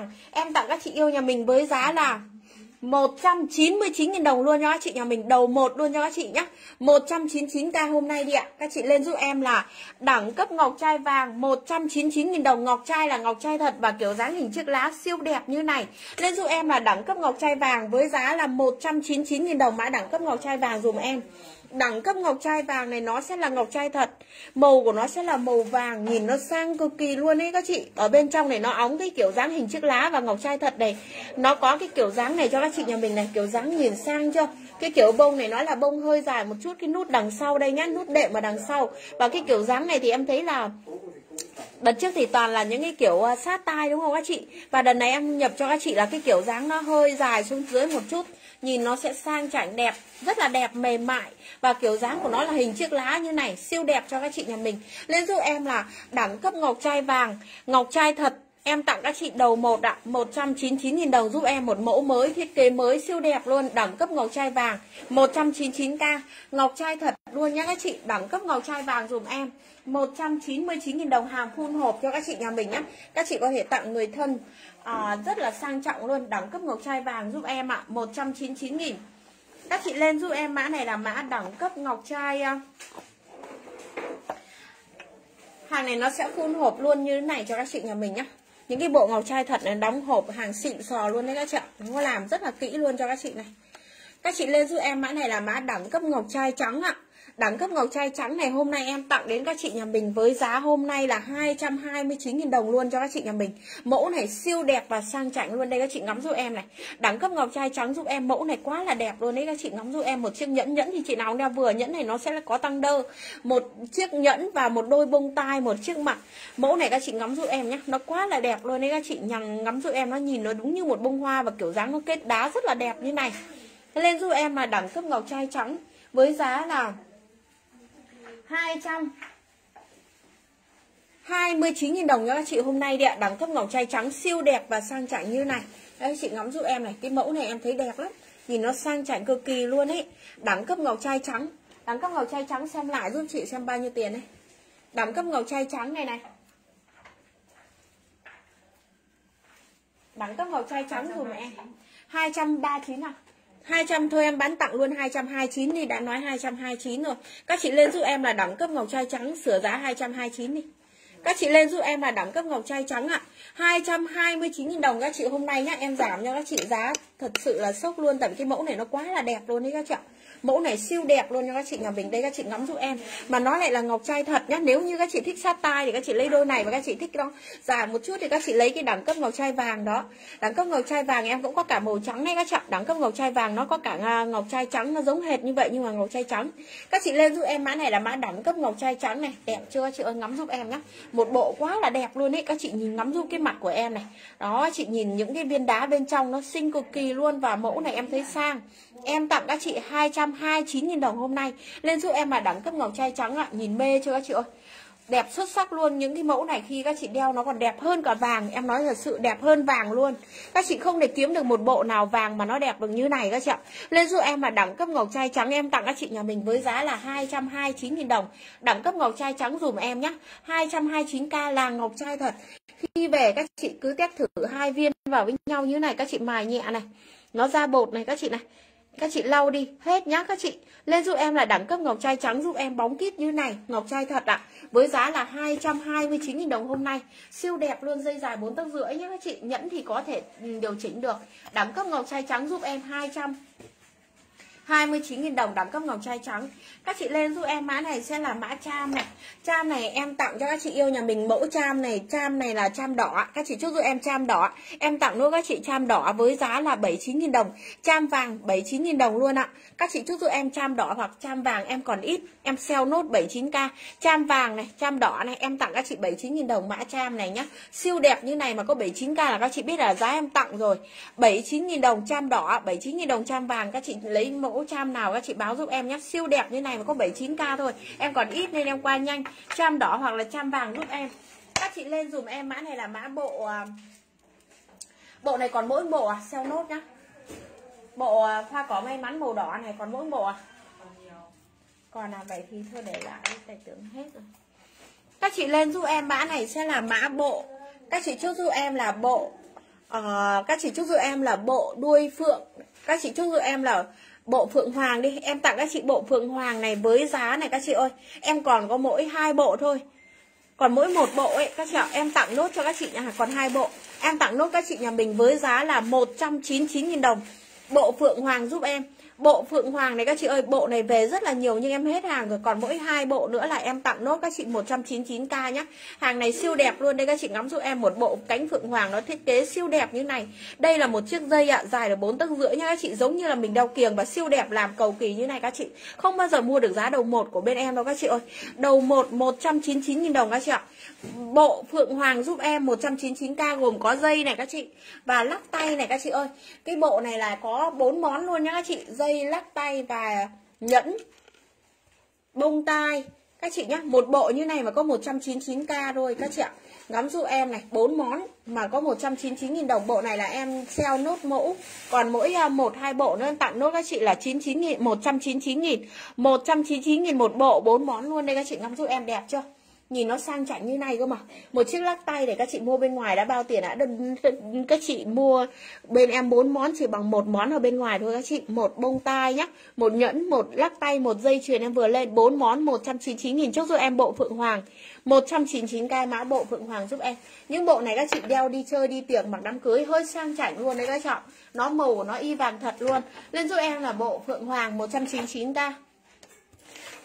hàng Em tặng các chị yêu nhà mình với giá là 199.000 đồng luôn cho các chị nhà mình, Đầu một luôn cho các chị nhé 199k hôm nay đi ạ. Các chị lên giúp em là đẳng cấp ngọc trai vàng 199.000 đồng Ngọc trai là ngọc trai thật và kiểu dáng hình chiếc lá siêu đẹp như này. Lên giúp em là đẳng cấp ngọc trai vàng với giá là 199.000 đồng Mã đẳng cấp ngọc trai vàng dùm em. Đẳng cấp ngọc trai vàng này, nó sẽ là ngọc trai thật. Màu của nó sẽ là màu vàng, Nhìn nó sang cực kỳ luôn ấy các chị. Ở bên trong này, nó óng cái kiểu dáng hình chiếc lá Và ngọc trai thật này. Nó có cái kiểu dáng này cho các chị nhà mình này, Kiểu dáng nhìn sang chưa? Cái kiểu bông này nó là bông hơi dài một chút, Cái nút đằng sau đây nhá, Nút đệm ở đằng sau. Và cái kiểu dáng này thì em thấy là Đợt trước thì toàn là những cái kiểu ờ, sát tai, đúng không các chị? Và đợt này em nhập cho các chị là cái kiểu dáng nó hơi dài xuống dưới một chút. Nhìn nó sẽ sang chảnh đẹp Rất là đẹp mềm mại. Và kiểu dáng của nó là hình chiếc lá như này Siêu đẹp cho các chị nhà mình. Lên giúp em là đẳng cấp ngọc trai vàng Ngọc trai thật. Em tặng các chị đầu một ạ, 199.000 đồng giúp em một mẫu mới, thiết kế mới siêu đẹp luôn, đẳng cấp ngọc trai vàng, 199k, ngọc trai thật luôn nhá các chị, đẳng cấp ngọc trai vàng dùm em, 199.000 đồng hàng phun hộp cho các chị nhà mình nhá. Các chị có thể tặng người thân à, rất là sang trọng luôn, đẳng cấp ngọc trai vàng giúp em ạ, 199.000. Các chị lên giúp em mã này là mã đẳng cấp ngọc trai à. Hàng này nó sẽ phun hộp luôn như thế này cho các chị nhà mình nhá. Những cái bộ ngọc trai thật này đóng hộp hàng xịn sò luôn đấy các chị ạ. Nó làm rất là kỹ luôn cho các chị này. Các chị lên giúp em mã này là mã đẳng cấp ngọc trai trắng ạ. Đẳng cấp ngọc trai trắng này hôm nay em tặng đến các chị nhà mình với giá hôm nay là 229.000 đồng luôn cho các chị nhà mình. Mẫu này siêu đẹp và sang chảnh luôn đây các chị ngắm giúp em này. Đẳng cấp ngọc trai trắng giúp em mẫu này quá là đẹp luôn đấy các chị ngắm giúp em một chiếc nhẫn nhẫn thì chị nào đeo vừa nhẫn này nó sẽ có tăng đơ. Một chiếc nhẫn và một đôi bông tai, một chiếc mặt. Mẫu này các chị ngắm giúp em nhé. Nó quá là đẹp luôn đấy các chị nhằn ngắm giúp em nó nhìn nó đúng như một bông hoa và kiểu dáng nó kết đá rất là đẹp như này. Lên giúp em mà đẳng cấp ngọc trai trắng với giá là 200 29.000 đồng cho các chị hôm nay đi ạ. Đẳng cấp ngọc trai trắng siêu đẹp và sang chảnh như này. Đấy chị ngắm giúp em này Cái mẫu này em thấy đẹp lắm. Nhìn nó sang chảnh cực kỳ luôn ấy. Đẳng cấp ngọc trai trắng. Đẳng cấp ngọc trai trắng xem lại giúp chị xem bao nhiêu tiền này Đẳng cấp ngọc trai trắng này này. Đẳng cấp ngọc trai trắng dùm em. 239 à 200 thôi, em bán tặng luôn 229 đi, đã nói 229 rồi. Các chị lên giúp em là đẳng cấp ngọc trai trắng, sửa giá 229 đi. Các chị lên giúp em là đẳng cấp ngọc trai trắng ạ. à. 229.000 đồng các chị hôm nay nhá, em giảm cho các chị giá thật sự là sốc luôn, tại vì cái mẫu này nó quá là đẹp luôn đấy các chị ạ mẫu này siêu đẹp luôn cho các chị, nhà mình đây các chị ngắm giúp em. Mà nó lại là ngọc trai thật nhá, nếu như các chị thích sát tai thì các chị lấy đôi này và các chị thích nó giả một chút thì các chị lấy cái đẳng cấp ngọc trai vàng đó. Đẳng cấp ngọc trai vàng em cũng có cả màu trắng này các chị đẳng cấp ngọc trai vàng nó có cả à, ngọc trai trắng nó giống hệt như vậy nhưng mà ngọc trai trắng. Các chị lên giúp em mã này là mã đẳng cấp ngọc trai trắng này. Đẹp chưa các chị ơi? Ngắm giúp em nhá. Một bộ quá là đẹp luôn ấy, các chị nhìn ngắm giúp cái mặt của em này. Đó, chị nhìn những cái viên đá bên trong nó xinh cực kỳ luôn và mẫu này em thấy sang. Em tặng các chị 229.000 đồng hôm nay. Lên giúp em mà đẳng cấp ngọc trai trắng ạ. Nhìn mê chưa các chị ơi? Đẹp xuất sắc luôn. Những cái mẫu này khi các chị đeo nó còn đẹp hơn cả vàng. Em nói thật sự đẹp hơn vàng luôn. Các chị không thể kiếm được một bộ nào vàng mà nó đẹp được như này các chị ạ. Lên giúp em mà đẳng cấp ngọc trai trắng, Em tặng các chị nhà mình với giá là 229.000 đồng. Đẳng cấp ngọc trai trắng dùm em nhé 229k là ngọc trai thật. Khi về các chị cứ test thử hai viên vào với nhau như này. Các chị mài nhẹ này. Nó ra bột này các chị này các chị lau đi, hết nhá các chị. Lên giúp em là đẳng cấp ngọc trai trắng giúp em bóng kít như này. Ngọc trai thật ạ. À. với giá là 229.000 đồng hôm nay. Siêu đẹp luôn, dây dài 4 tấc rưỡi nhá các chị. Nhẫn thì có thể ừ, điều chỉnh được. Đẳng cấp ngọc trai trắng giúp em 200 29.000 đồng đẳng cấp ngọc trai trắng. Các chị lên giúp em mã này sẽ là mã cham này. Cham này em tặng cho các chị yêu nhà mình mẫu cham này. Cham này là cham đỏ. Các chị chúc giúp em cham đỏ. Em tặng luôn các chị cham đỏ với giá là 79.000 đồng. Cham vàng 79.000 đồng luôn ạ. Các chị chúc giúp em cham đỏ hoặc cham vàng em còn ít. Em sell nốt 79k Cham vàng này, cham đỏ này Em tặng các chị 79.000 đồng mã cham này nhá. Siêu đẹp như này mà có 79k là các chị biết là giá em tặng rồi. 79.000 đồng cham đỏ 79.000 đồng cham vàng. Các chị lấy mẫu mẫu cham nào các chị báo giúp em nhé siêu đẹp như này mà có 79k thôi. Em còn ít nên em qua nhanh. Cham đỏ hoặc là cham vàng giúp em. Các chị lên dùm em mã này là mã bộ à, bộ này còn mỗi bộ à? Sell nốt nhá. Bộ à, hoa cỏ may mắn màu đỏ này còn mỗi bộ à? Còn là vậy thì thôi để lại tài tưởng hết rồi. Các chị lên giúp em mã này sẽ là mã bộ. Các chị chốt giúp em là bộ uh, các chị chúc giúp em là bộ đuôi phượng. Các chị chúc giúp em là bộ phượng hoàng đi. Em tặng các chị bộ phượng hoàng này với giá này các chị ơi. Em còn có mỗi hai bộ thôi. Còn mỗi một bộ ấy, các chị ạ, em tặng nốt cho các chị nhà còn hai bộ. Em tặng nốt các chị nhà mình với giá là 199.000 đồng. Bộ phượng hoàng giúp em. Bộ Phượng Hoàng này các chị ơi, bộ này về rất là nhiều nhưng em hết hàng rồi. Còn mỗi hai bộ nữa là em tặng nốt các chị 199k nhá. Hàng này siêu đẹp luôn. Đây các chị ngắm giúp em một bộ cánh Phượng Hoàng nó thiết kế siêu đẹp như này. Đây là một chiếc dây ạ, à, dài là 4 tấc rưỡi nhá các chị, giống như là mình đeo kiềng và siêu đẹp làm cầu kỳ như này các chị. Không bao giờ mua được giá đầu một của bên em đâu các chị ơi. Đầu một 199 000 đồng các chị ạ. Bộ Phượng Hoàng giúp em 199k gồm có dây này các chị và lắc tay này các chị ơi. Cái bộ này là có bốn món luôn nhá các chị. Dây dây lắc tay và nhẫn, bông tai. Các chị nhá, một bộ như này mà có 199k thôi, các chị ạ. Ngắm giúp em này, bốn món mà có 199.000 đồng. Bộ này là em sale nốt mẫu. Còn mỗi à, một, hai bộ nữa em tặng nốt các chị là 99 000 199 000 199 000 một bộ, bốn món luôn đây các chị, ngắm giúp em đẹp chưa? Nhìn nó sang chảnh như này cơ mà. Một chiếc lắc tay để các chị mua bên ngoài đã bao tiền đã các chị mua bên em bốn món, chỉ bằng một món ở bên ngoài thôi các chị. Một bông tai nhá, một nhẫn, một lắc tay, một dây chuyền. Em vừa lên bốn món 199 nghìn chúc giúp em bộ phượng hoàng. 199 k mã bộ phượng hoàng giúp em. Những bộ này các chị đeo đi chơi, đi tiệc, mặc đám cưới, hơi sang chảnh luôn đấy các chị nó màu của nó y vàng thật luôn. Lên giúp em là bộ phượng hoàng 199 k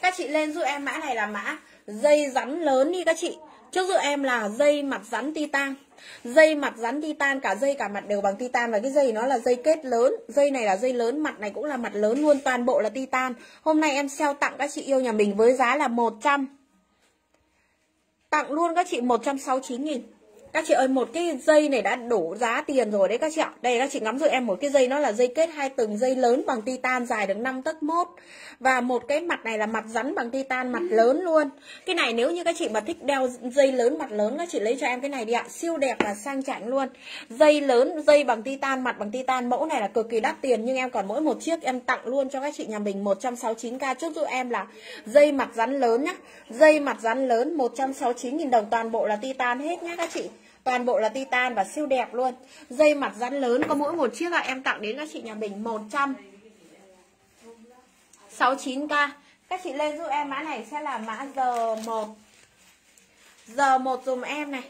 các chị lên giúp em mã này là mã dây rắn lớn đi các chị. Trước giúp em là dây mặt rắn titan. Dây mặt rắn titan, cả dây cả mặt đều bằng titan và cái dây nó là dây kết lớn. Dây này là dây lớn, mặt này cũng là mặt lớn luôn, toàn bộ là titan. Hôm nay em sale tặng các chị yêu nhà mình với giá là 100 tặng luôn các chị 169 nghìn các chị ơi, một cái dây này đã đủ giá tiền rồi đấy các chị ạ. Đây, các chị ngắm giúp em một cái dây, nó là dây kết hai tầng, dây lớn bằng titan dài được 5 tấc mốt. Và một cái mặt này là mặt rắn bằng titan, mặt lớn luôn. Cái này nếu như các chị mà thích đeo dây lớn, mặt lớn, các chị lấy cho em cái này đi ạ. Siêu đẹp và sang chảnh luôn. Dây lớn, dây bằng titan, mặt bằng titan, mẫu này là cực kỳ đắt tiền, nhưng em còn mỗi một chiếc em tặng luôn cho các chị nhà mình 169k chúc giúp em là dây mặt rắn lớn nhá. Dây mặt rắn lớn 169.000 đồng, toàn bộ là titan hết nhá các chị. Toàn bộ là titan và siêu đẹp luôn. Dây mặt rắn lớn, có mỗi một chiếc là em tặng đến các chị nhà mình 100 69k Các chị lên giúp em mã này sẽ là mã G1 G1 dùm em này.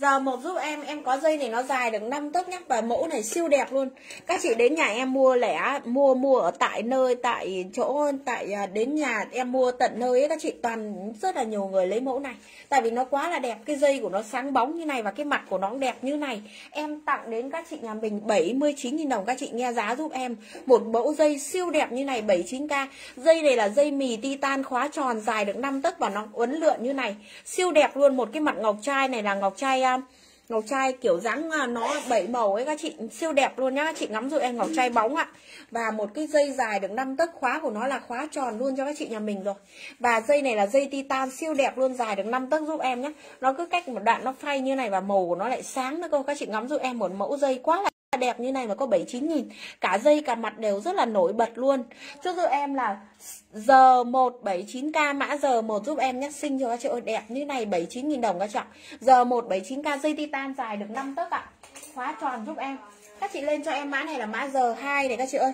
Giờ một giúp em em có dây này nó dài được 5 tấc nhá và mẫu này siêu đẹp luôn. Các chị đến nhà em mua lẻ mua mua ở tại nơi tại chỗ tại à, đến nhà em mua tận nơi ấy các chị toàn rất là nhiều người lấy mẫu này. Tại vì nó quá là đẹp, cái dây của nó sáng bóng như này và cái mặt của nó cũng đẹp như này. Em tặng đến các chị nhà mình 79 000 đồng các chị nghe giá giúp em. Một mẫu dây siêu đẹp như này 79k. Dây này là dây mì titan khóa tròn dài được 5 tấc và nó uốn lượn như này. Siêu đẹp luôn, một cái mặt ngọc trai này là ngọc trai à, ngọc trai kiểu dáng à, nó bảy màu ấy các chị, siêu đẹp luôn nhá. Các chị ngắm rồi em, ngọc trai bóng ạ. Và một cái dây dài được 5 tấc khóa của nó là khóa tròn luôn cho các chị nhà mình rồi. Và dây này là dây titan siêu đẹp luôn, dài được 5 tấc giúp em nhé nó cứ cách một đoạn nó phay như này và màu của nó lại sáng nữa cô các chị ngắm giúp em một mẫu dây quá là đẹp như này mà có 79 nghìn. Cả dây, cả mặt đều rất là nổi bật luôn. Cho giúp em là giờ 179k mã giờ 1 giúp em nhắc Xinh cho các chị ơi. Đẹp như này 79 nghìn đồng các chị ạ. Giờ 179k dây titan dài được 5 tấc ạ. Khóa tròn giúp em. Các chị lên cho em mã này là mã giờ 2 này các chị ơi.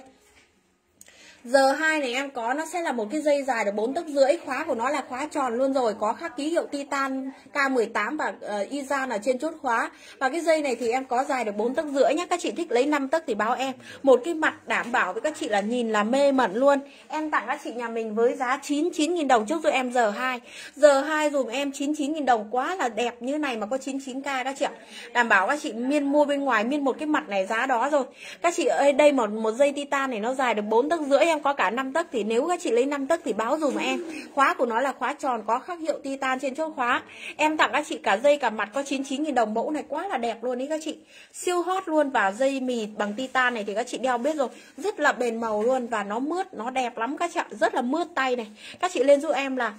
Giờ 2 này em có nó sẽ là một cái dây dài được 4 tấc rưỡi, khóa của nó là khóa tròn luôn rồi, có khắc ký hiệu Titan K18 và ờ, uh, Izan ở trên chốt khóa. Và cái dây này thì em có dài được 4 tấc rưỡi nhá, các chị thích lấy 5 tấc thì báo em. Một cái mặt đảm bảo với các chị là nhìn là mê mẩn luôn. Em tặng các chị nhà mình với giá 99 000 đồng trước rồi em giờ 2. Giờ 2 dùm em 99 000 đồng quá là đẹp như này mà có 99k các chị ạ. Đảm bảo các chị miên mua bên ngoài miên một cái mặt này giá đó rồi. Các chị ơi đây một một dây Titan này nó dài được 4 tấc rưỡi em em có cả 5 tấc thì nếu các chị lấy 5 tấc thì báo dùm em. Khóa của nó là khóa tròn, có khắc hiệu titan trên chốt khóa. Em tặng các chị cả dây, cả mặt có 99.000 đồng, mẫu này quá là đẹp luôn ý các chị. Siêu hot luôn và dây mì bằng titan này thì các chị đeo biết rồi. Rất là bền màu luôn và nó mướt, nó đẹp lắm các chị ạ. Rất là mướt tay này. Các chị lên giúp em là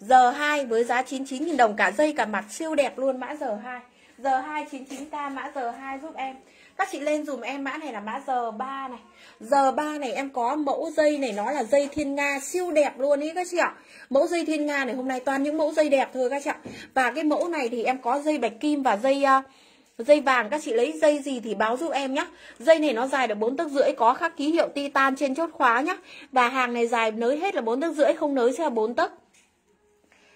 giờ 2 với giá 99.000 đồng cả dây, cả mặt siêu đẹp luôn, mã giờ 2 giờ 2 99k mã giờ 2 giúp em các chị lên dùm em mã này là mã giờ 3 này. Giờ 3 này em có mẫu dây này nó là dây thiên nga siêu đẹp luôn ý các chị ạ. Mẫu dây thiên nga này hôm nay toàn những mẫu dây đẹp thôi các chị ạ. Và cái mẫu này thì em có dây bạch kim và dây uh, dây vàng. Các chị lấy dây gì thì báo giúp em nhé dây này nó dài được bốn tấc rưỡi có khắc ký hiệu titan trên chốt khóa nhé và hàng này dài nới hết là bốn tấc rưỡi không nới sẽ là bốn tấc.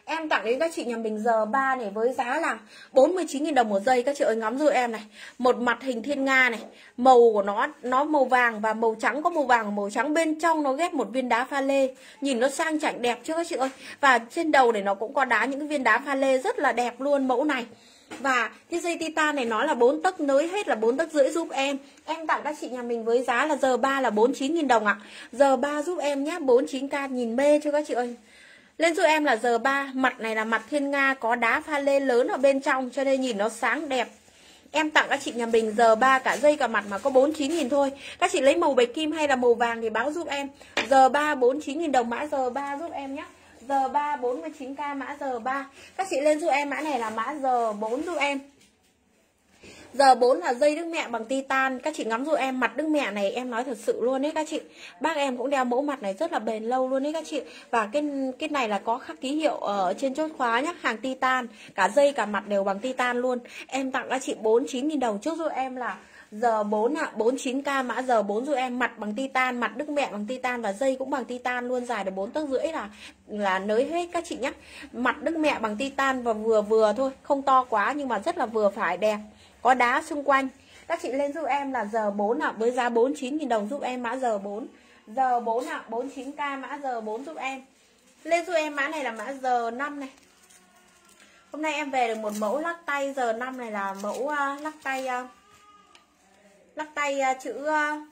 Em tặng đến các chị nhà mình giờ 3 này với giá là 49.000 đồng một giây. Các chị ơi, ngắm giúp em này. Một mặt hình thiên nga này. Màu của nó nó màu vàng và màu trắng có màu vàng và màu trắng. Bên trong nó ghép một viên đá pha lê. Nhìn nó sang chảnh đẹp chưa các chị ơi? Và trên đầu này nó cũng có đá, những cái viên đá pha lê rất là đẹp luôn, mẫu này. Và cái dây titan này nó là 4 tấc nới hết là 4 tấc rưỡi giúp em. Em tặng các chị nhà mình với giá là giờ 3 là 49.000 đồng ạ. Giờ 3 giúp em nhé. 49k nhìn mê cho các chị ơi? Lên giúp em là giờ 3 Mặt này là mặt thiên nga, Có đá pha lê lớn ở bên trong, Cho nên nhìn nó sáng đẹp. Em tặng các chị nhà mình giờ 3 cả dây cả mặt mà có 49 000 thôi. Các chị lấy màu bạch kim hay là màu vàng thì báo giúp em. Giờ 3 49 000 đồng mã giờ 3 giúp em nhé. Giờ 3 49k mã giờ 3 Các chị lên giúp em, mã này là mã giờ 4 giúp em. Giờ 4 là dây đức mẹ bằng titan. Các chị ngắm giúp em mặt đức mẹ này Em nói thật sự luôn đấy các chị. Bác em cũng đeo mẫu mặt này rất là bền lâu luôn đấy các chị. Và cái cái này là có khắc ký hiệu ở trên chốt khóa nhá Hàng titan. Cả dây cả mặt đều bằng titan luôn. Em tặng các chị 49.000 đồng. Trước giúp em là Giờ 4 ạ, à, 49k mã giờ 4 giúp em mặt bằng titan, mặt đức mẹ bằng titan và dây cũng bằng titan luôn, dài được 4 tấc rưỡi là là nới hết các chị nhé. Mặt đức mẹ bằng titan và vừa vừa thôi, không to quá nhưng mà rất là vừa phải đẹp có đá xung quanh. Các chị lên giúp em là giờ 4 ạ à, với giá 49.000 đồng giúp em mã giờ 4 giờ 4 ạ à, 49k mã giờ 4 giúp em. Lên giúp em mã này là mã giờ 5 này. Hôm nay em về được một mẫu lắc tay giờ 5 này là mẫu uh, lắc tay uh, lắc tay uh, chữ uh,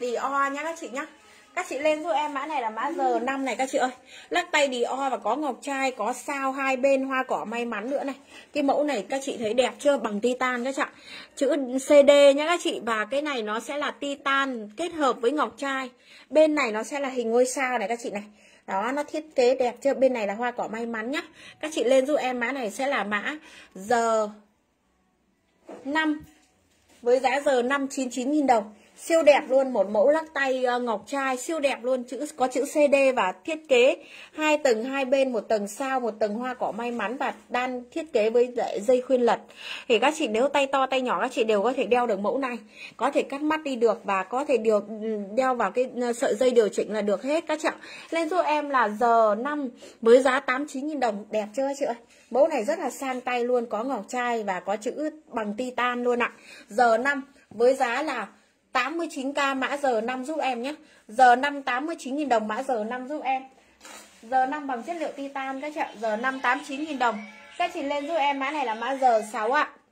Dior nhá các chị nhá các chị lên giúp em mã này là mã giờ 5 này các chị ơi. Lắc tay đi o và có ngọc trai có sao hai bên hoa cỏ may mắn nữa này. Cái mẫu này các chị thấy đẹp chưa? Bằng titan các chị ạ. Chữ CD nhá các chị. Và cái này nó sẽ là titan kết hợp với ngọc trai. Bên này nó sẽ là hình ngôi sao này các chị này. Đó nó thiết kế đẹp chưa? Bên này là hoa cỏ may mắn nhá. Các chị lên giúp em mã này sẽ là mã giờ 5 với giá giờ 599.000 đồng siêu đẹp luôn, một mẫu lắc tay ờ, ngọc trai, siêu đẹp luôn, chữ, có chữ CD và thiết kế hai tầng, hai bên, một tầng sao, một tầng hoa cỏ may mắn và đan thiết kế với dây khuyên lật. Thì các chị nếu tay to, tay nhỏ, các chị đều có thể đeo được mẫu này. Có thể cắt mắt đi được và có thể điều, đeo vào cái ờ, sợi dây điều chỉnh là được hết các chị ạ. Lên giúp em là giờ 5 với giá 89.000 đồng. Đẹp chưa các chị ơi? Mẫu này rất là sang tay luôn, có ngọc trai và có chữ bằng titan luôn ạ. Giờ 5 với giá là 89k mã giờ 5 giúp em nhé. Giờ 5 89.000 đồng, mã giờ 5 giúp em. Giờ 5 bằng chất liệu titan các chị ạ. Giờ 5 89.000 đồng. Các chị lên giúp em mã này là mã giờ 6 ạ. à.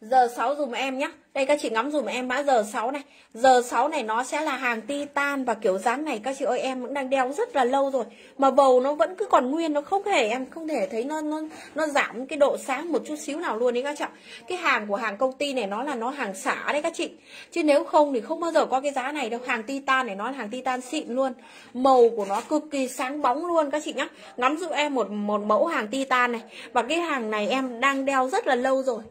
Giờ 6 dùm em nhé Đây, các chị ngắm dùm em mã giờ 6 này. Giờ 6 này nó sẽ là hàng titan Và kiểu dáng này. Các chị ơi, em cũng đang đeo rất là lâu rồi. Mà bầu nó vẫn cứ còn nguyên, Nó không thể em không thể thấy nó nó nó giảm cái độ sáng một chút xíu nào luôn đấy các chị Cái hàng của hàng công ty này nó là nó hàng xả đấy các chị. Chứ nếu không thì không bao giờ có cái giá này đâu. Hàng titan này nó là hàng titan xịn luôn. Màu của nó cực kỳ sáng bóng luôn các chị nhá. Ngắm giúp em một một mẫu hàng titan này. Và cái hàng này em đang đeo rất là lâu rồi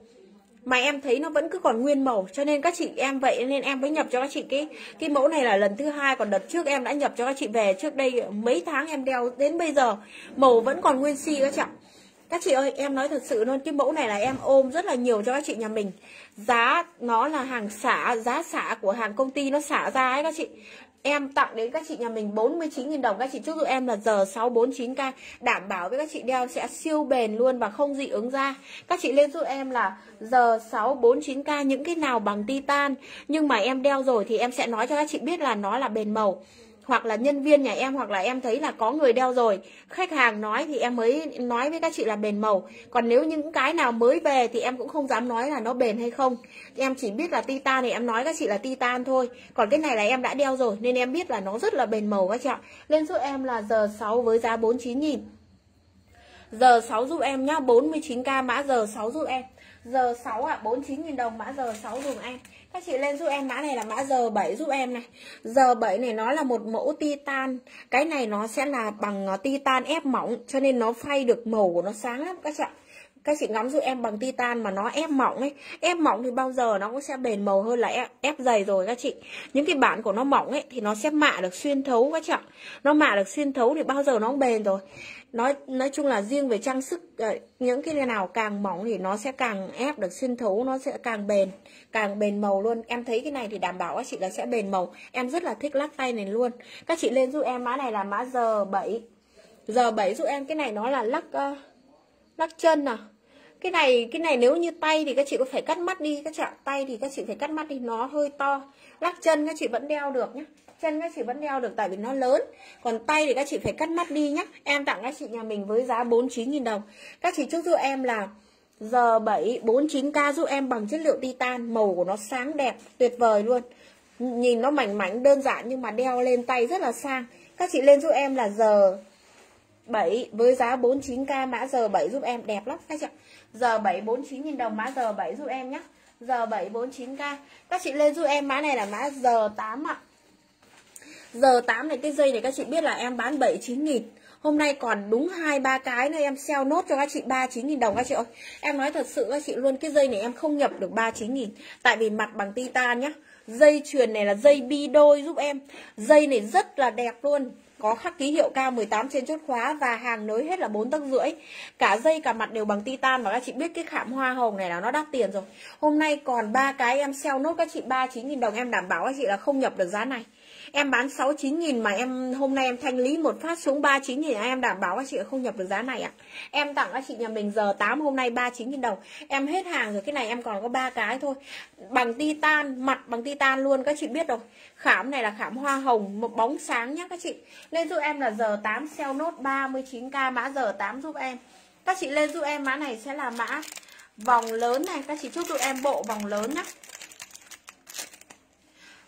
mà em thấy nó vẫn cứ còn nguyên màu, cho nên các chị em vậy nên em mới nhập cho các chị cái cái mẫu này là lần thứ hai, còn đợt trước em đã nhập cho các chị về. Trước đây mấy tháng em đeo đến bây giờ, màu vẫn còn nguyên si các chị ạ. Các chị ơi, em nói thật sự luôn, cái mẫu này là em ôm rất là nhiều cho các chị nhà mình. Giá nó là hàng xả, giá xả của hàng công ty nó xả ra ấy các chị. Em tặng đến các chị nhà mình 49.000 đồng. Các chị chúc giúp em là giờ 649k Đảm bảo với các chị đeo sẽ siêu bền luôn Và không dị ứng da. Các chị lên giúp em là giờ 649k Những cái nào bằng titan. Nhưng mà em đeo rồi thì em sẽ nói cho các chị biết là nó là bền màu hoặc là nhân viên nhà em hoặc là em thấy là có người đeo rồi khách hàng nói thì em mới nói với các chị là bền màu. Còn nếu những cái nào mới về thì em cũng không dám nói là nó bền hay không. Em chỉ biết là titan thì em nói các chị là titan thôi. Còn cái này là em đã đeo rồi nên em biết là nó rất là bền màu các chị ạ. Lên giúp em là giờ 6 với giá 49 000 giờ 6 giúp em nhá 49k mã giờ 6 giúp em. Giờ 6 ạ à, 49 000 đồng mã giờ 6 dùm em các chị lên giúp em mã này là mã giờ 7 giúp em này. Giờ 7 này nó là một mẫu titan. Cái này nó sẽ là bằng à, titan ép mỏng cho nên nó phay được màu của nó sáng lắm các chị ạ. Các chị ngắm giúp em bằng titan mà nó ép mỏng ấy. Ép mỏng thì bao giờ nó cũng sẽ bền màu hơn là ép, ép dày rồi các chị. Những cái bản của nó mỏng ấy thì nó sẽ mạ được xuyên thấu các chị ạ. Nó mạ được xuyên thấu thì bao giờ nó cũng bền rồi nói nói chung là riêng về trang sức ờ, những cái nào càng mỏng thì nó sẽ càng ép được xuyên thấu nó sẽ càng bền càng bền màu luôn. Em thấy cái này thì đảm bảo các chị là sẽ bền màu. Em rất là thích lắc tay này luôn. Các chị lên giúp em mã này là mã giờ 7 giờ 7 giúp em cái này nó là lắc uh, lắc chân à. Cái này cái này nếu như tay thì các chị có phải cắt mắt đi các chị tay thì các chị phải cắt mắt đi nó hơi to. Lắc chân các chị vẫn đeo được nhé chân các chị vẫn đeo được tại vì nó lớn. Còn tay thì các chị phải cắt mắt đi nhá. Em tặng các chị nhà mình với giá 49.000 đồng. Các chị chúc giúp em là giờ 7 49k giúp em bằng chất liệu titan. Màu của nó sáng đẹp, tuyệt vời luôn. Nhìn nó mảnh mảnh, đơn giản nhưng mà đeo lên tay rất là sang. Các chị lên giúp em là giờ 7 với giá 49k mã giờ 7 giúp em đẹp lắm các chị ạ. Giờ 7 49.000 đồng, mã giờ 7 giúp em nhé giờ 7 49k các chị lên giúp em, mã này là mã giờ 8 ạ giờ 8 này, cái dây này các chị biết là em bán 79 nghìn Hôm nay còn đúng hai, ba cái nữa, em sell nốt cho các chị 39 nghìn đồng các chị ơi Em nói thật sự các chị luôn, cái dây này em không nhập được 39 nghìn Tại vì mặt bằng titan nhá, Dây chuyền này là dây bi đôi giúp em Dây này rất là đẹp luôn, có khắc ký hiệu cao 18 trên chốt khóa và hàng nới hết là 4 tấc rưỡi. Cả dây cả mặt đều bằng titan và các chị biết cái khảm hoa hồng này là nó đắt tiền rồi. Hôm nay còn ba cái em sell nốt các chị 39 000 đồng, em đảm bảo các chị là không nhập được giá này. Em bán 69 nghìn mà em hôm nay em thanh lý một phát xuống 39 nghìn à? em đảm bảo các chị không nhập được giá này ạ. Em tặng các chị nhà mình giờ 8 hôm nay 39 nghìn đồng. Em hết hàng rồi cái này em còn có ba cái thôi. Bằng titan, mặt bằng titan luôn các chị biết rồi. Khảm này là khảm hoa hồng, một bóng sáng nhá các chị. Lên giúp em là giờ 8 sell nốt 39k mã giờ 8 giúp em. Các chị lên giúp em mã này sẽ là mã vòng lớn này, các chị chúc tụi em bộ vòng lớn nhá.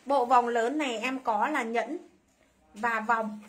Bộ vòng lớn này em có là nhẫn và vòng,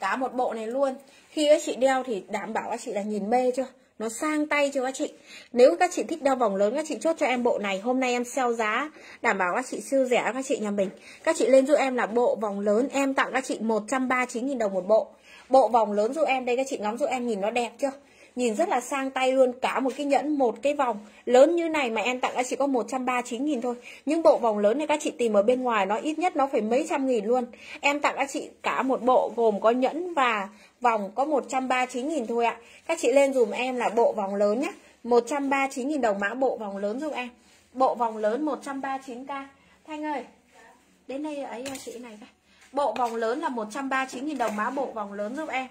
Cả một bộ này luôn. Khi các chị đeo thì đảm bảo các chị là nhìn mê chưa? Nó sang tay cho các chị? Nếu các chị thích đeo vòng lớn, các chị chốt cho em bộ này. Hôm nay em sell giá, Đảm bảo các chị siêu rẻ các chị nhà mình. Các chị lên giúp em là bộ vòng lớn, Em tặng các chị 139.000 đồng một bộ. Bộ vòng lớn giúp em đây, các chị ngắm giúp em nhìn nó đẹp chưa? Nhìn rất là sang tay luôn Cả một cái nhẫn, một cái vòng. Lớn như này mà em tặng các chị có 139 nghìn thôi. Nhưng bộ vòng lớn này các chị tìm ở bên ngoài Nó ít nhất nó phải mấy trăm nghìn luôn. Em tặng các chị cả một bộ gồm có nhẫn và vòng có 139 nghìn thôi ạ. Các chị lên dùm em là bộ vòng lớn nhé 139 nghìn đồng mã bộ vòng lớn giúp em. Bộ vòng lớn 139k Thanh ơi Đến đây ấy chị này coi Bộ vòng lớn là 139 nghìn đồng mã bộ vòng lớn giúp em.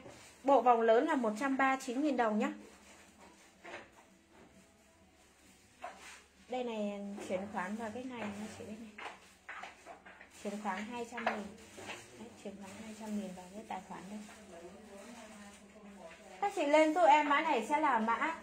Bộ vòng lớn là 139.000 đồng nhé Đây này chuyển khoản vào cái này nha chị đây này. Chuyển khoản 200 nghìn. Đấy, Chuyển khoản 200 nghìn vào cái tài khoản đây. Các chị lên giúp em mã này sẽ là mã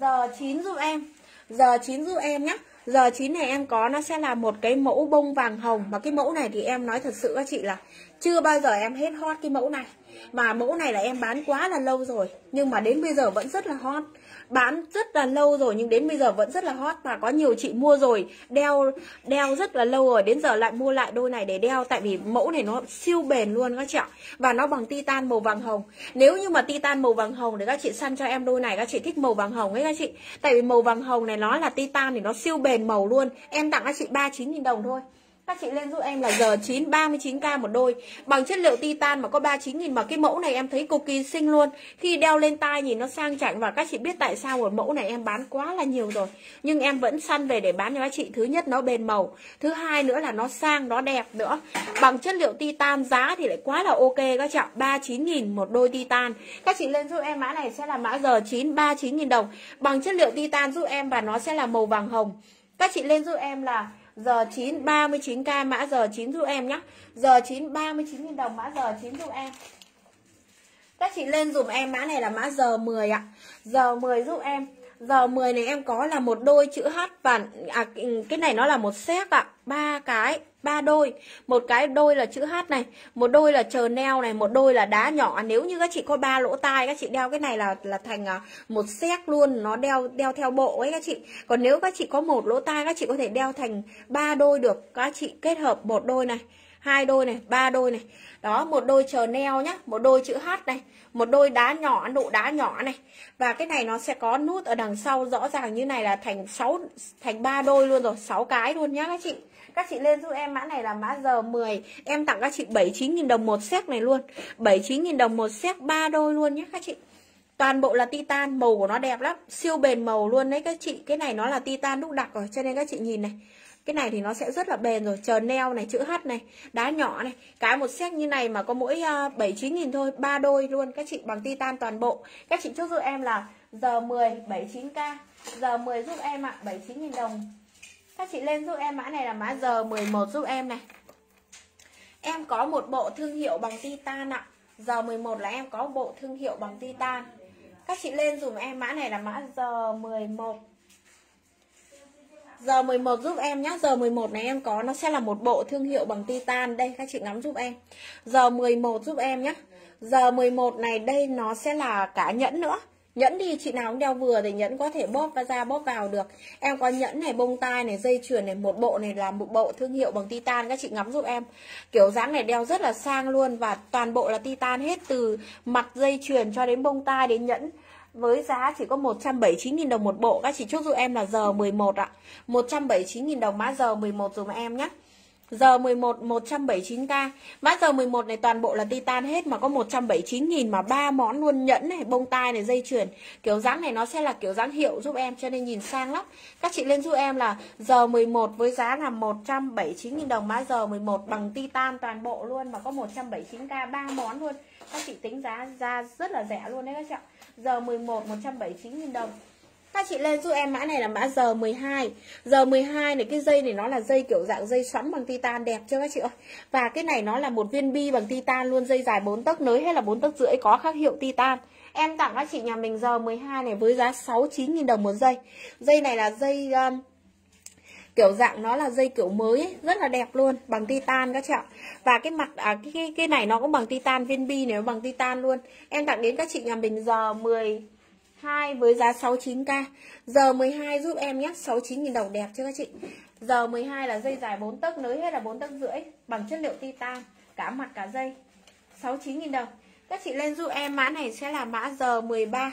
Giờ 9 giúp em. Giờ 9 giúp em nhé Giờ 9 này em có nó sẽ là một cái mẫu bông vàng hồng. Mà cái mẫu này thì em nói thật sự các chị là Chưa bao giờ em hết hot cái mẫu này mà mẫu này là em bán quá là lâu rồi, nhưng mà đến bây giờ vẫn rất là hot. Bán rất là lâu rồi, nhưng đến bây giờ vẫn rất là hot. Và có nhiều chị mua rồi, đeo đeo rất là lâu rồi. Đến giờ lại mua lại đôi này để đeo, tại vì mẫu này nó siêu bền luôn các chị ạ. Và nó bằng titan màu vàng hồng. Nếu như mà titan màu vàng hồng thì các chị săn cho em đôi này, các chị thích màu vàng hồng ấy các chị. Tại vì màu vàng hồng này nó là titan thì nó siêu bền màu luôn. Em tặng các chị ba, chín nghìn đồng thôi các chị lên giúp em là giờ 9 39k một đôi. Bằng chất liệu titan mà có 39 nghìn Mà cái mẫu này em thấy cực kỳ xinh luôn. Khi đeo lên tai nhìn nó sang chảnh Và các chị biết tại sao một mẫu này em bán quá là nhiều rồi. Nhưng em vẫn săn về để bán cho các chị. Thứ nhất nó bền màu. Thứ hai nữa là nó sang, nó đẹp nữa. Bằng chất liệu titan giá thì lại quá là ok các chị ạ. 39 nghìn một đôi titan. Các chị lên giúp em mã này sẽ là mã giờ 9 39 nghìn đồng. Bằng chất liệu titan giúp em và nó sẽ là màu vàng hồng. Các chị lên giúp em là Giờ 9 39k mã giờ 9 giúp em nhá. Giờ 9 39 000 đồng mã giờ 9 giúp em. Các chị lên dùm em mã này là mã giờ 10 ạ. Giờ 10 giúp em. Giờ 10 này em có là một đôi chữ H và à, cái này nó là một set ạ. ba cái ba đôi. Một cái đôi là chữ H này, một đôi là chờ neo này, một đôi là đá nhỏ. Nếu như các chị có ba lỗ tai, các chị đeo cái này là là thành à, một xét luôn. Nó đeo đeo theo bộ ấy các chị. Còn nếu các chị có một lỗ tai, các chị có thể đeo thành ba đôi được. Các chị kết hợp một đôi này, hai đôi này, ba đôi này. Đó, một đôi chờ neo nhá, một đôi chữ h này, một đôi đá nhỏ, độ đá nhỏ này. Và cái này nó sẽ có nút ở đằng sau rõ ràng như này là thành 6 thành ba đôi luôn rồi 6 cái luôn nhá các chị các chị lên giúp em mã này là mã giờ 10 em tặng các chị 79.000 đồng một set này luôn. 79.000 đồng một set 3 đôi luôn nhé các chị. Toàn bộ là titan màu của nó đẹp lắm. Siêu bền màu luôn đấy các chị. Cái này nó là titan đúc đặc rồi cho nên các chị nhìn này. Cái này thì nó sẽ rất là bền rồi. Chờ neo này chữ H này đá nhỏ này. Cái một set như này mà có mỗi ờ, uh, 79 nghìn thôi ba đôi luôn các chị bằng titan toàn bộ. Các chị chốt giúp em là giờ 10 79k giờ 10 giúp em ạ à, 79 nghìn đồng các chị lên giúp em mã này là mã giờ 11 giúp em này. Em có một bộ thương hiệu bằng titan ạ. À. giờ 11 là em có bộ thương hiệu bằng titan. Các chị lên dùm em mã này là mã giờ 11 Giờ 11 giúp em nhé Giờ 11 này em có, nó sẽ là một bộ thương hiệu bằng titan. Đây, các chị ngắm giúp em. Giờ 11 giúp em nhé Giờ 11 này, đây nó sẽ là cả nhẫn nữa. Nhẫn thì chị nào cũng đeo vừa thì nhẫn có thể bóp và ra bóp vào được. Em có nhẫn này, bông tai này, dây chuyền này Một bộ này là một bộ thương hiệu bằng titan Các chị ngắm giúp em. Kiểu dáng này đeo rất là sang luôn Và toàn bộ là titan hết từ mặt dây chuyền cho đến bông tai đến nhẫn. Với giá chỉ có 179.000 đồng một bộ. Các chị chốt giúp em là giờ 11 ạ. 179.000 đồng mã giờ 11 dùm em nhé Giờ 11 179k Mã giờ 11 này toàn bộ là titan hết Mà có 179 nghìn mà ba món luôn Nhẫn này, bông tai này, dây chuyền. Kiểu dáng này nó sẽ là kiểu dáng hiệu giúp em Cho nên nhìn sang lắm. Các chị lên giúp em là giờ 11 với giá là 179 nghìn đồng. Mã giờ 11 bằng titan toàn bộ luôn Mà có 179k ba món luôn. Các chị tính giá ra rất là rẻ luôn đấy các chị ạ. Giờ 11 179 000 đồng các chị lên giúp em mã này là mã giờ 12 Giờ 12 này cái dây này nó là dây kiểu dạng dây xoắn bằng titan đẹp chưa các chị ơi? Và cái này nó là một viên bi bằng titan luôn Dây dài 4 tấc nới hay là 4 tấc rưỡi có khác hiệu titan. Em tặng các chị nhà mình giờ 12 này với giá 69.000 đồng một dây. Dây này là dây um, kiểu dạng nó là dây kiểu mới ấy, rất là đẹp luôn bằng titan các chị ạ. Và cái mặt à, cái, cái cái này nó cũng bằng titan viên bi này nó bằng titan luôn. Em tặng đến các chị nhà mình giờ 2 với giá 69k giờ 12 giúp em nhé 69.000 đồng đẹp chưa các chị? Giờ 12 là dây dài 4 tấc, nới hết là 4 tấc rưỡi, bằng chất liệu titan, cả mặt cả dây. 69.000 đồng. Các chị lên giúp em, mã này sẽ là mã giờ 13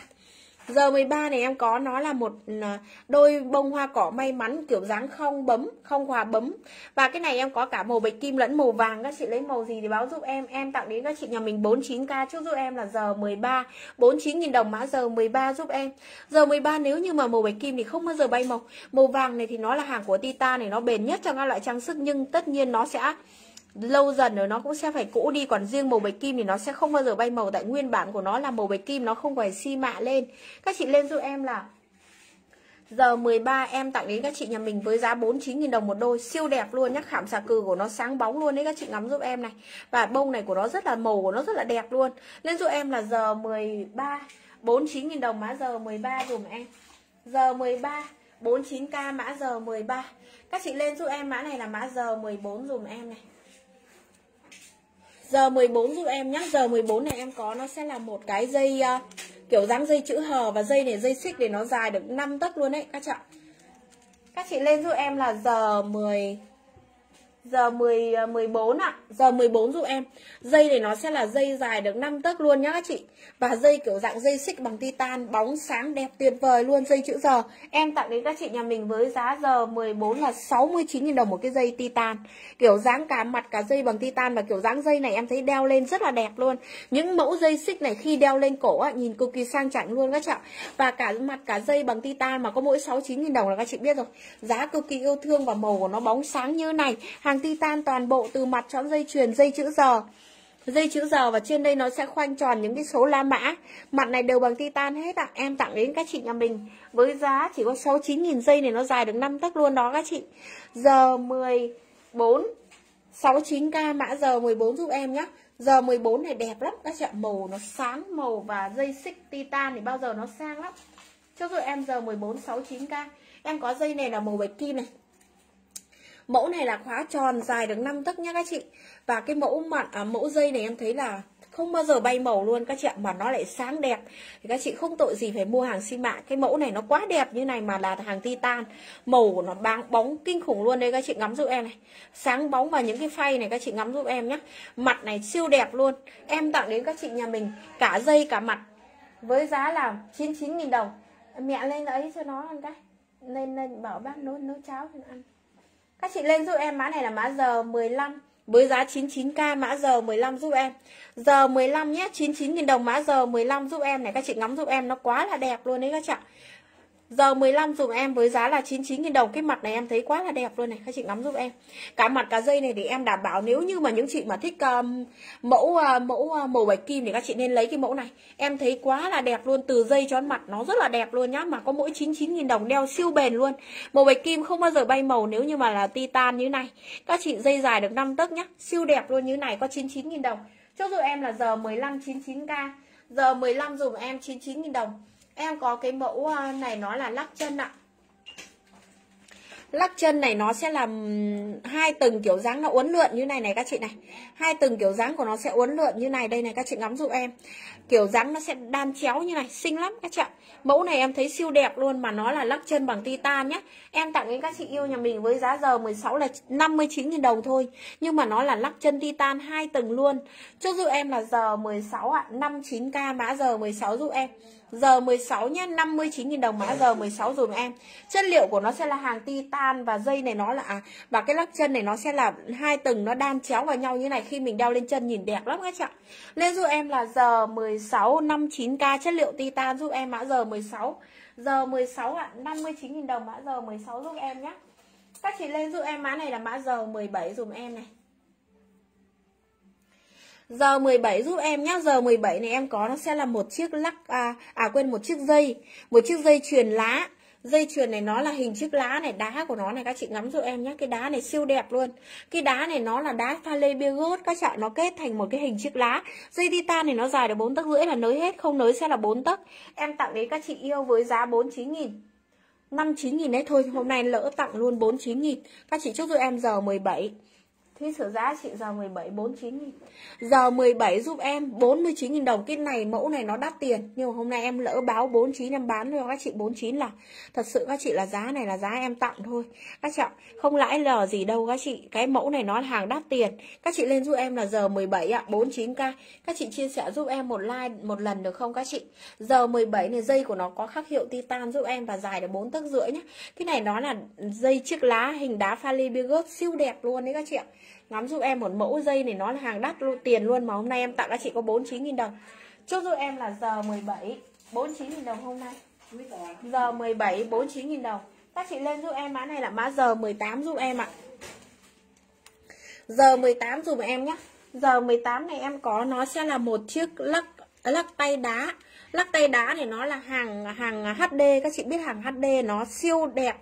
Giờ 13 này em có nó là một ờ, đôi bông hoa cỏ may mắn kiểu dáng không bấm, không hòa bấm. Và cái này em có cả màu bạch kim lẫn màu vàng. Các chị lấy màu gì thì báo giúp em. Em tặng đến các chị nhà mình 49k trước giúp em là giờ 13. 49.000 đồng mã giờ 13 giúp em. Giờ 13 nếu như mà màu bạch kim thì không bao giờ bay màu. Màu vàng này thì nó là hàng của Titan này nó bền nhất trong các loại trang sức nhưng tất nhiên nó sẽ lâu dần rồi nó cũng sẽ phải cũ đi, còn riêng màu bạch kim thì nó sẽ không bao giờ bay màu. Tại nguyên bản của nó là màu bạch kim, nó không phải xi mạ lên. Các chị lên giúp em là, Giờ 13 em tặng đến các chị nhà mình với giá 49.000 đồng một đôi. Siêu đẹp luôn nhá, Khảm xà cừ của nó sáng bóng luôn đấy các chị ngắm giúp em này. Và bông này của nó rất là màu, của nó rất là đẹp luôn. Lên giúp em là giờ 13 49.000 đồng mã, giờ 13 dùm em. Giờ 13 49k mã, giờ 13 Các chị lên giúp em mã này là mã giờ 14 dùm em này. Giờ 14 giúp em nhé Giờ 14 này em có nó sẽ là một cái dây uh, Kiểu dáng dây chữ hờ Và dây này dây xích để nó dài được 5 tấc luôn đấy các chị ạ Các chị lên giúp em là giờ 10 Giờ 10 14 ờ, ạ. À. Giờ 14 giúp em. Dây này nó sẽ là dây dài được 5 tấc luôn nhá các chị. Và dây kiểu dạng dây xích bằng titan, bóng sáng đẹp tuyệt vời luôn dây chữ giờ. Em tặng đến các chị nhà mình với giá giờ 14 là 69 000 đồng một cái dây titan. Kiểu dáng cả mặt cả dây bằng titan và kiểu dáng dây này em thấy đeo lên rất là đẹp luôn. Những mẫu dây xích này khi đeo lên cổ á nhìn cực kỳ sang chảnh luôn các chị ạ. Và cả mặt cả dây bằng titan mà có mỗi 69 000 đồng là các chị biết rồi. Giá cực kỳ yêu thương và màu của nó bóng sáng như này. Hàng titan toàn bộ từ mặt cho dây chuyền dây chữ giờ dây chữ giờ và trên đây nó sẽ khoanh tròn những cái số la mã. Mặt này đều bằng titan hết ạ. À. em tặng đến các chị nhà mình. Với giá chỉ có 69.000 dây này nó dài được 5 tấc luôn đó các chị. Giờ 14 69k mã giờ 14 giúp em nhé giờ 14 này đẹp lắm. Các chị ạ, màu nó sáng màu và dây xích titan thì bao giờ nó sang lắm. Cho rồi em giờ 14 69k em có dây này là màu bạch kim này. Mẫu này là khóa tròn dài được 5 tấc nhá các chị. Và cái mẫu mặt à, mẫu dây này em thấy là không bao giờ bay màu luôn các chị ạ mà nó lại sáng đẹp. Thì các chị không tội gì phải mua hàng xi mạ cái mẫu này nó quá đẹp như này mà là hàng titan. Màu của nó báng bóng kinh khủng luôn đây các chị ngắm giúp em này. Sáng bóng và những cái phay này các chị ngắm giúp em nhé. Mặt này siêu đẹp luôn. Em tặng đến các chị nhà mình cả dây cả mặt với giá là 99.000 đồng. Mẹ lên ấy cho nó ăn cái. Lên lên bảo bác nấu nấu cháo cho nó ăn các chị lên giúp em mã này là mã giờ 15 với giá 99k mã giờ 15 giúp em. Giờ 15 nhé, 99.000 đồng mã giờ 15 giúp em này các chị ngắm giúp em nó quá là đẹp luôn đấy các chị ạ. Giờ 15 dùm em với giá là 99.000 đồng. Cái mặt này em thấy quá là đẹp luôn này. Các chị ngắm giúp em. Cả mặt cả dây này thì em đảm bảo Nếu như mà những chị mà thích um, mẫu uh, mẫu uh, màu bạch kim Thì các chị nên lấy cái mẫu này. Em thấy quá là đẹp luôn. Từ dây cho mặt nó rất là đẹp luôn nhá. Mà có mỗi 99.000 đồng đeo siêu bền luôn. Màu bạch kim không bao giờ bay màu Nếu như mà là titan như này. Các chị dây dài được 5 tấc nhá. Siêu đẹp luôn như này. Có 99.000 đồng. Cho dù em là giờ 15 99k Giờ 15 dùm em 99.000 đồng. Em có cái mẫu ờ, này nó là lắc chân ạ. Lắc chân này nó sẽ làm hai tầng kiểu dáng nó uốn lượn như này này các chị này. Hai tầng kiểu dáng của nó sẽ uốn lượn như này. Đây này, các chị ngắm giúp em kiểu dáng nó sẽ đan chéo như này xinh lắm các chị ạ. Mẫu này em thấy siêu đẹp luôn mà nó là lắc chân bằng titan nhé em tặng đến các chị yêu nhà mình với giá giờ 16 là 59.000 đồng thôi nhưng mà nó là lắc chân titan hai tầng luôn. Cho giúp em là giờ 16 ạ à, 59k mã giờ 16 giúp em. Giờ 16 nhé 59.000 đồng mã giờ 16 dùm em. Chất liệu của nó sẽ là hàng titan Và dây này nó là à, Và cái lắc chân này nó sẽ là hai tầng Nó đan chéo vào nhau như này Khi mình đeo lên chân nhìn đẹp lắm các chị ạ. Lên giúp em là giờ 16 59k chất liệu titan giúp em mã giờ 16 Giờ 16 ạ. à, 59.000 đồng mã giờ 16 giúp em nhé. Các chị lên giúp em mã này là mã giờ 17 dùm em này. Giờ 17 giúp em nhá Giờ 17 này em có nó sẽ là một chiếc lắc À, à quên một chiếc dây. Một chiếc dây truyền lá. Dây chuyền này nó là hình chiếc lá này, Đá của nó này, các chị ngắm giúp em nhé. Cái đá này siêu đẹp luôn. Cái đá này nó là đá pha lê bia gốt. Các chị nó kết thành một cái hình chiếc lá. Dây titan này nó dài được bốn tấc rưỡi là nới hết, Không nới sẽ là bốn tấc. Em tặng đến các chị yêu với giá 49 nghìn. 59 nghìn đấy, thôi, Hôm nay lỡ tặng luôn 49 nghìn. Các chị chúc giúp em giờ 17 Thế sửa giá chị giờ 17 49 nghìn. Giờ 17 giúp em 49 nghìn đồng. Cái này mẫu này nó đắt tiền. Nhưng mà hôm nay em lỡ báo 49 em bán cho các chị 49 là Thật sự các chị là giá này là giá em tặng thôi. Các chị ạ, Không lãi lờ gì đâu các chị. Cái mẫu này nó là hàng đắt tiền. Các chị lên giúp em là giờ 17 ạ 49k Các chị chia sẻ giúp em một like, một lần được không các chị? Giờ 17 này dây của nó có khắc hiệu titan giúp em Và dài được 4 tấc rưỡi nhá. Cái này nó là dây chiếc lá hình đá pha ly siêu đẹp luôn đấy các chị ạ. Ngắm giúp em một mẫu dây này nó là hàng đắt luôn tiền luôn mà hôm nay em tặng các chị có 49.000 đồng. Chúc giúp em là giờ 17 49.000 đồng hôm nay. Giờ 17 49.000 đồng. Các chị lên giúp em mã này là mã giờ 18 giúp em ạ. Giờ 18 giúp em nhé. Giờ 18 này em có nó sẽ là một chiếc lắc lắc tay đá. Lắc tay đá thì nó là hàng hàng HD, các chị biết hàng HD nó siêu đẹp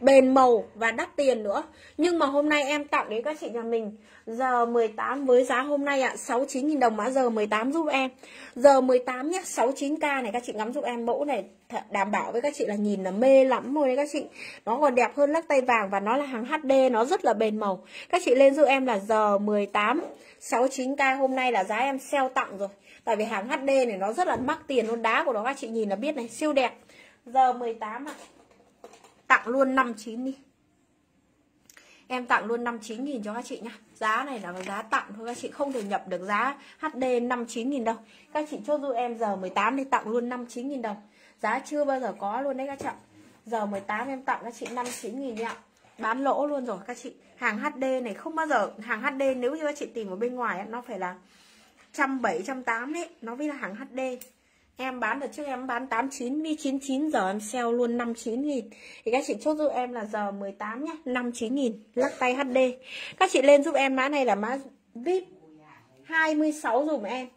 bền màu và đắt tiền nữa. Nhưng mà hôm nay em tặng đến các chị nhà mình giờ 18 với giá hôm nay ạ à, 69.000 đồng mã giờ 18 giúp em. Giờ 18 nhé 69k này các chị ngắm giúp em mẫu này đảm bảo với các chị là nhìn là mê lắm rồi đấy các chị. Nó còn đẹp hơn lắc tay vàng và nó là hàng HD nó rất là bền màu. Các chị lên giúp em là giờ 18 69k hôm nay là giá em sale tặng rồi. Tại vì hàng HD này nó rất là mắc tiền luôn đá của nó các chị nhìn là biết này siêu đẹp. Giờ 18 ạ. à tặng luôn 59 đi. Em tặng luôn 59.000 cho các chị nhá. Giá này là giá tặng thôi các chị không thể nhập được giá HD 59.000 đâu. Các chị chốt giúp em giờ 18 đi tặng luôn 59.000 đồng. Giá chưa bao giờ có luôn đấy các chị ạ. Giờ 18 em tặng các chị 59 nghìn ạ Bán lỗ luôn rồi các chị. Hàng HD này không bao giờ Hàng HD nếu như các chị tìm ở bên ngoài Nó phải là 170, 180 ấy, Nó mới là hàng HD Em bán được trước em bán 89 Vi 99 giờ em sale luôn 59 nghìn. Thì các chị chốt giúp em là giờ 18 nhé 59 nghìn lắc tay HD Các chị lên giúp em mã này là mã VIP 26 dùm em.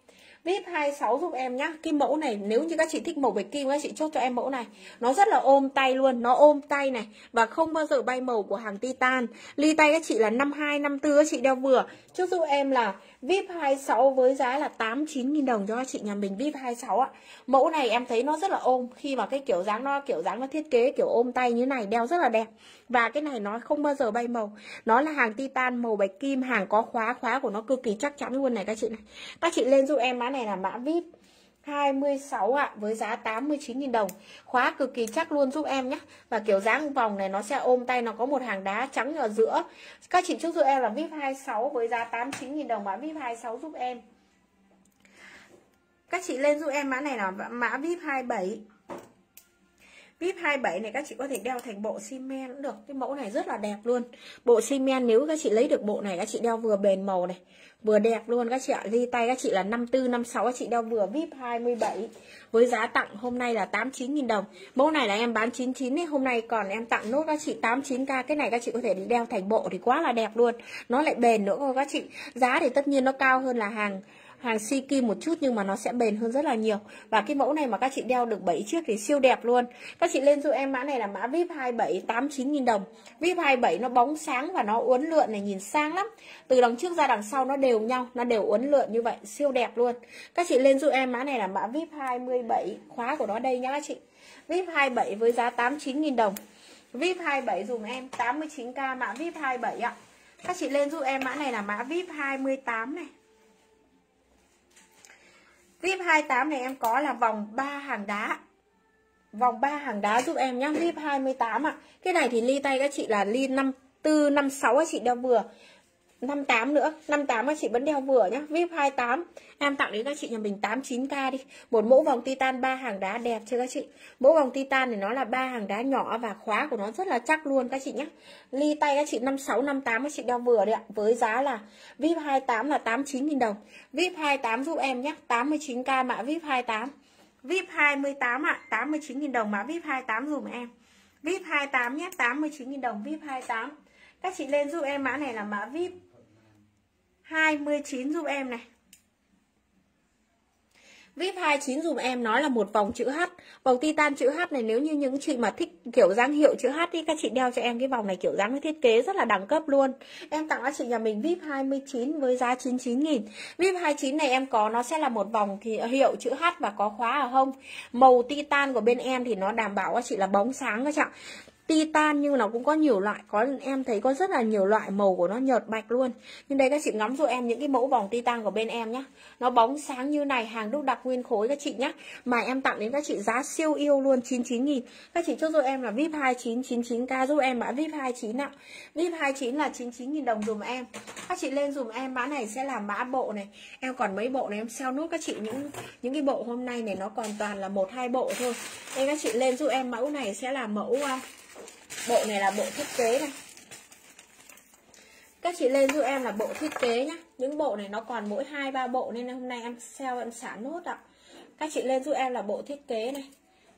VIP 26 giúp em nhá. Cái mẫu này nếu như các chị thích màu bạch kim Các chị chốt cho em mẫu này. Nó rất là ôm tay luôn Nó ôm tay này Và không bao giờ bay màu của hàng Titan. Ly tay các chị là 52, 54 Các chị đeo vừa. Chốt giúp em là VIP 26 với giá là 89 000 đồng cho các chị nhà mình VIP 26 ạ. Mẫu này em thấy nó rất là ôm khi mà cái kiểu dáng nó kiểu dáng nó thiết kế kiểu ôm tay như này đeo rất là đẹp. Và cái này nó không bao giờ bay màu. Nó là hàng titan màu bạch kim, hàng có khóa, khóa của nó cực kỳ chắc chắn luôn này các chị này. Các chị lên giúp em mã này là mã VIP 26 ạ, với giá 89.000 đồng. Khóa cực kỳ chắc luôn giúp em nhé. Và kiểu dáng vòng này nó sẽ ôm tay, nó có một hàng đá trắng ở giữa. Các chị chúc giúp em là VIP 26 với giá 89.000 đồng, mã VIP 26 giúp em. Các chị lên giúp em mã này là mã VIP 27 VIP 27 này các chị có thể đeo thành bộ xi men cũng được. Cái mẫu này rất là đẹp luôn. Bộ xi men nếu các chị lấy được bộ này Các chị đeo vừa bền màu này Vừa đẹp luôn các chị ạ. Ly tay các chị là 54, 56 Các chị đeo vừa VIP 27 Với giá tặng hôm nay là 89.000 đồng. Mẫu này là em bán 99 ấy Hôm nay còn em tặng nốt các chị 89k Cái này các chị có thể đeo thành bộ thì quá là đẹp luôn. Nó lại bền nữa các chị. Giá thì tất nhiên nó cao hơn là hàng hàng si kim một chút nhưng mà nó sẽ bền hơn rất là nhiều. Và cái mẫu này mà các chị đeo được 7 chiếc thì siêu đẹp luôn. Các chị lên giúp em mã này là mã VIP 27 89 000 đồng. VIP 27 nó bóng sáng và nó uốn lượn này, nhìn sang lắm. Từ đằng trước ra đằng sau nó đều nhau, nó đều uốn lượn như vậy, siêu đẹp luôn. Các chị lên giúp em mã này là mã VIP 27 khóa của nó đây nhá các chị. VIP 27 với giá 89 000 đồng. VIP 27 dùm em 89k mã VIP 27 ạ. Các chị lên giúp em mã này là mã VIP 28 này. VIP 28 này em có là vòng 3 hàng đá. Vòng 3 hàng đá giúp em nhá. VIP 28 ạ. À. Cái này thì ly tay các chị là ly 54, 56 các chị đeo vừa 58 nữa. 58 các chị vẫn đeo vừa nhá. VIP 28 Em tặng đến các chị nhà mình 89k đi. Một mẫu vòng titan ba hàng đá đẹp chưa các chị? Mẫu vòng titan này nó là ba hàng đá nhỏ Và khóa của nó rất là chắc luôn các chị nhé Ly tay các chị 56, 58 các chị đeo vừa đấy ạ. Với giá là VIP 28 là 89.000 đồng. VIP 28 giúp em nhé 89k mã VIP 28 VIP 28 ạ. à, 89.000 đồng mã VIP 28 dùm em. VIP 28 nhé. 89.000 đồng VIP 28 Các chị lên giúp em mã này là mã VIP 29 giúp em này. VIP 29 dùm em nói là một vòng chữ H. Vòng titan chữ H này, nếu như những chị mà thích kiểu dáng hiệu chữ H thì các chị đeo cho em cái vòng này kiểu dáng cái thiết kế rất là đẳng cấp luôn. Em tặng các chị nhà mình VIP 29 với giá 99 nghìn. VIP 29 này em có, nó sẽ là một vòng hiệu chữ H và có khóa ở hông. Màu titan của bên em thì nó đảm bảo các chị là bóng sáng các chị ạ titan nhưng nó cũng có nhiều loại. Có em thấy có rất là nhiều loại màu của nó nhợt bạch luôn. Nhưng đây các chị ngắm giúp em những cái mẫu vòng titan của bên em nhé, nó bóng sáng như này hàng đúc đặc nguyên khối các chị nhé. mà em tặng đến các chị giá siêu yêu luôn 99 nghìn. Các chị chốt giúp em là vip 29 99k giúp em mã vip 29 ạ. Vip 29 là 99 nghìn đồng dùm em. Các chị lên dùm em mã này sẽ là mã bộ này. Em còn mấy bộ này em sao nút các chị những những cái bộ hôm nay này nó còn toàn là một hai bộ thôi. Đây các chị lên giúp em mẫu này sẽ là mẫu uh, bộ này là bộ thiết kế này. Các chị lên giúp em là bộ thiết kế nhá. Những bộ này nó còn mỗi hai, ba bộ nên hôm nay em sale em xả nốt ạ. Các chị lên giúp em là bộ thiết kế này.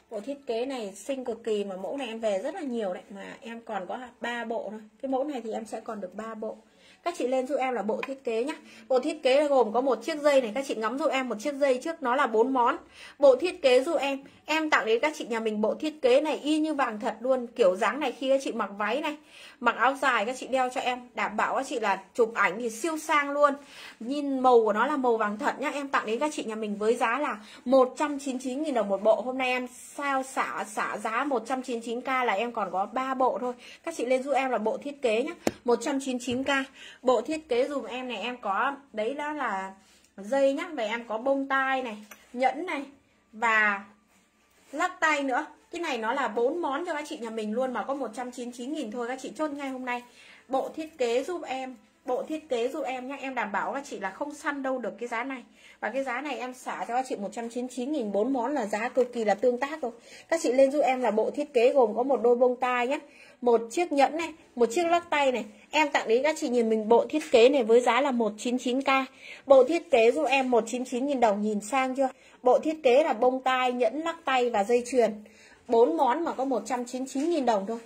Bộ thiết kế này xinh cực kỳ mà mẫu này em về rất là nhiều đấy. Mà em còn có ba bộ thôi. Cái mẫu này thì em sẽ còn được ba bộ các chị lên giúp em là bộ thiết kế nhá. Bộ thiết kế gồm có một chiếc dây này, các chị ngắm giúp em một chiếc dây trước, nó là bốn món. Bộ thiết kế giúp em em tặng đến các chị nhà mình bộ thiết kế này, y như vàng thật luôn, kiểu dáng này khi các chị mặc váy này, mặc áo dài, các chị đeo cho em, đảm bảo các chị là chụp ảnh thì siêu sang luôn. Nhìn màu của nó là màu vàng thật nhá, em tặng đến các chị nhà mình với giá là 199.000 đồng một bộ. Hôm nay em sao xả xả giá 199k là em còn có 3 bộ thôi. Các chị lên giúp em là bộ thiết kế nhá 199k bộ thiết kế dùm em này, em có, đấy đó là dây nhá. Và em có bông tai này, nhẫn này, và lắc tay nữa. Cái này nó là bốn món cho các chị nhà mình luôn mà có 199.000 thôi. Các chị chốt ngay hôm nay. Bộ thiết kế giúp em, bộ thiết kế giúp em nhé em đảm bảo các chị là không săn đâu được cái giá này. Và cái giá này em xả cho các chị 199.000 bốn món là giá cực kỳ là tương tác rồi. Các chị lên giúp em là bộ thiết kế gồm có một đôi bông tai nhé một chiếc nhẫn này một chiếc lắc tay này. Em tặng đến các chị nhìn mình bộ thiết kế này với giá là 199k bộ thiết kế giúp em 199.000 đồng nhìn sang chưa? Bộ thiết kế là bông tai nhẫn lắc tay và dây chuyền. Bốn món mà có 199.000 đồng thôi.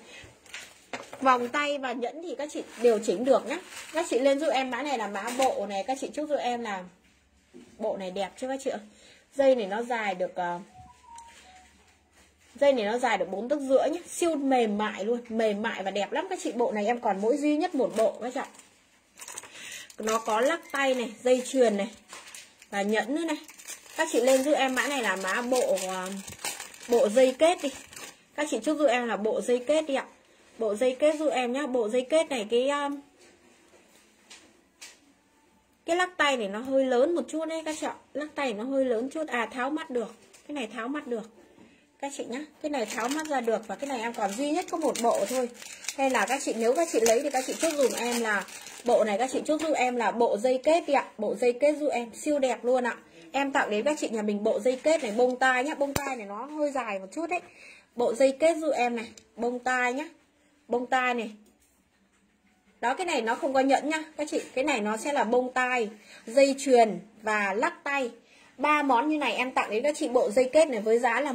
Vòng tay và nhẫn thì các chị điều chỉnh được nhé các chị lên giúp em mã này là mã bộ này. Các chị chúc giúp em là bộ này đẹp chưa các chị ạ? Dây này nó dài được uh, dây này nó dài được 4 tấc rưỡi nhé siêu mềm mại luôn mềm mại và đẹp lắm. Các chị bộ này em còn mỗi duy nhất một bộ các chị ạ. Nó có lắc tay này dây chuyền này và nhẫn nữa này. Các chị lên giúp em mã này là mã bộ à, bộ dây kết đi. Các chị chúc giúp em là bộ dây kết đi ạ. Bộ dây kết giúp em nhá. Bộ dây kết này cái um, cái lắc tay này nó hơi lớn một chút đấy các chị ạ. Lắc tay nó hơi lớn chút. À tháo mắt được. Cái này tháo mắt được các chị nhá, cái này tháo mắt ra được và cái này em còn duy nhất có một bộ thôi. Hay là các chị, nếu các chị lấy thì các chị chốt dùm em là, bộ này các chị chốt giúp em là bộ dây kết đi ạ, bộ dây kết giúp em, siêu đẹp luôn ạ. Em tặng đến các chị nhà mình bộ dây kết này, bông tai nhá, bông tai này nó hơi dài một chút đấy. Bộ dây kết giúp em này, bông tai nhá, bông tai này. Đó, cái này nó không có nhẫn nhá, các chị, cái này nó sẽ là bông tai, dây chuyền và lắc tay. Ba món như này em tặng đến các chị bộ dây kết này với giá là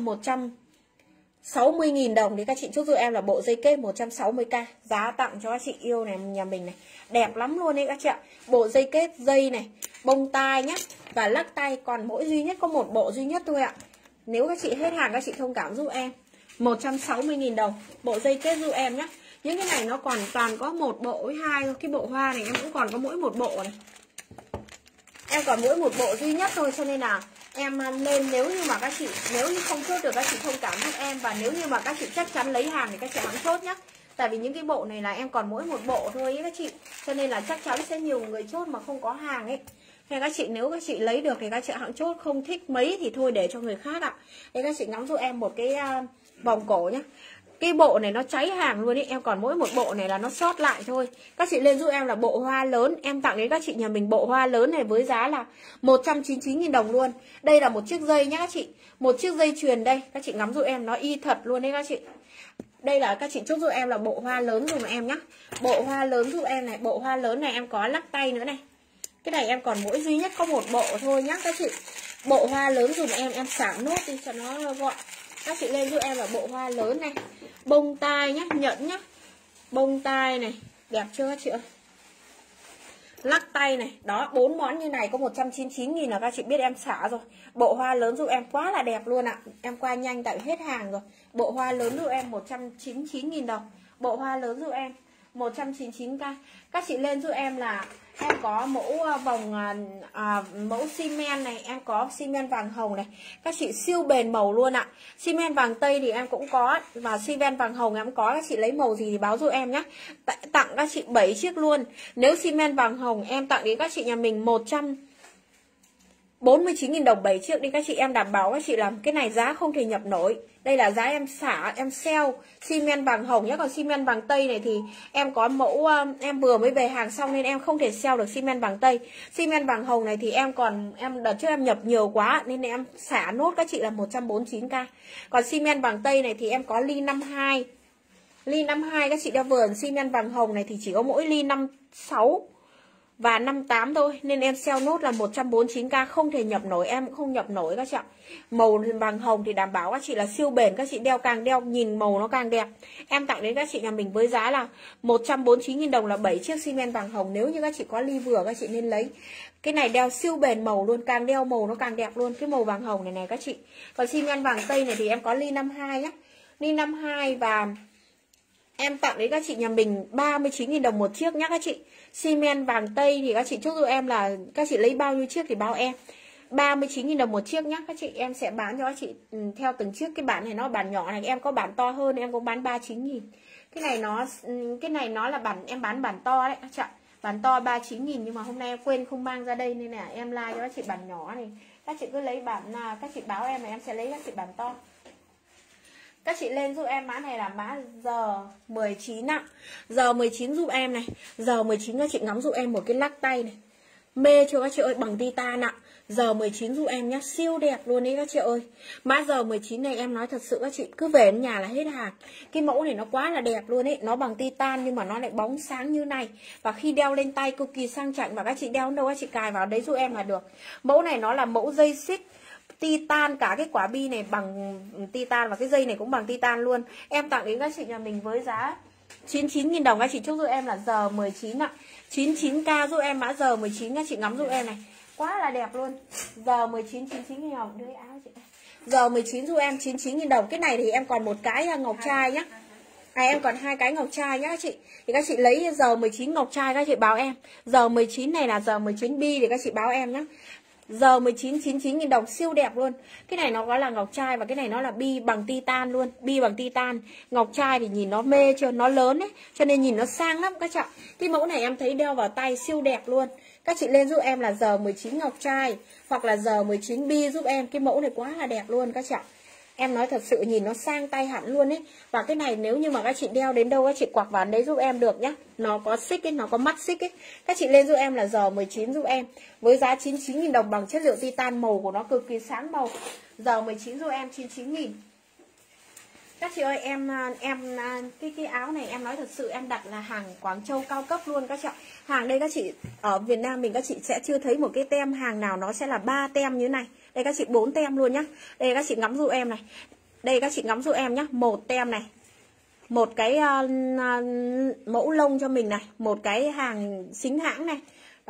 160.000 đồng thì các chị chúc giúp em là bộ dây kết 160k giá tặng cho các chị yêu này, nhà mình này. Đẹp lắm luôn đấy các chị ạ. Bộ dây kết dây này, bông tai nhá, và lắc tay, còn mỗi duy nhất có một bộ duy nhất thôi ạ. Nếu các chị hết hàng, các chị thông cảm giúp em. 160.000 đồng, bộ dây kết giúp em nhé những cái này nó còn toàn có một bộ với hai thôi. Cái bộ hoa này em cũng còn có mỗi một bộ này. Em còn mỗi một bộ duy nhất thôi, cho nên là em à, lên nếu như mà các chị nếu như không chốt được các chị thông cảm giúp em và nếu như mà các chị chắc chắn lấy hàng thì các chị hãng chốt nhé tại vì những cái bộ này là em còn mỗi một bộ thôi ấy các chị. Cho nên là chắc chắn sẽ nhiều người chốt mà không có hàng ấy. Hay các chị nếu các chị lấy được thì các chị hãng chốt không thích mấy thì thôi để cho người khác ạ. Đây các chị ngắm giúp em một cái uh, vòng cổ nhá cái bộ này nó cháy hàng luôn ý. Em còn mỗi một bộ này là nó sót lại thôi. Các chị lên giúp em là bộ hoa lớn. Em tặng đến các chị nhà mình bộ hoa lớn này với giá là 199.000 đồng luôn. Đây là một chiếc dây nhá các chị. Một chiếc dây chuyền đây. Các chị ngắm giúp em, nó y thật luôn đấy các chị. Đây là các chị chúc giúp em là bộ hoa lớn dùm em nhá. Bộ hoa lớn giúp em này, bộ hoa lớn này em có lắc tay nữa này. Cái này em còn mỗi duy nhất có một bộ thôi nhá các chị. Bộ hoa lớn dùm em em xả nốt đi cho nó gọn. Các chị lên giúp em là bộ hoa lớn này bông tai nhá, nhẫn nhá. Bông tai này, đẹp chưa các chị ơi lắc tay này, đó, bốn món như này có 199 nghìn là các chị biết em xả rồi. Bộ hoa lớn giúp em quá là đẹp luôn ạ. Em qua nhanh tại hết hàng rồi. Bộ hoa lớn giúp em 199 nghìn đồng. Bộ hoa lớn giúp em 199k các chị lên giúp em là em có mẫu à, vòng à, à, mẫu xi men này em có xi men vàng hồng này. Các chị siêu bền màu luôn ạ. Xi men vàng tây thì em cũng có và xi men vàng hồng em có. Các chị lấy màu gì thì báo giúp em nhé tặng các chị 7 chiếc luôn. Nếu xi men vàng hồng em tặng đến các chị nhà mình 100 49.000 đồng 7 chiếc đi, các chị em đảm bảo các chị làm cái này giá không thể nhập nổi. Đây là giá em xả, em sale xi men vàng hồng nhé. Còn xi men vàng tây này thì em có mẫu um, em vừa mới về hàng xong nên em không thể sale được xi men vàng tây. Xi men vàng hồng này thì em còn, em đợt trước em nhập nhiều quá nên em xả nốt các chị là 149k còn xi men vàng tây này thì em có ly 52 ly 52 các chị đã vườn xi men vàng hồng này thì chỉ có mỗi ly 56 và 58 thôi, nên em sell nốt là 149k không thể nhập nổi, em cũng không nhập nổi các chị ạ. Màu vàng hồng thì đảm bảo các chị là siêu bền, các chị đeo càng đeo, nhìn màu nó càng đẹp. Em tặng đến các chị nhà mình với giá là 149.000 đồng là 7 chiếc xi men vàng hồng. Nếu như các chị có ly vừa, các chị nên lấy. Cái này đeo siêu bền màu luôn, càng đeo màu nó càng đẹp luôn. Cái màu vàng hồng này này các chị. Còn xi men vàng tây này thì em có ly 52 nhá. Ly 52 và Em tặng đến các chị nhà mình 39.000 đồng một chiếc nhá các chị xi men vàng tây thì các chị chúc giúp em là Các chị lấy bao nhiêu chiếc thì bao em? 39.000 đồng một chiếc nhá. Các chị, em sẽ bán cho các chị ừ, theo từng chiếc. Cái bản này nó bản nhỏ này, em có bản to hơn, Em cũng bán 39.000 Cái này nó ừ, cái này nó là bản, em bán bản to đấy, các chị Bản to 39.000 nhưng mà hôm nay em quên không mang ra đây, Nên là em like cho các chị bản nhỏ này. Các chị cứ lấy bản Các chị báo em là em sẽ lấy các chị bản to các chị lên giúp em mã này là mã giờ 19 ạ. Giờ 19 giúp em này. Giờ 19 các chị ngắm giúp em một cái lắc tay này. Mê cho các chị ơi? Bằng titan ạ. Giờ 19 giúp em nhá. Siêu đẹp luôn đấy các chị ơi. Mã giờ 19 này em nói thật sự các chị Cứ về đến nhà là hết hàng Cái mẫu này nó quá là đẹp luôn ấy. Nó bằng titan nhưng mà nó lại bóng sáng như này. Và khi đeo lên tay cực kỳ sang chảnh Và các chị đeo đâu các chị cài vào đấy giúp em là được. Mẫu này nó là mẫu dây xích titan cả cái quả bi này bằng titan và cái dây này cũng bằng titan luôn. Em tặng đến các chị nhà mình với giá 99.000 đồng. Các chị chúc giúp em là giờ 19 ạ. 99k giúp em mã giờ 19 các chị ngắm giúp em này. Quá là đẹp luôn. Giờ 19 99 nghìn đồng. Đưa áo chị. Giờ 19 giúp em 99 000 đồng. Cái này thì em còn một cái à, ngọc trai nhá. À, em còn hai cái ngọc trai nhá các chị. Thì các chị lấy giờ 19 ngọc trai các chị báo em. Giờ 19 này là giờ 19 bi thì các chị báo em nhá. Giờ 19.99.000 đồng siêu đẹp luôn. Cái này nó gọi là ngọc trai và cái này nó là bi bằng titan luôn. Bi bằng titan. Ngọc trai thì nhìn nó mê chưa? Nó lớn ấy, Cho nên nhìn nó sang lắm các chị ạ. Cái mẫu này em thấy đeo vào tay siêu đẹp luôn. Các chị lên giúp em là giờ 19 ngọc trai Hoặc là giờ 19 bi giúp em. Cái mẫu này quá là đẹp luôn các chị ạ. Em nói thật sự nhìn nó sang tay hẳn luôn ấy. Và cái này nếu như mà các chị đeo đến đâu Các chị quặc vào đấy giúp em được nhá. Nó có xích ấy, nó có mắt xích ấy. Các chị lên giúp em là giờ 19 giúp em. Với giá 99.000 đồng bằng chất liệu titan Màu của nó cực kỳ sáng màu. Giờ 19 giúp em 99.000 các chị ơi em à, em à, cái cái áo này em nói thật sự em đặt là hàng Quảng Châu cao cấp luôn các chị ạ. Hàng đây các chị ở Việt Nam mình các chị sẽ chưa thấy một cái tem hàng nào nó sẽ là ba tem như này. Đây các chị bốn tem luôn nhá. Đây các chị ngắm giúp em này. Đây các chị ngắm giúp em nhá, một tem này. Một cái uh, mẫu lông cho mình này, một cái hàng xính hãng này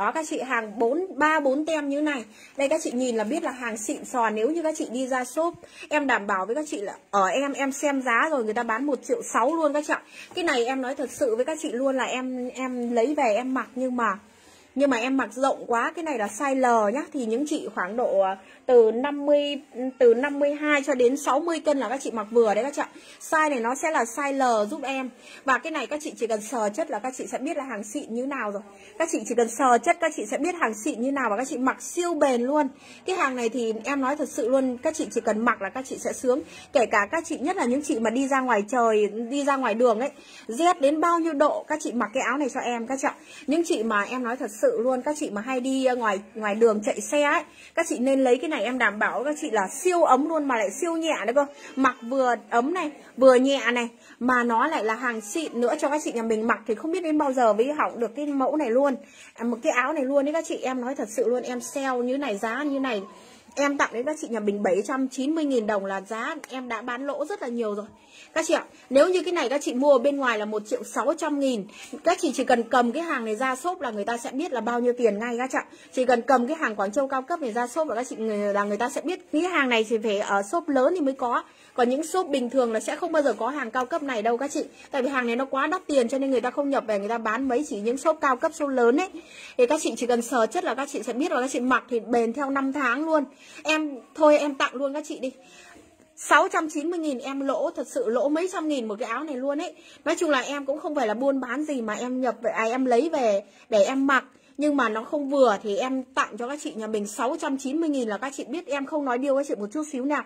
đó các chị hàng 4 3 4 tem như này. Đây các chị nhìn là biết là hàng xịn sò nếu như các chị đi ra shop. Em đảm bảo với các chị là ở em em xem giá rồi người ta bán 1 triệu 6 luôn các chị ạ. Cái này em nói thật sự với các chị luôn là em em lấy về em mặc nhưng mà nhưng mà em mặc rộng quá cái này là size L nhá thì những chị khoảng độ từ 50 từ 52 cho đến 60 cân là các chị mặc vừa đấy các chị ạ. Size này nó sẽ là size L giúp em. Và cái này các chị chỉ cần sờ chất là các chị sẽ biết là hàng xịn như nào rồi. Các chị chỉ cần sờ chất các chị sẽ biết hàng xịn như nào và các chị mặc siêu bền luôn. Cái hàng này thì em nói thật sự luôn, các chị chỉ cần mặc là các chị sẽ sướng. Kể cả các chị nhất là những chị mà đi ra ngoài trời, đi ra ngoài đường ấy, rét đến bao nhiêu độ các chị mặc cái áo này cho em các chị ạ. Những chị mà em nói thật sự luôn, các chị mà hay đi ờ, ngoài ngoài đường chạy xe ấy, các chị nên lấy cái này em đảm bảo các chị là siêu ấm luôn mà lại siêu nhẹ nữa cơ. Mặc vừa ấm này vừa nhẹ này mà nó lại là hàng xịn nữa cho các chị nhà mình mặc thì không biết đến bao giờ mới hỏng được cái mẫu này luôn. À, một cái áo này luôn đấy các chị em nói thật sự luôn em sale như này giá như này Em tặng đến các chị nhà mình 790.000 đồng là giá em đã bán lỗ rất là nhiều rồi. Các chị ạ, nếu như cái này các chị mua ở bên ngoài là 1 triệu 600 nghìn Các chị chỉ cần cầm cái hàng này ra shop là người ta sẽ biết là bao nhiêu tiền ngay các chị ạ. Chỉ cần cầm cái hàng Quảng Châu cao cấp này ra shop là các chị là người ta sẽ biết Cái hàng này thì phải ở shop lớn thì mới có. Còn những shop bình thường là sẽ không bao giờ có hàng cao cấp này đâu các chị. Tại vì hàng này nó quá đắt tiền cho nên người ta không nhập về người ta bán mấy chỉ những shop cao cấp shop lớn ấy. Thì các chị chỉ cần sờ chất là các chị sẽ biết là các chị mặc thì bền theo 5 tháng luôn. Em thôi em tặng luôn các chị đi. 690 nghìn em lỗ thật sự lỗ mấy trăm nghìn một cái áo này luôn ấy. Nói chung là em cũng không phải là buôn bán gì mà em nhập về à, em lấy về để em mặc. Nhưng mà nó không vừa thì em tặng cho các chị nhà mình 690 nghìn là các chị biết em không nói điều các chị một chút xíu nào.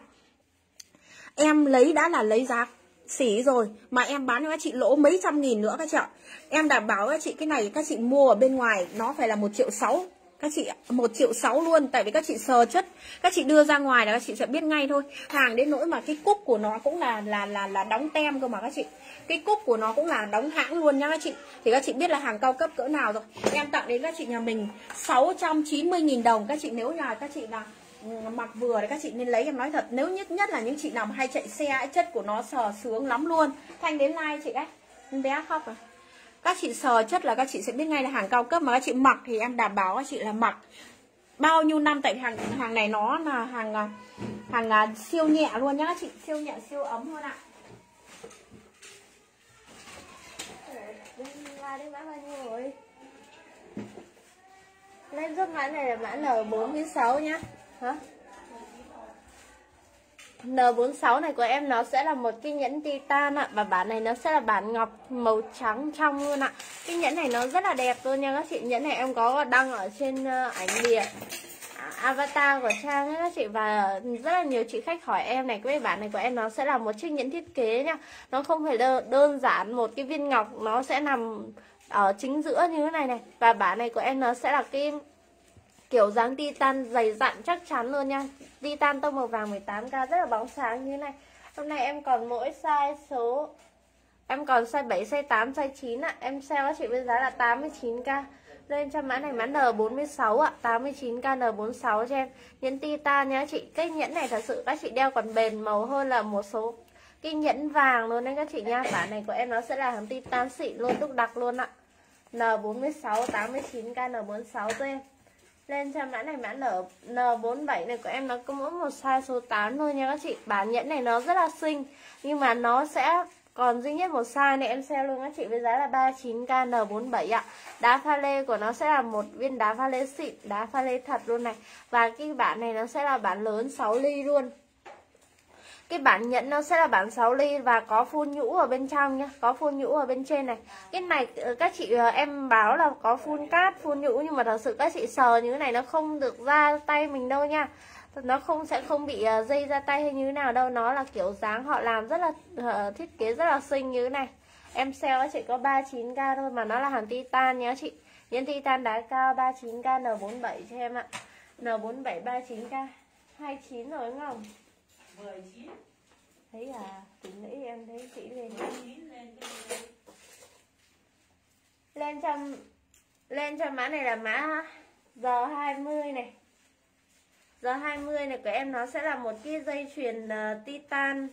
Em lấy đã là lấy giá xỉ rồi Mà em bán cho các chị lỗ mấy trăm nghìn nữa các chị ạ. Em đảm bảo các chị cái này các chị mua ở bên ngoài Nó phải là một triệu sáu các chị một triệu sáu luôn tại vì các chị sờ chất các chị đưa ra ngoài là các chị sẽ biết ngay thôi. Hàng đến nỗi mà cái cúc của nó cũng là là là là đóng tem cơ mà các chị. Cái cúc của nó cũng là đóng hãng luôn nhá các chị. Thì các chị biết là hàng cao cấp cỡ nào rồi. Em tặng đến các chị nhà mình 690.000 đồng. Các chị nếu nhà các chị là ừ, mặc vừa thì các chị nên lấy em nói thật nếu nhất nhất là những chị nào mà hay chạy xe ấy, chất của nó sờ sướng lắm luôn. Thanh đến like chị ấy bé khóc rồi các chị sờ chất là các chị sẽ biết ngay là hàng cao cấp mà các chị mặc thì em đảm bảo các chị là mặc. Bao nhiêu năm, tại hàng hàng này nó là hàng à, hàng à, siêu nhẹ luôn nhá các chị. Siêu nhẹ, siêu ấm luôn ạ. Lên giúp mã này là mã N46 nhá. Hả? N46 này của em nó sẽ là một cái nhẫn titan ạ. Và bản này nó sẽ là bản ngọc màu trắng trong luôn ạ. Cái nhẫn này nó rất là đẹp luôn nha các chị. Nhẫn này em có đăng ở trên ờ, ảnh bìa à, avatar của Trang ấy các chị. Và rất là nhiều chị khách hỏi em này Cái bản này của em nó sẽ là một chiếc nhẫn thiết kế nha. Nó không phải đơn, đơn giản một cái viên ngọc Nó sẽ nằm ở chính giữa như thế này này. Và bản này của em nó sẽ là cái kiểu dáng titan dày dặn chắc chắn luôn nha. Titan tông màu vàng 18k rất là bóng sáng như thế này. Hôm nay em còn mỗi size số, em còn size 7 size 8 size 9 ạ. Em sale các chị với giá là 89k lên cho mã này mã N46 ạ. 89k N46 cho em. Nhẫn titan nhá chị. Cái nhẫn này thật sự các chị đeo còn bền màu hơn là một số cái nhẫn vàng luôn đấy các chị nha. Bản này của em nó sẽ là hàng titan xịn luôn, đúc đặc luôn ạ. N46 89k N46 cho em lên cho mã này mã N, N47 này của em nó có mỗi một size số 8 thôi nha các chị. Bản nhẫn này nó rất là xinh Nhưng mà nó sẽ còn duy nhất một size này em sale luôn các chị với giá là 39k N47 ạ. Đá pha lê của nó sẽ là một viên đá pha lê xịn Đá pha lê thật luôn này. Và cái bản này nó sẽ là bản lớn 6 ly luôn cái bản nhẫn nó sẽ là bản 6 ly và có phun nhũ ở bên trong nhá, có phun nhũ ở bên trên này. Cái này ờ, các chị ờ, em báo là có phun cát phun nhũ, nhưng mà thật sự các chị sờ như thế này nó không được ra tay mình đâu nha. Nó không, sẽ không bị ờ, dây ra tay hay như thế nào đâu, nó là kiểu dáng họ làm rất là thiết kế rất là xinh như thế này. Em sale chị có 39k thôi mà nó là hàng titan nhá chị. Nhẫn titan đá cao 39k N47 cho em ạ. N47 39k 29 rồi, đúng không? 19 Thấy à, chị nghĩ em thấy chị lên. 19 lên Lên cho Lên cho mã này là mã giờ 20 này. Giờ 20 này của em nó sẽ là một cái dây chuyền uh, titan.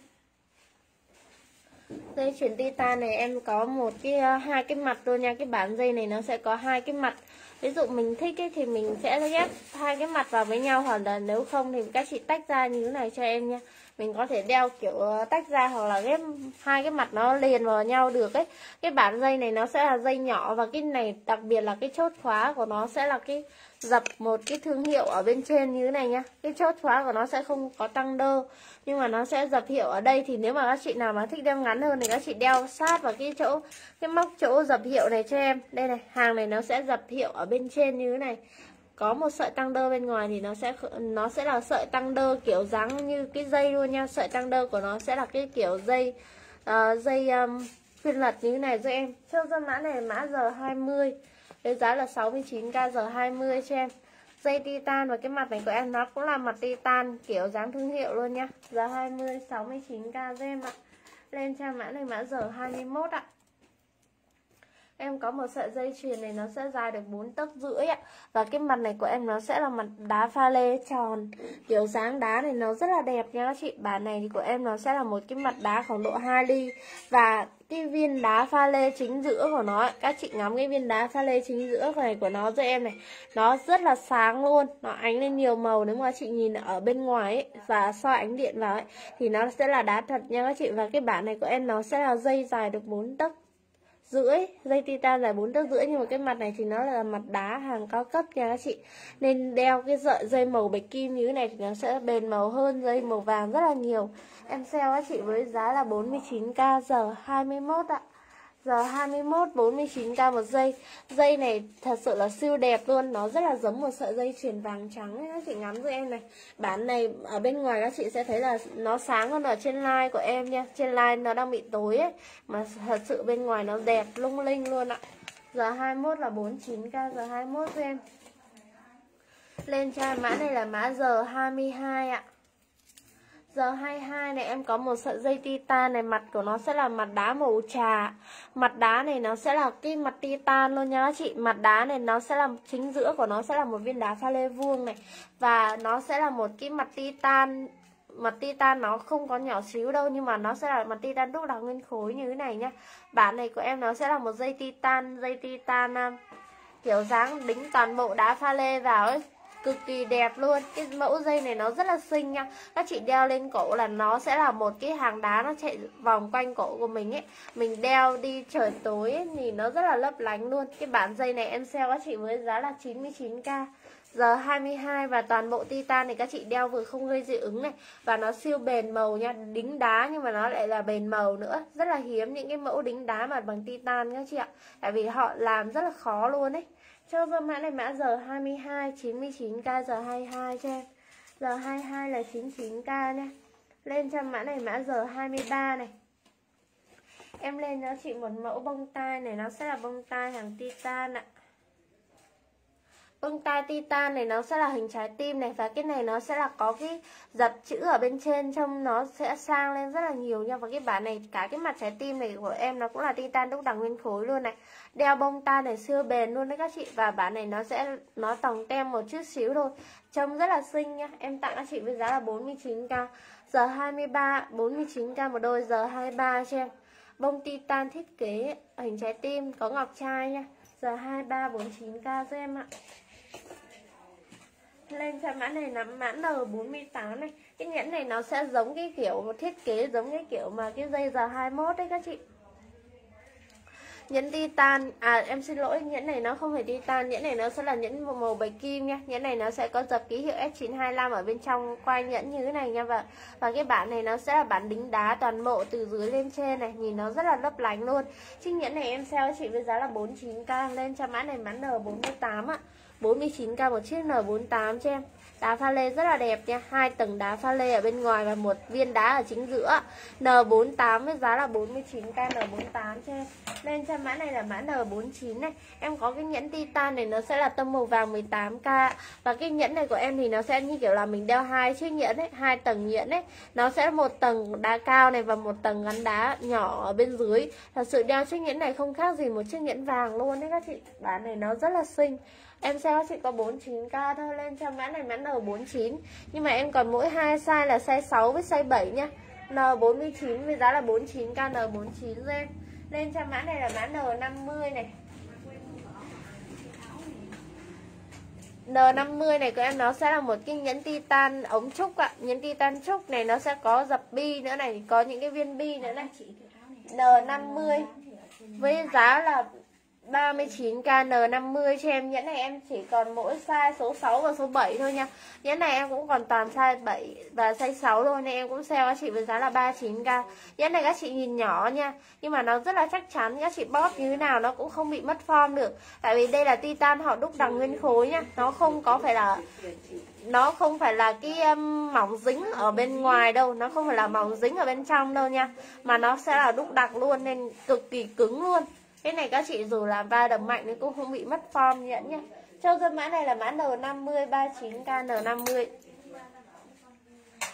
Dây chuyền titan này em có một cái uh, hai cái mặt luôn nha. Cái bản dây này nó sẽ có hai cái mặt ví dụ mình thích ấy, thì mình sẽ ghép hai cái mặt vào với nhau hoặc là nếu không thì các chị tách ra như thế này cho em nha. Mình có thể đeo kiểu ờ, tách ra hoặc là ghép hai cái mặt nó liền vào nhau được ấy. Cái bản dây này nó sẽ là dây nhỏ và cái này đặc biệt là cái chốt khóa của nó sẽ là cái dập một cái thương hiệu ở bên trên như thế này nhá cái chốt khóa của nó sẽ không có tăng đơ nhưng mà nó sẽ dập hiệu ở đây thì nếu mà các chị nào mà thích đeo ngắn hơn thì các chị đeo sát vào cái chỗ cái móc chỗ dập hiệu này cho em. Đây này hàng này nó sẽ dập hiệu ở bên trên như thế này. Có một sợi tăng đơ bên ngoài thì nó sẽ nó sẽ là sợi tăng đơ kiểu dáng như cái dây luôn nha. Sợi tăng đơ của nó sẽ là cái kiểu dây uh, dây um, phiên lật như thế này cho em. Cho dân mã này mã giờ 20 với giá là 69k giờ 20 cho em dây titan và cái mặt này của em nó cũng là mặt titan, kiểu dáng thương hiệu luôn nhá. Giờ 20 69k cho em ạ. Lên trang mã này mã giờ 21 ạ. Em có một sợi dây chuyền này, nó sẽ dài được 4 tấc rưỡi ạ. Và cái mặt này của em nó sẽ là mặt đá pha lê tròn. Kiểu dáng đá này nó rất là đẹp nha các chị. Bản này thì của em nó sẽ là một cái mặt đá khoảng độ 2 ly. Và cái viên đá pha lê chính giữa của nó các chị ngắm cái viên đá pha lê chính giữa này của nó cho em này. Nó rất là sáng luôn nó ánh lên nhiều màu nếu mà chị nhìn ở bên ngoài ấy, và soi ánh điện vào ấy thì nó sẽ là đá thật nha các chị. Và cái bản này của em nó sẽ là dây dài được 4 tấc rưỡi, dây titan dài bốn tấc rưỡi nhưng mà cái mặt này thì nó là mặt đá hàng cao cấp nha các chị. Nên đeo cái sợi dây màu bạch kim như thế này thì nó sẽ bền màu hơn, dây màu vàng rất là nhiều. Em sale các chị với giá là 49k giờ 21 ạ. Giờ 21 49k một dây Dây này thật sự là siêu đẹp luôn. Nó rất là giống một sợi dây chuyền vàng trắng ấy. Các chị ngắm cho em này. Bán này ở bên ngoài các chị sẽ thấy là Nó sáng hơn ở trên line của em nha. Trên line nó đang bị tối ấy. Mà thật sự bên ngoài nó đẹp lung linh luôn ạ. Giờ 21 là 49k Giờ 21 cho em. Lên cho mã này là mã giờ 22 ạ. Giờ 22 này, em có một sợi dây titan này, Mặt của nó sẽ là mặt đá màu trà. Mặt đá này nó sẽ là cái mặt titan luôn nha chị. Mặt đá này nó sẽ là chính giữa của nó sẽ là một viên đá pha lê vuông này. Và nó sẽ là một cái mặt titan. Mặt titan nó không có nhỏ xíu đâu, Nhưng mà nó sẽ là mặt titan đúc đào nguyên khối như thế này nhá Bản này của em nó sẽ là một dây titan Dây titan à, kiểu dáng đính toàn bộ đá pha lê vào ấy cực kỳ đẹp luôn. Cái mẫu dây này nó rất là xinh nha. Các chị đeo lên cổ là nó sẽ là một cái hàng đá nó chạy vòng quanh cổ của mình ấy. Mình đeo đi trời tối ấy, thì nó rất là lấp lánh luôn. Cái bản dây này em sale các chị với giá là 99k giờ 22 và toàn bộ titan này các chị đeo vừa không gây dị ứng này. Và nó siêu bền màu nha đính đá nhưng mà nó lại là bền màu nữa. Rất là hiếm những cái mẫu đính đá mà bằng titan các chị ạ. Tại vì họ làm rất là khó luôn ấy cho vâng mã này mã giờ 22 99k giờ 22 cho em. Giờ 22 là 99k nhé. Lên cho mã này mã giờ 23 này. Em lên cho chị một mẫu bông tai này, nó sẽ là bông tai hàng titan ạ. Bông tai titan này nó sẽ là hình trái tim này Và cái này nó sẽ là có cái dập chữ ở bên trên Trông nó sẽ sang lên rất là nhiều nha. Và cái bản này, cả cái mặt trái tim này của em Nó cũng là titan đúc đằng nguyên khối luôn này. Đeo bông tai này siêu bền luôn đấy các chị. Và bản này nó sẽ, nó tòng tem một chút xíu thôi. Trông rất là xinh nha. Em tặng các chị với giá là 49k Giờ 23 49k một đôi, Giờ 23 cho em. Bông titan thiết kế hình trái tim Có ngọc trai nha. Giờ 2349k cho em ạ lên cho mã này là mã N48 này. Cái nhẫn này nó sẽ giống cái kiểu thiết kế giống cái kiểu mà cái dây giờ 21 đấy các chị. Nhẫn titan à em xin lỗi nhẫn này nó không phải titan nhẫn này nó sẽ là nhẫn màu, màu bạch kim nha. Nhẫn này nó sẽ có dập ký hiệu S925 ở bên trong quay nhẫn như thế này nha và và cái bản này nó sẽ là bản đính đá toàn bộ từ dưới lên trên này nhìn nó rất là lấp lánh luôn. Chiếc nhẫn này em sale chị với giá là 49k lên cho mã này mã N48 ạ. 49k một chiếc N48 cho em. Đá pha lê rất là đẹp nha. Hai tầng đá pha lê ở bên ngoài và một viên đá ở chính giữa. N48 với giá là 49k N48 cho em. Lên cho mã này là mã N49 này. Em có cái nhẫn titan này, nó sẽ là tông màu vàng 18k Và cái nhẫn này của em thì nó sẽ như kiểu là mình đeo hai chiếc nhẫn ấy, hai tầng nhẫn ấy. Nó sẽ một tầng đá cao này và một tầng gắn đá nhỏ ở bên dưới. Thật sự đeo chiếc nhẫn này không khác gì một chiếc nhẫn vàng luôn đấy các chị. Bán này nó rất là xinh. Em xe chị có 49k thôi, lên cho mã này mã N49 Nhưng mà em còn mỗi hai size là size 6 với size 7 nhá. N49 với giá là 49k N49 lên. Lên cho mã này là mã N50 này. N50 này của em nó sẽ là một cái nhẫn titan ống trúc ạ. Nhẫn titan trúc này nó sẽ có dập bi nữa này, Có những cái viên bi nữa này. N50 Với giá là 39KN50 cho em. Nhẫn này em chỉ còn mỗi size số 6 và số 7 thôi nha. Nhẫn này em cũng còn toàn size 7 và size 6 thôi Nên em cũng sale các chị với giá là 39k Nhẫn này các chị nhìn nhỏ nha Nhưng mà nó rất là chắc chắn. Các chị bóp như thế nào nó cũng không bị mất form được. Tại vì đây là titan họ đúc bằng nguyên khối nha. Nó không có phải là nó không phải là cái um, mỏng dính ở bên ngoài đâu. Nó không phải là mỏng dính ở bên trong đâu nha. Mà nó sẽ là đúc đặc luôn nên cực kỳ cứng luôn cái này các chị dù làm va đập mạnh thì cũng không bị mất form nhẫn nhá. Châu dân mã này là mã N50 39K N50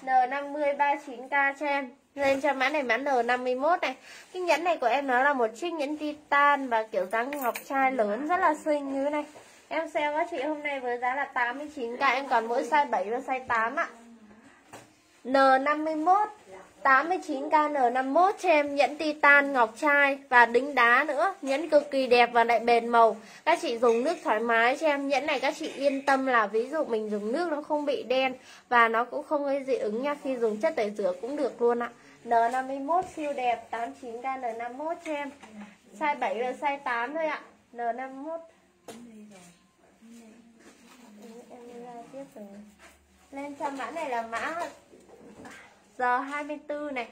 N50 39K cho em. Lên cho mã này mã N51 này. Cái nhẫn này của em nó là một chiếc nhẫn titan Và kiểu dáng ngọc trai lớn, rất là xinh như thế này. Em sale các chị, hôm nay với giá là 89k Em còn mỗi size 7 và size 8 ạ. N51 89KN51 cho em nhẫn titan, ngọc trai và đính đá nữa. Nhẫn cực kỳ đẹp và lại bền màu. Các chị dùng nước thoải mái cho em. Nhẫn này các chị yên tâm là ví dụ mình dùng nước nó không bị đen Và nó cũng không gây dị ứng nha. Khi dùng chất tẩy rửa cũng được luôn ạ. N51 siêu đẹp 89KN51 cho em. Size 7 và size 8 thôi ạ. N51 Em ra tiếp rồi. Lên cho mã này là mã giờ 24 này.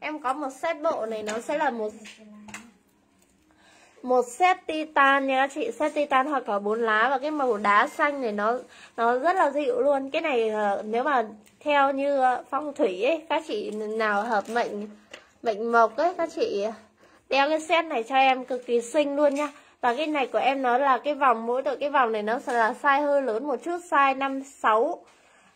Em có một set bộ này, nó sẽ là một một set titan nha các chị. Set titan hoặc có bốn lá và cái màu đá xanh này nó nó rất là dịu luôn. Cái này ờ, nếu mà theo như ờ, phong thủy ấy, các chị nào hợp mệnh mệnh mộc ấy, các chị ờ, đeo cái set này cho em cực kỳ xinh luôn nha. Và cái này của em nó là cái vòng, mỗi đội cái vòng này nó sẽ là size hơi lớn một chút, size 56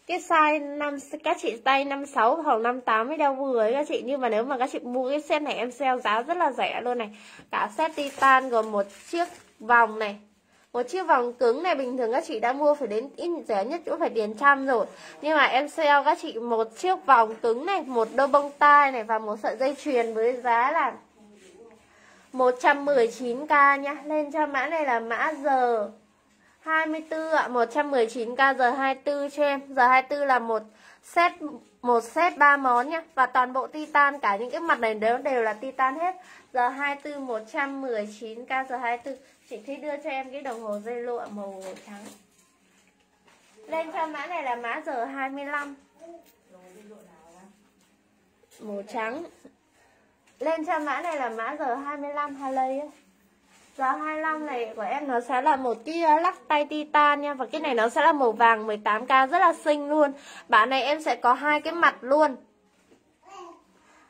cái size 5 các chị tay 56 hoặc 58 mới đeo vừa ấy các chị. Nhưng mà nếu mà các chị mua cái set này em sale giá rất là rẻ luôn này. Cả set titan gồm một chiếc vòng này, một chiếc vòng cứng này. Bình thường các chị đã mua phải đến ít rẻ nhất cũng phải tiền trăm rồi. Nhưng mà em sale các chị một chiếc vòng cứng này, một đôi bông tai này và một sợi dây chuyền với giá là 119k nhá. Lên cho mã này là mã giờ 24 ạ, 119k giờ 24 cho em. Giờ 24 là một set một set 3 món nhá và toàn bộ titan cả những cái mặt này đều đều là titan hết. Giờ 24 119k giờ 24. Chị thấy đưa cho em cái đồng hồ dây lụa màu trắng. Lên cho mã này là mã giờ 25. Màu trắng. Lên cho mã này là mã giờ 25 Harley ấy. Dạ, Giá 25 này của em nó sẽ là một cái ờ, lắc tay titan nha. Và cái này nó sẽ là màu vàng 18k rất là xinh luôn. Bản này em sẽ có hai cái mặt luôn.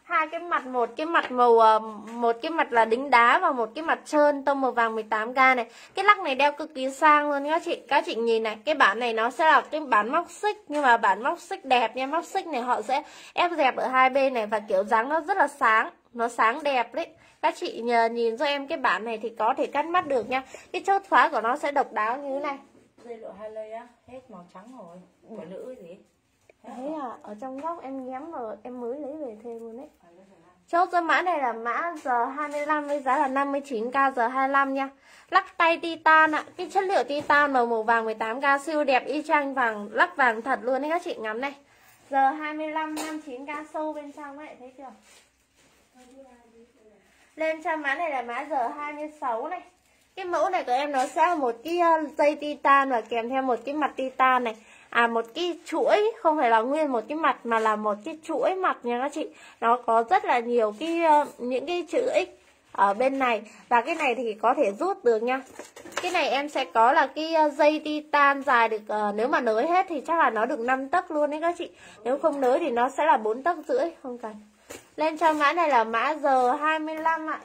Hai cái mặt, một cái mặt màu ờ, một cái mặt là đính đá và một cái mặt trơn tông màu vàng 18k này. Cái lắc này đeo cực kỳ sang luôn các chị. Các chị nhìn này, cái bản này nó sẽ là cái bản móc xích, nhưng mà bản móc xích đẹp nha. Móc xích này họ sẽ ép dẹp ở hai bên này và kiểu dáng nó rất là sáng nó sáng đẹp đấy. Các chị nhờ nhìn cho em cái bản này thì có thể cắt mắt được nha. Cái chốt khóa của nó sẽ độc đáo như thế này. Dây lụa hai lây á hết màu trắng rồi. Của nữ gì? Thế à, ở trong góc em nhắm rồi, em mới lấy về thêm luôn đấy. Chốt cho mã này là mã giờ 25 với giá là 59k giờ 25 nha. Lắc tay titan ạ. Cái chất liệu titan màu màu vàng 18k siêu đẹp y chang vàng Lắc vàng thật luôn đấy các chị. Ngắm này. Giờ 25 59k sâu bên trong ấy thấy chưa lên cho mã này là mã giờ 26 này. Cái mẫu này của em nó sẽ là một cái ờ, dây titan và kèm theo một cái mặt titan này. À một cái chuỗi không phải là nguyên một cái mặt mà là một cái chuỗi mặt nha các chị. Nó có rất là nhiều cái ờ, những cái chữ x ở bên này. Và cái này thì có thể rút được nha. Cái này em sẽ có là cái ờ, dây titan dài được uh, nếu mà nới hết thì chắc là nó được 5 tấc luôn đấy các chị. Nếu không nới thì nó sẽ là 4 tấc rưỡi không cần lên cho mã này là mã giờ 25 ạ.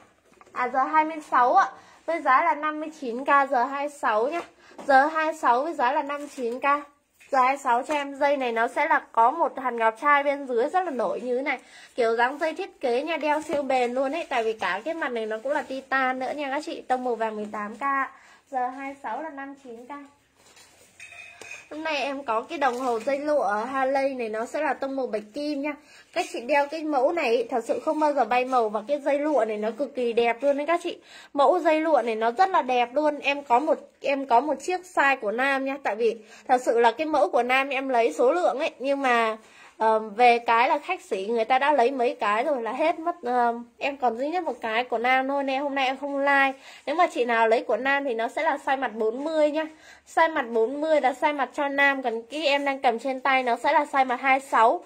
À giờ 26 ạ, với giá là 59k giờ 26 nhá. Giờ 26 với giá là 59k Giờ 26 cho em, dây này nó sẽ là có một hàn ngọc trai bên dưới rất là nổi như thế này. Kiểu dáng dây thiết kế nha, đeo siêu bền luôn ấy. Tại vì cả cái mặt này nó cũng là titan nữa nha các chị, Tông màu vàng 18k Giờ 26 là 59k Hôm nay em có cái đồng hồ dây lụa Harley này, nó sẽ là tông màu bạch kim nha Các chị đeo cái mẫu này, thật sự không bao giờ bay màu Và cái dây lụa này nó cực kỳ đẹp luôn đấy các chị. Mẫu dây lụa này nó rất là đẹp luôn. Em có một, em có một chiếc size của Nam nha Tại vì thật sự là cái mẫu của Nam em lấy số lượng ấy, Nhưng mà uh, về cái là khách sĩ người ta đã lấy mấy cái rồi là hết mất uh, em còn duy nhất một cái của nam thôi nên hôm nay em không like. Nếu mà chị nào lấy của nam thì nó sẽ là size mặt 40 nhá. Size mặt 40 là size mặt cho nam còn cái em đang cầm trên tay nó sẽ là size mặt 26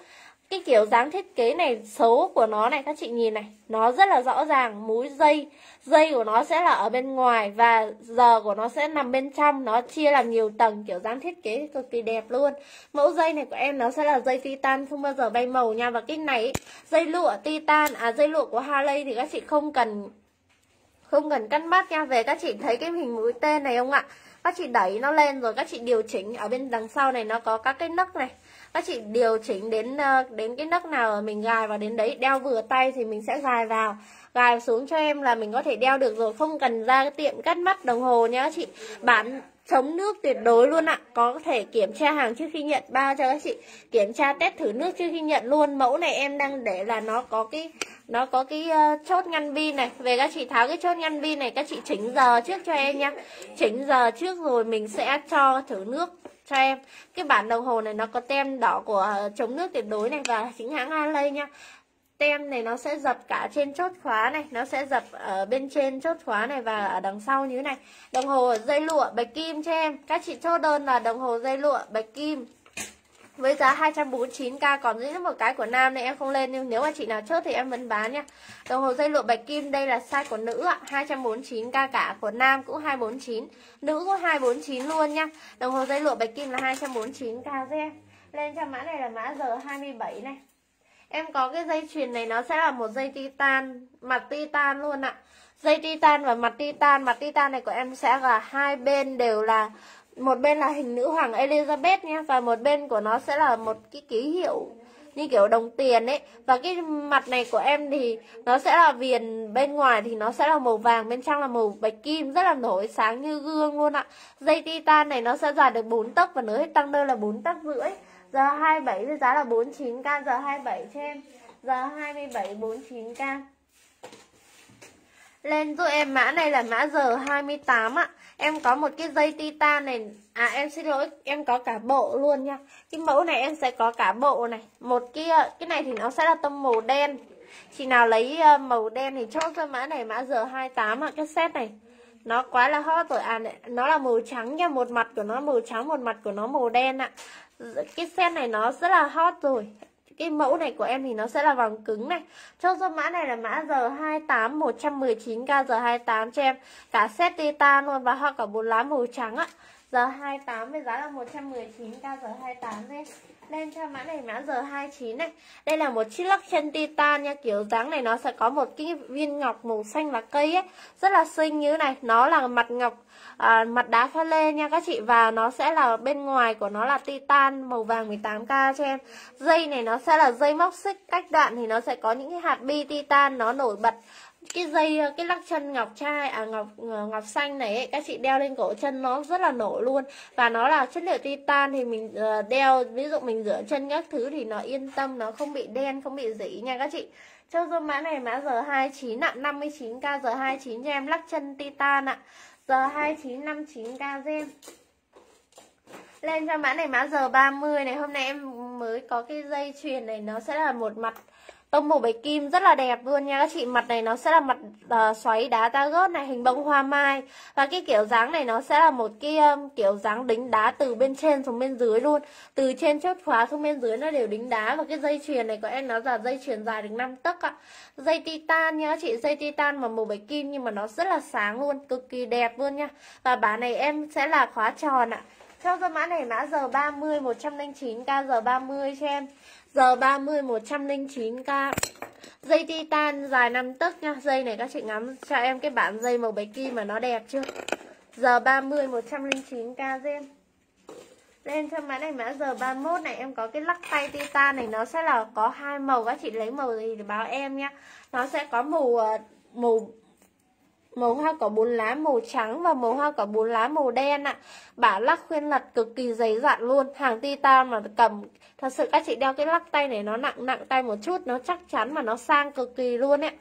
cái kiểu dáng thiết kế này, xấu của nó này, các chị nhìn này, nó rất là rõ ràng, múi dây dây của nó sẽ là ở bên ngoài và giờ của nó sẽ nằm bên trong, nó chia làm nhiều tầng, kiểu dáng thiết kế cực kỳ đẹp luôn. Mẫu dây này của em nó sẽ là dây titan, không bao giờ bay màu nha, và cái này dây lụa titan à dây lụa của Harley thì các chị không cần không cần cắt mắt nha. Về các chị thấy cái hình mũi tên này không ạ? Các chị đẩy nó lên rồi các chị điều chỉnh, ở bên đằng sau này nó có các cái nấc này các chị điều chỉnh đến ờ, đến cái nấc nào mình gài vào đến đấy đeo vừa tay thì mình sẽ gài vào. Gài xuống cho em là mình có thể đeo được rồi không cần ra cái tiệm cắt mắt đồng hồ nhá chị. Bán chống nước tuyệt đối luôn ạ. Có thể kiểm tra hàng trước khi nhận bao cho các chị. Kiểm tra test thử nước trước khi nhận luôn. Mẫu này em đang để là nó có cái nó có cái uh, chốt ngăn vi này. Về các chị tháo cái chốt ngăn vi này các chị chỉnh giờ trước cho em nha chỉnh giờ trước rồi mình sẽ cho thử nước cho em. Cái bản đồng hồ này nó có tem đỏ của ờ, chống nước tuyệt đối này và chính hãng Harley nha. Tem này nó sẽ dập cả trên chốt khóa này, nó sẽ dập ở bên trên chốt khóa này và ở đằng sau như thế này. Đồng hồ dây lụa bạch kim cho em. Các chị chốt đơn là đồng hồ dây lụa bạch kim với giá 249k còn duy nhất một cái của nam này em không lên. Nhưng nếu mà chị nào chốt thì em vẫn bán nha. Đồng hồ dây lụa bạch kim, đây là size của nữ ạ. 249k cả của nam cũng 249 nữ cũng 249 luôn nha. Đồng hồ dây lụa bạch kim là 249k với em. Lên cho mã này là mã giờ 27 này. Em có cái dây chuyền này, nó sẽ là một dây titan, Mặt titan luôn ạ. Dây titan và mặt titan. Mặt titan này của em sẽ là hai bên đều là một bên là hình nữ hoàng Elizabeth nha Và một bên của nó sẽ là một cái ký hiệu như kiểu đồng tiền ấy. Và cái mặt này của em thì nó sẽ là viền bên ngoài thì nó sẽ là màu vàng, bên trong là màu bạch kim, rất là nổi sáng như gương luôn ạ. Dây titan này nó sẽ dài được 4 tấc và nới hết tăng đơn là 4 tấc rưỡi. Giờ 27 với giá là 49k Giờ 27 cho em Giờ 27 49k Lên giúp em mã này là mã giờ 28 ạ. Em có một cái dây titan này. À em xin lỗi, Em có cả bộ luôn nha. Cái mẫu này em sẽ có cả bộ này. Một cái ờ, Cái này thì nó sẽ là tông màu đen. Chị nào lấy ờ, màu đen thì chốt cho mã này, Mã giờ 28 ạ, Cái set này. Nó quá là hot rồi. À nó là màu trắng nha. Một mặt của nó màu trắng, một mặt của nó màu đen ạ. Cái set này nó rất là hot rồi cái mẫu này của em thì nó sẽ là vòng cứng này. Cho số mã này là mã R28 119k R28 cho em. Cả set titan luôn và hoa cả bốn lá màu trắng ạ. R28 với giá là 119k R28 đây lên cho mã này mã giờ 29 này. Đây là một chiếc lắc chân titan nha. Kiểu dáng này nó sẽ có một cái viên ngọc màu xanh và cây ấy. Rất là xinh như thế này. Nó là mặt ngọc à, mặt đá pha lê nha các chị. Và nó sẽ là bên ngoài của nó là titan màu vàng 18k cho em. Dây này nó sẽ là dây móc xích. Cách đoạn thì nó sẽ có những cái hạt bi titan nó nổi bật. Cái dây cái lắc chân ngọc trai à ngọc ngọc xanh này ấy, các chị đeo lên cổ chân nó rất là nổi luôn. Và nó là chất liệu titan thì mình ờ, đeo ví dụ mình rửa chân các thứ thì nó yên tâm nó không bị đen không bị dỉ nha các chị. Cho dùm mã này mã giờ 29 ạ 59k giờ 29 cho em lắc chân titan ạ. Giờ 29 59k cho Lên cho mã này mã giờ 30 này, Hôm nay em mới có cái dây chuyền này, Nó sẽ là một mặt tông màu bạch kim rất là đẹp luôn nha. Các chị mặt này nó sẽ là mặt uh, xoáy đá ta gớt này hình bông hoa mai. Và cái kiểu dáng này nó sẽ là một cái um, kiểu dáng đính đá từ bên trên xuống bên dưới luôn. Từ trên chốt khóa xuống bên dưới nó đều đính đá. Và cái dây chuyền này của em nó là dây chuyền dài được 5 tấc ạ. Dây titan nha các chị dây titan mà màu bạch kim nhưng mà nó rất là sáng luôn cực kỳ đẹp luôn nha. Và bản này em sẽ là khóa tròn ạ. Cho cho mã này mã giờ 30 109k giờ 30 cho em. Giờ 30 109k Dây titan dài 5 tấc nha. Dây này các chị ngắm cho em cái bản dây màu bạch kim mà nó đẹp chưa? Giờ 30 109k gen. Lên cho mã này, mã giờ 31 này, em có cái lắc tay titan này, Nó sẽ là có hai màu. Các chị lấy màu gì thì báo em nhá Nó sẽ có màu ờ, màu màu hoa cỏ bốn lá màu trắng và màu hoa cỏ bốn lá màu đen ạ. Bả lắc khuyên lật cực kỳ dày dặn luôn. Hàng titan mà cầm thật sự các chị đeo cái lắc tay này nó nặng nặng tay một chút, nó chắc chắn mà nó sang cực kỳ luôn ấy.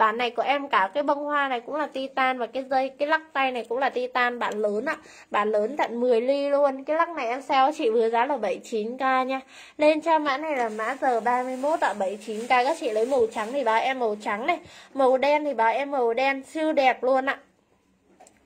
Bản này của em cả cái bông hoa này cũng là titan và cái dây cái lắc tay này cũng là titan bản lớn ạ. Bản lớn tận 10 ly luôn. Cái lắc này em sale chị vừa giá là 79k nha. Lên cho mã này là mã giờ 31 ạ, 79k các chị lấy màu trắng thì báo em màu trắng này, màu đen thì báo em màu đen siêu đẹp luôn ạ.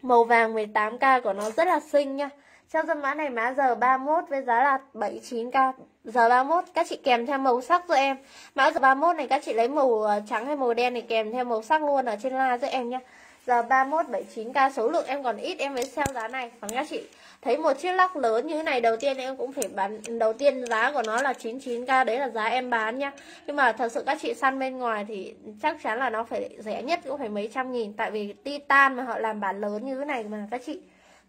Màu vàng 18k của nó rất là xinh nha. Cho dân mã này mã giờ 31 với giá là 79k Giờ 31 các chị kèm theo màu sắc giúp em. Mã giờ 31 này các chị lấy màu ờ, trắng hay màu đen này kèm theo màu sắc luôn ở trên la giúp em nhé Giờ 31 79k số lượng em còn ít, em mới sale giá này. Còn các chị thấy một chiếc lắc lớn như thế này, đầu tiên em cũng phải bán, đầu tiên giá của nó là 99k đấy là giá em bán nhá. Nhưng mà thật sự các chị săn bên ngoài thì chắc chắn là nó phải rẻ nhất cũng phải mấy trăm nghìn, tại vì titan mà họ làm bản lớn như thế này mà các chị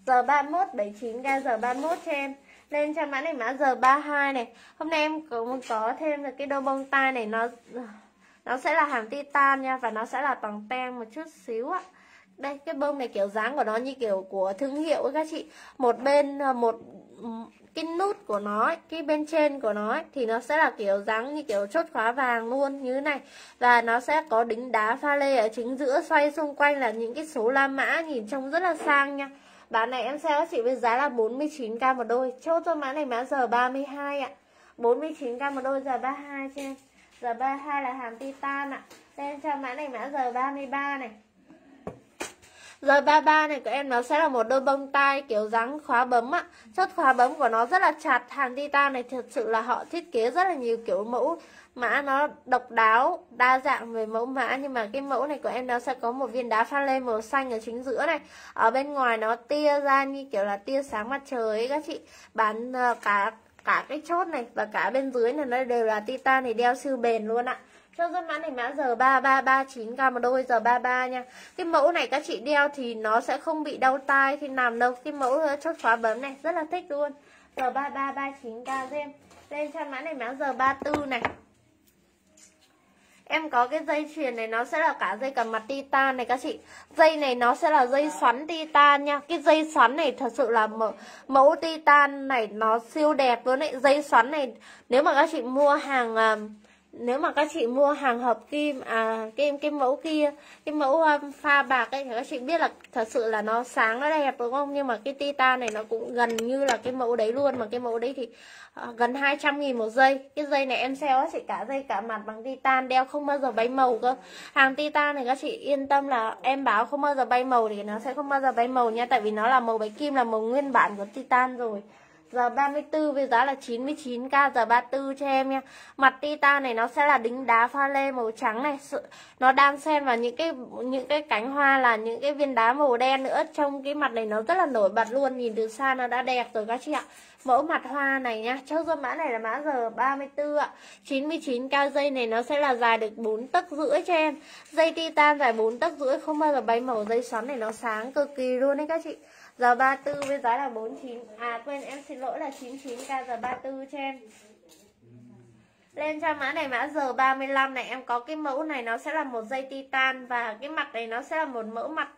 giờ 31 79k giờ 31 cho em lên cho mã này mã giờ 32 này. Hôm nay em cũng có thêm được cái đôi bông tai này nó nó sẽ là hàng titan nha và nó sẽ là bằng ten một chút xíu ạ. Đây cái bông này kiểu dáng của nó như kiểu của thương hiệu ấy các chị. Một bên ờ, một cái nút của nó ấy, cái bên trên của nó ấy, thì nó sẽ là kiểu dáng như kiểu chốt khóa vàng luôn như thế này. Và nó sẽ có đính đá pha lê ở chính giữa xoay xung quanh là những cái số la mã nhìn trông rất là sang nha. Bán này em sale các chị với giá là 49k một đôi. Chốt cho mã này mã giờ 32 ạ. 49k một đôi, giờ 32 cho em Giờ 32 là hàng titan ạ. Em cho mã này mã giờ 33 này. Rồi 33 này của em nó sẽ là một đôi bông tai kiểu dáng khóa bấm ạ Chốt khóa bấm của nó rất là chặt. Hàng titan này thật sự là họ thiết kế rất là nhiều kiểu mẫu mã nó độc đáo, đa dạng về mẫu mã. Nhưng mà cái mẫu này của em nó sẽ có một viên đá pha lê màu xanh ở chính giữa này. Ở bên ngoài nó tia ra như kiểu là tia sáng mặt trời ấy các chị. Bán ờ, cả cả cái chốt này và cả bên dưới này nó đều là titan thì đeo siêu bền luôn ạ cho dân mã này mã giờ 3339k một đôi giờ 33 nha. Cái mẫu này các chị đeo thì nó sẽ không bị đau tai khi làm đâu. Cái mẫu chốt khóa bấm này rất là thích luôn. Giờ 3339k em Lên cho mã này mã giờ 34 này. Em có cái dây chuyền này nó sẽ là cả dây cầm mặt titan này các chị. Dây này nó sẽ là dây xoắn titan nha. Cái dây xoắn này thật sự là mẫu, mẫu titan này nó siêu đẹp luôn đấy Dây xoắn này nếu mà các chị mua hàng à, nếu mà các chị mua hàng hợp kim à cái cái mẫu kia cái mẫu um, pha bạc ấy thì các chị biết là thật sự là nó sáng nó đẹp đúng không? Nhưng mà cái titan này nó cũng gần như là cái mẫu đấy luôn. Mà cái mẫu đấy thì uh, gần 200 nghìn một dây cái dây này em sale chị cả dây cả mặt bằng titan đeo không bao giờ bay màu cơ. Hàng titan này các chị yên tâm là em báo không bao giờ bay màu thì nó sẽ không bao giờ bay màu nha. Tại vì nó là màu bạch kim là màu nguyên bản của titan rồi. Giờ 34 với giá là 99k giờ 34 cho em nha. Mặt titan này nó sẽ là đính đá pha lê màu trắng này. Nó đang xen vào những cái những cái cánh hoa là những cái viên đá màu đen nữa. Trong cái mặt này nó rất là nổi bật luôn. Nhìn từ xa nó đã đẹp rồi các chị ạ. Mẫu mặt hoa này nha. Cho dâm mã này là mã giờ 34 ạ. 99k dây này nó sẽ là dài được 4 tấc rưỡi cho em. Dây titan dài 4 tấc rưỡi, không bao giờ bay màu dây xoắn này nó sáng cực kỳ luôn đấy các chị. Giờ 34 với giá là 49 À quên, em xin lỗi là 99k giờ 34 cho em. Lên cho mã này mã giờ 35 này, em có cái mẫu này nó sẽ là một dây titan và cái mặt này nó sẽ là một mẫu mặt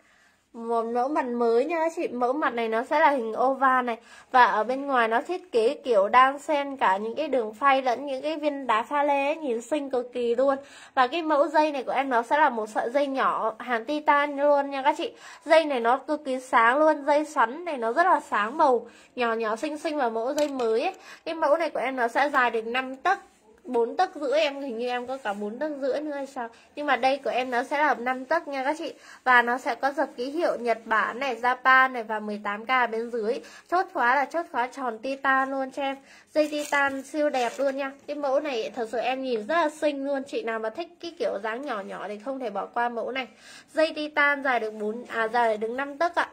một mẫu mặt mới nha các chị. Mẫu mặt này nó sẽ là hình oval này. Và ở bên ngoài nó thiết kế kiểu đan xen cả những cái đường phay lẫn những cái viên đá pha lê ấy, nhìn xinh cực kỳ luôn. Và cái mẫu dây này của em nó sẽ là một sợi dây nhỏ hàng titan luôn nha các chị. Dây này nó cực kỳ sáng luôn. Dây xoắn này nó rất là sáng màu nhỏ nhỏ xinh xinh và mẫu dây mới ấy. Cái mẫu này của em nó sẽ dài được 5 tấc. 4 tấc rưỡi, em hình như em có cả 4 tấc rưỡi nữa hay sao? Nhưng mà đây của em nó sẽ là 5 tấc nha các chị. Và nó sẽ có dập ký hiệu Nhật Bản này, Japan này và 18k bên dưới. Chốt khóa là chốt khóa tròn titan luôn cho em. Dây titan siêu đẹp luôn nha. Cái mẫu này, thật sự em nhìn rất là xinh luôn. Chị nào mà thích cái kiểu dáng nhỏ nhỏ thì không thể bỏ qua mẫu này. Dây titan dài được 4 à dài được 5 tấc ạ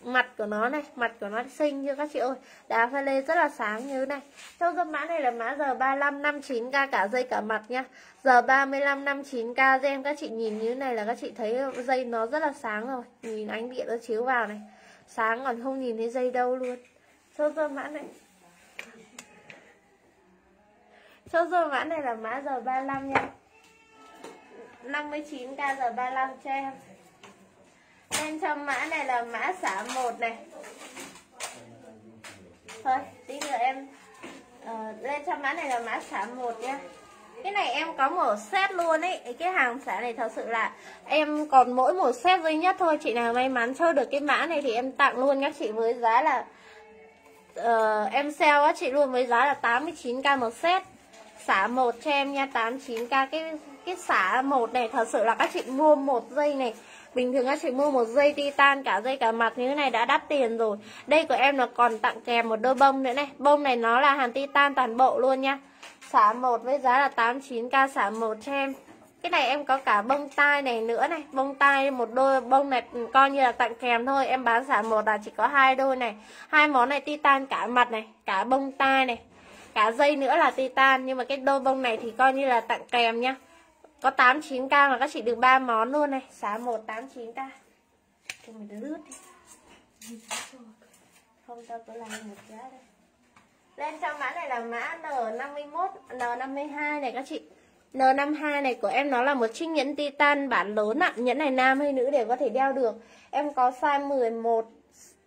mặt của nó này, mặt của nó xinh như các chị ơi. Đá pha lê rất là sáng như thế này. Trong dâm mã này là mã giờ 35 59k cả dây cả mặt nha giờ 35 59k gen các chị nhìn như thế này là các chị thấy dây nó rất là sáng rồi. Nhìn ánh điện nó chiếu vào này. Sáng còn không nhìn thấy dây đâu luôn. Trong dâm mã này. Trong dâm mã này là mã giờ 35 nha. 59k giờ 35 cho em. Ờ, lên trong mã này là mã xả 1 này. Thôi, tí nữa em uh, Lên trong mã này là mã xả 1 nha cái này em có một set luôn ấy. Cái hàng xả này thật sự là Em còn mỗi một set duy nhất thôi. Chị nào may mắn chơi được cái mã này Thì em tặng luôn các chị với giá là uh, Em sale á chị luôn với giá là 89k một set Xả một cho em nha 89k Cái cái xả một này thật sự là các chị mua một dây này Bình thường các chị mua một dây titan, cả dây cả mặt như thế này đã đắt tiền rồi. Đây của em là còn tặng kèm một đôi bông nữa này. Bông này nó là hàng titan toàn bộ luôn nha. Xả một với giá là 89k xả một cho em. Cái này em có cả bông tai này nữa này. Bông tai một đôi bông này coi như là tặng kèm thôi. Em bán xả một là chỉ có hai đôi này. Hai món này titan cả mặt này, Cả bông tai này. Cả dây nữa là titan, Nhưng mà cái đôi bông này thì coi như là tặng kèm nhá có 89k mà các chị được ba món luôn này. Giá 1 89k Cho mình lướt đi. Không tao có làm một giá đây. Lên trong mã này là mã N51 N52 này các chị. N52 này của em nó là một chiếc nhẫn titan bản lớn ạ. Nhẫn này nam hay nữ đều có thể đeo được. Em có size 11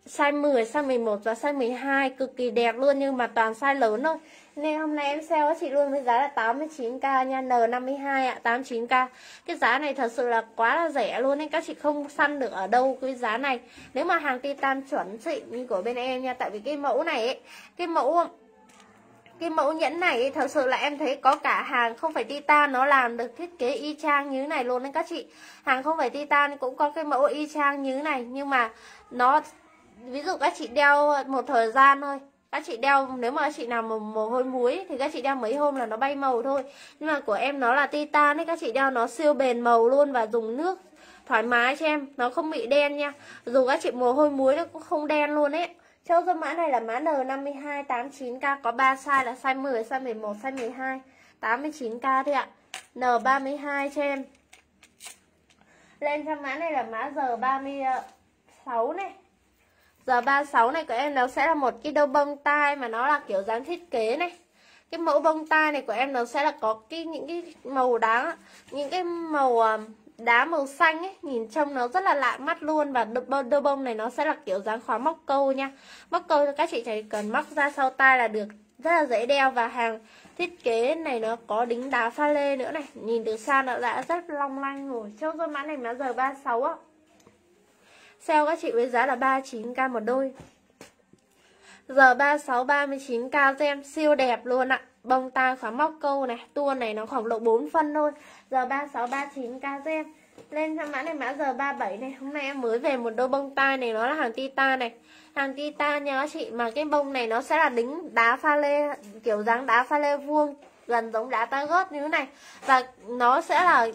Size 10, size 11 và size 12 Cực kỳ đẹp luôn nhưng mà toàn size lớn thôi nên hôm nay em sale chị luôn với giá là 89k nha N52 ạ 89k Cái giá này thật sự là quá là rẻ luôn nên các chị không săn được ở đâu cái giá này. Nếu mà hàng titan chuẩn xịn như của bên em nha Tại vì cái mẫu này ấy, Cái mẫu cái mẫu nhẫn này ấy, thật sự là em thấy có cả hàng không phải titan nó làm được thiết kế y chang như này luôn nên các chị. Hàng không phải titan cũng có cái mẫu y chang như này nhưng mà nó ví dụ các chị đeo một thời gian thôi các chị đeo nếu mà các chị nào mồ, mồ hôi muối thì các chị đeo mấy hôm là nó bay màu thôi. Nhưng mà của em nó là titan ấy các chị đeo nó siêu bền màu luôn và dùng nước thoải mái cho em. Nó không bị đen nha. Dù các chị mồ hôi muối nó cũng không đen luôn ấy. Châu dâm mã này là mã N5289K có 3 size là size 10, size 11, size 12 89k thôi ạ. N32 cho em. Lên cho mã này là mã G36 này. Giờ 36 này của em nó sẽ là một cái đôi bông tai mà nó là kiểu dáng thiết kế này. Cái mẫu bông tai này của em nó sẽ là có cái những cái màu đá, những cái màu à, đá màu xanh ấy, nhìn trông nó rất là lạ mắt luôn và đôi, bông này nó sẽ là kiểu dáng khóa móc câu nha. Móc câu các chị chỉ cần móc ra sau tai là được, rất là dễ đeo và hàng thiết kế này nó có đính đá pha lê nữa này, nhìn từ xa nó đã rất long lanh rồi. Châu dôi mã này nó giờ 36 á. Sale các chị với giá là 39k một đôi? Giờ 36 39k em siêu đẹp luôn ạ. Bông tai khóa móc câu này Tua này nó khoảng độ 4 phân thôi. Giờ 36 39k em Lên cho mã này, mã giờ 37 này. Hôm nay em mới về một đôi bông tai này, Nó là hàng titan này. Hàng titan nha các chị, Mà cái bông này nó sẽ là đính đá pha lê, Kiểu dáng đá pha lê vuông, Gần giống đá ta gớt như thế này. Và nó sẽ là,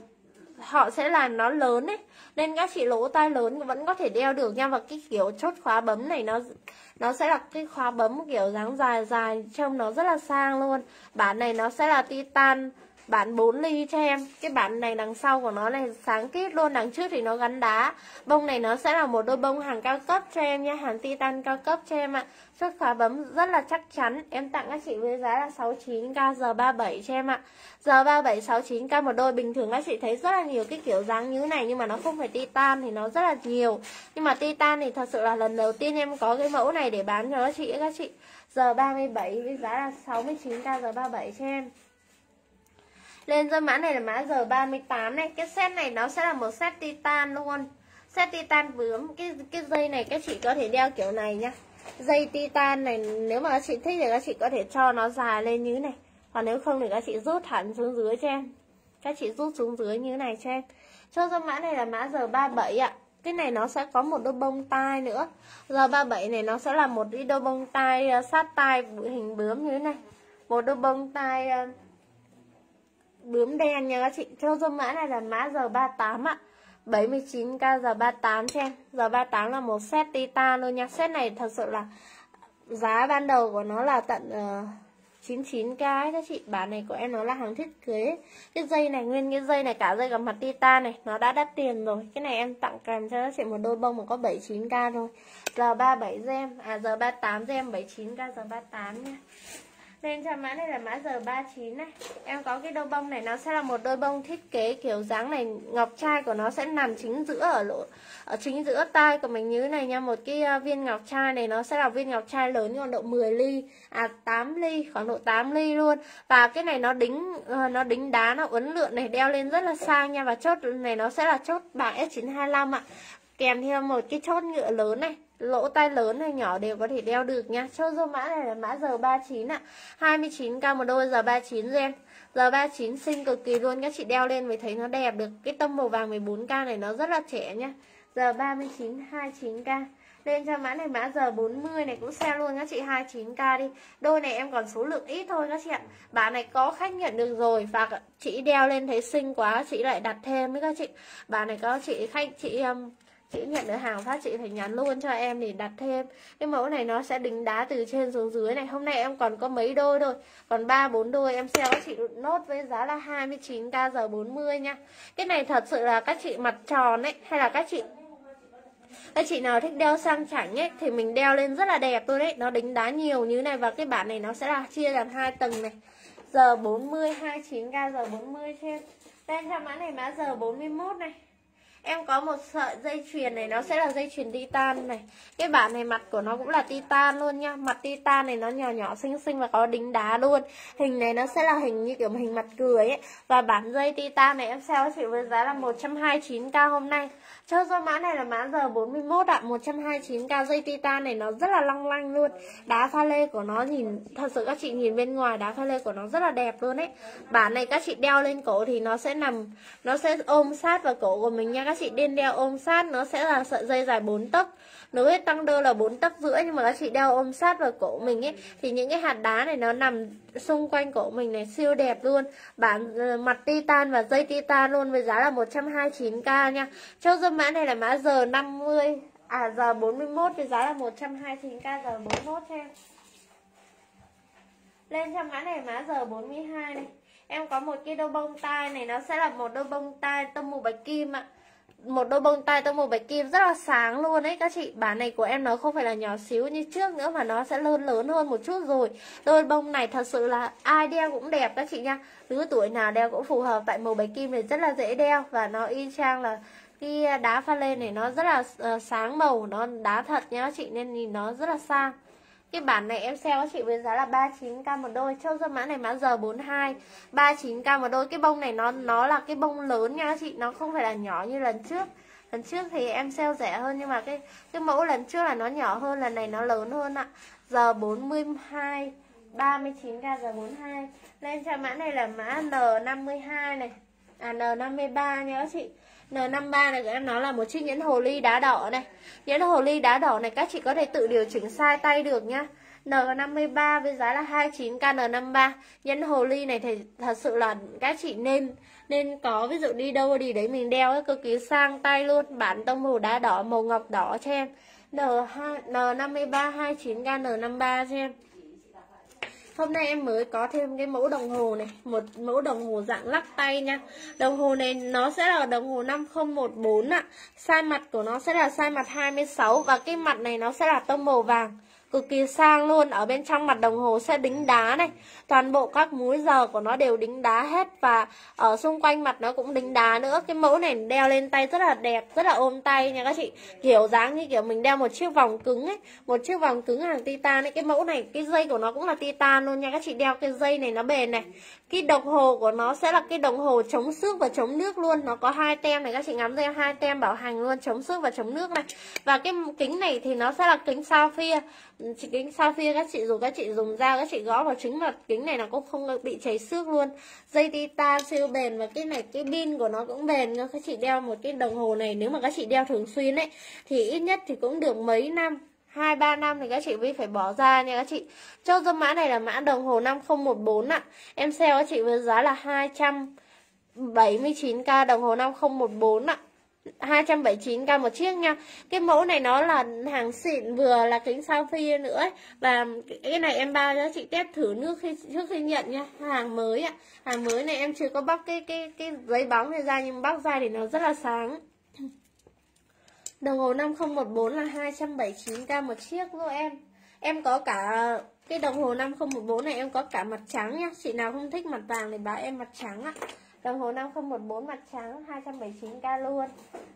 Họ sẽ làm nó lớn ấy nên các chị lỗ tai lớn vẫn có thể đeo được nha. Và cái kiểu chốt khóa bấm này nó nó sẽ là cái khóa bấm kiểu dáng dài dài trông nó rất là sang luôn. Bản này nó sẽ là titan bản 4 ly cho em. Cái bản này đằng sau của nó này, sáng kít luôn, đằng trước thì nó gắn đá. Bông này nó sẽ là một đôi bông hàng cao cấp cho em nha hàng titan cao cấp cho em ạ. Xuất khóa bấm rất là chắc chắn. Em tặng các chị với giá là 69k giờ 37 cho em ạ. Giờ 37 69k một đôi. Bình thường các chị thấy rất là nhiều cái kiểu dáng như này, nhưng mà nó không phải titan thì nó rất là nhiều. Nhưng mà titan thì thật sự là lần đầu tiên em có cái mẫu này để bán cho các chị các chị. Giờ 37 với giá là 69k giờ 37 cho em lên cho mã này là mã R38 này. Cái set này nó sẽ là một set titan luôn. Set titan bướm. Cái cái dây này các chị có thể đeo kiểu này nhá. Dây titan này, Nếu mà các chị thích thì các chị có thể cho nó dài lên như thế này. Còn nếu không thì các chị rút hẳn xuống dưới cho em Các chị rút xuống dưới như thế này cho em Cho cho mã này là mã R37 ạ. Cái này nó sẽ có một đôi bông tai nữa. G37 này nó sẽ là một đôi bông tai uh, sát tai hình bướm như thế này. Một đôi bông tai uh, bướm đen nha các chị. Cho dâm mã này là mã giờ 38 ạ 79k giờ 38 cho em. Giờ 38 là một set titan luôn nha. Set này thật sự là Giá ban đầu của nó là tận ờ, uh, 99k ấy các chị. Bản này của em nó là hàng thiết kế. Cái dây này, nguyên cái dây này cả dây gặp mặt titan này Nó đã đắt tiền rồi. Cái này em tặng kèm cho các chị một đôi bông mà có 79k thôi. Giờ 37 gem À giờ 38 gem 79k giờ 38 nha lên cho mã này là mã giờ 39 này. Em có cái đôi bông này nó sẽ là một đôi bông thiết kế kiểu dáng này. Ngọc trai của nó sẽ nằm chính giữa ở lỗ Ở chính giữa tay của mình như thế này nha. Một cái à, viên ngọc trai này nó sẽ là viên ngọc trai lớn khoảng độ 10 ly À 8 ly, khoảng độ 8 ly luôn. Và cái này nó đính ờ, nó đính đá, nó uốn lượn này đeo lên rất là sang nha. Và chốt này nó sẽ là chốt bảng S925 ạ. Kèm theo một cái chốt nhựa lớn này lỗ tai lớn hay nhỏ đều có thể đeo được nha. Cho dô mã này là mã giờ 39 ạ. 29k một đôi giờ 39 gen giờ 39 xinh cực kỳ luôn các chị đeo lên mới thấy nó đẹp được. Cái tông màu vàng 14k này nó rất là trẻ nha giờ 39 29k lên cho mã này mã giờ 40 này cũng sale luôn các chị 29k đi. Đôi này em còn số lượng ít thôi các chị ạ. Bạn này có khách nhận được rồi. Và chị đeo lên thấy xinh quá Chị lại đặt thêm với các chị. Bạn này có chị khách chị um, chị nhận được hàng phát, chị phải nhắn luôn cho em để đặt thêm. Cái mẫu này nó sẽ đính đá từ trên xuống dưới này. Hôm nay em còn có mấy đôi thôi. Còn ba, bốn đôi em sale các chị nốt với giá là 29k giờ 40 nha cái này thật sự là các chị mặt tròn ấy, hay là các chị các chị nào thích đeo sang chảnh ấy, thì mình đeo lên rất là đẹp luôn đấy nó đính đá nhiều như này và cái bản này nó sẽ là chia làm hai tầng này. Giờ 40 29k giờ 40 trên. Đây cho mã này mã giờ 41 này. Em có một sợi dây chuyền này, nó sẽ là dây chuyền titan này. Cái bản này mặt của nó cũng là titan luôn nha Mặt titan này nó nhỏ nhỏ, xinh xinh và có đính đá luôn. Hình này nó sẽ là hình như kiểu hình mặt cười ấy. Và bản dây titan này em sale chị? Với giá là 129k hôm nay cho do mã này là mã giờ 41 ạ. 129k dây titan này nó rất là long lanh luôn. Đá pha lê của nó nhìn, Thật sự các chị nhìn bên ngoài, đá pha lê của nó rất là đẹp luôn ấy. Bản này các chị đeo lên cổ thì nó sẽ nằm, Nó sẽ ôm sát vào cổ của mình nha. Các chị điên đeo ôm sát, Nó sẽ là sợi dây dài 4 tấc. Nếu hết tăng đơ là 4 tấc rưỡi Nhưng mà các chị đeo ôm sát vào cổ mình ấy. Thì những cái hạt đá này nó nằm xung quanh cổ mình này siêu đẹp luôn. Bản uh, mặt titan và dây titan luôn Với giá là 129k nha. Cho dâm mã này là mã giờ 50 À giờ 41 với giá là 129k giờ 41 cho em Lên cho mã này mã giờ 42 này. Em có một cái đôi bông tai này Nó sẽ là một đôi bông tai tông màu bạch kim ạ. à một đôi bông tai tông màu bạch kim rất là sáng luôn đấy các chị Bản này của em nó không phải là nhỏ xíu như trước nữa Mà nó sẽ lớn lớn hơn một chút rồi. Đôi bông này thật sự là ai đeo cũng đẹp các chị nha. Lứa tuổi nào đeo cũng phù hợp Tại màu bạch kim này rất là dễ đeo Và nó y chang là cái đá pha lê này nó rất là uh, sáng màu nó đá thật nhá chị nên nhìn nó rất là sang cái bản này em sale các chị với giá là 39k một đôi. Châu dâm mã này mã giờ 42 39k một đôi. Cái bông này nó nó là cái bông lớn nha các chị. Nó không phải là nhỏ như lần trước. Lần trước thì em sale rẻ hơn Nhưng mà cái cái mẫu lần trước là nó nhỏ hơn, Lần này nó lớn hơn ạ. Giờ 42 39k giờ 42 Lên cho mã này là mã N52 này. À N53 nha các chị. N53 này của em nó là một chiếc nhẫn hồ ly đá đỏ này. Nhẫn hồ ly đá đỏ này các chị có thể tự điều chỉnh sai tay được nhá. N53 với giá là 29k N53 Nhẫn hồ ly này thì thật sự là các chị nên nên có ví dụ đi đâu đi đấy mình đeo ấy cực kỳ sang tay luôn. Bản tông màu đá đỏ màu ngọc đỏ cho em. N2, N53 29k N53 cho em. Hôm nay em mới có thêm cái mẫu đồng hồ này, Một mẫu đồng hồ dạng lắc tay nha. Đồng hồ này nó sẽ là đồng hồ 5014 ạ. Size mặt của nó sẽ là size mặt 26 Và cái mặt này nó sẽ là tông màu vàng cực kỳ sang luôn. Ở bên trong mặt đồng hồ sẽ đính đá này. Toàn bộ các múi giờ của nó đều đính đá hết và ở xung quanh mặt nó cũng đính đá nữa. Cái mẫu này đeo lên tay rất là đẹp, rất là ôm tay nha các chị. Kiểu dáng như kiểu mình đeo một chiếc vòng cứng ấy, một chiếc vòng cứng hàng titan ấy. Cái mẫu này, cái dây của nó cũng là titan luôn nha các chị. Đeo cái dây này nó bền này. Cái đồng hồ của nó sẽ là cái đồng hồ chống xước và chống nước luôn. Nó có hai tem này các chị, ngắm xem hai tem bảo hành luôn, chống xước và chống nước này. Và cái kính này thì nó sẽ là kính sapphire chị kính sapphire các chị dùng, các chị dùng dao, các chị gõ vào chính mặt kính này nó cũng không bị cháy xước luôn. Dây titan, siêu bền và cái này, cái pin của nó cũng bền nha các chị đeo một cái đồng hồ này, nếu mà các chị đeo thường xuyên ấy, thì ít nhất thì cũng được mấy năm, hai, ba năm thì các chị mới phải bỏ ra nha các chị. Cho dâm mã này là mã đồng hồ 5014 ạ. Em sale các chị với giá là 279k đồng hồ 5014 ạ. 279k một chiếc nha. Cái mẫu này nó là hàng xịn vừa là kính sao phi nữa ấy. Và cái này em bao cho chị test thử nước khi, trước khi nhận nha. Hàng mới ạ. Hàng mới này em chưa có bóc cái cái cái giấy bóng này ra Nhưng bóc ra thì nó rất là sáng. Đồng hồ 5014 là 279k một chiếc luôn em. Em có cả cái đồng hồ 5014 này em có cả mặt trắng nha. Chị nào không thích mặt vàng thì báo em mặt trắng ạ. Đồng hồ 5014 mặt trắng 279k luôn.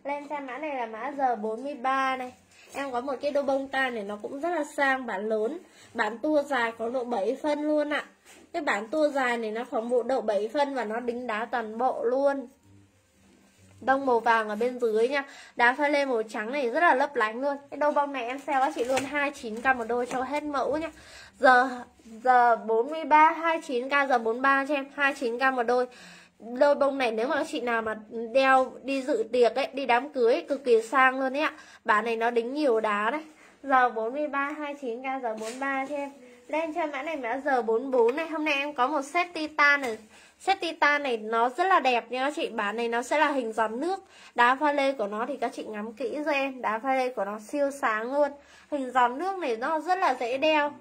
Lên xem mã này là mã G43 này. Em có một cái đôi bông tai này, nó cũng rất là sang, bản lớn. Bản tua dài có độ 7 phân luôn ạ. Cái bản tua dài này nó khoảng bộ độ 7 phân và nó đính đá toàn bộ luôn. Đông màu vàng ở bên dưới nha. Đá pha lê màu trắng này rất là lấp lánh luôn. Cái đôi bông này em sale các chị luôn 29k một đôi cho hết mẫu nha. Giờ giờ 43 29k giờ 43 cho em 29k một đôi đôi bông này nếu mà các chị nào mà đeo đi dự tiệc ấy đi đám cưới ấy, cực kỳ sang luôn ấy ạ. Bản này nó đính nhiều đá đấy. Giờ 43 29k giờ 43 cho em lên cho mã này mã giờ 44 này. Hôm nay em có một set titan này. Set titan này nó rất là đẹp nha các chị. Bản này nó sẽ là hình giọt nước. Đá pha lê của nó thì các chị ngắm kỹ cho em. Đá pha lê của nó siêu sáng luôn. Hình giọt nước này nó rất là dễ đeo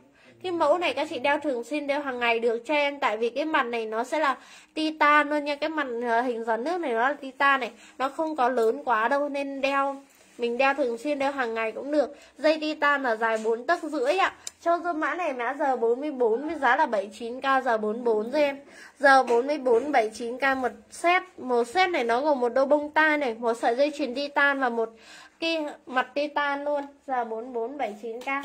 cái mẫu này các chị đeo thường xuyên, đeo hàng ngày được cho em. Tại vì cái mặt này nó sẽ là titan luôn nha. Cái mặt ờ, hình giọt nước này nó là titan này. Nó không có lớn quá đâu nên đeo. Mình đeo thường xuyên, đeo hàng ngày cũng được. Dây titan là dài 4 tấc rưỡi ạ. Cho dơ mã này mã giờ 44 với giá là 79k giờ 44 cho em. Giờ 44 79k một set. Một set này nó gồm một đôi bông tai này, một sợi dây chuyền titan và một cái mặt titan luôn. Giờ 44 79k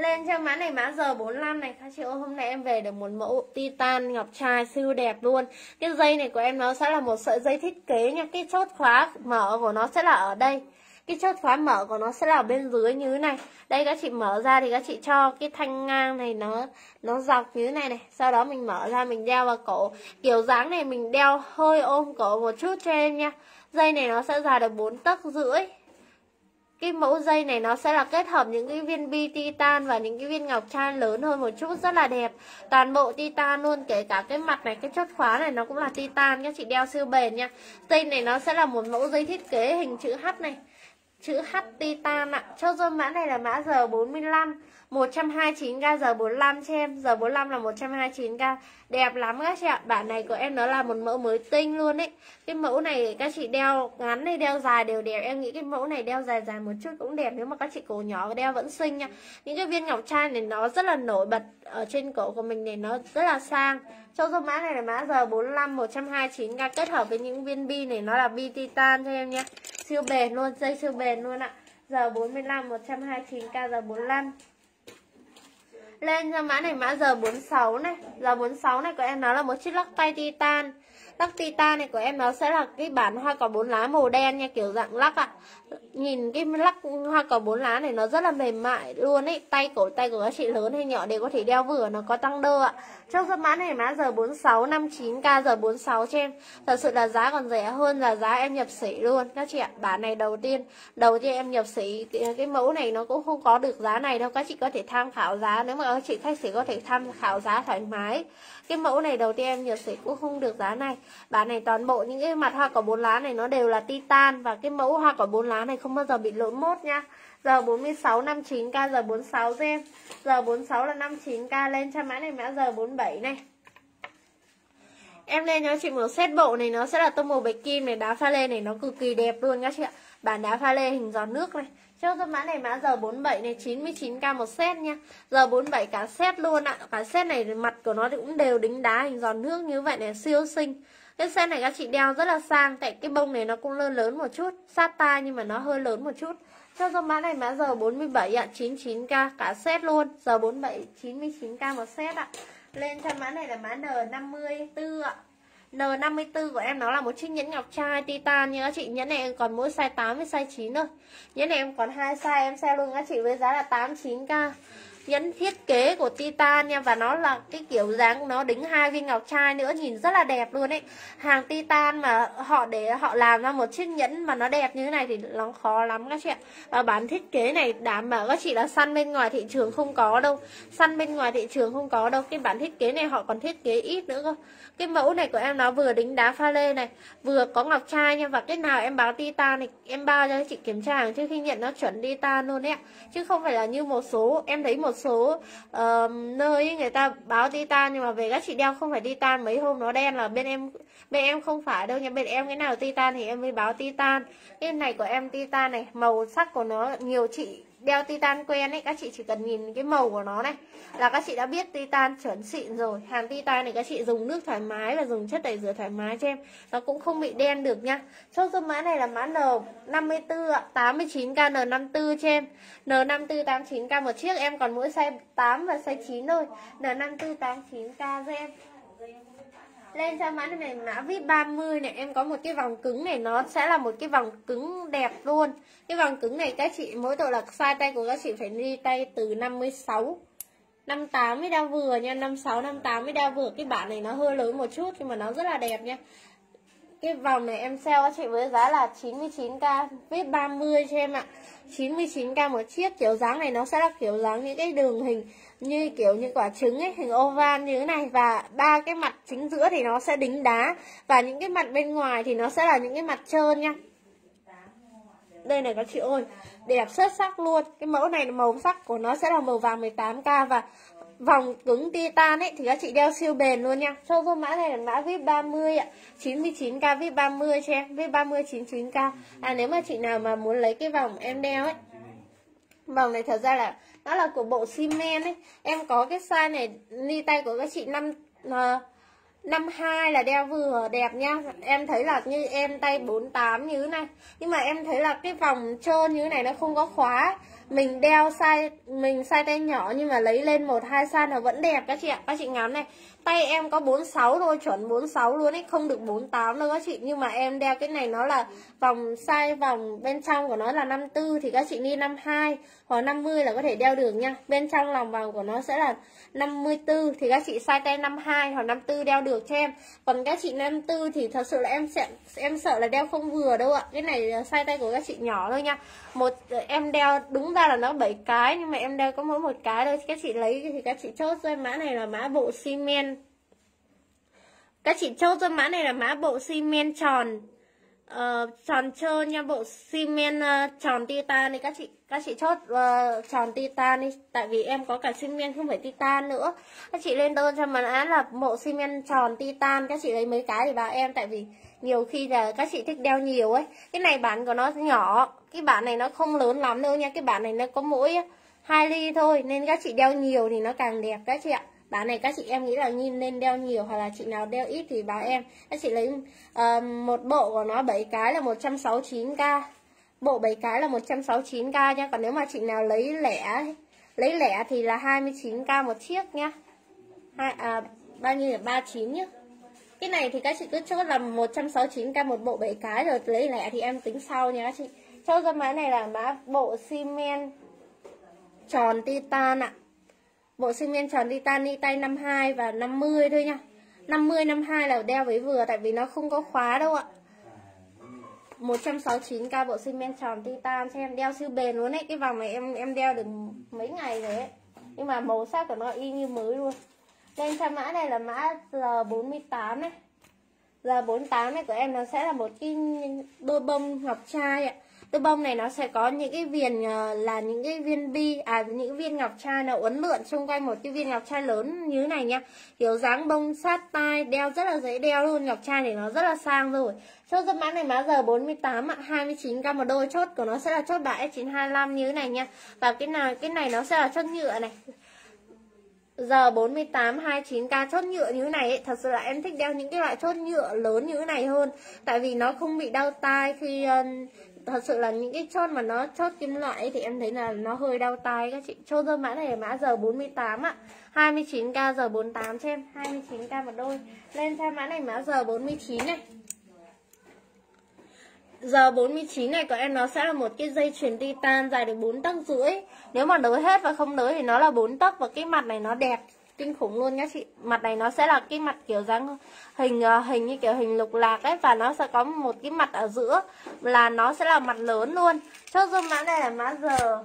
lên cho mã này mã giờ 45 này. Các chị ơi, hôm nay em về được một mẫu titan ngọc trai siêu đẹp luôn. Cái dây này của em nó sẽ là một sợi dây thiết kế nha. Cái chốt khóa mở của nó sẽ là ở đây. Cái chốt khóa mở của nó sẽ là ở bên dưới như thế này. Đây các chị mở ra thì các chị cho cái thanh ngang này nó nó dọc như thế này này. Sau đó mình mở ra, mình đeo vào cổ. Kiểu dáng này mình đeo hơi ôm cổ một chút cho em nha. Dây này nó sẽ dài được bốn tấc rưỡi cái mẫu dây này nó sẽ là kết hợp những cái viên bi titan và những cái viên ngọc trai lớn hơn một chút, rất là đẹp. Toàn bộ titan luôn, kể cả cái mặt này, cái chốt khóa này nó cũng là titan các chị đeo siêu bền nha dây này nó sẽ là một mẫu dây thiết kế hình chữ H này. Chữ H titan ạ. Cho dôn mã này là mã giờ 45 129k giờ 45 cho em giờ 45 là 129k đẹp lắm các chị ạ. Bản này của em nó là một mẫu mới tinh luôn ấy. Cái mẫu này các chị đeo ngắn hay đeo dài đều đẹp. Em nghĩ cái mẫu này đeo dài dài một chút cũng đẹp nếu mà các chị cổ nhỏ đeo vẫn xinh nha. Những cái viên ngọc trai này nó rất là nổi bật ở trên cổ của mình này, nó rất là sang. Châu dòng mã này là mã giờ 45 129k kết hợp với những viên bi này, nó là bi titan cho em nhé. Siêu bền luôn, dây siêu bền luôn ạ. Giờ 45 129 k giờ 45 lên cho mã này, mã giờ 46 này. Giờ 46 này của em nó là một chiếc lắc tay titan. Lắc tita này của em nó sẽ là cái bản hoa cỏ bốn lá màu đen nha Kiểu dạng lắc ạ. À. Nhìn cái lắc hoa cỏ bốn lá này nó rất là mềm mại luôn ấy. Tay cổ tay của các chị lớn hay nhỏ đều có thể đeo vừa Nó có tăng đơ ạ. Trong số mã này mã giờ 4659k giờ 46 cho em. Thật sự là giá còn rẻ hơn là giá em nhập sỉ luôn Các chị ạ. Bản này đầu tiên Đầu tiên em nhập sỉ cái, cái mẫu này nó cũng không có được giá này đâu. Các chị có thể tham khảo giá Nếu mà các chị khách sỉ có thể tham khảo giá thoải mái. Cái mẫu này đầu tiên em nhập sẽ cũng không được giá này Bản này toàn bộ những cái mặt hoa cỏ bốn lá này nó đều là titan Và cái mẫu hoa cỏ bốn lá này không bao giờ bị lỗi mốt nha Giờ 46 59k giờ 46 cho em. Giờ 46 là 59k lên cho mã này mã giờ 47 này. Em lên cho chị một set bộ này nó sẽ là tông màu bạch kim này, đá pha lê này nó cực kỳ đẹp luôn các chị ạ. Bản đá pha lê hình giọt nước này. Cho cho mã này mã giờ 47 này 99k một set nha. Giờ 47 cả set luôn ạ. Cả set này mặt của nó thì cũng đều đính đá hình giòn nước như vậy này, siêu xinh. Cái set này các chị đeo rất là sang, Tại cái bông này nó cũng lớn lớn một chút, Sát ta nhưng mà nó hơi lớn một chút Cho dòng mã này mã giờ 47 ạ 99k cả set luôn Giờ 47 99k một set ạ Lên cho mã này là mã N54 ạ N54 của em nó là một chiếc nhẫn ngọc trai titan nha các chị Nhẫn này em còn mỗi size 8 với size 9 thôi. Nhẫn này em còn hai size, em sale luôn các chị, với giá là 89k nhẫn thiết kế của Titan nha, và nó là cái kiểu dáng nó, đính hai viên ngọc trai nữa, nhìn rất là đẹp luôn ấy. Hàng Titan mà họ để, họ làm ra một chiếc nhẫn mà nó đẹp như thế này thì nó khó lắm các chị ạ. Và bản thiết kế này đảm bảo các chị là săn bên ngoài thị trường không có đâu. Săn bên ngoài thị trường không có đâu. Cái bản thiết kế này họ còn thiết kế ít nữa cơ cái mẫu này của em nó vừa đính đá pha lê này vừa có ngọc trai nha. Và cái nào em báo titan thì em bao cho chị kiểm tra trước khi nhận nó chuẩn titan luôn đấy ạ. Chứ không phải là như một số em thấy một số uh, nơi người ta báo titan nhưng mà về các chị đeo không phải titan. Mấy hôm nó đen là bên em bên em không phải đâu nha. Bên em cái nào titan thì em mới báo titan. Cái này của em titan này màu sắc của nó nhiều chị đeo titan quen ấy, các chị chỉ cần nhìn cái màu của nó này. Là các chị đã biết titan chuẩn xịn rồi. Hàng titan này các chị dùng nước thoải mái và dùng chất tẩy rửa thoải mái cho em. Nó cũng không bị đen được nha. Chốt số mã này là mã N54 89k N54 cho em. N54 89k một chiếc, em còn mỗi size 8 và size 9 thôi. N54 89k cho em lên cho mã này mã vip 30 này, em có một cái vòng cứng này, nó sẽ là một cái vòng cứng đẹp luôn. Cái vòng cứng này các chị, mỗi tội là size tay của các chị phải đi tay từ 56 58 mới đa vừa nha 56 58 mới đa vừa. Cái bản này nó hơi lớn một chút, nhưng mà nó rất là đẹp nha cái vòng này em sale các chị với giá là 99k vip 30 cho em ạ. 99k một chiếc, kiểu dáng này nó sẽ là kiểu dáng những cái đường hình như kiểu như quả trứng ấy, hình oval như thế này. Và ba cái mặt chính giữa thì nó sẽ đính đá, và những cái mặt bên ngoài thì nó sẽ là những cái mặt trơn nha. Đây này các chị ơi, đẹp xuất sắc luôn. Cái mẫu này màu sắc của nó sẽ là màu vàng 18k và vòng cứng titan ấy thì các chị đeo siêu bền luôn nha. Cho vô mã này là mã vip 30 ạ. 99k vip 30 cho em vip 30 99k à nếu mà chị nào mà muốn lấy cái vòng em đeo ấy. Vòng này thật ra là nó là của bộ xi men ấy. Em có cái size này ni tay của các chị 5 uh, ờ, năm hai là đeo vừa đẹp nha. Em thấy là như em tay 48 như thế này. Nhưng mà em thấy là cái vòng trơn như thế này nó không có khóa mình đeo size, mình size tay nhỏ nhưng mà lấy lên một, hai size nó vẫn đẹp các chị ạ. Các chị ngắm này tay em có 46 thôi, chuẩn 46 luôn ấy, không được 48 đâu các chị. Nhưng mà em đeo cái này nó là vòng, size vòng bên trong của nó là 54 thì các chị đi 52 hoặc 50 là có thể đeo được nha. Bên trong lòng vòng của nó sẽ là 54 thì các chị size tay 52 hoặc 54 đeo được cho em. Còn các chị 54 thì thật sự là em sẽ, em sợ là đeo không vừa đâu ạ. Cái này size tay của các chị nhỏ thôi nha. Một, em đeo đúng ra là nó 7 cái nhưng mà em đeo có mỗi một cái thôi. Các chị lấy thì các chị chốt cho mã này là mã bộ xi men các chị chốt cho mã này là mã bộ xi men tròn. Uh, tròn trơn nha bộ xi men uh, tròn titan này các chị các chị chốt uh, tròn titan đi. Tại vì em có cả xi men không phải titan nữa. Các chị lên đơn cho màn án là bộ xi men tròn titan. Các chị lấy mấy cái thì báo em tại vì nhiều khi là các chị thích đeo nhiều ấy. Cái này bản của nó nhỏ cái bản này nó không lớn lắm đâu nha. Cái bản này nó có mỗi hai ly thôi nên các chị đeo nhiều thì nó càng đẹp các chị ạ báo này các chị em nghĩ là nhìn nên đeo nhiều hoặc là chị nào đeo ít thì báo em. Các chị lấy uh, một bộ của nó 7 cái là 169k Bộ 7 cái là 169k nha. Còn nếu mà chị nào lấy lẻ Lấy lẻ thì là 29k một chiếc nhá Hai, à, Bao nhiêu là 39 nhá. Cái này thì các chị cứ chốt là 169k một bộ 7 cái Rồi lấy lẻ thì em tính sau nha các chị. Chốt cho mã này là mã bộ xi men Tròn titan ạ. Bộ xi men tròn titani tay 52 và 50 thôi nha. 50 52 là đeo với vừa, tại vì nó không có khóa đâu ạ. 169k bộ xi men tròn titan cho em đeo siêu bền luôn ấy. Cái vòng này em em đeo được mấy ngày rồi ấy. Nhưng mà màu sắc của nó y như mới luôn. Lên cho mã này là mã L48 này. L48 này của em nó sẽ là một cái đôi bông ngọc trai ạ từ bông này nó sẽ có những cái viền ờ, là những cái viên bi à những viên ngọc trai nó uốn lượn xung quanh một cái viên ngọc trai lớn như thế này nha kiểu dáng bông sát tai đeo rất là dễ đeo luôn ngọc trai này nó rất là sang rồi. Chốt giúp mã này mã giờ 48 ạ 29k một đôi chốt của nó sẽ là chốt đại S925 như thế này nha và cái nào cái này nó sẽ là chốt nhựa này. Giờ 48 29k chốt nhựa như thế này ấy, thật sự là em thích đeo những cái loại chốt nhựa lớn như thế này hơn. Tại vì nó không bị đau tai khi uh, thật sự là những cái chốt mà nó chốt kim loại ấy, thì em thấy là nó hơi đau tai các chị. Chốt dơ mã này mã giờ 48 ạ. 29k giờ 48 cho em 29k một đôi. Lên xem mã này mã giờ 49 này. Giờ 49 này của em nó sẽ là một cái dây chuyền titan dài được 4 tấc rưỡi. Nếu mà nới hết và không nới thì nó là 4 tấc và cái mặt này nó đẹp kinh khủng luôn nhá chị. Mặt này nó sẽ là cái mặt kiểu dáng hình ờ, hình như kiểu hình lục lạc ấy, và nó sẽ có một cái mặt ở giữa là nó sẽ là mặt lớn luôn. Chốt dùm mã này là mã giờ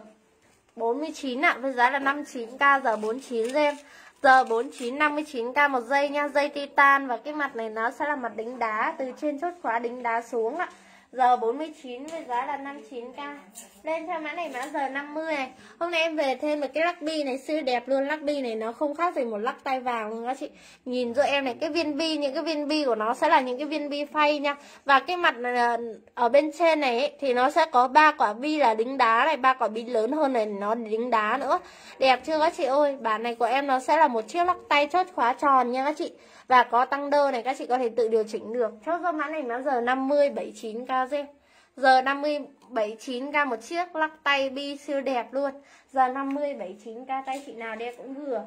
49 ạ, với giá là 59k giờ 49 em giờ 49 59k một giây nha dây titan và cái mặt này nó sẽ là mặt đính đá, từ trên chốt khóa đính đá xuống ạ. Giờ 49 với giá là 59k Lên cho mã này mã giờ 50 này. Hôm nay em về thêm một cái lắc bi này siêu đẹp luôn. Lắc bi này nó không khác gì một lắc tay vàng luôn các chị. Nhìn giữa em này cái viên bi Những cái viên bi của nó sẽ là những cái viên bi phay nha. Và cái mặt này, ở bên trên này ấy, thì nó sẽ có ba quả bi là đính đá này ba quả bi lớn hơn này nó đính đá nữa. Đẹp chưa các chị ơi? Bản này của em nó sẽ là một chiếc lắc tay chốt khóa tròn nha các chị và có tăng đơ này, các chị có thể tự điều chỉnh được. Chốt gom mã này mã giờ 50 79k dê. Giờ 50 79k một chiếc, lắc tay bi siêu đẹp luôn. Giờ 50 79k tay chị nào đeo cũng vừa.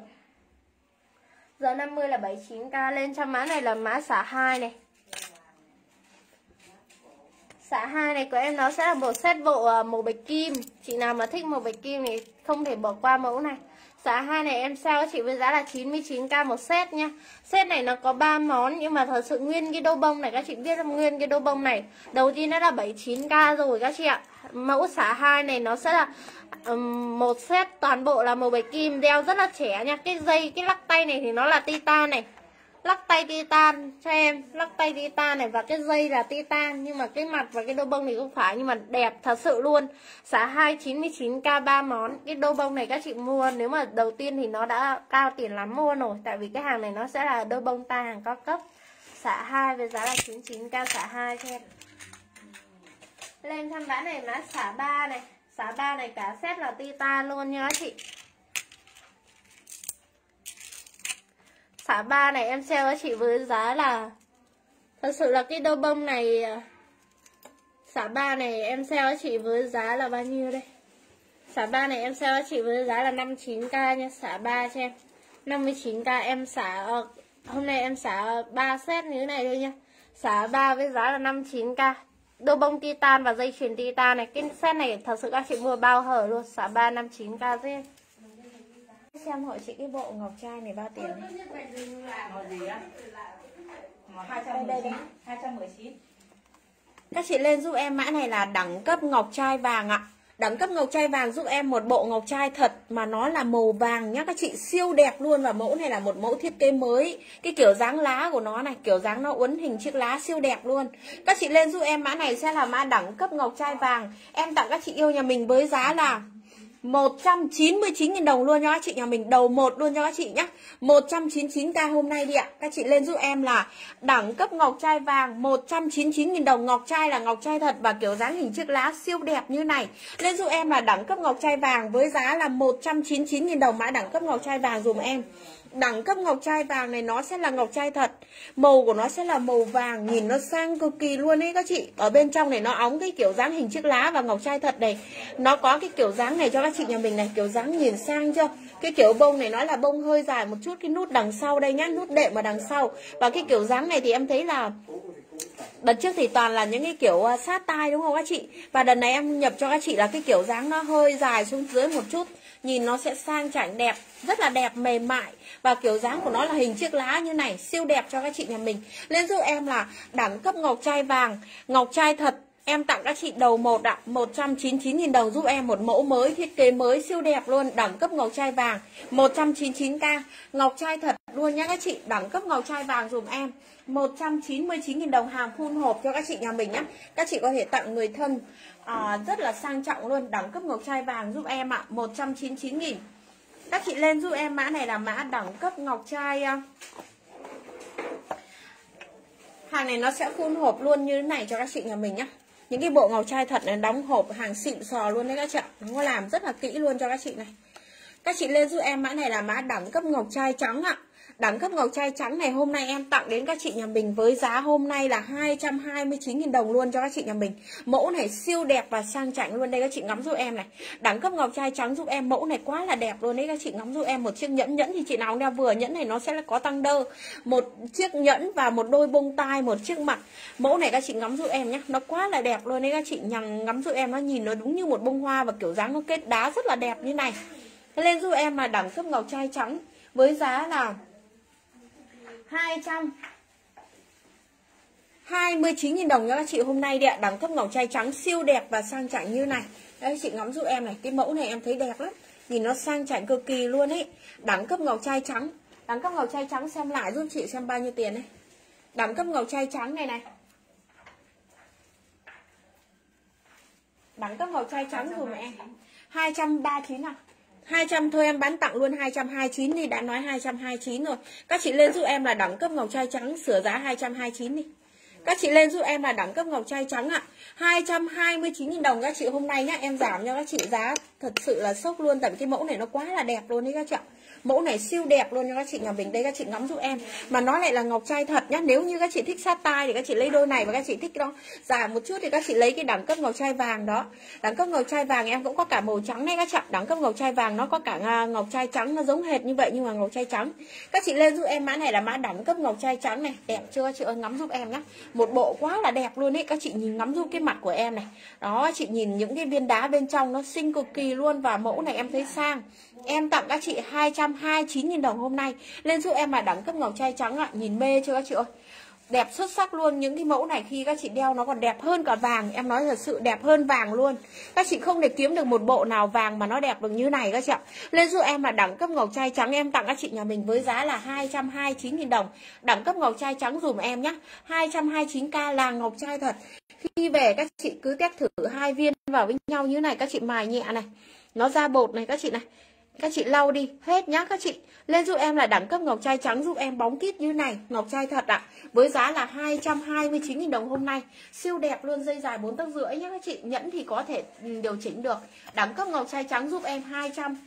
Giờ 50 là 79k lên cho mã này là mã xả 2 này. Xả hai này của em nó sẽ là một set bộ à, màu bạch kim. Chị nào mà thích màu bạch kim thì không thể bỏ qua mẫu này. Giá hai này em sao? Chị với giá là 99k một set nha. Set này nó có 3 món Nhưng mà thật sự nguyên cái đô bông này Các chị biết không? Nguyên cái đô bông này Đầu tiên nó là 79k rồi các chị ạ. Mẫu xả hai này nó sẽ là um, Một set toàn bộ là màu bạch kim Đeo rất là trẻ nha. Cái dây, cái lắc tay này thì nó là titan này lắc tay titan cho em. Lắc tay titan này và cái dây là titan, nhưng mà cái mặt và cái đôi bông thì không phải, nhưng mà đẹp thật sự luôn. Giá 299k ba món. Cái đôi bông này các chị mua, nếu mà đầu tiên thì nó đã cao tiền lắm mua rồi, tại vì cái hàng này nó sẽ là đôi bông ta hàng cao cấp. Xả 2 với giá là 99k xả 2 cho em. Lên thăm bán này mã xả 3 này. Xả 3 này cả set là titan luôn nha chị. Xả ba này em sale cho chị với giá là Thật sự là cái đôi bông này à, Xả ba này em sale cho chị với giá là bao nhiêu đây? Xả ba này em sale cho chị với giá là 59k nha Xả ba cho em. 59k em xả ờ, Hôm nay em xả 3 set như thế này thôi nha. Xả ba với giá là 59k Đôi bông titan và dây chuyền titan này, Cái set này thật sự các chị mua bao hở luôn. Xả ba 59k với Xem hỏi chị cái bộ ngọc trai này bao tiền? Màu gì á? Màu 219. 219. Các chị lên giúp em mã này là đẳng cấp ngọc trai vàng ạ. Đẳng cấp ngọc trai vàng giúp em một bộ ngọc trai thật mà nó là màu vàng nhá. Các chị siêu đẹp luôn và mẫu này là một mẫu thiết kế mới. Cái kiểu dáng lá của nó này kiểu dáng nó uốn hình chiếc lá siêu đẹp luôn. Các chị lên giúp em mã này sẽ là mã đẳng cấp ngọc trai vàng. Em tặng các chị yêu nhà mình với giá là 199.000 đồng luôn cho các chị nhà mình Đầu một luôn cho các chị nhé 199k hôm nay đi ạ. Các chị lên giúp em là đẳng cấp ngọc trai vàng 199.000 đồng Ngọc trai là ngọc trai thật và kiểu dáng hình chiếc lá siêu đẹp như này. Lên giúp em là đẳng cấp ngọc trai vàng với giá là 199.000 đồng Mã đẳng cấp ngọc trai vàng dùm em. Đẳng cấp ngọc trai vàng này, nó sẽ là ngọc trai thật. Màu của nó sẽ là màu vàng, Nhìn nó sang cực kỳ luôn ấy các chị. Ở bên trong này, nó óng cái kiểu dáng hình chiếc lá Và ngọc trai thật này. Nó có cái kiểu dáng này cho các chị nhà mình này, Kiểu dáng nhìn sang chưa? Cái kiểu bông này nó là bông hơi dài một chút, Cái nút đằng sau đây nhá, Nút đệm ở đằng sau. Và cái kiểu dáng này thì em thấy là Đợt trước thì toàn là những cái kiểu à, sát tai đúng không các chị? Và đợt này em nhập cho các chị là cái kiểu dáng nó hơi dài xuống dưới một chút. Nhìn nó sẽ sang chảnh đẹp, Rất là đẹp, mềm mại. Và kiểu dáng của nó là hình chiếc lá như này Siêu đẹp cho các chị nhà mình Lên giúp em là đẳng cấp ngọc trai vàng Ngọc trai thật Em tặng các chị đầu một ạ, à, 199.000 đồng giúp em một mẫu mới, thiết kế mới siêu đẹp luôn, đẳng cấp ngọc trai vàng, 199k, ngọc trai thật luôn nhá các chị, đẳng cấp ngọc trai vàng dùm em. 199.000 đồng hàng phun hộp cho các chị nhà mình nhá. Các chị có thể tặng người thân à, rất là sang trọng luôn, đẳng cấp ngọc trai vàng giúp em ạ, à, 199.000. Các chị lên giúp em, mã này là mã đẳng cấp ngọc trai à. Hàng này nó sẽ phun hộp luôn như thế này cho các chị nhà mình nhá. Những cái bộ ngọc trai thật này đóng hộp hàng xịn sò luôn đấy các chị ạ. Nó làm rất là kỹ luôn cho các chị này. Các chị lên giúp em, mã này là mã đẳng cấp ngọc trai trắng ạ. Đẳng cấp ngọc trai trắng này hôm nay em tặng đến các chị nhà mình với giá hôm nay là 229.000 đồng luôn cho các chị nhà mình. Mẫu này siêu đẹp và sang chảnh luôn đây các chị ngắm giúp em này. Đẳng cấp ngọc trai trắng giúp em mẫu này quá là đẹp luôn đấy các chị ngắm giúp em một chiếc nhẫn nhẫn thì chị nào đeo vừa nhẫn này nó sẽ là có tăng đơ. Một chiếc nhẫn và một đôi bông tai, một chiếc mặt. Mẫu này các chị ngắm giúp em nhé. Nó quá là đẹp luôn đấy các chị nhằm ngắm giúp em nó nhìn nó đúng như một bông hoa và kiểu dáng nó kết đá rất là đẹp như này. Lên giúp em là đẳng cấp ngọc trai trắng với giá là 200 29.000 đồng nha các chị hôm nay đấy ạ. Đẳng cấp ngọc trai trắng, siêu đẹp và sang chảnh như này. Đây chị ngắm giúp em này, Cái mẫu này em thấy đẹp lắm. Nhìn nó sang chảnh cực kỳ luôn ấy. Đẳng cấp ngọc trai trắng. Đẳng cấp ngọc trai trắng xem lại giúp chị xem bao nhiêu tiền này Đẳng cấp ngọc trai trắng này này. Đẳng cấp ngọc trai trắng dùm em. 239 à. 200 thôi, em bán tặng luôn 229 đi, đã nói 229 rồi. Các chị lên giúp em là đẳng cấp ngọc trai trắng, sửa giá 229 đi. Các chị lên giúp em là đẳng cấp ngọc trai trắng ạ. à. 229.000 đồng các chị hôm nay nhá, em giảm cho các chị giá thật sự là sốc luôn, tại vì cái mẫu này nó quá là đẹp luôn đấy các chị ạ mẫu này siêu đẹp luôn cho các chị nhà mình đây các chị ngắm giúp em. Mà nó lại là ngọc trai thật nhá. Nếu như các chị thích sát tai thì các chị lấy đôi này và các chị thích đó. Dài một chút thì các chị lấy cái đẳng cấp ngọc trai vàng đó. Đẳng cấp ngọc trai vàng em cũng có cả màu trắng này các chị đẳng cấp ngọc trai vàng nó có cả à, ngọc trai trắng nó giống hệt như vậy nhưng mà ngọc trai trắng. Các chị lên giúp em mã này là mã đẳng cấp ngọc trai trắng này. Đẹp chưa các chị ơi? Ngắm giúp em nhá. Một bộ quá là đẹp luôn ấy. Các chị nhìn ngắm giúp cái mặt của em này. Đó, chị nhìn những cái viên đá bên trong nó xinh cực kỳ luôn và mẫu này em thấy sang. Em tặng các chị 229.000 đồng hôm nay. Lên giúp em là đẳng cấp ngọc trai trắng ạ. Nhìn mê chưa các chị ơi? Đẹp xuất sắc luôn. Những cái mẫu này khi các chị đeo nó còn đẹp hơn cả vàng. Em nói thật sự đẹp hơn vàng luôn. Các chị không thể kiếm được một bộ nào vàng mà nó đẹp được như này các chị ạ. Lên giúp em là đẳng cấp ngọc trai trắng, Em tặng các chị nhà mình với giá là 229.000 đồng. Đẳng cấp ngọc trai trắng dùm em nhé 229k là ngọc trai thật. Khi về các chị cứ test thử hai viên vào với nhau như này Các chị. Mài nhẹ này. Nó ra bột này các chị này các chị lau đi, hết nhá các chị. Lên giúp em là đẳng cấp ngọc trai trắng giúp em bóng kít như này. Ngọc trai thật ạ. À. với giá là 229.000 đồng hôm nay. Siêu đẹp luôn, dây dài 4 tấc rưỡi nhá các chị. Nhẫn thì có thể ừ, điều chỉnh được. Đẳng cấp ngọc trai trắng giúp em 200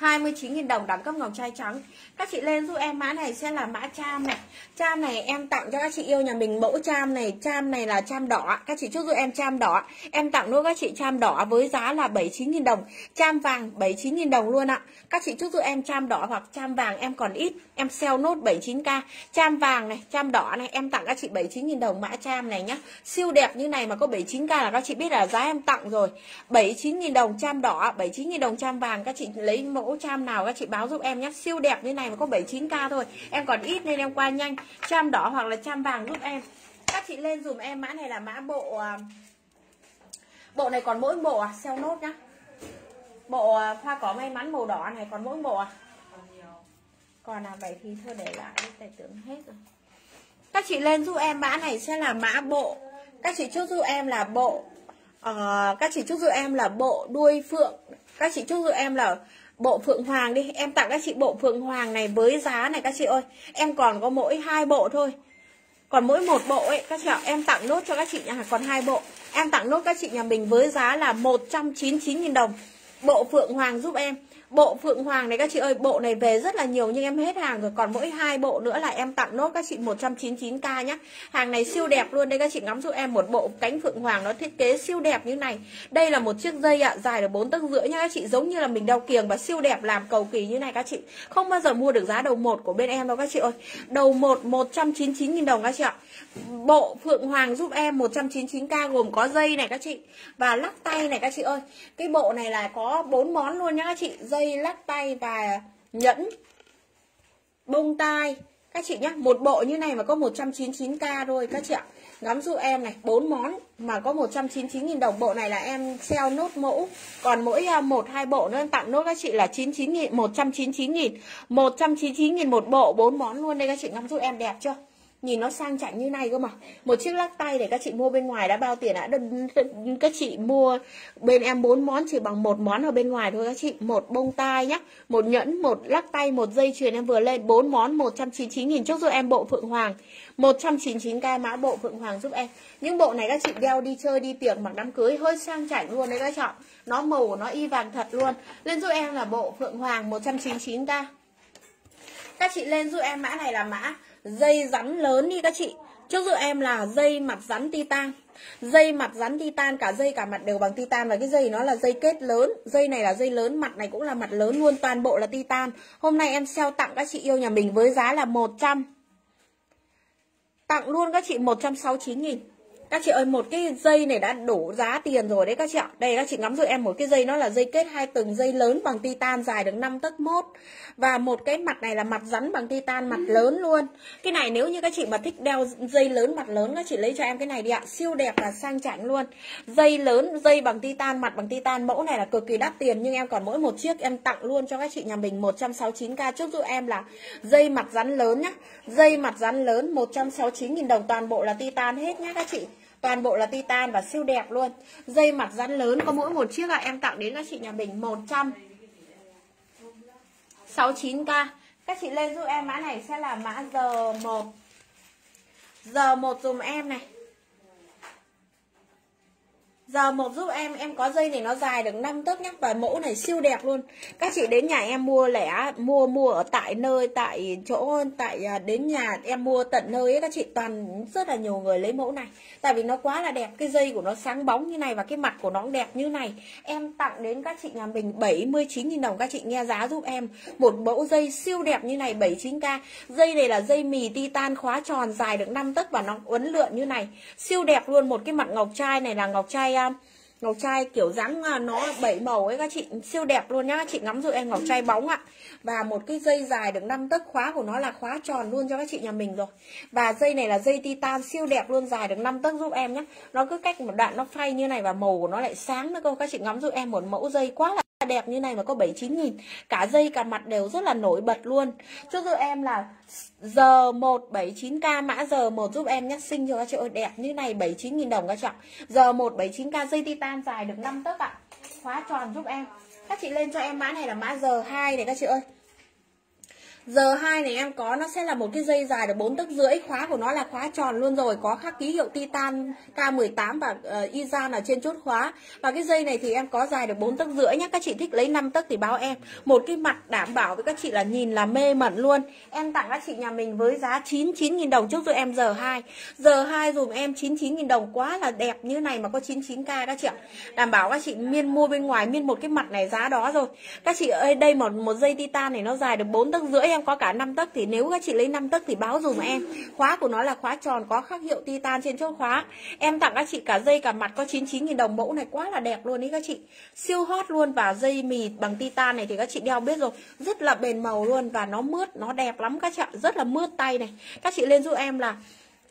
29.000 đồng đẳng cấp ngọc trai trắng. Các chị lên giúp em mã này sẽ là mã cham này. Cham này em tặng cho các chị yêu nhà mình mẫu cham này. Cham này là cham đỏ. Các chị chúc giúp em cham đỏ. Em tặng luôn các chị cham đỏ với giá là 79.000 đồng. Cham vàng 79.000 đồng luôn ạ. Các chị chúc giúp em cham đỏ hoặc cham vàng em còn ít. Em sell nốt 79k Cham vàng này, cham đỏ này Em tặng các chị 79.000 đồng mã cham này nhá. Siêu đẹp như này mà có 79k là các chị biết là giá em tặng rồi. 79.000 đồng cham đỏ 79.000 đồng cham vàng. Các chị lấy mẫu mẫu cham nào các chị báo giúp em nhé. Siêu đẹp như này mà có 79k thôi. Em còn ít nên em qua nhanh. Cham đỏ hoặc là cham vàng giúp em. Các chị lên dùm em. Mã này là mã bộ à, bộ này còn mỗi bộ à xeo nốt nhá. Bộ à, hoa cỏ may mắn màu đỏ này còn mỗi bộ à. Còn là vậy thì thôi để lại tài tưởng hết rồi. Các chị lên giúp em. Mã này sẽ là mã bộ. Các chị chốt giúp em là bộ uh, các chị chốt giúp em là bộ đuôi phượng. Các chị chốt giúp em là bộ phượng hoàng đi. Em tặng các chị bộ phượng hoàng này với giá này các chị ơi. Em còn có mỗi hai bộ thôi. Còn mỗi một bộ ấy, các chị ạ, em tặng nốt cho các chị nhà còn hai bộ. Em tặng nốt các chị nhà mình với giá là 199.000 đồng. Bộ phượng hoàng giúp em. Bộ Phượng Hoàng này các chị ơi, bộ này về rất là nhiều nhưng em hết hàng rồi, còn mỗi hai bộ nữa là em tặng nốt các chị 199k nhá. Hàng này siêu đẹp luôn đây các chị ngắm giúp em một bộ cánh Phượng Hoàng nó thiết kế siêu đẹp như này. Đây là một chiếc dây ạ, à, dài được 4 tấc rưỡi nhá các chị, giống như là mình đeo kiềng và siêu đẹp làm cầu kỳ như này các chị. Không bao giờ mua được giá đầu một của bên em đâu các chị ơi. Đầu một 199 000 đồng các chị ạ. Bộ Phượng Hoàng giúp em 199k gồm có dây này các chị và lắc tay này các chị ơi. Cái bộ này là có bốn món luôn nhá các chị. Dây dây lắc tay và nhẫn bông tai các chị nhá một bộ như này mà có 199k thôi các chị ạ Ngắm giúp em này, bốn món mà có 199.000 đồng. Bộ này là em treo nốt mẫu. Còn mỗi à, một hai bộ nữa em tặng nốt các chị là 99 000 199 000 199 000 một bộ, bốn món luôn đây các chị ngắm giúp em đẹp chưa? Nhìn nó sang chảnh như này cơ mà. Một chiếc lắc tay để các chị mua bên ngoài đã bao tiền đã Các chị mua bên em bốn món chỉ bằng một món ở bên ngoài thôi các chị. Một bông tai nhá Một nhẫn, một lắc tay, một dây chuyền. Em vừa lên bốn món 199 nghìn. Chúc giúp em bộ Phượng Hoàng. 199k mã bộ Phượng Hoàng giúp em. Những bộ này các chị đeo đi chơi, đi tiệc mặc đám cưới hơi sang chảnh luôn đấy các chị Nó màu của nó y vàng thật luôn. Lên giúp em là bộ Phượng Hoàng 199k Các chị lên giúp em mã này là mã dây rắn lớn đi các chị. Trước dự em là dây mặt rắn titan. Dây mặt rắn titan, cả dây cả mặt đều bằng titan và cái dây nó là dây kết lớn. Dây này là dây lớn, mặt này cũng là mặt lớn luôn, toàn bộ là titan. Hôm nay em sale tặng các chị yêu nhà mình với giá là 100 tặng luôn các chị 169 nghìn các chị ơi, một cái dây này đã đủ giá tiền rồi đấy các chị ạ. Đây, các chị ngắm giúp em, một cái dây nó là dây kết hai tầng, dây lớn bằng titan dài được 5 tấc mốt. Và một cái mặt này là mặt rắn bằng titan, mặt lớn luôn. Cái này nếu như các chị mà thích đeo dây lớn, mặt lớn, các chị lấy cho em cái này đi ạ. Siêu đẹp và sang chảnh luôn. Dây lớn, dây bằng titan, mặt bằng titan, mẫu này là cực kỳ đắt tiền, nhưng em còn mỗi một chiếc em tặng luôn cho các chị nhà mình 169k trước giúp em là dây mặt rắn lớn nhá. Dây mặt rắn lớn 169.000 đồng, toàn bộ là titan hết nhá các chị. Toàn bộ là titan và siêu đẹp luôn. Dây mặt rắn lớn, có mỗi một chiếc là em tặng đến các chị nhà mình 100 69k Các chị lên giúp em mã này sẽ là mã G1 G1 dùm em này. Giờ một giúp em em có dây này nó dài được 5 tấc nhá và mẫu này siêu đẹp luôn. Các chị đến nhà em mua lẻ mua mua ở tại nơi tại chỗ tại à, đến nhà em mua tận nơi ấy các chị toàn rất là nhiều người lấy mẫu này. Tại vì nó quá là đẹp, cái dây của nó sáng bóng như này và cái mặt của nó cũng đẹp như này. Em tặng đến các chị nhà mình 79 000 đồng các chị nghe giá giúp em. Một mẫu dây siêu đẹp như này 79k. Dây này là dây mì titan khóa tròn dài được 5 tấc và nó uốn lượn như này. Siêu đẹp luôn, một cái mặt ngọc trai này là ngọc trai ngọc trai kiểu dáng à, nó bảy màu ấy các chị, siêu đẹp luôn nhá. Các chị ngắm rồi em, ngọc trai bóng ạ. Và một cái dây dài được 5 tấc khóa của nó là khóa tròn luôn cho các chị nhà mình rồi. Và dây này là dây titan, siêu đẹp luôn, dài được 5 tấc giúp em nhé nó cứ cách một đoạn nó phay như này và màu của nó lại sáng nữa cô các chị ngắm giúp em một mẫu dây quá là đẹp như này mà có 79 nghìn, Cả dây cả mặt đều rất là nổi bật luôn. Chúc giúp em là giờ 179k mã giờ 1 giúp em nhé Xinh cho các chị ơi, đẹp như này 79 nghìn đồng các chị ạ. Giờ 179k dây titan dài được 5 tấc ạ. Khóa tròn giúp em. Các chị lên cho em mã này là mã giờ 2 này các chị ơi. Giờ 2 này em có nó sẽ là một cái dây dài được 4 tấc rưỡi, khóa của nó là khóa tròn luôn rồi, có khắc ký hiệu Titan K18 và uh, Izan ở trên chốt khóa. Và cái dây này thì em có dài được 4 tấc rưỡi nhé, các chị thích lấy 5 tấc thì báo em. Một cái mặt đảm bảo với các chị là nhìn là mê mẩn luôn. Em tặng các chị nhà mình với giá 99 000 đồng trước rồi em giờ 2. Giờ 2 dùm em 99 000 đồng quá là đẹp như này mà có 99k các chị ạ. Đảm bảo các chị miên mua bên ngoài miên một cái mặt này giá đó rồi. Các chị ơi đây một một dây Titan này nó dài được 4 tấc rưỡi em em có cả 5 tấc thì nếu các chị lấy 5 tấc thì báo dùm em. Khóa của nó là khóa tròn, có khắc hiệu titan trên chốt khóa. Em tặng các chị cả dây, cả mặt có 99.000 đồng, mẫu này quá là đẹp luôn ý các chị. Siêu hot luôn và dây mì bằng titan này thì các chị đeo biết rồi. Rất là bền màu luôn và nó mướt, nó đẹp lắm các chị ạ. Rất là mướt tay này. Các chị lên giúp em là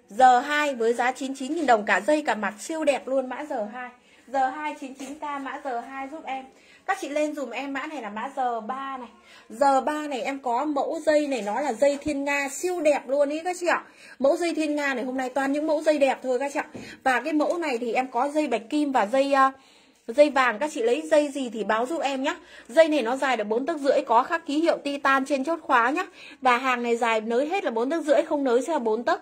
giờ 2 với giá 99.000 đồng cả dây, cả mặt siêu đẹp luôn, mã giờ 2 giờ 2 99k mã giờ 2 giúp em các chị lên dùm em mã này là mã giờ 3 này. Giờ 3 này em có mẫu dây này nó là dây thiên nga siêu đẹp luôn ý các chị ạ. Mẫu dây thiên nga này hôm nay toàn những mẫu dây đẹp thôi các chị ạ. Và cái mẫu này thì em có dây bạch kim và dây uh, dây vàng. Các chị lấy dây gì thì báo giúp em nhé Dây này nó dài được 4 tấc rưỡi có khắc ký hiệu titan trên chốt khóa nhá. Và hàng này dài nới hết là 4 tấc rưỡi không nới sẽ là 4 tấc.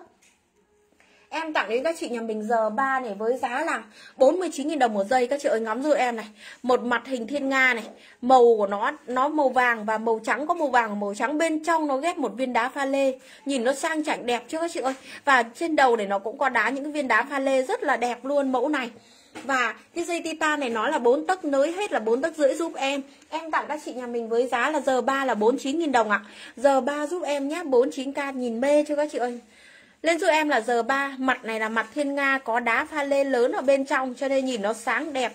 Em tặng đến các chị nhà mình giờ 3 này với giá là 49.000 đồng một giây. Các chị ơi, ngắm giúp em này. Một mặt hình thiên nga này. Màu của nó nó màu vàng và màu trắng Có màu vàng và màu trắng. Bên trong nó ghép một viên đá pha lê. Nhìn nó sang chảnh đẹp chưa các chị ơi? Và trên đầu này nó cũng có đá những viên đá pha lê rất là đẹp luôn, mẫu này. Và cái dây titan này nó là 4 tấc nới hết là 4 tấc rưỡi giúp em. Em tặng các chị nhà mình với giá là giờ 3 là 49.000 đồng ạ. Giờ 3 giúp em nhé. 49k nhìn mê cho các chị ơi? Lên giúp em là giờ 3 Mặt này là mặt thiên nga, Có đá pha lê lớn ở bên trong, Cho nên nhìn nó sáng đẹp.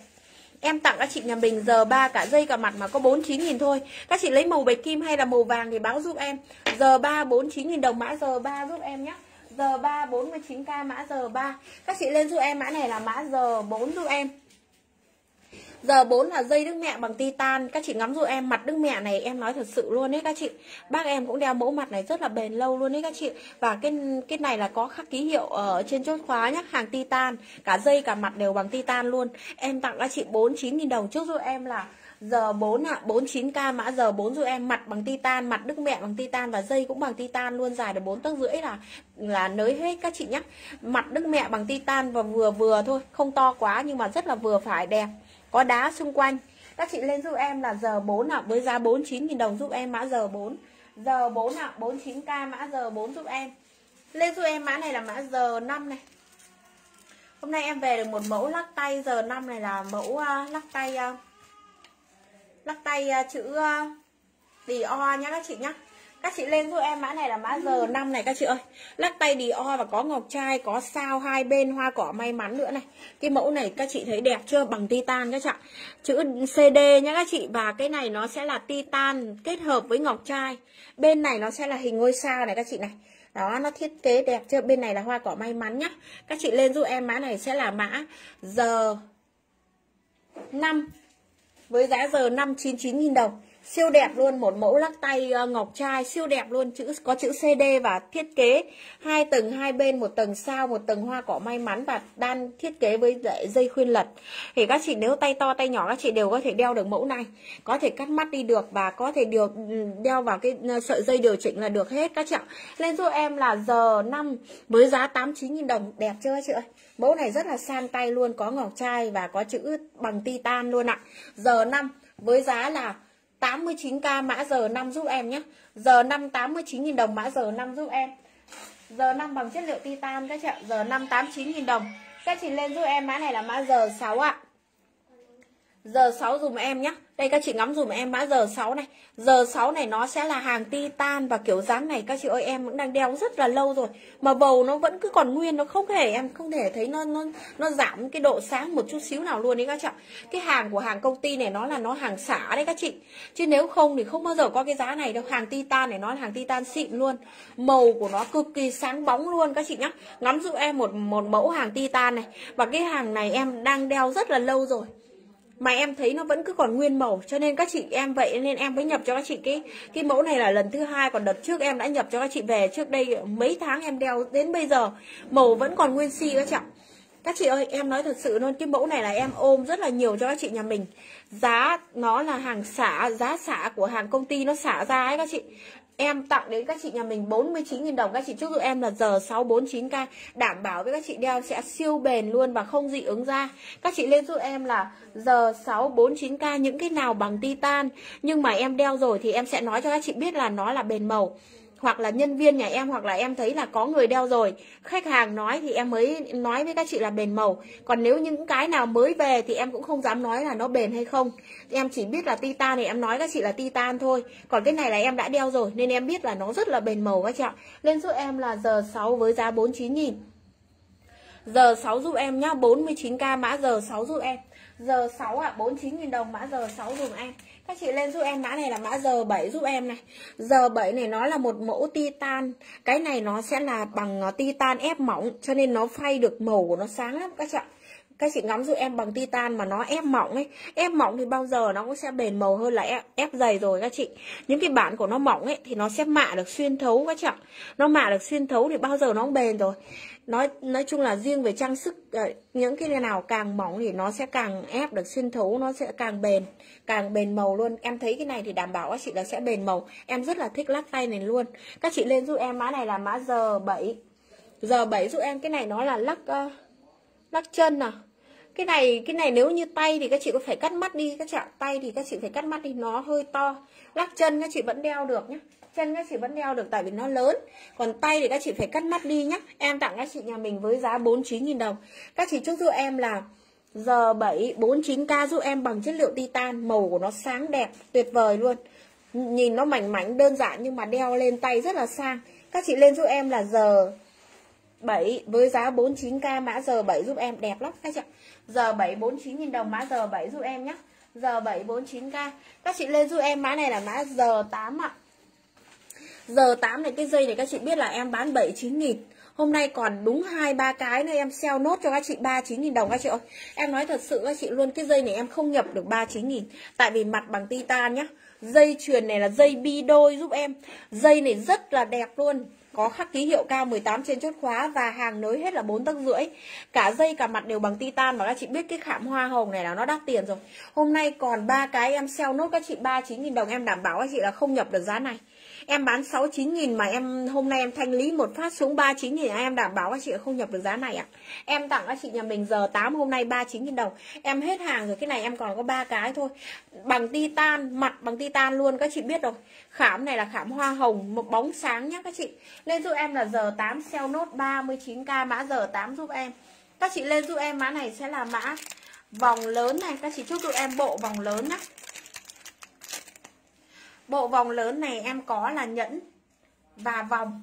Em tặng các chị nhà mình giờ 3 cả dây cả mặt mà có 49 000 thôi. Các chị lấy màu bạch kim hay là màu vàng thì báo giúp em. Giờ 3 49 000 đồng mã giờ 3 giúp em nhé. Giờ 3 49k mã giờ 3 các chị lên giúp em, mã này là mã giờ 4 giúp em. Giờ 4 là dây đức mẹ bằng titan. Các chị ngắm giúp em mặt đức mẹ này em nói thật sự luôn đấy các chị. Bác em cũng đeo mẫu mặt này rất là bền lâu luôn đấy các chị. Và cái cái này là có khắc ký hiệu ở trên chốt khóa nhá Hàng titan. Cả dây cả mặt đều bằng titan luôn. Em tặng các chị 49.000 đồng. Trước giúp em là giờ 4 ạ, à, 49k mã giờ 4 giúp em mặt bằng titan, mặt đức mẹ bằng titan và dây cũng bằng titan luôn, dài được 4 tấc rưỡi là là nới hết các chị nhé. Mặt đức mẹ bằng titan và vừa vừa thôi, không to quá nhưng mà rất là vừa phải đẹp có đá xung quanh. Các chị lên giúp em là giờ 4 ạ với giá 49.000 đồng giúp em mã giờ 4 giờ 4 ạ 49k mã giờ 4 giúp em. Lên giúp em mã này là mã giờ 5 này. Hôm nay em về được một mẫu lắc tay giờ 5 này là mẫu uh, lắc tay uh, lắc tay uh, chữ uh, Dior nhá các chị nhá các chị lên giúp em mã này là mã giờ 5 này các chị ơi. Lắc tay đi o và có ngọc trai có sao hai bên hoa cỏ may mắn nữa này. Cái mẫu này các chị thấy đẹp chưa? Bằng titan các chị ạ. Chữ CD nhá các chị. Và cái này nó sẽ là titan kết hợp với ngọc trai. Bên này nó sẽ là hình ngôi sao này các chị này. Đó nó thiết kế đẹp chưa? Bên này là hoa cỏ may mắn nhá. Các chị lên giúp em mã này sẽ là mã giờ 5 với giá giờ 599.000 đồng siêu đẹp luôn, một mẫu lắc tay ờ, ngọc trai, siêu đẹp luôn, chữ, có chữ CD và thiết kế hai tầng hai bên, một tầng sao, một tầng hoa cỏ may mắn và đan thiết kế với dây khuyên lật. Thì các chị nếu tay to, tay nhỏ, các chị đều có thể đeo được mẫu này. Có thể cắt mắt đi được và có thể điều, đeo vào cái ờ, sợi dây điều chỉnh là được hết các chị ạ. Lên giúp em là giờ 5 với giá 89.000 đồng. Đẹp chưa chị ơi? Mẫu này rất là sang tay luôn, có ngọc trai và có chữ bằng titan luôn ạ. Giờ 5 với giá là 89k mã giờ 5 giúp em nhé. Giờ 5 89.000 đồng, mã giờ 5 giúp em. Giờ 5 bằng chất liệu titan các chị ạ. Giờ 5 89.000 đồng. Các chị lên giúp em, mã này là mã giờ 6 ạ. Giờ 6 dùm em nhé. Đây, các chị ngắm dùm em mã giờ 6 này. Giờ 6 này nó sẽ là hàng titan Và kiểu dáng này. Các chị ơi, em cũng đang đeo rất là lâu rồi. Mà bầu nó vẫn cứ còn nguyên, Nó không thể em không thể thấy nó nó nó giảm cái độ sáng một chút xíu nào luôn đấy các chị Cái hàng của hàng công ty này nó là nó hàng xả đấy các chị. Chứ nếu không thì không bao giờ có cái giá này đâu. Hàng titan này nó là hàng titan xịn luôn. Màu của nó cực kỳ sáng bóng luôn các chị nhá. Ngắm dùm em một một mẫu hàng titan này. Và cái hàng này em đang đeo rất là lâu rồi mà em thấy nó vẫn cứ còn nguyên màu, cho nên các chị em vậy nên em mới nhập cho các chị cái cái mẫu này là lần thứ hai, còn đợt trước em đã nhập cho các chị về. Trước đây mấy tháng em đeo đến bây giờ, màu vẫn còn nguyên si các chị ạ. Các chị ơi, em nói thật sự luôn, cái mẫu này là em ôm rất là nhiều cho các chị nhà mình. Giá nó là hàng xả, giá xả của hàng công ty nó xả ra ấy các chị. Em tặng đến các chị nhà mình 49.000 đồng. Các chị chúc giúp em là giờ 649k Đảm bảo với các chị đeo sẽ siêu bền luôn Và không dị ứng da. Các chị lên giúp em là giờ 649k Những cái nào bằng titan. Nhưng mà em đeo rồi thì em sẽ nói cho các chị biết là nó là bền màu hoặc là nhân viên nhà em hoặc là em thấy là có người đeo rồi khách hàng nói thì em mới nói với các chị là bền màu. Còn nếu những cái nào mới về thì em cũng không dám nói là nó bền hay không. Em chỉ biết là titan thì em nói các chị là titan thôi. Còn cái này là em đã đeo rồi nên em biết là nó rất là bền màu các chị ạ. Lên giúp em là giờ 6 với giá 49 000 giờ 6 giúp em nhá 49k mã giờ 6 giúp em. Giờ 6 ạ à, 49 000 đồng mã giờ 6 dùm em các chị lên giúp em mã này là mã giờ 7 giúp em này. Giờ 7 này nó là một mẫu titan. Cái này nó sẽ là bằng ờ, titan ép mỏng cho nên nó phay được màu của nó sáng lắm các chị ạ. Các chị ngắm giúp em bằng titan mà nó ép mỏng ấy. Ép mỏng thì bao giờ nó cũng sẽ bền màu hơn là ép, ép dày rồi các chị. Những cái bản của nó mỏng ấy thì nó sẽ mạ được xuyên thấu các chị ạ. Nó mạ được xuyên thấu thì bao giờ nó cũng bền rồi nói nói chung là riêng về trang sức ờ, những cái nào càng mỏng thì nó sẽ càng ép được xuyên thấu nó sẽ càng bền càng bền màu luôn. Em thấy cái này thì đảm bảo các chị là sẽ bền màu. Em rất là thích lắc tay này luôn. Các chị lên giúp em mã này là mã giờ 7 giờ 7 giúp em cái này nó là lắc uh, lắc chân à. Cái này cái này nếu như tay thì các chị có phải cắt mắt đi các chị ạ. Tay thì các chị phải cắt mắt đi nó hơi to. Lắc chân các chị vẫn đeo được nhé chân các chị vẫn đeo được tại vì nó lớn. Còn tay thì các chị phải cắt mắt đi nhá. Em tặng các chị nhà mình với giá 49.000 đồng. Các chị chúc giúp em là giờ 7 49k giúp em bằng chất liệu titan. Màu của nó sáng đẹp, tuyệt vời luôn. Nhìn nó mảnh mảnh, đơn giản nhưng mà đeo lên tay rất là sang. Các chị lên giúp em là giờ 7 với giá 49k mã giờ 7 giúp em. Đẹp lắm, các chị ạ. Giờ 7 49.000 đồng, mã giờ 7 giúp em nhé giờ 7 49k các chị lên giúp em, mã này là mã giờ 8 ạ giờ 8 này, cái dây này các chị biết là em bán 7 9 nghìn Hôm nay còn đúng hai, ba cái nữa, em sell nốt cho các chị 39.000 đồng các chị ơi. Em nói thật sự các chị luôn, cái dây này em không nhập được 39.000 tại vì mặt bằng titan nhá. Dây chuyền này là dây bi đôi giúp em. Dây này rất là đẹp luôn, có khắc ký hiệu cao 18 trên chốt khóa và hàng nới hết là 4 tấc rưỡi. Cả dây, cả mặt đều bằng titan và các chị biết cái khảm hoa hồng này là nó đắt tiền rồi. Hôm nay còn ba cái em sell nốt các chị 39 000 đồng, em đảm bảo các chị là không nhập được giá này. Em bán 69 nghìn mà em hôm nay em thanh lý một phát xuống 39 nghìn à? em đảm bảo các chị không nhập được giá này ạ. Em tặng các chị nhà mình giờ 8 hôm nay 39 nghìn đồng. Em hết hàng rồi cái này em còn có ba cái thôi. Bằng titan, mặt bằng titan luôn các chị biết rồi. Khảm này là khảm hoa hồng một bóng sáng nhá các chị. Lên giúp em là giờ 8 sell nốt 39k mã giờ 8 giúp em. Các chị lên giúp em mã này sẽ là mã vòng lớn này các chị chúc tụi em bộ vòng lớn nhá Bộ vòng lớn này em có là nhẫn và vòng,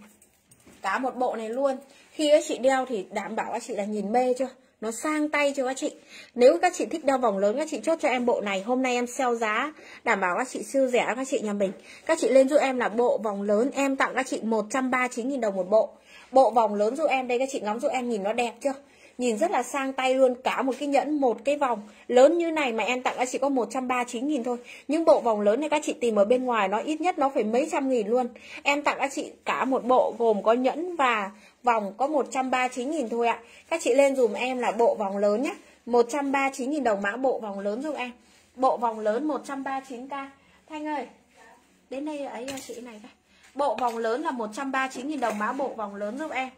Cả một bộ này luôn. Khi các chị đeo thì đảm bảo các chị là nhìn mê chưa? Nó sang tay cho các chị? Nếu các chị thích đeo vòng lớn, các chị chốt cho em bộ này. Hôm nay em sell giá, Đảm bảo các chị siêu rẻ các chị nhà mình. Các chị lên giúp em là bộ vòng lớn, Em tặng các chị 139.000 đồng một bộ. Bộ vòng lớn giúp em đây, các chị ngắm giúp em nhìn nó đẹp chưa? Nhìn rất là sang tay luôn Cả một cái nhẫn, một cái vòng. Lớn như này mà em tặng các chị có 139 nghìn thôi. Những bộ vòng lớn này các chị tìm ở bên ngoài Nó ít nhất nó phải mấy trăm nghìn luôn. Em tặng các chị cả một bộ gồm có nhẫn và vòng có 139 nghìn thôi ạ. Các chị lên dùm em là bộ vòng lớn nhé 139 nghìn đồng mã bộ vòng lớn giúp em. Bộ vòng lớn 139k Thanh ơi Đến đây ấy chị này đây. Bộ vòng lớn là 139 000 đồng mã bộ vòng lớn giúp em.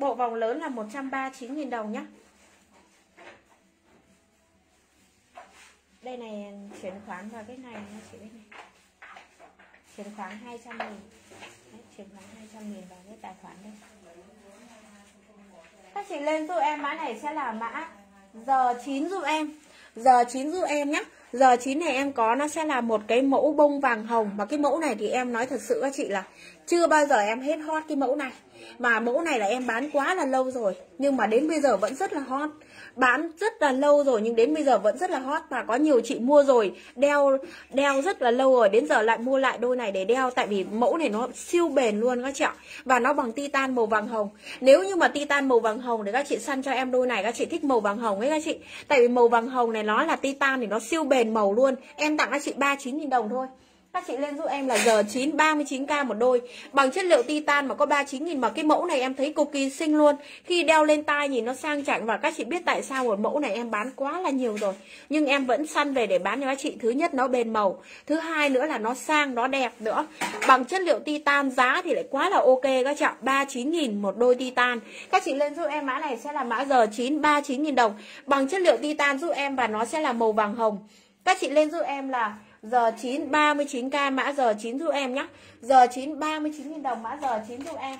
Bộ vòng lớn là 139.000 đồng nhé Đây này chuyển khoản vào cái này nha chị đây này. Chuyển khoản 200 nghìn. Đấy, Chuyển khoản 200 nghìn vào cái tài khoản đây. Các chị lên giúp em mã này sẽ là mã Giờ 9 giúp em. Giờ 9 giúp em nhé Giờ 9 này em có nó sẽ là một cái mẫu bông vàng hồng. Mà cái mẫu này thì em nói thật sự các chị là Chưa bao giờ em hết hot cái mẫu này mà mẫu này là em bán quá là lâu rồi, nhưng mà đến bây giờ vẫn rất là hot. Bán rất là lâu rồi, nhưng đến bây giờ vẫn rất là hot. Và có nhiều chị mua rồi, đeo đeo rất là lâu rồi. Đến giờ lại mua lại đôi này để đeo, tại vì mẫu này nó siêu bền luôn các chị ạ. Và nó bằng titan màu vàng hồng. Nếu như mà titan màu vàng hồng thì các chị săn cho em đôi này, các chị thích màu vàng hồng ấy các chị. Tại vì màu vàng hồng này nó là titan thì nó siêu bền màu luôn. Em tặng các chị 39 000 đồng thôi các chị lên giúp em là giờ 9 39k một đôi. Bằng chất liệu titan mà có 39 nghìn Mà cái mẫu này em thấy cực kỳ xinh luôn. Khi đeo lên tai nhìn nó sang chảnh Và các chị biết tại sao một mẫu này em bán quá là nhiều rồi. Nhưng em vẫn săn về để bán cho các chị. Thứ nhất nó bền màu. Thứ hai nữa là nó sang, nó đẹp nữa. Bằng chất liệu titan giá thì lại quá là ok các chị ạ. 39 nghìn một đôi titan. Các chị lên giúp em mã này sẽ là mã giờ 9 39 nghìn đồng. Bằng chất liệu titan giúp em và nó sẽ là màu vàng hồng. Các chị lên giúp em là Giờ 9 39k mã giờ 9 giúp em nhá. Giờ 9 39 000 đồng mã giờ 9 giúp em.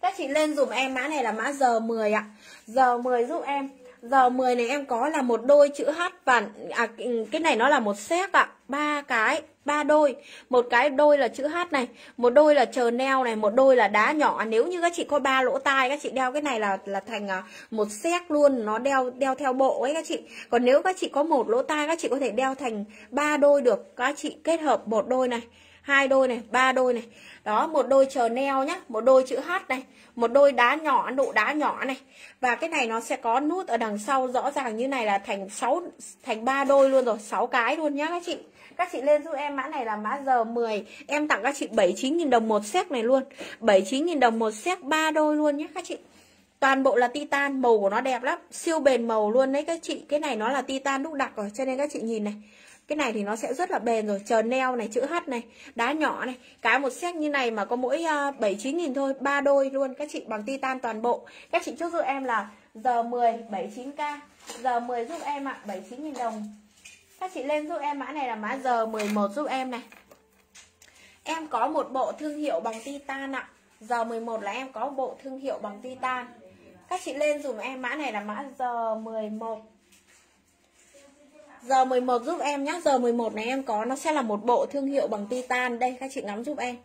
Các chị lên dùm em, mã này là mã giờ 10 ạ. Giờ 10 giúp em. Giờ 10 này em có là một đôi chữ H và à, cái này nó là một set ạ. ba cái ba đôi. Một cái đôi là chữ H này một đôi là chờ neo này một đôi là đá nhỏ. Nếu như các chị có ba lỗ tai các chị đeo cái này là là thành à, một set luôn. Nó đeo đeo theo bộ ấy các chị. Còn nếu các chị có một lỗ tai các chị có thể đeo thành ba đôi được. Các chị kết hợp một đôi này hai đôi này ba đôi này đó, một đôi chờ neo nhá, một đôi chữ H này, một đôi đá nhỏ, độ đá nhỏ này. Và cái này nó sẽ có nút ở đằng sau rõ ràng như này là thành 6 thành ba đôi luôn rồi 6 cái luôn nhá các chị. Các chị lên giúp em, mã này là mã giờ 10 Em tặng các chị 79.000 đồng một set này luôn. 79.000 đồng một set ba đôi luôn nhé các chị. Toàn bộ là titan Màu của nó đẹp lắm Siêu bền màu luôn đấy các chị. Cái này nó là titan đúc đặc rồi Cho nên các chị nhìn này. Cái này thì nó sẽ rất là bền rồi chờ neo này chữ H này đá nhỏ này. Cái một xét như này mà có mỗi ờ, bảy chín nghìn thôi ba đôi luôn các chị bằng titan toàn bộ. Các chị chốt giúp em là giờ 10 79k giờ 10 giúp em ạ à, 79 nghìn đồng. Các chị lên giúp em mã này là mã giờ 11 giúp em này. Em có một bộ thương hiệu bằng titan ạ. Giờ 11 là em có bộ thương hiệu bằng titan. Các chị lên dùm em, mã này là mã giờ 11 Giờ 11 giúp em nhé Giờ 11 này em có, nó sẽ là một bộ thương hiệu bằng titan. Đây, các chị ngắm giúp em.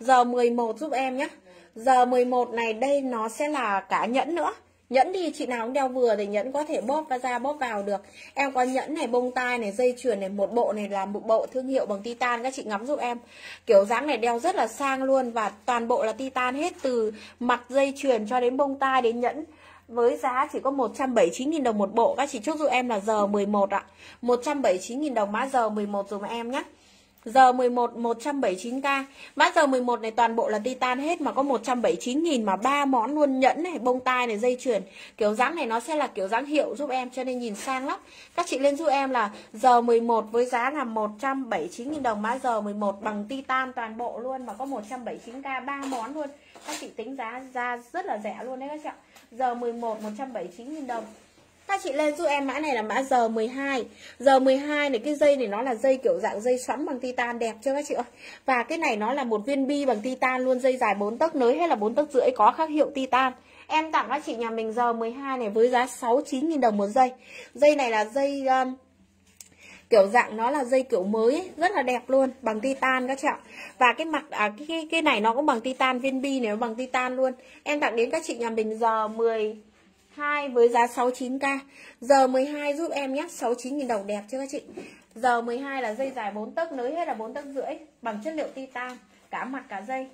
Giờ 11 giúp em nhé Giờ 11 này, đây nó sẽ là cả nhẫn nữa. Nhẫn thì chị nào cũng đeo vừa thì nhẫn có thể bóp và ra bóp vào được. Em có nhẫn này, bông tai này, dây chuyền này Một bộ này là một bộ thương hiệu bằng titan Các chị ngắm giúp em. Kiểu dáng này đeo rất là sang luôn Và toàn bộ là titan hết Từ mặt dây chuyền cho đến bông tai đến nhẫn. Với giá chỉ có 179.000 đồng một bộ. Các chị chốt giúp em là giờ 11 ạ. 179.000 đồng mã giờ 11 dùm em nhé Giờ 11 179k. Mã giờ 11 này toàn bộ là titan hết mà có 179 000 mà ba món luôn nhẫn này, bông tai này, dây chuyền. Kiểu dáng này nó sẽ là kiểu dáng hiệu giúp em cho nên nhìn sang lắm. Các chị lên giúp em là giờ 11 với giá là 179 000 đồng mã giờ 11 bằng titan toàn bộ luôn mà có 179k ba món luôn. Các chị tính giá ra rất là rẻ luôn đấy các chị ạ. Giờ 11 179 000 đồng. Các chị lên giúp em mã này là mã giờ 12 Giờ 12 này cái dây này nó là dây kiểu dạng dây xoắn bằng titan đẹp chưa các chị ơi? Và cái này nó là một viên bi bằng titan luôn Dây dài 4 tấc nới hay là 4 tấc rưỡi có khác hiệu titan. Em tặng các chị nhà mình giờ 12 này với giá 69.000 đồng một dây. Dây này là dây um, kiểu dạng nó là dây kiểu mới ấy, rất là đẹp luôn bằng titan các chị ạ. Và cái mặt à cái cái, cái này nó cũng bằng titan viên bi này nó bằng titan luôn. Em tặng đến các chị nhà mình giờ 10 2 với giá 69k Giờ 12 giúp em nhé 69.000 đồng đẹp chưa các chị? Giờ 12 là dây dài 4 tấc, nới hết là 4 tấc rưỡi, Bằng chất liệu titan, Cả mặt cả dây.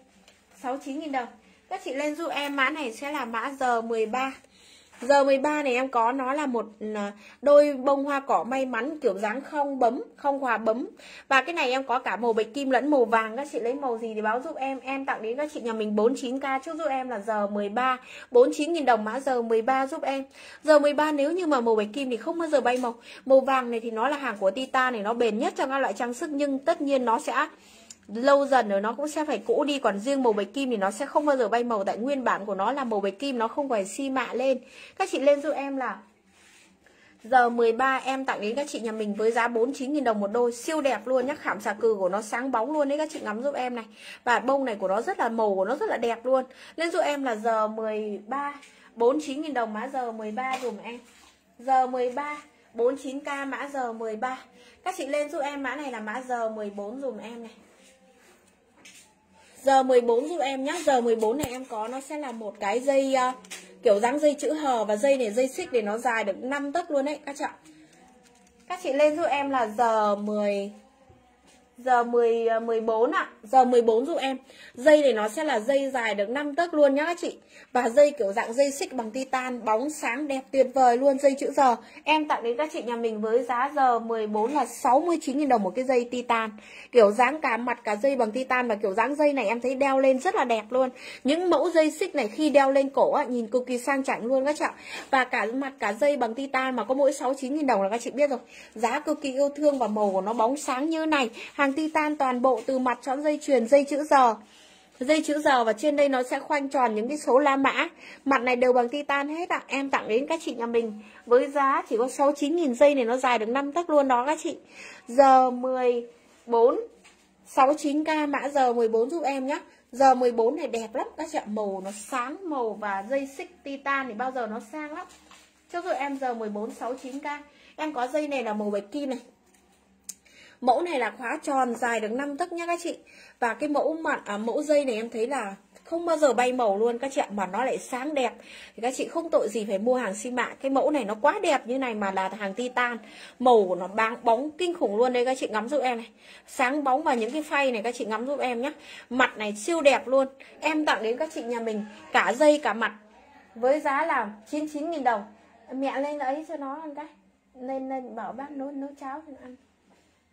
69.000 đồng. Các chị lên giúp em, mã này sẽ là mã giờ 13 Giờ 13 này em có nó là một ờ, đôi bông hoa cỏ may mắn kiểu dáng không bấm, không hòa bấm. Và cái này em có cả màu bạch kim lẫn màu vàng. Các chị lấy màu gì thì báo giúp em. Em tặng đến các chị nhà mình 49k trước giúp em là giờ 13. 49.000 đồng mã giờ 13 giúp em. Giờ 13 nếu như mà màu bạch kim thì không bao giờ bay màu. Màu vàng này thì nó là hàng của Titan này nó bền nhất trong các loại trang sức nhưng tất nhiên nó sẽ lâu dần rồi nó cũng sẽ phải cũ đi, còn riêng màu bạch kim thì nó sẽ không bao giờ bay màu. Tại nguyên bản của nó là màu bạch kim, nó không phải xi mạ lên. Các chị lên giúp em là, Giờ 13 em tặng đến các chị nhà mình với giá 49.000 đồng một đôi. Siêu đẹp luôn nhá, Khảm xà cừ của nó sáng bóng luôn đấy, các chị ngắm giúp em này. Và bông này của nó rất là, màu của nó rất là đẹp luôn. Lên giúp em là giờ 13 49.000 đồng mã giờ 13 dùm em. Giờ 13 49k mã giờ 13 Các chị lên giúp em mã này là mã giờ 14 dùm em này. Giờ 14 giúp em nhé Giờ 14 này em có nó sẽ là một cái dây uh, Kiểu dáng dây chữ hờ Và dây này dây xích để nó dài được 5 tấc luôn đấy các chị ạ. Các chị lên giúp em là giờ 10 Giờ 10 14 à, ạ. À. Giờ 14 giúp em. Dây này nó sẽ là dây dài được 5 tấc luôn nhá các chị. Và dây kiểu dạng dây xích bằng titan, bóng sáng đẹp tuyệt vời luôn, dây chữ giờ. Em tặng đến các chị nhà mình với giá giờ 14 là 69 000 đồng một cái dây titan. Kiểu dáng cả mặt cả dây bằng titan và kiểu dáng dây này em thấy đeo lên rất là đẹp luôn. Những mẫu dây xích này khi đeo lên cổ á nhìn cực kỳ sang chảnh luôn các chị ạ. Và cả mặt cả dây bằng titan mà có mỗi 69 000 đồng là các chị biết rồi. Giá cực kỳ yêu thương và màu của nó bóng sáng như này hàng titan toàn bộ từ mặt cho dây chuyền, dây chữ giờ dây chữ giờ và trên đây nó sẽ khoanh tròn những cái số la mã. Mặt này đều bằng titan hết ạ. À. em tặng đến các chị nhà mình. Với giá chỉ có 69.000 dây này nó dài được 5 tấc luôn đó các chị. Giờ 14 69k mã giờ 14 giúp em nhé Giờ 14 này đẹp lắm Các chị ạ. Màu nó sáng, màu và dây xích titan thì bao giờ nó sang lắm. Cho rồi em giờ 14 69k Em có dây này là màu bạch kim này. Mẫu này là khóa tròn dài được 5 tấc nhá các chị. Và cái mẫu mặt à, mẫu dây này em thấy là không bao giờ bay màu luôn các chị ạ mà nó lại sáng đẹp. Thì các chị không tội gì phải mua hàng xi mạ cái mẫu này nó quá đẹp như này mà là hàng titan. Màu của nó báng bóng kinh khủng luôn đây các chị ngắm giúp em này. Sáng bóng và những cái phay này các chị ngắm giúp em nhé mặt này siêu đẹp luôn. Em tặng đến các chị nhà mình cả dây cả mặt với giá là 99.000 đồng. Mẹ lên ấy cho nó ăn cái. Lên lên bảo bác nấu nấu cháo cho ăn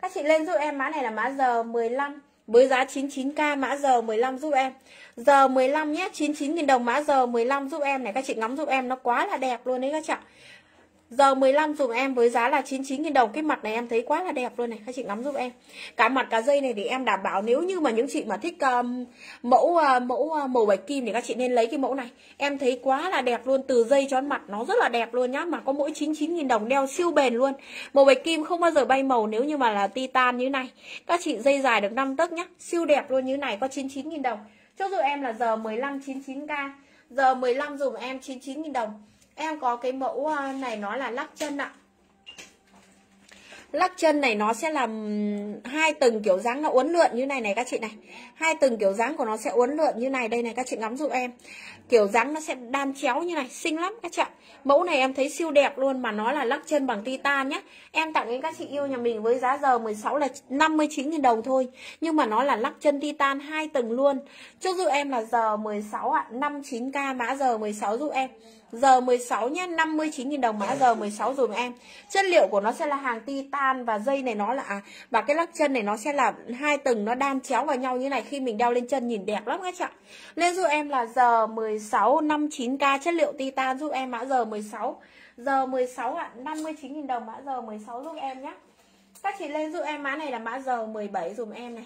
các chị lên giúp em mã này là mã giờ 15 với giá 99k mã giờ 15 giúp em. Giờ 15 nhé, 99.000 đồng mã giờ 15 giúp em này các chị ngắm giúp em nó quá là đẹp luôn đấy các chị ạ. Giờ 15 dùm em với giá là 99.000 đồng. Cái mặt này em thấy quá là đẹp luôn này. Các chị ngắm giúp em. Cả mặt cả dây này thì em đảm bảo Nếu như mà những chị mà thích um, mẫu uh, mẫu uh, màu bạch kim Thì các chị nên lấy cái mẫu này. Em thấy quá là đẹp luôn. Từ dây cho mặt nó rất là đẹp luôn nhá. Mà có mỗi 99.000 đồng đeo siêu bền luôn. Màu bạch kim không bao giờ bay màu Nếu như mà là titan như này. Các chị dây dài được 5 tấc nhá. Siêu đẹp luôn như này có 99.000 đồng. Chốt giúp em là giờ 15 99k Giờ 15 dùm em 99.000 đồng. Em có cái mẫu ờ, này nó là lắc chân ạ. Lắc chân này nó sẽ làm hai tầng kiểu dáng nó uốn lượn như này này các chị này. Hai tầng kiểu dáng của nó sẽ uốn lượn như này đây này các chị ngắm giúp em. Kiểu dáng nó sẽ đan chéo như này xinh lắm các chị ạ. Mẫu này em thấy siêu đẹp luôn mà nó là lắc chân bằng titan nhé em tặng đến các chị yêu nhà mình với giá giờ 16 là 59.000 đồng thôi. Nhưng mà nó là lắc chân titan hai tầng luôn. Cho giúp em là giờ 16 ạ à, 59k mã giờ 16 giúp em. Giờ 16 nhé 59.000 đồng mã giờ 16 dùm em. Chất liệu của nó sẽ là hàng titan Và dây này nó là à, Và cái lắc chân này nó sẽ là hai tầng Nó đan chéo vào nhau như này Khi mình đeo lên chân nhìn đẹp lắm các bạn Lên giúp em là giờ 16 59k chất liệu titan giúp em mã giờ 16 Giờ 16 ạ à, 59.000 đồng mã giờ 16 giúp em nhé. Các chị lên giúp em mã này là mã giờ 17 dùm em này.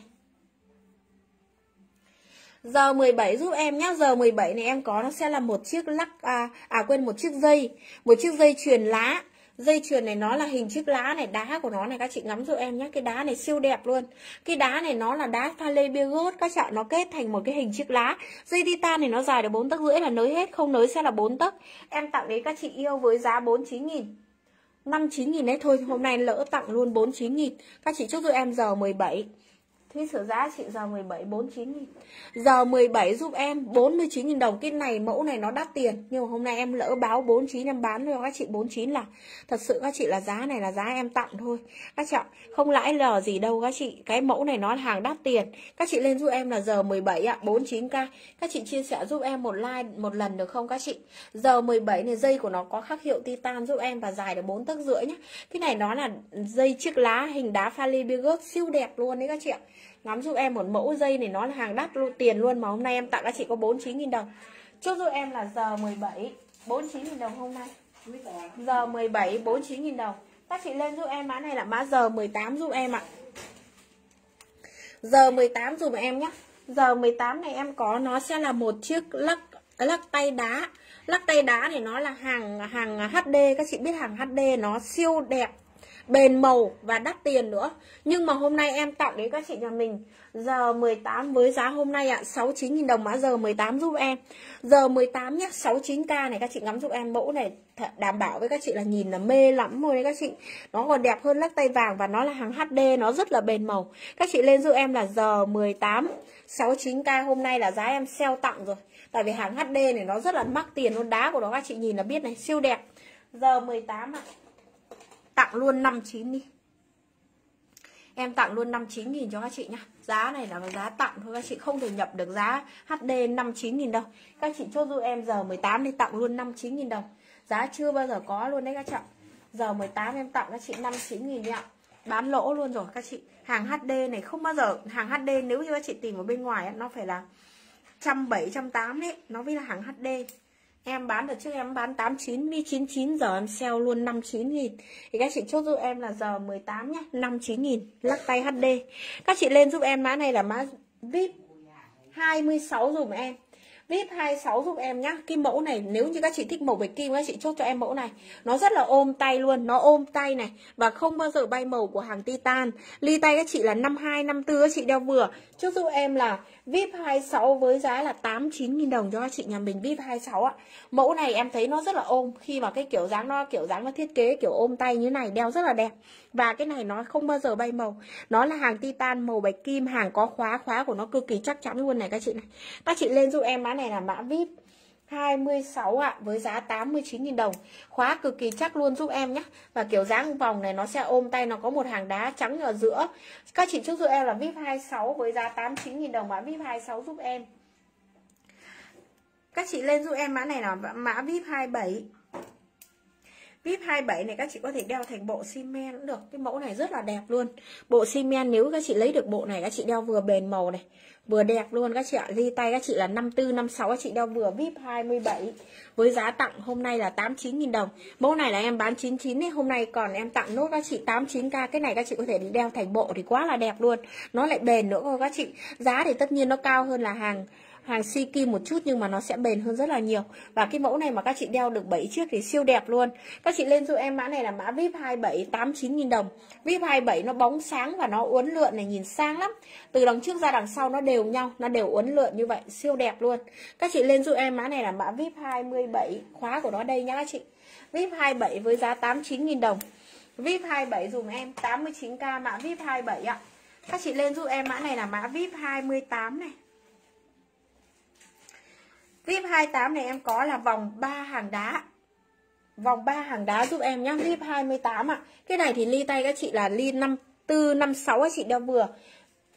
Giờ 17 giúp em nhá. Giờ 17 này em có nó sẽ là một chiếc lắc À, à quên một chiếc dây. Một chiếc dây chuyền lá. Dây chuyền này nó là hình chiếc lá này Đá của nó này. Các chị ngắm giúp em nhé Cái đá này siêu đẹp luôn. Cái đá này nó là đá pha lê bia gốt Các chị nó kết thành một cái hình chiếc lá. Dây titan này nó dài được 4 tấc rưỡi là nới hết. Không nới sẽ là 4 tấc. Em tặng đến các chị yêu với giá 49 nghìn. 59 nghìn đấy thôi. Hôm nay lỡ tặng luôn 49 nghìn. Các chị chúc giúp em giờ 17 Thúy sửa giá chị giờ 17 49 000 Giờ 17 giúp em 49 nghìn đồng. Cái này mẫu này nó đắt tiền. Nhưng mà hôm nay em lỡ báo 49 em bán cho các chị 49 là Thật sự các chị là giá này là giá em tặng thôi. Các chị không lãi lờ gì đâu các chị. Cái mẫu này nó là hàng đắt tiền. Các chị lên giúp em là giờ 17 ạ 49k Các chị chia sẻ giúp em một like một lần được không các chị? Giờ 17 này dây của nó có khắc hiệu titan giúp em Và dài được 4 tấc rưỡi nhá. Cái này nó là dây chiếc lá hình đá pha lê siêu đẹp luôn đấy các chị ạ. Ngắm giúp em một mẫu dây này nó là hàng đắt luôn, tiền luôn mà hôm nay em tặng các chị có 49.000 đồng. Chốt giúp em là giờ 17 49.000 đồng hôm nay. Giờ 17 49.000 đồng. Các chị lên giúp em mã này là mã giờ 18 giúp em ạ. Giờ 18 giúp em nhé. Giờ 18 này em có nó sẽ là một chiếc lắc lắc tay đá. Lắc tay đá thì nó là hàng hàng HD, các chị biết hàng HD nó siêu đẹp bền màu và đắt tiền nữa. Nhưng mà hôm nay em tặng đến các chị nhà mình giờ 18 với giá hôm nay ạ à, 69.000 đồng mã giờ 18 giúp em. Giờ 18 nhé 69k này các chị ngắm giúp em mẫu này. Đảm bảo với các chị là nhìn là mê lắm rồi đấy các chị. Nó còn đẹp hơn lắc tay vàng và nó là hàng HD nó rất là bền màu. Các chị lên giúp em là giờ 18 69k hôm nay là giá em sale tặng rồi. Tại vì hàng HD này nó rất là mắc tiền luôn đá của nó các chị nhìn là biết này siêu đẹp. Giờ 18 ạ. à tặng luôn 59 đi. Em tặng luôn 59 000 cho các chị nhá. Giá này là giá tặng thôi các chị không thể nhập được giá HD 59 000 đâu. Các chị chốt giúp em giờ 18 đi tặng luôn 59 000 đồng. Giá chưa bao giờ có luôn đấy các chị Giờ 18 em tặng các chị 59 000 đi ạ. Bán lỗ luôn rồi các chị. Hàng HD này không bao giờ Hàng HD nếu như các chị tìm ở bên ngoài Nó phải là 170, 180 đấy Nó mới là hàng HD Em bán được trước em bán 89 mi 99 giờ em sale luôn 59 nghìn. Thì các chị chốt giúp em là giờ 18 nhá 59 nghìn. Lắc tay HD Các chị lên giúp em mã này là mã VIP 26 dùm em. VIP 26 giúp em nhá. Cái mẫu này nếu như các chị thích màu bạch kim Các chị chốt cho em mẫu này. Nó rất là ôm tay luôn Nó ôm tay này Và không bao giờ bay màu của hàng Titan. Ly tay các chị là 52, 54 Các chị đeo vừa Chốt giúp em là VIP 26 với giá là 89.000 đồng cho các chị nhà mình VIP 26 ạ. Mẫu này em thấy nó rất là ôm Khi mà cái kiểu dáng nó kiểu dáng nó thiết kế kiểu ôm tay như này Đeo rất là đẹp. Và cái này nó không bao giờ bay màu. Nó là hàng titan màu bạch kim, Hàng có khóa khóa của nó cực kỳ chắc chắn luôn này các chị này. Các chị lên giúp em mã này là mã VIP 26 ạ, với giá 89.000 đồng. Khóa cực kỳ chắc luôn giúp em nhé và kiểu dáng vòng này nó sẽ ôm tay, nó có một hàng đá trắng ở giữa. Các chị trước giúp em là VIP 26 với giá 89.000 đồng, mã VIP 26 giúp em. Các chị lên giúp em mã này là mã VIP 27 VIP 27 này các chị có thể đeo thành bộ xi men cũng được. Cái mẫu này rất là đẹp luôn. Bộ xi men nếu các chị lấy được bộ này Các chị đeo vừa bền màu này Vừa đẹp luôn các chị ạ. Ly tay các chị là 54, 56 Các chị đeo vừa VIP 27 Với giá tặng hôm nay là 89.000 đồng. Mẫu này là em bán 99 ấy Hôm nay còn em tặng nốt các chị 89k Cái này các chị có thể đeo thành bộ thì quá là đẹp luôn. Nó lại bền nữa các chị. Giá thì tất nhiên nó cao hơn là hàng hàng si kim một chút nhưng mà nó sẽ bền hơn rất là nhiều. Và cái mẫu này mà các chị đeo được 7 chiếc thì siêu đẹp luôn. Các chị lên giúp em mã này là mã vip 27 89 000 đồng. Vip 27 nó bóng sáng và nó uốn lượn này, nhìn sang lắm. Từ đằng trước ra đằng sau nó đều nhau, nó đều uốn lượn như vậy, siêu đẹp luôn. Các chị lên giúp em mã này là mã vip 27 khóa của nó đây nhá các chị. Vip 27 với giá 89 000 đồng. VIP 27 dùm em 89k mã VIP 27 ạ. Các chị lên giúp em mã này là mã VIP 28 này. VIP 28 này em có là vòng 3 hàng đá. Vòng 3 hàng đá giúp em nhá. VIP 28 ạ. À. Cái này thì ly tay các chị là ly 54, 56 các chị đeo vừa.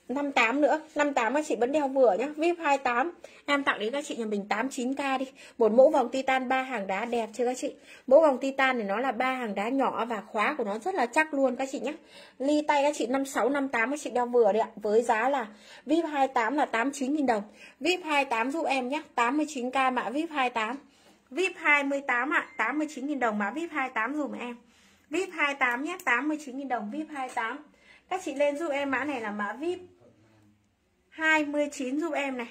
58 nữa. 58 các chị vẫn đeo vừa nhá. VIP 28 Em tặng đến các chị nhà mình 89k đi. Một mẫu vòng titan ba hàng đá đẹp chưa các chị? Mẫu vòng titan thì nó là ba hàng đá nhỏ Và khóa của nó rất là chắc luôn các chị nhé Ly tay các chị 56, 58 các chị đeo vừa đấy ạ. Với giá là VIP 28 là 89.000 đồng. VIP 28 giúp em nhé 89k mã VIP 28 VIP 28 ạ. à, 89.000 đồng mã VIP 28 dùm em. VIP 28 nhé. 89.000 đồng VIP 28 Các chị lên giúp em mã này là mã VIP 29 giúp em này.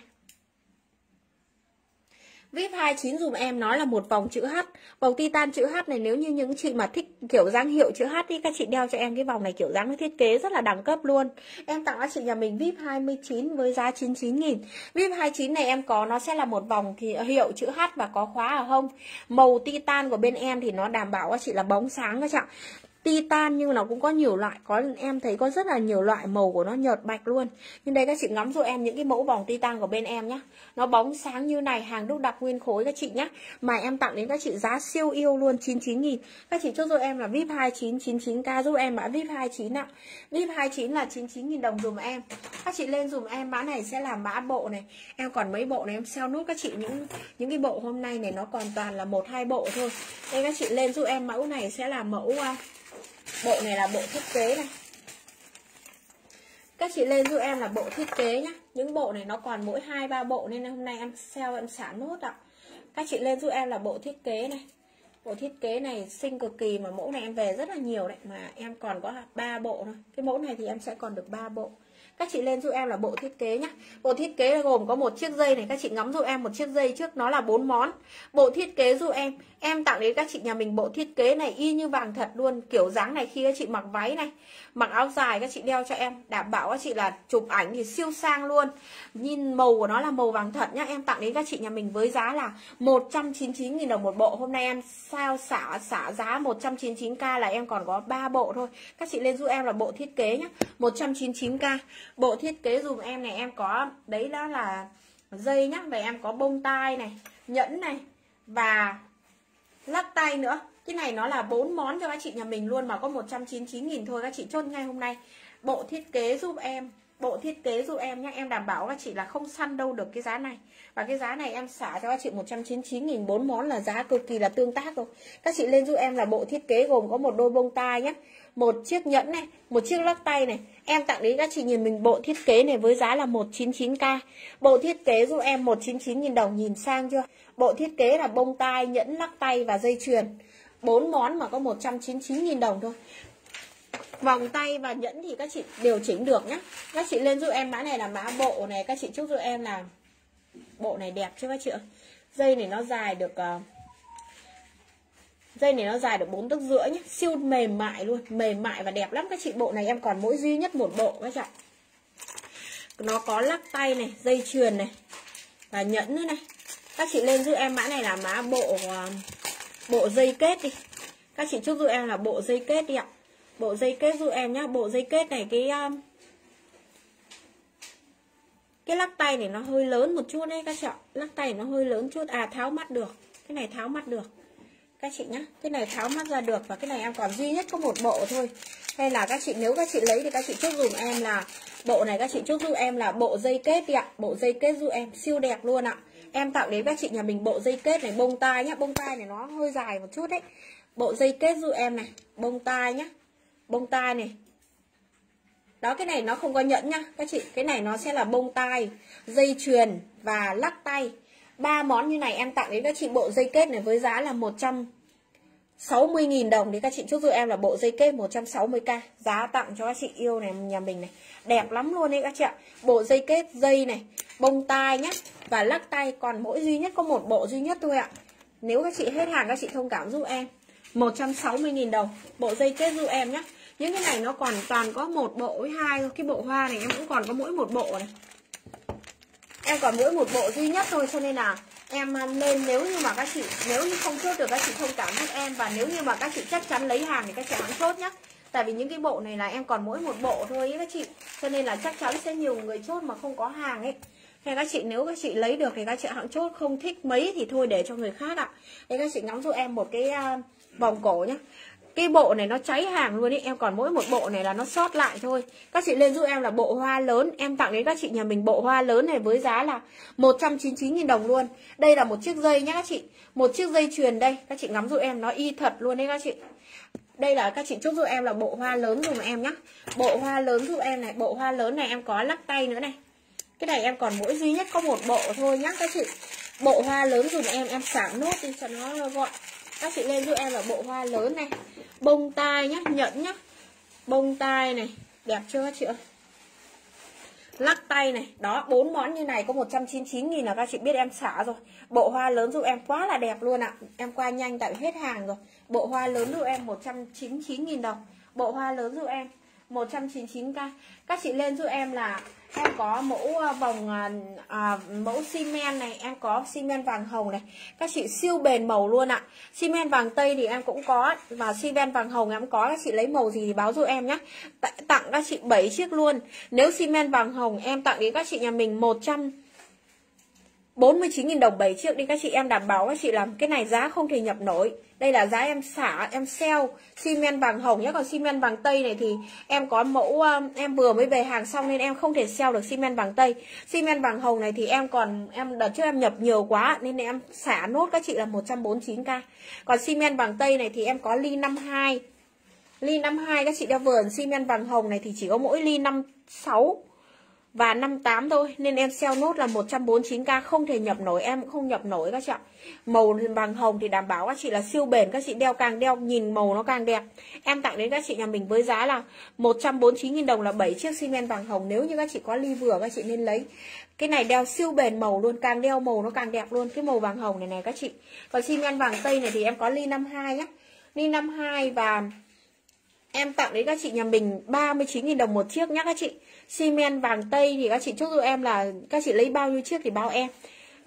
VIP 29 dùm em nó là một vòng chữ H. Vòng titan chữ H này, nếu như những chị mà thích kiểu dáng hiệu chữ H thì các chị đeo cho em cái vòng này kiểu dáng nó thiết kế rất là đẳng cấp luôn. Em tặng các chị nhà mình VIP 29 với giá 99 nghìn. VIP 29 này em có, nó sẽ là một vòng hiệu chữ H và có khóa ở hông. Màu titan của bên em thì nó đảm bảo các chị là bóng sáng các chị ạ titan nhưng nó cũng có nhiều loại. Có em thấy có rất là nhiều loại màu của nó nhợt bạch luôn. Nhưng đây các chị ngắm giúp em những cái mẫu vòng titan của bên em nhé nó bóng sáng như này, hàng đúc đặc nguyên khối các chị nhé mà em tặng đến các chị giá siêu yêu luôn 99 nghìn. Các chị chốt giúp em là vip 29 99k giúp em mã vip 29 ạ. Vip 29 là 99 nghìn đồng dùm em. Các chị lên dùm em, mã này sẽ là mã bộ này. Em còn mấy bộ này em sale nút các chị. Những những cái bộ hôm nay này nó còn toàn là một, hai bộ thôi. Đây các chị lên giúp em mẫu này sẽ là mẫu à, bộ này là bộ thiết kế này. Các chị lên giúp em là bộ thiết kế nhá. Những bộ này nó còn mỗi hai, ba bộ nên hôm nay em sale em xả nốt ạ. Các chị lên giúp em là bộ thiết kế này. Bộ thiết kế này xinh cực kỳ mà mẫu này em về rất là nhiều đấy. Mà em còn có ba bộ thôi. Cái mẫu này thì em sẽ còn được ba bộ các chị lên giúp em là bộ thiết kế nhá. Bộ thiết kế gồm có một chiếc dây này, các chị ngắm giúp em một chiếc dây, trước nó là bốn món. Bộ thiết kế giúp em em tặng đến các chị nhà mình bộ thiết kế này y như vàng thật luôn. Kiểu dáng này khi các chị mặc váy này mặc áo dài các chị đeo cho em, đảm bảo các chị là chụp ảnh thì siêu sang luôn. Nhìn màu của nó là màu vàng thật nhá, em tặng đến các chị nhà mình với giá là 199.000 đồng một bộ. Hôm nay em sao xả xả giá 199k là em còn có 3 bộ thôi. Các chị lên giúp em là bộ thiết kế nhá 199k bộ thiết kế dùm em này, em có, đấy đó là dây nhá và em có bông tai này, nhẫn này và lắc tay nữa cái này nó là bốn món cho các chị nhà mình luôn mà có 199 nghìn thôi, các chị chốt ngay hôm nay. Bộ thiết kế giúp em, bộ thiết kế giúp em nhé em đảm bảo các chị là không săn đâu được cái giá này. Và cái giá này em xả cho các chị 199 nghìn, bốn món là giá cực kỳ là tương tác rồi. Các chị lên giúp em là bộ thiết kế gồm có một đôi bông tai nhé một chiếc nhẫn này, một chiếc lắc tay này. Em tặng đến các chị nhìn mình bộ thiết kế này với giá là 199k bộ thiết kế giúp em 199.000 đồng, nhìn sang chưa? Bộ thiết kế là bông tai, nhẫn, lắc tay và dây chuyền bốn món mà có 199 nghìn đồng thôi. Vòng tay và nhẫn thì các chị điều chỉnh được nhé các chị lên giúp em mã này là mã bộ này các chị chúc giúp em là bộ này đẹp chưa các chị ạ. Dây này nó dài được uh, dây này nó dài được bốn tấc rưỡi nhé siêu mềm mại luôn mềm mại và đẹp lắm các chị. Bộ này em còn mỗi duy nhất một bộ các chị ạ. Nó có lắc tay này dây chuyền này và nhẫn nữa này. Các chị lên giúp em mã này là mã bộ uh, bộ dây kết đi. Các chị chúc giúp em là bộ dây kết đi ạ. Bộ dây kết giúp em nhá. Bộ dây kết này cái um, cái lắc tay này nó hơi lớn một chút đấy các chị ạ. Lắc tay nó hơi lớn chút. À tháo mắt được. Cái này tháo mắt được. Các chị nhá. Cái này tháo mắt ra được và cái này em còn duy nhất có một bộ thôi. Hay là các chị nếu các chị lấy thì các chị chốt dùm em là bộ này. Các chị chốt giúp em là bộ dây kết đi ạ. Bộ dây kết giúp em siêu đẹp luôn ạ em tặng đến các chị nhà mình bộ dây kết này, bông tai nhá. Bông tai này nó hơi dài một chút đấy. Bộ dây kết giúp em này, bông tai nhá. Bông tai này. Đó, cái này nó không có nhẫn nhá, các chị. Cái này nó sẽ là bông tai, dây chuyền và lắc tay. Ba món như này em tặng đến các chị bộ dây kết này với giá là 160.000 đồng. Thì các chị chúc giúp em là bộ dây kết 160k giá tặng cho các chị yêu này, nhà mình này. Đẹp lắm luôn đấy các chị ạ. Bộ dây kết dây này bông tai nhé và lắc tay còn mỗi duy nhất, có một bộ duy nhất thôi ạ. Nếu các chị hết hàng, các chị thông cảm giúp em. 160.000 đồng. Bộ dây kết giúp em nhé những cái này nó còn toàn có một bộ với hai thôi. Cái bộ hoa này em cũng còn có mỗi một bộ này. Em còn mỗi một bộ duy nhất thôi, cho nên là em à, nên nếu như mà các chị, nếu như không chốt được, các chị thông cảm giúp em. Và nếu như mà các chị chắc chắn lấy hàng thì các chị hãng chốt nhé tại vì những cái bộ này là em còn mỗi một bộ thôi ấy các chị. Cho nên là chắc chắn sẽ nhiều người chốt mà không có hàng ấy thế các chị nếu các chị lấy được thì các chị hạng chốt không thích mấy thì thôi để cho người khác ạ. Đây các chị ngắm giúp em một cái uh, vòng cổ nhá. Cái bộ này nó cháy hàng luôn ý em còn mỗi một bộ này là nó sót lại thôi. Các chị lên giúp em là bộ hoa lớn em tặng đến các chị nhà mình bộ hoa lớn này với giá là 199.000 đồng luôn. Đây là một chiếc dây nhá các chị một chiếc dây chuyền đây các chị ngắm giúp em nó y thật luôn đấy các chị. Đây là các chị chúc giúp em là bộ hoa lớn dùm em nhá. Bộ hoa lớn giúp em này bộ hoa lớn này em có lắc tay nữa này cái này em còn mỗi duy nhất có một bộ thôi nhá. Các chị, bộ hoa lớn dùm em em xả nốt đi cho nó gọn. Các chị lên giúp em là bộ hoa lớn này. Bông tai nhá, nhẫn nhá. Bông tai này, đẹp chưa các chị ơi? Lắc tay này, đó, bốn món như này có 199 nghìn là các chị biết em xả rồi. Bộ hoa lớn giúp em quá là đẹp luôn ạ. Em qua nhanh tại hết hàng rồi. Bộ hoa lớn giúp em 199 nghìn đồng. Bộ hoa lớn giúp em 199k các chị lên giúp em là em có mẫu ờ, vòng ờ, à, mẫu xi men này em có xi men vàng hồng này. Các chị siêu bền màu luôn ạ. Xi men vàng tây thì em cũng có và xi men vàng hồng em cũng có. Các chị lấy màu gì thì báo giúp em nhé tặng các chị 7 chiếc luôn. Nếu xi men vàng hồng em tặng đến các chị nhà mình 100 49.000 đồng 7 chiếc đi, các chị em đảm bảo các chị làm cái này giá không thể nhập nổi. Đây là giá em xả, em sell xi men vàng hồng nhé. Còn xi men vàng tây này thì em có mẫu um, em vừa mới về hàng xong nên em không thể sell được xi men vàng tây. Xi men vàng hồng này thì em còn, em đợt trước em nhập nhiều quá nên em xả nốt các chị là 149k còn xi men vàng tây này thì em có ly 52 ly 52 các chị đeo vườn xi men vàng hồng này thì chỉ có mỗi ly 56 và 58 thôi, nên em sell nốt là 149k không thể nhập nổi, em cũng không nhập nổi các chị ạ. Màu vàng hồng thì đảm bảo các chị là siêu bền, các chị đeo càng đeo, nhìn màu nó càng đẹp. Em tặng đến các chị nhà mình với giá là 149.000 đồng là 7 chiếc xi men vàng hồng. Nếu như các chị có ly vừa, các chị nên lấy. Cái này đeo siêu bền màu luôn, càng đeo màu nó càng đẹp luôn. Cái màu vàng hồng này này các chị. Còn xi men vàng tây này thì em có ly 52 nhá. Ly 52 và em tặng đến các chị nhà mình 39.000 đồng một chiếc nhá các chị xi men vàng tây thì các chị chúc giúp em là các chị lấy bao nhiêu chiếc thì báo em.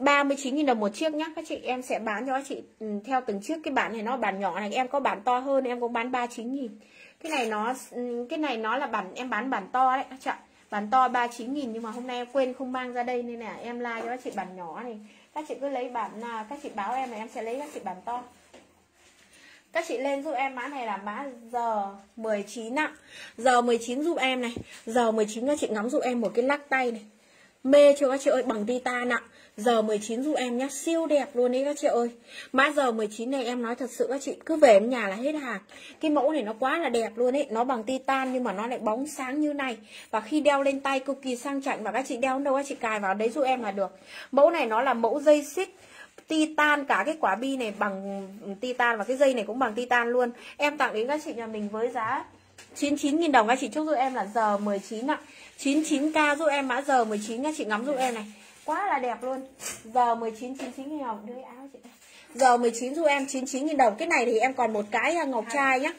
39.000 đồng một chiếc nhá. Các chị, em sẽ bán cho các chị ừ, theo từng chiếc. Cái bản này nó bản nhỏ này, Em có bản to hơn, em cũng bán 39.000 Cái này nó ừ, cái này nó là bản, em bán bản to đấy, các chị Bản to 39.000 nhưng mà hôm nay em quên không mang ra đây, Nên là em like cho các chị bản nhỏ này. Các chị cứ lấy bản à, Các chị báo em là em sẽ lấy các chị bản to các chị lên giúp em mã này là mã giờ 19 ạ. Giờ 19 giúp em này. Giờ 19 các chị ngắm giúp em một cái lắc tay này. Mê chưa các chị ơi? Bằng titan ạ. Giờ 19 giúp em nhá. Siêu đẹp luôn đấy các chị ơi. Mã giờ 19 này em nói thật sự các chị, Cứ về đến nhà là hết hàng. Cái mẫu này nó quá là đẹp luôn ấy. Nó bằng titan nhưng mà nó lại bóng sáng như này. Và khi đeo lên tay cực kỳ sang chảnh Và các chị đeo đâu các chị cài vào đấy giúp em là được. Mẫu này nó là mẫu dây xích titan cả cái quả bi này bằng titan và cái dây này cũng bằng titan luôn. Em tặng đến các chị nhà mình với giá 99.000 đồng. Các chị chúc giúp em là giờ 19 ạ. 99k giúp em mã giờ 19 các chị ngắm giúp em này. Quá là đẹp luôn. Giờ 19 99 000 đồng. Đưa áo chị giờ 19 giúp em 99 000 đồng. Cái này thì em còn một cái à, ngọc trai nhá.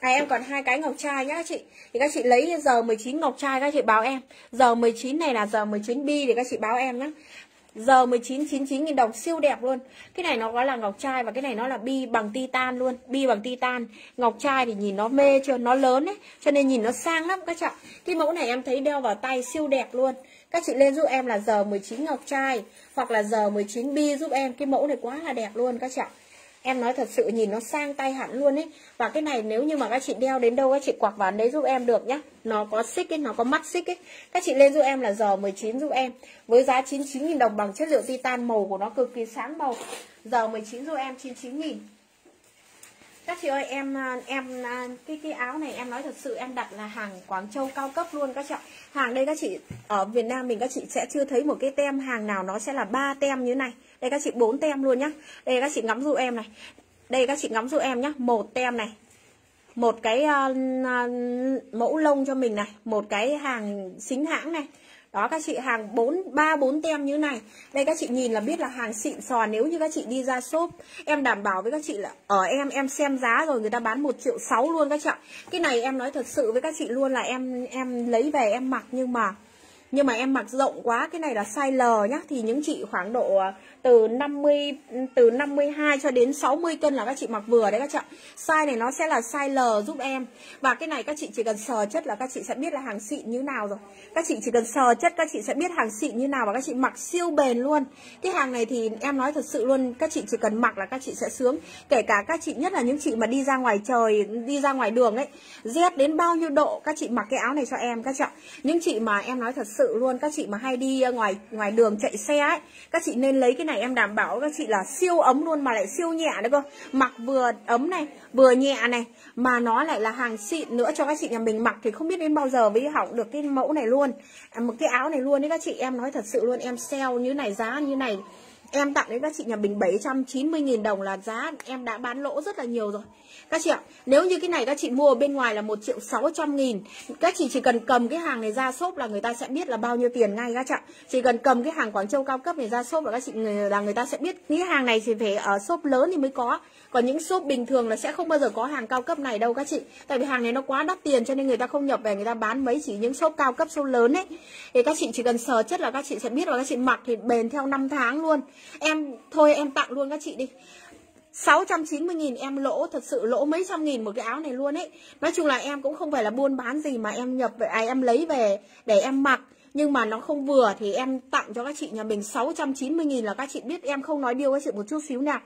À, em còn hai cái ngọc trai nhá các chị. Thì các chị lấy giờ 19 ngọc trai các chị báo em. Giờ 19 này là giờ 19 bi thì các chị báo em nhá. Giờ 1999 000 đồng siêu đẹp luôn. Cái này nó có là ngọc trai và cái này nó là bi bằng titan luôn. Bi bằng titan. Ngọc trai thì nhìn nó mê chưa? Nó lớn ấy, Cho nên nhìn nó sang lắm các chị Cái mẫu này em thấy đeo vào tay siêu đẹp luôn. Các chị lên giúp em là giờ 19 ngọc trai Hoặc là giờ 19 bi giúp em. Cái mẫu này quá là đẹp luôn các chị ạ. Em nói thật sự nhìn nó sang tay hẳn luôn ấy. Và cái này nếu như mà các chị đeo đến đâu Các chị quặc vào đấy giúp em được nhá. Nó có xích ấy, nó có mắt xích ấy. Các chị lên giúp em là giờ 19 giúp em. Với giá 99.000 đồng bằng chất liệu titan Màu của nó cực kỳ sáng màu. Giờ 19 giúp em 99.000 các chị ơi em à, em à, cái cái áo này em nói thật sự em đặt là hàng Quảng Châu cao cấp luôn các chị ạ. Hàng đây các chị ở Việt Nam mình các chị sẽ chưa thấy một cái tem hàng nào nó sẽ là ba tem như này. Đây các chị bốn tem luôn nhá. Đây các chị ngắm giúp em này. Đây các chị ngắm giúp em nhá, một tem này. Một cái uh, mẫu lông cho mình này, một cái hàng xính hãng này đó các chị hàng 4 3 4 tem như này. Đây các chị nhìn là biết là hàng xịn sò nếu như các chị đi ra shop. Em đảm bảo với các chị là ở em em xem giá rồi người ta bán 1 triệu 6 luôn các chị ạ. Cái này em nói thật sự với các chị luôn là em em lấy về em mặc nhưng mà nhưng mà em mặc rộng quá cái này là size L nhá thì những chị khoảng độ ờ, từ 50 từ 52 cho đến 60 cân là các chị mặc vừa đấy các chị ạ size này nó sẽ là size L giúp em và cái này các chị chỉ cần sờ chất là các chị sẽ biết là hàng xịn như nào rồi các chị chỉ cần sờ chất các chị sẽ biết hàng xịn như nào và các chị mặc siêu bền luôn cái hàng này thì em nói thật sự luôn các chị chỉ cần mặc là các chị sẽ sướng kể cả các chị nhất là những chị mà đi ra ngoài trời đi ra ngoài đường ấy rét đến bao nhiêu độ các chị mặc cái áo này cho em các chị ạ những chị mà em nói thật sự luôn các chị mà hay đi ngoài ngoài đường chạy xe ấy các chị nên lấy cái này em đảm bảo các chị là siêu ấm luôn mà lại siêu nhẹ nữa cơ. Mặc vừa ấm này vừa nhẹ này mà nó lại là hàng xịn nữa cho các chị nhà mình mặc thì không biết đến bao giờ mới hỏng được cái mẫu này luôn. À, một cái áo này luôn đấy các chị em nói thật sự luôn em sale như này giá như này Em tặng đến các chị nhà mình 790.000 đồng là giá em đã bán lỗ rất là nhiều rồi. Các chị ạ, nếu như cái này các chị mua ở bên ngoài là 1 triệu 600 nghìn Các chị chỉ cần cầm cái hàng này ra shop là người ta sẽ biết là bao nhiêu tiền ngay các chị ạ. Chỉ cần cầm cái hàng Quảng Châu cao cấp này ra shop là các chị là người ta sẽ biết Những hàng này thì phải ở shop lớn thì mới có. Còn những shop bình thường là sẽ không bao giờ có hàng cao cấp này đâu các chị. Tại vì hàng này nó quá đắt tiền cho nên người ta không nhập về người ta bán mấy chỉ những shop cao cấp shop lớn ấy. Thì các chị chỉ cần sờ chất là các chị sẽ biết là các chị mặc thì bền theo 5 tháng luôn. Em, thôi em tặng luôn các chị đi. 690 nghìn em lỗ thật sự lỗ mấy trăm nghìn một cái áo này luôn ấy. Nói chung là em cũng không phải là buôn bán gì mà em nhập về à, em lấy về để em mặc. Nhưng mà nó không vừa thì em tặng cho các chị nhà mình 690 nghìn là các chị biết em không nói điều các chị một chút xíu nào.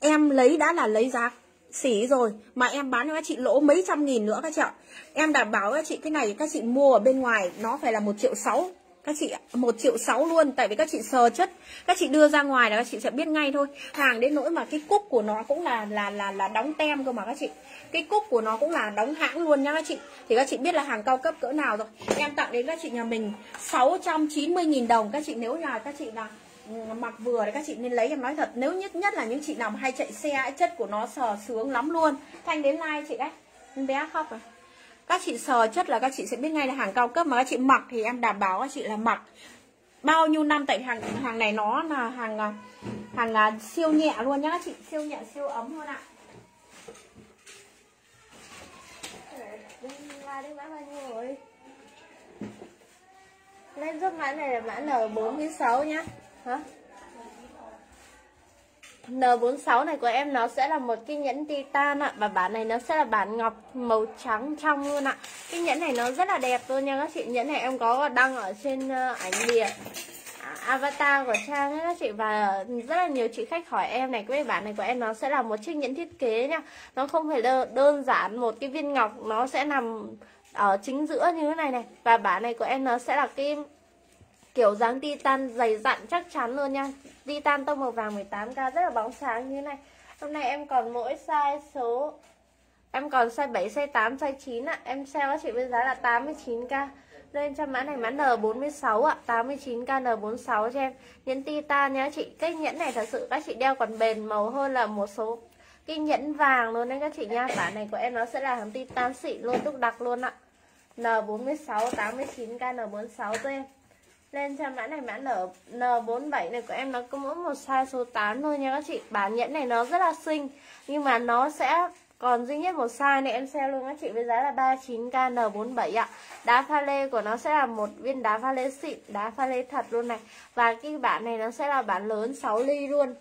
Em lấy đã là lấy giá xỉ rồi Mà em bán cho các chị lỗ mấy trăm nghìn nữa các chị ạ. Em đảm bảo các chị cái này các chị mua ở bên ngoài Nó phải là một triệu sáu các chị một triệu sáu luôn, tại vì các chị sờ chất. Các chị đưa ra ngoài là các chị sẽ biết ngay thôi. Hàng đến nỗi mà cái cúc của nó cũng là là là là đóng tem cơ mà các chị. Cái cúc của nó cũng là đóng hãng luôn nha các chị. Thì các chị biết là hàng cao cấp cỡ nào rồi. Em tặng đến các chị nhà mình 690.000 đồng. Các chị nếu nhà các chị là ừ, mặc vừa thì các chị nên lấy em nói thật. Nếu nhất nhất là những chị nào mà hay chạy xe chất của nó sờ sướng lắm luôn. Thanh đến like chị đấy. Bé khóc rồi các chị sờ chất là các chị sẽ biết ngay là hàng cao cấp mà các chị mặc thì em đảm bảo các chị là mặc. Bao nhiêu năm tại hàng hàng này nó là hàng à, hàng, hàng siêu nhẹ luôn nhá các chị. Siêu nhẹ siêu ấm luôn ạ. Lên giúp mã này là mã N46 nhá. Hả? N46 này của em nó sẽ là một cái nhẫn titan ạ. Và bản này nó sẽ là bản ngọc màu trắng trong luôn ạ. Cái nhẫn này nó rất là đẹp luôn nha các chị. Nhẫn này em có đăng ở trên ờ, ảnh bìa à, avatar của Trang ấy các chị. Và rất là nhiều chị khách hỏi em này, Cái bản này của em nó sẽ là một chiếc nhẫn thiết kế nha. Nó không phải đơn giản một cái viên ngọc, Nó sẽ nằm ở chính giữa như thế này này. Và bản này của em nó sẽ là cái kiểu dáng titan dày dặn chắc chắn luôn nha. Titan tông màu vàng 18k rất là bóng sáng như thế này. Hôm nay em còn mỗi size số, em còn size 7 size 8 size 9 ạ. Em sale các chị với giá là 89k lên cho mã này mã N46 ạ. 89k N46 cho em. Nhẫn titan nhá chị. Cái nhẫn này thật sự các chị đeo còn bền màu hơn là một số cái nhẫn vàng luôn đấy các chị nha. Bản này của em nó sẽ là hàng titan xịn luôn, đúc đặc luôn ạ. N46 89k N46 cho em lên xem mã này mã N, N47 này của em nó có mỗi một size số 8 thôi nha các chị. Bản nhẫn này nó rất là xinh Nhưng mà nó sẽ còn duy nhất một size này em sale luôn các chị với giá là 39k N47 ạ. Đá pha lê của nó sẽ là một viên đá pha lê xịn Đá pha lê thật luôn này. Và cái bản này nó sẽ là bản lớn 6 ly luôn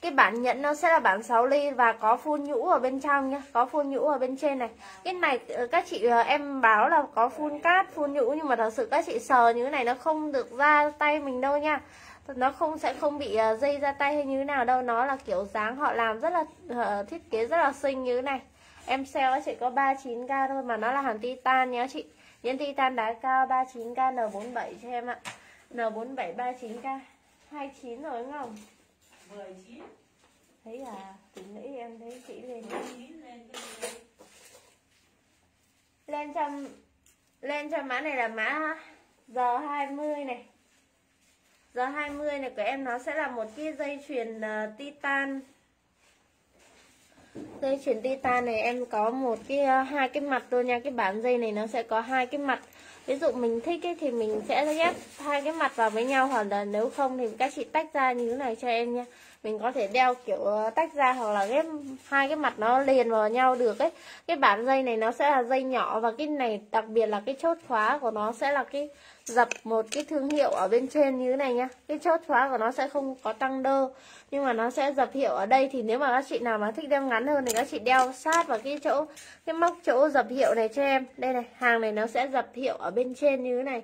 cái bản nhẫn nó sẽ là bản 6 ly và có phun nhũ ở bên trong nhá có phun nhũ ở bên trên này. Cái này ờ, các chị ờ, em báo là có phun cát phun nhũ nhưng mà thật sự các chị sờ như thế này nó không được ra tay mình đâu nha. Nó không sẽ không bị ờ, dây ra tay hay như thế nào đâu nó là kiểu dáng họ làm rất là uh, thiết kế rất là xinh như thế này. Em sale chị có 39k thôi mà nó là hàng titan nhá chị. Nhẫn titan đá cao 39k N47 cho em ạ. N47 39k 29 rồi đúng không 19 Thấy à, chị nghĩ em thấy chị lên 19 lên Lên cho Lên cho mã này là mã giờ 20 này. Giờ 20 này của em nó sẽ là một cái dây chuyền uh, titan. Dây chuyền titan này em có một cái uh, hai cái mặt thôi nha. Cái bản dây này nó sẽ có hai cái mặt ví dụ mình thích ấy, thì mình sẽ ghép hai cái mặt vào với nhau hoặc là nếu không thì các chị tách ra như thế này cho em nha mình có thể đeo kiểu ờ, tách ra hoặc là ghép hai cái mặt nó liền vào nhau được ấy. Cái bản dây này nó sẽ là dây nhỏ và cái này đặc biệt là cái chốt khóa của nó sẽ là cái dập một cái thương hiệu ở bên trên như thế này nhá. Cái chốt khóa của nó sẽ không có tăng đơ nhưng mà nó sẽ dập hiệu ở đây. Thì nếu mà các chị nào mà thích đeo ngắn hơn thì các chị đeo sát vào cái chỗ cái móc chỗ dập hiệu này cho em. Đây này hàng này nó sẽ dập hiệu ở bên trên như thế này.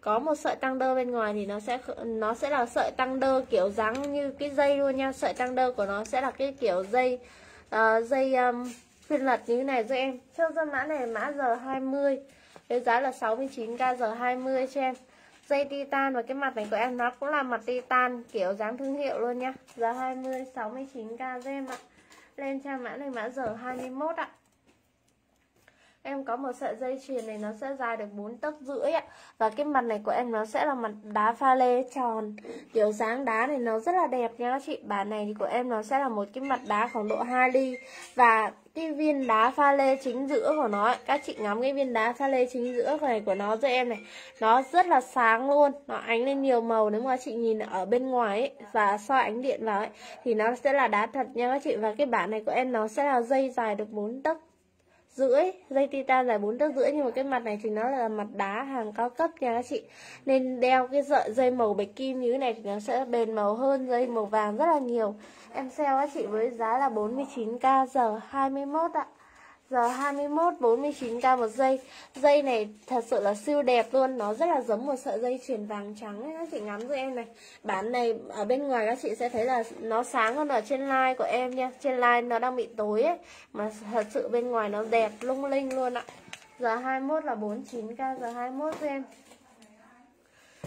Có một sợi tăng đơ bên ngoài thì nó sẽ nó sẽ là sợi tăng đơ kiểu dáng như cái dây luôn nha. Sợi tăng đơ của nó sẽ là cái kiểu dây uh, dây um, phiên lật như thế này cho em. Cho ra mã này mã giờ 20 với giá là 69k giờ 20 cho em. Dây titan và cái mặt này của em nó cũng là mặt titan, kiểu dáng thương hiệu luôn nhá. Giá 20 69k cho em ạ. Lên trang mã này, mã giờ 21 ạ em có một sợi dây chuyền này nó sẽ dài được 4 tấc rưỡi ạ. Và cái mặt này của em nó sẽ là mặt đá pha lê tròn. Kiểu dáng đá này nó rất là đẹp nha các chị. Bản này thì của em nó sẽ là một cái mặt đá khoảng độ 2 ly. Và cái viên đá pha lê chính giữa của nó các chị ngắm cái viên đá pha lê chính giữa này của nó cho em này nó rất là sáng luôn. Nó ánh lên nhiều màu nếu mà chị nhìn ở bên ngoài ấy, và soi ánh điện vào ấy thì nó sẽ là đá thật nha các chị. Và cái bản này của em nó sẽ là dây dài được 4 tấc rưỡi. Dây titan dài bốn tấc rưỡi nhưng mà cái mặt này thì nó là mặt đá hàng cao cấp nha các chị. Nên đeo cái sợi dây màu bạch kim như thế này thì nó sẽ bền màu hơn, dây màu vàng rất là nhiều. Em sale các chị với giá là 49k giờ 21 ạ. Giờ 21 49k một dây Dây này thật sự là siêu đẹp luôn Nó rất là giống một sợi dây chuyền vàng trắng ấy, Các chị ngắm giúp em này Bán này ở bên ngoài các chị sẽ thấy là Nó sáng hơn ở trên line của em nha Trên line nó đang bị tối ấy Mà thật sự bên ngoài nó đẹp lung linh luôn ạ Giờ 21 là 49k Giờ 21 giúp em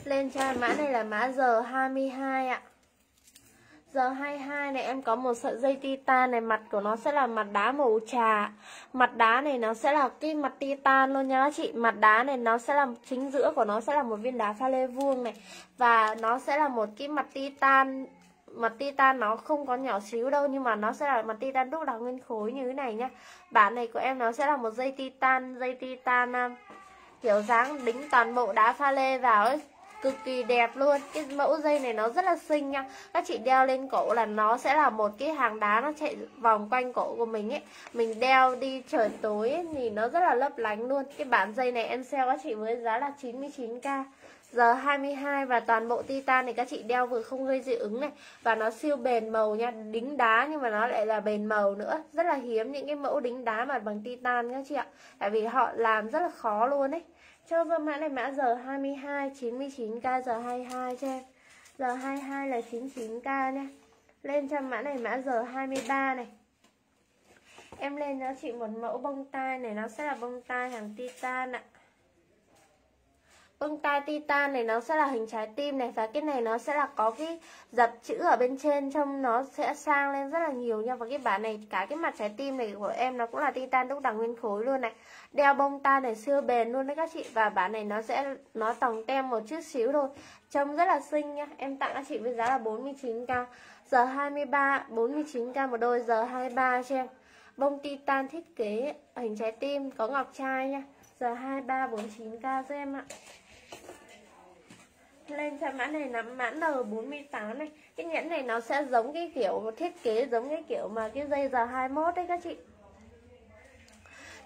Lên cho mã này là mã giờ 22 ạ Giờ 22 này, em có một sợi dây titan này, Mặt của nó sẽ là mặt đá màu trà. Mặt đá này nó sẽ là cái mặt titan luôn nha các chị. Mặt đá này nó sẽ là, chính giữa của nó sẽ là một viên đá pha lê vuông này. Và nó sẽ là một cái mặt titan Mặt titan nó không có nhỏ xíu đâu, Nhưng mà nó sẽ là mặt titan đúc đá nguyên khối như thế này nhá Bản này của em nó sẽ là một dây titan Dây titan à, kiểu dáng đính toàn bộ đá pha lê vào ấy cực kỳ đẹp luôn. Cái mẫu dây này nó rất là xinh nha. Các chị đeo lên cổ là nó sẽ là một cái hàng đá nó chạy vòng quanh cổ của mình ấy. Mình đeo đi trời tối ấy, thì nó rất là lấp lánh luôn. Cái bản dây này em sale các chị với giá là 99k giờ 22 và toàn bộ titan này các chị đeo vừa không gây dị ứng này. Và nó siêu bền màu nha đính đá nhưng mà nó lại là bền màu nữa. Rất là hiếm những cái mẫu đính đá mà bằng titan các chị ạ. Tại vì họ làm rất là khó luôn ấy cho vâng mã này mã giờ 22 99k giờ 22 cho em. Giờ 22 là 99k nha. Lên cho mã này mã giờ 23 này. Em lên cho chị một mẫu bông tai này, nó sẽ là bông tai hàng titan ạ. À. Bông tai titan này nó sẽ là hình trái tim này, Và cái này nó sẽ là có cái dập chữ ở bên trên, Trông nó sẽ sang lên rất là nhiều nha. Và cái bản này, cả cái mặt trái tim này của em Nó cũng là titan đúc đằng nguyên khối luôn này. Đeo bông tai này siêu bền luôn đấy các chị, Và bản này nó sẽ, nó tòng tem một chút xíu thôi. Trông rất là xinh nha. Em tặng các chị với giá là 49k Giờ 23 49k một đôi, Giờ 23 cho em. Bông titan thiết kế hình trái tim, Có ngọc trai nha. Giờ 23 49k cho em ạ lên cho mã này là mã N48 này. Cái nhẫn này nó sẽ giống cái kiểu thiết kế giống cái kiểu mà cái dây giờ 21 đấy các chị.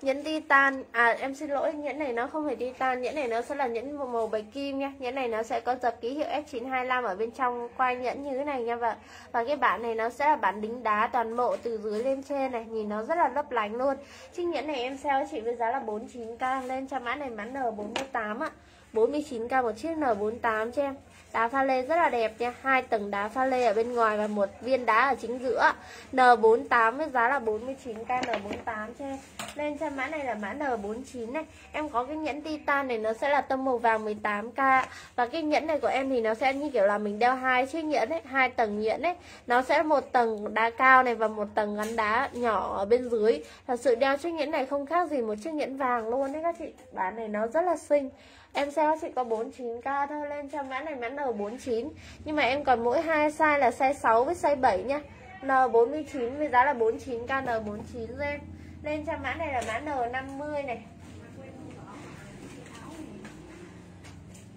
Nhẫn titan à em xin lỗi nhẫn này nó không phải titan nhẫn này nó sẽ là nhẫn màu, màu bạch kim nha. Nhẫn này nó sẽ có dập ký hiệu S925 ở bên trong quai nhẫn như thế này nha. Và và cái bản này nó sẽ là bản đính đá toàn bộ từ dưới lên trên này. Nhìn nó rất là lấp lánh luôn. Chiếc nhẫn này em sale chị với giá là 49k lên cho mã này mã N48 ạ. 49k một chiếc N48 cho em. Đá pha lê rất là đẹp nha. Hai tầng đá pha lê ở bên ngoài và một viên đá ở chính giữa. N48 với giá là 49k N48 cho em. Lên cho mã này là mã N49 này. Em có cái nhẫn titan này, nó sẽ là tông màu vàng 18k Và cái nhẫn này của em thì nó sẽ như kiểu là mình đeo hai chiếc nhẫn ấy, hai tầng nhẫn ấy. Nó sẽ một tầng đá cao này và một tầng gắn đá nhỏ ở bên dưới. Thật sự đeo chiếc nhẫn này không khác gì một chiếc nhẫn vàng luôn đấy các chị. Bán này nó rất là xinh. Em sale chị có 49k thôi, lên cho mã này mã N49 Nhưng mà em còn mỗi hai size là size 6 với size 7 nhá. N49 với giá là 49k N49 cho em Lên. Cho mã này là mã N50 này.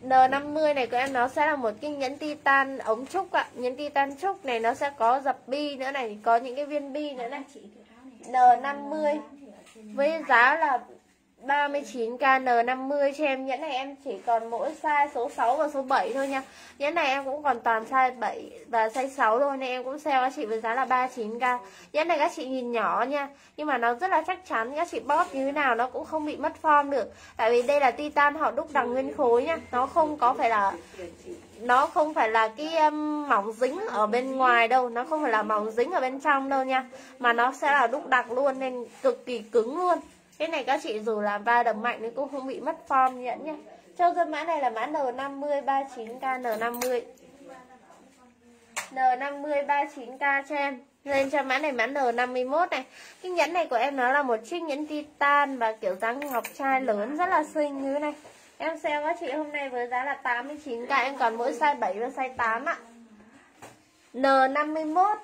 N50 này của em nó sẽ là một cái nhẫn titan ống trúc ạ. Nhẫn titan trúc này nó sẽ có dập bi nữa này, Có những cái viên bi nữa này. N50 Với giá là 39k N50 cho em. Nhẫn này em chỉ còn mỗi size số 6 và số 7 thôi nha. Nhẫn này em cũng còn toàn size 7 và size 6 thôi Nên em cũng sale các chị với giá là 39k Nhẫn này các chị nhìn nhỏ nha Nhưng mà nó rất là chắc chắn Các chị bóp như thế nào nó cũng không bị mất form được. Tại vì đây là titan họ đúc đằng nguyên khối nha. Nó không có phải là nó không phải là cái um, mỏng dính ở bên ngoài đâu. Nó không phải là mỏng dính ở bên trong đâu nha. Mà nó sẽ là đúc đặc luôn nên cực kỳ cứng luôn cái này các chị dù làm va đập mạnh thì cũng không bị mất form nhẫn nhá. Cho dân mã này là mã N50 39k N50 N50 39k cho em. Lên cho mã này mã N51 này. Cái nhẫn này của em nó là một chiếc nhẫn titan Và kiểu dáng ngọc trai lớn, rất là xinh như thế này. Em sale các chị, hôm nay với giá là 89k Em còn mỗi size 7 và size 8 ạ. N51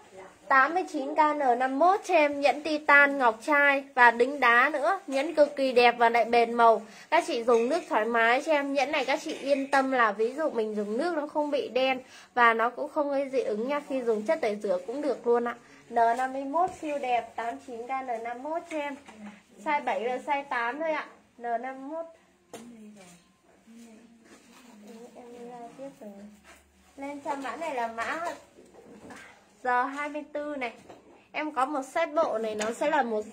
89k N51 cho em nhẫn titan, ngọc trai và đính đá nữa. Nhẫn cực kỳ đẹp và lại bền màu. Các chị dùng nước thoải mái cho em. Nhẫn này các chị yên tâm là ví dụ mình dùng nước nó không bị đen Và nó cũng không gây dị ứng nha. Khi dùng chất tẩy rửa cũng được luôn ạ. N51 siêu đẹp 89k N51 cho em. Size 7 là size 8 thôi ạ. N51 Em ra tiếp rồi. Lên cho mã này là mã giờ 24 này. Em có một set bộ này, nó sẽ là một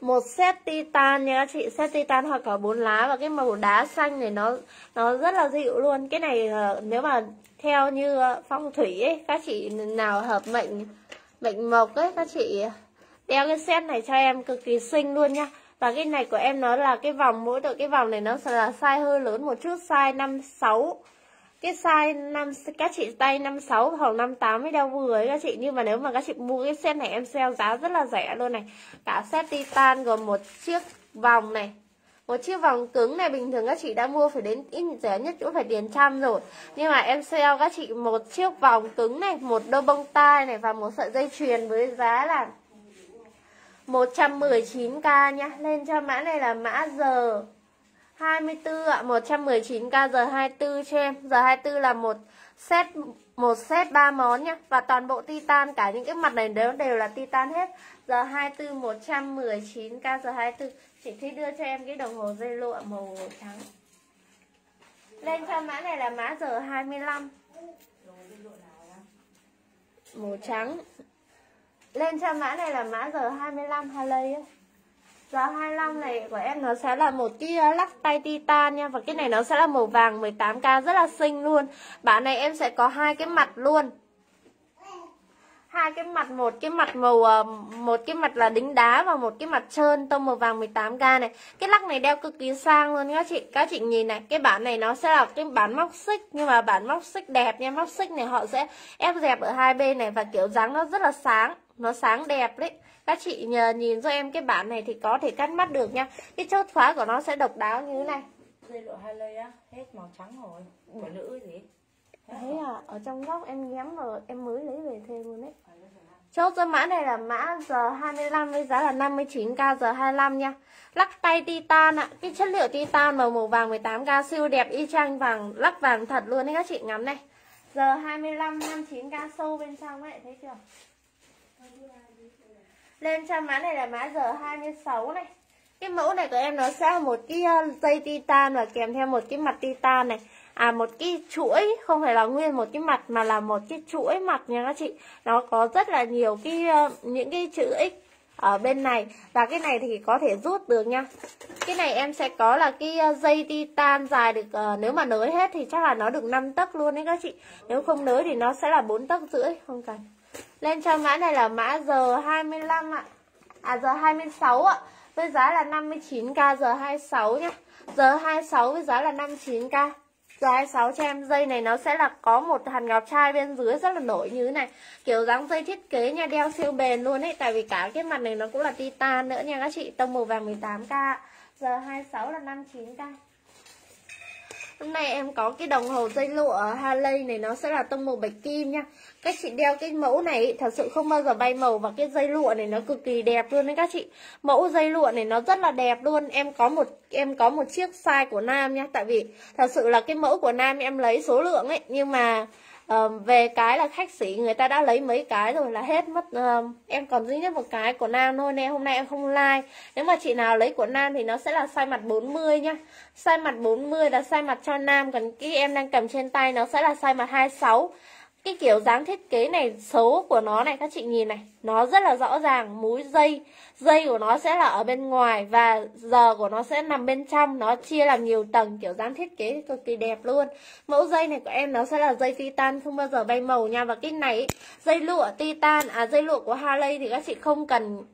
một set titan nha các chị, set titan hoặc có bốn lá và cái màu đá xanh này nó nó rất là dịu luôn. Cái này ờ, nếu mà theo như ờ, phong thủy ấy, các chị nào hợp mệnh mệnh mộc ấy, các chị đeo cái set này cho em cực kỳ xinh luôn nha và cái này của em nó là cái vòng, mỗi đội cái vòng này nó sẽ là size hơi lớn một chút, size 56 cái size 5 các chị tay 56 hoặc 58 mới đeo vừa ấy các chị. Nhưng mà nếu mà các chị mua cái set này em sale giá rất là rẻ luôn này. Cả set titan gồm một chiếc vòng này, một chiếc vòng cứng này. Bình thường các chị đã mua phải đến ít rẻ nhất cũng phải tiền trăm rồi. Nhưng mà em sale các chị một chiếc vòng cứng này, một đôi bông tai này và một sợi dây chuyền với giá là 119k nhá. Lên cho mã này là mã giờ 24 ạ, 119k giờ 24 cho em. Giờ 24 là một set một set 3 món nhá và toàn bộ titan cả những cái mặt này đều đều là titan hết. Giờ 24 119k giờ 24. Chị Thúy đưa cho em cái đồng hồ dây lụa màu trắng. Lên cho mã này là mã giờ 25. Màu trắng. Lên cho mã này là mã giờ 25 Harley ấy. Dạ, Giá 25 này của em nó sẽ là một cái ờ, lắc tay titan nha. Và cái này nó sẽ là màu vàng 18k rất là xinh luôn. Bản này em sẽ có hai cái mặt luôn. Hai cái mặt, một cái mặt màu ờ, một cái mặt là đính đá và một cái mặt trơn tông màu vàng 18k này. Cái lắc này đeo cực kỳ sang luôn các chị. Các chị nhìn này, cái bản này nó sẽ là cái bản móc xích, nhưng mà bản móc xích đẹp nha. Móc xích này họ sẽ ép dẹp ở hai bên này và kiểu dáng nó rất là sáng, nó sáng đẹp đấy các chị nhìn cho em cái bản này thì có thể cắt mắt được nha. Cái chốt khóa của nó sẽ độc đáo như thế này. Dây lụa hai lây á hết màu trắng rồi. Của nữ gì? Thế à, ở trong góc em nhắm rồi, em mới lấy về thêm luôn đấy. Chốt cho mã này là mã giờ 25 với giá là 59k giờ 25 nha. Lắc tay titan ạ, cái chất liệu titan màu màu vàng 18k siêu đẹp y chang vàng, lắc vàng thật luôn đấy các chị. Ngắm này. Giờ 25, 59k sâu bên trong ấy, thấy chưa lên cho mã này là mã giờ 26 này. Cái mẫu này của em nó sẽ một cái ờ, dây titan và kèm theo một cái mặt titan này. À một cái chuỗi, không phải là nguyên một cái mặt mà là một cái chuỗi mặt nha các chị. Nó có rất là nhiều cái ờ, những cái chữ X ở bên này. Và cái này thì có thể rút được nha. Cái này em sẽ có là cái ờ, dây titan dài được Nếu mà nới hết thì chắc là nó được 5 tấc luôn đấy các chị. Nếu không nới thì nó sẽ là 4 tấc rưỡi Không cần lên cho mã này là mã giờ 25 ạ. À giờ 26 ạ, Với giá là 59k giờ 26 nhá. Giờ 26 với giá là 59k Giờ 26 cho em, dây này nó sẽ là có một hàn ngọc trai bên dưới rất là nổi như thế này. Kiểu dáng dây thiết kế nha, đeo siêu bền luôn ấy. Tại vì cả cái mặt này nó cũng là titan nữa nha các chị, Tông màu vàng 18k Giờ 26 là 59k Hôm nay em có cái đồng hồ dây lụa Harley này, nó sẽ là tông màu bạch kim nha. Các chị đeo cái mẫu này, thật sự không bao giờ bay màu Và cái dây lụa này nó cực kỳ đẹp luôn đấy các chị. Mẫu dây lụa này nó rất là đẹp luôn. Em có một, em có một chiếc size của nam nha. Tại vì thật sự là cái mẫu của nam em lấy số lượng ấy, Nhưng mà uh, về cái là khách sĩ người ta đã lấy mấy cái rồi là hết mất uh, em còn duy nhất một cái của nam thôi nên hôm nay em không like. Nếu mà chị nào lấy của nam thì nó sẽ là size mặt 40 nhá. Size mặt 40 là size mặt cho nam còn cái em đang cầm trên tay nó sẽ là size mặt 26 cái kiểu dáng thiết kế này, xấu của nó này, các chị nhìn này, nó rất là rõ ràng, múi dây. Dây của nó sẽ là ở bên ngoài và giờ của nó sẽ nằm bên trong, nó chia làm nhiều tầng, kiểu dáng thiết kế cực kỳ đẹp luôn. Mẫu dây này của em nó sẽ là dây titan, không bao giờ bay màu nha. Và cái này dây lụa titan à dây lụa của Harley thì các chị không cần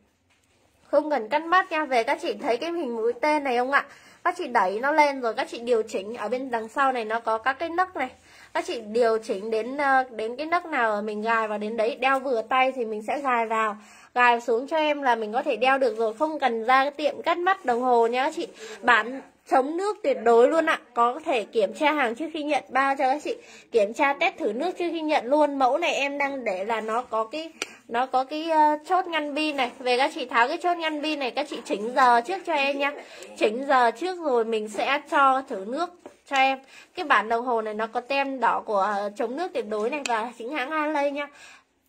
không cần cắt mắt nha. Về các chị thấy cái hình mũi tên này không ạ? Các chị đẩy nó lên rồi các chị điều chỉnh, ở bên đằng sau này nó có các cái nấc này các chị điều chỉnh đến ờ, đến cái nấc nào mình gài vào đến đấy đeo vừa tay thì mình sẽ gài vào. Gài xuống cho em là mình có thể đeo được rồi không cần ra cái tiệm cắt mắt đồng hồ nhá chị. Bán chống nước tuyệt đối luôn ạ. Có thể kiểm tra hàng trước khi nhận bao cho các chị. Kiểm tra test thử nước trước khi nhận luôn. Mẫu này em đang để là nó có cái nó có cái uh, chốt ngăn bi này. Về các chị tháo cái chốt ngăn bi này các chị chỉnh giờ trước cho em nhá. Chỉnh giờ trước rồi mình sẽ cho thử nước cho em. Cái bản đồng hồ này nó có tem đỏ của ờ, chống nước tuyệt đối này và chính hãng Alay nha.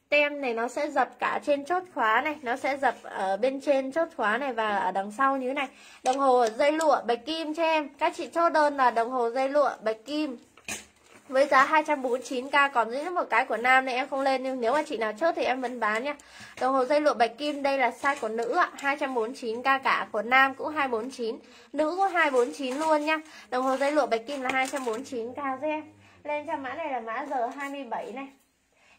Tem này nó sẽ dập cả trên chốt khóa này, nó sẽ dập ở bên trên chốt khóa này và ở đằng sau như thế này. Đồng hồ dây lụa bạch kim cho em. Các chị chốt đơn là đồng hồ dây lụa bạch kim với giá 249k còn duy nhất một cái của nam này em không lên, nhưng nếu mà chị nào chốt thì em vẫn bán nha. Đồng hồ dây lụa bạch kim, đây là size của nữ ạ. 249k cả, của nam cũng 249 nữ cũng 249 luôn nha. Đồng hồ dây lụa bạch kim là 249k với em. Lên cho mã này là mã giờ 27 này.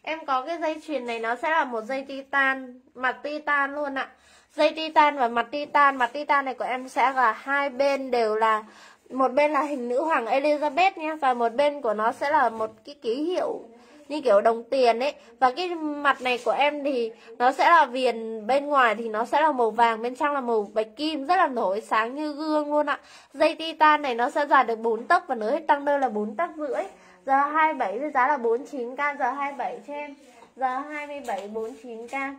Em có cái dây chuyền này, nó sẽ là một dây titan, Mặt titan luôn ạ. Dây titan và mặt titan Mặt titan này của em sẽ là hai bên đều là một bên là hình nữ hoàng Elizabeth nhé, Và một bên của nó sẽ là một cái ký hiệu như kiểu đồng tiền ấy. Và cái mặt này của em thì nó sẽ là viền, bên ngoài thì nó sẽ là màu vàng, bên trong là màu bạch kim, rất là nổi sáng như gương luôn ạ. Dây titan này nó sẽ dài được 4 tấc và nới hết tăng đơn là 4 tấc rưỡi. Giờ 27 với giá là 49k Giờ 27 cho em. Giờ 27 49k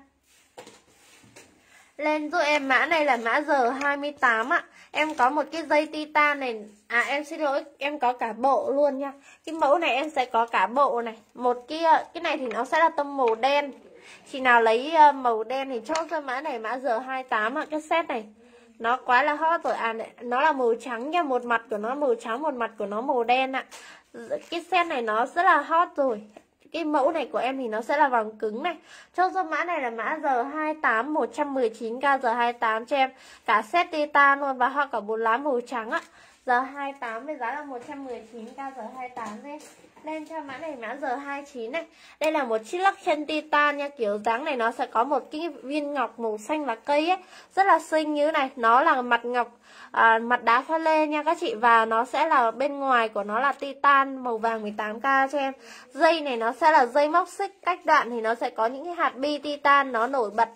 lên giúp em, mã này là mã giờ 28 ạ. Em có một cái dây titan này. À em xin lỗi, Em có cả bộ luôn nha. Cái mẫu này em sẽ có cả bộ này. Một cái ờ, cái này thì nó sẽ là tông màu đen. Chị nào lấy ờ, màu đen thì chốt cho mã này, mã giờ 28 ạ. Cái set này, nó quá là hot rồi. À nó là màu trắng nha. Một mặt của nó màu trắng, một mặt của nó màu đen ạ. Cái set này nó rất là hot rồi cái mẫu này của em thì nó sẽ là vòng cứng này. Cho số mã này là mã R28 119k R28 cho em. Cả set titan luôn và hoa cả bốn lá màu trắng ạ. R28 với giá là 119k R28 em lên cho mã này, mã R29 này. Đây là một chiếc lắc chân titan nha. Kiểu dáng này nó sẽ có một cái viên ngọc màu xanh lá cây ấy. Rất là xinh như này. Nó là mặt ngọc à, mặt đá pha lê nha các chị. Và nó sẽ là bên ngoài của nó là titan màu vàng 18k cho em. Dây này nó sẽ là dây móc xích. Cách đoạn thì nó sẽ có những cái hạt bi titan. Nó nổi bật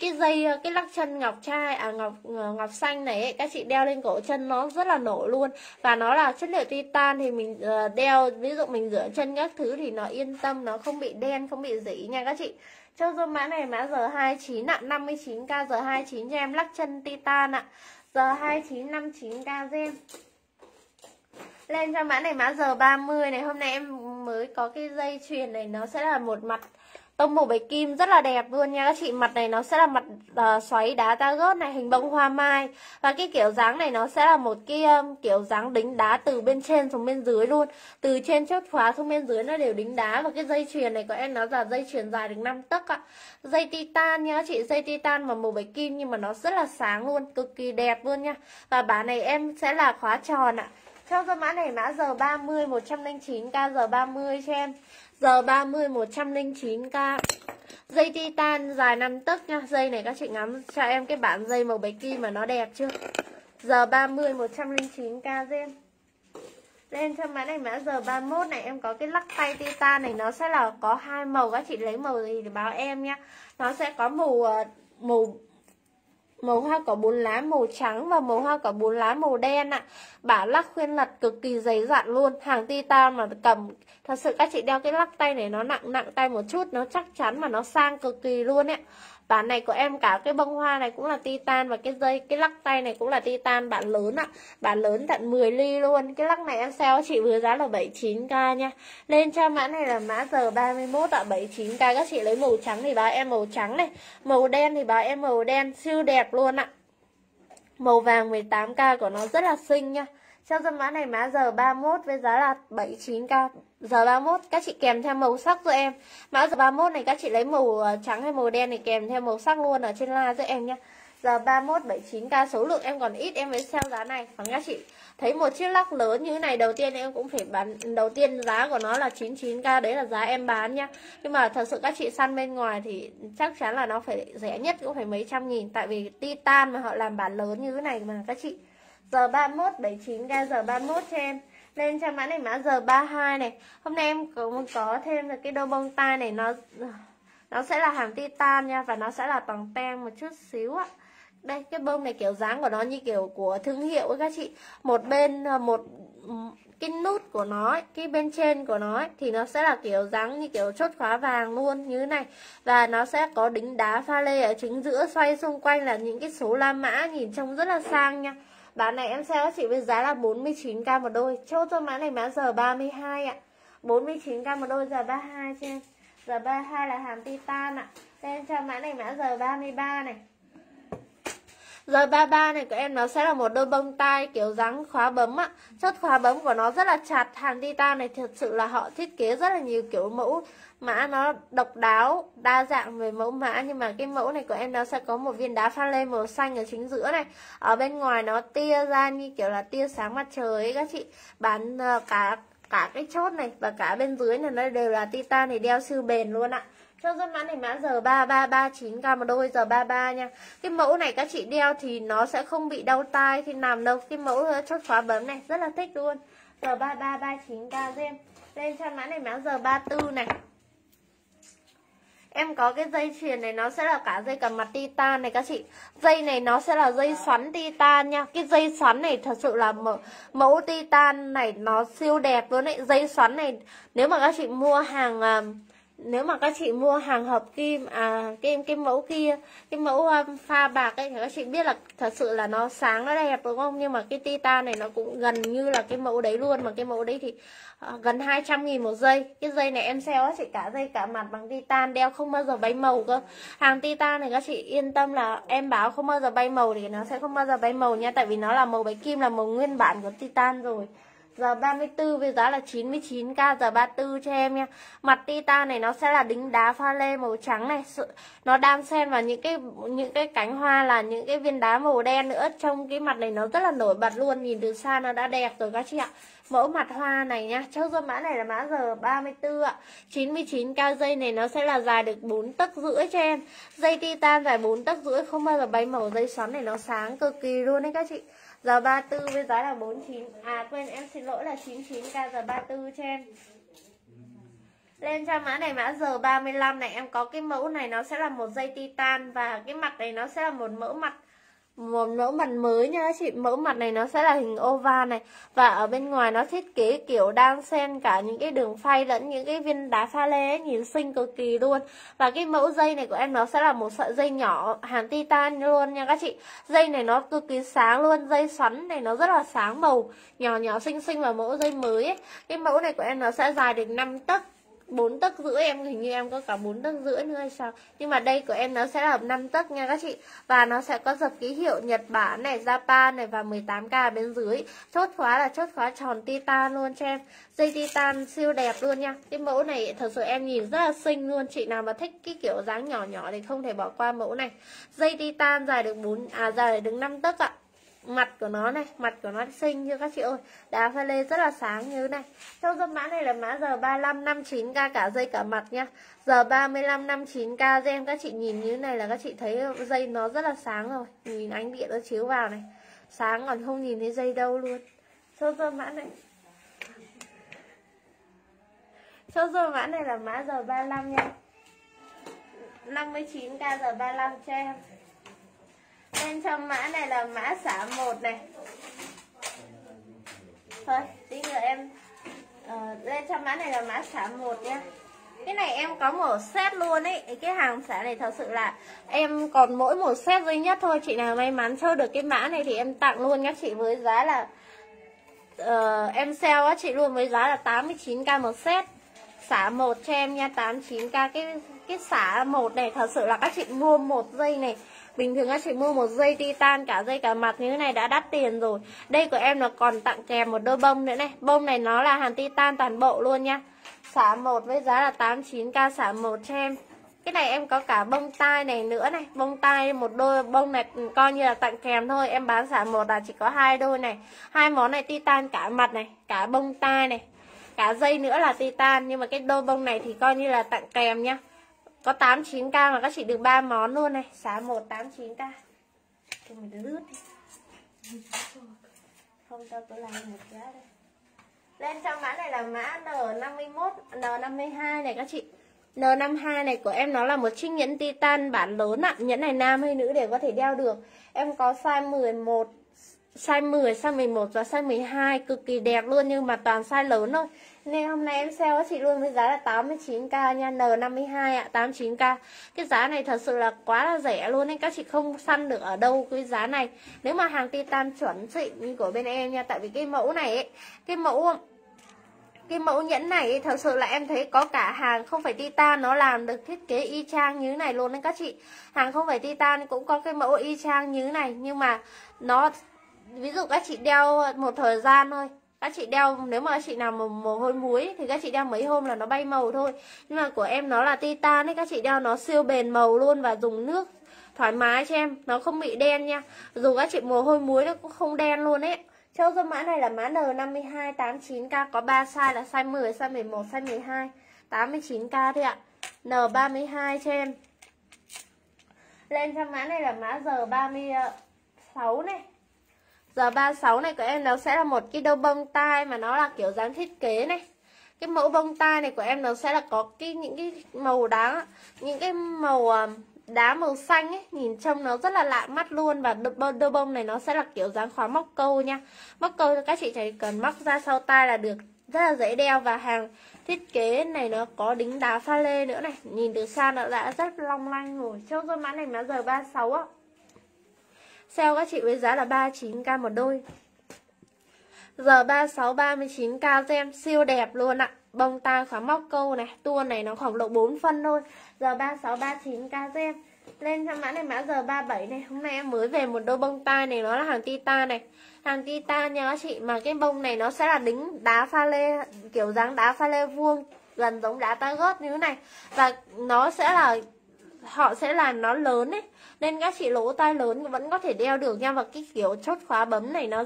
cái dây cái lắc chân ngọc trai à ngọc ờ, ngọc xanh này ấy, các chị đeo lên cổ chân nó rất là nổi luôn. Và nó là chất liệu titan thì mình ờ, đeo ví dụ mình rửa chân các thứ thì nó yên tâm nó không bị đen không bị dỉ nha các chị. Cho dùm mã này mã giờ 29 ạ 59k giờ 29 cho em lắc chân titan ạ giờ 29 59k cho lên cho mã này mã giờ 30 này. Hôm nay em mới có cái dây chuyền này. Nó sẽ là một mặt Tông màu bạch kim rất là đẹp luôn nha. Các chị Mặt này nó sẽ là mặt uh, xoáy đá ta gớt này Hình bông hoa mai. Và cái kiểu dáng này nó sẽ là một cái um, kiểu dáng đính đá từ bên trên xuống bên dưới luôn. Từ trên chốt khóa xuống bên dưới nó đều đính đá. Và cái dây chuyền này của em nó là dây chuyền dài được 5 tấc ạ. Dây titan nha các chị Dây titan mà màu bạch kim nhưng mà nó rất là sáng luôn Cực kỳ đẹp luôn nha. Và bản này em sẽ là khóa tròn ạ. Cho cho mã này mã giờ 30 109k giờ 30 cho em. Giờ 30 109k Dây titan dài 5 tấc nha. Dây này các chị ngắm cho em cái bản dây màu bạch kim mà nó đẹp chưa? Giờ 30 109k gen. Lên cho mã này mã giờ 31 này em có cái lắc tay titan này nó sẽ là có hai màu. Các chị lấy màu gì thì báo em nhá nó sẽ có màu ờ, màu màu hoa cỏ bốn lá màu trắng và màu hoa cỏ bốn lá màu đen ạ. Bả lắc khuyên lật cực kỳ dày dặn luôn, hàng titan mà cầm thật sự các chị đeo cái lắc tay này nó nặng nặng tay một chút, nó chắc chắn mà nó sang cực kỳ luôn ấy. Bản này của em cả cái bông hoa này cũng là titan và cái dây cái lắc tay này cũng là titan bản lớn ạ. Bản lớn tận 10 ly luôn. Cái lắc này em sale chị vừa giá là 79k nha. Lên cho mã này là mã giờ 31 ạ, 79k các chị lấy màu trắng thì báo em màu trắng này, màu đen thì báo em màu đen siêu đẹp luôn ạ. Màu vàng 18k của nó rất là xinh nha. Cho dân mã này mã giờ 31 với giá là 79k Giờ 31 các chị kèm theo màu sắc giúp em. Mã giờ 31 này các chị lấy màu ờ, trắng hay màu đen này kèm theo màu sắc luôn ở trên la giúp em nhé Giờ 31 79k số lượng em còn ít, em mới sale giá này. Còn các chị thấy một chiếc lắc lớn như thế này, đầu tiên em cũng phải bán, Đầu tiên giá của nó là 99k đấy là giá em bán nhá. Nhưng mà thật sự các chị săn bên ngoài thì chắc chắn là nó phải rẻ nhất cũng phải mấy trăm nghìn. Tại vì titan mà họ làm bản lớn như thế này mà các chị. Giờ 31 79k giờ 31 cho em lên cho mã này mã giờ 32 này. Hôm nay em cũng có thêm được cái đôi bông tai này nó nó sẽ là hàng titan nha và nó sẽ là bằng ten một chút xíu ạ. Đây cái bông này kiểu dáng của nó như kiểu của thương hiệu ấy các chị. Một bên ờ, một cái nút của nó ấy, cái bên trên của nó ấy, thì nó sẽ là kiểu dáng như kiểu chốt khóa vàng luôn như thế này. Và nó sẽ có đính đá pha lê ở chính giữa xoay xung quanh là những cái số la mã nhìn trông rất là sang nha. Bán này em sale chị với giá là 49k một đôi. Chốt cho mã này mã giờ 32 ạ. 49k một đôi, giờ 32 cho em Giờ 32 là hàng titan ạ. Em cho mã này mã giờ 33 này. Giờ 33 này của em nó sẽ là một đôi bông tai kiểu dáng khóa bấm ạ. Chất khóa bấm của nó rất là chặt. Hàng titan này thật sự là họ thiết kế rất là nhiều kiểu mẫu mã nó độc đáo, đa dạng về mẫu mã, nhưng mà cái mẫu này của em nó sẽ có một viên đá pha lê màu xanh ở chính giữa này. Ở bên ngoài nó tia ra như kiểu là tia sáng mặt trời ấy các chị. Bán ờ, cả cả cái chốt này và cả bên dưới này nó đều là titan thì đeo siêu bền luôn ạ. Cho dân mã này mã giờ 3339k một đôi giờ 33 nha. Cái mẫu này các chị đeo thì nó sẽ không bị đau tai khi nằm đâu. Cái mẫu ờ, chốt khóa bấm này rất là thích luôn. Giờ 3339k em Lên cho mã này mã giờ 34 này. Em có cái dây chuyền này nó sẽ là cả dây cầm mặt titan này các chị. Dây này nó sẽ là dây xoắn titan nha. Cái dây xoắn này thật sự là mẫu, mẫu titan này nó siêu đẹp luôn đấy Dây xoắn này nếu mà các chị mua hàng à, nếu mà các chị mua hàng hợp kim à cái cái mẫu kia cái mẫu um, pha bạc ấy thì các chị biết là thật sự là nó sáng nó đẹp đúng không? Nhưng mà cái titan này nó cũng gần như là cái mẫu đấy luôn. Mà cái mẫu đấy thì à, gần 200 nghìn một dây cái dây này em sale á chị cả dây cả mặt bằng titan đeo không bao giờ bay màu cơ hàng titan này các chị yên tâm là em báo không bao giờ bay màu thì nó sẽ không bao giờ bay màu nha tại vì nó là màu bánh kim là màu nguyên bản của titan rồi Giờ 34 với giá là 99k giờ 34 cho em nha. Mặt titan này nó sẽ là đính đá pha lê màu trắng này. Nó đan xen vào những cái những cái cánh hoa là những cái viên đá màu đen nữa. Trong cái mặt này nó rất là nổi bật luôn. Nhìn từ xa nó đã đẹp rồi các chị ạ. Mẫu mặt hoa này nha. Châu dâm mã này là mã giờ 34 ạ. 99 cao dây này nó sẽ là dài được 4 tấc rưỡi cho em. Dây titan dài 4 tấc rưỡi, không bao giờ bay màu dây xoắn này nó sáng cực kỳ luôn đấy các chị. Giờ 34 với giá là 49 À quên, em xin lỗi là 99k giờ 34 cho em lên cho mã này, mã giờ 35 này, em có cái mẫu này nó sẽ là một dây titan và cái mặt này nó sẽ là một mẫu mặt một mẫu mặt mới nha các chị. Mẫu mặt này nó sẽ là hình oval này. Và ở bên ngoài nó thiết kế kiểu đan xen cả những cái đường phay lẫn những cái viên đá pha lê ấy, nhìn xinh cực kỳ luôn. Và cái mẫu dây này của em nó sẽ là một sợi dây nhỏ hàng titan luôn nha các chị. Dây này nó cực kỳ sáng luôn dây xoắn này nó rất là sáng màu nhỏ nhỏ xinh xinh và mẫu dây mới ấy. cái mẫu này của em nó sẽ dài được 5 tấc bốn tấc rưỡi, em hình như em có cả bốn tấc rưỡi nữa hay sao? Nhưng mà đây của em nó sẽ là 5 tấc nha các chị. Và nó sẽ có dập ký hiệu Nhật Bản này Japan này và 18k bên dưới. Chốt khóa là chốt khóa tròn titan luôn cho em. Dây titan siêu đẹp luôn nha. Cái mẫu này thật sự em nhìn rất là xinh luôn. Chị nào mà thích cái kiểu dáng nhỏ nhỏ thì không thể bỏ qua mẫu này. Dây titan dài được bốn à dài được 5 tấc ạ mặt của nó này, mặt của nó xinh như các chị ơi? Đá pha lê rất là sáng như thế này. Trong dâm mã này là mã giờ 35 59k cả dây cả mặt nha giờ 35 59k gen các chị nhìn như thế này là các chị thấy dây nó rất là sáng rồi. Nhìn ánh điện nó chiếu vào này. Sáng còn không nhìn thấy dây đâu luôn. Cho dâm mã này. Cho dâm mã này là mã giờ 35 nha 59k giờ 35 cho em em trong mã này là mã xả một này. Thôi, tí nữa em ờ, uh, Lên trong mã này là mã xả một nhé. cái này em có một set luôn ấy. Cái hàng xả này thật sự là Em còn mỗi một set duy nhất thôi. Chị nào may mắn chơi được cái mã này Thì em tặng luôn các chị với giá là uh, Em sale á chị luôn với giá là 89k một set Xả một cho em nha 89k Cái cái xả một này thật sự là các chị mua một dây này Bình thường các chị mua một dây titan, cả dây cả mặt như thế này đã đắt tiền rồi. Đây của em là còn tặng kèm một đôi bông nữa này. Bông này nó là hàng titan toàn bộ luôn nha. Xả một với giá là 89k xả một cho em. Cái này em có cả bông tai này nữa này. Bông tai một đôi bông này ừ, coi như là tặng kèm thôi. Em bán xả một là chỉ có hai đôi này. Hai món này titan cả mặt này, Cả bông tai này. Cả dây nữa là titan, Nhưng mà cái đôi bông này thì coi như là tặng kèm nhá có 89k mà các chị được ba món luôn này. Giá 1 89k Thì mình lướt đi. Không tao cứ làm một giá đây. Lên trong mã này là mã N51 N52 này các chị. N52 này của em nó là một chiếc nhẫn titan bản lớn ạ. À. Nhẫn này nam hay nữ đều có thể đeo được. Em có size 11 Size 10, size 11 và size 12 Cực kỳ đẹp luôn nhưng mà toàn size lớn thôi. Nên hôm nay em sale các chị luôn với giá là 89k nha N52 ạ 89k Cái giá này thật sự là quá là rẻ luôn nên Các chị không săn được ở đâu cái giá này. Nếu mà hàng titan chuẩn xịn như của bên em nha, Tại vì cái mẫu này ấy, Cái mẫu cái mẫu nhẫn này thật sự là em thấy có cả hàng không phải titan nó làm được thiết kế y chang như này luôn nên các chị. Hàng không phải titan cũng có cái mẫu y chang như này, nhưng mà nó, ví dụ các chị đeo một thời gian thôi các chị đeo nếu mà các chị nào mồ, mồ hôi muối thì các chị đeo mấy hôm là nó bay màu thôi. Nhưng mà của em nó là titan ấy các chị đeo nó siêu bền màu luôn và dùng nước thoải mái cho em. Nó không bị đen nha. Dù các chị mồ hôi muối nó cũng không đen luôn ấy. Châu dâm mã này là mã N5289K có 3 size là size 10, size 11, size 12 89k thôi ạ. N32 cho em. Lên cho mã này là mã G36 này. Giờ 36 này của em nó sẽ là một cái đôi bông tai mà nó là kiểu dáng thiết kế này. Cái mẫu bông tai này của em nó sẽ là có cái những cái màu đá những cái màu à, đá màu xanh ấy. Nhìn trông nó rất là lạ mắt luôn và đôi, bông này nó sẽ là kiểu dáng khóa móc câu nha. Móc câu các chị chỉ cần móc ra sau tai là được rất là dễ đeo và hàng thiết kế này nó có đính đá pha lê nữa này. Nhìn từ xa nó đã rất long lanh rồi. Trông dôi mã này mã giờ 36 á sale các chị với giá là 39k một đôi? Giờ 36 39k cho em siêu đẹp luôn ạ. Bông tai khóa móc câu này tua này nó khoảng độ 4 phân thôi. Giờ 36 39 k cho em lên cho mã này, mã giờ 37 này. Hôm nay em mới về một đôi bông tai này, nó là hàng titan này. Hàng titan nha các chị, mà cái bông này nó sẽ là đính đá pha lê, kiểu dáng đá pha lê vuông, gần giống đá ta gớt như thế này. Và nó sẽ là, họ sẽ làm nó lớn ấy nên các chị lỗ tai lớn vẫn có thể đeo được nha. Và cái kiểu chốt khóa bấm này nó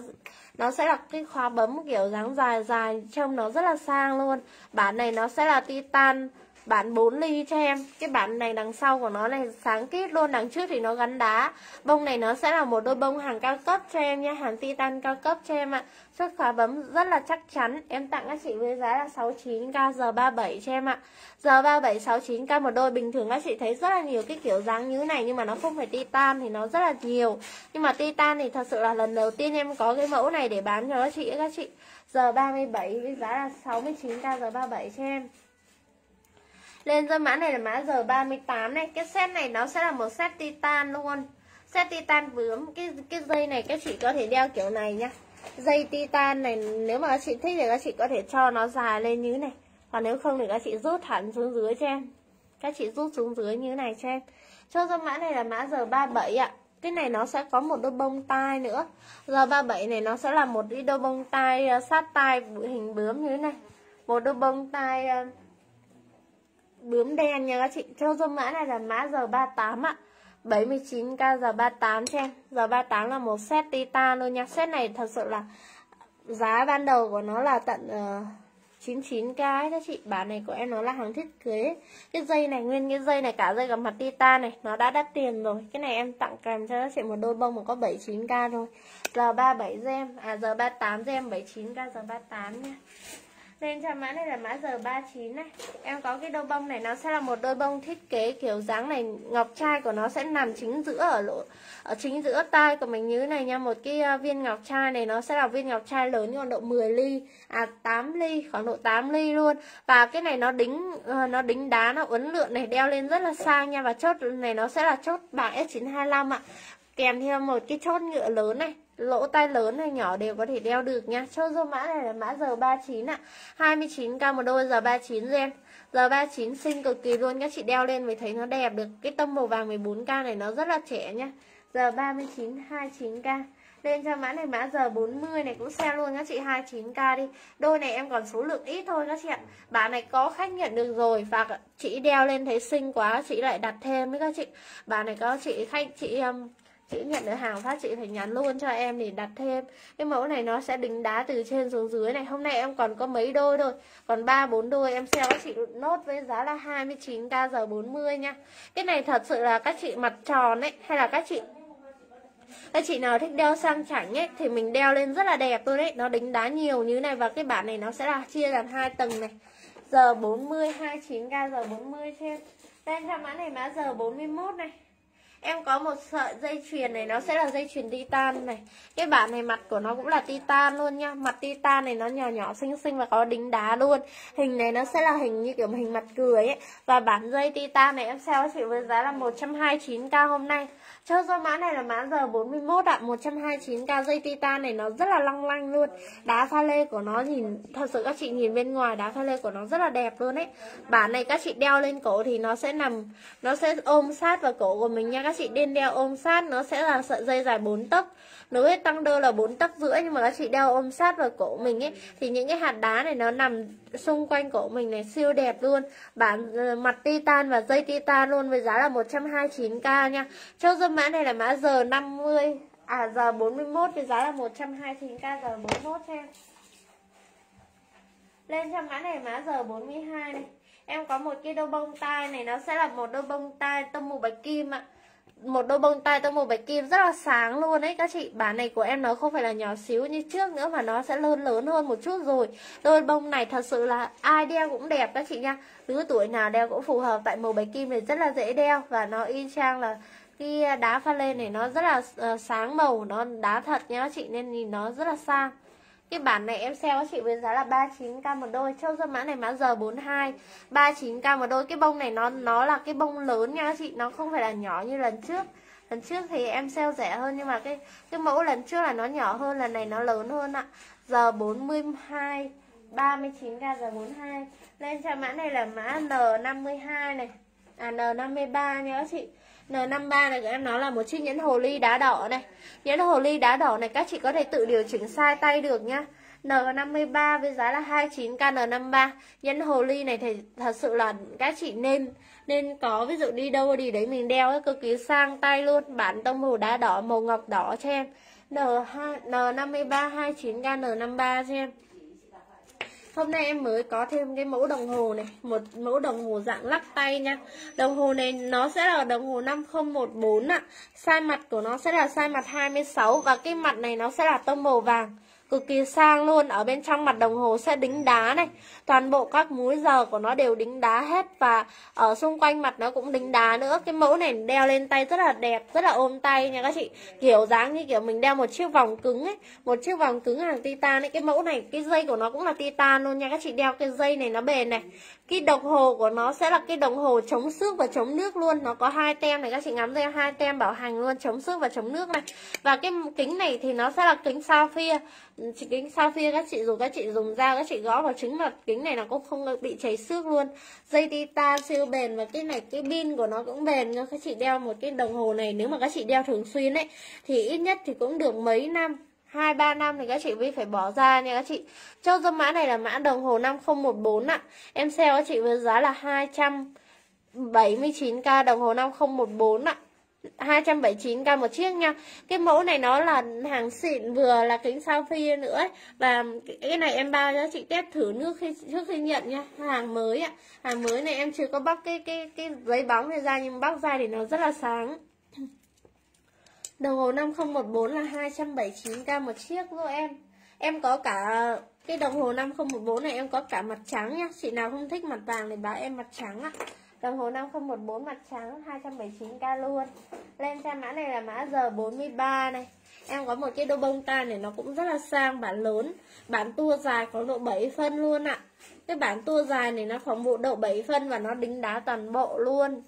nó sẽ là cái khóa bấm kiểu dáng dài dài trông nó rất là sang luôn. Bản này nó sẽ là titan bản 4 ly cho em. Cái bản này đằng sau của nó này sáng kít luôn, đằng trước thì nó gắn đá. Bông này nó sẽ là một đôi bông hàng cao cấp cho em nha, hàng titan cao cấp cho em ạ. Xuất khóa bấm rất là chắc chắn. Em tặng các chị với giá là 69k giờ 37 cho em ạ. Giờ 37 69k một đôi. Bình thường các chị thấy rất là nhiều cái kiểu dáng như này, nhưng mà nó không phải titan thì nó rất là nhiều. Nhưng mà titan thì thật sự là lần đầu tiên em có cái mẫu này để bán cho các chị các chị. Giờ 37 với giá là 69k giờ 37 cho em lên cho mã này là mã R38 này. Cái set này nó sẽ là một set titan luôn. Set titan bướm. Cái cái dây này các chị có thể đeo kiểu này nhá. Dây titan này nếu mà các chị thích thì các chị có thể cho nó dài lên như thế này. Còn nếu không thì các chị rút hẳn xuống dưới cho em Các chị rút xuống dưới như thế này cho em Cho cho mã này là mã R37 ạ. Cái này nó sẽ có một đôi bông tai nữa. R37 này nó sẽ là một đôi bông tai uh, sát tai hình bướm như thế này. Một đôi bông tai uh, bướm đen nha các chị. Cho dâm mã này là mã R38 ạ. 79k R38 cho em. R38 là một set titan luôn nha. Set này thật sự là giá ban đầu của nó là tận ờ, uh, 99k ấy các chị. Bản này của em nó là hàng thiết kế. Cái dây này nguyên cái dây này cả dây gặp mặt titan này nó đã đắt tiền rồi. Cái này em tặng kèm cho các chị một đôi bông mà có 79k thôi. Giờ 37 cho em à R38 cho em 79k R38 nha. Lên cho mã này là mã giờ 39 này. Em có cái đôi bông này nó sẽ là một đôi bông thiết kế kiểu dáng này. Ngọc trai của nó sẽ nằm chính giữa ở lỗ Ở chính giữa tay của mình như thế này nha. Một cái à, viên ngọc trai này nó sẽ là viên ngọc trai lớn khoảng độ 10 ly. À 8 ly, khoảng độ 8 ly luôn. Và cái này nó đính ờ, nó đính đá, nó uốn lượn này đeo lên rất là sang nha. Và chốt này nó sẽ là chốt bảng S925 ạ. Kèm theo một cái chốt nhựa lớn này lỗ tai lớn hay nhỏ đều có thể đeo được nha. Cho dô mã này là mã giờ 39 ạ. à. 29k một đôi giờ 39 gen Giờ 39 xinh cực kỳ luôn Các chị đeo lên mới thấy nó đẹp được. Cái tông màu vàng 14k này nó rất là trẻ nha Giờ 39 29k lên cho mã này mã giờ 40 này cũng xe luôn các chị 29k đi. Đôi này em còn số lượng ít thôi các chị ạ. Bạn này có khách nhận được rồi Và chị đeo lên thấy xinh quá Chị lại đặt thêm với các chị. Bạn này có chị khách chị um, chị nhận được hàng phát, chị phải nhắn luôn cho em để đặt thêm. Cái mẫu này nó sẽ đính đá từ trên xuống dưới này. Hôm nay em còn có mấy đôi thôi. Còn ba, bốn đôi em sale các chị nốt với giá là 29k giờ 40 nha. Cái này thật sự là các chị mặt tròn ấy, hay là các chị các chị nào thích đeo sang chảnh ấy, thì mình đeo lên rất là đẹp luôn đấy nó đính đá nhiều như này và cái bản này nó sẽ là chia làm hai tầng này. Giờ 40 29k giờ 40 trên. Đây cho mã này mã giờ 41 này. Em có một sợi dây chuyền này, Nó sẽ là dây chuyền titan này. Cái bản này mặt của nó cũng là titan luôn nha Mặt titan này nó nhỏ nhỏ, xinh xinh Và có đính đá luôn. Hình này nó sẽ là hình như kiểu hình mặt cười ấy. Và bản dây titan này em sale chị với giá là 129k hôm nay cho do mã này là mã giờ 41 ạ, 129k dây titan này nó rất là long lanh luôn. Đá pha lê của nó nhìn thật sự các chị nhìn bên ngoài đá pha lê của nó rất là đẹp luôn ấy. Bản này các chị đeo lên cổ thì nó sẽ nằm nó sẽ ôm sát vào cổ của mình nha các chị đen đeo ôm sát nó sẽ là sợi dây dài 4 tấc. Nếu hết tăng đơ là bốn tấc rưỡi, nhưng mà các chị đeo ôm sát vào cổ mình ấy, thì những cái hạt đá này nó nằm xung quanh cổ mình này, siêu đẹp luôn. Bản ờ, mặt titan và dây titan luôn với giá là 129k nha. Cho dâm mã này là mã giờ 50 À giờ 41 với giá là 129k giờ 41 cho em Lên cho mã này mã giờ 42 này Em có một cái đôi bông tai này, Nó sẽ là một đôi bông tai tông màu bạch kim ạ một đôi bông tai tông màu bạch kim rất là sáng luôn đấy các chị Bản này của em nó không phải là nhỏ xíu như trước nữa Mà nó sẽ lớn lớn hơn một chút rồi. Đôi bông này thật sự là ai đeo cũng đẹp các chị nha. Lứa tuổi nào đeo cũng phù hợp Tại màu bạch kim này rất là dễ đeo Và nó y chang là cái đá pha lê này nó rất là uh, sáng màu nó đá thật nha chị nên nhìn nó rất là sang cái bản này em sale chị với giá là 39k một đôi. Châu dân mã này mã giờ 42 39k một đôi. Cái bông này nó nó là cái bông lớn nha chị. Nó không phải là nhỏ như lần trước. Lần trước thì em sale rẻ hơn Nhưng mà cái cái mẫu lần trước là nó nhỏ hơn. Lần này nó lớn hơn ạ. Giờ 42 39k giờ 42 Lên cho mã này là mã N52 này. À N53 nha các chị. N53 này của em nó là một chiếc nhẫn hồ ly đá đỏ này. Nhẫn hồ ly đá đỏ này các chị có thể tự điều chỉnh sai tay được nhá. N53 với giá là 29k N53 Nhẫn hồ ly này thì thật sự là các chị nên nên có ví dụ đi đâu đi đấy mình đeo ấy cực kỳ sang tay luôn. Bản tông màu đá đỏ màu ngọc đỏ cho em. N2, N53 29k N53 cho em. Hôm nay em mới có thêm cái mẫu đồng hồ này, Một mẫu đồng hồ dạng lắc tay nha. Đồng hồ này nó sẽ là đồng hồ 5014 ạ. Size mặt của nó sẽ là size mặt 26 Và cái mặt này nó sẽ là tông màu vàng cực kỳ sang luôn. Ở bên trong mặt đồng hồ sẽ đính đá này. Toàn bộ các múi giờ của nó đều đính đá hết và ở xung quanh mặt nó cũng đính đá nữa. Cái mẫu này đeo lên tay rất là đẹp, rất là ôm tay nha các chị. Kiểu dáng như kiểu mình đeo một chiếc vòng cứng ấy, một chiếc vòng cứng hàng titan ấy. Cái mẫu này, cái dây của nó cũng là titan luôn nha các chị. Đeo cái dây này nó bền này cái đồng hồ của nó sẽ là cái đồng hồ chống xước và chống nước luôn. Nó có hai tem này, các chị ngắm đây, hai tem bảo hành luôn, chống xước và chống nước này. Và cái kính này thì nó sẽ là kính sapphire kính sapphire các chị dùng, các chị dùng dao, các chị gõ vào trứng mặt kính này nó cũng không bị cháy xước luôn. Dây titan siêu bền và cái này, cái pin của nó cũng bền nha các chị đeo một cái đồng hồ này, nếu mà các chị đeo thường xuyên ấy, thì ít nhất thì cũng được mấy năm hai ba năm thì các chị Vi phải bỏ ra nha các chị. Cho dâm mã này là mã đồng hồ 5014 ạ. Em sale các chị với giá là 279k đồng hồ 5014 ạ. 279k một chiếc nha. Cái mẫu này nó là hàng xịn vừa là kính sao phi nữa ấy. Và cái này em bao cho chị test thử nước khi, trước khi nhận nha. Hàng mới ạ. Hàng mới này em chưa có bóc cái cái cái giấy bóng này ra Nhưng bóc ra thì nó rất là sáng. Đồng hồ 5014 là 279k một chiếc luôn em. Em có cả cái đồng hồ 5014 này, em có cả mặt trắng nha chị nào không thích mặt vàng thì báo em mặt trắng ạ. Đồng hồ 5014 mặt trắng 279k luôn. Lên xem mã này là mã giờ43 này. Em có một cái đôi bông tai này, nó cũng rất là sang, bản lớn. Bản tua dài có độ 7 phân luôn ạ. Cái bản tua dài này nó phòng bộ độ 7 phân và nó đính đá toàn bộ luôn.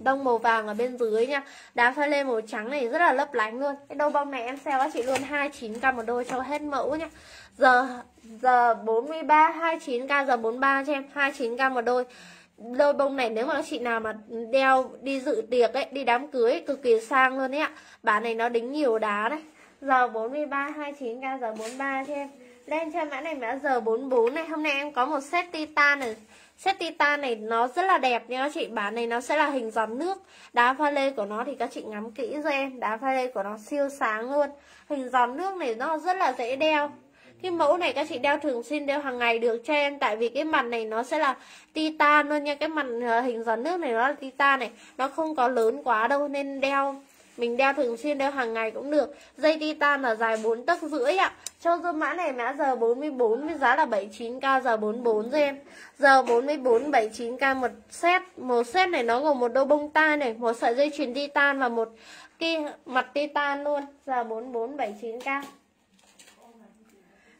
Đông màu vàng ở bên dưới nha. Đá pha lê màu trắng này rất là lấp lánh luôn. Cái đôi bông này em sale các chị luôn 29k một đôi cho hết mẫu nha Giờ giờ 43 29k giờ 43 cho em 29k một đôi. Đôi bông này nếu mà các chị nào mà đeo đi dự tiệc ấy đi đám cưới ấy, cực kỳ sang luôn ấy ạ. Bản này nó đính nhiều đá đấy. Giờ 43 29k giờ 43 cho em. Lên cho mã này mã giờ 44 này. Hôm nay em có một set titan này. Set titan này nó rất là đẹp nha các chị Bản này nó sẽ là hình giọt nước. Đá pha lê của nó thì các chị ngắm kỹ cho em. Đá pha lê của nó siêu sáng luôn. Hình giọt nước này nó rất là dễ đeo. Cái mẫu này các chị đeo thường xuyên, đeo hàng ngày được cho em. Tại vì cái mặt này nó sẽ là titan luôn nha. Cái mặt ờ, hình giọt nước này nó là titan này. Nó không có lớn quá đâu nên đeo mình đeo thường xuyên, đeo hàng ngày cũng được. Dây titan là dài 4 tấc rưỡi ạ. Cho dâm mã này mã giờ 44 với giá là 79k giờ 44 cho em. Giờ 44 79k một set. Một set này nó gồm một đôi bông tai này, một sợi dây chuyền titan và một cái mặt titan luôn. Giờ 44 79k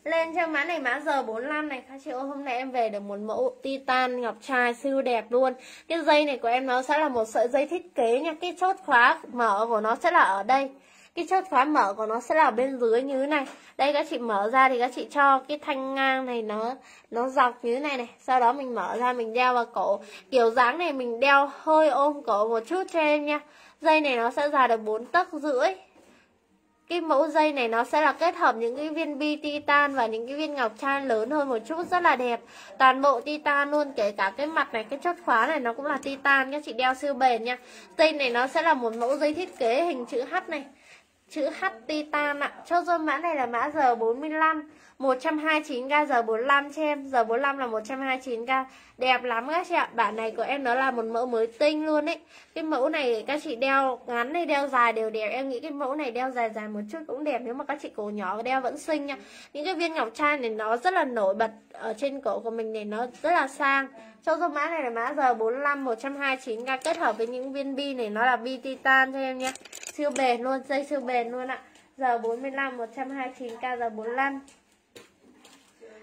lên cho mã này mã giờ 45 này. Các chị ơi, hôm nay em về được một mẫu titan ngọc trai siêu đẹp luôn. Cái dây này của em nó sẽ là một sợi dây thiết kế nha. Cái chốt khóa mở của nó sẽ là ở đây. Cái chốt khóa mở của nó sẽ là bên dưới như thế này. Đây các chị mở ra thì các chị cho cái thanh ngang này nó nó dọc như thế này này. Sau đó mình mở ra, mình đeo vào cổ. Kiểu dáng này mình đeo hơi ôm cổ một chút cho em nha. Dây này nó sẽ dài được bốn tấc rưỡi cái mẫu dây này nó sẽ là kết hợp những cái viên bi titan và những cái viên ngọc trai lớn hơn một chút, rất là đẹp. Toàn bộ titan luôn, kể cả cái mặt này, cái chốt khóa này nó cũng là titan các chị đeo siêu bền nha dây này nó sẽ là một mẫu dây thiết kế hình chữ H này. Chữ H titan ạ. Cho dôn mã này là mã R45 129 ga giờ 45 cho em. Giờ 45 là 129 ga Đẹp lắm các chị ạ. Bản này của em nó là một mẫu mới tinh luôn ấy. Cái mẫu này các chị đeo ngắn hay đeo dài đều đẹp. Em nghĩ cái mẫu này đeo dài dài một chút cũng đẹp Nếu mà các chị cổ nhỏ đeo vẫn xinh nha. Những cái viên ngọc trai này nó rất là nổi bật Ở trên cổ của mình này nó rất là sang. Cho dâu mã này là mã giờ 45 129 ga Kết hợp với những viên bi này nó là bi titan cho em nhé. Siêu bền luôn, dây siêu bền luôn ạ. Giờ 45 129k giờ 45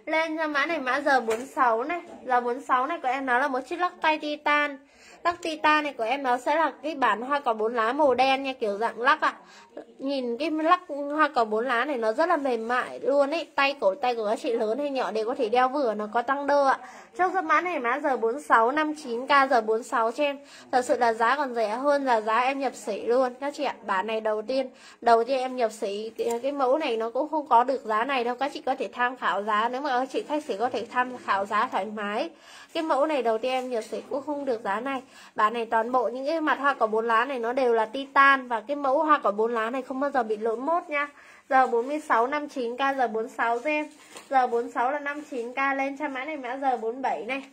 lên cho mã này mã giờ 46 này. Giờ 46 này của em nó là một chiếc lắc tay titan. Lắc titan này của em nó sẽ là cái bản hoa cỏ bốn lá màu đen nha Kiểu dạng lắc ạ. À. Nhìn cái lắc hoa cỏ bốn lá này nó rất là mềm mại luôn ấy. Tay cổ tay của các chị lớn hay nhỏ đều có thể đeo vừa Nó có tăng đơ ạ. Trong giấc mã này mã giờ 4659k giờ 46 cho em. Thật sự là giá còn rẻ hơn là giá em nhập sỉ luôn Các chị ạ. Bản này đầu tiên Đầu tiên em nhập sỉ cái, cái mẫu này nó cũng không có được giá này đâu. Các chị có thể tham khảo giá Nếu mà các chị khách sỉ có thể tham khảo giá thoải mái. Cái mẫu này đầu tiên em nhập sẽ cũng không được giá này. Bản này toàn bộ những cái mặt hoa cỏ bốn lá này nó đều là titan Và cái mẫu hoa cỏ bốn lá này không bao giờ bị lỗi mốt nha. Giờ 46 59k giờ 46 cho em Giờ 46 là 59k lên cho mã này mã giờ 47 này.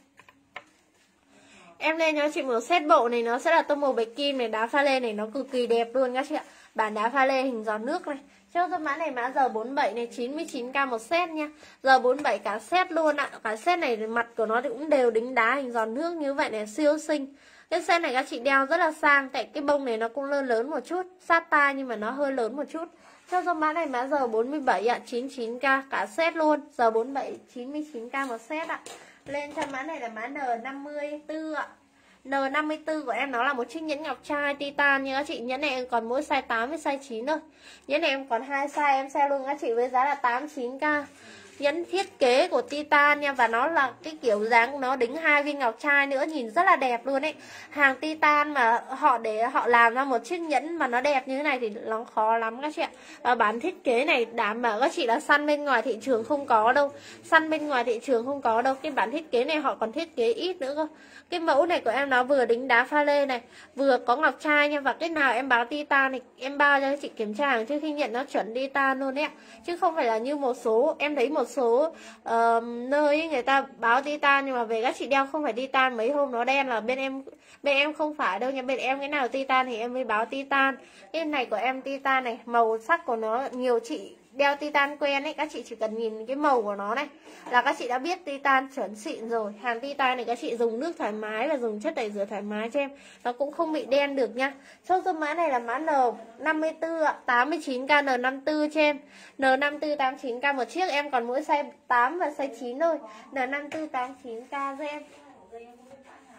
Em lên cho chị một set bộ này, nó sẽ là tông màu bạch kim này, Đá pha lê này, nó cực kỳ đẹp luôn các chị ạ. Bản đá pha lê hình giọt nước này cho cho mã này mã giờ 47 này 99k một set nha. Giờ 47 cả set luôn ạ. À. Cả set này mặt của nó thì cũng đều đính đá hình giòn nước như vậy này siêu xinh. Cái set này các chị đeo rất là sang Tại cái bông này nó cũng lớn lớn một chút Sát tai nhưng mà nó hơi lớn một chút. Cho cho mã này mã giờ 47 ạ à, 99k cả set luôn. Giờ 47 99k một set ạ. À. Lên cho mã này là mã N54 ạ. N54 của em nó là một chiếc nhẫn ngọc trai titan nha các chị. Nhẫn này em còn mỗi size 8 với size 9 thôi. Nhẫn này em còn hai size, em sale luôn các chị, với giá là 89k nhẫn thiết kế của Titan nha, và nó là cái kiểu dáng nó, đính hai viên ngọc trai nữa, nhìn rất là đẹp luôn ấy. Hàng Titan mà họ để, họ làm ra một chiếc nhẫn mà nó đẹp như thế này thì nó khó lắm các chị ạ. Và bản thiết kế này đảm bảo các chị là săn bên ngoài thị trường không có đâu. Săn bên ngoài thị trường không có đâu. Cái bản thiết kế này họ còn thiết kế ít nữa cơ cái mẫu này của em nó vừa đính đá pha lê này vừa có ngọc trai nha. Và cái nào em báo titan thì em bao cho chị kiểm tra trước khi nhận nó chuẩn titan luôn đấy ạ chứ không phải là như một số em thấy một số uh, nơi người ta báo titan nhưng mà về các chị đeo không phải titan. Mấy hôm nó đen là bên em bên em không phải đâu nha. Bên em cái nào titan thì em mới báo titan. Cái này của em titan này màu sắc của nó nhiều chị đeo titan quen ấy, các chị chỉ cần nhìn cái màu của nó này. Là các chị đã biết titan chuẩn xịn rồi. Hàng titan này các chị dùng nước thoải mái và dùng chất tẩy rửa thoải mái cho em. Nó cũng không bị đen được nha. Chốt giúp mã này là mã N54 89k N54 cho em. N54 89k một chiếc. Em còn mỗi size 8 và size 9 thôi. N54 89k cho em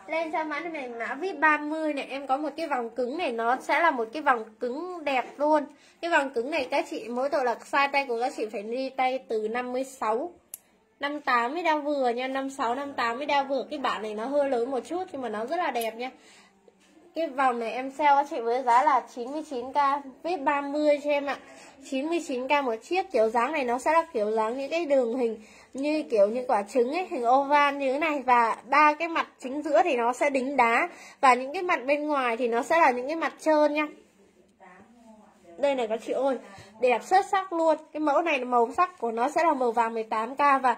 lên cho mã này? Mã vip 30 này, em có một cái vòng cứng này, nó sẽ là một cái vòng cứng đẹp luôn. Cái vòng cứng này các chị, mỗi tội là size tay của các chị phải đi tay từ 56 58 mới đeo vừa nha 56 58 mới đeo vừa. Cái bản này nó hơi lớn một chút, nhưng mà nó rất là đẹp nha. Cái vòng này em sale các chị với giá là 99k vip 30 cho em ạ. 99k một chiếc, kiểu dáng này nó sẽ là kiểu dáng những cái đường hình như kiểu những quả trứng ấy, hình oval như thế này. Và ba cái mặt chính giữa thì nó sẽ đính đá. Và những cái mặt bên ngoài thì nó sẽ là những cái mặt trơn nha. Đây này các chị ơi, đẹp xuất sắc luôn. Cái mẫu này màu sắc của nó sẽ là màu vàng 18k và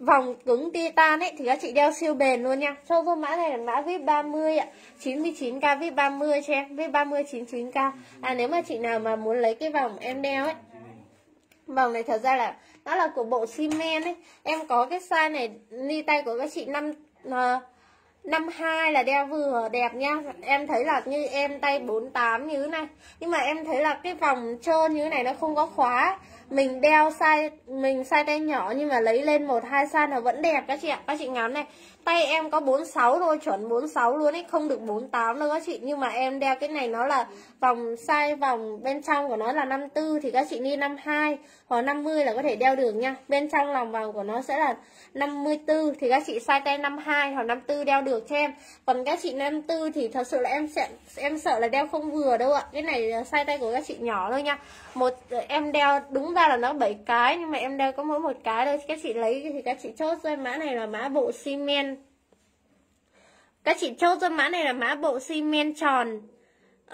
vòng cứng titan ấy thì các chị đeo siêu bền luôn nha. Cho vô mã này là mã vip 30 ạ. 99k vip 30 cho em. Vip 30 99k à nếu mà chị nào mà muốn lấy cái vòng em đeo ấy. Vòng này thật ra là đó là của bộ xi men ấy. Em có cái size này, ni tay của các chị năm ờ, năm hai là đeo vừa đẹp nha. Em thấy là như em tay 48 như thế này. Nhưng mà em thấy là cái vòng trơn như thế này nó không có khóa mình đeo size, mình size tay nhỏ nhưng mà lấy lên một, hai size nó vẫn đẹp các chị ạ. Các chị ngắm này tay em có 46 thôi, chuẩn 46 luôn ấy, không được 48 đâu các chị. Nhưng mà em đeo cái này nó là vòng, size vòng bên trong của nó là 54 thì các chị đi 52 hoặc 50 là có thể đeo được nha. Bên trong lòng vòng của nó sẽ là 54 thì các chị size tay 52 hoặc 54 đeo được cho em. Còn các chị 54 thì thật sự là em sẽ, em sợ là đeo không vừa đâu ạ. Cái này size tay của các chị nhỏ thôi nha. Một, em đeo đúng ra là nó 7 cái nhưng mà em đeo có mỗi một cái thôi. Các chị lấy thì các chị chốt cho em mã này là mã bộ xi men các chị chốt cho mã này là mã bộ xi men tròn.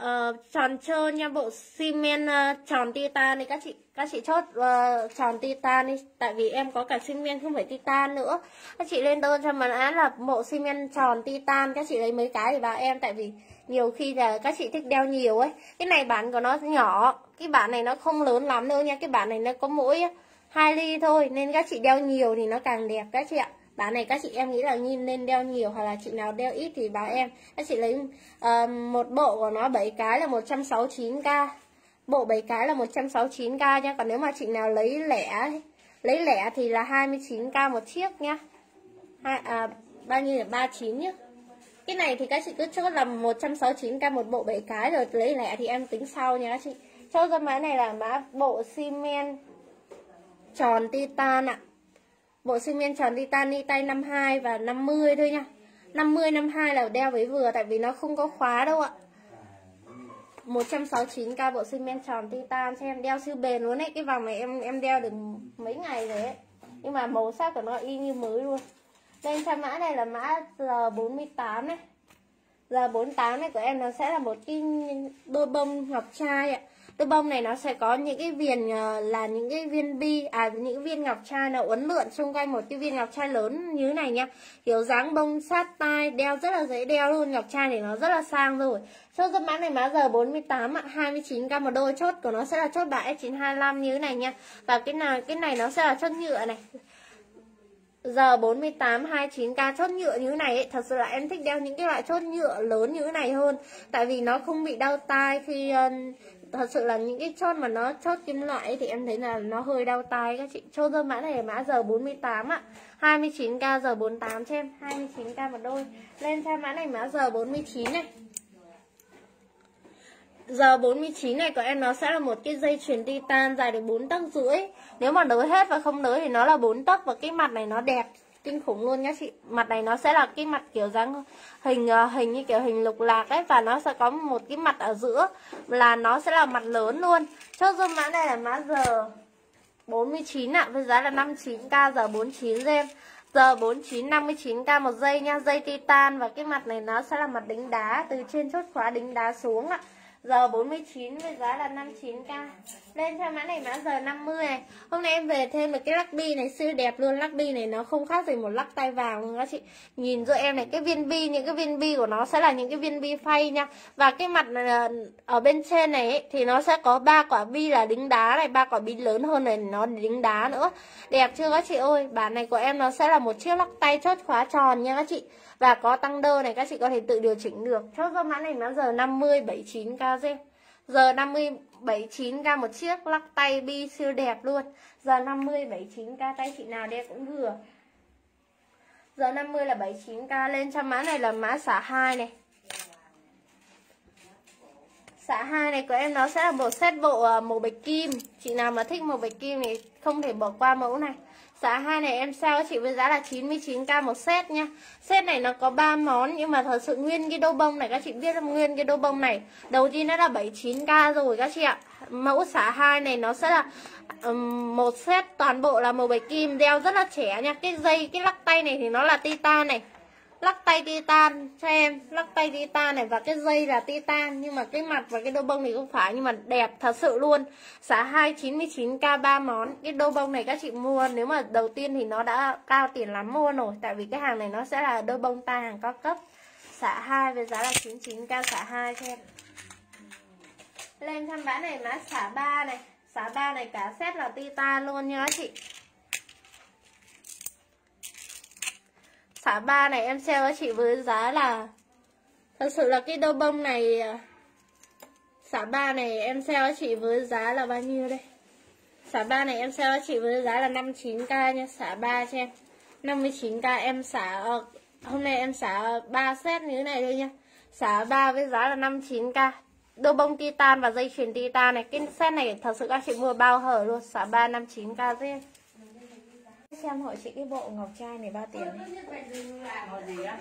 Uh, tròn trơn nha bộ xi men uh, tròn titan này các chị các chị chốt uh, tròn titan đi. Tại vì em có cả xi men không phải titan nữa. Các chị lên đơn cho mình án là bộ xi men tròn titan. Các chị lấy mấy cái thì bảo em tại vì nhiều khi là các chị thích đeo nhiều ấy. Cái này bản của nó nhỏ cái bản này nó không lớn lắm đâu nha. Cái bản này nó có mỗi hai ly thôi nên các chị đeo nhiều thì nó càng đẹp các chị ạ. Bán này các chị em nghĩ là nhìn nên đeo nhiều hoặc là chị nào đeo ít thì báo em. Các chị lấy uh, một bộ của nó 7 cái là 169k. Bộ 7 cái là 169k nha. Còn nếu mà chị nào lấy lẻ lấy lẻ thì là 29k một chiếc nhá. Hai à bao nhiêu là 39 nhá. Cái này thì các chị cứ chốt là 169k một bộ 7 cái rồi lấy lẻ thì em tính sau nha các chị. Cho ra mã này là mã bộ xi men tròn titan ạ. Bộ xi men tròn titani tay 52 và 50 thôi nha. 50 52 là đeo với vừa, tại vì nó không có khóa đâu ạ. 169k bộ xi men tròn titan cho em đeo siêu bền luôn ấy. Cái vòng này em em đeo được mấy ngày rồi ấy. Nhưng mà màu sắc của nó y như mới luôn. Đây cho mã này là mã R48 này. R48 này của em nó sẽ là một cái đôi bông ngọc trai ạ. Đôi bông này nó sẽ có những cái viền ờ, là những cái viên bi à những viên ngọc trai nó uốn lượn xung quanh một cái viên ngọc trai lớn như thế này nha. Kiểu dáng bông sát tai đeo rất là dễ đeo luôn, ngọc trai thì nó rất là sang rồi. Chốt giúp mã này mã giờ 48 ạ, 29k một đôi chốt của nó sẽ là chốt đại S925 như thế này nha. Và cái nào cái này nó sẽ là chốt nhựa này giờ 48 29k chốt nhựa như thế này ấy, thật sự là em thích đeo những cái loại chốt nhựa lớn như thế này hơn tại vì nó không bị đau tai khi uh, thật sự là những cái chốt mà nó chốt kim loại ấy, thì em thấy là nó hơi đau tay các chị. Chốt dơ mã này là mã giờ 48 ạ. 29k giờ 48 cho em 29k một đôi. Lên cho mã này mã giờ 49 này. Giờ 49 này của em nó sẽ là một cái dây chuyền titan dài được 4 tấc rưỡi. Nếu mà nới hết và không nới thì nó là 4 tấc và cái mặt này nó đẹp kinh khủng luôn nhá chị. Mặt này nó sẽ là cái mặt kiểu dáng hình ờ, hình như kiểu hình lục lạc ấy, và nó sẽ có một cái mặt ở giữa là nó sẽ là mặt lớn luôn. Chốt dung mã này là mã giờ 49 ạ, với giá là 59k giờ 49 em giờ 49 59k một dây nha dây titan và cái mặt này nó sẽ là mặt đính đá, từ trên chốt khóa đính đá xuống ạ giờ 49 với giá là 59k lên cho mã này mã giờ 50 này. Hôm nay em về thêm một cái lắc bi này siêu đẹp luôn. Lắc bi này nó không khác gì một lắc tay vàng luôn các chị. Nhìn giữa em này cái viên bi những cái viên bi của nó sẽ là những cái viên bi phay nha. Và cái mặt này, ờ, ở bên trên này ấy, thì nó sẽ có ba quả bi là đính đá này ba quả bi lớn hơn này nó đính đá nữa. Đẹp chưa các chị ơi? Bản này của em nó sẽ là một chiếc lắc tay chốt khóa tròn nha các chị và có tăng đơ này, các chị có thể tự điều chỉnh được. Chốt cho mã này nó giờ 50 79 kg giờ 50 79k một chiếc, lắc tay bi siêu đẹp luôn. Giờ 50 79k tay chị nào đeo cũng vừa. Giờ 50 là 79k lên cho mã này là mã xả 2 này. Xả 2 này của em nó sẽ là một set bộ à, màu bạch kim. Chị nào mà thích màu bạch kim thì không thể bỏ qua mẫu này. Giá hai này em sao? Chị với giá là 99k một set nha. Set này nó có 3 món Nhưng mà thật sự nguyên cái đô bông này Các chị biết là nguyên cái đô bông này Đầu tiên nó là 79k rồi các chị ạ. Mẫu xả hai này nó sẽ là um, Một set toàn bộ là màu bạch kim Đeo rất là trẻ nha. Cái dây, cái lắc tay này thì nó là titan này lắc tay titan cho em. Lắc tay titan này và cái dây là titan, nhưng mà cái mặt và cái đô bông thì không phải, nhưng mà đẹp thật sự luôn. Giá 299k 3 món. Cái đô bông này các chị mua, nếu mà đầu tiên thì nó đã cao tiền lắm mua rồi, tại vì cái hàng này nó sẽ là đô bông tai hàng cao cấp. Xả 2 với giá là 99k xả 2 cho em. Lên thăm bán này, mã xả 3 này. Xả 3 này cả set là titan luôn nha các chị. Xả ba này em sale cho chị với giá là Thật sự là cái đôi bông này à, Xả ba này em sale cho chị với giá là bao nhiêu đây? Xả ba này em sale cho chị với giá là 59k nha Xả ba cho em. 59k em xả ờ, Hôm nay em xả 3 set như thế này thôi nha. Xả 3 với giá là 59k Đôi bông titan và dây chuyền titan này, Cái set này thật sự các chị mua bao hở luôn. Xả 3 59k thế Xem hỏi chị cái bộ ngọc trai này bao tiền? Màu gì á?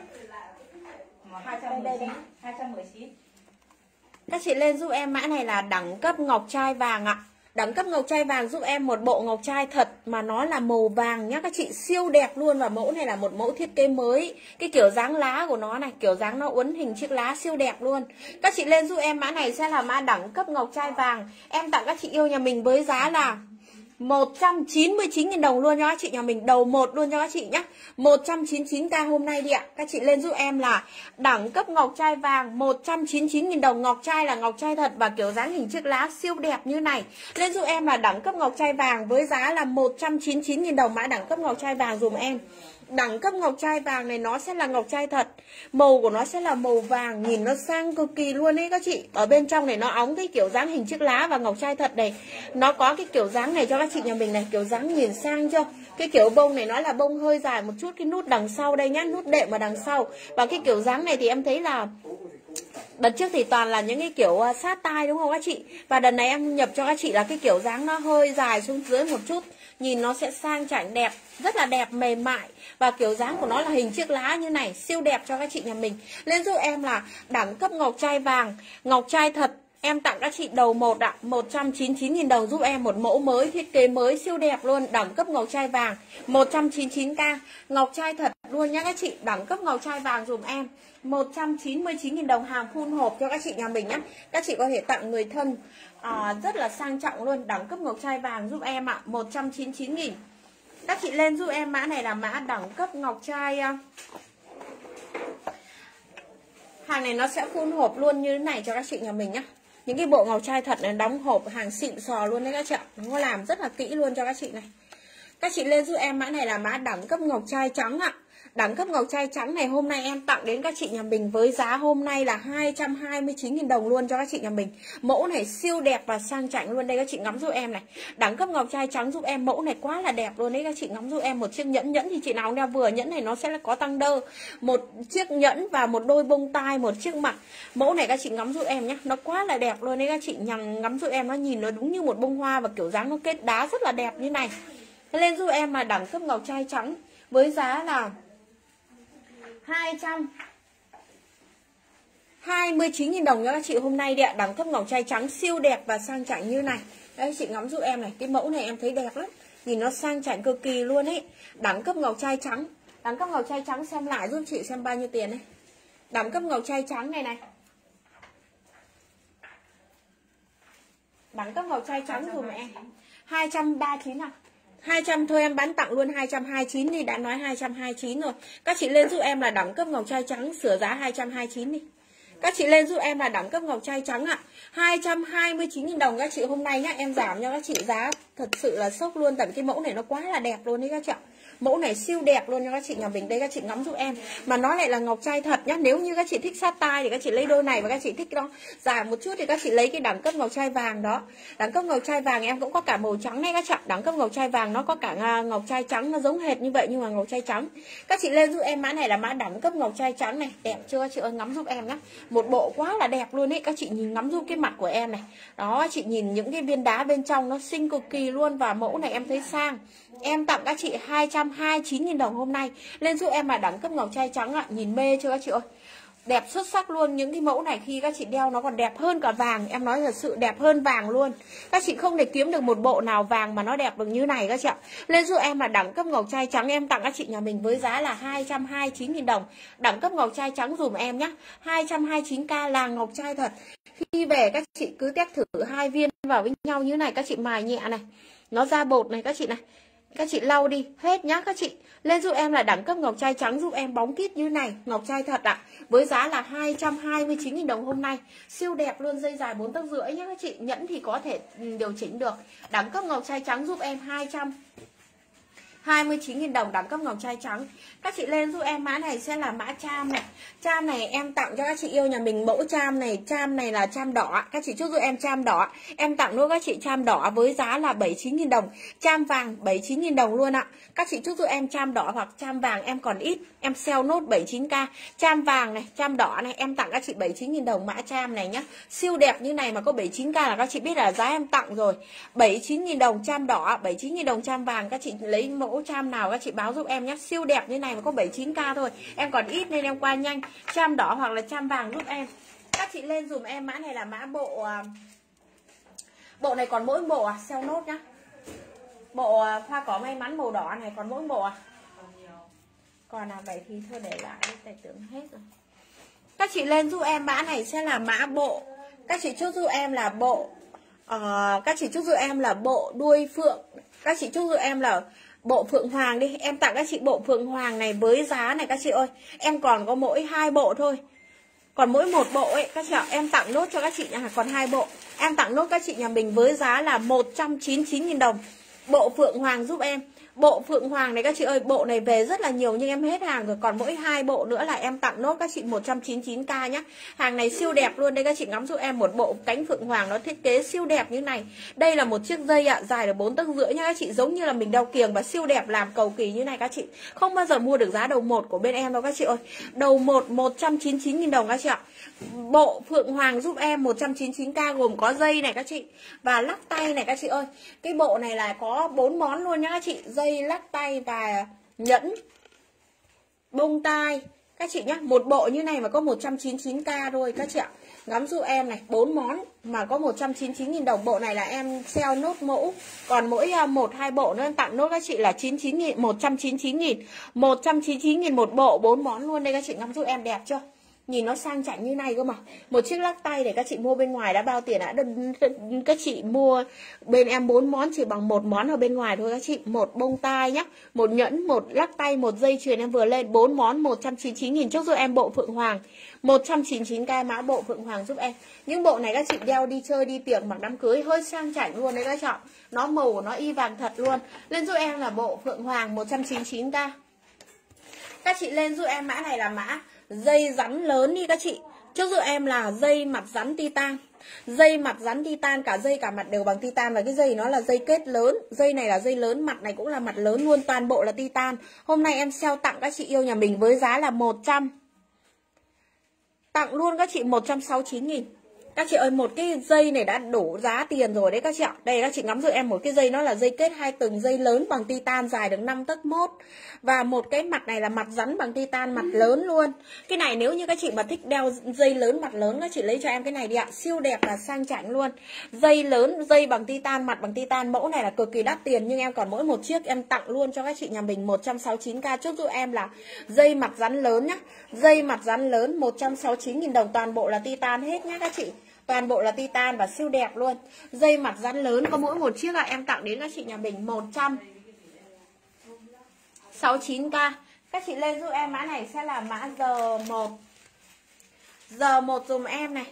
Màu 219. 219. Các chị lên giúp em mã này là đẳng cấp ngọc trai vàng ạ. Đẳng cấp ngọc trai vàng giúp em một bộ ngọc trai thật mà nó là màu vàng nhá. Các chị siêu đẹp luôn và mẫu này là một mẫu thiết kế mới. Cái kiểu dáng lá của nó này kiểu dáng nó uốn hình chiếc lá siêu đẹp luôn. Các chị lên giúp em mã này sẽ là mã đẳng cấp ngọc trai vàng. Em tặng các chị yêu nhà mình với giá là 199.000 đồng luôn cho các chị nhà mình Đầu một luôn cho các chị nhé 199k hôm nay đi ạ. Các chị lên giúp em là đẳng cấp ngọc trai vàng 199.000 đồng Ngọc trai là ngọc trai thật và kiểu dáng hình chiếc lá siêu đẹp như này. Lên giúp em là đẳng cấp ngọc trai vàng với giá là 199.000 đồng Mã đẳng cấp ngọc trai vàng dùm em. Đẳng cấp ngọc trai vàng này, nó sẽ là ngọc trai thật. Màu của nó sẽ là màu vàng, Nhìn nó sang cực kỳ luôn ấy các chị. Ở bên trong này, nó óng cái kiểu dáng hình chiếc lá và ngọc trai thật này. Nó có cái kiểu dáng này cho các chị nhà mình này, Kiểu dáng nhìn sang chưa? Cái kiểu bông này, nó là bông hơi dài một chút, Cái nút đằng sau đây nhá, Nút đệm ở đằng sau. Và cái kiểu dáng này thì em thấy là Đợt trước thì toàn là những cái kiểu à, sát tai, đúng không các chị? Và đợt này em nhập cho các chị là cái kiểu dáng nó hơi dài xuống dưới một chút. Nhìn nó sẽ sang chảnh đẹp Rất là đẹp mềm mại. Và kiểu dáng của nó là hình chiếc lá như này Siêu đẹp cho các chị nhà mình. Lên giúp em là đẳng cấp ngọc trai vàng Ngọc trai thật. Em tặng các chị đầu một ạ, 199.000 đồng giúp em một mẫu mới, thiết kế mới siêu đẹp luôn, đẳng cấp ngọc trai vàng, 199k, ngọc trai thật luôn nhá các chị, đẳng cấp ngọc trai vàng dùm em, 199.000 đồng hàng phun hộp cho các chị nhà mình nhá. Các chị có thể tặng người thân à, rất là sang trọng luôn, đẳng cấp ngọc trai vàng giúp em ạ, 199.000. Các chị lên giúp em mã này là mã đẳng cấp ngọc trai à. Hàng này nó sẽ phun hộp luôn như thế này cho các chị nhà mình nhá. Những cái bộ ngọc trai thật này đóng hộp hàng xịn sò luôn đấy các chị ạ. Nó làm rất là kỹ luôn cho các chị này. Các chị lên giúp em mã này là mã đẳng cấp ngọc trai trắng ạ. Đẳng cấp ngọc trai trắng này hôm nay em tặng đến các chị nhà mình với giá hôm nay là 229.000 đồng luôn cho các chị nhà mình. Mẫu này siêu đẹp và sang chảnh luôn đây các chị ngắm giúp em này. Đẳng cấp ngọc trai trắng giúp em mẫu này quá là đẹp luôn đấy các chị ngắm giúp em một chiếc nhẫn nhẫn thì chị nào đeo vừa nhẫn này nó sẽ là có tăng đơ. Một chiếc nhẫn và một đôi bông tai, một chiếc mặt. Mẫu này các chị ngắm giúp em nhé. Nó quá là đẹp luôn đấy các chị nhằm ngắm giúp em nó nhìn nó đúng như một bông hoa và kiểu dáng nó kết đá rất là đẹp như này. Lên giúp em mà đẳng cấp ngọc trai trắng với giá là 200 29.000 đồng nha các chị. Hôm nay đẹp đẳng cấp ngọc trai trắng, siêu đẹp và sang chảnh như này. Đây chị ngắm giúp em này, Cái mẫu này em thấy đẹp lắm. Nhìn nó sang chảnh cực kỳ luôn ấy. Đẳng cấp ngọc trai trắng. Đẳng cấp ngọc trai trắng xem lại giúp chị xem bao nhiêu tiền này Đẳng cấp ngọc trai trắng này này. Đẳng cấp ngọc trai trắng dùm em. 239 à 200 thôi, em bán tặng luôn 229 đi, đã nói 229 rồi. Các chị lên giúp em là đẳng cấp ngọc trai trắng, sửa giá 229 đi. Các chị lên giúp em là đẳng cấp ngọc trai trắng ạ. à. 229.000 đồng các chị hôm nay nhá, Em giảm cho các chị giá thật sự là sốc luôn, Tại vì cái mẫu này nó quá là đẹp luôn đấy các chị ạ. Mẫu này siêu đẹp luôn cho các chị, nhà mình Đây các chị ngắm giúp em. Mà nó lại là ngọc trai thật nhá, Nếu như các chị thích sát tai thì các chị lấy đôi này Và các chị thích nó dài một chút thì các chị lấy cái đẳng cấp ngọc trai vàng đó. Đẳng cấp ngọc trai vàng em cũng có cả màu trắng này các chị Đẳng cấp ngọc trai vàng nó có cả à, ngọc trai trắng Nó giống hệt như vậy nhưng mà ngọc trai trắng. Các chị lên giúp em mã này là mã đẳng cấp ngọc trai trắng này. Đẹp chưa các chị ơi? Ngắm giúp em nhá. Một bộ quá là đẹp luôn ấy. Các chị nhìn ngắm giúp cái mặt của em này. Đó, chị nhìn những cái viên đá bên trong nó xinh cực kỳ luôn Và mẫu này em thấy sang. Em tặng các chị 229.000 đồng hôm nay. Lên giúp em mà đẳng cấp ngọc trai trắng ạ, Nhìn mê chưa các chị ơi? Đẹp xuất sắc luôn, Những cái mẫu này khi các chị đeo nó còn đẹp hơn cả vàng. Em nói thật sự đẹp hơn vàng luôn. Các chị không thể kiếm được một bộ nào vàng mà nó đẹp được như này các chị ạ. Lên giúp em là đẳng cấp ngọc trai trắng, Em tặng các chị nhà mình với giá là 229.000 đồng. Đẳng cấp ngọc trai trắng dùm em nhé 229k là ngọc trai thật. Khi về các chị cứ test thử hai viên vào với nhau như này, Các chị mài nhẹ này. Nó ra bột này các chị này các chị lau đi, hết nhá các chị. Lên giúp em là đẳng cấp ngọc trai trắng giúp em bóng kít như này. Ngọc trai thật ạ. À. với giá là 229.000 đồng hôm nay. Siêu đẹp luôn, dây dài 4 tấc rưỡi nhá các chị. Nhẫn thì có thể ừ, điều chỉnh được. Đẳng cấp ngọc trai trắng giúp em 200 29.000 đồng đẳng cấp ngọc trai trắng. Các chị lên giúp em mã này sẽ là mã cham này. Cham này em tặng cho các chị yêu nhà mình mẫu cham này. Cham này là cham đỏ. Các chị chúc giúp em cham đỏ. Em tặng luôn các chị cham đỏ với giá là 79.000 đồng. Cham vàng 79.000 đồng luôn ạ. Các chị chúc giúp em cham đỏ hoặc cham vàng em còn ít. Em sell nốt 79k Cham vàng này, cham đỏ này Em tặng các chị 79.000 đồng mã cham này nhá. Siêu đẹp như này mà có 79k là các chị biết là giá em tặng rồi. 79.000 đồng cham đỏ 79.000 đồng cham vàng. Các chị lấy mẫu mẫu cham nào các chị báo giúp em nhé. Siêu đẹp như này mà có 79k thôi. Em còn ít nên em qua nhanh. Cham đỏ hoặc là cham vàng giúp em. Các chị lên dùm em mã này là mã bộ à, bộ này còn mỗi bộ à? Xeo nốt nhá. Bộ à, hoa cỏ may mắn màu đỏ này còn mỗi bộ à? Còn là vậy thì thôi để lại tài tưởng hết rồi. Các chị lên giúp em mã này sẽ là mã bộ. Các chị chốt giúp em là bộ uh, các chị chúc giúp em là bộ đuôi phượng. Các chị chúc giúp em là bộ phượng hoàng đi. Em tặng các chị bộ phượng hoàng này với giá này các chị ơi. Em còn có mỗi hai bộ thôi. Còn mỗi một bộ ấy, các chị ạ, em tặng nốt cho các chị nhà còn hai bộ. Em tặng nốt các chị nhà mình với giá là 199.000 đồng. Bộ phượng hoàng giúp em. Bộ Phượng Hoàng này các chị ơi, bộ này về rất là nhiều nhưng em hết hàng rồi. Còn mỗi hai bộ nữa là em tặng nốt các chị 199k nhá. Hàng này siêu đẹp luôn. Đây các chị ngắm giúp em một bộ cánh Phượng Hoàng nó thiết kế siêu đẹp như này. Đây là một chiếc dây ạ, à, dài là 4 tấc rưỡi nha các chị, giống như là mình đeo kiềng và siêu đẹp làm cầu kỳ như này các chị. Không bao giờ mua được giá đầu một của bên em đâu các chị ơi. Đầu một 199 000 đồng các chị ạ. Bộ Phượng Hoàng giúp em 199k gồm có dây này các chị và lắc tay này các chị ơi. Cái bộ này là có bốn món luôn nhá các chị. Dây dây, lắc tay và nhẫn, bông tai. Các chị nhá, một bộ như này mà có 199k thôi, các chị ạ. Ngắm giúp em này, bốn món mà có 199.000 đồng. Bộ này là em sell nốt mẫu. Còn mỗi à, một, hai bộ nữa em tặng nốt các chị là 99 000 199 000 199 000 một bộ, bốn món luôn đây các chị, ngắm giúp em đẹp chưa? Nhìn nó sang chảnh như này cơ mà. Một chiếc lắc tay để các chị mua bên ngoài đã bao tiền đã các chị mua bên em bốn món, chỉ bằng một món ở bên ngoài thôi các chị. Một bông tai nhá, một nhẫn, một lắc tay, một dây chuyền em vừa lên. Bốn món 199 nghìn. Chúc giúp em bộ phượng hoàng. 199k mã bộ phượng hoàng giúp em. Những bộ này các chị đeo đi chơi, đi tiệc, mặc đám cưới, hơi sang chảnh luôn đấy các chị nó màu của nó y vàng thật luôn. Lên giúp em là bộ phượng hoàng 199k các chị lên giúp em mã này là mã dây rắn lớn đi các chị. Trước giúp em là dây mặt rắn titan. Dây mặt rắn titan, cả dây cả mặt đều bằng titan và cái dây nó là dây kết lớn. Dây này là dây lớn, mặt này cũng là mặt lớn luôn, toàn bộ là titan. Hôm nay em sale tặng các chị yêu nhà mình với giá là 100 tặng luôn các chị 169 nghìn các chị ơi, một cái dây này đã đủ giá tiền rồi đấy các chị ạ. Đây, các chị ngắm giúp em một cái dây, nó là dây kết hai tầng, dây lớn bằng titan dài được 5 tấc mốt. Và một cái mặt này là mặt rắn bằng titan, mặt lớn luôn. Cái này nếu như các chị mà thích đeo dây lớn, mặt lớn các chị lấy cho em cái này đi ạ. Siêu đẹp và sang chảnh luôn. Dây lớn, dây bằng titan, mặt bằng titan, mẫu này là cực kỳ đắt tiền, nhưng em còn mỗi một chiếc em tặng luôn cho các chị nhà mình 169k trước giúp em là dây mặt rắn lớn nhá. Dây mặt rắn lớn 169.000 đồng, toàn bộ là titan hết nhá các chị toàn bộ là titan và siêu đẹp luôn. Dây mặt rắn lớn, có mỗi một chiếc là em tặng đến các chị nhà mình 100 69k các chị lên giúp em mã này sẽ là mã G1 G1 dùm em này.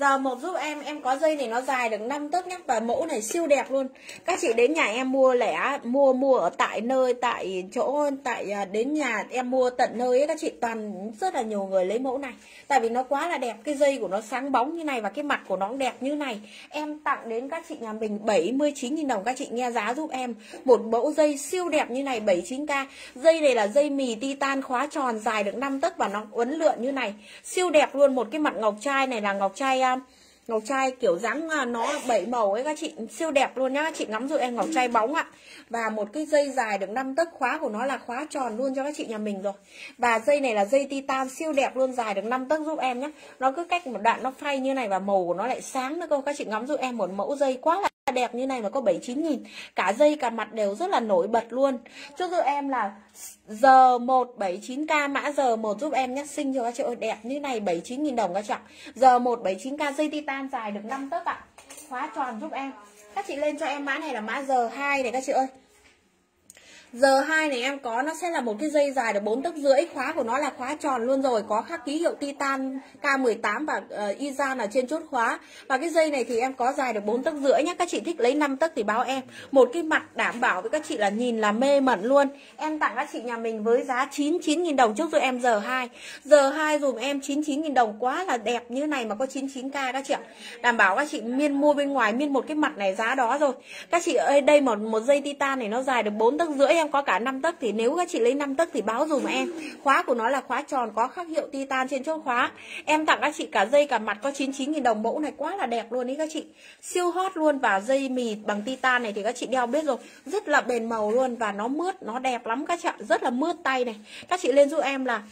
Giờ một giúp em em có dây này nó dài được 5 tấc nhá và mẫu này siêu đẹp luôn. Các chị đến nhà em mua lẻ mua mua ở tại nơi tại chỗ tại à, đến nhà em mua tận nơi ấy các chị toàn rất là nhiều người lấy mẫu này. Tại vì nó quá là đẹp, cái dây của nó sáng bóng như này và cái mặt của nó cũng đẹp như này. Em tặng đến các chị nhà mình 79 000 đồng các chị nghe giá giúp em. Một mẫu dây siêu đẹp như này 79k. Dây này là dây mì titan khóa tròn dài được 5 tấc và nó uốn lượn như này. Siêu đẹp luôn, một cái mặt ngọc trai này là ngọc trai à, ngọc trai kiểu dáng à, nó bảy màu ấy các chị, siêu đẹp luôn nhá. Các chị ngắm rồi em, ngọc trai bóng ạ. Và một cái dây dài được 5 tấc khóa của nó là khóa tròn luôn cho các chị nhà mình rồi. Và dây này là dây titan, siêu đẹp luôn, dài được 5 tấc giúp em nhé nó cứ cách một đoạn nó phay như này và màu của nó lại sáng nữa cô các chị ngắm giúp em một mẫu dây quá là đẹp như này mà có 79 nghìn. Cả dây cả mặt đều rất là nổi bật luôn. Cho giúp em là giờ 179k mã giờ 1 giúp em nhé Xinh cho các chị ơi. Đẹp như này 79 nghìn đồng các chị ạ. Giờ 179k dây titan dài được 5 tấc ạ. Khóa tròn giúp em. Các chị lên cho em mã này là mã giờ 2 này các chị ơi. Giờ 2 này em có nó sẽ là một cái dây dài được 4 tấc rưỡi, khóa của nó là khóa tròn luôn rồi, có khắc ký hiệu Titan K18 và uh, Izan ở trên chốt khóa. Và cái dây này thì em có dài được 4 tấc rưỡi nhé, các chị thích lấy 5 tấc thì báo em. Một cái mặt đảm bảo với các chị là nhìn là mê mẩn luôn. Em tặng các chị nhà mình với giá 99 000 đồng trước rồi em giờ 2. Giờ 2 dùm em 99 000 đồng quá là đẹp như này mà có 99k các chị ạ. Đảm bảo các chị miên mua bên ngoài miên một cái mặt này giá đó rồi. Các chị ơi đây một một dây titan này nó dài được 4 tấc rưỡi em có cả 5 tấc thì nếu các chị lấy 5 tấc thì báo dùm em. Khóa của nó là khóa tròn, có khắc hiệu titan trên chốt khóa. Em tặng các chị cả dây, cả mặt có 99.000 đồng mẫu này, quá là đẹp luôn ý các chị. Siêu hot luôn và dây mì bằng titan này thì các chị đeo biết rồi. Rất là bền màu luôn và nó mướt, nó đẹp lắm các chị ạ. Rất là mướt tay này. Các chị lên giúp em là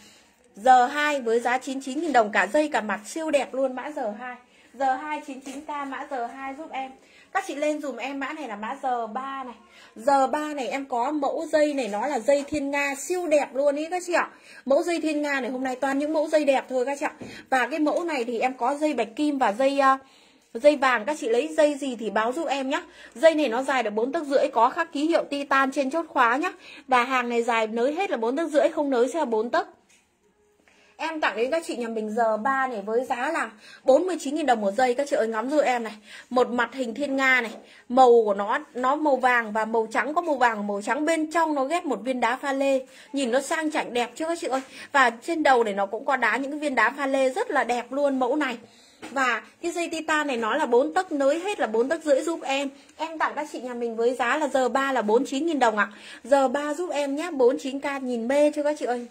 giờ 2 với giá 99.000 đồng cả dây, cả mặt, siêu đẹp luôn, mã giờ 2 giờ 2 99k mã giờ 2 giúp em các chị lên dùm em mã này là mã giờ 3 này. Giờ 3 này em có mẫu dây này nó là dây thiên nga siêu đẹp luôn ý các chị ạ. Mẫu dây thiên nga này hôm nay toàn những mẫu dây đẹp thôi các chị ạ. Và cái mẫu này thì em có dây bạch kim và dây uh, dây vàng. Các chị lấy dây gì thì báo giúp em nhé Dây này nó dài được 4 tấc rưỡi có khắc ký hiệu titan trên chốt khóa nhé Và hàng này dài nới hết là 4 tấc rưỡi không nới sẽ là 4 tấc. Em tặng đến các chị nhà mình giờ 3 này với giá là 49.000 đồng một giây. Các chị ơi, ngắm giúp em này. Một mặt hình thiên nga này. Màu của nó nó màu vàng và màu trắng, Có màu vàng và màu trắng. Bên trong nó ghép một viên đá pha lê. Nhìn nó sang chảnh đẹp chưa các chị ơi? Và trên đầu này nó cũng có đá những viên đá pha lê rất là đẹp luôn, mẫu này. Và cái dây titan này nó là 4 tấc nới hết, là 4 tấc rưỡi giúp em. Em tặng các chị nhà mình với giá là giờ 3 là 49.000 đồng ạ. Giờ 3 giúp em nhé 49k nhìn mê chưa các chị ơi?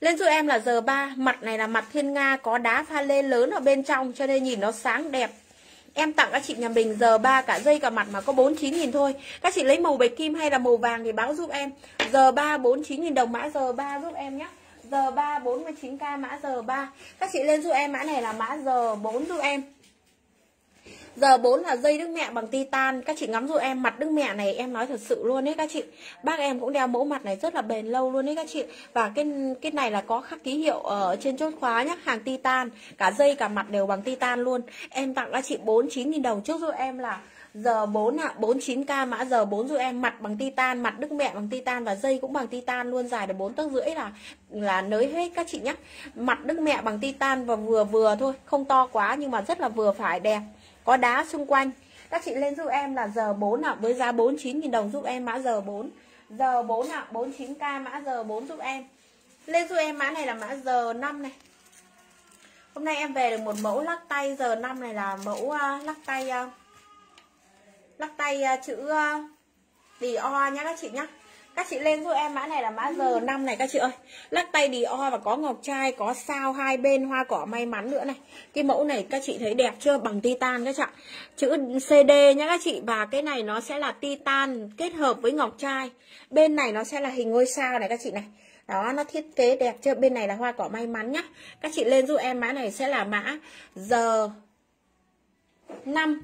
Lên giúp em là giờ 3 Mặt này là mặt thiên nga, Có đá pha lê lớn ở bên trong, Cho nên nhìn nó sáng đẹp. Em tặng các chị nhà mình giờ 3 cả dây cả mặt mà có 49 000 thôi. Các chị lấy màu bạch kim hay là màu vàng thì báo giúp em. Giờ 3 49 000 đồng mã giờ 3 giúp em nhé. Giờ 3 49k mã giờ 3 Các chị lên giúp em, mã này là mã giờ 4 giúp em. Giờ 4 là dây đức mẹ bằng titan. Các chị ngắm giúp em mặt đức mẹ này em nói thật sự luôn đấy các chị. Bác em cũng đeo mẫu mặt này rất là bền lâu luôn đấy các chị. Và cái cái này là có khắc ký hiệu ở trên chốt khóa nhá Hàng titan. Cả dây cả mặt đều bằng titan luôn. Em tặng các chị 49.000 đồng. Trước giúp em là giờ 4 ạ, à, 49k mã giờ 4 giúp em mặt bằng titan, mặt đức mẹ bằng titan và dây cũng bằng titan luôn. Dài được 4 tấc rưỡi là là nới hết các chị nhé. Mặt đức mẹ bằng titan và vừa vừa thôi, không to quá nhưng mà rất là vừa phải đẹp có đá xung quanh. Các chị lên giúp em là giờ 4 ạ với giá 49.000 đồng giúp em mã giờ 4 giờ 4 ạ 49k mã giờ 4 giúp em. Lên giúp em mã này là mã giờ 5 này. Hôm nay em về được một mẫu lắc tay giờ 5 này là mẫu uh, lắc tay uh, lắc tay uh, chữ uh, Dior nhá các chị nhá các chị lên giúp em mã này là mã giờ 5 này các chị ơi. Lắc tay đi o và có ngọc trai có sao hai bên hoa cỏ may mắn nữa này. Cái mẫu này các chị thấy đẹp chưa? Bằng titan các chị ạ. Chữ CD nhá các chị. Và cái này nó sẽ là titan kết hợp với ngọc trai. Bên này nó sẽ là hình ngôi sao này các chị này. Đó nó thiết kế đẹp chưa? Bên này là hoa cỏ may mắn nhá. Các chị lên giúp em mã này sẽ là mã giờ 5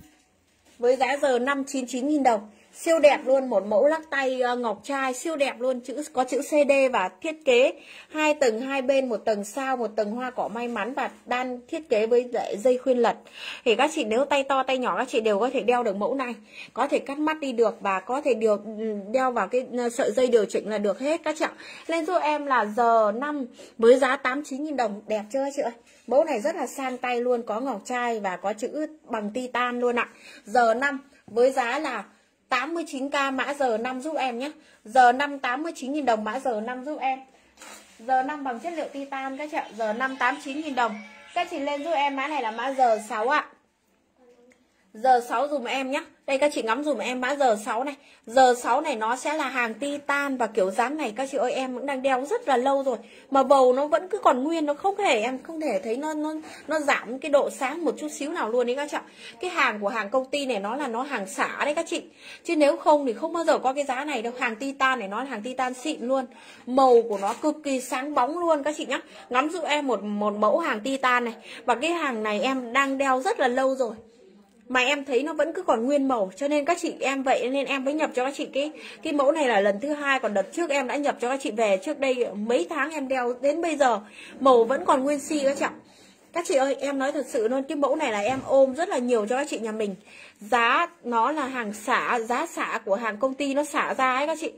với giá giờ 599.000 đồng siêu đẹp luôn, một mẫu lắc tay ờ, ngọc trai, siêu đẹp luôn, chữ, có chữ CD và thiết kế. Hai tầng hai bên, một tầng sao, một tầng hoa cỏ may mắn và đan thiết kế với dây khuyên lật. Thì các chị nếu tay to, tay nhỏ, các chị đều có thể đeo được mẫu này. Có thể cắt mắt đi được và có thể điều ừ, đeo vào cái ờ, sợi dây điều chỉnh là được hết các chị ạ. Lên giúp em là giờ 5 với giá 89.000 đồng. Đẹp chưa chị ơi? Mẫu này rất là sang tay luôn, có ngọc trai và có chữ bằng titan luôn ạ. Giờ 5 với giá là 89k mã giờ 5 giúp em nhé. Giờ 5 89.000 đồng mã giờ 5 giúp em. Giờ 5 bằng chất liệu titan các chị ạ. Giờ 5 89.000 đồng. Các chị lên giúp em mã này là mã giờ 6 ạ. à. Giờ 6 dùm em nhé đây các chị ngắm dùm em mã giờ 6 này. Giờ 6 này nó sẽ là hàng titan Và kiểu dáng này. Các chị ơi em cũng đang đeo rất là lâu rồi. Mà bầu nó vẫn cứ còn nguyên Nó không thể em không thể thấy nó nó nó giảm cái độ sáng một chút xíu nào luôn đấy các chị Cái hàng của hàng công ty này nó là nó hàng xả đấy các chị. Chứ nếu không thì không bao giờ có cái giá này đâu. Hàng titan này nó là hàng titan xịn luôn. Màu của nó cực kỳ sáng bóng luôn các chị nhé, Ngắm giúp em một một mẫu hàng titan này. Và cái hàng này em đang đeo rất là lâu rồi mà em thấy nó vẫn cứ còn nguyên màu, cho nên các chị em vậy nên em mới nhập cho các chị cái cái mẫu này là lần thứ hai, còn đợt trước em đã nhập cho các chị về. Trước đây mấy tháng em đeo đến bây giờ, màu vẫn còn nguyên si các chị ạ. Các chị ơi, em nói thật sự luôn, cái mẫu này là em ôm rất là nhiều cho các chị nhà mình. Giá nó là hàng xả, giá xả của hàng công ty nó xả ra ấy các chị.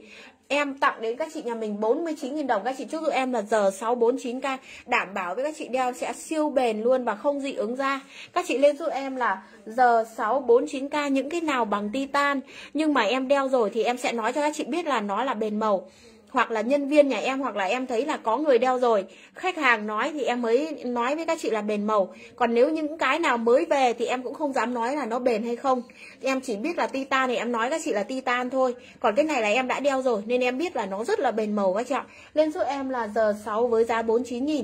Em tặng đến các chị nhà mình 49.000 đồng. Các chị chúc giúp em là giờ 649k Đảm bảo với các chị đeo sẽ siêu bền luôn Và không dị ứng da. Các chị lên giúp em là giờ 649k Những cái nào bằng titan. Nhưng mà em đeo rồi thì em sẽ nói cho các chị biết là nó là bền màu hoặc là nhân viên nhà em hoặc là em thấy là có người đeo rồi khách hàng nói thì em mới nói với các chị là bền màu. Còn nếu những cái nào mới về thì em cũng không dám nói là nó bền hay không. Em chỉ biết là titan thì em nói các chị là titan thôi. Còn cái này là em đã đeo rồi nên em biết là nó rất là bền màu các chị ạ. Lên giúp em là giờ 6 với giá 49 000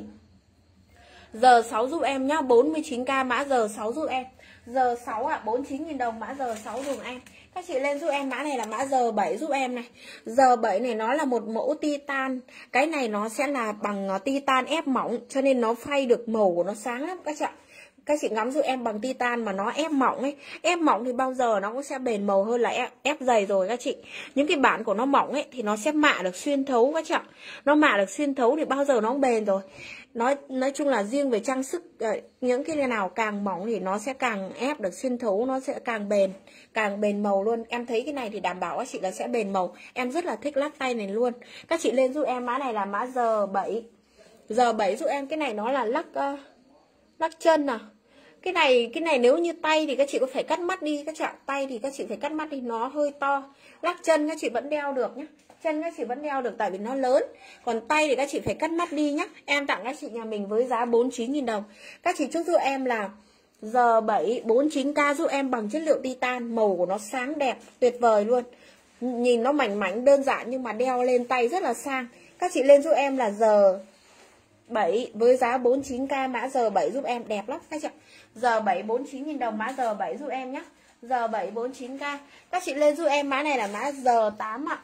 giờ 6 giúp em nhá 49k mã giờ 6 giúp em. Giờ 6 ạ à, 49 000 đồng mã giờ 6 dùng em các chị lên giúp em mã này là mã giờ 7 giúp em này. Giờ 7 này nó là một mẫu titan. Cái này nó sẽ là bằng ờ, titan ép mỏng cho nên nó phay được màu của nó sáng lắm các chị ạ. Các chị ngắm giúp em bằng titan mà nó ép mỏng ấy. Ép mỏng thì bao giờ nó cũng sẽ bền màu hơn là ép, ép dày rồi các chị. Những cái bản của nó mỏng ấy thì nó sẽ mạ được xuyên thấu các chị ạ. Nó mạ được xuyên thấu thì bao giờ nó cũng bền rồi nói nói chung là riêng về trang sức ờ, những cái nào càng mỏng thì nó sẽ càng ép được xuyên thấu nó sẽ càng bền càng bền màu luôn. Em thấy cái này thì đảm bảo các chị là sẽ bền màu. Em rất là thích lắc tay này luôn. Các chị lên giúp em mã này là mã giờ 7 giờ 7 giúp em cái này nó là lắc uh, lắc chân à. Cái này cái này nếu như tay thì các chị có phải cắt mắt đi các chị ạ. Tay thì các chị phải cắt mắt đi nó hơi to. Lắc chân các chị vẫn đeo được nhé chân các chị vẫn đeo được tại vì nó lớn. Còn tay thì các chị phải cắt mắt đi nhá. Em tặng các chị nhà mình với giá 49.000 đồng. Các chị chúc giúp em là giờ 7 49k giúp em bằng chất liệu titan. Màu của nó sáng đẹp, tuyệt vời luôn. Nhìn nó mảnh mảnh, đơn giản nhưng mà đeo lên tay rất là sang. Các chị lên giúp em là giờ 7 với giá 49k mã giờ 7 giúp em đẹp lắm, các chị ạ. Giờ 7 49.000 đồng, mã giờ 7 giúp em nhé giờ 7 49k các chị lên giúp em mã này là mã giờ 8 ạ.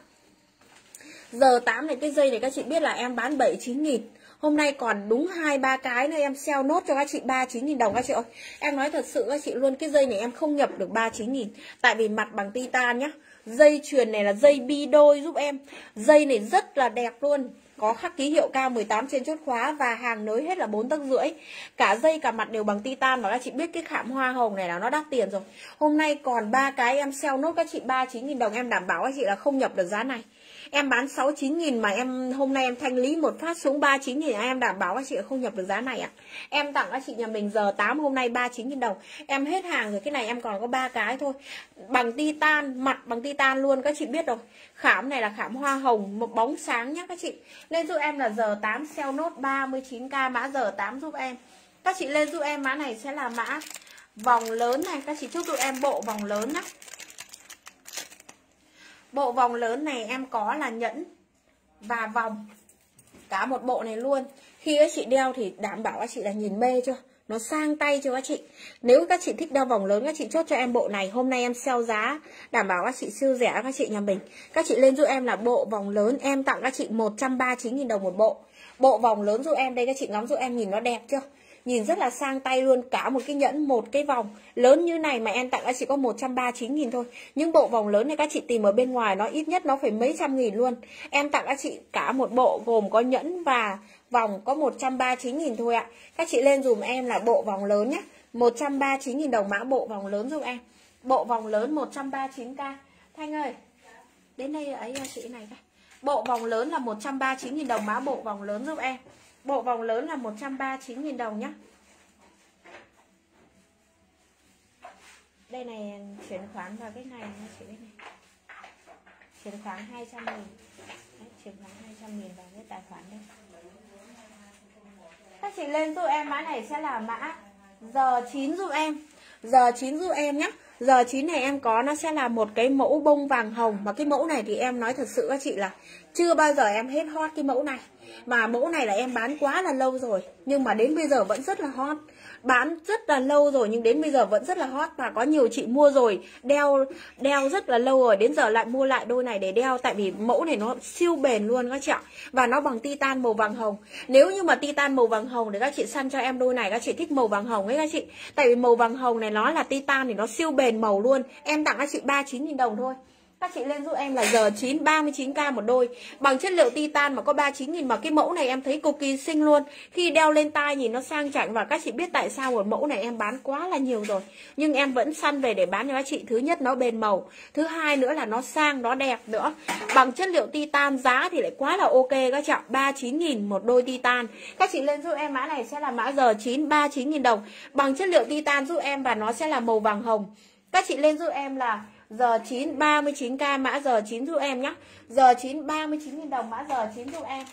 Giờ 8 này, cái dây này các chị biết là em bán 79 nghìn Hôm nay còn đúng hai, ba cái nữa, em sell nốt cho các chị 39 000 đồng các chị ơi Em nói thật sự các chị luôn, cái dây này em không nhập được 39 000 Tại vì mặt bằng titan nhá, Dây chuyền này là dây bi đôi giúp em Dây này rất là đẹp luôn, có khắc ký hiệu K18 trên chốt khóa và hàng nới hết là 4 tấc rưỡi. Cả dây, cả mặt đều bằng titan và các chị biết cái khảm hoa hồng này là nó đắt tiền rồi. Hôm nay còn ba cái em sell nốt các chị 39 000 đồng, em đảm bảo các chị là không nhập được giá này. Em bán 69 nghìn mà em hôm nay em thanh lý một phát xuống 39 nghìn à, em đảm bảo các chị không nhập được giá này ạ. à. Em tặng các chị nhà mình giờ 8 hôm nay 39 nghìn đồng. Em hết hàng rồi cái này em còn có ba cái thôi. Bằng titan, mặt bằng titan luôn các chị biết rồi. Khảm này là khảm hoa hồng một bóng sáng nhá các chị. Lên giúp em là giờ 8 sell nốt 39k mã giờ 8 giúp em. Các chị lên giúp em mã này sẽ là mã vòng lớn này các chị chúc tụi em bộ vòng lớn á Bộ vòng lớn này em có là nhẫn và vòng, Cả một bộ này luôn. Khi các chị đeo thì đảm bảo các chị là nhìn mê chưa? Nó sang tay cho các chị? Nếu các chị thích đeo vòng lớn, các chị chốt cho em bộ này. Hôm nay em sale giá, Đảm bảo các chị siêu rẻ các chị nhà mình. Các chị lên giúp em là bộ vòng lớn, Em tặng các chị 139.000 đồng một bộ. Bộ vòng lớn giúp em Đây, các chị ngắm giúp em nhìn nó đẹp chưa? Nhìn rất là sang tay luôn Cả một cái nhẫn, một cái vòng. Lớn như này mà em tặng các chị có 139 nghìn thôi. Nhưng bộ vòng lớn này các chị tìm ở bên ngoài Nó ít nhất nó phải mấy trăm nghìn luôn. Em tặng các chị cả một bộ gồm có nhẫn và vòng có 139 nghìn thôi ạ. Các chị lên dùm em là bộ vòng lớn nhé 139 nghìn đồng mã bộ vòng lớn giúp em. Bộ vòng lớn 139k Thanh ơi Đến đây ấy chị này Bộ vòng lớn là 139.000 đồng mã bộ vòng lớn giúp em. Bộ vòng lớn là 139.000 đồng nhé Đây này chuyển khoản vào cái này nha chị đây này. Chuyển khoản 200 nghìn. Đấy, Chuyển khoản 200 nghìn vào cái tài khoản đây. Các chị lên giúp em mã này sẽ là mã Giờ 9 giúp em. Giờ 9 giúp em nhé Giờ 9 này em có nó sẽ là một cái mẫu bông vàng hồng. Mà cái mẫu này thì em nói thật sự các chị là chưa bao giờ em hết hot cái mẫu này. Mà mẫu này là em bán quá là lâu rồi, Nhưng mà đến bây giờ vẫn rất là hot. Bán rất là lâu rồi, nhưng đến bây giờ vẫn rất là hot. Và có nhiều chị mua rồi, đeo đeo rất là lâu rồi. Đến giờ lại mua lại đôi này để đeo, tại vì mẫu này nó siêu bền luôn các chị ạ. Và nó bằng titan màu vàng hồng. Nếu như mà titan màu vàng hồng để các chị săn cho em đôi này, các chị thích màu vàng hồng ấy các chị. Tại vì màu vàng hồng này nó là titan thì nó siêu bền màu luôn. Em tặng các chị ba chín nghìn đồng thôi các chị lên giúp em là giờ 9 39k một đôi. Bằng chất liệu titan mà có 39 nghìn Mà cái mẫu này em thấy cực kỳ xinh luôn. Khi đeo lên tai nhìn nó sang chảnh Và các chị biết tại sao một mẫu này em bán quá là nhiều rồi. Nhưng em vẫn săn về để bán cho các chị. Thứ nhất nó bền màu Thứ hai nữa là nó sang, nó đẹp nữa. Bằng chất liệu titan giá thì lại quá là ok các chị ạ. 39 nghìn một đôi titan. Các chị lên giúp em mã này sẽ là mã giờ 9 39 nghìn đồng. Bằng chất liệu titan giúp em và nó sẽ là màu vàng hồng. Các chị lên giúp em là Giờ 9 39k mã giờ 9 giúp em nhá. Giờ 9 39 000 đồng mã giờ 9 giúp em.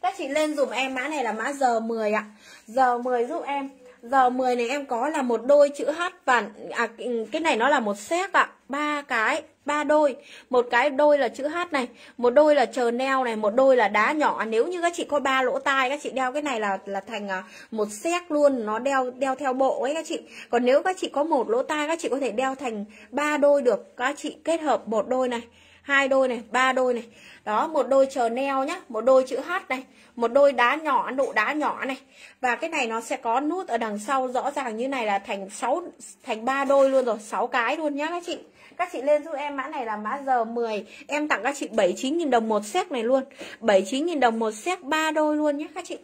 Các chị lên dùm em mã này là mã giờ 10 ạ. Giờ 10 giúp em. Giờ 10 này em có là một đôi chữ H và à, cái này nó là một set ạ. Ba cái ba đôi. Một cái đôi là chữ H này, một đôi là chờ neo này, một đôi là đá nhỏ. Nếu như các chị có ba lỗ tai, các chị đeo cái này là là thành à, một xét luôn. Nó đeo đeo theo bộ ấy các chị. Còn nếu các chị có một lỗ tai, các chị có thể đeo thành ba đôi được. Các chị kết hợp một đôi này, hai đôi này, ba đôi này. Đó, một đôi chờ neo nhá, một đôi chữ H này, một đôi đá nhỏ, độ đá nhỏ này. Và cái này nó sẽ có nút ở đằng sau rõ ràng như này là thành 6 thành ba đôi luôn rồi 6 cái luôn nhá các chị các chị lên giúp em mã này là mã giờ 10 Em tặng các chị 79.000 đồng một set này luôn. 79.000 đồng một set ba đôi luôn nhé các chị.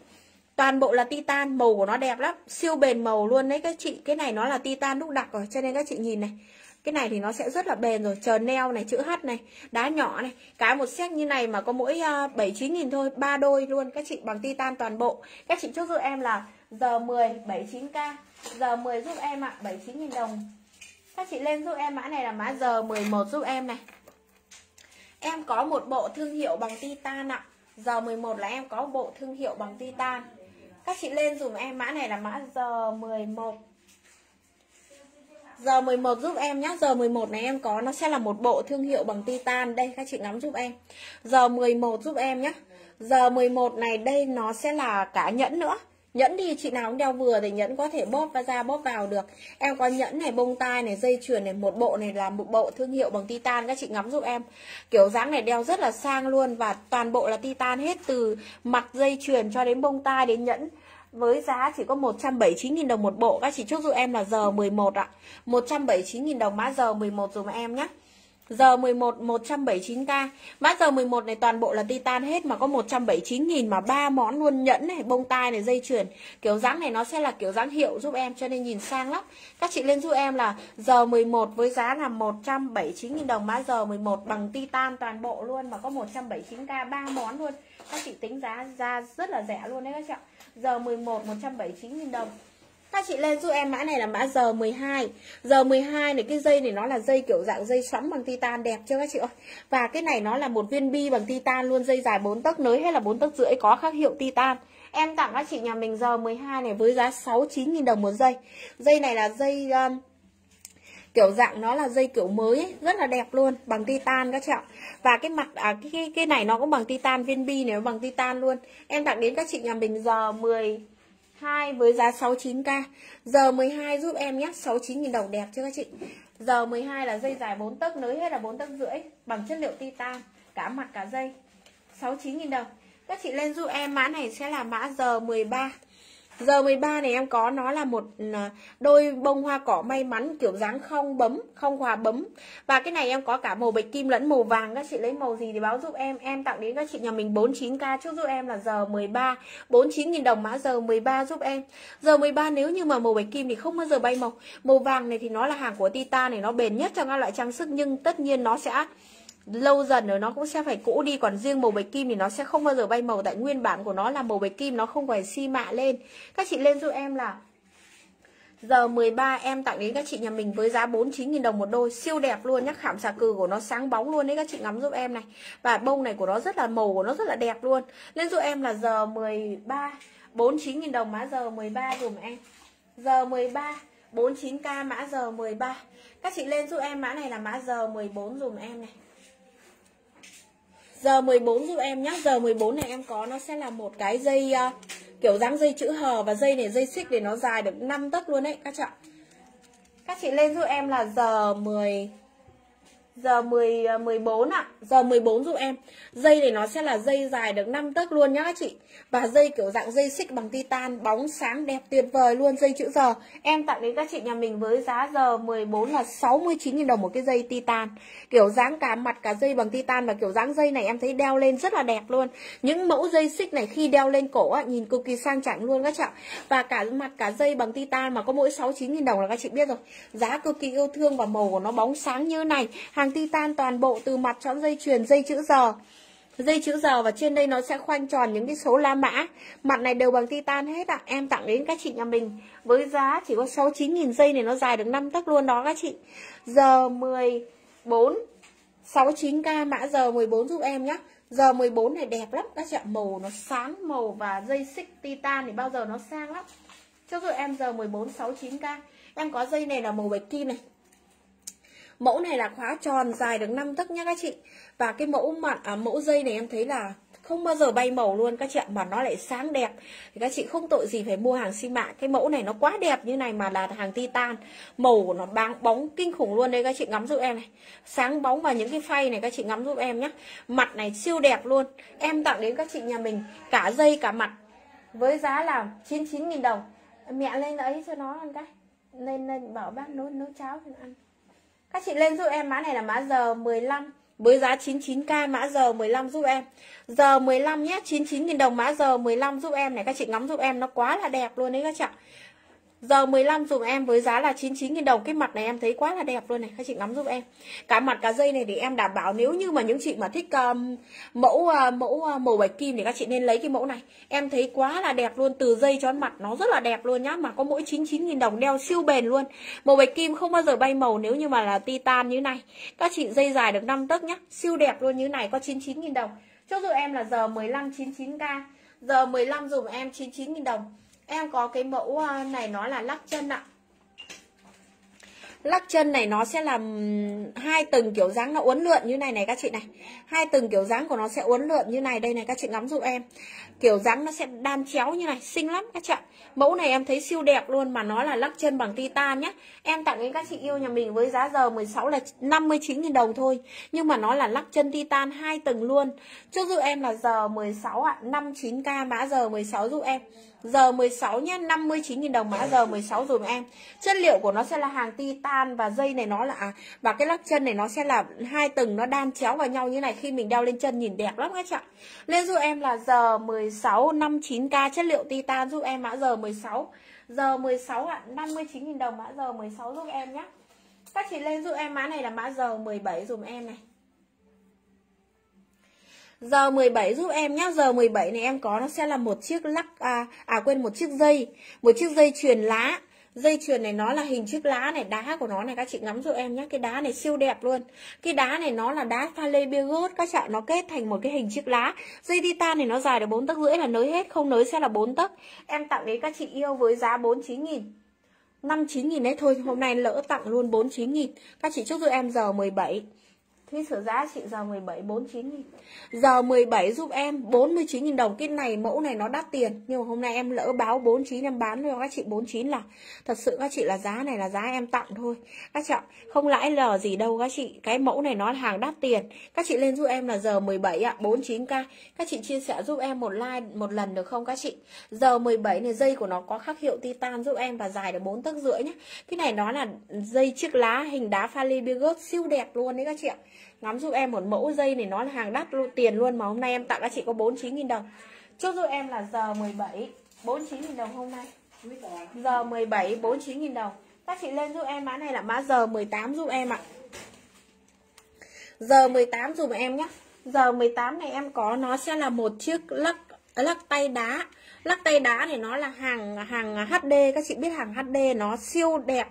Toàn bộ là titan Màu của nó đẹp lắm. Siêu bền màu luôn đấy các chị. Cái này nó là titan đúc đặc rồi Cho nên các chị nhìn này. Cái này thì nó sẽ rất là bền rồi. Chờ neo này chữ H này đá nhỏ này. Cái một xét như này mà có mỗi ờ, uh, 79 nghìn thôi ba đôi luôn các chị bằng titan toàn bộ. Các chị chốt giúp em là giờ 10 79k giờ 10 giúp em ạ à, 79 nghìn đồng các chị lên giúp em mã này là mã giờ 11 giúp em này. Em có một bộ thương hiệu bằng titan ạ. Giờ 11 là em có bộ thương hiệu bằng titan. Các chị lên dùm em mã này là mã giờ 11 Giờ 11 giúp em nhé Giờ 11 này em có, nó sẽ là một bộ thương hiệu bằng titan. Đây, các chị ngắm giúp em. Giờ 11 giúp em nhé Giờ 11 này, đây nó sẽ là cả nhẫn nữa. Nhẫn thì chị nào cũng đeo vừa thì nhẫn có thể bóp và ra bóp vào được. Em có nhẫn này, bông tai này, dây chuyền này Một bộ này là một bộ thương hiệu bằng titan Các chị ngắm giúp em. Kiểu dáng này đeo rất là sang luôn Và toàn bộ là titan hết từ mặt dây chuyền cho đến bông tai đến nhẫn. Với giá chỉ có 179.000 đồng một bộ. Các chị chúc giúp em là giờ 11 ạ. 179.000 đồng mã giờ 11 dùm em nhé Giờ 11 179k. Mã giờ 11 này toàn bộ là titan hết mà có 179 000 mà ba món luôn nhẫn này, bông tai này, dây chuyền. Kiểu dáng này nó sẽ là kiểu dáng hiệu giúp em cho nên nhìn sang lắm. Các chị lên giúp em là giờ 11 với giá là 179 000 đồng mã giờ 11 bằng titan toàn bộ luôn mà có 179k ba món luôn. Các chị tính giá ra rất là rẻ luôn đấy các chị ạ. Giờ 11 179 000 đồng. Các chị lên giúp em mã này là mã giờ 12 Giờ 12 này cái dây này nó là dây kiểu dạng dây xoắn bằng titan đẹp chưa các chị ơi? Và cái này nó là một viên bi bằng titan luôn Dây dài 4 tấc nới hay là 4 tấc rưỡi có khác hiệu titan. Em tặng các chị nhà mình giờ 12 này với giá 69.000 đồng một dây. Dây này là dây... Um, kiểu dạng nó là dây kiểu mới ấy, rất là đẹp luôn bằng titan các chị ạ. Và cái mặt à, cái, cái này nó cũng bằng titan viên bi này nó bằng titan luôn. Em tặng đến các chị nhà mình giờ 10 2 với giá 69k Giờ 12 giúp em nhé 69.000 đồng đẹp chưa các chị? Giờ 12 là dây dài 4 tấc, nới hết là 4 tấc rưỡi, Bằng chất liệu titan, Cả mặt cả dây. 69.000 đồng. Các chị lên giúp em, mã này sẽ là mã giờ 13 Giờ 13 này em có nó là một ờ, đôi bông hoa cỏ may mắn kiểu dáng không bấm, không hòa bấm. Và cái này em có cả màu bạch kim lẫn màu vàng. Các chị lấy màu gì thì báo giúp em. Em tặng đến các chị nhà mình 49k trước giúp em là giờ 13 49 000 đồng mã giờ 13 giúp em. Giờ 13 nếu như mà màu bạch kim thì không bao giờ bay màu. Màu vàng này thì nó là hàng của Titan này nó bền nhất trong các loại trang sức nhưng tất nhiên nó sẽ lâu dần rồi nó cũng sẽ phải cũ đi, còn riêng màu bạch kim thì nó sẽ không bao giờ bay màu. Tại nguyên bản của nó là màu bạch kim, nó không phải xi mạ lên. Các chị lên giúp em là Giờ 13 em tặng đến các chị nhà mình với giá 49.000 đồng một đôi. Siêu đẹp luôn nhá, Khảm xà cừ của nó sáng bóng luôn đấy, các chị ngắm giúp em này. Và bông này của nó rất là, màu của nó rất là đẹp luôn. Lên giúp em là giờ 13 49.000 đồng mã giờ 13 dùm em. Giờ 13 49k mã giờ 13 Các chị lên giúp em mã này là mã giờ 14 dùm em này. Giờ 14 giúp em nhé Giờ 14 này em có nó sẽ là một cái dây uh, Kiểu dáng dây chữ hờ Và dây này dây xích để nó dài được 5 tấc luôn đấy các chị Các chị lên giúp em là giờ 10 Giờ 10 14 à, ạ. À. Giờ 14 giúp em. Dây này nó sẽ là dây dài được 5 tấc luôn nhá các chị. Và dây kiểu dạng dây xích bằng titan, bóng sáng đẹp tuyệt vời luôn dây chữ giờ. Em tặng đến các chị nhà mình với giá giờ 14 là 69 000 đồng một cái dây titan. Kiểu dáng cả mặt cả dây bằng titan và kiểu dáng dây này em thấy đeo lên rất là đẹp luôn. Những mẫu dây xích này khi đeo lên cổ á nhìn cực kỳ sang chảnh luôn các chị ạ. Và cả mặt cả dây bằng titan mà có mỗi 69 000 đồng là các chị biết rồi. Giá cực kỳ yêu thương và màu của nó bóng sáng như này. Hàng hàng titan toàn bộ từ mặt cho dây chuyền, dây chữ giờ dây chữ giờ và trên đây nó sẽ khoanh tròn những cái số la mã. Mặt này đều bằng titan hết ạ. À. em tặng đến các chị nhà mình. Với giá chỉ có 69.000 dây này nó dài được 5 tấc luôn đó các chị. Giờ 14 69k mã giờ 14 giúp em nhé Giờ 14 này đẹp lắm Các chị ạ. Màu nó sáng màu và dây xích titan thì bao giờ nó sang lắm. Cho rồi em giờ 14 69k Em có dây này là màu bạch kim này. Mẫu này là khóa tròn dài được 5 tấc nhá các chị. Và cái mẫu mặt à, mẫu dây này em thấy là không bao giờ bay màu luôn các chị ạ mà nó lại sáng đẹp. Thì các chị không tội gì phải mua hàng sinh mạ cái mẫu này nó quá đẹp như này mà là hàng titan. Màu của nó báng bóng kinh khủng luôn đây các chị ngắm giúp em này. Sáng bóng và những cái phay này các chị ngắm giúp em nhé mặt này siêu đẹp luôn. Em tặng đến các chị nhà mình cả dây cả mặt với giá là 99.000 đồng. Mẹ lên ấy cho nó ăn cái. Lên lên bảo bác nấu nấu cháo cho ăn các chị lên giúp em mã này là mã giờ 15 với giá 99k mã giờ 15 giúp em. Giờ 15 nhé, 99.000 đồng mã giờ 15 giúp em này các chị ngắm giúp em nó quá là đẹp luôn đấy các chị ạ. Giờ 15 dùm em với giá là 99.000 đồng. Cái mặt này em thấy quá là đẹp luôn này. Các chị ngắm giúp em. Cả mặt cả dây này thì em đảm bảo Nếu như mà những chị mà thích um, mẫu uh, mẫu uh, màu bạch kim Thì các chị nên lấy cái mẫu này. Em thấy quá là đẹp luôn. Từ dây cho mặt nó rất là đẹp luôn nhá. Mà có mỗi 99.000 đồng đeo siêu bền luôn. Màu bạch kim không bao giờ bay màu Nếu như mà là titan như này. Các chị dây dài được 5 tấc nhá. Siêu đẹp luôn như này. Có 99.000 đồng. Chốt dù em là giờ 15 99k Giờ 15 dùm em 99.000 đồng. Em có cái mẫu ờ, này nó là lắc chân ạ. Lắc chân này nó sẽ làm hai tầng kiểu dáng nó uốn lượn như này này các chị này. Hai tầng kiểu dáng của nó sẽ uốn lượn như này Đây này các chị ngắm giúp em. Kiểu dáng nó sẽ đan chéo như này Xinh lắm các chị ạ. Mẫu này em thấy siêu đẹp luôn Mà nó là lắc chân bằng titan nhé Em tặng đến các chị yêu nhà mình với giá giờ 16 là 59.000 đồng thôi. Nhưng mà nó là lắc chân titan hai tầng luôn. Cho giúp em là giờ 16 ạ à, 59k mã giờ 16 giúp em. Giờ 16 nhé 59.000 đồng mã giờ 16 rồi em. Chất liệu của nó sẽ là hàng titan Và dây này nó là à, Và cái lắc chân này nó sẽ là hai tầng Nó đan chéo vào nhau như này. Khi mình đeo lên chân nhìn đẹp lắm các chị ạ. Lên giúp em là giờ 16 59k chất liệu titan giúp em mã giờ 16 Giờ 16 ạ à, 59.000 đồng mã giờ 16 giúp em nhé. Các chị lên giúp em mã này là mã giờ 17 dùm em này. Giờ 17 giúp em nhá. Giờ 17 này em có nó sẽ là một chiếc lắc À, à quên một chiếc dây. Một chiếc dây chuyền lá. Dây chuyền này nó là hình chiếc lá này Đá của nó này. Các chị ngắm giúp em nhé Cái đá này siêu đẹp luôn. Cái đá này nó là đá pha lê bia gốt Các chị nó kết thành một cái hình chiếc lá. Dây titan này nó dài được 4 tấc rưỡi là nới hết Không nới sẽ là 4 tấc. Em tặng đến các chị yêu với giá 49 000 59 000 đấy. Thôi Hôm nay lỡ tặng luôn 49 000 Các chị chúc giúp em giờ 17 Thúy sửa giá chị giờ 17 49 nghìn Giờ 17 giúp em 49 nghìn đồng. Cái này mẫu này nó đắt tiền. Nhưng mà hôm nay em lỡ báo 49 em bán cho các chị 49 là Thật sự các chị là giá này là giá em tặng thôi. Các chị ạ, Không lãi lờ gì đâu các chị. Cái mẫu này nó hàng đắt tiền. Các chị lên giúp em là giờ 17 ạ 49k Các chị chia sẻ giúp em một like, một lần được không các chị? Giờ 17 này dây của nó có khắc hiệu titan giúp em Và dài được 4 tấc rưỡi nhé Cái này nó là dây chiếc lá hình đá pha bigot siêu đẹp luôn đấy các chị ạ. Ngắm giúp em một mẫu dây này, nó là hàng đắt luôn, tiền luôn Mà hôm nay em tặng các chị có 49.000 đồng. Chốt giúp em là giờ 17 49.000 đồng hôm nay. Giờ 17 49.000 đồng. Các chị lên giúp em, mã này là mã giờ 18 giúp em ạ. Giờ 18 dùm em nhé. Giờ 18 này em có, nó sẽ là một chiếc lắc lắc tay đá. Lắc tay đá thì nó là hàng hàng HD Các chị biết hàng HD nó siêu đẹp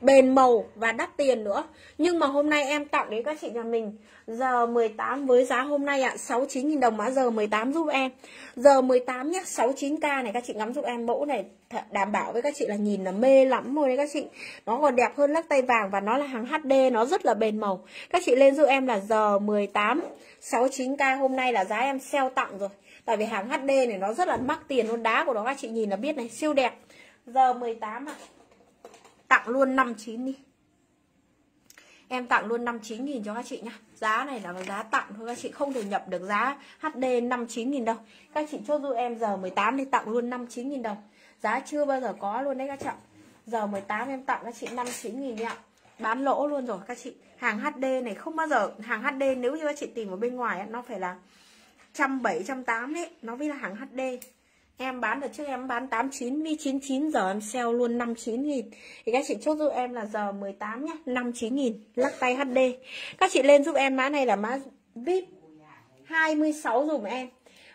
bền màu và đắt tiền nữa. Nhưng mà hôm nay em tặng đến các chị nhà mình. Giờ 18 với giá hôm nay ạ à, 69.000 đồng mã giờ 18 giúp em. Giờ 18 nhé 69k này các chị ngắm giúp em mẫu này. Đảm bảo với các chị là nhìn là mê lắm rồi đấy các chị. Nó còn đẹp hơn lắc tay vàng và nó là hàng HD nó rất là bền màu. Các chị lên giúp em là giờ 18 69k hôm nay là giá em sale tặng rồi. Tại vì hàng HD này nó rất là mắc tiền luôn. Đá của nó các chị nhìn là biết này siêu đẹp. Giờ 18 ạ. à. Tặng luôn 59 đi. Em tặng luôn 59 nghìn cho các chị nhá. Giá này là giá tặng thôi các chị Không thể nhập được giá HD 59 nghìn đâu. Các chị chốt giúp em giờ 18 đi tặng luôn 59 nghìn đồng. Giá chưa bao giờ có luôn đấy các chị Giờ 18 em tặng các chị 59 nghìn đi ạ. Bán lỗ luôn rồi các chị. Hàng HD này không bao giờ Hàng HD nếu như các chị tìm ở bên ngoài Nó phải là 170, 180 đấy Nó mới là hàng HD Em bán được trước em bán 89 vi 99 giờ em sale luôn 59 nghìn. Thì các chị chốt giúp em là giờ 18 nhá 59 nghìn. Lắc tay HD Các chị lên giúp em mã này là mã VIP 26 dùm em.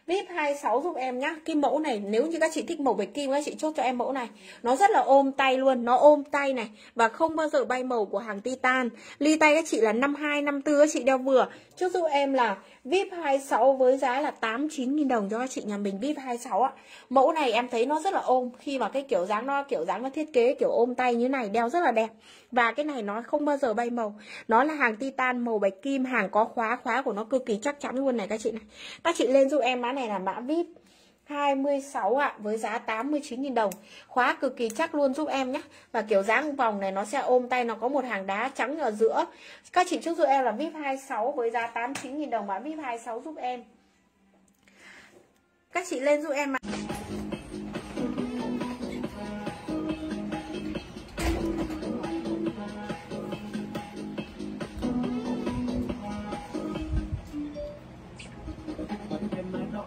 VIP 26 giúp em nhá. Cái mẫu này nếu như các chị thích màu bạch kim Các chị chốt cho em mẫu này. Nó rất là ôm tay luôn Nó ôm tay này Và không bao giờ bay màu của hàng Titan. Ly tay các chị là 52, 54 Các chị đeo vừa. Chốt giúp em là VIP 26 với giá là 89.000 đồng cho các chị nhà mình VIP 26 ạ. Mẫu này em thấy nó rất là ôm khi mà cái kiểu dáng nó kiểu dáng nó thiết kế kiểu ôm tay như này đeo rất là đẹp. Và cái này nó không bao giờ bay màu. Nó là hàng titan màu bạch kim, hàng có khóa, khóa của nó cực kỳ chắc chắn luôn này các chị này. Các chị lên giúp em mã này là mã VIP 26 ạ, với giá 89.000 đồng. Khóa cực kỳ chắc luôn giúp em nhé. Và kiểu dáng vòng này nó sẽ ôm tay, nó có một hàng đá trắng ở giữa. Các chị trước giúp em là VIP 26 với giá 89.000 đồng mã VIP 26 giúp em. Các chị lên giúp em ạ.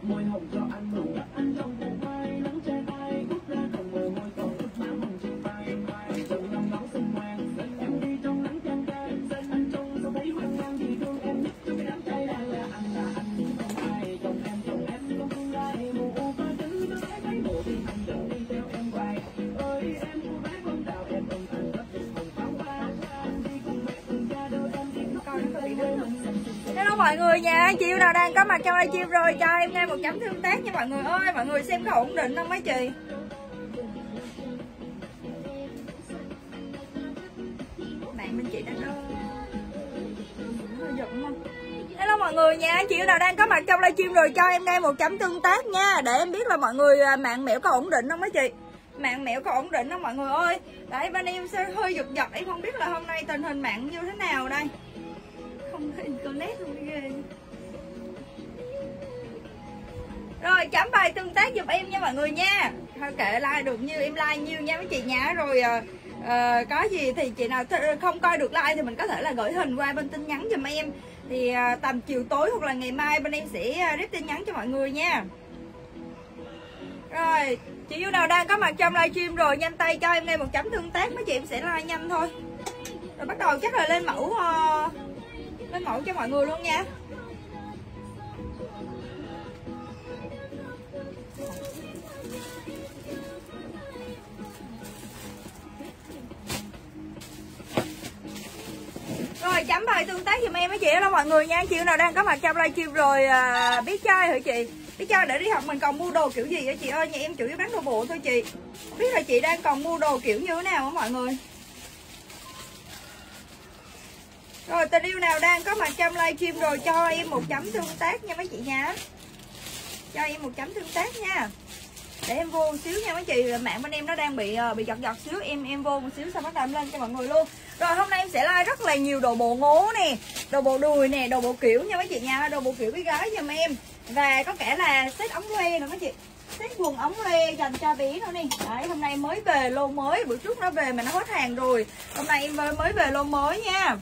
Môi hồng cho anh mọi người nha, Chiêu nào đang có mặt trong livestream rồi cho em ngay một chấm tương tác nha mọi người ơi, mọi người xem có ổn định không mấy chị? Bạn bên chị đang đâu? Hơi không? Hello mọi người nha, chị nào đang có mặt trong livestream rồi cho em ngay một chấm tương tác nha. Để em biết là mọi người à, mạng mẹo có ổn định không mấy chị? Mạng mẹo có ổn định không mọi người ơi? Đấy bên em sẽ hơi giật giật Em không biết là hôm nay tình hình mạng như thế nào đây. Không có internet luôn. Rồi chấm bài tương tác giùm em nha mọi người nha. Thôi kệ like được như em like nhiêu nha mấy chị nhá. Rồi à, có gì thì chị nào không coi được like thì mình có thể là gửi hình qua bên tin nhắn giùm em. Thì à, tầm chiều tối hoặc là ngày mai bên em sẽ rep tin nhắn cho mọi người nha. Rồi chị yêu nào đang có mặt trong livestream rồi nhanh tay cho em ngay một chấm tương tác mấy chị em sẽ like nhanh thôi. Rồi bắt đầu chắc là lên mẫu uh, Lên mẫu cho mọi người luôn nha. Rồi chấm bài tương tác giùm em mấy chị. Đó mọi người nha. Chị nào đang có mặt trong livestream rồi à, biết chơi hả chị? Biết chơi để đi học mình còn mua đồ kiểu gì vậy chị ơi? Nhà em chủ yếu bán đồ bộ thôi chị. Biết là chị đang còn mua đồ kiểu như thế nào hả mọi người? Rồi tình yêu nào đang có mặt trong livestream rồi cho em một chấm tương tác nha mấy chị nha. Cho em một chấm tương tác nha để em vô một xíu nha mấy chị. Mạng bên em nó đang bị ờ, bị giọt giọt xíu. Em em vô một xíu xong bắt đầu em lên cho mọi người luôn. Rồi, hôm nay em sẽ like rất là nhiều đồ bộ ngố nè, đồ bộ đùi nè, đồ bộ kiểu nha mấy chị nha, đồ bộ kiểu với gái giùm em. Và có cả là set ống loe nữa mấy chị. Set quần ống loe dành cho bé nữa nè. Đấy, hôm nay mới về lô mới. Bữa trước nó về mà nó hết hàng rồi. Hôm nay em mới về lô mới nha.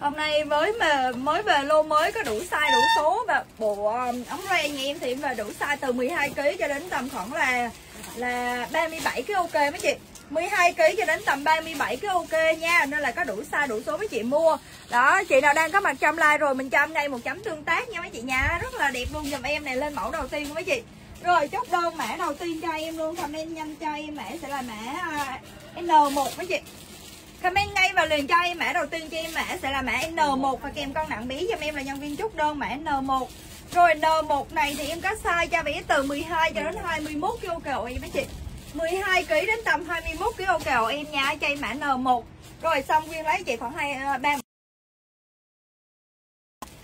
Hôm nay mới mà mới về lô mới có đủ size đủ số và bộ um, ống ren nhà em thì em về đủ size từ 12 kg cho đến tầm khoảng là là 37 kg ok mấy chị. 12 kg cho đến tầm 37 kg ok nha nên là có đủ size đủ số mấy chị mua. Đó, chị nào đang có mặt trong like rồi mình cho em ngay một chấm tương tác nha mấy chị nha. Rất là đẹp luôn dùm em này lên mẫu đầu tiên của mấy chị. Rồi chốt đơn mã đầu tiên cho em luôn comment nhanh cho em mã sẽ là mã à, N1 mấy chị comment ngay vào liền cho em mã đầu tiên cho em mã sẽ là mã N1 và kèm con nặng bí giùm em là nhân viên chốt đơn mã N1 rồi N1 này thì em có size cho bé từ 12 cho đến 21 kg kèo em mấy chị. 12 kg đến tầm 21 kg kèo em nha cho em mã N1 rồi xong nguyên lấy chị khoảng hai à, ba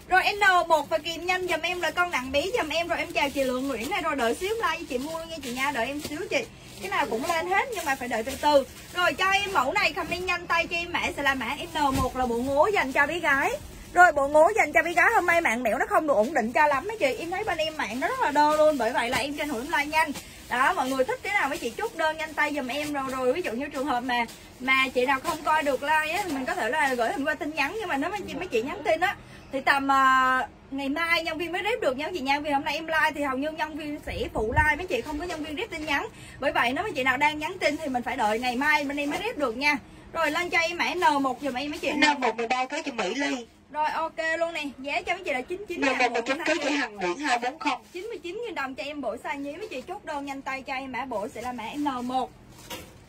rồi N1 và kìm nhanh dùm em là con nặng bí dùm em rồi em chào chị Lượng Nguyễn này rồi đợi xíu like chị mua nghe chị nha đợi em xíu chị cái nào cũng lên hết nhưng mà phải đợi từ từ. Rồi cho em mẫu này comment nhanh tay cho em mã sẽ là mã N1 là bộ ngố dành cho bé gái. Rồi bộ ngố dành cho bé gái hôm nay mạng mẹo nó không được ổn định cho lắm mấy chị. Em thấy bên em mạng nó rất là đơ luôn bởi vậy là em tranh thủ em like nhanh. Đó mọi người thích cái nào mấy chị chốt đơn nhanh tay giùm em rồi rồi ví dụ như trường hợp mà mà chị nào không coi được like á mình có thể là gửi hình qua tin nhắn. Nhưng mà nếu mấy chị mấy chị nhắn tin á thì tầm uh, ngày mai nhân viên mới rep được nha chị nha vì hôm nay em like thì hầu như nhân viên sẽ phụ like mấy chị không có nhân viên rep tin nhắn. Bởi vậy nếu mấy chị nào đang nhắn tin thì mình phải đợi ngày mai bên em mới rep được nha. Rồi lên cho em mã N1 giùm em mấy chị. N1 13 có cho Mỹ Ly. Rồi ok luôn nè. Giá cho mấy chị là 99 N1 19 có cho Hằng Nguyễn 240 99 000 đồng cho em bộ size nhí mấy chị chốt đơn nhanh tay cho em. Mã bộ sẽ là mã N1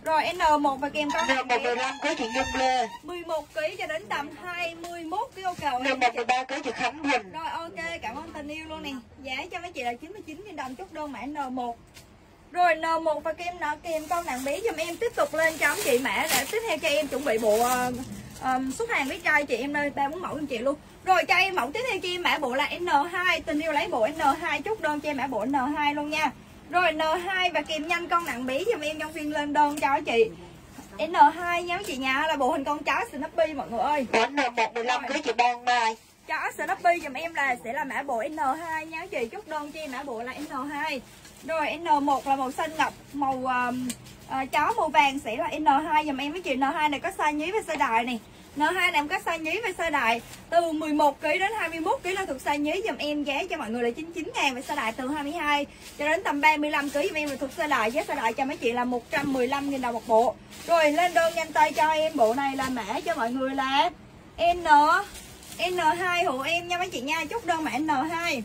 rồi N1 và kèm con N1 15 có chị Nhung Lê 11 kg cho đến tầm 21 kg cầu N1 13 có chị Khánh Huỳnh Rồi ok, cảm ơn tình yêu luôn nè. Giá cho mấy chị là 99 000 đồng chốt đơn mã N1. Rồi N1 và kem nọ kèm con nặng bí giùm em tiếp tục lên cho chị mã để tiếp theo cho em chuẩn bị bộ uh, um, xuất hàng với trai chị em ơi, ba bốn mẫu em chị luôn. Rồi cho em mẫu tiếp theo cho em mã bộ là N2, tình yêu lấy bộ N2 chốt đơn cho em mã bộ N2 luôn nha. Rồi N2 và kèm nhanh con nặng bí giùm em nhân viên lên đơn cho chị. N2 nha mấy chị nha là bộ hình con chó Snoopy mọi người ơi. Của N1 15 có chị Ban Mai Chó Snoopy giùm em là sẽ là mã bộ N2 nha chị chốt đơn cho em mã bộ là N2. Rồi N1 là màu xanh ngọc, màu um, uh, chó màu vàng sẽ là N2 dùm em mấy chị. N2 này có size nhí và size đại này. N2 này em có size nhí và size đại từ 11 kg đến 21 kg là thuộc size nhí dùm em giá cho mọi người là 99 000 và size đại từ 22 cho đến tầm 35 kg dùm em là thuộc size đại giá size đại cho mấy chị là 115 000 đồng một bộ. Rồi lên đơn nhanh tay cho em bộ này là mã cho mọi người là N N2 hộ em nha mấy chị nha, chốt đơn mã N2.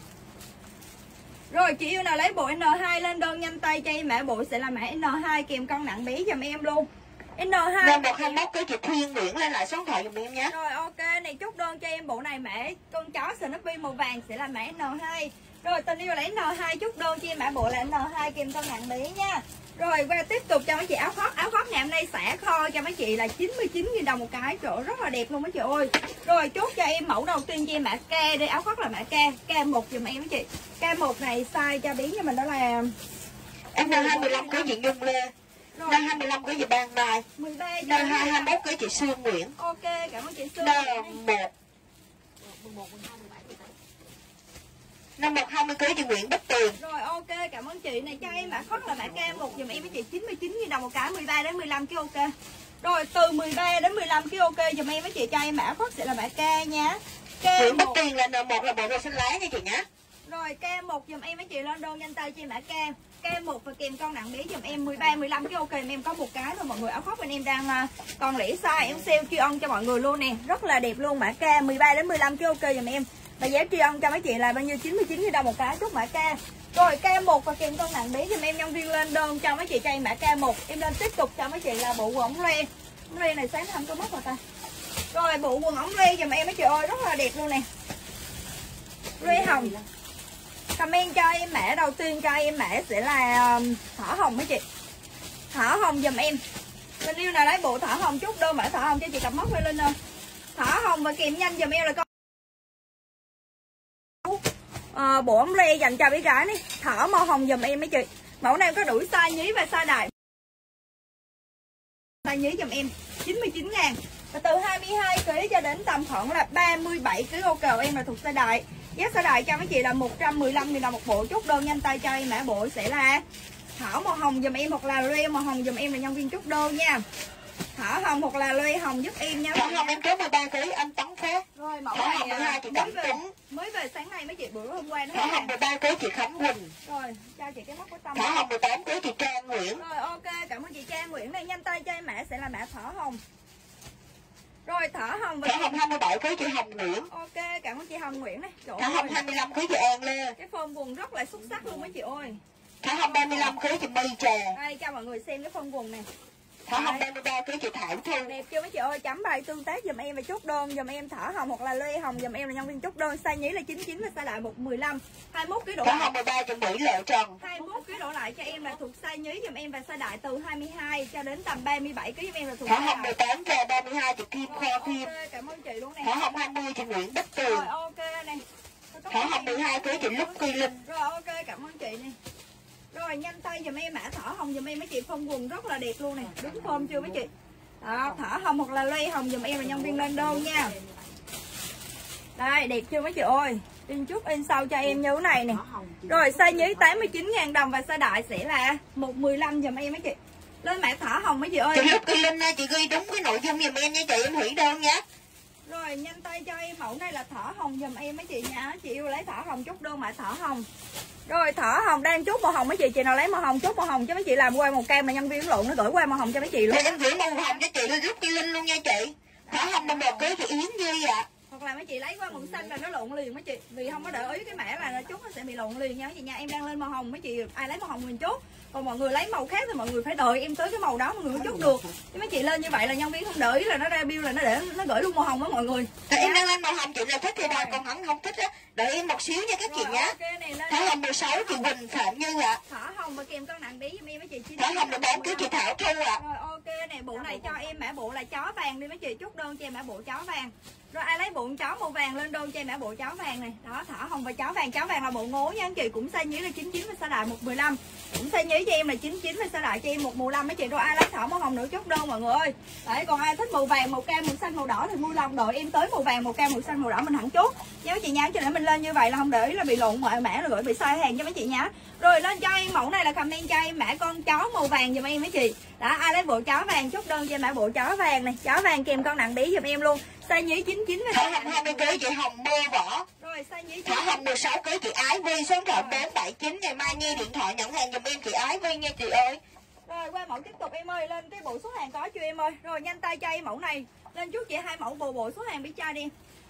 Rồi chị yêu nào lấy bộ N2 lên đơn nhanh tay cho em mã bộ sẽ là mã N2 kèm con nặng bí giùm em luôn. N2 N1 21 có chị Thuyên Nguyễn lên lại số điện thoại giùm em nhé. Rồi ok, này chốt đơn cho em bộ này mã con chó Snoopy màu vàng sẽ là mã N2. Rồi tình yêu lấy N2 chốt đơn cho em mã bộ là N2 kèm con nặng bí nha. Rồi qua tiếp tục cho mấy chị áo khoác. Áo khoác ngày hôm nay xả kho cho mấy chị là 99.000 đồng một cái. Ơi, rất là đẹp luôn mấy chị ơi. Rồi chốt cho em mẫu đầu tiên cho em mã K đi. Áo khoác là mã K. K1 giùm em mấy chị. K1 này size cho biến cho mình đó là N25 có chị Nhung Lê Rồi. N25 có chị Ban Mai? 13 giùm N2 em. 21 có chị Sương Nguyễn. Ok cảm ơn chị Sương N1 N1 20 có chị Nguyễn Bích Tuyền. Rồi ok cảm ơn chị. Này cho em mã khoác là mã K1 giùm em với chị 99 000 đồng một cái 13 đến 15 kg ok. Rồi từ 13 đến 15 kg ok giùm em với chị cho em mã khoác sẽ là mã K nha. Nguyễn Bích K1 Tuyền là N1 là bộ đồ xanh lá nha chị nhé Rồi K1 giùm em với chị lên đơn nhanh tay cho em mã K K1 và kèm con nặng bé giùm em 13 15 kg ok em có một cái rồi mọi người áo khoác bên em đang à, còn lẻ size, em sale tri ân cho mọi người luôn nè. Rất là đẹp luôn, mã K 13 đến 15 kg ok giùm em. Và giá tri ân cho mấy chị là bao nhiêu? 99 000 đồng một cái, chốt mã K. Rồi K1 và kèm con nặng bé giùm em nhân viên lên đơn cho mấy chị cho em mã K1 em lên tiếp tục cho mấy chị là bộ quần ống loe. Ống loe này sáng không có mất rồi ta. Rồi, bộ quần ống loe giùm em mấy chị ơi, rất là đẹp luôn nè. Loe hồng comment cho em mã đầu tiên cho em mã sẽ là um, thỏ hồng mấy chị. Thỏ hồng giùm em. Mình yêu nào lấy bộ thỏ hồng chút đôi mã thỏ hồng cho chị cặp móc lên lên ơi thỏ hồng và kèm nhanh giùm em là con à, bộ ống lê dành cho bé gái đi thỏ màu hồng giùm em mấy chị. Mẫu này có đủ size nhí và size đại. Size nhí giùm em 99 ngàn. Và từ 22 kg cho đến tầm khoảng là 37 kg ô cầu em là thuộc size đại giá size đại cho mấy chị là 115 000 đồng một bộ chốt đơn nhanh tay cho em mã bộ sẽ là thỏ màu hồng giùm em hoặc là lê màu hồng giùm em là nhân viên chốt đơn nha thỏ hồng hoặc là lê hồng giúp em nha Thỏ hồng em có 13 kg anh Tấn Phát. rồi mẫu hồng này 12 à, chị mới về Tính. mới về sáng nay mấy chị bữa hôm qua Thỏ hết hồng 13 kg chị Khánh Quỳnh. rồi cho chị cái móc của tâm Thỏ hồng 18 kg chị Trang Nguyễn. rồi ok cảm ơn chị Trang Nguyễn này nhanh tay cho em mã sẽ là mã thỏ hồng rồi thỏ hồng và hồng 27 kg chị Hồng Nguyễn. ok cảm ơn chị Hồng Nguyễn này trời Thỏ hồng ơi 25 kg chị An Lê. cái phông quần rất là xuất sắc luôn mấy chị ơi Thỏ hồng 35 kg chị My Trà. đây cho mọi người xem cái phông quần này Thỏ hồng 33 kg chị Thảo Thu. đẹp chưa mấy chị ơi chấm bài tương tác giùm em và chốt đơn giùm em thỏ hồng hoặc là lê hồng giùm em là nhân viên chốt đơn size nhí là 99 và size đại 115 21 kg Thỏ lại hồng 13 chị Mỹ Lệ Trần. 21 kg đổ lại cho em là thuộc size nhí giùm em và size đại từ 22 cho đến tầm 37 kg giùm em là thuộc size hồng đại 18 trà 32 chị Kim Khoa Kim. ok cảm ơn chị luôn nè Thỏ hồng 20 chị Nguyễn Bích Tường. rồi ok nè Thỏ hồng 12 kg chị Lúc Kỳ Linh. rồi ok cảm ơn chị nè rồi nhanh tay giùm em mã thỏ hồng giùm em mấy chị. Phong quần rất là đẹp luôn nè. Đúng form chưa mấy chị? Đó thỏ hồng hoặc là lê hồng giùm em là nhân viên lên đơn nha. Đây đẹp chưa mấy chị? Ơi in chút in sau cho em như thế này nè. Rồi size nhí 89.000 đồng và size đại sẽ là 115 giùm em mấy chị. Lên mã thỏ hồng mấy chị ơi. Chị Lúc Kỳ Linh nha, chị ghi đúng cái nội dung giùm em nha chị, em hủy đơn nha. Rồi nhanh tay cho em. Mẫu này là thỏ hồng. Giùm em mấy chị nha. Chị yêu lấy thỏ hồng chút đơn mã thỏ hồng. Rồi thỏ hồng đang chút màu hồng mấy chị. Chị nào lấy màu hồng chút màu hồng cho mấy chị làm qua màu cam mà nhân viên lộn nó gửi qua màu hồng cho mấy chị luôn. Em gửi màu hồng cho chị Lúc Kỳ Linh luôn nha chị. Thỏ hồng 11 kg chị Yến Duy ạ. Hoặc là mấy chị lấy qua màu xanh là nó lộn liền mấy chị. Vì không có để ý cái mã là nó chút nó sẽ bị lộn liền nha. Mấy chị nha Em đang lên màu hồng. Mấy chị ai lấy màu hồng mình chốt còn mọi người lấy màu khác thì mọi người phải đợi em tới cái màu đó mọi người mới chốt được chứ mấy chị lên như vậy là nhân viên không để ý là nó ra bill là nó để nó gửi luôn màu hồng đó mọi người Thì em đang lên màu hồng chị nào thích thì đòi còn hắn không thích á. Đợi em một xíu nha các chị nhé. Thỏ hồng 16 chị Quỳnh Phạm Như ạ. thỏ hồng và kèm con nặng bí giùm em mấy chị Thỏ hồng 18 kg chị Thảo Thu ạ. Rồi ok nè, bộ này cho em mã bộ là chó vàng đi mấy chị chốt đơn cho em mã bộ chó vàng. Rồi ai lấy bụng chó màu vàng lên đơn cho em mã bộ chó vàng này. Đó, thỏ hồng và chó vàng, chó vàng là bộ ngố nha anh chị, cũng size nhí là 99 và size đại 115. Cũng size nhí cho em là 99 và size đại cho em 115 mấy chị. Rồi ai lấy thỏ màu hồng nữa chút đơn mọi người ơi. Đấy, còn ai thích màu vàng, màu cam, màu xanh, màu đỏ thì vui lòng đợi em tới màu vàng, màu cam, màu xanh, màu đỏ mình hẳn chốt. nhớ chị nhá cho nên mình lên như vậy là không để ý là bị lộn mã mã rồi gửi bị sai hàng cho mấy chị nhá Rồi lên cho em mẫu này là comment cho em mã con chó màu vàng giùm em mấy chị. Đó, ai lấy bộ chó vàng chút đơn cho em mã bộ chó vàng này, chó vàng kèm con nặng bí giùm em luôn. Size nhí 99 Thỏ và hồng 20 kg chị Hồng Mơ Võ. Rồi size nhí Thỏ hồng 16 kg chị Ái Vi số thoại 479 ngày mai nghe điện thoại nhận hàng giùm em chị Ái Vi nha chị ơi. Rồi qua mẫu tiếp tục em ơi, lên cái bộ số hàng có chưa em ơi. Rồi nhanh tay cho em mẫu này. Lên chút chị hai mẫu bộ bộ số hàng bí cha đi.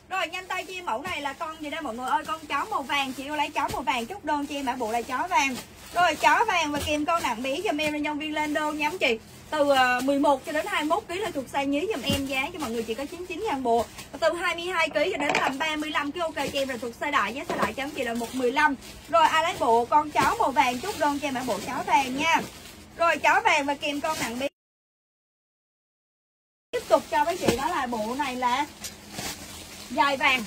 Rồi nhanh tay cho em mẫu này là con gì đây mọi người ơi, con chó màu vàng, chị yêu lấy chó màu vàng chút đơn cho em mã bộ là chó vàng. Rồi chó vàng và kèm con nặng bí giùm em nhân viên lên đơn nha anh chị. Từ ờ, 11 cho đến 21 kg là thuộc size nhí giùm em giá cho mọi người, chỉ có 99 ngàn bộ. Từ 22 kg cho đến tầm 35 kg ok, cho em là thuộc size đại giá size đại cho em chị là 115. Rồi, ai lấy bộ con chó màu vàng chút đơn cho em bộ chó vàng nha. Rồi, chó vàng và kèm con nặng bé Tiếp tục cho với chị đó là bộ này là dài vàng.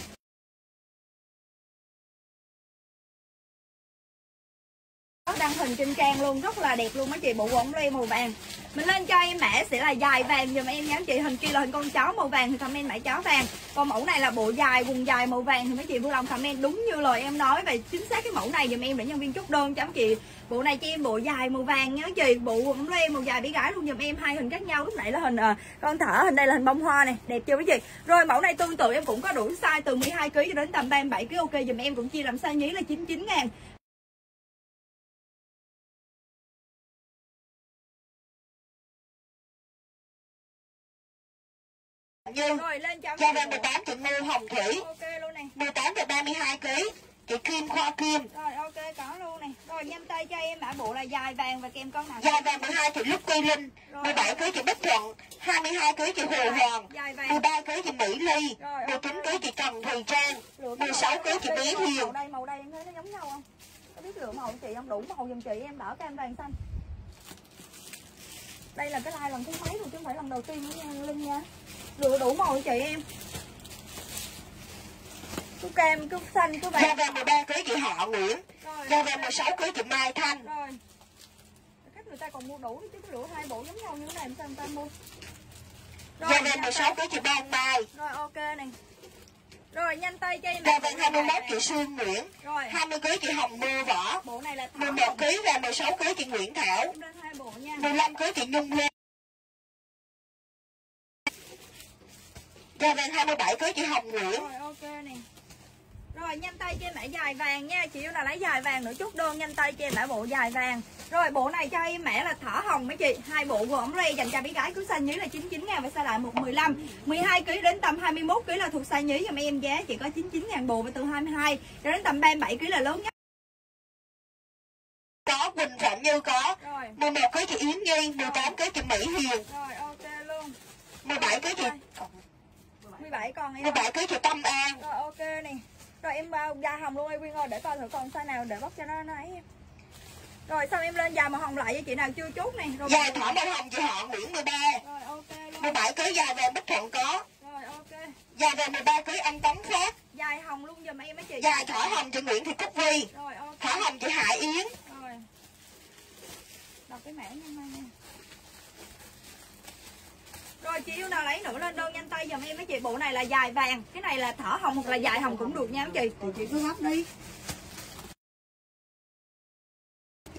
Đăng hình trên trang luôn rất là đẹp luôn mấy chị bộ quần lê màu vàng. Mình lên cho em mã sẽ là dài vàng giùm em nhắn chị hình kia là hình con chó màu vàng thì comment mã chó vàng. Còn mẫu này là bộ dài quần dài màu vàng thì mấy chị vui lòng comment. Đúng như lời em nói về chính xác cái mẫu này giùm em để nhân viên chốt đơn cho anh chị. Bộ này cho em bộ dài màu vàng nhớ chị bộ quần lê màu dài bé gái luôn giùm em hai hình khác nhau. Lúc nãy là hình à, con thở hình đây là hình bông hoa này đẹp chưa mấy chị? Rồi mẫu này tương tự em cũng có đủ size từ 12 kg cho đến tầm 37 kg ok giùm em cũng chia làm size nhí là 99 ngàn. Như rồi lên cho cho chị 18 chị Ngô Hồng Thủy. ok luôn này 18 và 32 kg chị Kim Khoa Kim. Rồi ok có luôn này. Rồi nhanh tay cho em mã bộ là dài vàng và kèm con nặng. Dài vàng 12 chị Lúc Kỳ Linh. 17 kg chị Bích Thuận. 22 kg chị Hồ Hoàng. Dài vàng. 13 kg chị Mỹ Ly. Rồi, 19 kg chị Trần Thùy Trang. Lựa cái 16 màu kg chị Bé màu Hiền. đây màu đây em thấy nó giống nhau không? Có biết lựa màu chị không đủ màu giùm chị em đỡ cam vàng xanh đây là cái like lần thứ mấy rồi chứ không phải lần đầu tiên của linh nha. Lựa đủ màu chị em. Cứ kem cứ xanh cứ vàng vàng 13 cưới chị họ Nguyễn. Rồi. Vàng 16 cưới chị Mai Thanh. Rồi. Khách người ta còn mua đủ chứ cái lựa hai bộ giống nhau như thế này sao người ta mua? Rồi vàng 16 cưới chị Ban Mai. Rồi ok nè rồi nhanh tay cho em vàng này 21 này. chị Sương Nguyễn rồi. 20 cưới chị Hồng Mưa Võ bộ này là thỏ 11 cưới và 16 cưới chị Nguyễn Thảo. Em lên hai bộ nha. 15 cưới chị Nhung Lê. Da vàng 27 cưới chị Hồng Nguyễn. Rồi ok này rồi nhanh tay cho em mã dài vàng nha. Chị yêu là lấy dài vàng nữa chút đơn nhanh tay cho em mã bộ dài vàng rồi bộ này cho em mã là thỏ hồng mấy chị. Hai bộ gồm ray dành cho bé gái cứ size nhí là 99 ngàn và size đại 115 12 kg đến tầm 21 kg là thuộc size nhí. Giùm em giá chỉ có 99 ngàn bộ và từ 22 cho đến tầm 37 kg là lớn nhất. Có Quỳnh Phạm Như có. Rồi. 11 cưới chị Yến Nhi 18 cưới chị Mỹ Hiền. Rồi ok luôn. 17 cưới chị 17 con em. 17 cưới chị Tâm An. Rồi ok này rồi em bao da hồng luôn em Quyên ơi để coi thử còn size nào để bóc cho nó nó ấy em rồi xong em lên dài màu hồng lại với chị nào chưa chốt này rồi Dài thỏ màu hồng chị họ Nguyễn 13 rồi ok luôn. 17 cưới dài vàng Bích Thuận có. Rồi ok. Dài vàng 13 cưới anh Tống Phát. Dài hồng luôn giùm em mấy chị. Dài thỏ hồng chị Nguyễn Thị Cúc Vi rồi ok. Thỏ hồng chị Hạ Yến. Rồi. Đọc cái mã nha mai nha. Rồi chị yêu nào lấy nữa lên đơn nhanh tay giùm em mấy chị. Bộ này là dài vàng cái này là thỏ hồng hoặc là dài hồng cũng được nha mấy chị Thì chị cứ gấp đi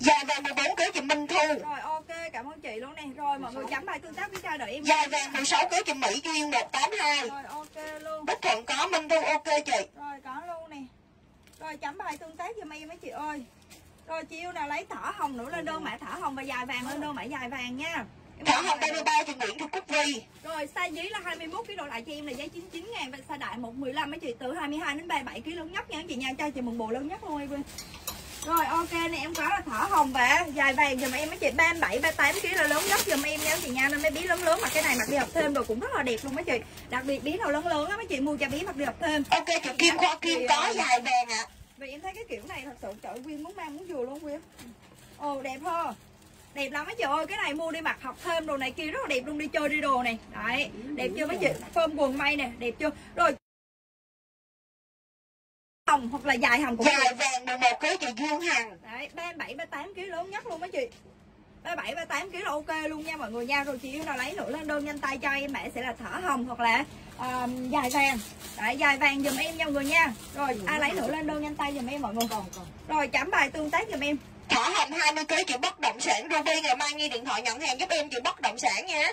Dài vàng 14 cưới chị Minh Thu. Rồi ok cảm ơn chị luôn nè. Rồi mọi người chấm bài tương tác với cha đợi em Dài vàng 16 cưới chị Mỹ Duyên 182 rồi ok luôn. Bích Thuận có Minh Thu ok chị. Rồi có luôn nè. Rồi chấm bài tương tác giùm em mấy chị ơi. Rồi chị yêu nào lấy thỏ hồng nữa lên đơn mã thỏ hồng và dài vàng lên đơn mã dài vàng nha. Thỏ hồng dài 33 chị Nguyễn Thị Cúc Vi Rồi size dưới là 21 kg lại cho em là giá 99 ngàn và size đại 115 mấy chị. Từ 22 đến 37 kg lớn nhất nha. Chị nha cho chị mừng bộ lớn nhất luôn em ơi. Rồi ok này em có là thỏ hồng và dài vàng giùm em mấy chị 37 38 kg là lớn nhất giùm em nha chị nha nên mấy bí lớn lớn mà cái này mặc đi học thêm rồi cũng rất là đẹp luôn mấy chị. Đặc biệt bí nào lớn lớn á mấy chị mua cho bí mặc đi học thêm. Ok chị Kim Khoa Kim có dài vàng ạ Vì em thấy cái kiểu này thật sự trời Quyên muốn mang muốn vừa luôn Quyên. Ồ đẹp ha. Đẹp lắm mấy chị ơi, cái này mua đi mặc học thêm đồ này kia rất là đẹp luôn đi chơi đi đồ này. Đấy, đẹp chưa mấy chị? Phơm quần may nè, đẹp chưa? Rồi hồng hoặc là dài hồng cũng được. Dài vàng 11 cưới chị Dương Hằng Đấy, 37 38 kg lớn nhất luôn mấy chị. 37 38 kg là ok luôn nha mọi người nha. Rồi chị yêu nào lấy nữa lên đơn nhanh tay cho em mẹ sẽ là thỏ hồng hoặc là um, dài vàng. Đấy, dài vàng giùm em nha mọi người nha. Rồi ai lấy nữa lên đơn nhanh tay giùm em mọi người. Rồi chấm bài tương tác giùm em. Thỏ hồng 20 cưới chị bất động sản Ruby ngày mai nghe điện thoại nhận hàng giúp em chị bất động sản nha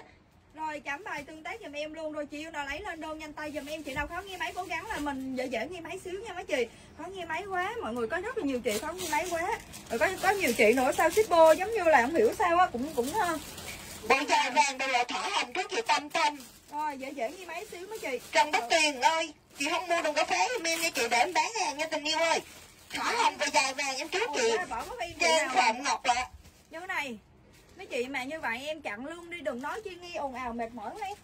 Rồi chấm bài tương tác giùm em luôn Rồi chị yêu nào lấy lên đơn nhanh tay giùm em. Chị nào khó nghe máy cố gắng là mình dễ dễ nghe máy xíu nha mấy chị. Khó nghe máy quá Mọi người có rất là nhiều chị khó nghe máy quá. Rồi có có nhiều chị nữa sao shipper giống như là không hiểu sao á Cũng cũng ha Bộ dài vàng đây là thỏ hồng trước chị Tâm Tâm. Rồi dễ dễ nghe máy xíu mấy chị. Trần Đức Tuyền ơi Chị không mua đừng có phá em em nha chị để em bán hàng nha tình yêu ơi. Thỏ hồng và dài vàng em trước chị. nào? Phạm Ngọc ạ. Như này Mấy chị mà như vậy em chặn luôn đi Đừng nói chi nghi ồn ào mệt mỏi quá em.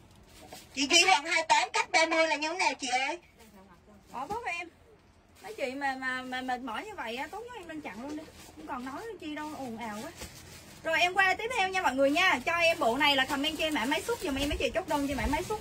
Chị ghi hoàng 28 cách 30 là như thế nào chị ơi? Bỏ bớt em. Mấy chị mà mà mà mệt mỏi như vậy á Tốt nhất em nên chặn luôn đi. Không còn nói chi đâu ồn ào quá. Rồi em qua tiếp theo nha mọi người nha. Cho em bộ này là comment cho em mã máy xúc giùm em mấy chị chốt đơn cho mã máy xúc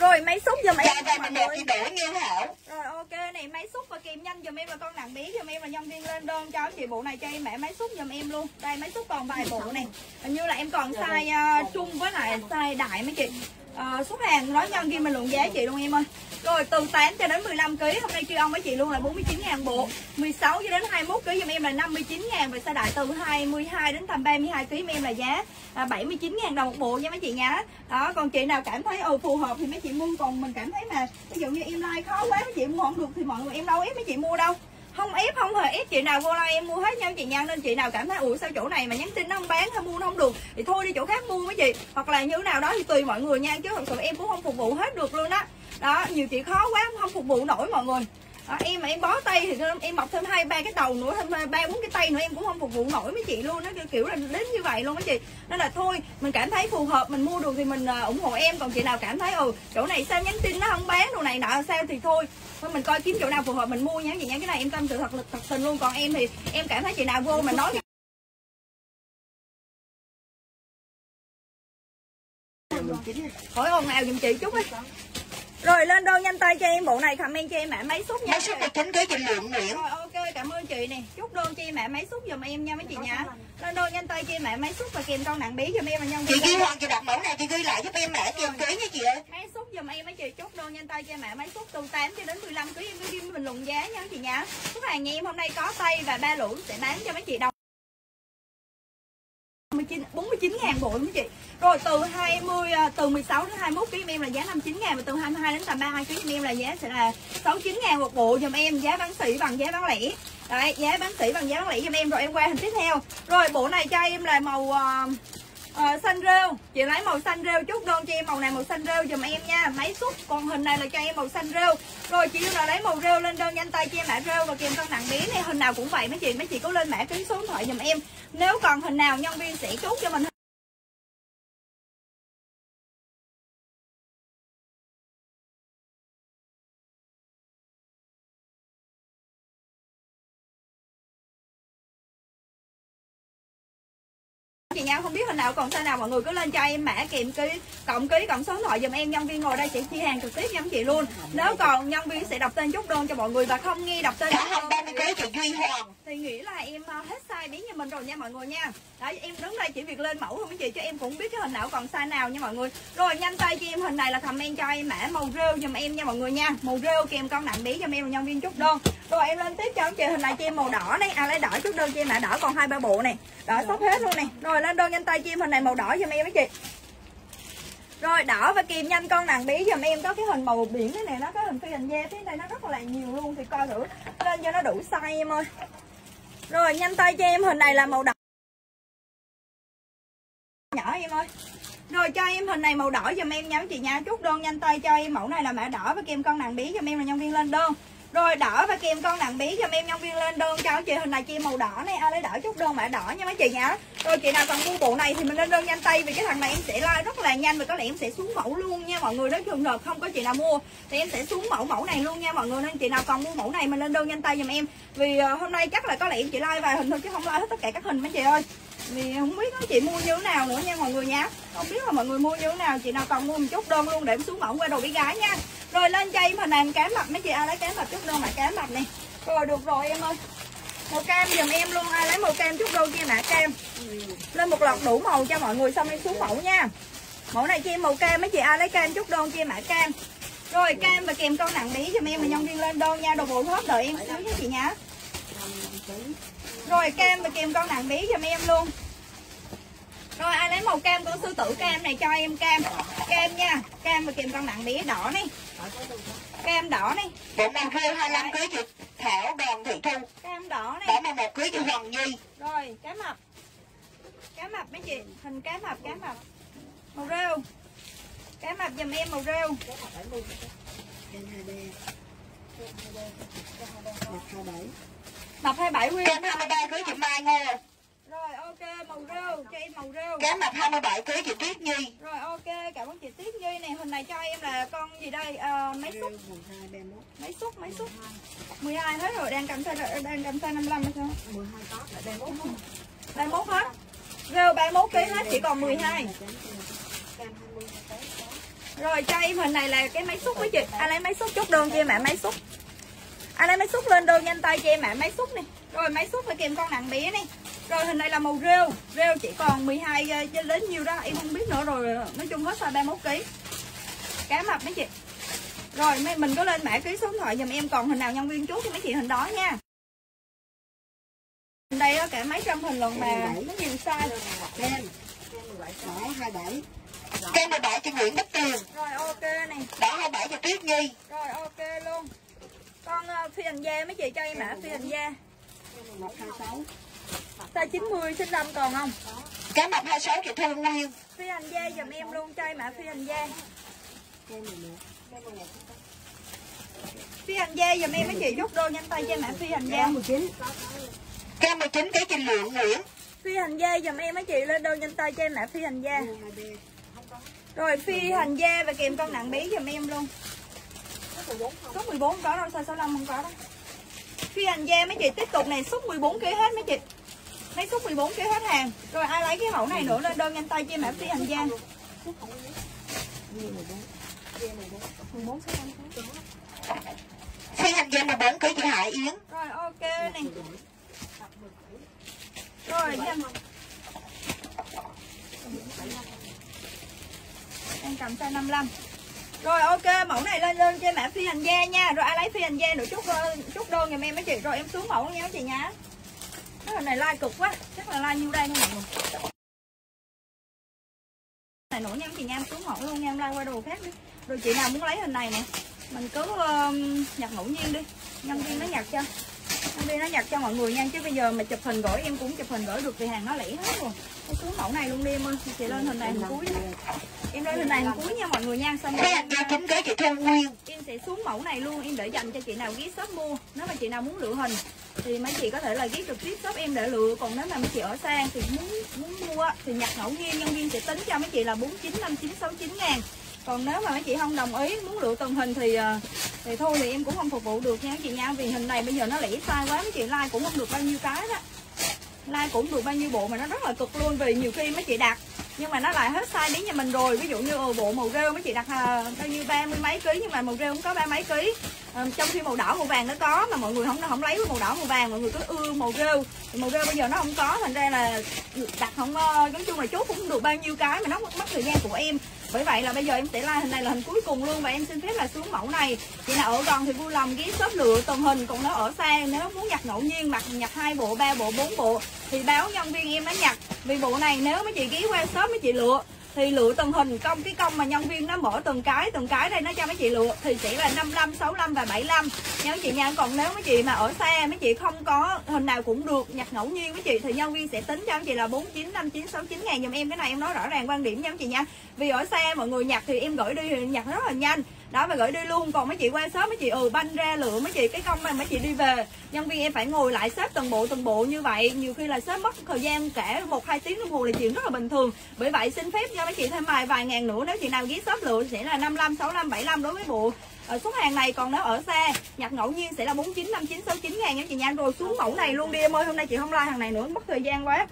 Rồi máy xúc giùm em. Vàng mọi 11 người chị Đỗ Như Hảo Rồi ok này máy xúc và kìm nhanh giùm em là con nặng bí giùm em là nhân viên lên đơn cho chị bộ này cho em. Mã máy xúc giùm em luôn. Đây máy xúc còn vài bộ này. Hình như là em còn size uh, chung với lại size đại mấy chị. Uh, Xuất hàng nói nhân viên mình luận giá chị luôn em ơi rồi từ 8 cho đến 15 kg hôm nay kêu ông với chị luôn là 49 000 bộ. 16 cho đến 21 kg giùm em là 59 000 và size đại từ 22 đến tầm 32 kg em là giá à, 79 000 đồng một bộ nha mấy chị nha. Đó còn chị nào cảm thấy ừ phù hợp thì mấy chị mua. Còn mình cảm thấy mà ví dụ như em like khó quá mấy chị mua không được thì mọi người em đâu ép mấy chị mua đâu. Không ép không hề ép. Chị nào vô like em mua hết nha chị nha. Nên chị nào cảm thấy ủa sao chỗ này mà nhắn tin nó không bán hay mua nó không được thì thôi đi chỗ khác mua mấy chị. Hoặc là như thế nào đó thì tùy mọi người nha. Chứ thật sự em cũng không phục vụ hết được luôn đó đó nhiều chị khó quá không phục vụ nổi mọi người. Đó, em mà em bó tay thì em mọc thêm hai ba cái đầu nữa thêm ba bốn cái tay nữa em cũng không phục vụ nổi mấy chị luôn nó kiểu là đến như vậy luôn mấy chị. Nên là thôi mình cảm thấy phù hợp mình mua được thì mình uh, ủng hộ em còn chị nào cảm thấy ừ chỗ này sao nhắn tin nó không bán đồ này nọ sao thì thôi. Thôi mình coi kiếm chỗ nào phù hợp mình mua nhắn chị nhắn cái này em tâm sự thật lực thật tình luôn còn em thì em cảm thấy chị nào vô mà nói khỏi ồn ào giùm chị chút ấy rồi lên đơn nhanh tay cho em bộ này comment cho em mã máy xúc nha. Máy số 19 ký trình lượng Nguyễn. Rồi ok cảm ơn chị nè. Chúc đơn cho em mã máy xúc giùm em nha mấy chị nha. Lên đơn nhanh tay cho em mã máy xúc và kèm con nặng bí giùm em và nhân Chị ghi Hoàng chị đặt mẫu này chị ghi lại giúp em mã kèm ký nha chị ơi. Máy xúc giùm em mấy chị chốt đơn nhanh tay cho em mã máy xúc từ 8 cho đến 15 kg em ghi bình luận giá nha chị nha. Khách hàng nhà em hôm nay có tay và ba lũ sẽ bán cho mấy chị đồng 49 49 ngàn bộ đúng chị. Rồi từ 20 à, từ 16 đến 21 kg em là giá 59 ngàn và từ 22 đến tầm 32 kg em là giá sẽ là 69 ngàn một bộ dùm em giá bán sỉ bằng giá bán lẻ. Đấy giá bán sỉ bằng giá bán lẻ dùm em rồi em qua hình tiếp theo. Rồi bộ này cho em là màu uh, uh, xanh rêu. Chị lấy màu xanh rêu chút đơn cho em màu này màu xanh rêu dùm em nha. Máy xúc còn hình này là cho em màu xanh rêu. Rồi chị là lấy màu rêu lên đơn nhanh tay cho em mã rêu và kèm cân nặng bí này hình nào cũng vậy mấy chị Mấy chị cứ lên mã ký số điện thoại dùm em. Nếu còn hình nào nhân viên sẽ chốt cho mình chị nha không biết hình nào còn sao nào mọi người cứ lên cho em mã kèm ký cộng ký cộng số điện thoại giùm em. Nhân viên ngồi đây sẽ chi hàng trực tiếp nha chị luôn. Nếu còn nhân viên sẽ đọc tên chốt đơn cho mọi người và không nghe đọc tên Cả chốt hồng đơn 30 ký chị Duy Hoàng. thì nghĩ là em ờ, hết size biến cho mình rồi nha mọi người nha. Đấy em đứng đây chỉ việc lên mẫu mấy chị cho em cũng biết cái hình nào còn size nào nha mọi người. Rồi nhanh tay cho em hình này là comment cho em mã màu rêu giùm em nha mọi người nha. Màu rêu kèm con nặng bí cho em nhân viên chốt đơn rồi em lên tiếp cho chị hình này cho em màu đỏ này. À lấy đỏ chốt đơn cho em mã đỏ còn hai ba bộ này. Đỏ sắp hết luôn này. Rồi lên đơn nhanh tay chim hình này màu đỏ giùm em mấy chị. Rồi, đỏ và kìm nhanh con nàng bí giùm em. Có cái hình màu biển thế này nó có hình phi hành gia thế này nó rất là nhiều luôn thì coi thử lên cho nó đủ size em ơi. Rồi, nhanh tay cho em, hình này là màu đỏ. Nhỏ em ơi. Rồi, cho em hình này màu đỏ giùm em nha chị nha. Chút đơn nhanh tay cho em. Mẫu này là mã đỏ và kèm con nàng bí giùm em là nhân viên lên đơn rồi đỏ và kèm con nặng bí giùm em nhân viên lên đơn cho. Chị hình này chị màu đỏ này ai lấy đỏ chút đơn mã đỏ nha mấy chị nhá. Rồi, chị nào còn mua bộ này thì mình lên đơn nhanh tay, vì cái thằng này em sẽ like rất là nhanh và có lẽ em sẽ xuống mẫu luôn nha mọi người. Nếu trường hợp không có chị nào mua thì em sẽ xuống mẫu mẫu này luôn nha mọi người. Nên chị nào còn mua mẫu này mình lên đơn nhanh tay giùm em. Vì ờ, hôm nay chắc là có lẽ em chỉ like vài hình thôi chứ không like hết tất cả các hình mấy chị ơi thì không biết đó chị mua như thế nào nữa nha mọi người nha. Không biết là mọi người mua như thế nào, chị nào còn mua một chút đơn luôn để em xuống mẫu qua đồ bé gái nha. Rồi lên cho em hình này cá mập mấy chị ai lấy cá mập chút đơn mã cá mập này rồi được rồi em ơi. Màu cam giùm em luôn, ai lấy màu cam chút đơn kia mã cam. Lên một lọt đủ màu cho mọi người, xong em xuống mẫu nha. Mẫu này cho em màu cam, mấy chị ai lấy cam chút đơn kia mã cam. Rồi cam và kèm con nặng bí giùm em mà nhân viên lên đơn nha, đồ bộ hết đợi em xíu nha chị nhá rồi cam và kèm con nặng bí giùm em luôn. Rồi ai lấy màu cam con sư tử cam này cho em cam Cam nha Cam và kèm con nặng bí đỏ này. Cam đỏ này. Bộ màu rêu 25 ký chị Thảo Đoàn Thị Thu. Cam đỏ này. Bỏ màu 1 ký chị Hoàng Nhi. Rồi cá mập. Cá mập mấy chị? Hình cá mập cá mập. Màu rêu. Cá mập giùm em màu rêu. Mập 27 nguyên Cam 23 ký chị Mai Ngô. Rồi ok màu rêu Cho em màu rêu. Cá mập 27 ký chị Tuyết Nhi. Rồi ok cảm ơn chị Tuyết Nhi này Hình này cho em là con gì đây? À, Máy xúc? Máy xúc máy xúc? 12 hết rồi đang cầm size đang cầm size 55 hay sao? 12 có lại 31 31 hết Rêu 31 kg hết chỉ còn 12 Rồi cho em hình này là cái máy xúc với chị? Ai lấy máy xúc chốt đơn cho em ạ máy xúc Ai lấy máy xúc lên đơn nhanh tay cho em ạ máy xúc này Rồi máy xúc phải kèm con nặng bé này Rồi hình này là màu rêu. Rêu chỉ còn 12 ờ, cho đến nhiêu đó em không biết nữa rồi Nói chung hết size 31 kg Cá mập mấy chị. Rồi mấy- mình có lên mã ký số điện thoại dùm em còn hình nào nhân viên chốt cho mấy chị hình đó nha. Đây có cả mấy trăm hình lần mà có nhiều size. Cam 17 chị Nguyễn Đức Tuyền. rồi ok này. Đỏ 27 chị Tuyết Nhi. rồi ok luôn con uh, phi hành gia mấy chị cho em mã phi hành gia. Size 90 sinh năm còn không? Cá mập 26 chị Thu Nguyên. phi hành gia dùm em luôn cho em mã phi hành gia. Phi hành gia dùm em mấy chị rút đôi nhanh tay cho em mã phi hành gia. Cam 19 ký chị Lượng Nguyễn. phi hành gia dùm em mấy chị lên đôi nhanh tay cho em mã phi hành gia. Rồi phi hành gia và kèm con nặng bí dùm em luôn số 14 không có đâu size 65 không có đâu phi hành gia mấy chị tiếp tục này xúc 14 kg hết mấy chị mấy xúc 14 kg hết hàng rồi ai lấy cái mẫu này nữa lên đơn nhanh tay cho em mã phi hành gia 14 65 Size hành dây 14 kg chị Hải Yến Rồi ok này. Rồi nha. Em cầm size 55. Rồi ok, mẫu này lên lên trên mã phi hành da nha. Rồi ai lấy phi hành da nữa chút ờ, chút đơn giùm em mấy chị. Rồi em xuống mẫu luôn nha mấy chị nhá. Cái hình này like cực quá, chắc là like nhiêu đây nha mọi người. Này nổi nha mấy chị nha, em xuống mẫu luôn nha, em like qua đồ khác đi. Rồi chị nào muốn lấy hình này nè, mình cứ uh, nhặt ngẫu nhiên đi. Nhân viên nó nhặt cho. Nhân viên nó nhặt cho mọi người nha, chứ bây giờ mà chụp hình gửi em cũng chụp hình gửi được vì hàng nó lẻ hết rồi. Em xuống mẫu này luôn đi em ơi. Chị lên hình này hình cuối đi. Em lên hình này hình cuối nha mọi người nha. Xong rồi em, hành dây 9 kg chị Thu Nguyên em sẽ xuống mẫu này luôn em để dành cho chị nào ghé shop mua nếu mà chị nào muốn lựa hình thì mấy chị có thể là ghé trực tiếp shop em để lựa còn nếu mà mấy chị ở xa thì muốn muốn mua thì nhặt ngẫu nhiên nhân viên sẽ tính cho mấy chị là 49 59 69 ngàn còn nếu mà mấy chị không đồng ý muốn lựa từng hình thì ờ, thì thôi thì em cũng không phục vụ được nha chị nha. Vì hình này bây giờ nó lẻ sai quá mấy chị like cũng không được bao nhiêu cái đó. Like cũng được bao nhiêu bộ mà nó rất là cực luôn. Vì nhiều khi mấy chị đặt nhưng mà nó lại hết size đến nhà mình rồi. Ví dụ như ừ, bộ màu rêu mấy chị đặt à, bao nhiêu ba mươi mấy ký nhưng mà màu rêu cũng có ba mấy ký. À, trong khi màu đỏ màu vàng nó có mà mọi người không nó không lấy màu đỏ màu vàng mọi người cứ ưa màu rêu. Thì màu rêu bây giờ nó không có thành ra là đặt không nói chung là chốt cũng không được bao nhiêu cái mà nó mất, mất thời gian của em bởi vậy là bây giờ em sẽ like hình này là hình cuối cùng luôn và em xin phép là xuống mẫu này. Chị nào ở gần thì vui lòng ghé shop lựa từng hình, còn nếu ở xa nếu muốn nhặt ngẫu nhiên, mặc nhặt hai bộ, ba bộ, bốn bộ thì báo nhân viên em nó nhặt. Vì bộ này nếu mấy chị ghé qua shop mấy chị lựa thì lựa từng hình công, cái công mà nhân viên nó mở từng cái từng cái đây nó cho mấy chị lựa thì chỉ là 55 65 và 75 nha mấy chị nha còn nếu mấy chị mà ở xa, mấy chị không có hình nào cũng được, nhặt ngẫu nhiên mấy chị, thì nhân viên sẽ tính cho mấy chị là 49 59 69 ngàn dùm em. Cái này em nói rõ ràng quan điểm nha mấy chị nha vì ở xa mọi người nhặt thì em gửi đi thì nhặt rất là nhanh đó, và gửi đi luôn. Còn mấy chị qua shop, mấy chị ừ banh ra lựa mấy chị cái công mà mấy chị đi về. Nhân viên em phải ngồi lại xếp từng bộ từng bộ như vậy. Nhiều khi là xếp mất thời gian cả một, hai tiếng đồng hồ là chuyện rất là bình thường. Bởi vậy, xin phép cho mấy chị thêm vài vài ngàn nữa. Nếu chị nào ghé shop lựa sẽ là 55 65 75 đối với bộ ở số hàng này. Còn nếu ở xa nhặt ngẫu nhiên sẽ là 49 59 69 ngàn nha chị nha rồi xuống mẫu này luôn đi em ơi. Hôm nay chị không like hàng này nữa, mất thời gian quá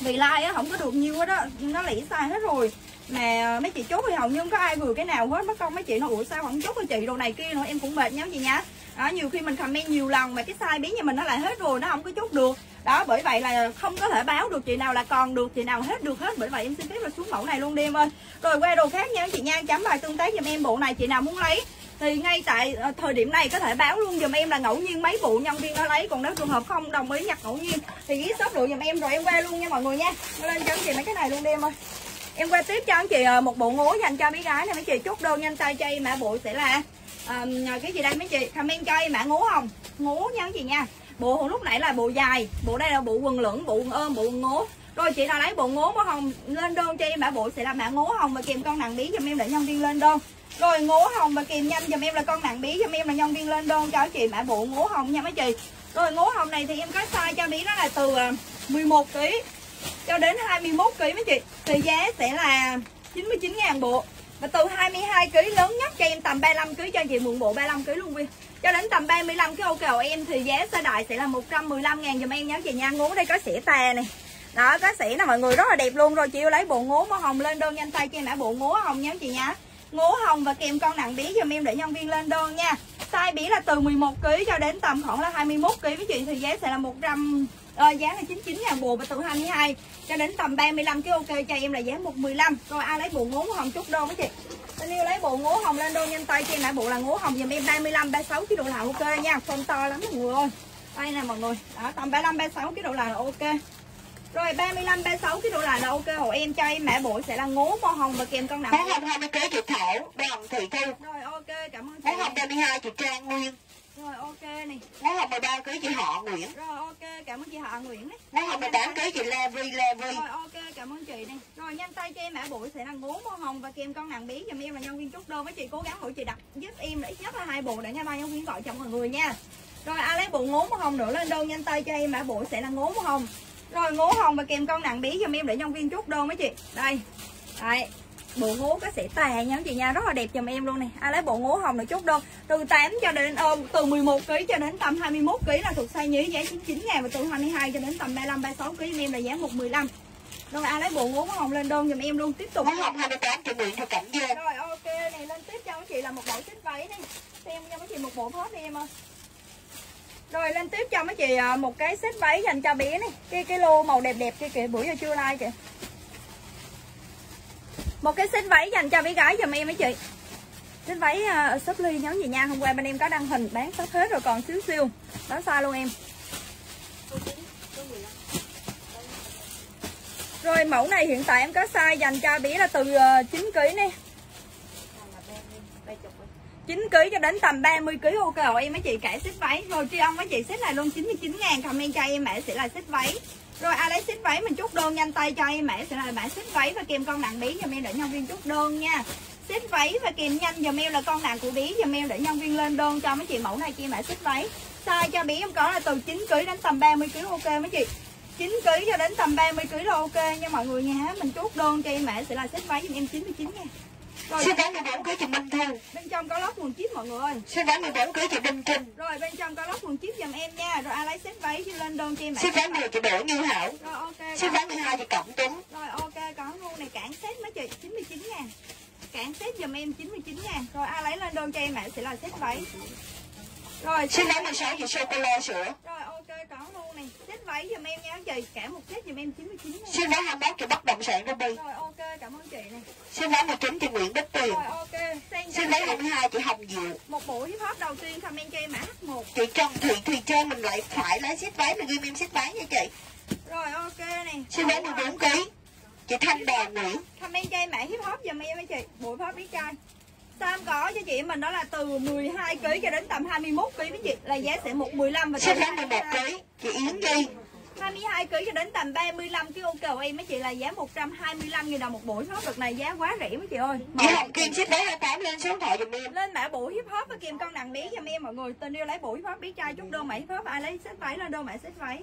vì like á, không có được nhiêu hết á, nó lỉ sai hết rồi. Mà mấy chị chốt thì hầu như không có ai vừa cái nào hết. Mất công mấy chị nó ủa, sao không chốt cho chị đồ này kia nữa, em cũng mệt nha chị nha đó, nhiều khi mình comment nhiều lần mà cái size biến nhà mình nó lại hết rồi, nó không có chốt được. Đó, bởi vậy là không có thể báo được chị nào là còn được, chị nào hết được hết. Bởi vậy em xin phép là xuống mẫu này luôn đi em ơi. Rồi qua đồ khác nha, chị nha chấm bài tương tác giùm em bộ này, chị nào muốn lấy thì ngay tại ờ, thời điểm này có thể báo luôn dùm em là ngẫu nhiên mấy bộ nhân viên nó lấy còn nếu trường hợp không đồng ý nhặt ngẫu nhiên thì ghi shop lựa dùm em rồi em qua luôn nha mọi người nha. Lên cho anh chị mấy cái này luôn đi em ơi. Em qua tiếp cho anh chị ờ, một bộ ngố dành cho mấy gái này mấy chị chốt đơn nhanh tay cho em mã bộ sẽ là ờ, cái gì đây mấy chị? Comment cho em mã ngố không? Ngố nha anh chị nha. Bộ hồi lúc nãy là bộ dài bộ đây là bộ quần lửng bộ quần ôm bộ quần ngố. Rồi chị nào lấy bộ ngố màu hồng lên đơn cho em mã bộ sẽ là mã ngố hồng và kèm con nặng bí giùm em để nhân viên lên đơn rồi ngố hồng và kìm nhanh dùm em là con nặng bí, giùm em là nhân viên lên đơn cho chị mã bộ ngố hồng nha mấy chị. Rồi ngố hồng này thì em có size cho bí nó là từ à, 11 kg cho đến 21 kg mấy chị. Thì giá sẽ là 99 ngàn bộ và từ 22 kg lớn nhất cho em tầm 35 kg cho anh chị mượn bộ 35 kg luôn Vy. Cho đến tầm 35 cái ô cầu em thì giá size đại sẽ là 115 ngàn dùm em nhớ chị nha. Ngố đây có xỉa tà này đó, có xỉa nè, mọi người rất là đẹp luôn. Rồi chị yêu lấy bộ ngố màu hồng lên đơn nhanh tay cho em đã bộ ngố hồng nhớ chị nha ngố hồng và kèm con nặng bí giùm em để nhân viên lên đơn nha. Size bí là từ 11 kg cho đến tầm khoảng là 21 kg với chị thì giá sẽ là 100 Ờ, giá là 99 ngàn bùa và từ 22 cho đến tầm 35 cái ok cho em là giá 115 rồi ai lấy bộ ngố hồng chút đơn với chị? Tình yêu lấy bộ ngố hồng lên đơn nhanh tay cho em. Lại bộ là ngố hồng dùm em 35 36 kg độ là ok nha. Phân to lắm mọi người ơi. Đây nè mọi người. Đó tầm 35 36 kg độ là ok rồi 35 36 cái độ là là ok. Hộ em cho em mã bộ sẽ là ngố màu hồng và kèm con nặng. Món hồng 20 kg chị Thảo Đồng Thị Thu. Rồi ok cảm ơn chị. Món hồng 32 chị Trang Nguyên. Rồi ok này. Món hồng 13 kg chị Họ Nguyễn. Rồi ok cảm ơn chị Hạ Nguyễn đấy. Món hồng 18 kg chị Lê Vi Lê Vi Rồi ok cảm ơn chị này. Rồi nhanh tay cho em mã buổi sẽ là ngố màu hồng và kèm con nặng bí giùm em là nhân viên chốt đơn với chị. Cố gắng mỗi chị đặt giúp em là ít nhất là hai bộ để nha ba nhân viên gọi cho mọi người nha. Rồi ai lấy bộ ngố màu hồng nữa lên đơn nhanh tay cho em mã buổi sẽ là ngố màu hồng Rồi ngố hồng và kèm con nặng bí giùm em để nhân viên chốt đơn với chị. Đây. Đây bộ ngố có sẽ tà nha chị nha. Rất là đẹp giùm em luôn này ai lấy bộ ngố hồng này chốt đơn? Từ 8 cho đến ờ, từ 11 kg cho đến tầm 21 kg là thuộc size nhí giá 99 ngàn và từ 22 cho đến tầm 35 36 kg giùm em là giá 115 rồi ai lấy bộ ngố hồng lên đơn giùm em luôn. Tiếp tục. Món hồng 28 chị Nguyễn Thị Cảnh rồi ok này lên tiếp cho mấy chị là một bộ xếp váy đi. Xem cho mấy chị một bộ phớt đi em ơi rồi lên tiếp cho mấy chị à, một cái set váy dành cho bé này. Cái cái lô màu đẹp đẹp kia kìa bữa giờ chưa like kìa. Một cái set váy dành cho bé gái giùm em mấy chị. Set váy uh, shop ly nhóm gì nha Hôm qua bên em có đăng hình bán sắp hết rồi còn xíu siêu Bán xa luôn em. Rồi mẫu này hiện tại em có size dành cho bé là từ uh, 9 kg nè. 9 kg cho đến tầm 30 kg ok rồi em mấy chị kẻ xếp váy. Rồi tri ông mấy chị xếp lại luôn 99 000 comment cho em mẹ sẽ là xếp váy. Rồi ai lấy xếp váy, mình chốt đơn nhanh tay cho em mẹ sẽ là mã xếp váy và kèm con nặng bí giùm em để nhân viên chốt đơn nha. xếp váy và kèm nhanh giùm em là con nặng của bí giùm em để nhân viên lên đơn cho mấy chị mẫu này kia mẹ xếp váy. Size cho bí em có là từ 9 kg đến tầm 30 kg ok mấy chị. 9 kg cho đến tầm 30 kg là ok nha mọi người nha. Mình chốt đơn cho em mẹ sẽ là xếp váy giùm em 99 000 Số bán 17 cưới chị Minh Thư Bên trong có lót quần chip mọi người Số bán 17 cưới chị Đinh Trinh Rồi bên trong có lót quần chip dùm em nha. Rồi ai lấy set váy chị lên đơn cho em Số bán 10 chị Đỗ Như Hảo Rồi ok Số bán hai chị cộng Tuấn Rồi ok có gu này cản set mấy chị 99 ngàn. Cản set dùm em 99 ngàn. Rồi ai lấy lên đơn cho em ạ sẽ là set váy rồi Xin bán 16 chị Sô Cô La Sữa rồi ok có luôn này xếp váy giùm em nha. Chị cả một set giùm em 99 ngàn Xin bán 21 chị Bất Động Sản Ruby rồi ok cảm ơn chị này Xin bán 19 chị Nguyễn Bích Tuyền. Rồi ok sen Xin bán 22 chị Hồng Diệu. Một bộ hip hop đầu tiên comment cho em mã H1 Chị Trần Thụy Thùy Trang mình lại phải lấy xếp váy mình ghi em xếp váy nha chị. Rồi ok này Xin bán 14 kg Chị Thanh Đà Nguyễn. Comment cho em mã hip hop giùm em mấy chị. Bộ hip hop biết trai Sam có cho chị mình đó là từ 12 kg cho đến tầm 21 kg với chị là giá sẽ 115 và bán 11 kg Chị Yến Nhi 22 kg cho đến tầm 35 kg cầu em mấy chị là giá 125 000 đồng một buổi hop đợt này giá quá rẻ mấy chị ơi. Chị Hồng Kim xếp váy 28 lên số điện thoại giùm em Lên mã bộ hip hop và kèm con nặng bé giùm em mọi người. Tình yêu lấy bộ hip hop bé trai chút đơn mã hip hop ai lấy xếp váy lên đơn mã xếp váy.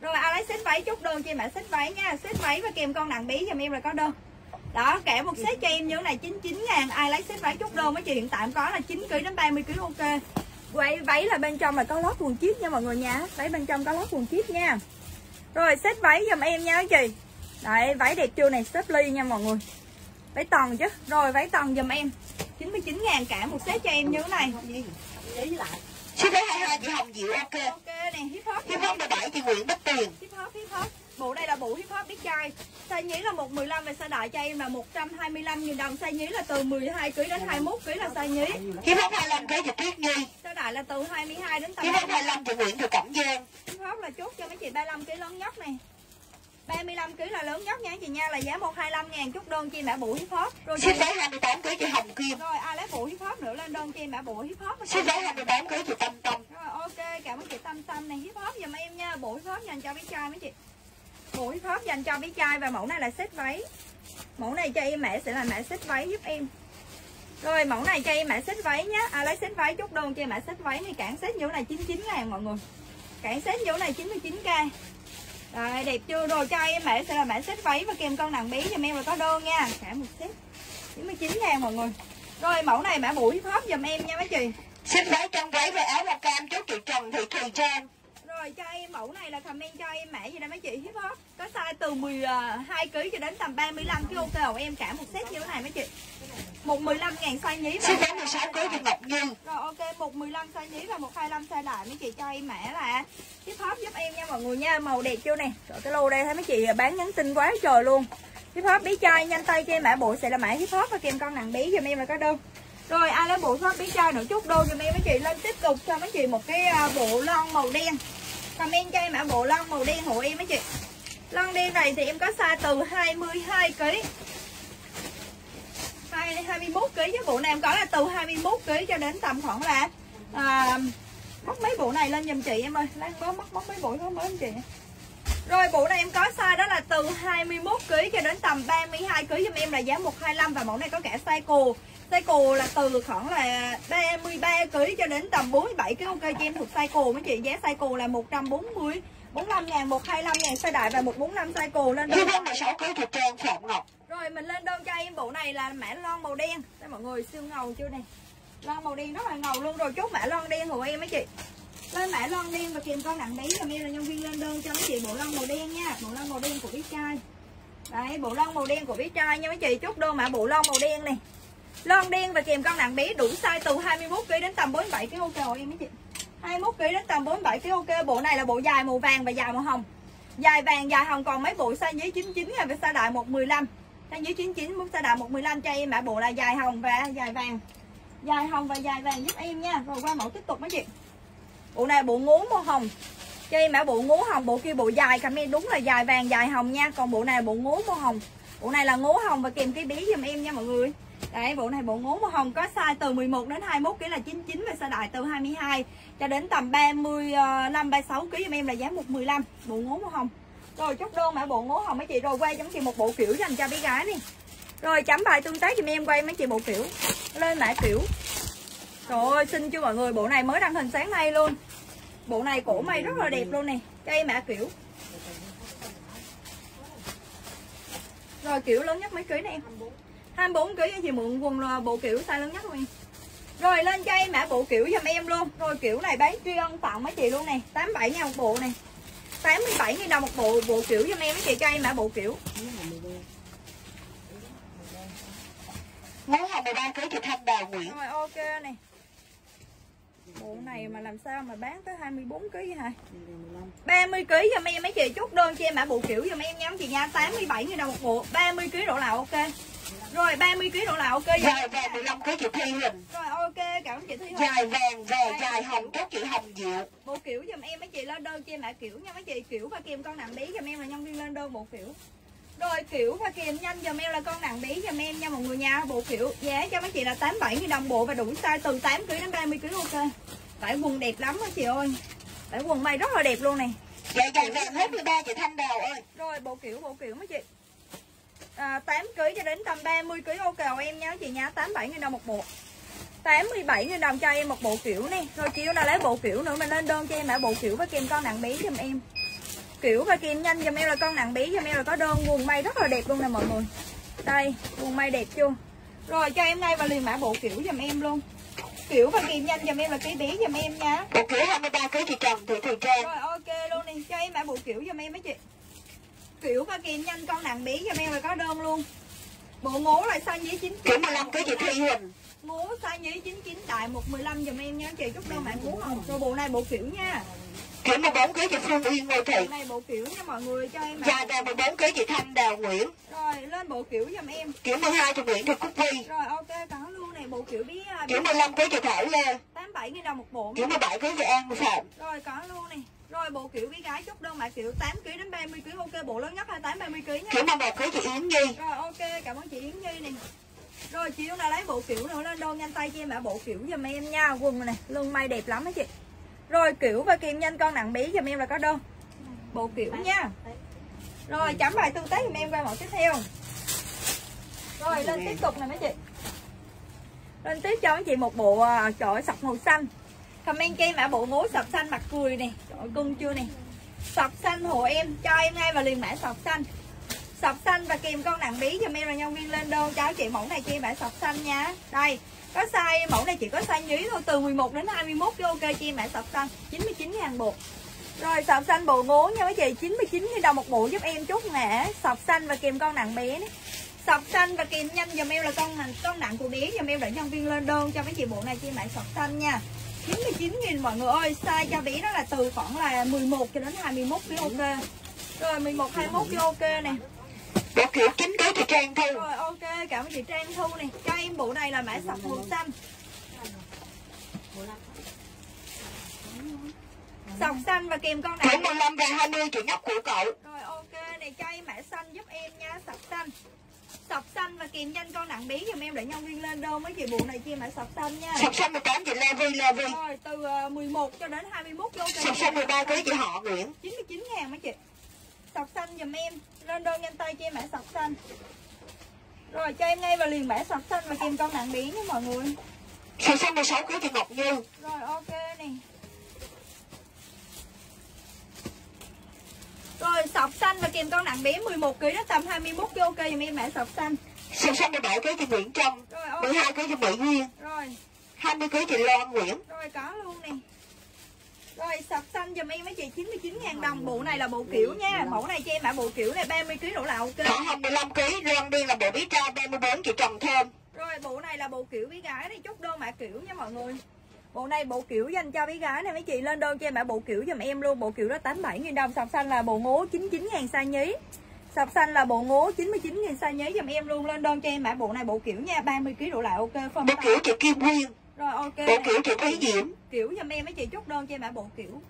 Rồi ai lấy xếp váy chút đơn cho em mã xếp váy nha. Xếp váy và kèm con nặng bé giùm em là có đơn. Đó, kẻ một set cho em như thế này 99 ngàn Ai lấy set váy chút đơn mấy chị hiện tại có là 9 kg đến 30 kg ok. quay váy là bên trong là có lót quần chip nha mọi người nha. Váy bên trong có lót quần chip nha. Rồi set váy giùm em nha các chị Đấy váy đẹp chưa này xếp ly nha mọi người Váy tầng chứ Rồi váy tầng giùm em 99 ngàn cả một set cho em như thế này Xin bán 22 chị Hồng Diệu ok Ok nè hip hop Hip hop 17 chị Nguyễn Bích Tiền Hip hop hip hop Bộ đây là bộ hip hop biết trai Size nhí là 115 và size đại cho em là 125 000 đồng. Size nhí là từ 12 kg đến 21 kg là size nhí. Chị bán 25 kg chị Tuyết Nhi Size đại là từ 22 đến tầm Chị bán 25 chị Nguyễn Thị Cẩm Giang Hip hop là chốt cho mấy chị 35 kg lớn nhất này. 35 kg là lớn nhất nha chị nha là giá 125 ngàn chút đơn chi mã bộ hip hop. Rồi Xin bán 28 kg chị Hồng Kim. Rồi ai lấy bộ hip hop nữa lên đơn chi mã bộ hip hop Xin bán 28 kg chị Tâm Tâm. Rồi ok cảm ơn chị Tâm Tâm này. Hip hop giùm em nha bộ hip hop dành cho bé trai mấy chị mũi hip dành cho bé trai và mẫu này là set váy. Mẫu này cho em mẹ sẽ là mã set váy giúp em. Rồi mẫu này cho em mã set váy nhé à, lấy set váy chút đơn cho em mã set váy này. Cản set như này 99 ngàn mọi người. Cản set như này 99k rồi đẹp chưa? Rồi cho em mẹ sẽ là mã set váy và kèm con nặng bí giùm em là có đơn nha. Cả một set 99 ngàn mọi người. Rồi mẫu này mã buổi hip hop giùm em nha mấy chị. Xin váy trong váy và áo màu cam chốt chị Trần Thị Thùy Trang. Rồi cho em mẫu này là comment cho em mã gì đây mấy chị. Hip hop Có size từ 12 kg cho đến tầm 35 kg ok của em cả một set như thế này mấy chị. Một 15 ngàn size nhí và bán 16 kg chị Ngọc Như Rồi ok một 15 size nhí và một 25 size đại mấy chị. Cho em mã là hip hop giúp em nha mọi người nha. Màu đẹp chưa nè? Rồi cái lô đây thấy mấy chị. Bán nhắn tin quá trời luôn. Hip hop bí trai nhanh tay cho em mã bộ sẽ là mã hip hop và kèm con nặng bí giùm em là có đơn. Rồi ai lấy bộ hip hop bí trai nữa chút đô giùm em mấy chị. Lên tiếp tục cho mấy chị một cái à, bộ lon màu đen comment cho em mã bộ lon màu đen hộ em mấy chị. Lon đen này thì em có size từ 22 kg 21 kg chứ. Bộ này em có là từ 21 kg cho đến tầm khoảng là à, móc mấy bộ này lên giùm chị em ơi. Lấy có móc móc mấy bộ có mới chị. Rồi bộ này em có size đó là từ 21 kg cho đến tầm 32 kg giùm em. Là giá 125 và mẫu này có cả size cù size cù là từ khoảng là 33 kg cho đến tầm 47 kg ok, cho em thuộc size cù mấy chị. Giá size cù là 140 45 ngàn 125 ngàn size đại và 145 size cù lên đơn bán 16 Trang Ngọc rồi, mình lên đơn cho em bộ này là mã lon màu đen. Đây mọi người siêu ngầu chưa này Lon màu đen rất là ngầu luôn rồi. Chốt mã lon đen của em mấy chị. Lên mã lon đen và kèm con nặng đấy là em là nhân viên lên đơn cho mấy chị bộ lon màu đen nha. Bộ lon màu đen của bé trai. Đấy, bộ lon màu đen của bé trai nha mấy chị. Chốt đơn mã bộ lon màu đen này Lon đen và kèm con nặng bé đủ size từ 21 kg đến tầm 47 kg ok rồi em mấy chị. 21 kg đến tầm 47 kg ok. Bộ này là bộ dài màu vàng và dài màu hồng. Dài vàng dài hồng còn mấy bộ size dưới 99 và size đại 115. Size dưới 99 muốn size đại 115 cho em mã bộ là dài hồng và dài vàng. Dài hồng và dài vàng giúp em nha. Rồi qua mẫu tiếp tục mấy chị. Bộ này bộ ngố màu hồng. Cho em mã bộ ngố hồng, bộ kia bộ dài comment đúng là dài vàng dài hồng nha. Còn bộ này bộ ngố màu hồng. Bộ này là ngố hồng và kèm cái bí giùm em nha mọi người. Đấy, bộ này bộ ngố màu hồng có size từ 11 đến 21 kg là 99 và size đại từ 22 cho đến tầm 35 36 kg giùm em là giá 115, bộ ngố màu hồng. Rồi chốt đơn mã bộ ngố hồng mấy chị rồi quay cho mấy chị một bộ kiểu dành cho bé gái đi. Rồi chấm bài tương tác giùm em quay mấy chị bộ kiểu. Lên mã kiểu. Trời ơi, xinh chưa mọi người, bộ này mới đăng hình sáng nay luôn. Bộ này cổ may rất là đẹp luôn nè. Cho em mã kiểu. Rồi kiểu lớn nhất mấy ký nè em 24 kg anh chị mượn quần là bộ kiểu size lớn nhất luôn em. Rồi lên cho em mã bộ kiểu giùm em luôn. Rồi kiểu này bán tri ân tặng mấy chị luôn nè. 87 ngàn một bộ này 87 000 đồng một bộ bộ kiểu giùm em mấy chị cho em mã bộ kiểu. Ngố hồng 13 kg chị Thanh Đào Nguyễn. Rồi ok này Bộ này mà làm sao mà bán tới 24 kg vậy hả? 30 kg giùm em mấy chị chốt đơn cho em mã bộ kiểu giùm em nha chị nha 87 000 đồng một bộ 30 kg độ là ok Rồi 30 kg độ là ok vậy? Dài vàng 15 kg chị Thi Huỳnh. Rồi ok cảm ơn chị Thi Hương Dài vàng và dài hồng chốt chị Hồng Diệu. bộ kiểu giùm em mấy chị lên đơn cho em mã kiểu nha mấy chị kiểu và kèm con nặng bí giùm em là nhân viên lên đơn bộ kiểu. Rồi kiểu và kèm nhanh giùm em là con nặng bí giùm em nha mọi người nha. Bộ kiểu giá cho mấy chị là 87 000 đồng bộ và đủ size từ 8 kg đến 30 kg ok. Vải quần đẹp lắm á chị ơi. Vải quần may rất là đẹp luôn này Dài dài vàng hết 13 chị Thanh Đào ơi. rồi bộ kiểu bộ kiểu mấy chị à, 8 kg cho đến tầm 30 kg ok rồi em nha chị nha 87 000 đồng một bộ. 87 000 đồng cho em một bộ kiểu nè Rồi chiều nào lấy bộ kiểu nữa mình lên đơn cho em mã bộ kiểu với kèm con nặng bí giùm em. Kiểu và kèm nhanh giùm em là con nặng bí giùm em là có đơn quần may rất là đẹp luôn nè mọi người. Đây quần may đẹp chưa? Rồi cho em ngay và liền mã bộ kiểu giùm em luôn. Kiểu và kèm nhanh giùm em là cái bí giùm em nha Bộ kiểu 23 kg chị Trần Thị Thùy Trang. Rồi ok luôn nè. Cho em mã bộ kiểu giùm em mấy chị Kiểu và kèm nhanh con nặng bí giùm em là có đơn luôn Bộ ngố là size dưới 9 Kiểu 15 kg chị Thi Huỳnh. Ngố size nhí 99 đại 115 giùm em nha chị chúc đơn bạn ngố hồng Rồi bộ này bộ kiểu nha Kiểu 14 kg chị Phương Uyên Ngô Thị. Này bộ kiểu nha mọi người cho em Dài ạ vàng 14 kg chị Thanh Đào Nguyễn. Rồi lên bộ kiểu giùm em Kiểu 12 chị Nguyễn Thị Cúc Vi. Rồi ok có luôn này bộ kiểu bí bí Kiểu 15 kg chị Thảo Lê. 87 000 đồng một bộ Kiểu 17 kg chị An Phạm. Rồi có luôn này Rồi bộ kiểu bí gái chúc đơn mã kiểu 8 kg đến 30 kg ok bộ lớn nhất 28 30 kg nha. Kiểu 11 kg chị Yến Nhi. Rồi ok cảm ơn chị Yến Nhi này Rồi chiều nào lấy bộ kiểu nữa lên đơn nhanh tay cho em mã bộ kiểu giùm em nha Quần này lưng may đẹp lắm á chị. Rồi kiểu và kìm nhanh con nặng bí giùm em là có đơn Bộ kiểu nha. Rồi chấm bài tương tác giùm em qua mẫu tiếp theo. Rồi lên tiếp tục này mấy chị. Lên tiếp cho mấy chị một bộ à, trời ơi, sọc màu xanh. Comment cho em mã bộ ngố sọc xanh mặt cười nè Trời cưng chưa nè? Sọc xanh hộ em, cho em ngay và liền mã sọc xanh. Sọc xanh và kèm con nặng bí cho em là nhân viên lên đơn cho chị mẫu này cho em mã sọc xanh nha. Đây, có size, mẫu này chỉ có size nhí thôi, từ 11 đến 21 vô ok cho em mã sọc xanh 99 ngàn bộ rồi, sọc xanh bộ ngố nha mấy chị 99 000 đồng một bộ giúp em chút nè. Sọc xanh và kèm con nặng bé đấy sọc xanh và kèm nhanh dùm em là con con nặng của bé dùm em để nhân viên lên đơn cho mấy chị bộ này cho em mã sọc xanh nha. 99 000 mọi người ơi. Size cho bé đó là từ khoảng là 11 cho đến 21 cái ok rồi 11 21 cái ok nè. Bộ kiểu 9 kg chị Trang Thu. rồi ok cảm ơn chị Trang Thu này cho em bộ này là mã sọc màu xanh. Sọc xanh và kèm con Kiểu nặng 15 và 20 chị Nhóc của cậu. Rồi ok này cho em mã xanh giúp em nha Sọc xanh Sọc xanh và kèm nhanh con nặng bí giùm em để nhân viên lên đơn mấy chị bộ này chia mã sọc xanh nha. Sọc xanh 18 chị Lê Vi Lê Vi. Rồi từ ờ, 11 cho đến 21 vô Sọc xanh 13 kg chị Họ Nguyễn. 99 ngàn mấy chị. Sọc xanh giùm em. Lên đơn nhanh tay cho em mã sọc xanh. Rồi cho em ngay và liền mã sọc xanh và kèm con nặng bí nha mọi người. Sọc xanh 16 kg chị Ngọc Như. Rồi ok nè Rồi sọc xanh và kèm con nặng bé 11 kg đến tầm 21 kg ok giùm em mã sọc xanh Sọc xanh 17 kg chị Nguyễn Trâm. Rồi ok 12 kg chị Mỹ Duyên. Rồi 20 kg chị Loan Nguyễn. Rồi có luôn nè Rồi sọc xanh giùm em mấy chị 99 ngàn đồng Bộ này là bộ kiểu nha Mẫu này cho em mã bộ kiểu này 30 kg độ là ok hồng 15 kg. Loan Điên là bộ bí tra 34 chị Trần Thơm. Rồi bộ này là bộ kiểu bé gái này chốt đơn mã kiểu nha mọi người Bộ này bộ kiểu dành cho bé gái này mấy chị lên đơn cho em mã bộ kiểu giùm em luôn Bộ kiểu đó 87 000 đồng Sọc xanh là bộ ngố 99 000 size nhí. Sọc xanh là bộ ngố 99 000 size nhí giùm em luôn Lên đơn cho em mã bộ này bộ kiểu nha 30kg độ lại ok phân Bộ kiểu chị Kim Nguyên. Rồi ok Bộ này. kiểu chị Thúy Diễm kiểu giùm em mấy chị chốt đơn cho em mã bộ kiểu.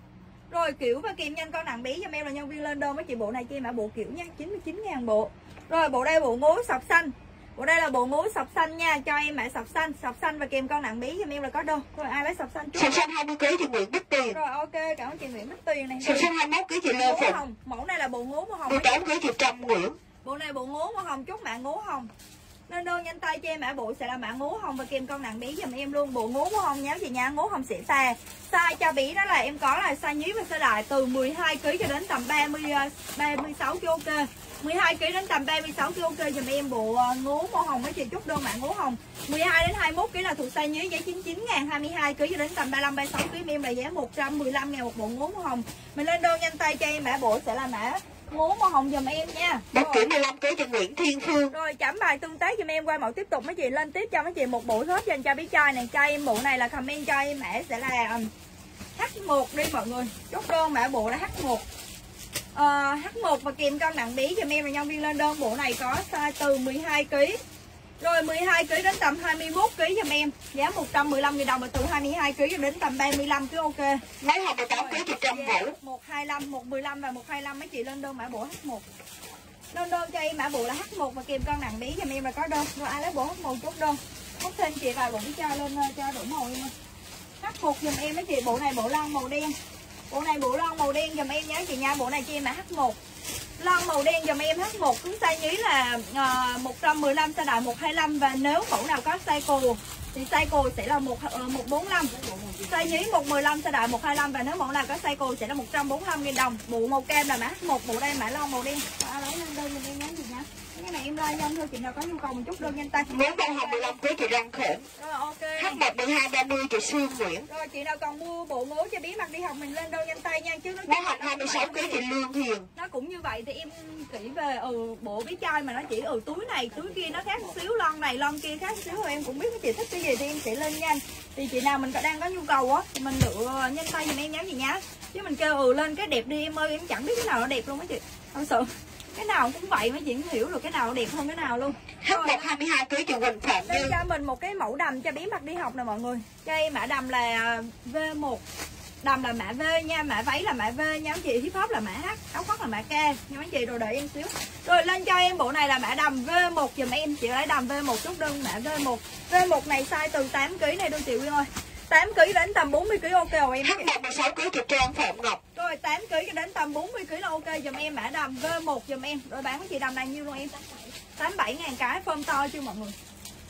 Rồi kiểu và kìm nhanh con nặng bí giùm em là nhân viên lên đơn mấy chị bộ này cho em mã bộ kiểu nha 99 ngàn bộ. Rồi bộ đây bộ ngố sọc xanh bộ đây là bộ ngố sọc xanh nha. Cho em mã sọc xanh. Sọc xanh và kèm con nặng bí giùm em là có đơn rồi ai lấy sọc xanh trước Sọc xanh 20kg chị Nguyễn Bích Tuyền rồi ok cảm ơn chị Nguyễn Bích Tuyền này. Sọc xanh 21kg chị Lê Phụng. hồng mẫu này là bộ ngố màu hồng 18kg chị Trâm Nguyễn. Bộ này bộ ngố màu hồng chốt mã ngố hồng. Nên đơn nhanh tay cho em mã bộ sẽ là mã ngố hồng và kèm con nặng bí giùm em luôn. Bộ ngố màu hồng nhớ chị nha ngố hồng sẽ tà size cho bí đó là em có là size nhí và size đại từ 12 kg cho đến tầm 30 ờ, 36 kg ok 12 kg đến tầm 36 kg ok giùm em bộ ờ, ngố màu hồng mấy chị chút đơn mã ngố hồng. 12 đến 21 kg là thuộc size nhí giá 99 ngàn 22 kg cho đến tầm 35 36 kg em là giá 115 ngàn một bộ ngố màu hồng. Mình lên đơn nhanh tay cho em mã bộ sẽ là mã ngố màu hồng giùm em nha. Rồi. kiểu 15kg chị Nguyễn Thiên Phương Rồi chấm bài tương tác giùm em qua mẫu tiếp tục mấy chị lên tiếp cho mấy chị một bộ shop dành cho bé trai này. Cho em bộ này là comment cho em mã sẽ là um, H1 đi mọi người. Chốt đơn mã bộ là H1 Ờ, H1 và kèm cân nặng bí giùm em là nhân viên lên đơn bộ này có size từ 12 kg rồi 12 kg đến tầm 21 kg giùm em. Giá 115 000 đồng và từ 22 kg cho đến tầm 35 kg ok. Máy 28kg chị Trâm Vũ 125, 115 và 125 mấy chị lên đơn mã bộ H1 Đơn đơn cho em mã bộ là H1 và kèm con nặng bí giùm em là có đơn. Rồi ai lấy bộ H1 chốt đơn? Hút thêm chị vài bộ cho lên ờ, cho đủ màu em ơi. H1 giùm em mấy chị bộ này bộ lon màu đen Bộ này bộ lon màu đen dùm em nhớ chị nha. Bộ này cho em là H1 Lon màu đen dùm em H1 cứng size nhí là uh, 115 size đại 125 và nếu mẫu nào có size cù thì size cù sẽ là một uh, 145 size nhí 115 size đại 125 và nếu mẫu nào có size cù sẽ là 145 000 đồng. Bộ màu kem là mã H1 bộ đây mã lon màu đen. À, lấy lên đây giùm em nhắn chị nha cái này em like nhanh thôi chị nào có nhu cầu một chút đơn nhanh tay. Muốn bao 25kg chị Răng Khển rồi ok. H1 12 30 chị Sương Nguyễn. Rồi chị nào còn mua bộ ngố cho bí mặc đi học mình lên đơn nhanh tay nha chứ nó Máy học 26kg chị Lương Hiền. nó cũng như vậy thì em kỹ về ừ bộ bí chai mà nó chỉ ừ túi này túi kia nó khác xíu lon này lon kia khác xíu rồi em cũng biết mấy chị thích cái gì thì em sẽ lên nhanh thì chị nào mình có đang có nhu cầu á thì mình lựa nhanh tay giùm em nhắn gì nhá. Chứ mình kêu ừ lên cái đẹp đi em ơi em chẳng biết cái nào nó đẹp luôn á chị. Thật sự cái nào cũng vậy mấy chị không hiểu được cái nào đẹp hơn cái nào luôn. Rồi, H1 22kg chị Quỳnh Phạm đây cho mình một cái mẫu đầm cho bé mặc đi học nè mọi người. Cho em mã đầm là V1 đầm là mã V nha mã váy là mã V nha anh chị hip hop là mã H áo khoác là mã K nha anh chị rồi đợi em xíu. Rồi lên cho em bộ này là mã đầm V1 giùm em chị lấy đầm V1 chút đơn mã V1 V1 này size từ 8 kg này đơn chị Quyên ơi 8 kg đến tầm 40 kg ok rồi em. H1 16kg chị Trang Phạm Ngọc. Rồi 8 kg đến tầm 40 kg là ok giùm em mã đầm V1 giùm em. Rồi bán với chị đầm này nhiêu luôn em? 87 ngàn cái phơm to chưa mọi người?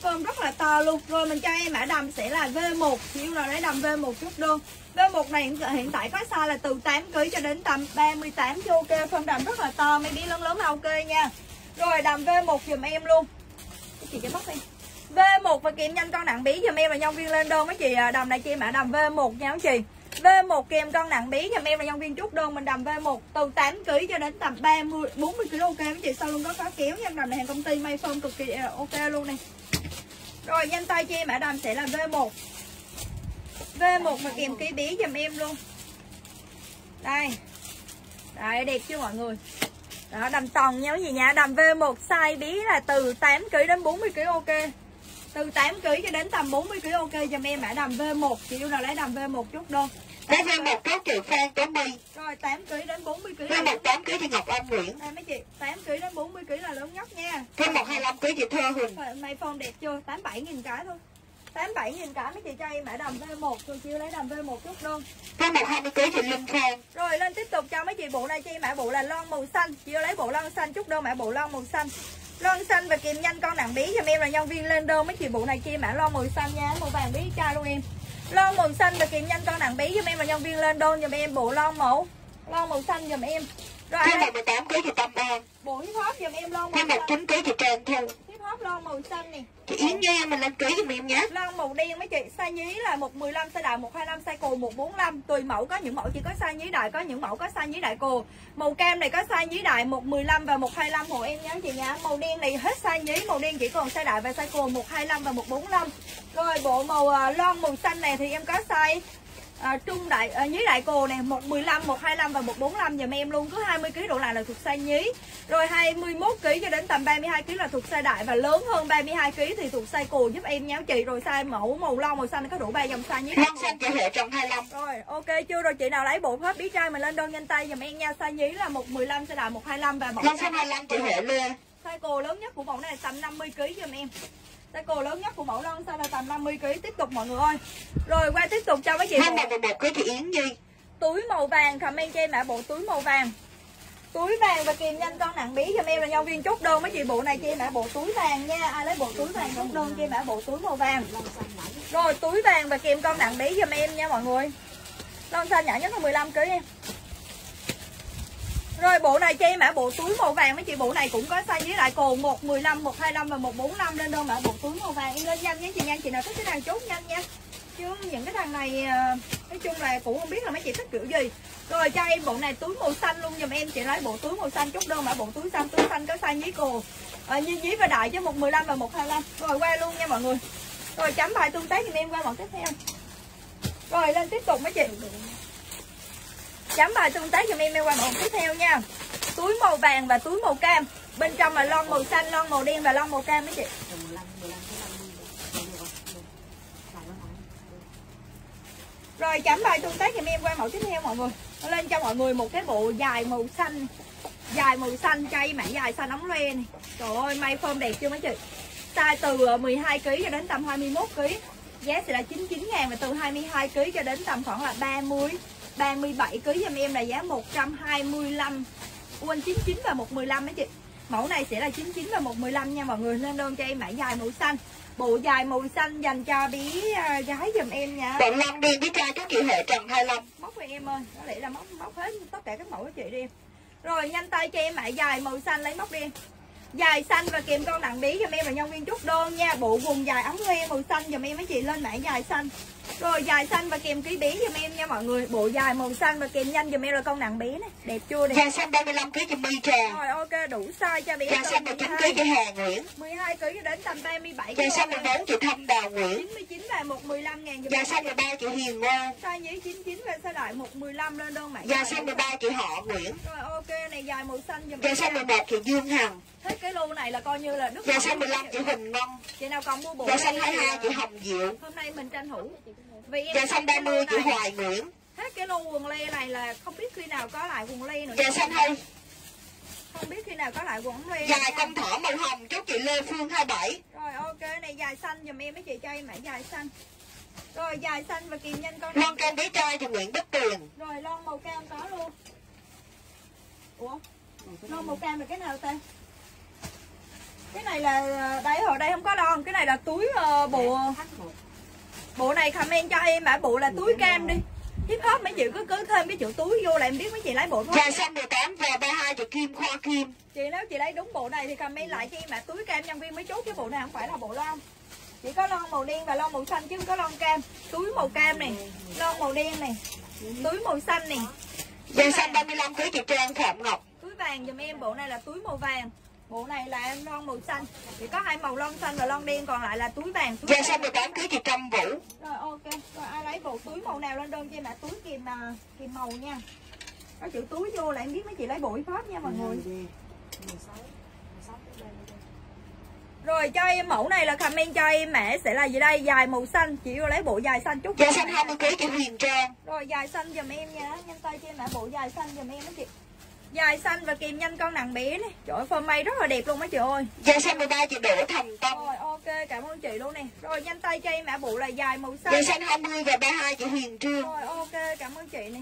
Phơm rất là to luôn. Rồi mình cho em mã đầm sẽ là V1 chị yêu là lấy đầm V1 chút đơn V1 này hiện, tại có size là từ 8 kg cho đến tầm 38 cho ok phơm đầm rất là to mấy bé lớn lớn là ok nha. Rồi đầm V1 giùm em luôn. Chị cho bắt đi V1 và kèm nhanh con nặng bí giùm em và nhân viên lên đơn mấy chị. À, đầm này chị mã đầm V1 nha mấy chị. V1 kèm con nặng bí giùm em và nhân viên chút đơn mình đầm V1 từ 8 kg cho đến tầm 30 40 kg ok mấy chị. Sau luôn có khóa kéo nha, đầm này hàng công ty may phơm cực kỳ à, ok luôn này rồi, nhanh tay cho em mã đầm sẽ là V1 V1 và kèm ký bí giùm em luôn. Đây. Đấy đẹp chưa mọi người? Đó, đầm tòng nha gì nha. Đầm V1 size bí là từ 8 kg đến 40 kg ok từ 8 kg cho đến tầm 40 kg ok giùm em mã đầm V1 chị yêu nào lấy đầm V1 chút đơn Máy V1 chốt chị Phan Tuấn My. Rồi 8 kg đến 40 kg V1 8kg chị Ngọc Anh Nguyễn. Đây mấy chị 8 kg đến 40 kg là lớn nhất nha. V1 25kg chị Thơ Huỳnh. Mày phone đẹp chưa? 87 nghìn cái thôi. 87 nghìn cái mấy chị cho em mã đầm V1 rồi chưa lấy đầm V1 chút đơn V1 20kg chị Linh Phan Rồi lên tiếp tục cho mấy chị bộ này cho em mã bộ là lon màu xanh. Chị lấy bộ lon xanh chút đơn mã bộ lon màu xanh Lon xanh và kìm nhanh con nặng bí cho em là nhân viên lên đơn mấy chị bộ này em mã lon màu xanh nha Màu vàng bí trai luôn em. Lon màu xanh và kìm nhanh con nặng bí cho em là nhân viên lên đơn giùm em. Bộ lon màu Lon màu xanh giùm em. Rồi ai V1 18kg chị Tâm bộ hip hop giùm em lon màu V1 xanh. 9kg chị Trang Thu móc lon màu xanh nè. Chị Yến Nhi mình lên ký giùm em nhé. Lon màu đen mấy chị. Size nhí là 115 size đại 125 size cồ 145 tùy mẫu có những mẫu chỉ có size nhí đại có những mẫu có size nhí đại cồ màu cam này có size nhí đại 115 và 125 hộ em nhé chị nha. Màu đen này hết size nhí màu đen chỉ còn size đại và size cồ 125 và 145 rồi bộ màu à, lon màu xanh này thì em có size à, trung đại à, nhí đại cồ này 115 125 và 145 dùm em luôn. Cứ 20 kg độ lại là thuộc size nhí. Rồi 21 kg cho đến tầm 32 kg là thuộc size đại. Và lớn hơn 32 kg thì thuộc size cồ giúp em nhé chị. Rồi size mẫu màu lon màu xanh có đủ ba dòng size nhí Lon xanh chị Huệ tròn 25 rồi ok chưa rồi chị nào lấy bộ hết bí trai mình lên đơn nhanh tay dùm em nha. Size nhí là 115 size đại 125 và mẫu xanh 25 chị Huệ Lê size cồ lớn nhất của mẫu này là tầm 50 kg giùm em size cồ lớn nhất của mẫu lon size là tầm 50 kg tiếp tục mọi người ơi. Rồi qua tiếp tục cho mấy chị Hai màu 11 ký chị Yến Nhi túi màu vàng comment cho em mã bộ túi màu vàng. Túi vàng và kìm nhanh con nặng bí cho em là nhân viên chốt đơn. Mấy chị bộ này cho em mã bộ túi vàng nha. Ai lấy bộ túi vàng chốt đơn cho em mã bộ túi màu vàng. Rồi túi vàng và kìm con nặng bí giùm em nha mọi người. Lon xanh nhỏ nhất là 15 kg em rồi bộ này cho em mã? Bộ túi màu vàng mấy chị? Bộ này cũng có size với lại cồn 115, 125 và 145 lên đơn mã bộ túi màu vàng? Em lên nhanh nha chị nhanh chị nào thích cái nào chốt nhanh nha. Chứ những cái thằng này ờ, nói chung là cũng không biết là mấy chị thích kiểu gì. Rồi cho em bộ này túi màu xanh luôn giùm em. Chị lấy bộ túi màu xanh chốt đơn mã bộ túi xanh túi xanh có size với cồn. À, như dí và đại chứ 115 và 125 rồi qua luôn nha mọi người. Rồi chấm bài tương tác giùm em qua mẫu tiếp theo. Rồi lên tiếp tục mấy chị chấm bài tương tác cho em em qua mẫu tiếp theo nha. Túi màu vàng và túi màu cam. Bên trong là lon màu xanh, lon màu đen và lon màu cam mấy chị. Rồi, chấm bài tương tác cho em qua mẫu tiếp theo mọi người. Lên cho mọi người một cái bộ dài màu xanh, Dài màu xanh chay mảng dài xanh ống loe này. Trời ơi, may form đẹp chưa mấy chị? Size từ ờ, 12kg cho đến tầm 21kg Giá sẽ là 99 ngàn và từ 22kg cho đến tầm khoảng là 30 37kg giùm em là giá 125 Quên 99 và 115 mấy chị. Mẫu này sẽ là 99 và 115 nha mọi người. Lên đơn cho em mã dài màu xanh. Bộ dài màu xanh dành cho bí à, gái giùm em nha. Còn lon đen với trai chốt chị Huệ tròn 25 móc cho em ơi có lẽ là móc móc hết tất cả các mẫu của chị đi. Em rồi nhanh tay cho em mã dài màu xanh lấy móc đi. Em dài xanh và kèm con nặng bí giùm em và nhân viên chốt đơn nha. Bộ quần dài ống loe màu xanh giùm em mấy chị. Lên mã dài xanh rồi dài xanh và kèm ký bí giùm em nha mọi người. Bộ dài màu xanh và kèm nhanh giùm em là con nặng bí này đẹp chưa đẹp Da xanh 35 ký chị My Trà rồi ok đủ size cho bé Da xanh 19 ký chị Hà Nguyễn. 12 kg cho đến tầm 37 Da xanh kg 14 chị Thanh Đào Nguyễn. 99 và 115 ngàn giùm em xanh 13 chị Hiền Ngoan size nhí 99 và size đại 115 lên đơn Da dài xanh 13 chị Họ Nguyễn. Rồi ok này dài màu xanh giùm em xanh nha. 11 chị Dương Hằng. Hết cái lô này là coi như là đức Da xanh 15 chị Huỳnh Ngân Chị nào còn mua bộ Da xanh này 22 chị Hồng Diệu. Hôm nay mình tranh thủ Em Da xanh 30 chị này, Hoài Nguyễn Hết cái lô quần lê này là không biết khi nào có lại quần lê nữa. Da xanh 2 Không biết khi nào có lại quần lê Dài con thỏ màu hồng chốt chị Lê Phương 27 Rồi ok này dài xanh giùm em mấy chị cho em mã dài xanh. Rồi dài xanh và kìm nhanh con Lon cam bé trai chị Nguyễn Bích Tuyền. Rồi lon màu cam có luôn. Ủa? Lon màu cam là cái nào ta? Cái này là đây ở đây không có lon cái này là túi ờ, bộ bộ này comment cho em mã bộ là túi cam đi. Hip hop mấy chị cứ cứ thêm cái chữ túi vô là em biết mấy chị lấy bộ thôi. Da xanh 18 và 32 chị Kim Khoa Kim. Chị nếu chị lấy đúng bộ này thì comment lại cho em mã túi cam nhân viên mới chốt cái bộ này không phải là bộ lon. Chỉ có lon màu đen và lon màu xanh chứ không có lon cam. Túi màu cam này lon màu đen này túi màu xanh này. Da xanh 35 kg chị Trang Phạm Ngọc. Túi vàng giùm em bộ này là túi màu vàng bộ này là em lon màu xanh. Chỉ có hai màu lon xanh và lon đen còn lại là túi vàng túi vàng. xanh 18 kg chị Trâm Vũ. Rồi ok. Rồi ai lấy bộ túi màu nào lên đơn cho em mã túi kìm à, kìm màu nha. Có chữ túi vô là em biết mấy chị lấy bộ hip hop nha mọi người. Rồi cho em mẫu này là comment cho em mã sẽ là gì đây? Dài màu xanh. Chị vô lấy bộ dài xanh chút Da xanh 20 kg chị Huyền Trang. Rồi dài xanh giùm em nha. Nhanh tay cho em mã bộ dài xanh giùm em đó chị dài xanh và kìm nhanh con nặng bé này. Trời ơi form may rất là đẹp luôn mấy chị ơi. Da xanh 13 chị Đỗ Thành Tâm rồi ok cảm ơn chị luôn nè. Rồi nhanh tay cho em mã bộ là dài màu xanh. Da xanh 20 và 32 chị Huyền Trương. Rồi ok cảm ơn chị nè.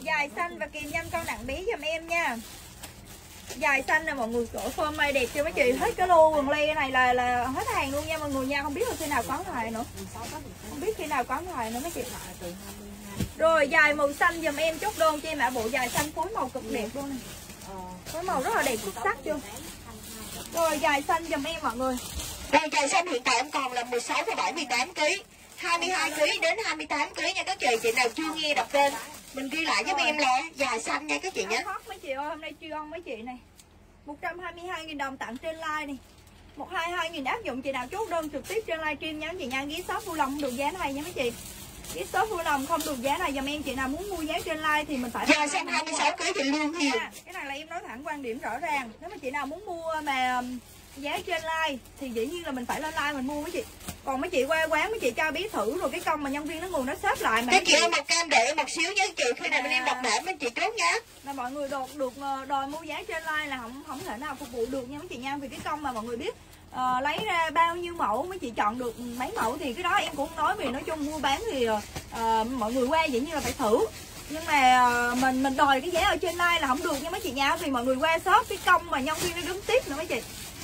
Dài xanh và kìm nhanh con nặng bé giùm em nha. Dài xanh nè mọi người cổ form may đẹp chưa mấy chị? Hết cái lô quần lê này là là hết hàng luôn nha. Mọi người nha không biết là khi nào có hoài nữa. Không biết khi nào có hoài nữa mấy chị rồi dài màu xanh giùm em chốt đơn cho em mã bộ dài xanh phối màu cực đẹp luôn. Nè phối màu rất là đẹp xuất sắc chưa? Rồi dài xanh giùm em mọi người. Rồi trời xanh hiện tại em còn là 16 và 78 kg 22 kg đến 28 kg nha các chị. Chị nào chưa nghe đọc tên Mình ghi lại giúp em là dài xanh nha các chị nhé. Mấy chị ơi, hôm nay chuyên mấy chị này. 122.000 đồng tặng trên like này. 122.000 áp dụng chị nào chốt đơn trực tiếp trên livestream nha chị nha Ghi shop vui lòng được giá này nha mấy chị Ghi shop vui lòng không được giá này dùm em chị nào muốn mua giá trên like thì mình phải Dài xanh 26 kg chị Lương Hiền À, cái này là em nói thẳng quan điểm rõ ràng. Nếu mà chị nào muốn mua mà um, giá trên like thì dĩ nhiên là mình phải lên like mình mua mấy chị. Còn mấy chị qua quán mấy chị cho biết thử rồi cái công mà nhân viên nó ngồi nó xếp lại mà mấy chị ơi một cam đợi một xíu nhé chị Khi nào bên em đọc mã bên chị chốt nha là mọi người đột được ờ, đòi mua giá trên like là không không thể nào phục vụ được nha mấy chị nha. Vì cái công mà mọi người biết ờ, lấy ra bao nhiêu mẫu mấy chị chọn được mấy mẫu thì cái đó em cũng nói vì nói chung mua bán thì ờ, ờ mọi người qua dĩ như là phải thử. Nhưng mà ờ, mình mình đòi cái giá ở trên like là không được nha mấy chị nha vì mọi người qua shop cái công mà nhân viên nó đứng tiếp nữa mấy chị.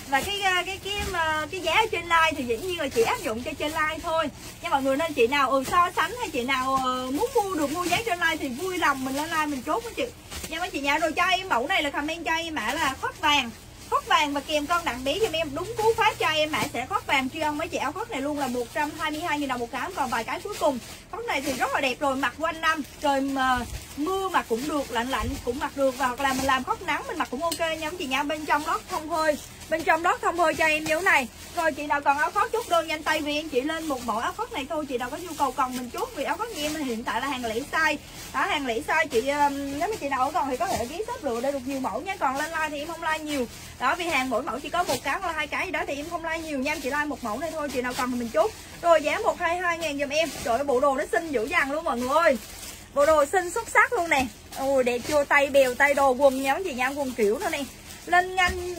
Và cái ờ, cái cái cái giá ở trên like thì dĩ nhiên là chỉ áp dụng cho trên like thôi. Nhưng mọi người nên chị nào ừ so sánh hay chị nào ờ, muốn mua được mua giá trên like thì vui lòng mình lên like mình chốt với chị. Nha mấy chị nha rồi cho em mẫu này là comment cho em mã là khót vàng. Khóc vàng và kèm con đặng bí cho em. Đúng cú phát cho em mã sẽ khóc vàng. Chuyên ân mấy chị áo khoác này luôn là 122.000 đồng một cái còn vài cái cuối cùng. Khóc này thì rất là đẹp rồi, mặc quanh năm. Trời mà mưa mặc cũng được, lạnh lạnh cũng mặc được. Và hoặc là mình làm khóc nắng, mình mặc cũng ok. Nha chị nha bên trong đó thông hơi. Bên trong đó thông hơi cho em như thế này. Rồi chị nào còn áo khoác chốt đơn nhanh tay vì em chỉ lên một mẫu áo khoác này thôi. Chị nào có nhu cầu còn mình chốt vì áo khoác như em hiện tại là hàng lẻ size. Đó hàng lẻ size chị nếu mà chị nào còn thì có thể ký shop lựa để được nhiều mẫu nha. Còn lên like thì em không like nhiều đó vì hàng mỗi mẫu chỉ có một cái hoặc là hai cái gì đó thì em không like nhiều nha. Em chỉ like một mẫu này thôi chị nào cần thì mình chốt. Rồi giá một hai hai ngàn giùm em. Trời ơi, bộ đồ nó xinh dữ dằn luôn mọi người ơi. Bộ đồ xinh xuất sắc luôn nè. Ôi đẹp chưa tay bèo tay đồ quần nhóm chị nha quần kiểu nữa nè. Lên nhanh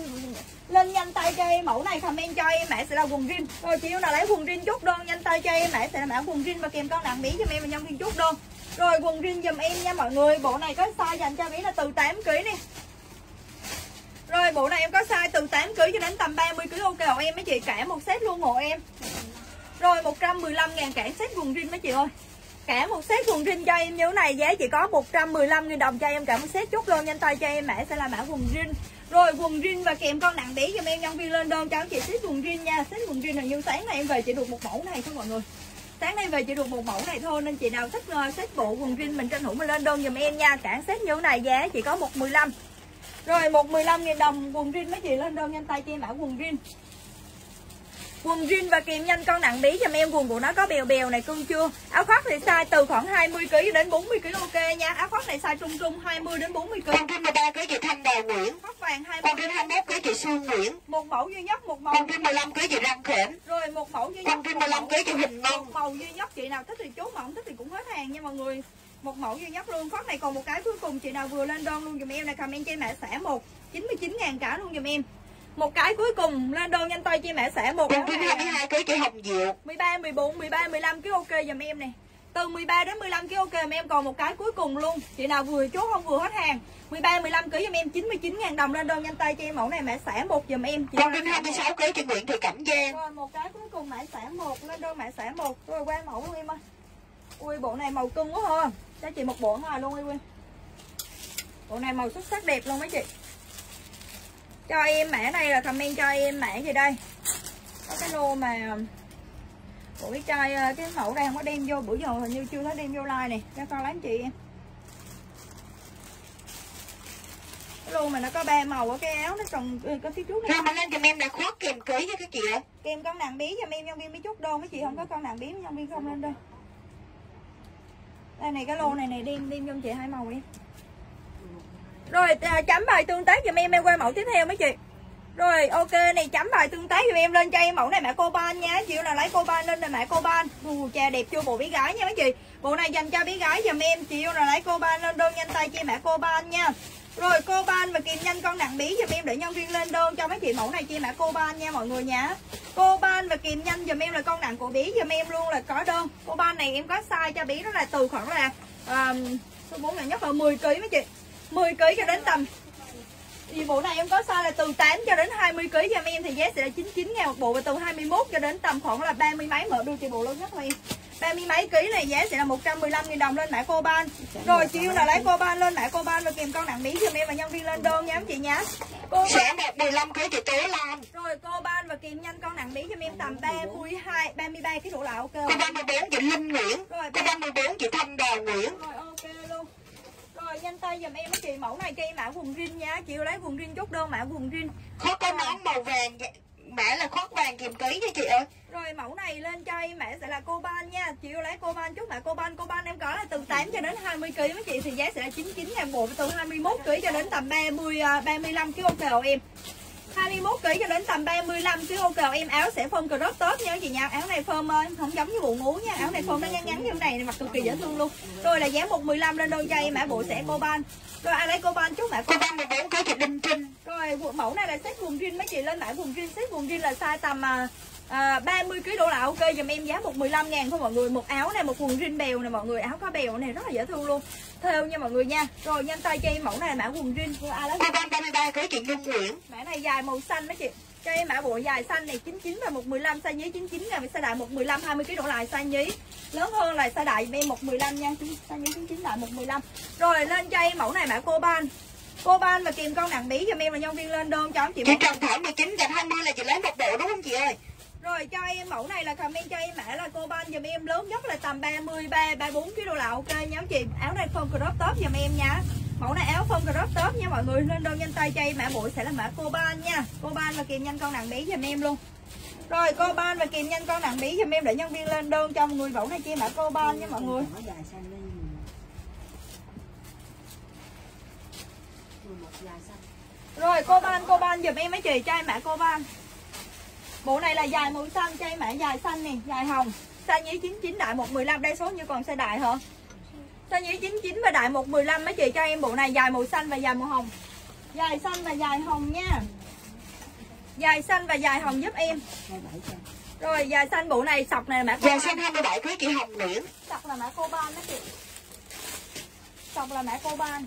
lên nhanh tay cho em mẫu này comment cho em mẹ sẽ là quần jean. Rồi chị yêu nào lấy quần jean chốt đơn nhanh tay cho em mẹ sẽ là mã quần jean và kèm con nặng bí cho em và nhân viên chốt đơn. Rồi quần jean giùm em nha mọi người. Bộ này có size dành cho bí là từ 8 kg nè rồi bộ này em có size từ 8 kg cho đến tầm 30 kg ok hộ em mấy chị cả một set luôn hộ em rồi 115 ngàn cả set quần jean mấy chị ơi Cả một set quần jean cho em như thế này giá chỉ có 115 000 đồng cho em cả một set chút luôn nhanh tay cho em mã sẽ là mã quần jean. Rồi quần jean và kèm con nặng bé cho em nhân viên lên đơn cho anh chị set quần jean nha. Set quần jean là như sáng nay em về chỉ được một mẫu này thôi mọi người. Sáng nay về chỉ được một mẫu này thôi nên chị nào thích uh, set bộ quần jean mình tranh thủ mình lên đơn giùm em nha. Cả set như thế này giá chỉ có 115. Rồi 115 000 đồng quần jean mấy chị lên đơn nhanh tay cho em mã quần jean. Quần jean và kèm nhanh con nặng bí cho em quần của nó có bèo bèo này cưng chưa? Áo khoác thì size từ khoảng 20kg đến 40kg ok nha. Áo khoác này size trung trung 20 đến 40kg Con trên 13 kg chị Thanh Đào Nguyễn. Khoác vàng 20 Con trên 21 kg chị Sương Nguyễn. Một mẫu duy nhất một màu Con trên 15 kg chị Răng Khển Rồi một mẫu duy nhất Con trên một 15 mẫu. kg chị Huỳnh Ngân Một màu duy nhất chị nào thích thì chốt mà không thích thì cũng hết hàng nha mọi người một mẫu duy nhất luôn. Khoác này còn một cái cuối cùng. Chị nào vừa lên đơn luôn dùm em này comment trên mã xã một. 99 ngàn cả luôn dùm em. Một cái cuối cùng. Lên đơn nhanh tay chia mã xã một. 22 kg chị Hồng Diệu 13, 14, 13, 15 kg ok dùm em nè. Từ 13 đến 15 kg ok em. Còn một cái cuối cùng luôn. Chị nào vừa chốt không vừa hết hàng. 13, 15 kg dùm em. 99 ngàn đồng lên đơn nhanh tay cho em. Mẫu này mã xã một dùm em. Chị Con trên 26 kg chị Nguyễn Thị Cẩm Giang. Rồi một cái cuối cùng mã xã một. Lên đơn mã xã một. Rồi qua mẫu luôn em ơi. Ui bộ này màu cưng quá ha Cho chị một bộ thôi luôn đi Quyên. Bộ này màu xuất sắc đẹp luôn mấy chị. Cho em mã này là comment cho em mã gì đây? Có cái lô mà Bộ cái chai ờ, cái mẫu này không có đem vô Bữa giờ hình như chưa thấy đem vô like này Cho con lấy chị em. Cái lô mà nó có ba màu ở cái áo nó còn ừ, có phía trước này. Mà lên giùm em là khoác kèm cưới nha các chị ạ kèm con nặng bí cho em nhân viên mới chút đơn mấy chị không có con nặng bí nhân viên không lên đơn đây này cái lô này này đem đem cho chị hai màu đi. Rồi à, chấm bài tương tác giùm em em qua mẫu tiếp theo mấy chị. Rồi ok này chấm bài tương tác giùm em lên cho em mẫu này mã cô ban nha. Chịu là lấy cô ban lên là mã cô ban Ù, chà đẹp chưa bộ bé gái nha mấy chị. Bộ này dành cho bé gái giùm em chịu là lấy cô ban lên đơn nhanh tay cho em mã cô ban nha rồi cô ban và kìm nhanh con nặng bí giùm em để nhân viên lên đơn cho mấy chị mẫu này chia mã cô ban nha mọi người nha. Cô ban và kìm nhanh giùm em là con nặng của bí giùm em luôn là có đơn. Cô ban này em có size cho bí đó là từ khoảng là um, số 4 này nhất là 10 kg mấy chị. 10 kg cho đến tầm thì bộ này em có size là từ 8 cho đến 20 kg cho em thì giá sẽ là 99 000 một bộ và từ 21 cho đến tầm khoảng là 30 mấy mở đuôi chị bộ lớn nhất thôi em. 30 mấy ký này giá sẽ là 115 000 đồng lên mã cô ban. Rồi chiêu là lấy cô ban lên mã cô ban và kèm con nặng bí cho em và nhân viên lên đơn nha chị nhá. cô Sẽ 115 cưới chị Tố Lan rồi cô ban và kìm nhanh con nặng bí cho em tầm 32 33 cái độ là ok Cô 34 chị Linh Nguyễn. Rồi, Cô 34 chị Thanh Đào Nguyễn. Rồi ok luôn. Rồi nhanh tay giùm em chị mẫu này cho em mã quần rin nha. Chịu lấy quần rin chốt đơn mã quần rin. Có có nón màu vàng Mã là khoác vàng kèm ký nha chị ơi rồi mẫu này lên cho em mã sẽ là cô ban nha. Chị yêu lấy cô ban chút mã cô ban cô ban em có là từ 8 cho đến 20 kg với chị, thì giá sẽ là 99 ngàn bộ từ 21 kg cho đến tầm 30 35 kg ok em. 21 kg cho đến tầm 35 kg ok em áo sẽ phơm crop top nha chị nha áo này phơm ơi không giống như bộ ngủ nha. Áo này phơm nó ngắn ngắn như thế này mặc cực kỳ dễ thương luôn. Rồi là giá 115 lên đôi giày, mã bộ sẽ cô ban rồi, ai lấy cô ban chốt mã cô là 34 cái chị Đinh Trinh. Rồi, bộ- mẫu này là set vùng jean mấy chị, lên mã vùng jean. Set vùng jean là size tầm à, à, à, 30 kg độ là ok dùm em giá 115 ngàn thôi mọi người. Một áo này một quần jean bèo này mọi người. Áo có bèo này rất là dễ thương luôn. Theo nha mọi người nha. Rồi nhanh tay cho em mẫu này là mã quần jean của ai lấy Cô 33 cưới chị Nhung Nguyễn mã này dài màu xanh mấy chị. Cho em mã bộ dài xanh này 99 và 115 size nhí 99 ngàn size đại 115 20 kg độ lại size nhí. Lớn hơn là size đại em 115 nha size nhí 99 đại 115 rồi lên cho em mẫu này mã cô ban cô ban và kìm con nặng bí cho em là nhân viên lên đơn cho chị Chị Trần Thảo 19 gạch 20 là chị lấy một bộ đúng không chị ơi rồi, cho em mẫu này là comment cho em mã là cô ban giùm em lớn nhất là tầm 33 34 kg là ok nha chị. Áo này phong crop top giùm em nha. Mẫu này áo phong crop top nha mọi người. Lên đơn nhanh tay cho em mã bộ sẽ là mã cô ban nha. Cô ban và kìm nhanh con nặng bí giùm em luôn. Rồi, cô ban và kìm nhanh con nặng bí giùm em để nhân viên lên đơn cho mọi người mẫu này cho em mã cô ban nha mọi người. Rồi, cô ban cô ban giùm em mấy chị cho em mã cô ban. Bộ này là dài màu xanh cho em mã dài xanh nè, dài hồng. Size nhí 99 đại 115 đây số như còn size đại hả? Size nhí 99 và đại 115 mấy chị cho em bộ này dài màu xanh và dài màu hồng. Dài xanh và dài hồng nha. Dài xanh và dài hồng giúp em. Rồi dài xanh bộ này sọc này là mã cô Dài xanh 27 cưới chị Hồng Nguyễn Sọc là mã cô ban đó chị. Sọc là mã cô ban.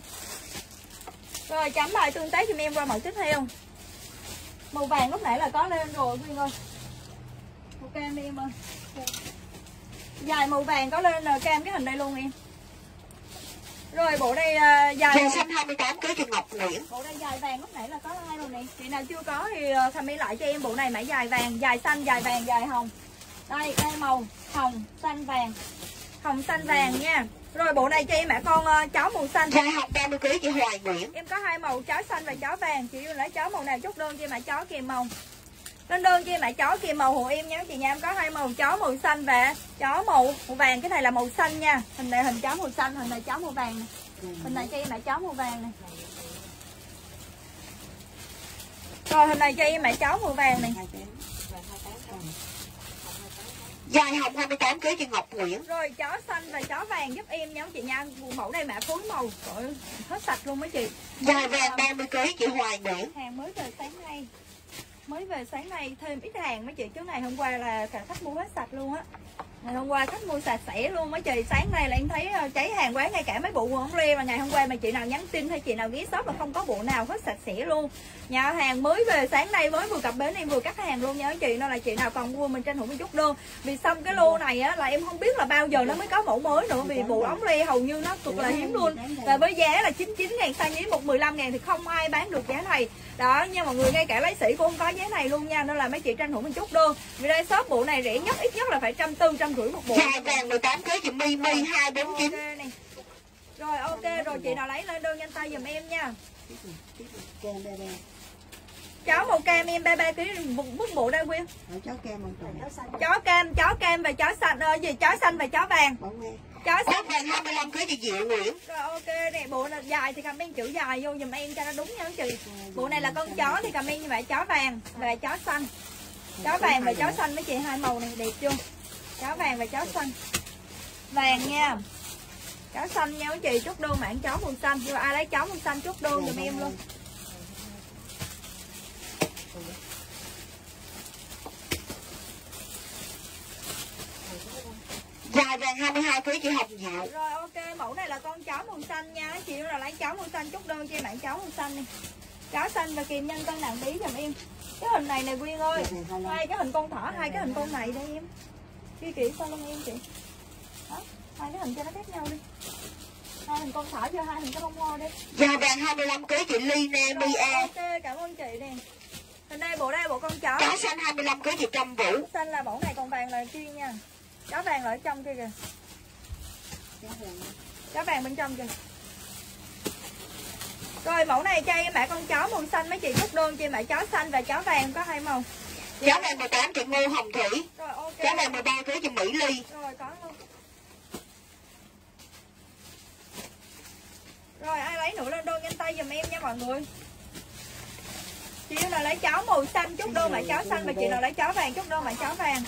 Rồi chấm bài tương tác cho em qua mẫu tiếp theo. Màu vàng lúc nãy là có lên rồi Quyên ơi. Ok em em ơi. Dài màu vàng có lên là cam cái hình đây luôn em. Rồi bộ đây à, dài Dài xanh 28 cưới chị Ngọc Nguyễn bộ đây dài vàng lúc nãy là có hai rồi nè. Chị nào chưa có thì uh, comment lại cho em bộ này mã dài vàng, dài xanh, dài vàng, dài hồng. Đây, đây màu hồng, xanh vàng. Hồng xanh vàng nha. Rồi bộ này cho em mã con uh, chó màu xanh. Dài học 30 cưới chị Hoài Nguyễn. Em có hai màu chó xanh và chó vàng. Chị yêu lấy chó màu nào chốt đơn cho em mã chó kèm màu. Lên đơn cho em mã chó kèm màu hộ em nha chị nha Em có hai màu chó màu xanh và chó màu, màu vàng. Cái này là màu xanh nha. Hình này hình chó màu xanh, hình này chó màu vàng nè. Hình này cho em mã chó màu vàng nè. Rồi hình này cho em mã chó màu vàng này Dài học 28 cưới chị Ngọc Nguyễn. Rồi chó xanh và chó vàng giúp em nha chị nha. Mẫu này mã phối màu Trời ơi, hết sạch luôn mấy chị. Dài vàng 30 cưới chị Hoài Nguyễn. Hàng mới về sáng nay. Mới về sáng nay thêm ít hàng mấy chị. Chứ ngày hôm qua là cả khách mua hết sạch luôn á. Ngày hôm qua khách mua sạch sẽ luôn mấy chị. Sáng nay là em thấy ờ, cháy hàng quán ngay cả mấy bộ quần ống lê mà ngày hôm qua mà chị nào nhắn tin hay chị nào ghé shop là không có bộ nào hết sạch sẽ luôn nhà hàng mới về sáng nay mới vừa cập bến em vừa cắt hàng luôn nha mấy chị. Nên là chị nào còn mua mình tranh thủ một chút đơn vì xong cái lô này á là em không biết là bao giờ nó mới có mẫu mới nữa. Vì bộ ống lê hầu như nó cực là hiếm luôn. Và với giá là 99 ngàn size nhí 115 ngàn thì không ai bán được giá này. Đó nha mọi người ngay cả lấy sĩ cũng không có giá này luôn nha. Nên là mấy chị tranh thủ một chút đơn vì đây shop bộ này rẻ nhất ít nhất là phải trăm tư trăm rưỡi một bộ. Dài vàng 18 cưới chị My My 249 ok này. Rồi ok rồi chị nào lấy lên đơn nhanh tay giùm em nha chó màu cam em ba ba ký bức bộ đây quyên. Chó cam chó cam và chó xanh ờ, gì? Chó xanh và chó vàng. Chó xanh. vàng 25 cưới chị Diệu Nguyễn. Rồi ok nè bộ này dài thì comment chữ dài vô giùm em cho nó đúng nha chị bộ này là con chó thì comment như vậy chó vàng và chó xanh. Chó vàng và chó xanh mấy chị hai màu này đẹp chưa? Chó vàng và chó xanh. Vàng nha. Chó xanh nha mấy chị chốt đơn mảng chó màu xanh. Nhưng ai lấy chó màu xanh chốt đơn giùm em luôn Dài vàng 22 cưới chị Hồng Diệu rồi ok mẫu này là con chó màu xanh nha. Chị là lấy chó màu xanh chốt đơn cho em mảng chó màu xanh đi. Chó xanh và kìm nhân cân nặng bí giùm em. Cái hình này này quyên ơi. Hai cái hình con thỏ hai cái hình con này đây em. Ghi kỹ sau lưng em chị. Đó hai cái hình cho nó khác nhau đi. Hai hình con thỏ cho hai hình cái bông hoa đi. Dài vàng 25 kg chị Ly nè Mi E. ok cảm ơn chị nè. Hình đây bộ đây bộ con chó Chó xanh 25 kg chị Trâm Vũ. Xanh là mẫu này còn vàng là chuyên nha chó vàng ở trong kia kìa. Chó vàng bên trong kìa. Rồi mẫu này cho em mã con chó màu xanh mấy chị chốt đơn cho em mã chó xanh và chó vàng có hai màu. Chó vàng 18 chị Ngô Hồng Thủy. Rồi ok. Chó vàng 13 kg chị Mỹ Ly. Rồi có luôn. Rồi ai lấy nữa lên đơn nhanh tay giùm em nha mọi người. Chị nào lấy chó màu xanh chút đơn mã chó xanh và chị nào lấy chó vàng chút đơn mã chó vàng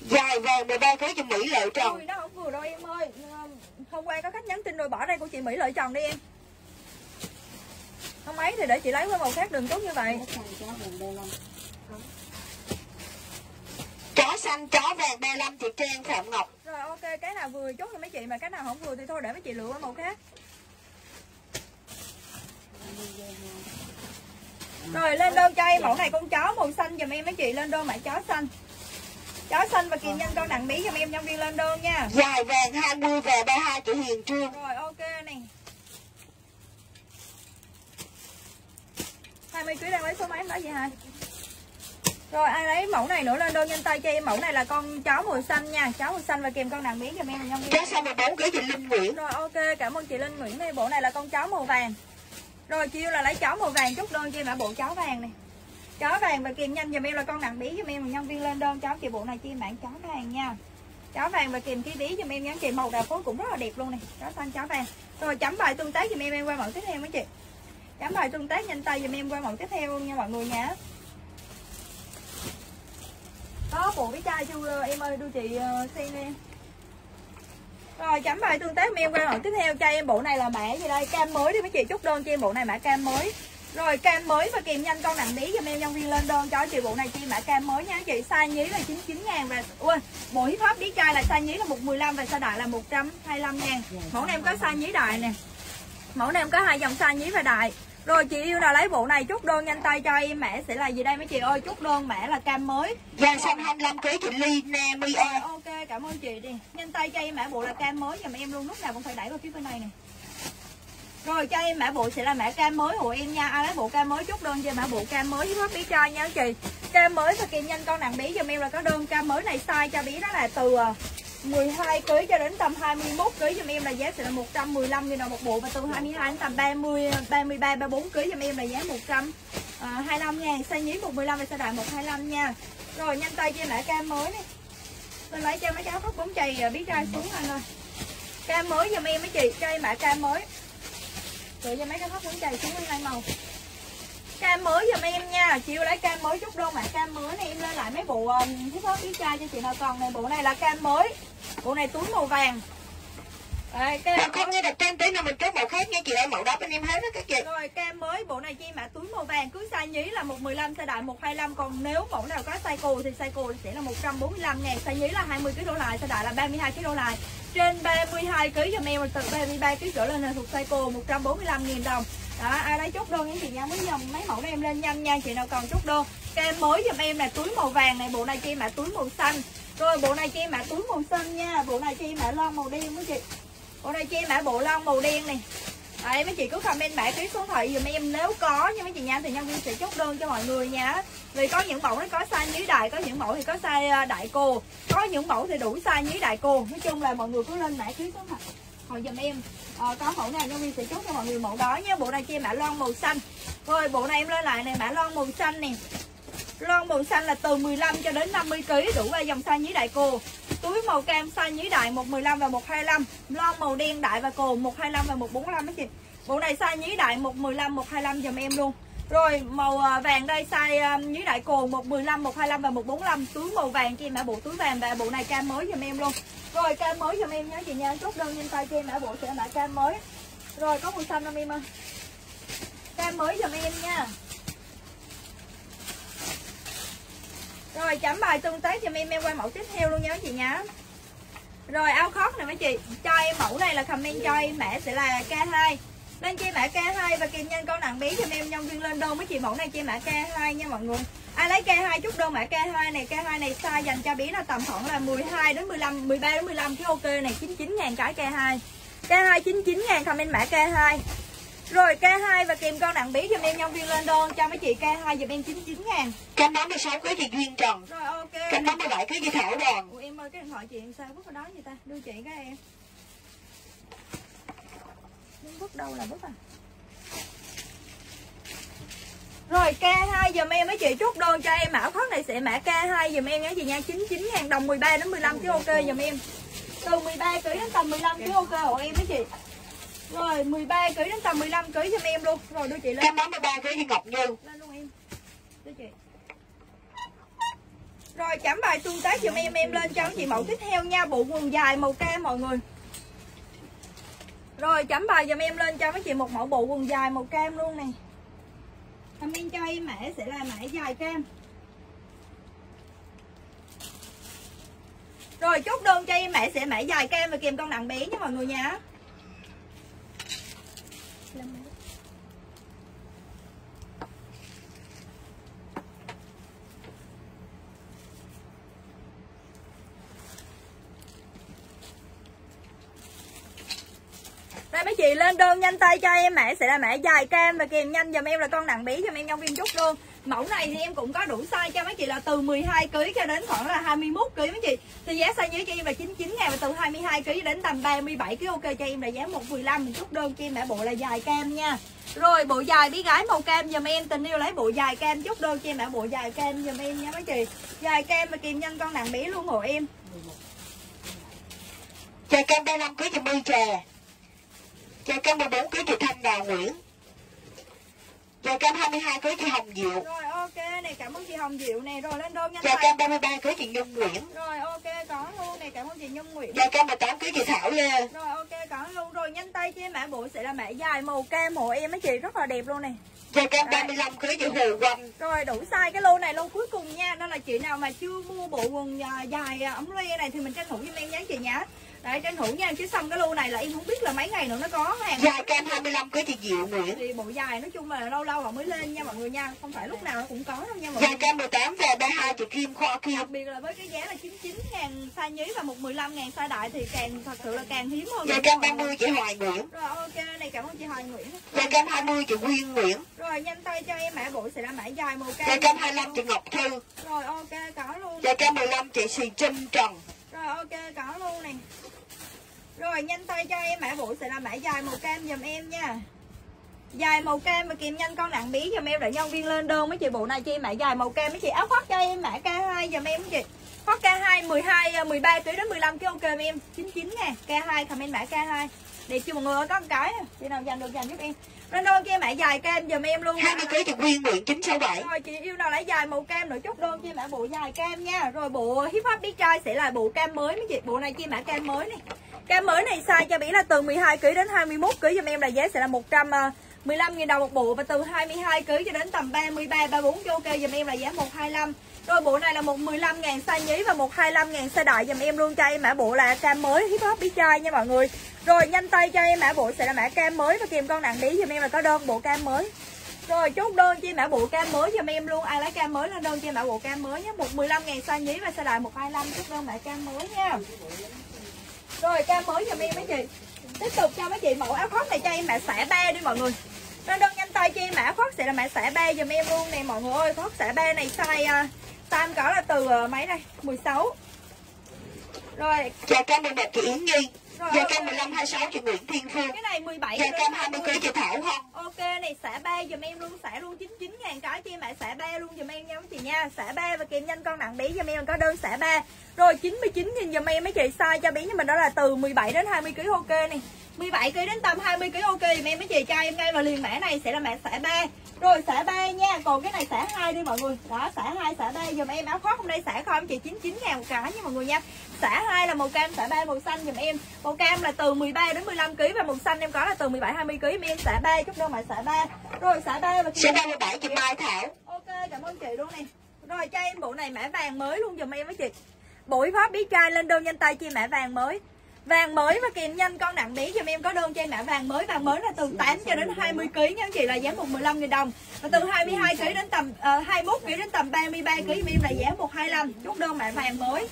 Dài vàng 13 kg chị Mỹ Lợi Trần. Ui, nó không vừa đâu em ơi. Hôm qua có khách nhắn tin rồi bỏ đây của chị Mỹ lợi tròn đi em. Không ấy thì để chị lấy với màu khác đừng tốt như vậy. Chó xanh chó vàng 35 chị Trang Phạm Ngọc. Rồi ok cái nào vừa chốt cho mấy chị mà cái nào không vừa thì thôi để mấy chị lựa màu khác rồi lên đơn cho em. Mẫu này con chó màu xanh giùm em mấy chị. Lên đơn mã chó xanh. Chó xanh và kiềm nhân con nặng bí giùm em nhân viên lên đơn nha. Dài vàng 20 và 32 chị Hiền Trương. Rồi ok này. 20 kg đang lấy số em nói gì hai rồi ai lấy mẫu này nữa lên đơn nhanh tay cho em. Mẫu này là con chó màu xanh nha. Chó màu xanh và kèm con nàng miếng cho em nhân viên. Chó xanh 14 kg chị Linh Nguyễn. Rồi ok. Cảm ơn chị Linh Nguyễn đây. Bộ này là con chó màu vàng rồi chiêu là lấy chó màu vàng chút đơn cho em là bộ chó vàng này. Chó vàng và kìm nhanh dùm em là con nặng bí dùm em nhân viên lên đơn chó chị bộ này chi mạng chó vàng nha. Chó vàng và kìm ký bí dùm em, nhắn chị màu đào phối cũng rất là đẹp luôn này. Chó xanh, chó vàng. Rồi chấm bài tương tác dùm em em qua mẫu tiếp theo mấy chị. Chấm bài tương tác nhanh tay dùm em qua mẫu tiếp theo luôn nha mọi người nha. Có bộ với chai chưa em ơi, đưa chị ờ, xem em rồi, chấm bài tương tác em qua hỏi tiếp theo cho em bộ này là mã gì đây? Cam mới đi mấy chị chốt đơn cho em bộ này, mã cam mới. Rồi, cam mới và kèm nhanh con nặng bí cho em, nhân viên lên đơn cho chị bộ này chi, mã cam mới nha chị, size nhí là 99 ngàn và quên bộ hip hop bí chai là size nhí là 115 và size đại là 125 ngàn. Mẫu này em có size nhí đại nè. Mẫu này em có hai dòng size nhí và đại rồi chị yêu nào lấy bộ này chốt đơn nhanh tay cho em. Mã sẽ là gì đây mấy chị ơi? Chốt đơn mã là cam mới. Vàng xanh 25 kg chị Ly nè Mi rồi E ok cảm ơn chị đi. Nhanh tay cho em mã bộ là cam mới giùm em luôn. Lúc nào cũng phải đẩy vào phía bên này nè. Rồi cho em mã bộ sẽ là mã cam mới hộ em nha. Ai lấy bộ cam mới chốt đơn cho mã bộ cam mới. Với hết bí trai nha chị. Cam mới và kìm nhanh con nặng bí giùm em là có đơn. Cam mới này size cho bí đó là từ à, 12 kg cho đến tầm 21 kg giùm em là giá sẽ là 115 000 đồng một bộ và từ 22 đến tầm 30 33 34 kg giùm em là giá 125 à, ngàn. Size nhí 115 và size đại 125 nha. Rồi, nhanh tay cho em mã cam mới này tôi lấy cho mấy cháu khóc bóng chày biết bí trai xuống anh ơi. Cam mới giùm em mấy chị, cho em mã cam mới. Gửi cho mấy cái khóc bóng chày xuống hai màu cam mới giùm em nha. Chiều lấy cam mới chút đâu mã cam mới này em lên lại mấy bộ um, pháp hop trai cho chị nào còn này. Bộ này là cam mới. Bộ này túi màu vàng. Đây, Dạ cam không nghe đặt trên tí nào mình chốt màu khác nha chị ơi Màu đó bên em hết đó các chị. Rồi cam mới bộ này chi mã túi màu vàng cứ size nhí là 115 size đại 125 còn nếu mẫu nào có size cù thì size cù sẽ là 145 ngàn size nhí là 20 kg lại size đại là 32 kg lại. Trên 32 kg cho em từ 33 kg trở lên là thuộc size cù 145 000 đồng. Đó ai lấy chốt đơn những chị nha mấy dòng mấy mẫu này em lên nhanh nha chị nào còn chốt đơn cam mới giùm em là túi màu vàng này bộ này chi mã túi màu xanh. Rồi bộ này chi mã túi màu xanh nha bộ này chi mã lon màu đen mấy chị bộ này chi mã bộ lon màu đen này. Đấy, mấy chị cứ comment mã ký số điện thoại dùm em nếu có nha mấy chị nha. Thì nhân viên sẽ chốt đơn cho mọi người nha. Vì có những mẫu nó có size nhí đại có những mẫu thì có size à, đại cô. Có những mẫu thì đủ size nhí đại cô. Nói chung là mọi người cứ lên mã ký số điện thoại hỏi dùm em. À, có mẫu nào nhân viên sẽ chốt cho mọi người mẫu đó nha. Bộ này chia mã lon màu xanh. Rồi bộ này em lên lại này mã lon màu xanh nè lon màu xanh là từ 15 cho đến 50 kg đủ ba dòng size nhí đại cô. Túi màu cam size nhí đại 115 và 125 lon màu đen đại và cồn 125 và 145 mấy chị. Bộ này size nhí đại 115 125 dùm em luôn. Rồi, màu à, vàng đây size à, nhí đại cồn 115 125 và 145 túi màu vàng cho em mã bộ túi vàng và bộ này cam mới dùm em luôn. Rồi, cam mới dùm em nhớ chị nha. Chốt đơn nhanh tay cho em mã bộ sẽ mã cam mới. Rồi, có màu xanh không em ơi? Cam mới dùm em nha. Rồi chấm bài tương tác cho em em qua mẫu tiếp theo luôn nha mấy chị nhá. Rồi áo khóc nè mấy chị, cho em mẫu này là comment cho em mã sẽ là K2. Lên chi mã K2 và kèm nhân con nặng bí cho em nhân viên lên đô mấy chị mẫu này chi mã K2 nha mọi người. ai lấy K2 chút đô mã K2 này K2 này size dành cho bé là tầm khoảng là 12 đến 15 13 đến 15 cái ok này 99 000 cái K2 K2 99 000 comment mã K2 rồi K2 và kèm con nặng bí cho em nhân viên lên đơn cho mấy chị K2 giùm em 99 ngàn. Kênh 86 cưới chị Duyên Trần. Rồi ok. Kênh 87 cưới chị Thảo Đoàn. Ủa em ơi cái điện thoại chị em sao? Vứt ở đó vậy ta? Đưa chị cái em. Muốn vứt đâu là vứt à? Rồi K2 giùm em mấy chị chốt đơn cho em. Mã khoác này sẽ mã K2 giùm em nha chị nha. 99 ngàn đồng 13 đến 15 cái ok giùm em. Từ 13 kg đến tầm 15 cái ok hộ em mấy chị Rồi 13 kg đến tầm 15 kg giùm em luôn. Rồi đưa chị lên. 83 cưới chị Ngọc Như. Lên luôn em. Đưa chị. Rồi chấm bài tương tác giùm em em lên cho chị mẫu tiếp theo nha. Bộ quần dài màu cam mọi người. Rồi chấm bài giùm em lên cho các chị một mẫu bộ quần dài màu cam luôn nè. Comment cho em mã sẽ là mã dài cam. Rồi chốt đơn cho em mã sẽ mã dài cam và kèm con nặng bé nha mọi người nha Đây mấy chị lên đơn nhanh tay cho em mã sẽ là mã dài cam và kèm nhanh dùm em là con nặng bí cho em nhân viên chút luôn. Mẫu này thì em cũng có đủ size cho mấy chị là từ 12 kg cho đến khoảng là 21 kg mấy chị. Thì giá size dưới cho em là 99 ngàn và từ 22 kg đến tầm 37 kg ok cho em là giá 115 mình chút đơn cho em mã bộ là dài cam nha. Rồi, bộ dài bí gái màu cam dùm em, tình yêu lấy bộ dài cam chút đơn cho em mã bộ dài cam dùm em nha mấy chị. Dài cam và kèm nhanh con nặng bí luôn hộ em. Chào kênh 35 cưới chị My chè Chào kênh 14 cưới chị Thanh Đào Nguyễn? Chào kênh 22 cưới chị Hồng Diệu. Rồi ok này cảm ơn chị Hồng Diệu nè. Rồi lên đơn nhanh Chào kênh 33 cưới chị Nhung Nguyễn. Rồi ok có luôn này cảm ơn chị Nhung Nguyễn. Chào kênh 18 cưới chị Thảo Lê. Rồi ok có luôn. Rồi nhanh tay cho em mã bộ sẽ là mã dài màu cam hộ em mấy chị rất là đẹp luôn này. Chào kênh 35 cưới chị Hồ Quanh Rồi đủ size cái lô này lô cuối cùng nha. Đó là chị nào mà chưa mua bộ quần dài, dài à, ống ly này thì mình tranh thủ cho em nhé chị nhá. Đấy tranh thủ nha chứ xong cái lô này là em không biết là mấy ngày nữa nó có hàng. Chào kênh 25 cưới chị Diệu Nguyễn Thì bộ dài nói chung là lâu lâu họ mới lên nha mọi người nha. Không phải lúc nào nó cũng có đâu nha mọi người. kênh 18 và 32 chị Kim Kho Kim Đặc biệt là với cái giá là 99 ngàn size nhí và 115 ngàn size đại thì càng thật sự là càng hiếm hơn. Mọi người. 30 chị Hoài Nguyễn Rồi ok này cảm ơn chị Hoài Nguyễn. Chào kênh 20 chị Quyên Nguyễn Rồi nhanh tay cho em mã bộ sẽ là mã dài màu cam. Chào kênh 25 chị Ngọc Thư Rồi ok có luôn. Chào kênh 15 chị Xì Trinh Trần Rồi ok có luôn này. Rồi nhanh tay cho em mã bộ sẽ là mã dài màu cam giùm em nha. Dài màu cam và kèm nhanh con nặng bí giùm em để nhân viên lên đơn mấy chị bộ này cho em mã dài màu cam mấy chị áo khoác cho em mã K2 giùm em mấy chị. Khoác K2 12 13 kg đến 15 kg ok em 99 nè. K2 comment mã K2. Đẹp chưa mọi người ơi có một cái chị nào dành được dành giúp em. Lên đơn cho em mã dài cam giùm em luôn. 20 cưới chị Quyên Nguyễn 967 Rồi chị yêu nào lấy dài màu cam nữa chốt đơn cho em mã bộ dài cam nha. Rồi bộ hip hop biết trai sẽ là bộ cam mới mấy chị. Bộ này chi mã cam mới này. Cam mới này size cho Mỹ là từ 12 kg đến 21 kg giùm em là giá sẽ là 115 000 à, đồng một bộ và từ 22 kg cho đến tầm 33 34 cho ok giùm em là giá 125. Rồi bộ này là 115 000 size nhí và 125 000 size đại giùm em luôn cho em mã bộ là cam mới, hip hop bí chai nha mọi người. Rồi, nhanh tay cho em mã bộ sẽ là mã cam mới và kèm con nặng bí giùm em là có đơn bộ cam mới. Rồi, chốt đơn cho em mã bộ cam mới giùm em luôn. Ai lấy cam mới lên đơn cho em mã bộ cam mới nhé. 115 000 size nhí và size đại 125 chốt đơn mã cam mới nha. Rồi cam mới giùm em mấy chị. Tiếp tục cho mấy chị mẫu áo khoác này cho em mã xả ba đi mọi người. Lên đơn nhanh tay cho em mã khoác sẽ là mã xả ba giùm em luôn nè mọi người ơi. Khoác xả ba này size uh, em có là từ uh, mấy đây? 16. Rồi Chào kênh 11 chị Yến Nhi ok. kênh 15 26 chị Nguyễn Thiên Phương cái này 17 Chào cho kênh đến 20 20. cưới chị Thảo Hân Ok này xả ba giùm em luôn xả luôn 99 ngàn cái cho em mã xả ba luôn giùm em nha mấy chị nha xả ba và kèm nhanh con nặng bí giùm em có đơn xả ba rồi 99 nghìn giùm em mấy chị size cho bí nhưng mình đó là từ 17 đến 20 kg ok này 17 kg đến tầm 20 kg ok giùm em mấy chị cho em ngay và liền mã này sẽ là mã xả ba. Rồi xả ba nha còn cái này xả hai đi mọi người. Đó xả hai xả ba. Giùm em áo khoác hôm nay xả không? Chị 99 ngàn một cái nha mọi người nha. Xả hai là màu cam xả ba màu xanh giùm em. Màu cam là từ 13 đến 15 kg và màu xanh em có là từ 17 20 kg em xả ba chút đâu mà xả ba. Rồi xả ba và Số 37 chị Mai Thảo. Ok cảm ơn chị luôn nè. Rồi cho em bộ này mã vàng mới luôn giùm em với chị Bụi pháp bí trai lên đơn nhanh tay chia mã vàng mới. Vàng mới và kèm nhanh con nặng bí giùm em có đơn cho em mã vàng mới. Vàng mới là từ 8 cho đến 20 kg nha chị là giá 115 000 đồng. Và từ 22 kg đến tầm uh, 21 kg đến tầm 33 kg giùm em là giá 125 Chốt đơn mã vàng mới.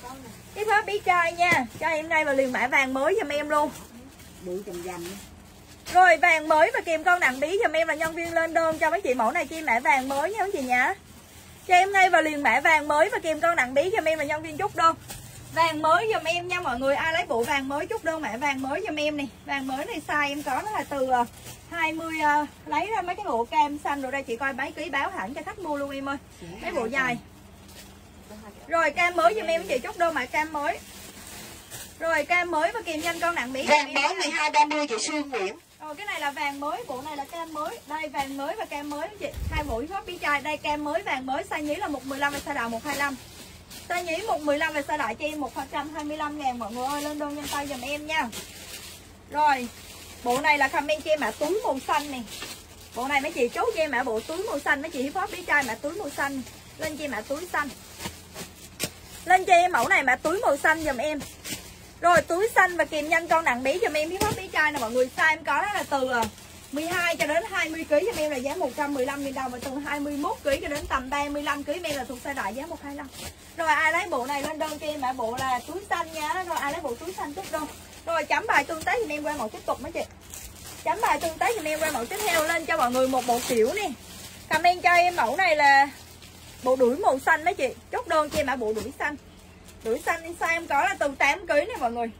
Cái pháp bí trai nha. Cho em ngay và liền mã vàng mới giùm em luôn. Bự chầm dầm Rồi vàng mới và kèm con nặng bí giùm em là nhân viên lên đơn cho mấy chị mẫu này chi mã vàng mới nha mấy chị nhá. Cho em ngay và liền mã vàng mới và kèm con nặng bí giùm em là nhân viên chốt đơn Vàng mới giùm em nha mọi người. Ai lấy bộ vàng mới chút đơn mã vàng mới giùm em này Vàng mới này size em có nó là từ 20 uh, Lấy ra mấy cái bộ cam xanh rồi đây chị coi mấy ký báo hẳn cho khách mua luôn em ơi. Mấy bộ dài. Rồi cam mới giùm em chị chút đơn mã cam mới. Rồi cam mới và kèm nhanh con nặng bí. Vàng mới 12 30 chị Sương Nguyễn rồi cái này là vàng mới, bộ này là cam mới. Đây vàng mới và cam mới. Chị Hai bộ hot bí trai Đây cam mới, vàng mới. Size nhí là 115 và size đại 125 Size nhí 115 và size đại cho em 125 ngàn. Mọi người ơi Lên đơn nhanh tay giùm em nha. Rồi Bộ này là comment cho em mã túi màu xanh này. Bộ này mấy chị chốt cho em mã bộ túi màu xanh. Mấy chị hip hop bí trai mã túi màu xanh. Lên cho em mã túi xanh. Lên cho em mẫu này mã túi màu xanh giùm em. Rồi, túi xanh và kèm nhanh con nặng bí giùm em biết hết bí trai nè mọi người Size em có đó là từ ờ, 12 cho đến 20 kg cho em là giá 115 000 đồng và từ 21 kg cho đến tầm 35 kg em là thuộc size đại giá 125. Rồi, ai lấy bộ này lên đơn cho em, mã bộ là túi xanh nha. Rồi, ai lấy bộ túi xanh chút đơn. Rồi, chấm bài tương tác thì em qua mẫu tiếp tục mấy chị. Chấm bài tương tác thì em qua mẫu tiếp theo lên cho mọi người một bộ kiểu nè. Comment cho em mẫu này là bộ đuổi màu xanh mấy chị. Chốt đơn cho em mã bộ đuổi xanh. Đuổi xanh size em có là từ 8 kg nè mọi người.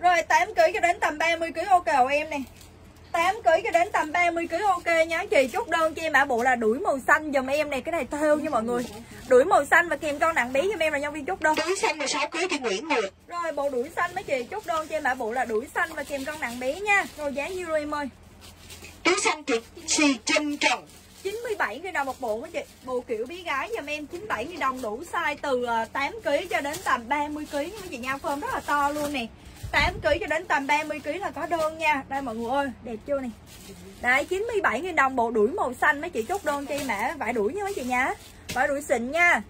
Rồi 8 kg cho đến tầm 30 kg ok của em nè. 8 kg cho đến tầm 30 kg ok nha chị chốt đơn cho em mã bộ là đuổi màu xanh dùm em này cái này theo nha mọi người. Đuổi màu xanh và kèm con nặng bí cho em là nhân viên chốt đơn. Túi xanh 16 kg chị Nguyễn Nguyệt rồi bộ đuổi xanh mấy chị chốt đơn cho em mã bộ là đuổi xanh và kèm con nặng bí nha. Rồi giá nhiêu rồi em ơi. Túi xanh chị Xì Trân Trần 97 000 đồng một bộ mấy chị bộ kiểu bí gái giùm em 97 000 đồng đủ size từ 8 kg cho đến tầm 30 kg mấy chị nha phơm rất là to luôn nè 8 kg cho đến tầm 30 kg là có đơn nha. Đây mọi người ơi, đẹp chưa này. Đấy 97 000 đồng bộ đuổi màu xanh mấy chị chốt đơn cho em mã vải đuổi nha mấy chị nhá. Vải đuổi xịn nha.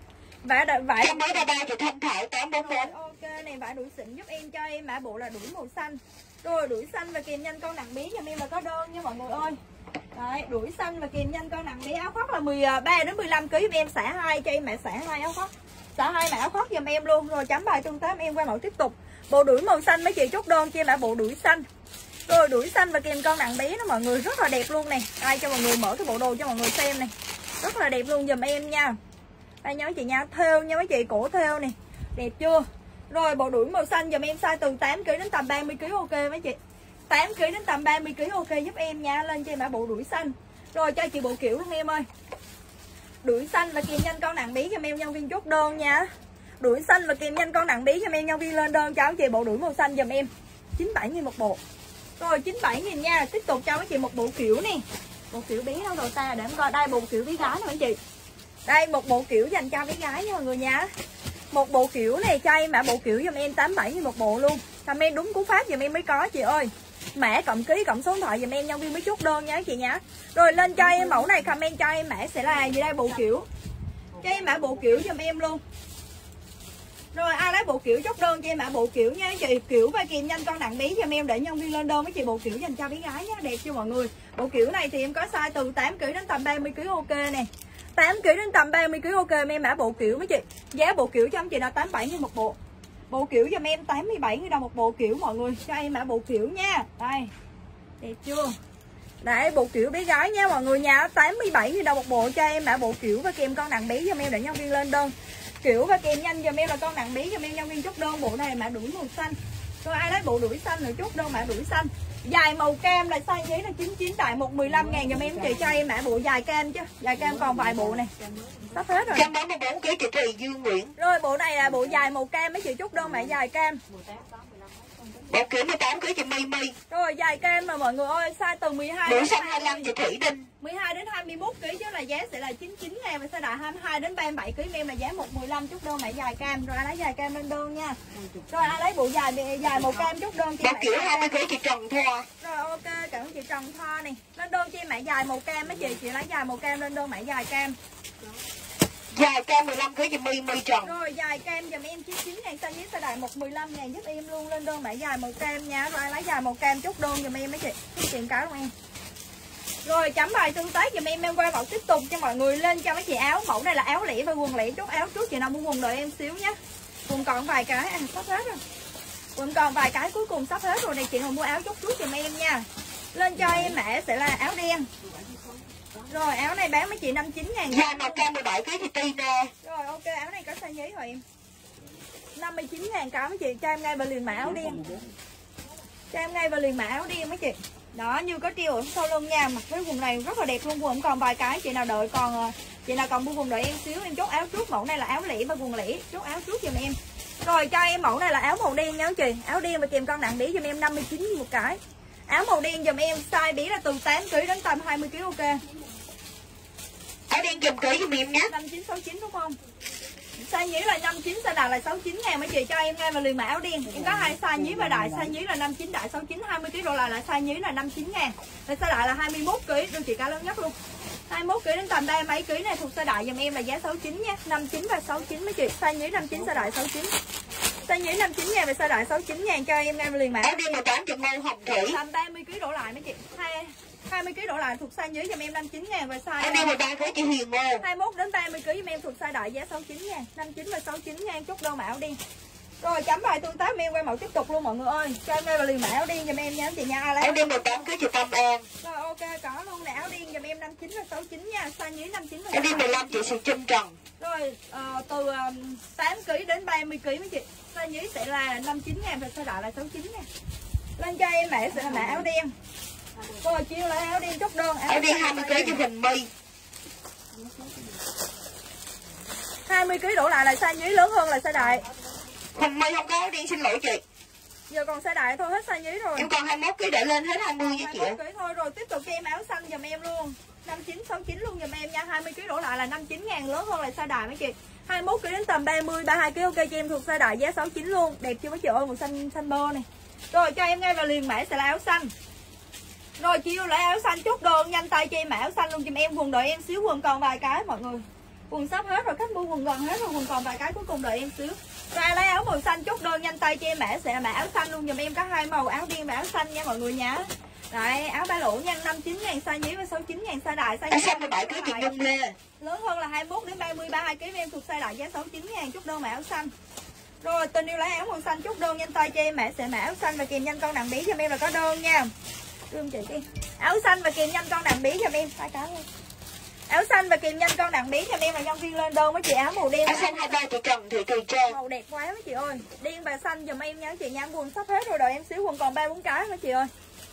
Vải vải Cho mới ra ba chị Thanh Thảo 844 Ok này vải đuổi xịn giúp em cho em mã bộ là đuổi màu xanh. Rồi đuổi xanh và kèm nhanh con nặng bí cho em là có đơn nha mọi người ơi. Đấy, đuổi xanh và kìm nhanh con nặng bí áo khoác là 13 à, đến 15 kg em xả hai cho em mẹ xả hai áo khoác. Xả hai mã áo khoác giùm em luôn. Rồi chấm bài tương tác em qua mẫu tiếp tục. Bộ đuổi màu xanh mấy chị chốt đơn cho em mã bộ đuổi xanh. Rồi đuổi xanh và kèm con nặng bé nó mọi người rất là đẹp luôn này ai cho mọi người mở cái bộ đồ cho mọi người xem này rất là đẹp luôn giùm em nha. Đây nhớ chị nha theo nha mấy chị cổ theo nè. Đẹp chưa? Rồi bộ đuổi màu xanh giùm em size từ 8 kg đến tầm 30 kg ok mấy chị? 8 kg đến tầm 30 kg ok giúp em nha, lên cho em mã bộ đuổi xanh. Rồi cho chị bộ kiểu luôn em ơi. Đuổi xanh và kèm nhanh con nặng bí cho em nhân viên chốt đơn nha. Đuổi xanh và kèm nhanh con nặng bí cho em nhân viên lên đơn cho chị bộ đuổi màu xanh dùm em. 97 000 một bộ. Rồi 97 000 nha, tiếp tục cho mấy chị một bộ kiểu nè. Bộ kiểu bé đâu rồi ta, để em coi, đây bộ kiểu bé gái nè mấy chị. Đây, một bộ kiểu dành cho bé gái nha mọi người nha. Một bộ kiểu này cho em mã bộ kiểu giùm em 87 000 một bộ luôn. Comment đúng cú pháp giùm em mới có chị ơi mã cộng ký, cộng số điện thoại giùm em nhân viên mới chốt đơn nha, chị nhá rồi lên cho em mẫu này, comment cho em mã sẽ là gì đây, bộ kiểu. Cho em mã bộ kiểu giùm em luôn. Rồi ai lấy bộ kiểu chốt đơn cho em mã bộ kiểu nha, chị. Kiểu và kìm nhanh con nặng bí cho em, để nhân viên lên đơn với chị bộ kiểu dành cho bé gái nhá đẹp cho mọi người? Bộ kiểu này thì em có size từ 8 kg đến tầm 30 kg ok nè. 8 kg đến tầm 30 kg ok em mã bộ kiểu mấy chị. Giá bộ kiểu cho em chị là 87 000 một bộ bộ kiểu cho em 87 000 đồng một bộ kiểu mọi người. Cho em mã bộ kiểu nha. Đây. Đẹp chưa? Đấy, bộ kiểu bé gái nha mọi người nha. 87 000 đồng một bộ. Cho em mã bộ kiểu và kèm con nặng bí cho em để nhân viên lên đơn. Kiểu và kèm nhanh giùm em là con nặng bí giùm em. Nhân viên chốt đơn. Bộ này mã đuổi màu xanh. Rồi ai lấy bộ đuổi xanh nữa? Chốt đơn mã đuổi xanh dài màu cam là size giấy là 99 tại 115 ngàn giùm em chị cho em mã bộ dài cam chứ. Dài cam còn vài bộ này. Sắp hết rồi. 144 kg chị Thùy Dương Nguyễn. Rồi bộ này là bộ dài màu cam mấy chị chốt đơn mã dài cam Bộ kiểu 18 kg chị My My rồi dài cam mà mọi người ơi size từ 12 Đuổi đến xanh 25 chị Thủy Đinh 12 đến 21 kg chứ là giá sẽ là 99 ngàn. Và size đại 22 đến 37 kg em là giá 115 chút đơn mã dài cam rồi ai lấy dài cam lên đơn nha. Rồi ai lấy bộ dài dài màu cam chút đơn chị mã kiểu dài 20 cam. kg chị Trần Thoa. Rồi ok cảm ơn chị Trần Tho này lên đơn cho em mã dài màu cam mấy chị? Chị lấy dài màu cam lên đơn mã dài cam Dài cam 15 kg cho mi mi tròn Rồi, dài cam dùm em 99 ngàn xanh dưới size đại 115 ngàn giúp em luôn lên đơn mã dài màu cam nha. Rồi ai lấy dài màu cam chốt đơn dùm em mấy chị. Xin chuyện cáo luôn em. Rồi, chấm bài tương tác dùm em em qua mẫu tiếp tục cho mọi người lên cho mấy chị áo. Mẫu này là áo lẻ và quần lẻ chốt áo trước chị nào mua quần đợi em xíu nhé. Quần còn vài cái à sắp hết rồi. Quần còn vài cái cuối cùng sắp hết rồi này, chị nào mua áo chốt trước dùm em nha. Lên cho em mã sẽ là áo đen. Rồi áo này bán mấy chị 59 ngàn Dài màu cam 17 kg cho ti nè. Rồi ok áo này có size giấy rồi. em 59 ngàn cả mấy chị. Cho em ngay vào liền mã áo đen Cho em ngay vào liền mã áo đen mấy chị. Đó như có triều ở sau lưng nha Mặc với quần này rất là đẹp luôn Quần còn vài cái. Chị nào đợi còn ờ, Chị nào còn mua quần đợi em xíu Em chốt áo trước mẫu này là áo lỉ và quần lỉ Chốt áo trước giùm em. Rồi cho em mẫu này là áo màu đen nha chị. Áo đen và kèm con nặng bí giùm em 59 một cái. Áo màu đen giùm em size bí là từ 8kg đến tầm 20kg ok Áo đen dùm ký giùm em nhé. 5969 đúng không? Size nhí là 59, size đại là 69 ngàn. Mấy chị cho em ngay vào liền mã áo đen. Em có hai size nhí và đại, size nhí là 59, đại 69, 20 kg độ lại là size nhí là 59 ngàn. Và size đại là 21 kg, đưa chị cả lớn nhất luôn. 21 kg đến tầm đây mấy kg này thuộc size đại dùm em là giá 69 nha. 59 và 69 mấy chị, size nhí 59, size đại 69 Size nhí 59 ngàn và size đại 69 ngàn. Cho em ngay vào liền mã. Áo đen 18 cho ngô hồng thủy. Tầm 30 kg đổ lại mấy chị. Hai 20 kg đổ lại thuộc size nhí dùm em 59 ngàn và size Áo đen 13 kg cho hiền ngô. 21 đến 30 kg giùm em thuộc size đại giá 69 ngàn 59 và 69 ngàn chốt đơn mã áo đen rồi chấm bài tương tác em quay mẫu tiếp tục luôn mọi người ơi cho em ngay vào liền mã áo đen giùm em nha anh chị nha ai lấy Áo đen 18 kg cho Tâm An. rồi ok có luôn nè áo đen giùm em 59 và 69 nha size nhí 59 và Áo đen 15 chị Sù Trâm Trần. rồi ờ, từ um, 8 kg đến 30 kg mấy chị size nhí sẽ là 59 ngàn và size đại là 69 ngàn lên cho em mã sẽ là mã áo đen rồi chiêu lại áo đen chốt đơn Áo đen 20 kg cho Huỳnh My. 20 kg đổ lại là size nhí lớn hơn là size đại. Huỳnh My không có áo đen xin lỗi chị. giờ còn size đại thôi hết size nhí rồi. Em còn 21 kg để lên hết 20 nha chị. 21 kg thôi rồi tiếp tục cho em áo xanh giùm em luôn. 59 69 luôn giùm em nha 20 kg đổ lại là 59 ngàn lớn hơn là size đại mấy chị. 21 kg đến tầm 30 32 kg ok cho em thuộc size đại giá 69 luôn. Đẹp chưa mấy chị ơi màu xanh xanh bơ này. Rồi cho em ngay vào liền mã sẽ là áo xanh rồi chiêu lại áo xanh chốt đơn nhanh tay cho em mã áo xanh luôn giùm em quần đợi em xíu quần còn vài cái mọi người quần sắp hết rồi khách mua quần gần hết rồi quần còn vài cái cuối cùng đợi em xíu rồi lấy áo màu xanh chốt đơn nhanh tay cho em mã sẽ mã áo xanh luôn giùm em có hai màu áo đen và áo xanh nha mọi người nhá Đấy, áo ba lỗ nha, 59 ngàn size nhí và 69 ngàn size đại, size nhí xanh 17 kg chị Nhung Lê. lớn hơn là 21 đến 30 32 kg em thuộc size đại giá 69 ngàn chút đơn mã áo xanh. Rồi tình yêu lấy áo màu xanh chút đơn nhanh tay cho em mã sẽ mã áo xanh và kèm nhanh con nặng bí cho em là có đơn nha. Em chị đi. Áo xanh và kèm nhanh con nặng bí cho em, hai cái luôn. Áo xanh và kèm nhanh con nặng bí cho em là nhân viên lên đơn với chị áo màu đen. Áo xanh 23 chị Trần Thị Thùy Trang. Màu đẹp quá mấy chị ơi. Đen và xanh giùm em nha chị nha, quần sắp hết rồi đợi em xíu quần còn ba bốn cái mấy chị ơi.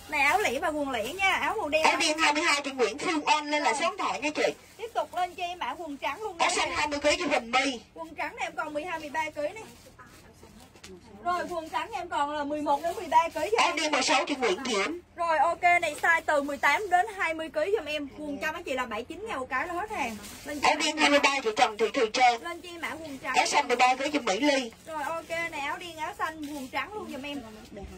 Này áo lỉ và quần lỉ nha, áo màu đen. Áo đen 22 chị Nguyễn Phương On lên là số điện thoại nha chị. Tiếp tục lên cho em mã quần trắng luôn Áo xanh 20 kg cho Huỳnh My. Quần trắng này em còn 12 13 kg này. Rồi quần trắng em còn là 11 đến 13 kg cho Áo em. đen 16 chị Nguyễn Diễm. Rồi ok này size từ 18 đến 20 kg giùm em. Quần cho mấy chị là 79 ngàn một cái là hết hàng. Lên cho Áo đen 23 chị Trần Thị Thùy Trang. lên cho em mã quần trắng. Áo xanh 13 kg cho Mỹ Ly. Rồi ok này áo đen áo xanh quần trắng luôn giùm em.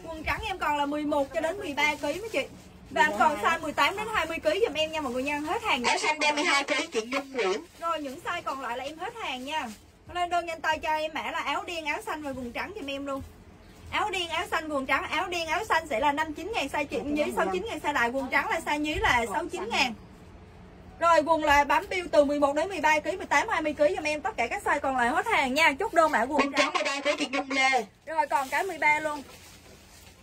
Quần trắng em còn là 11 cho đến 13 kg mấy chị. Và em còn size 18 đến 20 kg giùm em nha mọi người nha, hết hàng. Áo xanh 32 kg chị Nhung Nguyễn. Rồi những size còn lại là em hết hàng nha. Lên đơn nhanh tay cho em mã là áo đen, áo xanh và quần trắng giùm em luôn. Áo đen, áo xanh, quần trắng, áo đen, áo xanh sẽ là 59 ngàn size chị nhí, 69 ngàn size đại, quần trắng là size nhí là 69 ngàn Rồi quần là bám bill từ 11 đến 13 kg, 18 20 kg giùm em, tất cả các size còn lại hết hàng nha. Chốt đơn mã quần trắng. trắng 13 kg chị Nhung Lê. Rồi còn cái 13 luôn.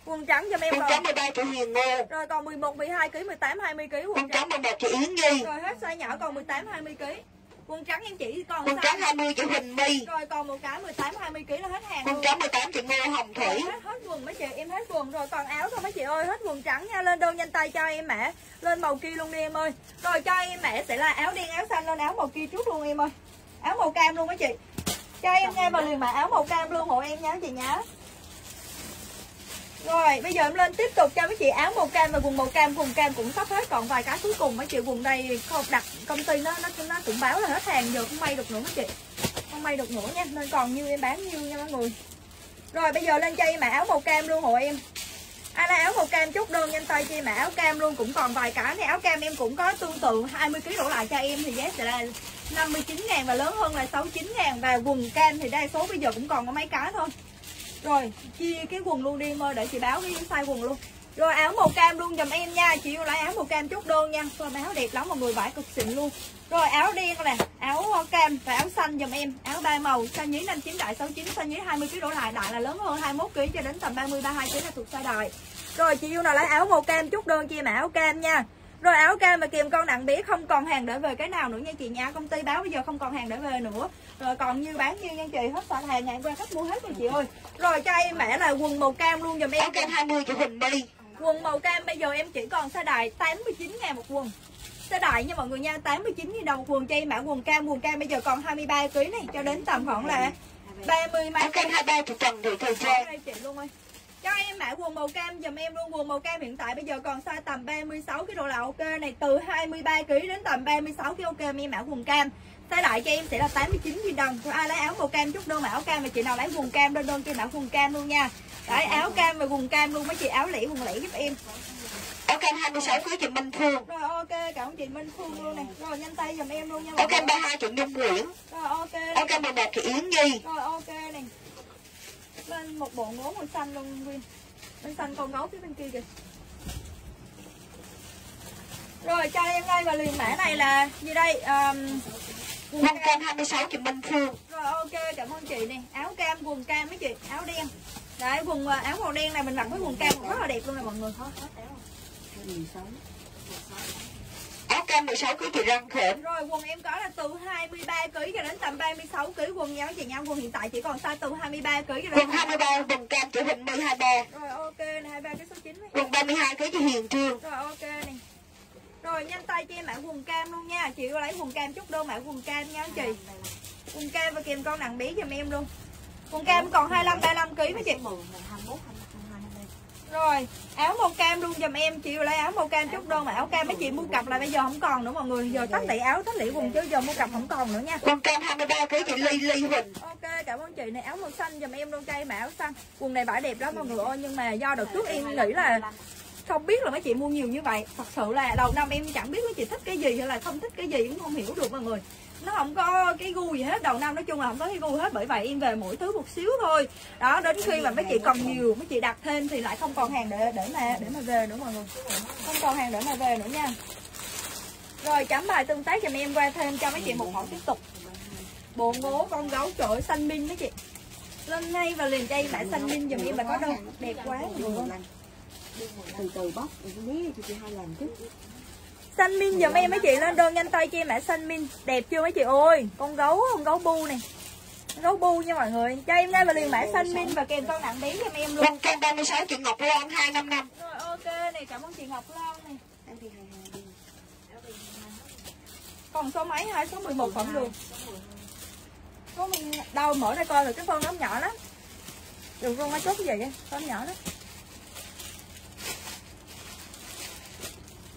Quần trắng giùm em Quần còn. trắng 13 chị Hiền Ngô. Rồi còn 11 12 kg, 18 20 kg quần trắng. trắng 11 chị Yến Nhi. Rồi hết size nhỏ còn 18 20 kg. Quần trắng em chỉ còn Quần trắng size 20 chị Huỳnh My. rồi còn một cái 18 20 kg là hết hàng Quần luôn. trắng 18 chị Ngô Hồng Thủy. hết, hết quần mấy chị em hết quần rồi. Còn áo thôi mấy chị ơi hết quần trắng nha. Lên đơn nhanh tay cho em mã lên màu kia luôn đi em ơi. Rồi cho em mã sẽ là áo đen áo xanh lên áo màu kia trước luôn em ơi. Áo màu cam luôn mấy chị. Cho em nghe vào liền mã áo màu cam luôn hộ em nha chị nhá rồi, bây giờ em lên tiếp tục cho mấy chị áo màu cam và quần màu cam. Quần cam cũng sắp hết, còn vài cái cuối cùng mấy chị quần này không đặt công ty nó nó nó cũng báo là hết hàng, giờ không may được nữa mấy chị. Không may được nữa nha, nên còn nhiêu em bán nhiêu nha mọi người. Rồi, bây giờ lên cho em mã áo màu cam luôn hộ em. Ai là áo màu cam chút đơn nhanh tay cho em, mã áo cam luôn, cũng còn vài cái này áo cam em cũng có tương tự 20 kg đổ lại cho em thì giá sẽ là 59 ngàn và lớn hơn là 69 ngàn. Và quần cam thì đa số bây giờ cũng còn có mấy cái thôi rồi chia cái quần luôn đi em ơi để chị báo cái size quần luôn. Rồi, áo màu cam luôn dùm em nha. Chị yêu lấy áo màu cam chốt đơn nha. Coi áo đẹp lắm mọi người vải cực xịn luôn. Rồi, áo đen nè, áo ờ, cam và áo xanh dùm em. Áo ba màu, size nhí 59 đại 69 size nhí 20 kg đổ lại. Đại là lớn hơn 21 kg cho đến tầm 30 32 kg là thuộc size đại. Rồi, chị yêu nào lấy áo màu cam chốt đơn chia mã áo cam nha rồi áo cam mà kèm con nặng bé không còn hàng để về cái nào nữa nha chị nha. Công ty báo bây giờ không còn hàng để về nữa. Rồi còn như bán như nha chị? Hết sạch hàng ngày qua khách mua hết rồi chị ơi. Rồi cho em mẹ là quần màu cam luôn dùm em áo cam 20 cho Huỳnh đi. Quần màu cam bây giờ em chỉ còn size đại 89 ngàn một quần. Size đại nha mọi người nha 89 000 đồng một quần cho em mã quần cam. Quần cam bây giờ còn 23 kg này cho đến tầm khoảng là 30 mấy áo cam 23 cho Trần Thị Thời Trang chị luôn ơi cho em mã quần màu cam dùm em luôn quần màu cam hiện tại. Bây giờ còn size tầm 36 kg là ok này. Từ 23 kg đến tầm 36 kg ok em mã quần cam. Size đại cho em sẽ là 89 000 đồng. Rồi ai lấy áo màu cam chút đơn mã áo cam mà chị nào lấy quần cam đơn đơn cho mã quần cam luôn nha. Đấy áo cam và quần cam luôn mấy chị áo lỉ quần lỉ giúp em. Áo cam 26 cưới chị Minh Phương. Rồi ok cảm ơn chị Minh Phương luôn nè. Rồi nhanh tay dùm em luôn nha áo cam 32 chị Nhung Nguyễn rồi ok. Áo cam 11 chị Yến Nhi. Rồi ok nè lên một bộ ngố màu xanh luôn Nguyên. Bên xanh con gấu phía bên kia kìa. Rồi cho em đây và liền mã này là gì đây? Um, quần cam 26 chị Minh Phương. Rồi ok cảm ơn chị nè. Áo cam quần cam mấy chị? Áo đen. Đấy quần à, áo màu đen này mình mặc với quần cam rất là đẹp luôn nè mọi người. Áo cam 16 cưới chị Răng Khển rồi quần em có là từ 23 kg cho đến tầm 36 kg quần nhau chị nha quần hiện tại chỉ còn size từ 23 kg cho đến quần 23 quần cam chị Huỳnh My 23 rồi ok này 23 cái số 9 này. quần 32 cưới chị Hiền Trương. Rồi ok này rồi nhanh tay cho em mã quần cam luôn nha. Chị có lấy quần cam chút đâu mã quần cam nha anh chị. Quần cam và kèm con nặng bí giùm em luôn. Quần cam còn 25 35 kg mấy chị rồi áo màu cam luôn giùm em chị lấy áo màu cam chút đơn mà. Áo cam mấy chị mua cặp là bây giờ không còn nữa mọi người. Giờ tắt lị áo tắt lị quần chứ giờ mua cặp không còn nữa nha. Quần cam 23 cưới chị Ly Ly Huỳnh. Ok cảm ơn chị. Này áo màu xanh giùm em luôn cho em áo xanh. Quần này bãi đẹp lắm mọi người ơi nhưng mà do đợt trước em nghĩ là không biết là mấy chị mua nhiều như vậy. Thật sự là đầu năm em chẳng biết mấy chị thích cái gì hay là không thích cái gì cũng không hiểu được mọi người nó không có cái gu gì hết, đầu năm nói chung là không có cái gu hết, bởi vậy em về mỗi thứ một xíu thôi. Đó, đến khi mà mấy chị còn nhiều, mấy chị đặt thêm thì lại không còn hàng để để mà để mà về nữa mọi người. Không còn hàng để mà về nữa nha. Rồi, chấm bài tương tác cho em qua thêm cho mấy chị một mẫu tiếp tục. Bộ ngố con gấu trội xanh minh mấy chị. Lên ngay và liền dây bản xanh minh giùm em là có đâu. Đẹp quá, mọi người từ từ bóc mí chị hai làm chứ xanh min giùm em mấy chị lên đơn nhanh tay cho em mã xanh min đẹp chưa mấy chị? Ơi con gấu con gấu bu này. Con gấu bu nha mọi người. Cho em ngay và liền mã xanh min và kèm con nặng bí giùm em luôn. Quần cam 36 chị Ngọc Loan 255 rồi ok này cảm ơn chị Ngọc Loan này. Còn số mấy? Hai số 11 phẩm đường số mình đâu mở ra coi rồi cái phân nó nhỏ lắm. Đường phân nó chốt cái gì vậy? Phân nhỏ lắm.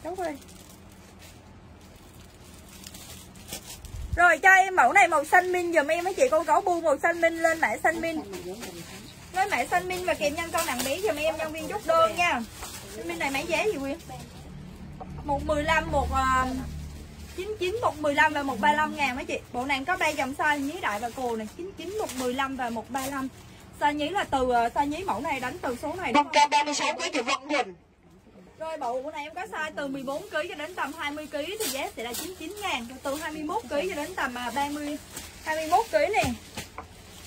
Chốt đi Rồi cho em mẫu này màu xanh min dùm em mấy chị con gấu bu màu xanh min lên mã xanh min. Lên mã xanh min và kèm nhân con nặng bé dùm em nhân viên chốt đơn nha. Xanh min này mấy giá gì Quyên? 115 một uh, 99 115 và 135 ngàn mấy chị. Bộ này có ba dòng size nhí đại và cù này, 99 115 và 135. Size nhí là từ ờ, size nhí mẫu này đánh từ số này đúng không? Vâng, cam 36 cưới chị Vân Huỳnh rồi bộ của này em có size từ 14 kg cho đến tầm 20 kg thì giá sẽ là 99 ngàn. Rồi từ 21 kg cho đến tầm à, 30 21 kg nè.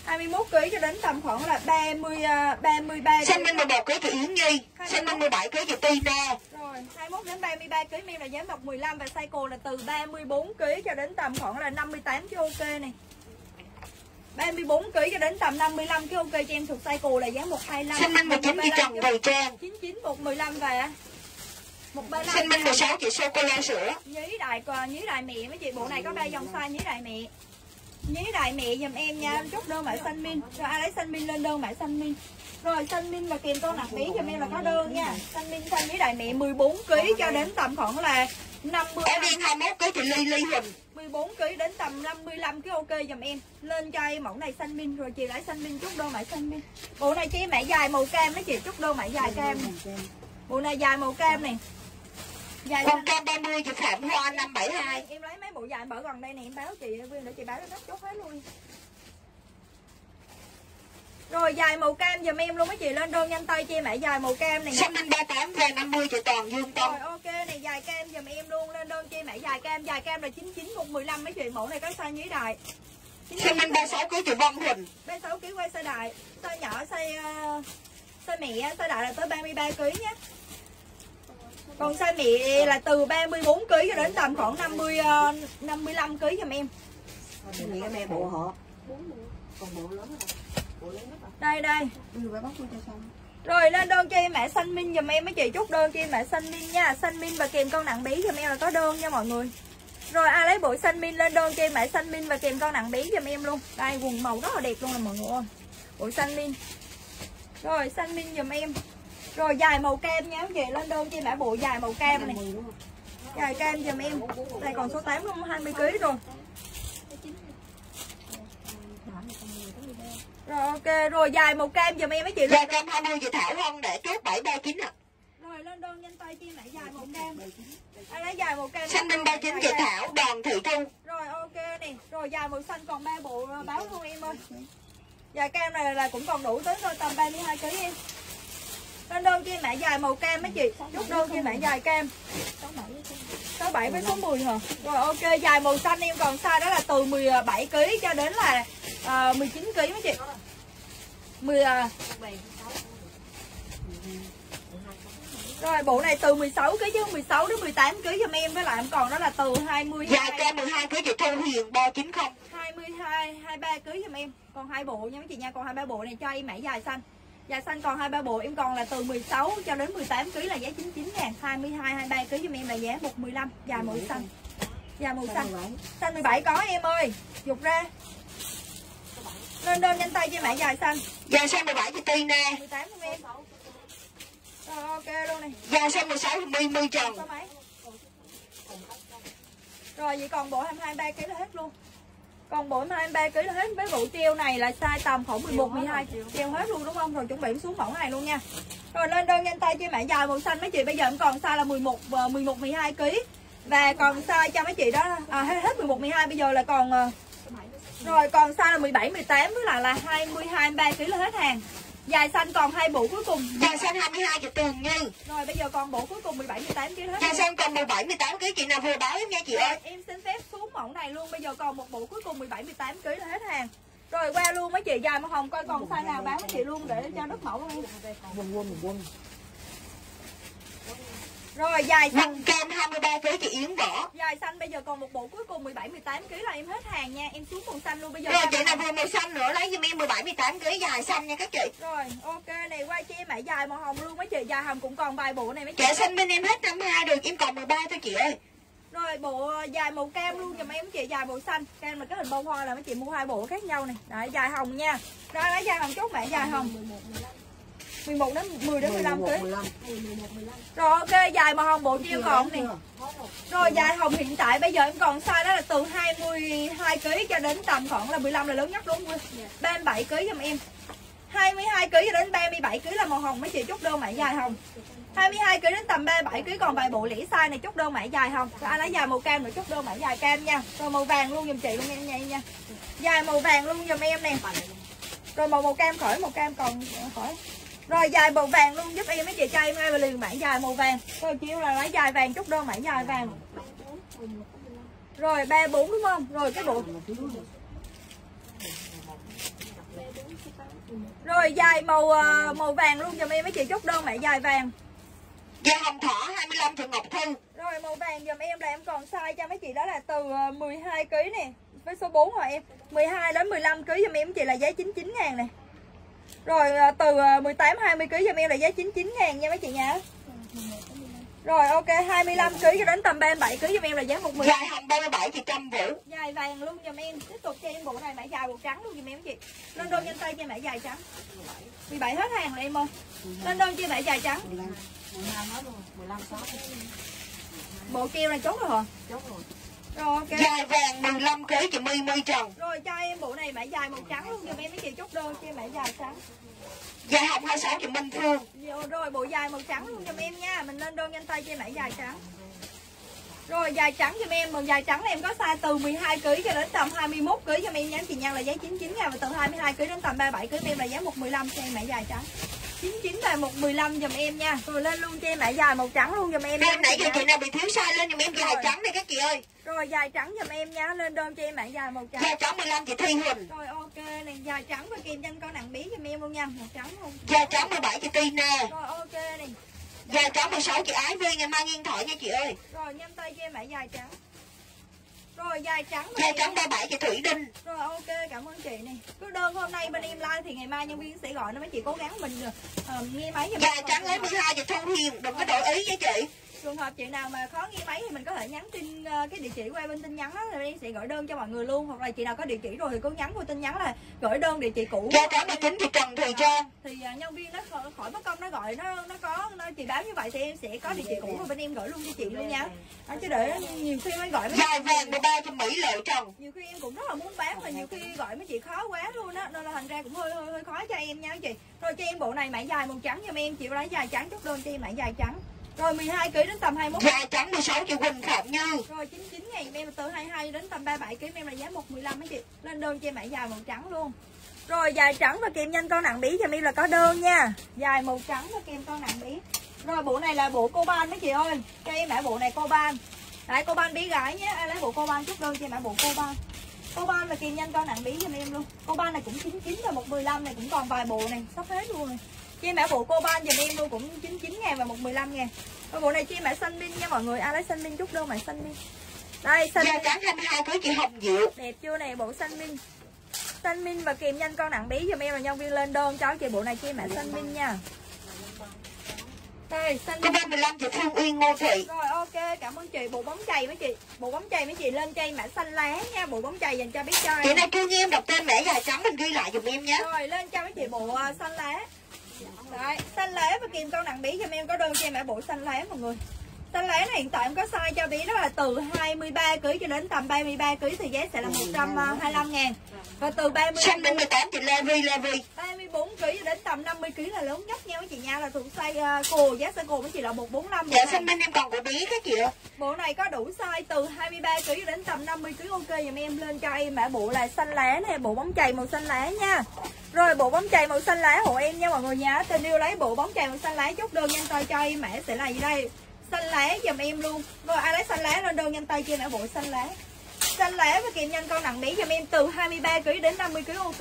21 kg cho đến tầm khoảng là 30 à, 33 Xanh Minh 11 cưới chị Yến Nhi Xanh Minh 17 cưới chị Tina Rồi 21 đến 33 kg em là giá mọc 15 và size cô là từ 34 kg cho đến tầm khoảng là 58 kg ok này 34 kg cho đến tầm 55 kg ok cho em thuộc size cô là giá 125 Xanh Minh 19 chị Trần Thời Trang. 99 115 và 135 Xanh Minh 16 chị Sô-cô-la sữa. Nhí đại nhí đại mẹ mấy chị. Bộ này có ba dòng size nhí đại mẹ nhí đại mẹ giùm em nha. Chốt đơn mã xanh min. Rồi ai lấy xanh min lên đơn mã xanh min. Rồi xanh min và kèm tô nặc bí giùm em là có đơn nha. Xanh min xanh nhí đại mẹ 14 kg cho đến tầm khoảng là 50 Áo đen 21 cưới chị Ly Ly Huỳnh 14 kg đến tầm 55 kg ok giùm em. Lên cho em mẫu này xanh min. Rồi chị lấy xanh min chốt đơn mã xanh min. Bộ này em mã dài màu cam mấy chị. Chốt đơn mã dài cam bộ này dài màu cam này dài Còn xanh cam 30 chị Phạm Hoa 572 em lấy mấy bộ dài mở gần đây nè em báo chị Quyên để chị báo nó chốt hết luôn. Rồi dài màu cam giùm em luôn mấy chị lên đơn nhanh tay chia mẹ dài màu cam này. Xanh 38 về 50 chị Toàn Dương Tâm Rồi ok này dài cam giùm em luôn lên đơn chia mẹ dài cam dài cam là 99 115 mấy chị mẫu này có size nhí đại Xanh 36 cưới chị Vân Huỳnh. Bé 6 kg quay size đại size nhỏ size uh, size mẹ size đại là tới 33 kg nhé còn size mẹ là từ 34 kg cho đến tầm khoảng 50 uh, 55 kg giùm em. Mẹ mẹ bộ họ. Còn bộ lớn à? đây đây. Ừ, cho xong. Rồi lên đơn cho em mẹ xanh minh giùm em mấy chị. Chốt đơn cho em mẹ xanh minh nha. Xanh minh và kèm con nặng bí giùm em là có đơn nha mọi người. Rồi ai lấy bộ xanh minh lên đơn cho em mẹ xanh minh và kèm con nặng bí giùm em luôn. Đây quần màu rất là đẹp luôn nè mọi người ơi. Bộ xanh minh. Rồi xanh minh giùm em Rồi dài màu kem nha mấy chị lên đơn cho em mẹ bộ dài màu cam này. Dài cam giùm em. Đây còn số 8 luôn 20kg rồi. Rồi ok. Rồi dài màu cam giùm em mấy chị. Dài cam 20 chị Thảo Hân để chốt 739 ạ. Rồi lên đơn nhanh tay em mẹ dài màu cam Ai lấy dài màu cam Xanh 539 chị Thảo Đoàn Thị Thu Rồi ok nè. Rồi dài màu xanh còn ba bộ ờ, báo luôn em ơi. Dài cam này là cũng còn đủ tới thôi tầm 32 kg em Lên đơn cho em mẹ dài màu cam mấy chị. Chốt đơn cho em mẹ dài cam 67 với số 10 hả? Rồi ok dài màu xanh em còn size đó là từ 17 kg cho đến là uh, 19 kg mấy chị. 10 à, Rồi bộ này từ 16 kg chứ 16 đến 18 kg giùm em. Với lại em còn đó là từ 20 Dài cam 12 cưới chị Thu Hiền 390 22 23 kg giùm em. Còn hai bộ nha mấy chị nha, còn hai ba bộ này cho em mã dài xanh. Dài xanh còn hai ba bộ em còn là từ 16 cho đến 18 kg là giá 99 ngàn 22 23 kg giùm em là giá 115 dài màu xanh. Dài màu xanh. Xanh 17 có em ơi. Dục ra. Lên đơn nhanh tay cho mã dài xanh. Dài xanh 17 chị Tina 18 giùm em. Rồi ok luôn này. Dài xanh 16 chị My My Trần Có mấy? Rồi vậy còn bộ 22 3 kg là hết luôn. Còn bộ 23 kg là hết với bộ treo này là size tầm khoảng 11 12 treo hết luôn đúng không? Rồi chuẩn bị xuống mẫu này luôn nha. Rồi lên đơn nhanh tay cho mẹ dài màu xanh mấy chị bây giờ em còn size là 11 ờ, 11 12 kg. Và còn size cho mấy chị đó à, hết hết 11 12 bây giờ là còn ờ, rồi còn size là 17 18 với lại là 22 23 kg là hết hàng. Dài xanh còn hai bộ cuối cùng. Dài xanh 22 chị Tường Như Rồi bây giờ còn bộ cuối cùng 17 18 kg hết. Dài xanh còn 17 18 cưới chị nào vừa báo em nha chị ơi. em xin phép xuống mẫu này luôn. Bây giờ còn một bộ cuối cùng 17 18 kg là hết hàng. Rồi qua luôn mấy chị. Dài màu hồng coi còn size nào bán mấy chị luôn để cho đất mẫu luôn. Quân quân quân Rồi dài xanh. cam 23 cưới chị Yến Võ Dài xanh bây giờ còn một bộ cuối cùng 17 18 kg là em hết hàng nha. Em xuống màu xanh luôn bây giờ Rồi chị nào vừa màu xanh nữa lấy giùm em 17 18 cưới dài xanh nha các chị. Rồi ok này qua cho em mã dài màu hồng luôn mấy chị. Dài hồng cũng còn vài bộ này mấy chị. Trẻ xanh bên em hết 52 rồi em còn 13 thôi chị ơi. Rồi bộ dài màu cam luôn mấy em chị dài màu xanh. Cam là cái hình bông hoa là mấy chị mua hai bộ khác nhau này. Đấy dài hồng nha. Đó lấy dài hồng chốt mã dài hồng. 11 đến 10 đến 15 kg 15 Rồi ok, dài màu hồng bộ treo còn nè. Rồi dài hồng hiện tại bây giờ em còn size đó là từ 22 kg cho đến tầm khoảng là 15 là lớn nhất đúng không? 37 kg giùm em. 22 kg cho đến 37 kg là màu hồng mấy chị chốt đơn mã dài hồng. 22 kg đến tầm 37 kg còn vài bộ lĩ size này chốt đơn mã dài hồng. Rồi ai lấy dài màu cam nữa chốt đơn mã dài cam nha. Rồi màu vàng luôn giùm chị luôn em nha nha. Dài màu vàng luôn giùm em nè. Rồi màu màu cam khỏi màu cam còn khỏi. Rồi dài màu vàng luôn giúp em mấy chị cho em hai và liền mã dài màu vàng. Rồi chiêu là lấy dài vàng chút đơn mã dài vàng. Rồi 34 đúng không? Rồi cái bộ. Rồi dài màu ờ, màu vàng luôn cho em mấy chị chốt đơn mã dài vàng. Dài hồng thỏ 25 chị Ngọc Thu Rồi màu vàng giùm em là em còn size cho mấy chị đó là từ ờ, 12 kg nè. Với số 4 rồi em. 12 đến 15 kg giùm em chị là giá 99 ngàn nè. Rồi ờ, từ ờ, 18 20 kg giùm em là giá 99 ngàn nha mấy chị nha. Rồi ok 25 kg cho đến tầm 37 kg giùm em là giá 110. Dài hồng 37 chị Trâm Vũ Dài vàng luôn giùm em. Tiếp tục cho em bộ này mã dài bộ trắng luôn giùm em chị. Lên đơn nhanh tay cho mã dài trắng. 17 hết hàng rồi em ơi. Lên đơn cho mã dài trắng. 15 15 hết luôn 15 6 Bộ keo này chốt rồi hả? chốt rồi Rồi. Dài vàng 15 cưới chị My My Trần Rồi cho em bộ này mã dài màu trắng luôn giùm em mấy chị chốt đơn cho em mã dài trắng. Dài hồng 26 chị Minh Phương Rồi, rồi bộ dài màu trắng luôn giùm em nha. Mình lên đơn nhanh tay cho em mã dài trắng. Rồi dài trắng cho em, còn dài trắng này em có size từ 12 kg cho đến tầm 21 kg cho em nhắn chị Nhân là giá 99 ngàn và từ 22 kg đến tầm 37 kg em là giá 115 cho em mã dài trắng. 99 là 115 giùm em nha. Rồi lên luôn cho em mã dài màu trắng luôn giùm em. Em nãy giờ Nhân. chị nào bị thiếu size lên giùm em dài Rồi. trắng này các chị ơi Rồi dài trắng giùm em nha, lên đơn cho em mã dài màu trắng. Dài trắng 15 chị Thi Huỳnh Rồi ok này dài trắng và kèm chân con nặng bí giùm em luôn nha, màu trắng luôn. Dài trắng 17 chị Tina Rồi ok này. Dài trắng 16 chị Ái Vi ngày mai nghiêng thoại nha chị ơi Rồi nhanh tay cho em mã dài trắng. Rồi dài trắng Dài trắng 37 chị Thủy Đinh Rồi ok, cảm ơn chị này. Cứ đơn hôm nay bên em like thì ngày mai nhân viên sẽ gọi nó mấy chị cố gắng mình uh, nghe máy Dài trắng lấy 12 chị Thu Hiền Đừng có đổi ý với chị trường hợp chị nào mà khó nghe máy thì mình có thể nhắn tin ờ, cái địa chỉ qua bên tin nhắn đó thì em sẽ gửi đơn cho mọi người luôn. Hoặc là chị nào có địa chỉ rồi thì cứ nhắn qua tin nhắn là gửi đơn địa chỉ cũ. Dài trắng 19 chị Trần Thùy Trang. Thì ờ, nhân viên nó khỏi, mất công nó gọi nó nó có nó chị báo như vậy thì em sẽ có địa chỉ cũ và bên em gửi luôn cho chị luôn nha. đó, chứ để nhiều khi mới gọi mấy Dài vàng 13 chị Mỹ Lệ Trần. Nhiều khi em cũng rất là muốn bán mà nhiều khi gọi mấy chị khó quá luôn á nên là thành ra cũng hơi hơi hơi khó cho em nha chị. Rồi cho em bộ này mã dài màu trắng giùm em chịu lấy dài trắng chút đơn cho em mã dài trắng rồi 12 kg đến tầm 21 Dài trắng 16 chị Quỳnh Phạm Như. Rồi 99 ngàn em từ 22 đến tầm 37 kg em là giá 115 mấy chị. Lên đơn cho em mã dài màu trắng luôn. Rồi dài trắng và kèm nhanh con nặng bí cho em là có đơn nha. Dài màu trắng và kèm con nặng bí. Rồi bộ này là bộ cô ban mấy chị ơi. Cho em mã bộ này cô ban Đấy cô ban bí gái nhé. Ai lấy bộ cô ban chút đơn cho em mã bộ cô ban cô ban là kèm nhanh con nặng bí cho em luôn. Cô ban này cũng 99 và 115 này cũng còn vài bộ này sắp hết luôn. rồi em mã bộ cô ban giùm em luôn cũng 99 ngàn và 115 ngàn. Rồi bộ này em mã xanh min nha mọi người. Ai lấy xanh min chút đơn mã xanh min đây xanh Dài min trắng 22 kg chị Hồng Diệu. Đẹp chưa nè bộ xanh min xanh min và kèm nhanh con nặng bí giùm em là nhân viên lên đơn. Cho chị bộ này em mã xanh min nha. Đây xanh min 35 chị Phương Uyên Ngô Thị. Rồi ok cảm ơn chị. Bộ bóng chày mấy chị bộ bóng chày mấy chị lên chay mã xanh lá nha. Bộ bóng chày dành cho bé trai. Chị chưa nghe em đọc tên mẹ dài trắng mình ghi lại giùm em nhé. Rồi lên cho mấy chị bộ à, xanh lá Đấy, xanh lá và kìm con nặng bí cho em có đơn cho em mã bộ xanh lá mọi người xanh lá này hiện tại em có size cho bé đó là từ 23 kg cho đến tầm 33 kg thì giá sẽ là 125 ngàn và từ 30 Xanh bên 18 chị Lê Vi Lê Vi 34 kg cho đến tầm 50 kg là lớn nhất nha mấy chị nha là thuộc size uh, cồ giá size cồ mấy chị là 145 Dạ xanh bên em còn của bí các chị ạ Bộ này có đủ size từ 23 kg đến tầm 50 kg ok dùm em lên cho em mã bộ là xanh lá này, bộ bóng chày màu xanh lá nha. Rồi bộ bóng chày màu xanh lá hộ em nha mọi người nha. Tình yêu lấy bộ bóng chày màu xanh lá chốt đơn nhanh tay cho em mã sẽ là gì đây? Xanh lá dùm em luôn. Rồi ai lấy xanh lá lên đơn nhanh tay em mã bộ xanh lá. Xanh lá và kèm nhanh con nặng bí dùm em từ 23 kg đến 50 kg ok.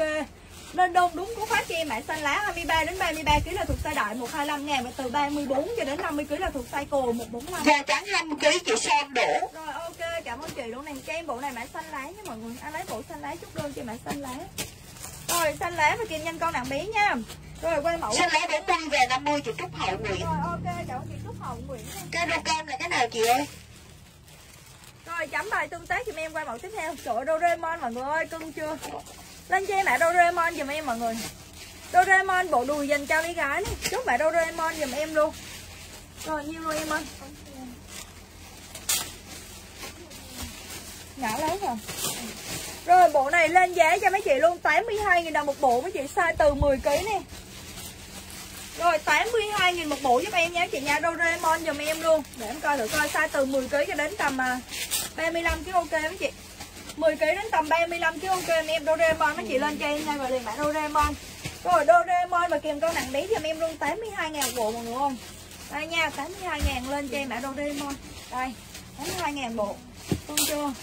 Lên đơn đúng cú phát cho em mã xanh lá 23 đến 33 kg là thuộc size đại 125 ngàn và từ 34 cho đến 50 kg là thuộc size cồ 145 Dài trắng 20 kg chị Son Đỗ rồi ok, cảm ơn chị luôn này. Cho em bộ này mã xanh lá nha mọi người. Anh lấy bộ xanh lá chút đơn cho mã xanh lá. Rồi xanh lá và kim nhanh con nặng bí nha. Rồi quay mẫu. Xanh lá 40 về 50 chị Trúc Hậu Nguyễn Rồi ok, cảm chị Trúc Hậu Nguyễn. Cái rô cam là cái nào chị ơi Rồi chấm bài tương tác giùm em quay mẫu tiếp theo. Trời ơi, Doraemon mọi người ơi, cưng chưa? Lên cho em mã Doraemon giùm em mọi người. Doraemon bộ đùi dành cho bé gái này. Chốt mã Doraemon giùm em luôn. Rồi nhiêu luôn em ơi. Nhỏ lấy rồi. Rồi bộ này lên giá cho mấy chị luôn 82.000 đồng một bộ mấy chị size từ 10 kg nè. Rồi 82.000 một bộ giúp em nha chị nha Doraemon giùm em luôn. Để em coi thử coi size từ 10 kg cho đến tầm à, 35 kg ok mấy chị? 10 kg đến tầm 35 kg ok em. Em Doraemon mấy chị lên cho em nha, gọi liền mã Doraemon. Rồi, Doraemon và kèm con nặng bí giùm em luôn. 82 ngàn bộ mọi người không? Đây nha 82 000 lên cho em mã Doraemon. Đây 82 000 bộ. Đúng chưa?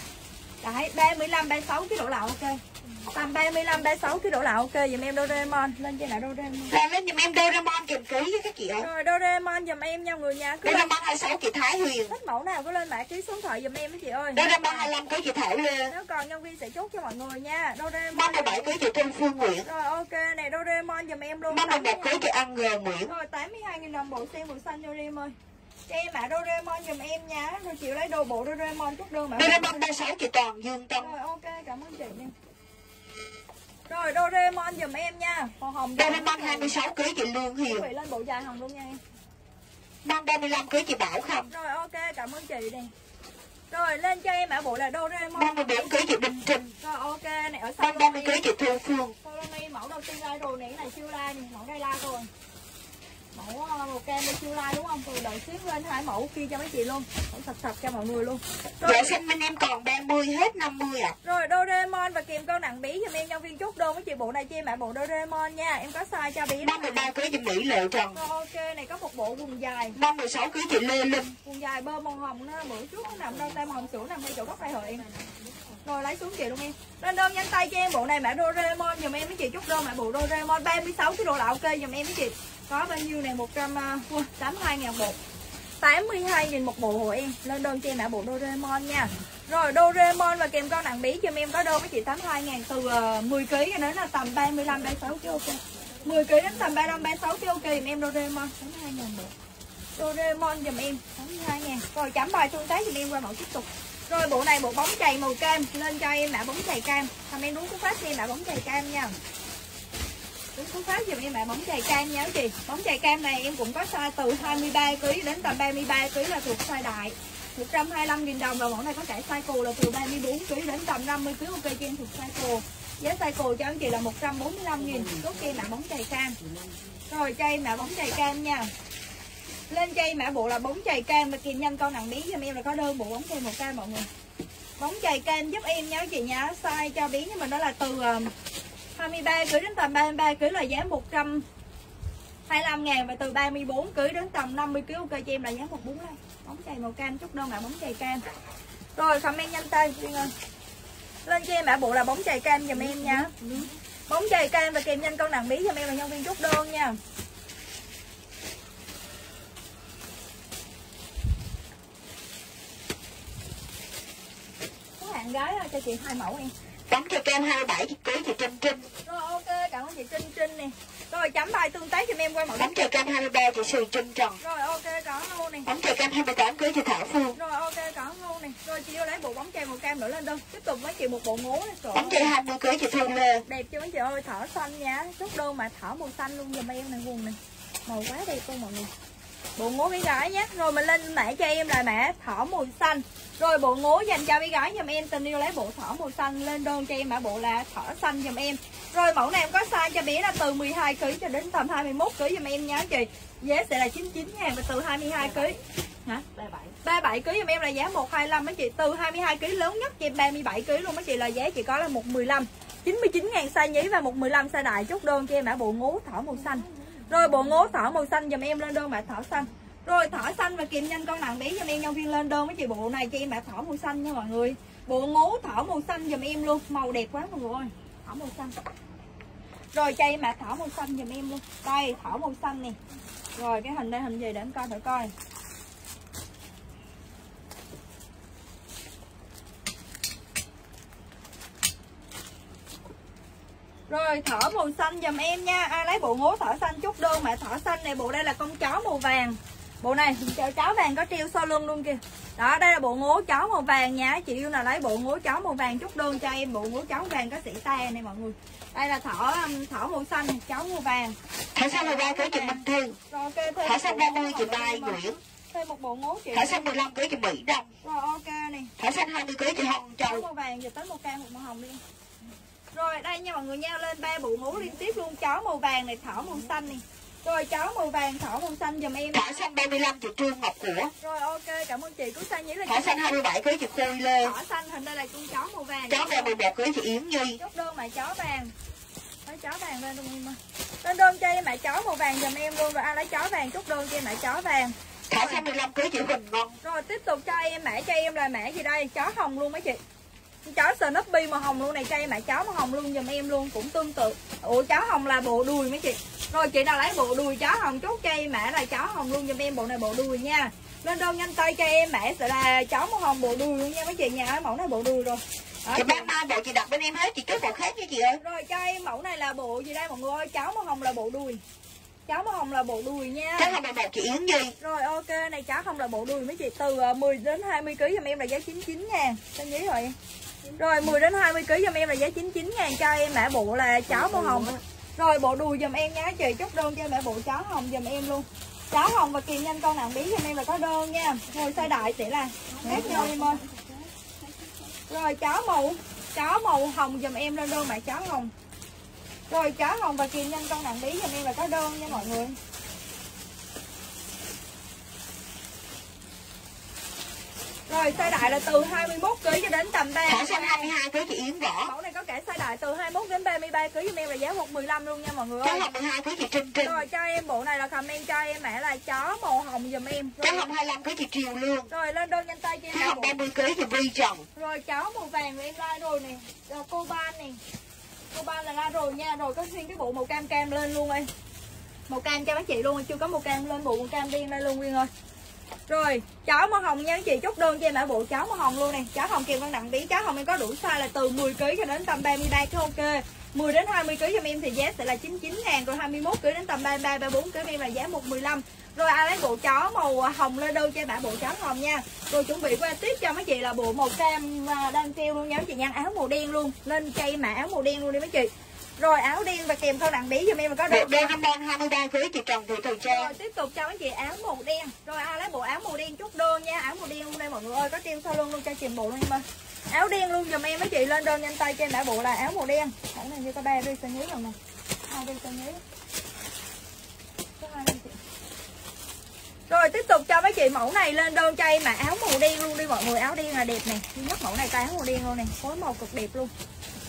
Đấy 35 36 kg độ là ok. Tầm 35 36 kg độ là ok. Giùm em Doraemon. Lên cho mã Doraemon. Làm lên giùm em Doraemon kèm ký với các chị ơi rồi Doraemon giùm em nha người nha Cứ Doraemon 26 chị Thái Huyền. Thích mẫu nào cứ lên mã ký số điện thoại giùm em mấy chị ơi. Doraemon 25 kg chị Thảo Lê Nếu còn nhân viên sẽ chốt cho mọi người nha. Doraemon. 37 kg chị Thu Phương Nguyễn. Rồi ok này Doraemon giùm em luôn. 51 kg chị Ăn Ngờ Nguyễn. Rồi 82.000 đồng bộ xe màu xanh cho em ơi. Cho em mã Doraemon giùm em nha. Rồi chịu lấy đồ bộ Doraemon chút đơn mã Doraemon 36 chị Toàn Dương Tâm. Rồi ok cảm ơn chị nha Rồi Doraemon giùm em nha. Màu hồng Doraemon 26 kg chị Lương Hiền. Vậy lên bộ dài hồng luôn nha. Em Mon 35 kg chị Bảo Khâm Rồi ok cảm ơn chị nè. Rồi lên cho em mã bộ là Doraemon. Mon 14 kg chị Đinh Trinh. Rồi ok này ở sau Mon 30 kg chị Thu Phương. Colony mẫu đầu tiên like rồi này cái này chưa like nè mẫu đây like rồi mẫu ờ, màu cam bên siêu lai đúng không? Rồi đợi xíu lên hai mẫu kia cho mấy chị luôn. Mẫu sạch sạch cho mọi người luôn. Rồi Dạ xanh bên em còn 30 hết 50 ạ. rồi Doraemon và kèm cân nặng bí cho em nhân viên chốt đơn với chị bộ này cho em mã bộ Doraemon nha. Em có size cho bí đó. 53 cưới chị Mỹ Lệ Trần. rồi ok này có một bộ quần dài. 56 cưới chị Lê Linh. quần dài bơ màu hồng nó bữa trước nó nằm đâu tay màu hồng sữa nằm ngay chỗ góc tay em rồi lấy xuống chị luôn em. Lên đơn nhanh tay cho em. Bộ này mã Doraemon dùm em với chị. Chút đơn mã bộ Doraemon. 36 kg là ok dùm em với chị. Có bao nhiêu này? 182 à, ngàn một. 82 000 một bộ hộ em. Lên đơn cho em mã bộ Doraemon nha. Rồi Doraemon và kèm con nặng bí cho em. Có đơn với chị 82 ngàn từ uh, 10 kg cho đến là tầm 35 36 kg ok. 10 kg đến tầm 35 36 kg ok dùm em Doraemon. 82 ngàn một. Doraemon dùm em 82 ngàn. Rồi chấm bài tương tác dùm em qua mẫu tiếp tục. Rồi, bộ này bộ bóng chày màu cam. Lên cho em mã bóng chày cam. Comment em đúng cú phát cho em mã bóng chày cam nha. Đúng cú phát dùm em mã bóng chày cam nha, chị. Bóng chày cam này em cũng có size từ 23kg đến tầm 33kg là thuộc size đại. 125.000 đồng và mẫu này có cả size cù là từ 34kg đến tầm 50kg ok, cho em thuộc size cù. Giá size cù cho anh chị là 145.000 Tốt cho em mã bóng chày cam. Rồi, cho em mã bóng chày cam nha lên chay mã bộ là bóng chày cam và kìm nhanh con nặng bí cho em là có đơn bộ bóng chày một cam mọi người. Bóng chày cam giúp em nha chị nhá. Size cho bí nhưng mà đó là từ um, 23 cưới đến tầm 33 cưới là giá 100 25 ngàn. Và từ 34 cưới đến tầm 50 kg ok cho em là giá 145 bóng chày màu cam, chút đơn mã bóng chày cam rồi, comment nhanh tay Duyên ơi. Lên cho em mã bộ là bóng chày cam giùm em nha bóng chày cam và kèm nhanh con nặng bí cho em là nhân viên chút đơn nha. Bạn gái ơi, cho chị hai mẫu em. Bóng cho cam 27 cưới chị Trinh Trinh. rồi ok cảm ơn chị Trinh Trinh nè. Rồi chấm bài tương tác cho em qua mẫu Bóng cho cam 23 chị Sùi Trinh Trần. rồi ok có luôn nè. Bóng cho cam 28 cưới chị Thảo Phương. rồi ok có luôn nè. Rồi chị vô lấy bộ bóng chày màu cam nữa lên đơn tiếp tục với chị một bộ ngố này trời ơi, cho 20 cưới chị Phương Lê. đẹp chưa mấy chị ơi? Thỏ xanh nha. Chút đơn mà thỏ màu xanh luôn giùm em này quần này màu quá đẹp luôn mọi người. Bộ ngố bé gái nhé. Rồi mình lên mã cho em là mã thỏ màu xanh rồi bộ ngố dành cho bé gái giùm em tình yêu lấy bộ thỏ màu xanh lên đơn cho em mã bộ là thỏ xanh giùm em. Rồi mẫu này em có size cho bé là từ 12 kg cho đến tầm 21 kg giùm em nhá chị. Giá sẽ là 99 ngàn và từ 22 kg hả? 37 37 kg giùm em là giá 125 mấy chị. Từ 22 kg lớn nhất cho em 37 kg luôn mấy chị là giá chỉ có là 115 99 ngàn size nhí và 115 size đại chốt đơn cho em mã bộ ngố thỏ màu xanh. Rồi bộ ngố thỏ màu xanh giùm em lên đơn mã thỏ xanh rồi, thỏ xanh và kìm nhanh con nặng bí giùm em, nhân viên lên đơn với chị. Bộ này cho em mã thỏ màu xanh nha mọi người. Bộ ngố thỏ màu xanh giùm em luôn. Màu đẹp quá mọi người ơi. Thỏ màu xanh. Rồi, cho em mã thỏ màu xanh giùm em luôn. Đây, thỏ màu xanh nè. Rồi, cái hình đây, hình gì để em coi thử coi. Rồi, thỏ màu xanh dùm em nha. Ai lấy bộ ngố thỏ xanh chút, đơn mẹ thỏ xanh này Bộ đây là con chó màu vàng. Bộ này chó vàng có treo sau lưng luôn kìa. Đó đây là bộ ngố chó màu vàng nha. Chị yêu nào lấy bộ ngố chó màu vàng chút đơn cho em. Bộ ngố chó vàng có sĩ tay này mọi người. Đây là thỏ um, thỏ màu xanh chó màu vàng. Thảo xanh 13 cưới chị Minh Thư. Rồi ok một xanh bộ 30 chị Mai Nguyễn. Thêm một bộ ngố chị Thảo xanh 15 cưới chị Mỹ Đông. Rồi ok này Thảo xanh 20 cưới chị Hồng Châu. màu vàng giờ tới màu cam một màu hồng đi rồi đây nha mọi người nha. Lên ba bộ ngố liên tiếp luôn. Chó màu vàng này thỏ màu xanh này rồi chó màu vàng thỏ màu xanh giùm em. Thảo xanh 35 chị Trương Ngọc Của. rồi ok cảm ơn chị. Cứ xanh nhí là Thảo xanh 27 cưới chị Khôi Lê. thỏ xanh hình đây là con chó màu vàng. Chó mèo 11 cưới chị Yến Nhi. chốt đơn mã chó vàng. Lấy chó vàng lên luôn em ơi. Lên đơn cho em mã chó màu vàng giùm em luôn rồi. Ai lấy chó vàng chốt đơn cho em mã chó vàng. Thảo xanh 15 cưới chị Huỳnh Ngân. rồi tiếp tục cho em mã cho em là mã gì đây? Chó hồng luôn mấy chị chó Snoopy màu hồng luôn này cho em mã chó màu hồng luôn giùm em luôn cũng tương tự. Ủa chó hồng là bộ đùi mấy chị? Rồi chị nào lấy bộ đùi chó hồng chốt cho em mã là chó hồng luôn giùm em bộ này bộ đùi nha. Lên đơn nhanh tay cho em mã sẽ là chó màu hồng bộ đùi luôn nha mấy chị nha. Mẫu này bộ đùi rồi. Đó, Chị bán mai bộ chị đặt bên em hết chị cứ bộ khác nha chị ơi. rồi cho em mẫu này là bộ gì đây mọi người? Ơi chó màu hồng là bộ đùi. Chó màu hồng là bộ đùi nha. Chó 11 chị Yến Nhi. rồi ok này chó không là bộ đùi mấy chị. Từ ờ, 10 đến 20 kg giùm em là giá 99 ngàn Tên nhí rồi rồi 10 đến 20 kg giùm em là giá 99 ngàn cho em mã bộ là cháo màu hồng. Rồi, bộ đùi giùm em nha chị chốt đơn cho em mã bộ cháo hồng giùm em luôn. Cháo hồng và kiềm nhanh con nặng bí giùm em là có đơn nha. Rồi size đại sẽ là khác nhau em ơi. Rồi, cháo màu cháo màu hồng giùm em lên đơn mã cháo hồng. Rồi, cháo hồng và kiềm nhanh con nặng bí giùm em là có đơn nha mọi người. Rồi size đại là từ 21 kg cho đến tầm 3 Thỏ xanh 22 kg chị Yến Võ Mẫu này có cả size đại từ 21 đến 33 kg giùm em là giá 115 luôn nha mọi người ơi. hồng 12 kg chị Trinh Trinh Rồi cho em bộ này là comment cho em mẹ là chó màu hồng giùm em. Rồi, hồng 25 kg chị Triều Lương rồi lên đơn nhanh tay cho em bộ. 30 kg chị Vi Trần Rồi chó màu vàng của em like rồi nè. Rồi cô ban nè. Cô ban là like rồi nha. Rồi có xuyên cái bộ màu cam cam lên luôn em. Màu cam cho bác chị luôn, chưa có màu cam lên bộ màu cam đen đây luôn Nguyên ơi. Rồi, cháo màu hồng nha anh chị. Chốt đơn cho em mã bộ cháo màu hồng luôn nè. Cháo hồng kèm con nặng tí, cháo hồng em có đủ size là từ 10 kg cho đến tầm 33 kg ok. 10 đến 20 kg cho em thì giá sẽ là 99 000 Rồi 21 kg đến tầm 33, 34 kg em là giá 115 Rồi ai lấy bộ chó màu à, hồng lên đơn cho em mã bộ chó hồng nha. Rồi chuẩn bị qua tiếp cho mấy chị là bộ màu cam à, đang treo luôn nha mấy chị nha. Áo màu đen luôn. Lên cây mã áo màu đen luôn đi mấy chị. Rồi áo đen và kèm khâu nặng bí cho em có đơn đen 23 23 kg chị Trần Thị Thời Trang. Rồi tiếp tục cho mấy chị áo màu đen. Rồi ai lấy bộ áo màu đen chút đơn nha. Áo màu đen luôn đây mọi người ơi Có treo sau lưng luôn cho chị bộ luôn em ơi. Áo đen luôn dùm em mấy chị lên đơn nhanh tay cho em đã bộ là áo màu đen. Mẫu này như có ba đi sao nhớ rồi nè. Hai Có hai đi chị. Rồi tiếp tục cho mấy chị mẫu này lên đơn cho em mà áo màu đen luôn đi mọi người. Áo đen là đẹp nè. Nhất mẫu này cái áo màu đen luôn nè. Phối màu cực đẹp luôn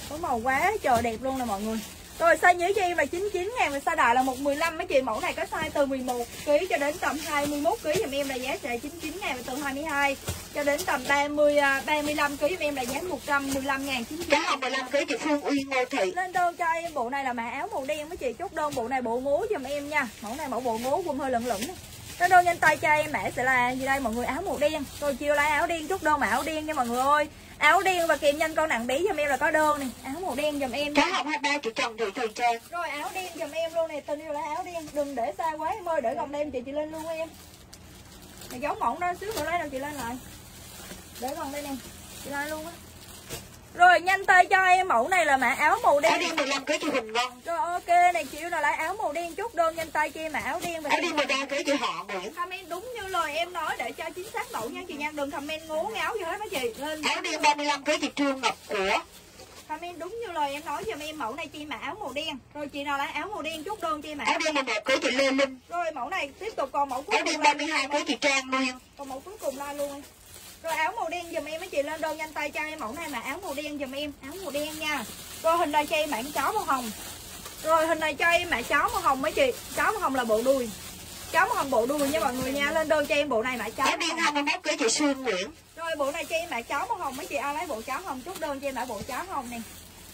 phối màu quá trời đẹp luôn nè mọi người. Rồi size nhớ cho em là 99 ngàn và size đại là 115 mấy chị. Mẫu này có size từ 11 kg cho đến tầm 21 kg giùm em là giá sẽ 99 ngàn và từ 22 cho đến tầm 30 à, 35 kg giùm em là giá 115 ngàn 99 Cháu hồng 15 kg chị Phương Uyên Ngô Thị. Lên đơn cho em bộ này là mã áo màu đen mấy chị. Chốt đơn bộ này bộ ngố giùm em nha. Mẫu này mẫu bộ ngố quần hơi lửng lửng lên đơn nhanh tay cho em mã sẽ là gì đây mọi người? Áo màu đen. Rồi chiều lại áo đen chốt đơn mã áo đen nha mọi người ơi áo đen và kèm nhanh con nặng bí giùm em là có đơn này. Áo màu đen giùm em. Cháu nha hồng 23 chị Trần Thị Thời Trang. Rồi áo đen giùm em luôn này tình yêu là áo đen. Đừng để xa quá em ơi để gồng đêm chị chị lên luôn em. Này giấu mỏng đó xíu nữa lấy đâu chị lên lại. Để gồng đây nè. Chị lên luôn á rồi nhanh tay cho em mẫu này là mã áo màu Áo đen đen 15 kg chị Huỳnh Ngân rồi ok này chịu là lại áo màu đen chút đơn nhanh tay cho em mà áo đen và Áo đen 13 kg chị Họ Nguyễn. Comment đúng như lời em nói để cho chính xác mẫu nha chị nha. Đừng comment ngố ngáo gì hết mấy chị. Lên Áo đen 35 kg chị Trương Ngọc của. Comment đúng như lời em nói giùm em mẫu này chi mà áo màu đen. Rồi chị nào lấy áo màu đen chút đơn chi mà Áo đen 11 kg chị Lê Linh. Rồi mẫu này tiếp tục còn mẫu cuối Áo đen cùng là 32 kg chị Trang Nguyên. Còn mẫu cuối cùng la luôn. Rồi áo màu đen giùm em mấy chị. Lên đơn nhanh tay cho em. Mẫu này mà áo màu đen giùm em. Áo màu đen nha. Rồi hình này cho em mảng chó màu hồng. Rồi hình này cho em mã chó màu hồng mấy chị. Chó màu hồng là bộ đùi. Chó màu hồng bộ đùi nha mọi người nha. Lên đơn cho em bộ này mã chó màu đen hồng. 21 kg chị Sương Nguyễn. Rồi bộ này cho em mã chó màu hồng mấy chị. Ai lấy bộ chó hồng? Chút đơn cho em mã bộ chó hồng nè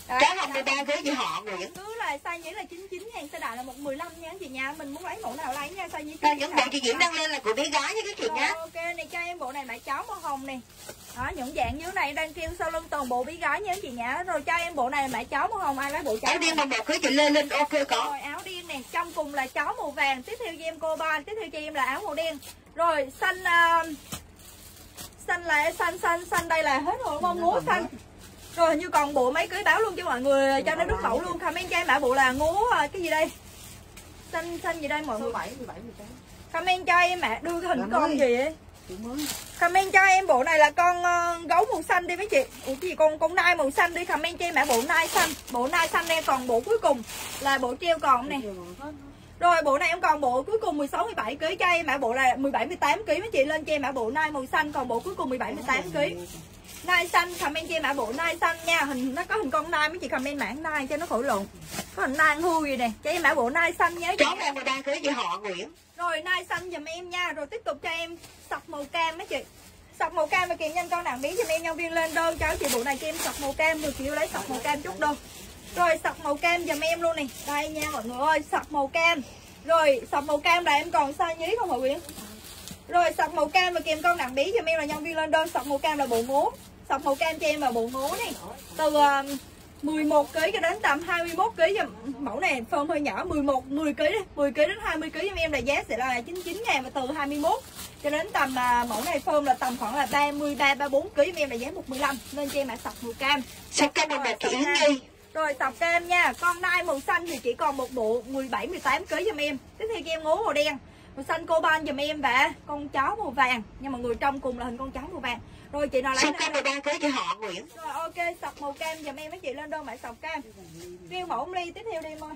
Đấy, Cháu hồng 13 kg chị Họ Nguyễn cứ là size nhí là 99 ngàn size đại là 115 nha anh chị nha. Mình muốn lấy mẫu nào lấy nha size nhí Rồi những bộ chị Diễm đăng lên là của bé gái nha các chị nhé ok này cho em bộ này mã chó màu hồng nè đó những dạng dưới này đang kêu sau lưng toàn bộ bí gái nha anh chị nhá rồi cho em bộ này mã chó màu hồng ai lấy bộ chó Áo đen hồng? 11 kg chị Lê Linh ok có. Rồi áo đen nè trong cùng là chó màu vàng tiếp theo cho em cô ba tiếp theo cho em là áo màu đen. Rồi xanh uh, xanh là xanh xanh xanh đây là hết rồi đúng không ngố xanh rồi hình như còn bộ mấy cưới báo luôn cho mọi người. Cho nó đứt mẫu luôn. Comment cho em mã bộ là ngố à, cái gì đây? Xanh xanh gì đây mọi người? 7 17 18 comment cho em mã đưa cái hình con gì ấy comment cho em bộ này là con ờ, gấu màu xanh đi mấy chị. Ủa cái gì con con nai màu xanh đi. Comment cho em mã bộ nai xanh. Bộ nai xanh em còn bộ cuối cùng là bộ treo còn nè. Rồi bộ này em còn bộ cuối cùng 16 17 kg cho em mã bộ là 17 18 kg mấy chị. Lên cho em mã bộ nai màu xanh còn bộ cuối cùng 17 18 kg nai xanh comment cho em mã bộ nai xanh nha. Hình nó có hình con nai mấy chị comment mảng nai cho nó khỏi lộn. Có hình nai hư gì nè. Cho em mã bộ nai xanh nhé. Cháu đen 13 kg chị Họ Nguyễn. Rồi nai xanh giùm em nha. Rồi tiếp tục cho em sọc màu cam mấy chị. Sọc màu cam và kèm nhanh con nặng bí giùm em nhân viên lên đơn. Cho chị bộ này cho em sọc màu cam. 10 triệu lấy sọc màu cam chút đơn rồi sọc màu cam giùm em luôn nè. Đây nha mọi người ơi sọc màu cam. Rồi sọc màu cam là em còn size nhí không hả Quyến rồi sọc màu cam và kèm con nặng bí giùm em là nhân viên lên đơn. Sọc màu cam là bộ ngố sọc màu cam cho em là bộ ngố này. Từ uh, 11 kg cho đến tầm 21 kg mẫu này form hơi nhỏ 11 10 kg đi 10 kg đến 20 kg giùm em là giá sẽ là 99 ngàn và từ 21 cho đến tầm à, mẫu này form là tầm khoảng là 33 34 kg em là giá 115 nên cho em là sọc màu cam. Sọc cam 11 chị Yến Nhi rồi sọc cam nha con nai màu xanh thì chỉ còn một bộ 17 18 kg giùm em. Tiếp theo cho em ngố màu đen màu xanh coban giùm em và con chó màu vàng. Nhưng mà người trong cùng là hình con chó màu vàng rồi chị nào lấy Sọc cam 13 kg chị Họ Nguyễn? Rồi ok sọc màu cam giùm em mấy chị lên đơn mã sọc cam. Riêu mẫu ly tiếp theo đi em ơi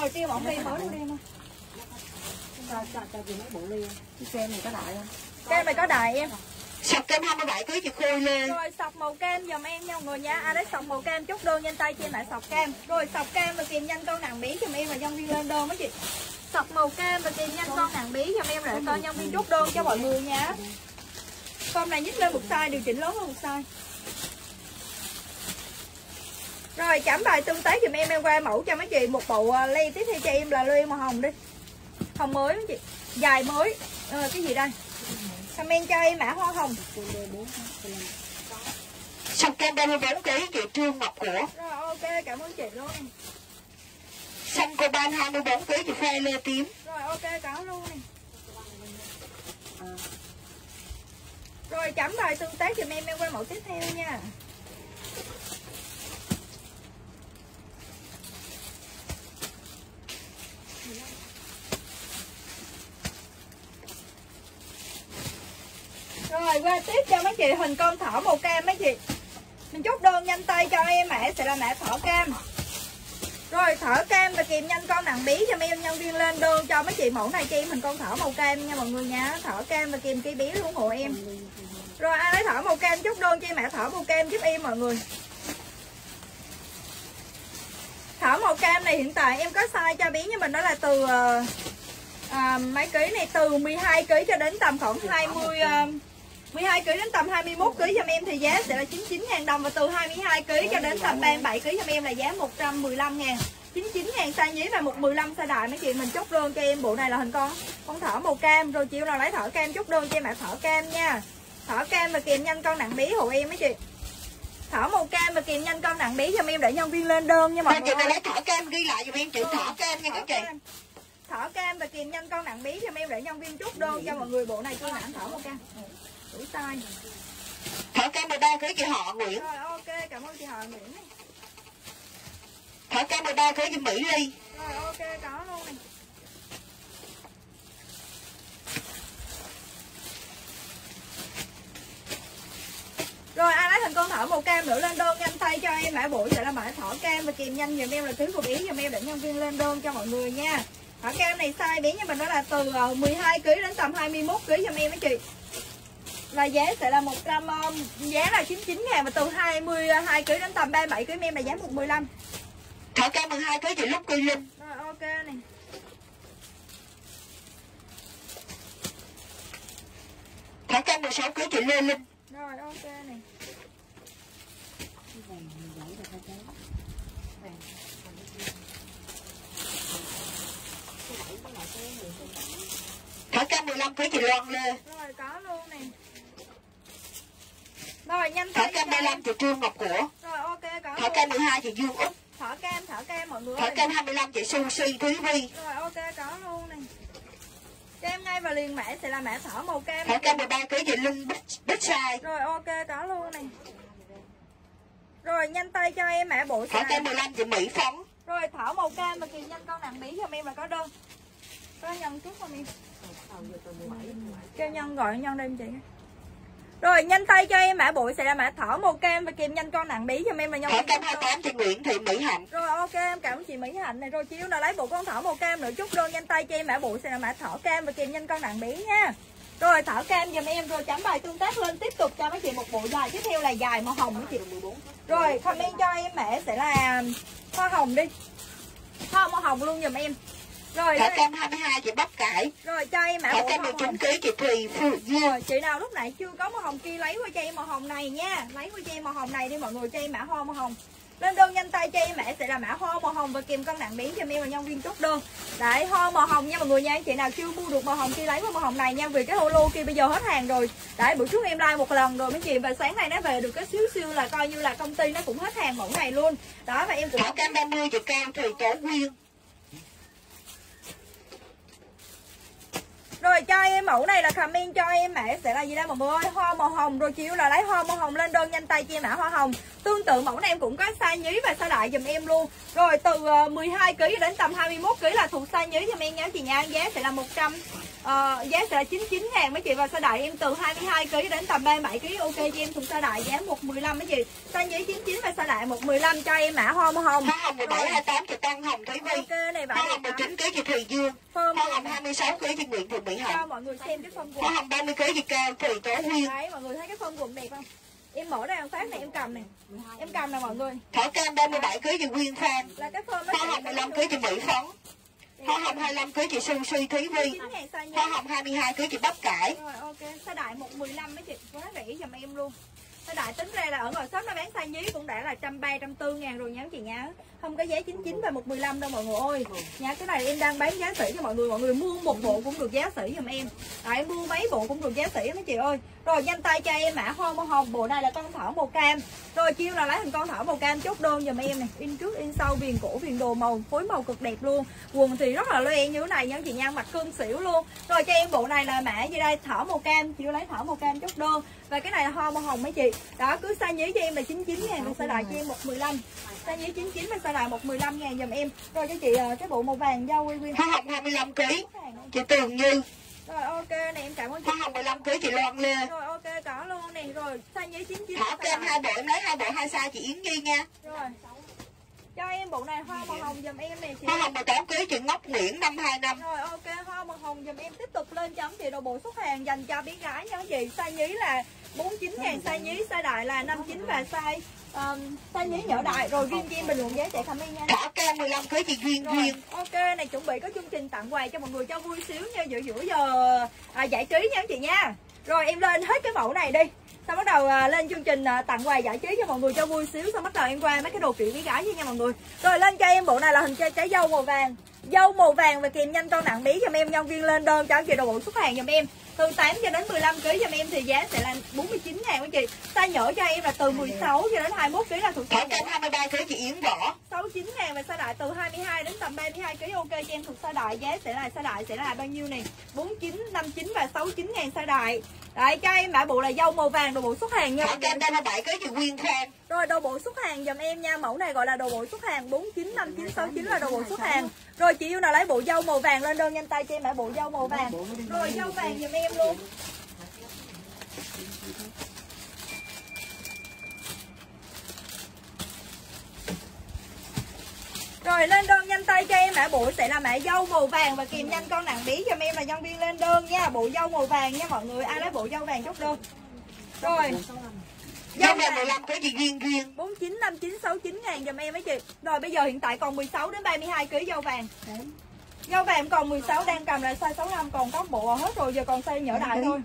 rồi riêu mẫu ly mới luôn đi em ơi cho cho cho chị mấy bộ ly cái này có đại không? Kem này có đại em Sọc kem 27 cưới chị Khôi lên. Rồi sọc màu kem dùm em nha mọi người nha. Ai đấy sọc màu kem chốt đơn nhanh tay chị lại sọc kem. Rồi sọc kem và kìm nhanh con nặng bí cho em và nhân viên lên đơn mấy chị. Sọc màu kem và kìm nhanh con nặng bí cho em lại cho nhân viên chốt đơn cho mọi người nha. Con này nhích lên một size điều chỉnh lớn hơn một size. Rồi chấm bài tương tế dùm em em qua mẫu cho mấy chị. Một bộ à, ly tiếp theo cho em là ly màu hồng đi. Hồng mới mấy chị. Dài mới. À, cái gì đây? Comment cho em mã hoa hồng. Sọc kem 34 kg chị Trương Ngọc Của. Rồi ok cảm ơn chị luôn. Xanh cô ban 24 kg chị Khoe Lê Tím. Rồi ok có luôn. Nè rồi chấm bài tương tác giùm em em qua mẫu tiếp theo nha Rồi qua tiếp cho mấy chị hình con thỏ màu cam mấy chị. Mình chốt đơn nhanh tay cho em mẹ sẽ là mẹ thỏ cam. Rồi thỏ cam và kìm nhanh con nặng bí cho em nhân viên lên đơn cho mấy chị mẫu này cho em hình con thỏ màu cam nha mọi người nha. Thỏ cam và kìm cây bí luôn hộ em. Rồi ai lấy thỏ màu cam chốt đơn cho em mẹ thỏ màu cam giúp em mọi người. Thỏ màu cam này hiện tại em có size cho bí nhưng mình đó là từ ờ, à, mấy ký này từ 12 kg cho đến tầm khoảng 20 uh, 12 kg đến tầm 21 kg cho em thì giá sẽ là 99 000 đồng và từ 22 kg cho đến tầm 37 kg cho em là giá 115 000 99 000 size nhí và 115 size đại mấy chị mình chốt đơn cho em. Bộ này là hình con con thỏ màu cam rồi chiều nào lấy thỏ cam chốt đơn cho em ạ thỏ cam nha. Thỏ cam và kèm nhanh con nặng bí hộ em mấy chị. Thỏ màu cam và kèm nhanh con nặng bí cho em để nhân viên lên đơn nha mọi người chị nào lấy thỏ kem ghi lại giùm em chữ thỏ kem nha các chị. cam. thỏ cam và kìm nhanh con nặng bí cho em để nhân viên chốt đơn cho mọi người. Bộ này chi nặng thỏ màu cam đủ size Thỏ kem 13 kg chị Họ Nguyễn rồi ok cảm ơn chị Hòa Nguyễn này. Thỏ kem 13 kg chị Mỹ Ly rồi ok có luôn này Rồi ai lấy thành con thỏ màu cam nữa lên đơn nhanh tay cho em mã buổi sẽ là mã thỏ cam và kìm nhanh giùm em là thứ của ý giùm em để nhân viên lên đơn cho mọi người nha. Thỏ cam này size bé nhưng mình nó là từ ờ, 12 kg đến tầm 21 kg giùm em mấy chị. Là giá sẽ là 100 um, giá là 99 ngàn và từ 22 kg đến tầm 37 kg em là giá 115. Thỏ kem 12 kg chị Lúc Quy Linh Rồi ok này. Thỏ kem 16 kg chị Lê Linh Rồi ok này. Thỏ kem 15 kg chị Loan Lê Rồi có luôn này. Rồi nhanh kem cho em. 35 chị Trương Ngọc Của Rồi ok Thỏ luôn. kem 12 chị Dương Úc Thỏ cam, thỏ cam mọi người. Thỏ kem 25 chị Sushi Thúy Vi Rồi ok có luôn này. Cho em ngay và liền mã sẽ là mã thỏ màu cam. Thỏ kem 13 kg chị Linh Bích, Sai Rồi ok có luôn này. Rồi nhanh tay cho em mã bộ Thỏ kem 15 chị Mỹ Phóng Rồi thỏ màu cam và kỳ nhanh con nặng bí cho em là có đơn. Có nhân chút không em? Kêu nhân gọi nhân đây em chị. Rồi nhanh tay cho em mã bụi sẽ là mã thỏ. Màu cam và kìm nhanh con nặng bí cho em là nhân Thỏ viên kem chốt đơn. 28 chị Nguyễn Thị Mỹ Hạnh. Rồi ok em cảm ơn chị Mỹ Hạnh này. Rồi chiếu nào lấy bộ con thỏ màu cam nữa chút đơn nhanh tay cho em mã bụi sẽ là mã thỏ cam và kìm nhanh con nặng bí nha. Rồi thỏ cam giùm em. Rồi chấm bài tương tác lên. Tiếp tục cho mấy chị một bộ dài tiếp theo là dài màu hồng mấy chị. Rồi comment cho em mã sẽ là hoa hồng đi. Hoa màu hồng luôn giùm em Rồi đây- kem 22 chị Bắp Cải. Rồi cho em kem hoa hồng. 19 kg chị Thùy Phương Dương rồi chị nào lúc nãy chưa có màu hồng kia lấy qua cho em màu hồng này nha. Lấy qua cho em màu hồng này đi mọi người cho em mã hoa màu hồng. Lên đơn nhanh tay cho em mã sẽ là mã hoa màu hồng và kèm cân nặng biến cho em và nhân viên chốt đơn. Đấy hoa màu hồng nha mọi người nha. Chị nào chưa mua được màu hồng kia lấy qua màu hồng này nha. Vì cái holo kia bây giờ hết hàng rồi. Đấy buổi trước em like một lần rồi mấy chị và sáng nay nó về được cái xíu xíu là coi như là công ty nó cũng hết hàng mẫu này luôn. Đó và em cũng kem 30 chị Cao Thùy Tố Quyên Rồi cho em mẫu này là comment cho em mã sẽ là gì đây mọi người? Ơi Hoa màu hồng, rồi chiếu là lấy hoa màu hồng lên đơn nhanh tay chia mã hoa hồng. Tương tự mẫu này em cũng có size nhí và size đại dùm em luôn. Rồi từ ờ, 12kg đến tầm 21kg là thuộc size nhí cho em nhớ chị nha Giá sẽ là 100 Ờ, giá sẽ là 99 ngàn mấy chị và size đại em từ 22 kg đến tầm 37 kg ok cho em thùng size đại giá 115 mấy chị. Size dưới 99 và size đại 115 cho em mã hoa màu hồng Hoa hồng 17 28 cho Tân Hồng Thúy Vi ok này bạn Hoa hồng 19 kg cho Thùy Dương. Hoa hồng 26 kg cho Nguyễn Thị Mỹ cho Hạnh mọi người xem cái Hoa quần. Hồng 30 kg cho Cao Thùy Tố Nguyên. Đấy mọi người thấy cái form quần đẹp không? Em mở ra một phát này em cầm này. Em cầm nè mọi người. Thỏ Cam 37 kg cho Nguyên Phan. Là cái form Hoa hồng 15 kg cho Mỹ Phấn Hoa hồng 25 kg cho Su Suy Thúy Vi 9 ngàn size Hoa hồng 22 kg cho Bắp Cải. Rồi ok. Size đại 115 mấy chị? Quá rẻ giùm em luôn. Size đại tính ra là ở ngoài shop nó bán size nhí cũng đã là trăm ba trăm tư ngàn rồi nha chị nhá không có giá 99 và 115 đâu mọi người ơi. Nha cái này em đang bán giá sỉ cho mọi người mọi người mua một bộ cũng được giá sỉ giùm em. Đấy mua mấy bộ cũng được giá sỉ mấy chị ơi. Rồi nhanh tay cho em mã hoa màu hồng bộ này là con thỏ màu cam. Rồi chiêu nào lấy hình con thỏ màu cam chốt đơn giùm em này in trước in sau viền cổ viền đồ màu phối màu cực đẹp luôn. Quần thì rất là loe như thế này nha chị nha mặc cương xỉu luôn. Rồi cho em bộ này là mã gì đây? Thỏ màu cam chiêu lấy thỏ màu cam chốt đơn. Và cái này là hoa màu hồng mấy chị. Đó cứ size nhí cho em là 99 ngàn size đại cho em 115 size nhí 99 và size đại 115 ngàn giùm em. Rồi cho chị ờ, cái bộ màu vàng dâu quy quy Hoa hồng 25 kg cho Tường Như. Rồi ok này em cảm ơn chị. Hoa hồng 15 kg cho Loan Lê. Rồi ok có luôn này rồi size nhí 99 Thỏ size Cam đại. hai bộ em lấy hai bộ hai size chị Yến Nhi nha. Rồi cho em bộ này hoa màu hồng giùm em nè chị. Hoa hồng 18 kg cho Ngọc Nguyễn 525 Rồi ok hoa màu hồng dùm em. Tiếp tục lên chấm chị đồ bộ xuất hàng dành cho bé gái nha chị Size nhí là 49 ngàn size nhí, size đại là 59 và size um, size nhí nhỏ đại. Rồi riêng cho em bình luận giá chạy comment nha. Cam 15 kg cho Duyên rồi, Duyên. ok này chuẩn bị có chương trình tặng quà cho mọi người cho vui xíu nha giữa giữa giờ à, giải trí nha chị nha. Rồi em lên hết cái mẫu này đi sau bắt đầu à, lên chương trình à, tặng quà giải trí cho mọi người cho vui xíu. Sau bắt đầu em qua mấy cái đồ kiểu với gái nha mọi người. Rồi lên cho em bộ này là hình trái, trái dâu màu vàng. Dâu màu vàng và kèm nhanh con nặng bí cho em. Nhân viên lên đơn cho anh chị đồ bộ xuất hàng giùm em. Từ 8 cho đến 15 kg cho em thì giá sẽ là 49 ngàn quý chị. Size nhỏ cho em là từ 16 cho đến 21 kg là thuộc size nhỏ. Cam 23 kg cho Yến Võ 69 ngàn và size đại từ 22 đến tầm 32 kg ok cho em thuộc size đại. Giá sẽ là size đại sẽ là bao nhiêu này 49 59 và 69 ngàn size đại Đấy cho em mã bộ là dâu màu vàng đồ bộ xuất hàng nha Thỏ Cam 37 kg cho Nguyên Phan Rồi đồ bộ xuất hàng dùm em nha. Mẫu này gọi là đồ bộ xuất hàng 49 59 69 là đồ bộ xuất hàng. Rồi chị yêu nào lấy bộ dâu màu vàng lên đơn nhanh tay cho em mã bộ dâu màu vàng. Rồi dâu vàng dùm em luôn Rồi lên đơn nhanh tay cho em mã bộ sẽ là mã dâu màu vàng và kìm nhanh con nặng bí cho em là nhân viên lên đơn nha. Bộ dâu màu vàng nha mọi người. Ai lấy bộ dâu vàng chốt đơn Rồi. Dâu vàng. 15 kg cho Duyên Duyên 49 59 69 ngàn dùm em mấy chị. Rồi bây giờ hiện tại còn 16 đến 32 kg dâu vàng. Dâu vàng còn 16 đang cầm là size 65 còn có bộ hết rồi. Giờ còn size nhỏ đại thôi.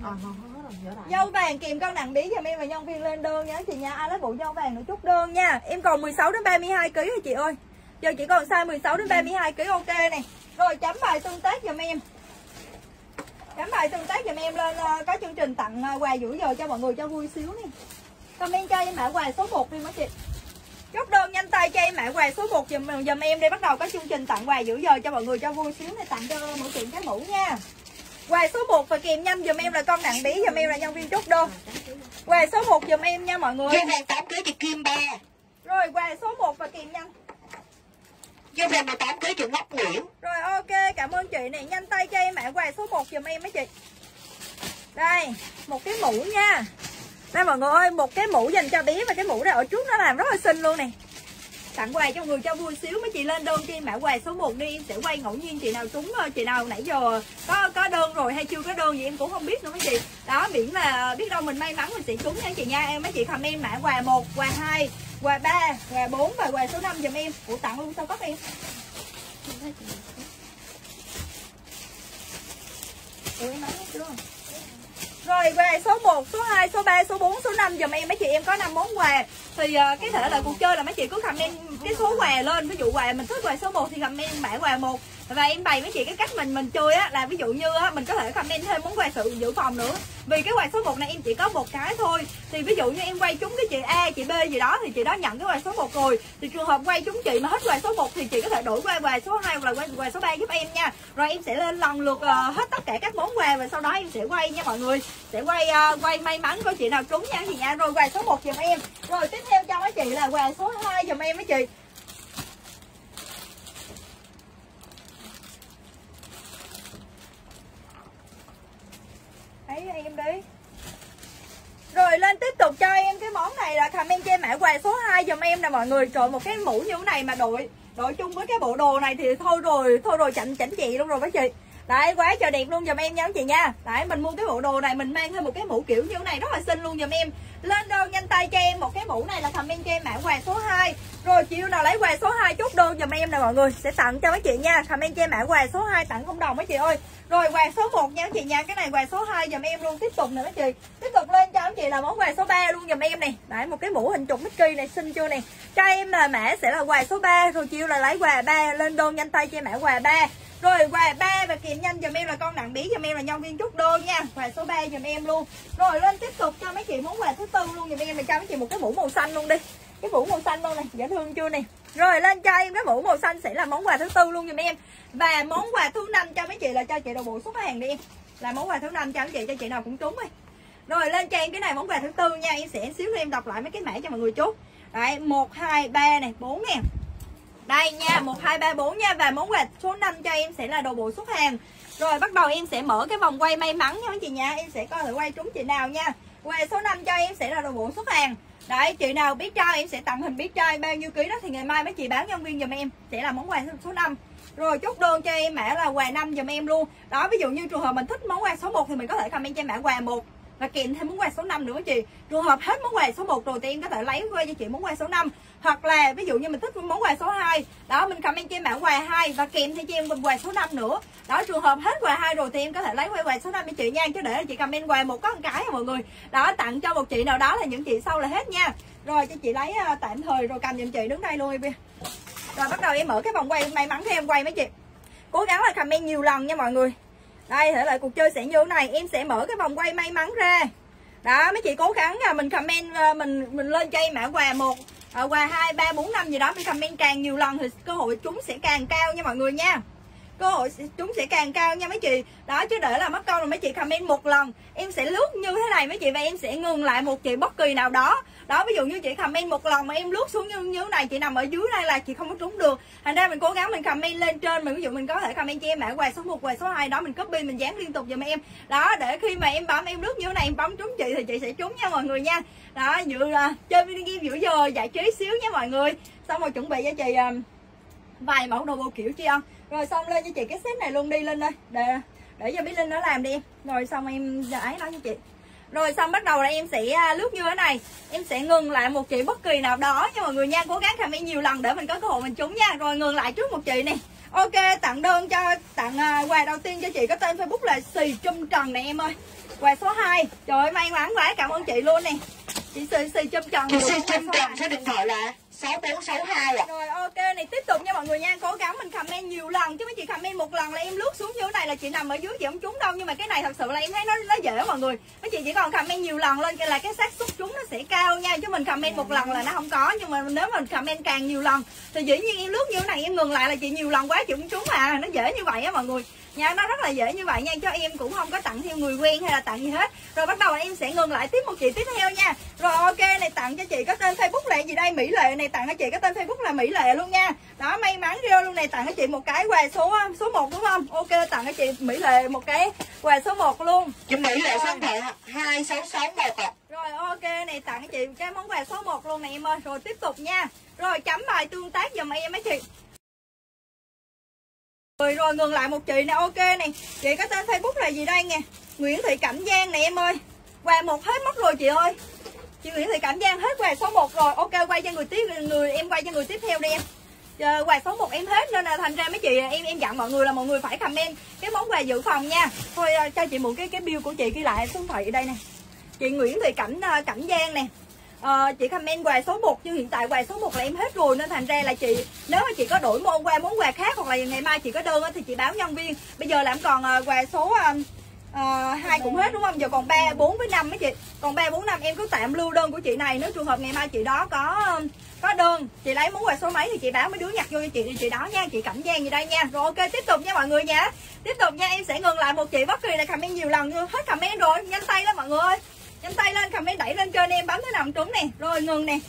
Dâu vàng kèm con nặng bí giùm em và nhân viên lên đơn nha chị nha. Ai lấy bộ dâu vàng nữa chút đơn nha. Em còn 16 đến 32 kg rồi chị ơi Giờ chỉ còn size 16 đến 32 kg ok này. Rồi chấm bài tương tác giùm em. Chấm bài tương tác giùm em lên ờ, có chương trình tặng ờ, quà giữa giờ cho mọi người cho vui xíu nè Comment cho em mã quà số 1 đi mấy chị. Chốt đơn nhanh tay cho em mã quà số 1 dùm, dùm em để bắt đầu có chương trình tặng quà giữa giờ cho mọi người cho vui xíu này. Tặng cho mỗi chuyện cái mũ nha. Quà số 1 và kèm nhanh dùm em là con nặng bí dùm em là nhân viên chốt đơn. Quà số 1 dùm em nha mọi người. Dâu vàng 8 kg cho Kim Ba. Rồi quà số 1 và kèm nhanh Dâu vàng 18 cái cho Ngọc Nguyễn Rồi, ok, cảm ơn chị này. Nhanh tay cho em mã quà số 1 dùm em mấy chị. Đây, Một cái mũ nha. Đây, mọi người ơi, Một cái mũ dành cho bé Và cái mũ này ở trước nó làm rất là xinh luôn nè tặng quà cho người cho vui xíu mấy chị lên đơn cho em mã quà số 1 đi, em sẽ quay ngẫu nhiên chị nào trúng ờ, chị nào nãy giờ có có đơn rồi hay chưa có đơn gì em cũng không biết nữa mấy chị. Đó, miễn là biết đâu mình may mắn mình sẽ trúng nha chị nha. Em, mấy chị comment mã quà 1 quà 2 quà 3 quà 4 và quà số 5 giùm em. Ủa, tặng luôn sao cấp em? Ủa, em nói hết chưa? Rồi quà số 1, số 2, số 3, số 4, số 5 dùm em mấy chị em có 5 món quà. Thì uh, cái thể loại cuộc chơi là mấy chị cứ comment cái số quà lên. Ví dụ quà mình thích quà số 1 thì comment mã quà 1 và em bày với chị cái cách mình mình chơi á là ví dụ như á mình có thể comment thêm món quà sự dự phòng nữa. Vì cái quà số 1 này em chỉ có một cái thôi. Thì ví dụ như em quay trúng cái chị A, chị B gì đó thì chị đó nhận cái quà số 1 rồi. Thì trường hợp quay trúng chị mà hết quà số 1 thì chị có thể đổi qua quà số 2 hoặc là quà, quà số 3 giúp em nha. Rồi em sẽ lên lần lượt uh, hết tất cả các món quà và sau đó em sẽ quay nha mọi người. Sẽ quay uh, quay may mắn có chị nào trúng nha chị nha. Rồi quà số 1 giùm em. Rồi tiếp theo cho mấy chị là quà số 2 giùm em mấy chị. Lấy em đi. Rồi lên tiếp tục cho em cái món này là comment cho em mã quà số 2 dùm em nè mọi người. Trời, một cái mũ như thế này mà đội đội chung với cái bộ đồ này thì thôi rồi thôi rồi chảnh chảnh chị luôn rồi các chị. Đấy, quá trời đẹp luôn dùm em nha chị nha. Đấy, mình mua cái bộ đồ này, mình mang thêm một cái mũ kiểu như thế này rất là xinh luôn dùm em. Lên đơn nhanh tay cho em một cái mũ này là comment cho em mã quà số 2 Rồi chiều nào lấy quà số 2 chốt đơn giùm em nè mọi người. Sẽ tặng cho mấy chị nha. Comment cho em mã quà số 2 tặng không đồng mấy chị ơi. Rồi, quà số 1 nha chị nha. Cái này quà số 2 giùm em luôn. Tiếp tục nè mấy chị. Tiếp tục lên cho mấy chị là món quà số 3 luôn giùm em này Đấy, một cái mũ hình trục Mickey này, xinh chưa nè. Cho em là mã sẽ là quà số 3 Rồi chiều là lấy quà 3 Lên đơn, nhanh tay cho em mã quà 3 rồi, quà ba và kìm nhanh giùm em là con nặng bí giùm em là nhân viên chút đô nha. Quà số 3 giùm em luôn. Rồi, lên tiếp tục cho mấy chị món quà thứ tư luôn. Dùm em là cho mấy chị một cái mũ màu xanh luôn đi. Cái mũ màu xanh luôn này. Dễ thương chưa nè? Rồi, lên cho em cái mũ màu xanh sẽ là món quà thứ tư luôn dùm em. Và món quà thứ năm cho mấy chị là cho chị đầu bộ xuất hàng đi em. Là món quà thứ năm cho mấy chị, cho chị nào cũng trúng đi. Rồi, lên cho em cái này, món quà thứ tư nha. Em sẽ xíu em đọc lại mấy cái mã cho mọi người chút. Đấy, một, hai, ba này, bốn nè. Đây nha 1 2 3 4 nha. Và món quà số 5 cho em sẽ là đồ bộ xuất hàng. Rồi, bắt đầu em sẽ mở cái vòng quay may mắn nha mấy chị nha. Em sẽ coi thử quay trúng chị nào nha quà số 5 cho em sẽ là đồ bộ xuất hàng. Đấy, chị nào biết cho em sẽ tặng hình biết cho em bao nhiêu ký đó thì ngày mai mấy chị bán nhân viên giùm em. Sẽ là món quà số 5 rồi chốt đơn cho em mã là quà 5 giùm em luôn. Đó, ví dụ như trường hợp mình thích món quà số 1 thì mình có thể comment cho em mã quà 1 và kèm thêm món quà số 5 nữa chị. Trường hợp hết món quà số 1 rồi thì em có thể lấy qua cho chị món quà số 5 hoặc là ví dụ như mình thích món quà số 2 đó, mình comment cho em mã quà 2 và kèm thêm cho em quà số 5 nữa. Đó trường hợp hết quà 2 rồi thì em có thể lấy qua quà số 5 cho chị nha. Chứ để chị comment quà một có một cái à mọi người. Đó, tặng cho một chị nào đó là những chị sau là hết nha. Rồi, cho chị lấy ờ, tạm thời rồi cầm giùm chị đứng đây luôn, em rồi, bắt đầu em mở cái vòng quay, may mắn thêm quay mấy chị. Cố gắng là comment nhiều lần nha mọi người đây thể lại cuộc chơi sẽ như thế này em sẽ mở cái vòng quay may mắn ra. Đó mấy chị cố gắng à, mình comment à, mình mình lên cho em mã quà một à, quà hai ba bốn năm gì đó. Mình comment càng nhiều lần thì cơ hội chúng sẽ càng cao nha mọi người nha. Cơ hội chúng sẽ càng cao nha mấy chị. Đó chứ để là mất công là mấy chị comment một lần em sẽ lướt như thế này mấy chị và em sẽ ngừng lại một chị bất kỳ nào đó đó ví dụ như chị comment một lần mà em lướt xuống như như này chị nằm ở dưới đây là chị không có trúng được. Thành ra mình cố gắng mình comment lên trên mình ví dụ mình có thể comment cho em mã quà số 1 quà số 2 đó mình copy mình dán liên tục giùm em. Đó để khi mà em bấm em lướt như thế này em bấm trúng chị thì chị sẽ trúng nha mọi người nha. Đó dự là chơi video game giữa giờ giải trí xíu nha mọi người. Xong rồi chuẩn bị cho chị uh, vài mẫu đồ bộ kiểu chi không rồi xong lên cho chị cái set này luôn đi lên đây. Để để cho biết linh nó làm đi. Em rồi xong em giờ ấy nói cho chị rồi xong bắt đầu là em sẽ à, lướt như thế này. Em sẽ ngừng lại một chị bất kỳ nào đó cho mọi người nha cố gắng comment nhiều lần để mình có cơ hội mình trúng nha. Rồi ngừng lại trước một chị này ok tặng đơn cho tặng uh, quà đầu tiên cho chị có tên facebook là xì trung trần này em ơi. Quà số 2 trời ơi may mắn quá cảm ơn chị luôn nè. Chị xì xì trung trần. Chị xì trung trần số điện thoại là 6462 ạ. Rồi, ok, này, tiếp tục nha mọi người nha. Cố gắng mình comment nhiều lần, Chứ mấy chị comment một lần là em lướt xuống như thế này là chị nằm ở dưới chị không trúng đâu. Nhưng mà cái này thật sự là em thấy nó nó dễ mọi người. Mấy chị chỉ còn comment nhiều lần lên là cái xác suất trúng nó sẽ cao nha. Chứ mình comment một lần là nó không có. Nhưng mà nếu mình comment càng nhiều lần, Thì dĩ nhiên em lướt như thế này em ngừng lại là chị nhiều lần quá chị cũng trúng à Nó dễ như vậy á mọi người nha nó rất là dễ như vậy nha. Cho em cũng không có tặng theo người quen hay là tặng gì hết. Rồi bắt đầu em sẽ ngừng lại tiếp một chị tiếp theo nha. Rồi ok này tặng cho chị có tên facebook là gì đây? Mỹ lệ này tặng cho chị có tên facebook là mỹ lệ luôn nha. Đó may mắn vô luôn này tặng cho chị một cái quà số số 1 đúng không? Ok tặng cho chị mỹ lệ một cái quà số 1 luôn. Chị mỹ lệ số điện hai sáu sáu một ạ. Rồi ok này tặng cho chị cái món quà số 1 luôn này em ơi. Rồi tiếp tục nha. Rồi chấm bài tương tác giùm em mấy chị rồi rồi ngừng lại một chị nè ok này chị có tên facebook là gì đây nè nguyễn thị cẩm giang này em ơi. Quà một hết mất rồi chị ơi. Chị nguyễn thị cẩm giang hết quà số 1 rồi. Ok quay cho người tiếp người em quay cho người tiếp theo đi em. Giờ, quà số 1 em hết nên là thành ra mấy chị em em dặn mọi người là mọi người phải comment cái món quà dự phòng nha. Thôi ờ, cho chị mượn cái cái bill của chị ghi lại số điện thoại ở đây nè. Chị nguyễn thị cẩm ờ, cẩm giang nè à, chị comment quà số 1 nhưng hiện tại quà số 1 là em hết rồi nên thành ra là chị nếu mà chị có đổi môn qua món quà khác hoặc là ngày mai chị có đơn thì chị báo nhân viên. Bây giờ làm còn ờ, quà số uh, hai cũng hết đúng không? Giờ còn 3, 4 với 5 mấy chị. Còn 3, 4, 5 em cứ tạm lưu đơn của chị này nếu trường hợp ngày mai chị đó có có đơn chị lấy món quà số mấy thì chị báo mấy đứa nhặt vô cho chị chị đó nha chị cảnh giang gì đây nha. Rồi ok tiếp tục nha mọi người nha. Tiếp tục nha em sẽ ngừng lại một chị bất kỳ này comment nhiều lần hết comment rồi nhanh tay lên mọi người. ơi nhanh tay lên comment đẩy lên trên em bấm thế nào trúng nè. Rồi ngừng nè.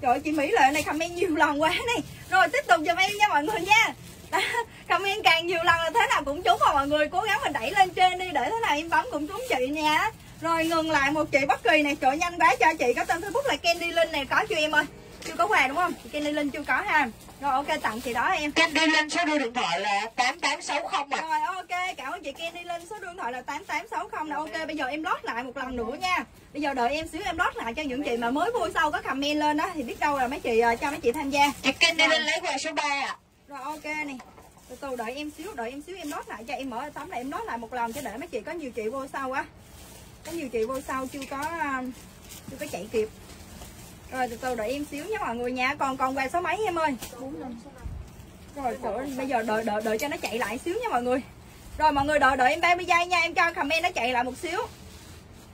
Trời chị mỹ lệ này comment nhiều lần quá này rồi tiếp tục giùm em nha mọi người nha. Đó, comment càng nhiều lần là thế nào cũng trúng mà mọi người. Cố gắng mình đẩy lên trên đi để thế nào em bấm cũng trúng chị nha. Rồi ngừng lại một chị bất kỳ này trời nhanh quá cho chị. Có tên facebook là Candy Linh này có chưa em ơi? Chưa có quà đúng không? Chị Candy Linh chưa có ha. Rồi ok tặng chị đó em. Kênh đi lên số đưa điện thoại là 8860 ạ. rồi ok cảm ơn chị Candy Linh. Số điện thoại là 8860 nè ok bây giờ em lót lại một lần nữa nha. Bây giờ đợi em xíu em lót lại cho những chị mà mới vui sau có comment lên đó thì biết đâu là mấy chị ờ, cho mấy chị tham gia. Chị kênh đi lên lấy quà số 3 ạ. rồi ok nè từ từ đợi em xíu đợi em xíu em lót lại cho em mở tấm này em lót lại một lần cho để mấy chị có nhiều chị vô sau á. Có nhiều chị vô sau chưa có um, chưa có chạy kịp rồi từ từ đợi em xíu nha mọi người nha. Còn còn quà số mấy em ơi? Rồi trời ơi, bây giờ đợi đợi đợi cho nó chạy lại xíu nha mọi người. Rồi mọi người đợi đợi em 30 giây nha. Em cho comment nó chạy lại một xíu.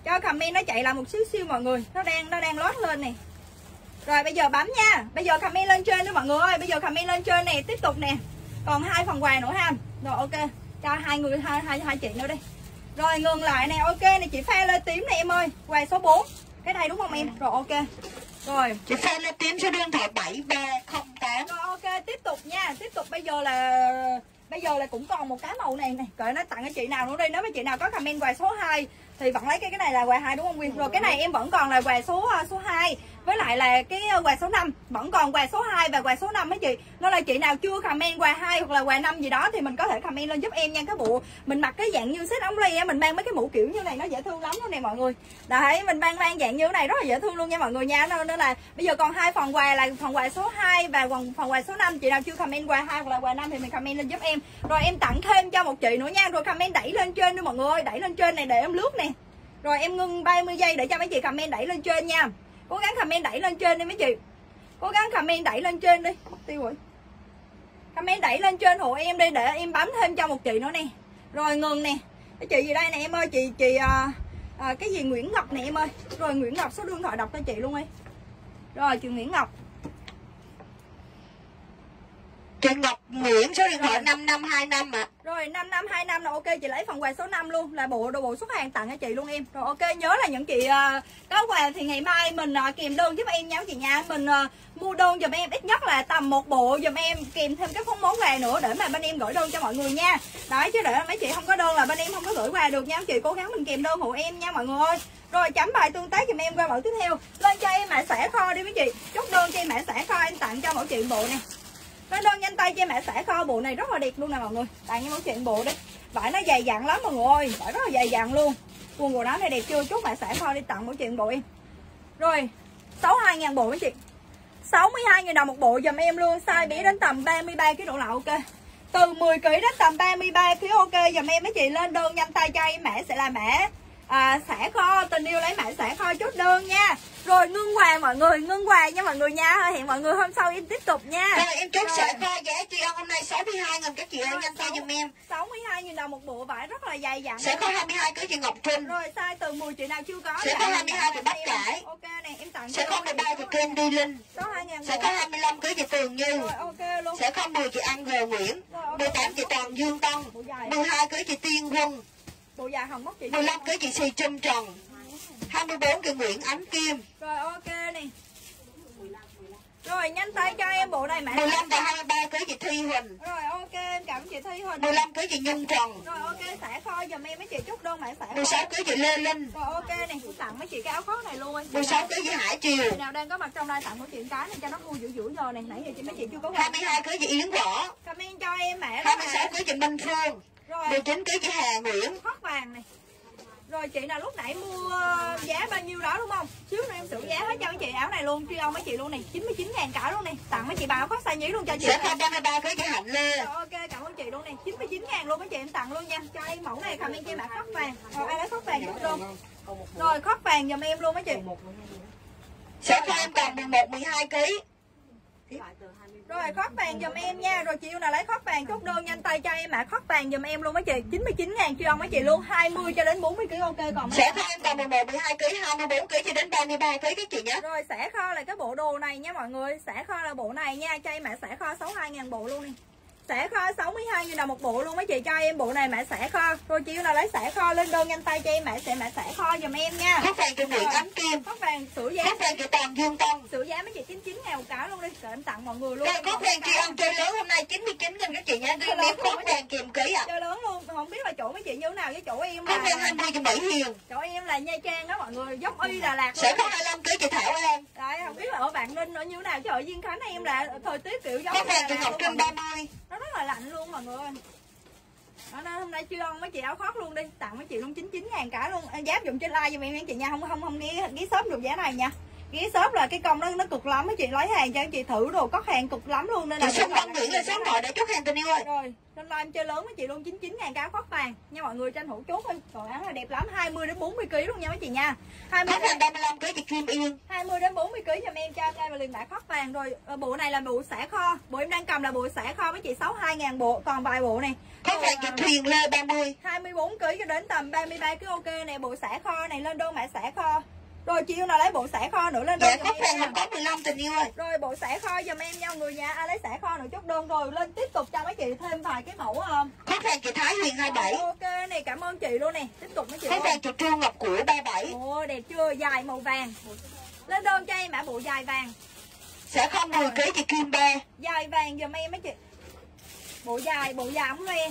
Cho comment nó chạy lại một xíu xíu mọi người. Nó đang nó đang lót lên nè. Rồi bây giờ bấm nha. Bây giờ comment lên trên đi mọi người ơi. Bây giờ comment lên trên nè. Tiếp tục nè. Còn hai phần quà nữa ha. Rồi ok. Cho hai người hai hai hai chị nữa đi. Rồi ngừng lại nè. Ok nè chị pha lên tím này em ơi. Quà số 4 cái này đúng không em? Rồi ok rồi. Chị pha lên tím số điện thoại 7308. rồi ok tiếp tục nha. Tiếp tục bây giờ là bây giờ là cũng còn một cái màu này này cởi nó tặng cho chị nào nữa đi. Nếu mà chị nào có comment quà số 2 thì vẫn lấy cái cái này là quà hai đúng không Nguyên? Rồi cái này em vẫn còn là quà số à, số 2 với lại là cái à, quà số 5 vẫn còn quà số 2 và quà số 5 mấy chị. Nó là chị nào chưa comment quà 2 hoặc là quà 5 gì đó thì mình có thể comment lên giúp em nha cái bộ. Mình mặc cái dạng như set ống ly mình mang mấy cái mũ kiểu như này nó dễ thương lắm luôn nè mọi người. Đấy mình mang mang dạng như này rất là dễ thương luôn nha mọi người nha. Nên, là bây giờ còn hai phần quà là phần quà số 2 và phần phần quà số 5 chị nào chưa comment quà 2 hoặc là quà 5 thì mình comment lên giúp em. Rồi em tặng thêm cho một chị nữa nha. Rồi comment đẩy lên trên đi mọi người. Đẩy lên trên này để em lướt nè rồi em ngưng 30 giây để cho mấy chị comment đẩy lên trên nha. Cố gắng comment đẩy lên trên đi mấy chị. Cố gắng comment đẩy lên trên đi. Tiêu rồi. Comment đẩy lên trên hộ em đi để em bấm thêm cho một chị nữa nè. Rồi ngừng nè. Cái chị gì đây nè em ơi? Chị chị à, à, cái gì Nguyễn Ngọc nè em ơi? Rồi Nguyễn Ngọc số điện thoại đọc cho chị luôn đi. Rồi chị Nguyễn Ngọc. Chị Ngọc Nguyễn số điện thoại 5525 ạ. Rồi 5525 là ok chị lấy phần quà số 5 luôn là bộ đồ bộ xuất hàng tặng cho chị luôn em. Rồi ok nhớ là những chị uh, có quà thì ngày mai mình uh, kèm đơn giúp em nha chị nha. Mình uh, mua đơn giùm em ít nhất là tầm một bộ giùm em kèm thêm cái phóng món quà nữa để mà bên em gửi đơn cho mọi người nha. Đấy chứ để mấy chị không có đơn là bên em không có gửi quà được nha. Chị cố gắng mình kèm đơn hộ em nha mọi người ơi. Rồi chấm bài tương tác giùm em qua mẫu tiếp theo. Lên cho em mã xẻ kho đi mấy chị. Chốt đơn cho em mã xẻ kho em tặng cho mỗi chị bộ nè. Nó đơn nhanh tay cho mẹ xả kho bộ này rất là đẹp luôn nè mọi người. Tặng những mẫu chuyện bộ đi. Vải nó dày dặn lắm mọi người ơi. Vải rất là dày dặn luôn. Quần bộ nó này đẹp chưa? Chút mẹ xả kho đi tặng mẫu chuyện bộ em. Rồi 62 ngàn bộ mấy chị? 62 ngàn đồng một bộ dùm em luôn. Size bé đến tầm 33 kg độ là ok. Từ 10 kg đến tầm 33 kg ok dùm em mấy chị. Lên đơn nhanh tay cho em. Mẹ sẽ là mẹ à, xả kho tình yêu lấy mẹ xả kho chút đơn nha rồi ngưng quà mọi người ngưng quà nha mọi người nha hẹn mọi người hôm sau em tiếp tục nha Rồi em chốt Rồi. sợi kho giá tri ân hôm nay 62 nghìn các chị ơi nhanh tay giùm em. 62 000 đồng một bộ vải rất là dày dặn Sẽ có 22 cưới chị Ngọc Trinh. rồi size từ 10 chị nào chưa có Sẽ có em 22 tặng thì bắt em. cãi. ok nè em tặng Sẽ có em. 13 chị Ken đi Linh. số 2 ngàn Sẽ có 25 cưới chị Tường Như. rồi luôn Sẽ có 10 chị Ăn Gờ Nguyễn. 18 chị Toàn Dương Tân. 12 cưới chị Tiên Quân. bộ dài hồng mốc chị 15 cưới chị Xì Trâm Trần. 24 chị Nguyễn Ánh Kim. rồi ok nè rồi nhanh tay cho em bộ này mã 15 và 23 cưới chị Thi Huỳnh. rồi ok em cảm ơn chị Thi Huỳnh 15 cưới chị Nhung Trần. rồi ok xả kho giùm em mấy chị chút đơn mã xả kho 16 cưới chị Lê Linh. rồi ok nè tặng mấy chị cái áo khoác này luôn anh 16 cưới chị Hải Triều. chị nào đang có mặt trong đây tặng một chuyện cái này cho nó vui dữ dữ giờ này nãy giờ chị mấy chị chưa có quà 22 cưới chị Yến Võ. comment cho em đó 26 mà cưới chị Minh Phương. rồi 19 cưới chị Hà Nguyễn. khoác vàng này rồi chị nào lúc nãy mua giá bao nhiêu đó đúng không? Xíu nữa em sửa giá hết cho mấy chị áo này luôn truy âu mấy chị luôn này 99 ngàn cả luôn này. Tặng mấy chị áo khoác size nhí luôn cho chị. Sẽ có 33 cưới chị Hạnh rồi ok cảm ơn chị luôn này 99 ngàn luôn mấy chị em tặng luôn nha. Cho em mẫu này comment cho em mã khoác vàng. Rồi ai lấy khoác vàng chút luôn. Rồi khoác vàng giùm em luôn mấy chị. Sẽ có em còn 11, 12 ký. Rồi khoác vàng giùm em nha. Rồi chị yêu nào lấy khoác vàng chốt đơn nhanh tay cho em ạ. Khoác vàng giùm em luôn mấy chị. 99 ngàn chuyên mấy chị? Luôn 20 cho đến 40 kg ok còn Sẽ có em còn 11, 12 ký, 24 ký cho đến 33 ký các chị nhé. Rồi xả kho là cái bộ đồ này nha mọi người. Xả kho là bộ này nha. Cho em mã xả kho 62 ngàn bộ luôn đi Xả kho 62 000 đồng một bộ luôn mấy chị cho em bộ này mã xả kho. Rồi chị yêu nào lấy xả kho lên đơn nhanh tay cho em mã sẽ mã xả kho giùm em nha. Khoác vàng cho Nguyễn Ánh Kim. Khóc vàng sửa giá. Khóc vàng chị Toàn Dương Tân sửa giá mấy chị 99 ngàn một cái luôn đi Rồi em tặng mọi người luôn. Đây khóc vàng chị ăn chơi lớn hôm nay 99 nghìn các chị nha Riêng miếng khóc vàng kèm ký ạ Chơi lớn luôn Không biết là chỗ mấy chị như thế nào với chỗ em Khóc vàng là 20 chị Mỹ Hiền. Chỗ em là Nha Trang đó mọi người Dốc y Đà Lạt Sẽ luôn. có 25 ký chị Thảo em. Đấy không biết là ở Bạn Ninh ở như thế nào Chứ ở Duyên Khánh em là thời tiết kiểu giống vàng Đà chị Ngọc Trinh mọi người. 30 nó rất là lạnh luôn, mọi người. Đó nên hôm nay chưa ăn mấy chị áo khoác luôn đi, tặng mấy chị luôn 99 ngàn cả luôn. Giá áp dụng trên like giùm em nha chị nha. Không không không nghe nghĩ sớm được giá này nha ghé shop là cái công đó nó cực lắm mấy chị lấy hàng cho anh chị thử đồ có hàng cực lắm luôn nên là Chị Văn Nguyễn lên số gọi để chốt hàng tình yêu ơi. Rồi lên live chơi lớn mấy chị luôn 99 ngàn cái áo khoác vàng. Nha mọi người tranh thủ chốt thôi còn áo là đẹp lắm 20 đến 40 kg luôn nha mấy chị nha. 20 Khóc vàng 35 ký chị Kim Yên. 20 đến 40 kg cho em cho em đây và liền mã khoác vàng. Rồi Ờ, bộ này là bộ xả kho. Bộ em đang cầm là bộ xả kho mấy chị 62 ngàn bộ còn vài bộ này. Khóc vàng chị Thuyền Lê 30 24 kg cho đến tầm 33 kg ok này bộ xả kho này lên đơn mã xả kho rồi chiều nào lấy bộ xả kho nữa lên đơn Dạ vàng nha. không có 15 tình yêu ơi. Rồi bộ xả kho giùm em nha người nhà ai lấy xả kho nữa chốt đơn rồi lên tiếp tục cho mấy chị thêm vài cái mẫu không? Khóc vàng chị Thái Huyền 27 ok này cảm ơn chị luôn nè. Tiếp tục mấy chị ơi. vàng chị Trương Ngọc Của 37 ồ đẹp chưa? Dài màu vàng. Lên đơn cho em mã bộ dài vàng. Sẽ không 10 ký chị Kim Ba. Dài vàng giùm em mấy chị. Bộ dài bộ dài ống loe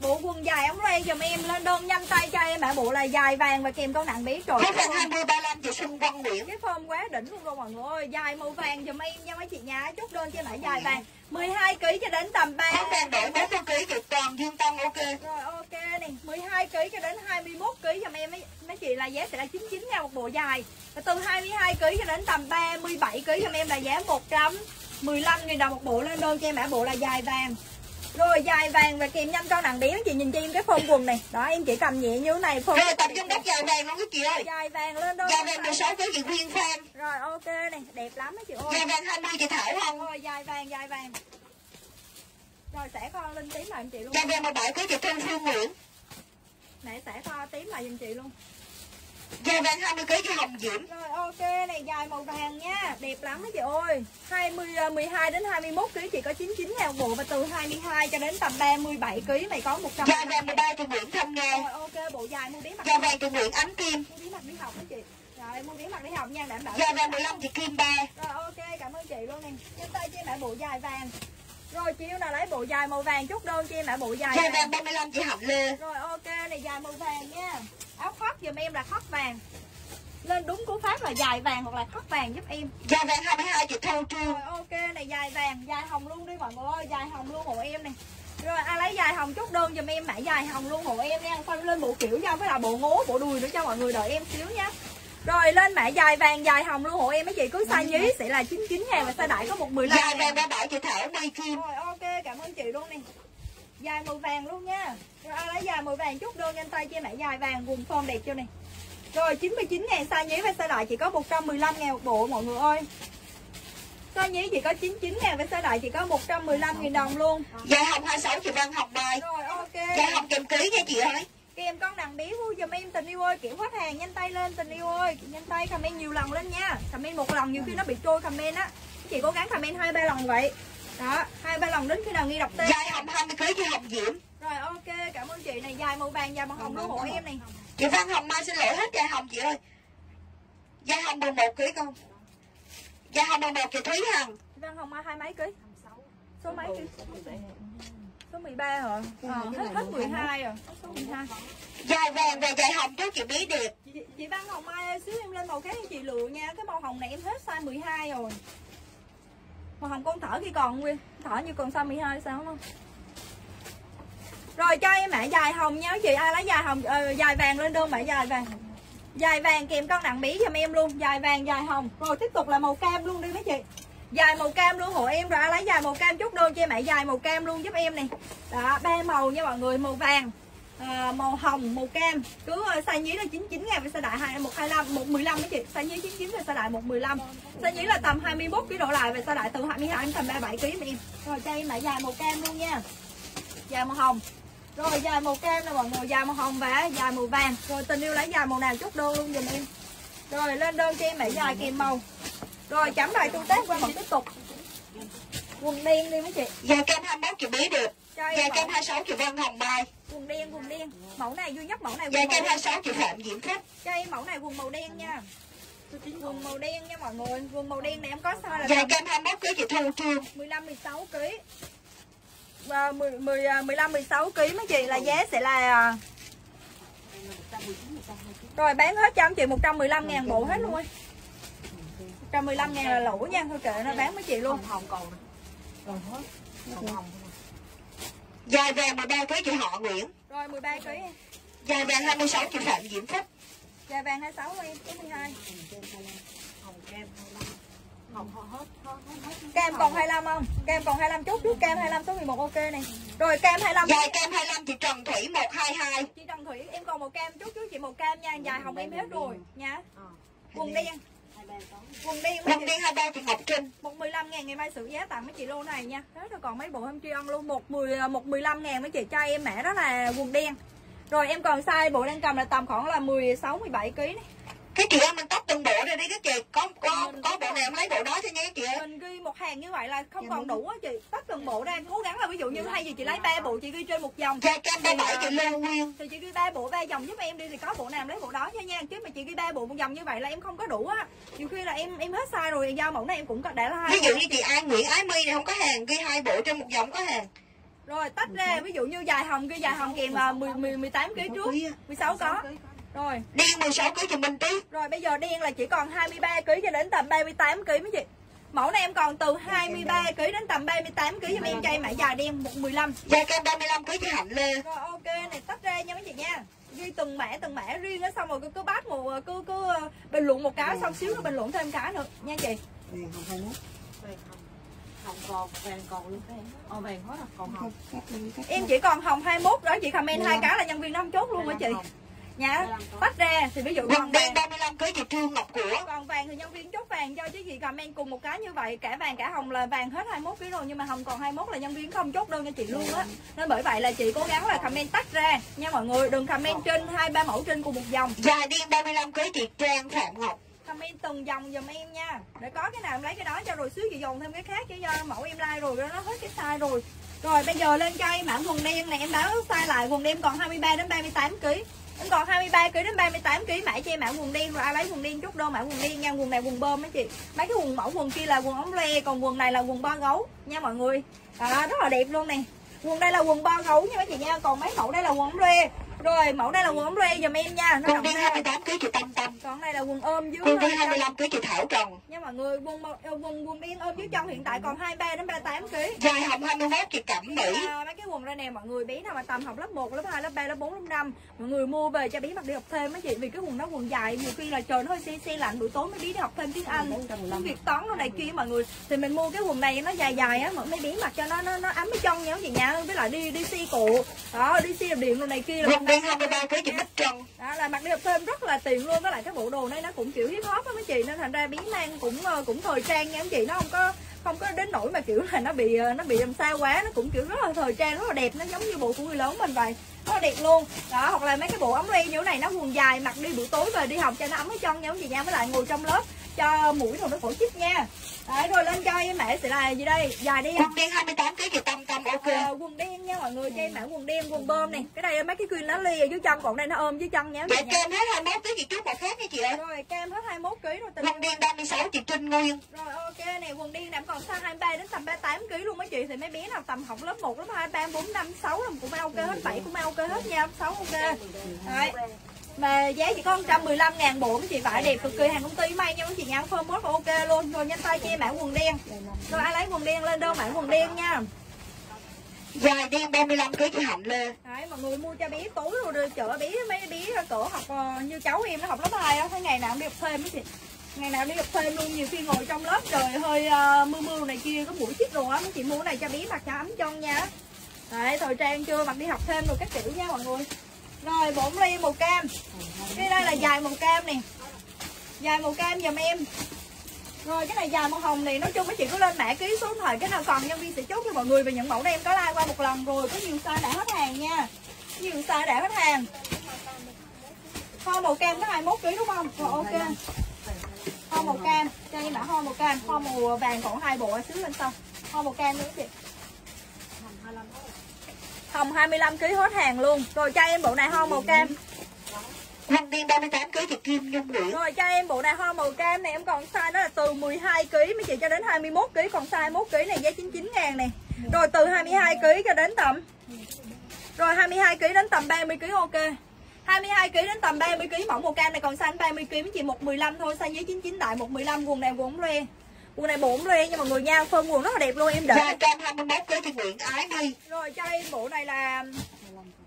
bộ quần dài ống loe giùm em lên đơn nhanh tay cho em. Mã bộ là dài vàng và kèm con nặng bé trời Khóc vàng 20 35 chị Xuân Văn Nguyễn. Cái form quá đỉnh luôn rồi mọi người ơi. Dài màu vàng giùm em nha mấy chị nha. Chốt đơn cho mã dài vàng. 12 kg cho đến tầm 3 Khóc vàng đổi 40 ký chị Toàn Dương Tân ok. Rồi ok này 12 kg cho đến 21 kg giùm em. Mấy, mấy chị là giá sẽ là 99 ngàn một bộ dài. Và từ 22 kg cho đến tầm 37 kg giùm em là giá 115 000 đồng một bộ. Lên đơn cho em mã bộ là dài vàng rồi dài vàng và kèm nhanh con nặng bé chị nhìn cho em cái form quần này. Đó em chỉ cầm nhẹ như thế này form Rồi tập trung đất dài vàng luôn các chị ơi. Dài vàng lên đơn Dài vàng 16 ký chị Nguyên Phan rồi ok này đẹp lắm mấy chị ơi. Dài vàng 20 chị Thảo Hồng rồi dài vàng dài vàng. Rồi sẽ kho lên tím lại giùm chị luôn. Dài vàng 17 ký chị Thanh Phương Nguyễn. Mẹ sẽ kho tím lại giùm chị luôn Dài vàng 20 ký chị Hồng Diễm. Rồi ok này dài màu vàng nha. Đẹp lắm mấy chị ơi. 20 ờ, 12 đến 21 kg chị có 99 ngàn bộ và từ 22 cho đến tầm 37 kg này có 100 Dài vàng 13 chị Nguyễn Thanh Nga rồi ok bộ dài mua bí mặt Dài vàng chị Nguyễn Ánh Kim. Mua bí mặt đi học mấy chị. Rồi mua bí mặt đi học nha đảm bảo Dài vàng 15 chị Kim Ba. Rồi ok cảm ơn chị luôn nè. Tay cho em mã bộ dài vàng rồi chiều nào lấy bộ dài màu vàng chút đơn cho em mã bộ dài Dài vàng. vàng 35 chị Hạnh Lê Rồi ok này dài màu vàng nha. Áo khoác giùm em là khoác vàng. Lên đúng cú pháp là dài vàng hoặc là khoác vàng giúp em. Dài vàng 22 chị Thu Trương. Rồi ok này dài vàng Dài hồng luôn đi mọi người ơi Dài hồng luôn hộ em này. Rồi ai lấy dài hồng chút đơn giùm em mã dài hồng luôn hộ em nha. Xong lên bộ kiểu nhau với là bộ ngố bộ đùi nữa cho mọi người đợi em xíu nha rồi lên mã dài vàng dài hồng luôn. Hộ em mấy chị cứ size nhí sẽ là 99 ngàn và size đại có một 15 Dài ngàn vàng 37 chị Thảo My Kim. Rồi ok cảm ơn chị luôn nè. Dài màu vàng luôn nha. Rồi ai lấy dài màu vàng chút đơn nhanh tay cho mẹ dài vàng vùng form đẹp cho nè. Rồi 99 ngàn size nhí và size đại chỉ có 115 ngàn một bộ mọi người ơi. Size nhí chỉ có 99 ngàn và size đại chỉ có 115 nghìn đồng luôn. Dài hồng 26 chị Văn Hồng Mai Rồi ok. Dài hồng kèm ký nha chị ơi Kèm con đằng bí vui giùm em tình yêu ơi. Kiểu khách hàng nhanh tay lên tình yêu ơi. Nhanh tay comment nhiều lần lên nha. Comment một lần nhiều khi nó bị trôi comment á. Chị cố gắng comment hai ba lần vậy. Đó hai ba lần đến khi nào nghi đọc tên. Dài hồng 20 ký chị Hồng Diễm? Rồi ok, cảm ơn chị này. Dài màu vàng, dài màu hồng luôn hộ em này. Chị Văn Hồng Mai xin lỗi hết dài hồng chị ơi. Dài hồng 11 ký con. Dài hồng 11 chị Thúy Hằng. Văn Hồng mai hai mấy ký? Số mấy ký? Số 13 hả? Ờ, hết hết 12 rồi. Hết số 12. Dài vàng và dài hồng cho chị Bí đẹp Chị, chị Văn Hồng Mai ơi, xíu em lên màu khác cho chị lựa nha. Cái màu hồng này em hết size 12 rồi. Màu hồng con thở khi còn không Nguyên? Thở như còn size 12 sao không? Rồi cho em mã dài hồng nha chị ai lấy dài hồng ờ, dài vàng lên đơn mã dài vàng. Dài vàng kèm con nặng bí giùm em luôn, dài vàng dài hồng. Rồi tiếp tục là màu cam luôn đi mấy chị. Dài màu cam luôn hộ em rồi lấy dài màu cam chút đơn cho em mã dài màu cam luôn giúp em này. Đó, ba màu nha mọi người, màu vàng. à, màu hồng, màu cam. Cứ ờ, size nhí là 99 ngàn với size đại 2, 125, 115 đó chị. Size nhí 99 và size đại 115 size nhí là tầm 21 kg độ lại và size đại từ 22 đến tầm 37 kg em. Rồi cho em lại dài màu cam luôn nha. Dài màu hồng. Rồi dài màu cam là mọi người dài màu hồng và dài màu vàng. Rồi tình yêu lấy dài màu nào chút đơn luôn dùm em. Rồi lên đơn cho em mẹ dài kèm màu rồi chấm bài tương tác qua một tiếp tục. Quần đen đi mấy chị. Dài cam 21 chị Bí em Dài mẫu- cam 26 chị Văn Hồng Mai quần đen quần đen mẫu này duy nhất mẫu này màu cam đen 26 chị Phạm Diễm cho em mẫu này quần màu đen nha. Quần màu đen nha mọi người. Quần màu đen này em có size là tầm kem 21 kg chị Thu Trương 15 16 kg. Và 10 10 à, 15 16 kg mấy chị là giá sẽ là à, Rồi bán hết cho anh chị 115 ngàn bộ hết luôn ơi 115 ngàn là lỗ nha Thôi kệ nó bán mấy chị luôn. Hồng còn nè còn hết còn hồng Dài vàng 13 kg chị họ Nguyễn. Rồi 13 kg Dài vàng 26 chị Phạm Diễm Phúc. Dài vàng 26 em 42 hồng kem 25 hồng hết hết hết hết. Cam còn 25 không? Cam còn 25 chút trước cam 25 số 11 ok này Rồi cam 25 Dài kem 25 chị Trần Thủy 122 Chị Trần Thủy em còn một cam chút trước chị một cam nha. Dài hồng em hết rồi nha. Ờ. Quần đen Quần đen mấy Quần chị đen 23 chị Ngọc Trinh 115 ngàn ngày mai xử giá tặng mấy chị lô này nha. Hết rồi còn mấy bộ tri ân luôn. 110 115 ngàn mấy chị cho em mẹ đó là quần đen. Rồi em còn size bộ đang cầm là tầm khoảng là 16 17 kg này Cái chị ơi mình tóc từng bộ ra đi các chị. Có có có bộ nào em lấy bộ đó cho nha chị ơi. Mình ghi một hàng như vậy là không còn đủ á chị. Tất từng bộ đang cố gắng là ví dụ như thay vì chị lấy ba bộ chị ghi trên một dòng Dài kem 37 chị Lê Nguyên. thì chị ghi ba bộ ba dòng giúp em đi thì có bộ nào em lấy bộ đó cho nha. Chứ mà chị ghi ba bộ một dòng như vậy là em không có đủ á. Nhiều khi là em em hết size rồi do mẫu này em cũng có để là hai Ví dụ như chị An Nguyễn Ái My này không có hàng Ghi hai bộ trên một dòng có hàng. Rồi tách ra ví dụ như dài hồng ghi dài hồng kèm à, 10 10 18 kg trước. 16 có rồi. Đen 16 kg chị Minh Tuyết rồi bây giờ đen là chỉ còn 23 kg cho đến tầm 38 kg mấy chị. Mẫu này em còn từ 23 kg đến tầm 38 kg cho em cho em. Mã dài đen 115 Dài kem 35 kg chị Hạnh Lê. Rồi ok này tách ra nha mấy chị nha. Ghi từng mã từng mã riêng á xong rồi cứ cứ bắt một cứ cứ ờ, bình luận một cái xong xíu nữa bình luận thêm cái nữa nha chị. Vàng hồng 21 vàng hồng còn vàng còn luôn ờ vàng hết rồi còn hồng. Em chỉ còn hồng 21 đó chị comment hai cái là nhân viên nó không chốt luôn hả chị nha tách ra. Thì ví dụ Quần còn vàng. 35 kg chị Trương Ngọc Của. Còn vàng thì nhân viên chốt vàng cho chứ chị comment cùng một cái như vậy. Cả vàng cả hồng là vàng hết 21 kg rồi nhưng mà hồng còn 21 là nhân viên không chốt đơn cho chị luôn á. Nên bởi vậy là chị cố gắng là comment tách ra. Nha mọi người đừng comment trên hai ba mẫu trên cùng một dòng. Dài đen 35 kg chị Trang Phạm Ngọc. Comment từng dòng giùm em nha. Để có cái nào em lấy cái đó cho rồi xíu chị dồn thêm cái khác chứ do mẫu em like rồi nó hết cái size rồi. Rồi bây giờ lên cho em mã quần đen này em báo size lại quần đen còn 23 đến 38 kg cũng còn 23 kg đến 38 kg mã cho em mã quần đen rồi ai lấy quần đen chút đô mã quần đen nha quần này quần bơm mấy chị. Mấy cái quần mẫu quần kia là quần ống le còn quần này là quần bo gấu nha mọi người. Đó, rất là đẹp luôn nè. Quần đây là quần bo gấu nha mấy chị nha còn mấy mẫu đây là quần ống le rồi mẫu đây là quần ống le giùm em nha. Nó Quần đen ra 28 kg chị Tâm Tâm. Còn này là quần ôm dưới Quần đen thôi. 25 kg chị Thảo Trần. Nha mọi người quần ờ, quần quần đen ôm dưới chân hiện tại còn 23 đến 38 kg Dài hồng 21 chị Cẩm Mỹ. À, mấy cái quần ra nè mọi người bé nào mà tầm học lớp 1, lớp 2, lớp 3, lớp 4, lớp 5 mọi người mua về cho bé mặc đi học thêm mấy chị vì cái quần đó quần dài nhiều khi là trời nó hơi se se lạnh buổi tối mấy bé đi học thêm tiếng Anh tiếng Việt toán nó này kia mọi người. Thì mình mua cái quần này nó dài dài á mấy bé mặc cho nó nó nó ấm cái chân nha mấy chị nha với lại đi đi xe cụ đó đi xe đạp điện rồi này kia là đen 23 kg chị Bích Trân đó là mặc đi học thêm rất là tiện luôn, với lại cái bộ đồ này nó cũng, kiểu, hip hop á mấy chị, nên thành ra bí mang cũng ờ, cũng thời trang nha mấy chị, nó không có không có đến nỗi mà, kiểu là, nó bị ờ, nó bị làm sao quá, nó cũng, kiểu, rất là thời trang, rất là đẹp, nó giống như bộ của người lớn mình vậy. Rất là đẹp luôn. Đó, hoặc là mấy cái bộ ống len như thế này, nó quần dài, mặc đi buổi tối về đi học cho nó ấm cái chân nha mấy chị nha, với lại ngồi trong lớp cho mũi rồi nó phổ chích nha. Đấy rồi lên cho em mẹ sẽ là gì đây? Dài đi Quần đen 28 kg chị Tâm Tâm ok. Ờ, quần đen nha mọi người cho em mã quần đen quần bơm này. Cái này mấy cái khuyên nó ly ở dưới chân còn đây nó ôm dưới chân chị nha kem hết 21 kg chị Trúc một khác nha chị ơi rồi kem hết 21 kg rồi tình Quần đen 36 chị Trinh Nguyên. Rồi ok này quần đen em còn size 23 đến tầm 38 kg luôn mấy chị. Thì mấy bé nào tầm học lớp 1, lớp 2, 3, 4, 5, 6 là cũng ok hết 7 cũng ok hết nha. 6 ok. Đấy. Mà giá chỉ có 115 ngàn bộ mấy chị vải đẹp cực kỳ hàng công ty may nha mấy chị nha phơm mốt và ok luôn rồi nhanh tay cho em mã quần đen rồi ai lấy quần đen lên đơn mã quần đen nha Dài đen 35 kg chị Hạnh Lê Đấy, mọi người mua cho bé túi rồi đưa chở bé mấy bé cỡ học ờ, như cháu em nó học lớp 2 á, thấy ngày nào cũng đi học thêm mấy chị. Ngày nào đi học thêm luôn, nhiều khi ngồi trong lớp trời hơi ờ, mưa mưa này kia có mũi chích rồi á, mấy chị mua cái này cho bé mặc cho ấm chân nha. Đấy, thời trang chưa mặc đi học thêm rồi các kiểu nha mọi người. Rồi, 4 ly màu cam. Cái đây là dài màu cam nè. Dài màu cam dùm em. Rồi cái này dài màu hồng này nói chung mấy chị cứ lên mã ký số điện thoại cái nào còn nhân viên sẽ chốt cho mọi người về những mẫu này em có like qua một lần rồi có nhiều size đã hết hàng nha nhiều size đã hết hàng Hoa màu cam có 21 kg đúng không? Rồi ok. Hoa màu cam, cho em đã hoa màu cam, hoa màu vàng còn hai bộ xíu lên sau. Hoa màu cam nữa chị. Hồng 25 kg hết hàng luôn. Rồi cho em bộ này hoa màu cam. Quân Điên 38 kg chị Kim Nhung Nguyễn Rồi cho em bộ này hoa màu cam này em còn size nó là từ 12 kg mấy chị cho đến 21 kg còn size 21 kg này giá 99 000 này. Rồi từ 22 kg cho đến tầm Rồi 22 kg đến tầm 30 kg ok. 22 kg đến tầm 30 kg mẫu màu cam này còn size 30 kg mấy chị 115 thôi, size giấy 99 đại 115 quần này quần loe. Quần này bộ loe nha mọi người nha, phân quần rất là đẹp luôn em để. Dài cam 21 kg chị Nguyễn Ái My Rồi cho em bộ này là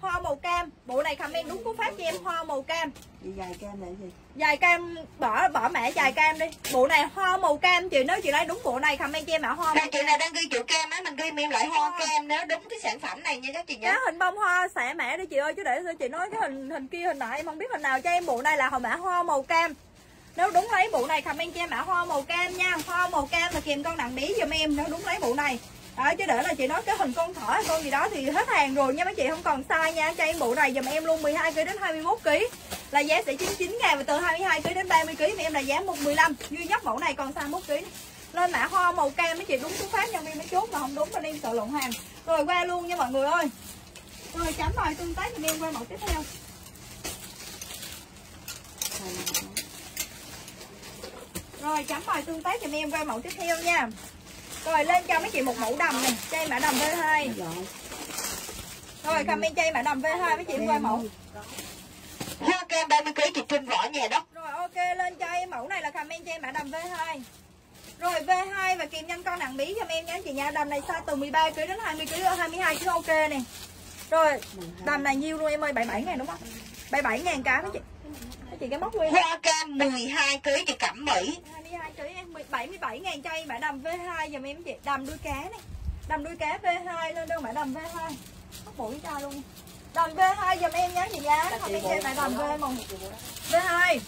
hoa màu cam, bộ này comment đúng cú pháp cho em hoa màu cam. dài cam là gì? Dài cam bỏ bỏ mã dài cam đi. Bộ này hoa màu cam chị nếu chị lấy đúng bộ này comment cho em mã hoa Đây chị nào đang ghi chữ cam á? Mình ghi em lại hoa cam nếu đúng cái sản phẩm này nha các chị nhé hình bông hoa xẻ mã đi chị ơi chứ để chị nói cái hình hình kia hình nọ em không biết hình nào. Cho em bộ này là hồi mã hoa màu cam nếu đúng lấy bộ này, comment cho em mã hoa màu cam nha. Hoa màu cam là kèm con nặng bí giùm em. Nếu đúng lấy bộ này. Đó, chứ để là chị nói cái hình con thỏ hay con gì đó thì hết hàng rồi nha mấy chị. Không còn sai nha. Cho em bộ này giùm em luôn 12 kg đến 21 kg là giá sẽ 99 ngàn và từ 22 kg đến 30 kg thì em là giá 115 duy nhất mẫu này còn sai 1 kg lên mã hoa màu cam mấy chị, đúng số phát nhân viên mới chốt mà không đúng bên em sợ lộn hàng. Rồi, qua luôn nha mọi người ơi. Rồi, chấm rồi tương tác thì em qua mẫu tiếp theo rồi chấm rồi tương tác cho em qua mẫu tiếp theo nha. Rồi lên cho mấy chị một mẫu đầm này Chay mã đầm V2 Rồi comment chay mã đầm V2 mấy chị qua mẫu. Hoa cam 30 kg chị Trinh Võ nhà đất. Rồi ok lên cho em mẫu này là comment chay mã đầm V2 Rồi V2 và kìm nhanh con nặng bí cho em nha chị nha Đầm này size từ 13 kg đến 20 kg 22 kg ok nè. Rồi đầm này nhiêu luôn em ơi? 77 ngàn đúng không? 77 ngàn cá mấy chị chị cái móc nguyên Hoa cam 12 kg chị Cẩm Mỹ. 22 kg em 77 ngàn cho em mã đầm V2 dùm em chị. Đầm đuôi cá này. Đầm đuôi cá V2 lên đâu mã đầm V2 Móc mũi cho luôn. Đầm V2 dùm em nhé chị nha Comment cho em mã đầm V một. V2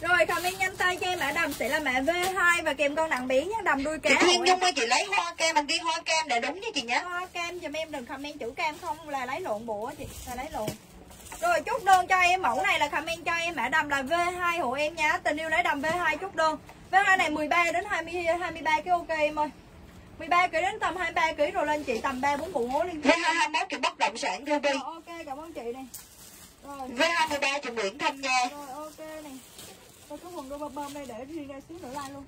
Rồi comment nhanh tay cho em mã đầm sẽ là mã V2 Và kèm con nặng bí nhé Đầm đuôi cá. Chị Thiên. Nhung ơi chị lấy hoa cam Mình ghi hoa cam để đúng nha chị nhé Hoa cam dùm em đừng comment chữ cam không là lấy lộn bộ chị Là lấy lộn rồi chốt đơn cho em mẫu này là comment cho em mã đầm là V2 hộ em nha Tình yêu lấy đầm V2 chốt đơn V2 này 13 đến 20 23 cái ok em ơi 13 kg đến tầm 23 kg rồi lên chị tầm 3 4 bộ ngố liên tiếp. V221 chị bất động sản Ruby Rồi ok cảm ơn chị này. Rồi V23 chị Nguyễn Thanh Nha rồi ok này. Tôi có quần đôi bơm bơm đây để riêng ra xíu nữa like luôn.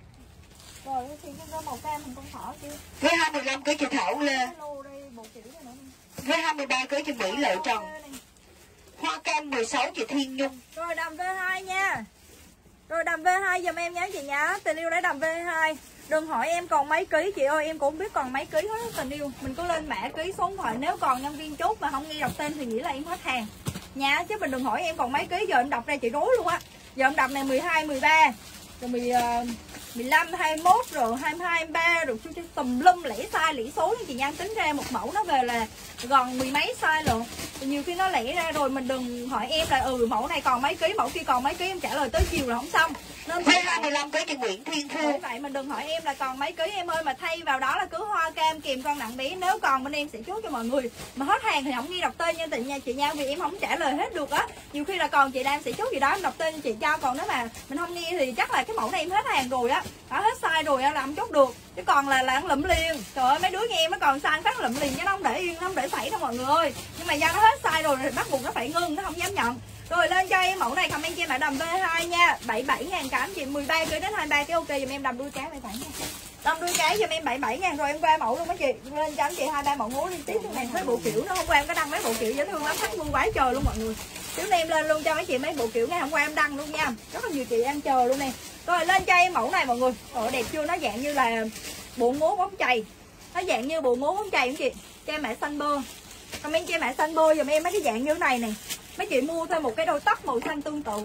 Rồi thì cái màu cam mình con thỏ chưa? V25 kg chị Thảo Lê Cái lô đây bộ kiểu này nữa. V23 kg chị Mỹ Lệ Trần Ok này. Hoa cam 16 chị Thiên Nhung. Rồi đầm V2 nha. Rồi đầm V2 giùm em nhé chị nhá. Tình yêu đã đầm V2 Đừng hỏi em còn mấy ký chị ơi Em cũng biết còn mấy ký hết tình yêu. Mình cứ lên mã ký số điện thoại Nếu còn nhân viên chốt mà không ghi đọc tên Thì nghĩ là em hết hàng. Nha chứ mình đừng hỏi em còn mấy ký Giờ em đọc ra chị rối luôn á. Giờ em đọc này 12, 13 Rồi 10, uh, 15, 21 Rồi 22, 23 Rồi tùm lum lẻ sai lẻ số Chị Nhan tính ra một mẫu nó về là Gần mười mấy size luôn. Nhiều khi nó lẻ ra rồi mình đừng hỏi em là ừ mẫu này còn mấy ký mẫu kia còn mấy ký em trả lời tới chiều là không xong. Nên phải V25 kg chị Nguyễn Thiên Phương vậy mình đừng hỏi em là còn mấy ký em ơi mà thay vào đó là cứ hoa cam kìm con nặng bí nếu còn bên em sẽ chốt cho mọi người. Mà hết hàng thì không ghi đọc tên nha chị nha chị nha vì em không trả lời hết được á. Nhiều khi là còn chị đang sẽ chốt gì đó em đọc tên cho chị cho. Còn nếu mà mình không ghi thì chắc là cái mẫu này em hết hàng rồi á. Đã hết sai rồi á là không chốt được. Chứ còn là là ăn lụm liền. Trời ơi mấy đứa nghe nó còn sai phát lụm liền chứ nó không để yên nó không để phẩy đâu mọi người ơi. Nhưng mà do nó hết size rồi thì bắt buộc nó phải ngưng nó không dám nhận. Rồi lên cho em mẫu này comment cho em là đầm V2 nha. 77 ngàn cả anh chị 13 kg đến 23 cái ok giùm em đầm đuôi cá 77 nha. Đầm đuôi cá giùm em 77 ngàn rồi em qua mẫu luôn mấy chị. Lên cho anh chị hai ba mẫu ngố liên tiếp luôn này thấy bộ kiểu nó hôm qua em có đăng mấy bộ kiểu dễ thương lắm khách mua quá trời luôn mọi người. Xíu nay em lên luôn cho mấy chị mấy bộ kiểu ngày hôm qua em đăng luôn nha. Rất là nhiều chị em chờ luôn nè. Rồi lên cho em mẫu này mọi người. Ồ, đẹp chưa? Nó dạng như là bộ ngố bóng chày. Nó dạng như bộ ngố bóng chày không chị? Cho em mã xanh bơ comment cho em mã xanh bơ giùm em mấy cái dạng như thế này này mấy chị mua thêm một cái đôi tóc màu xanh tương tự.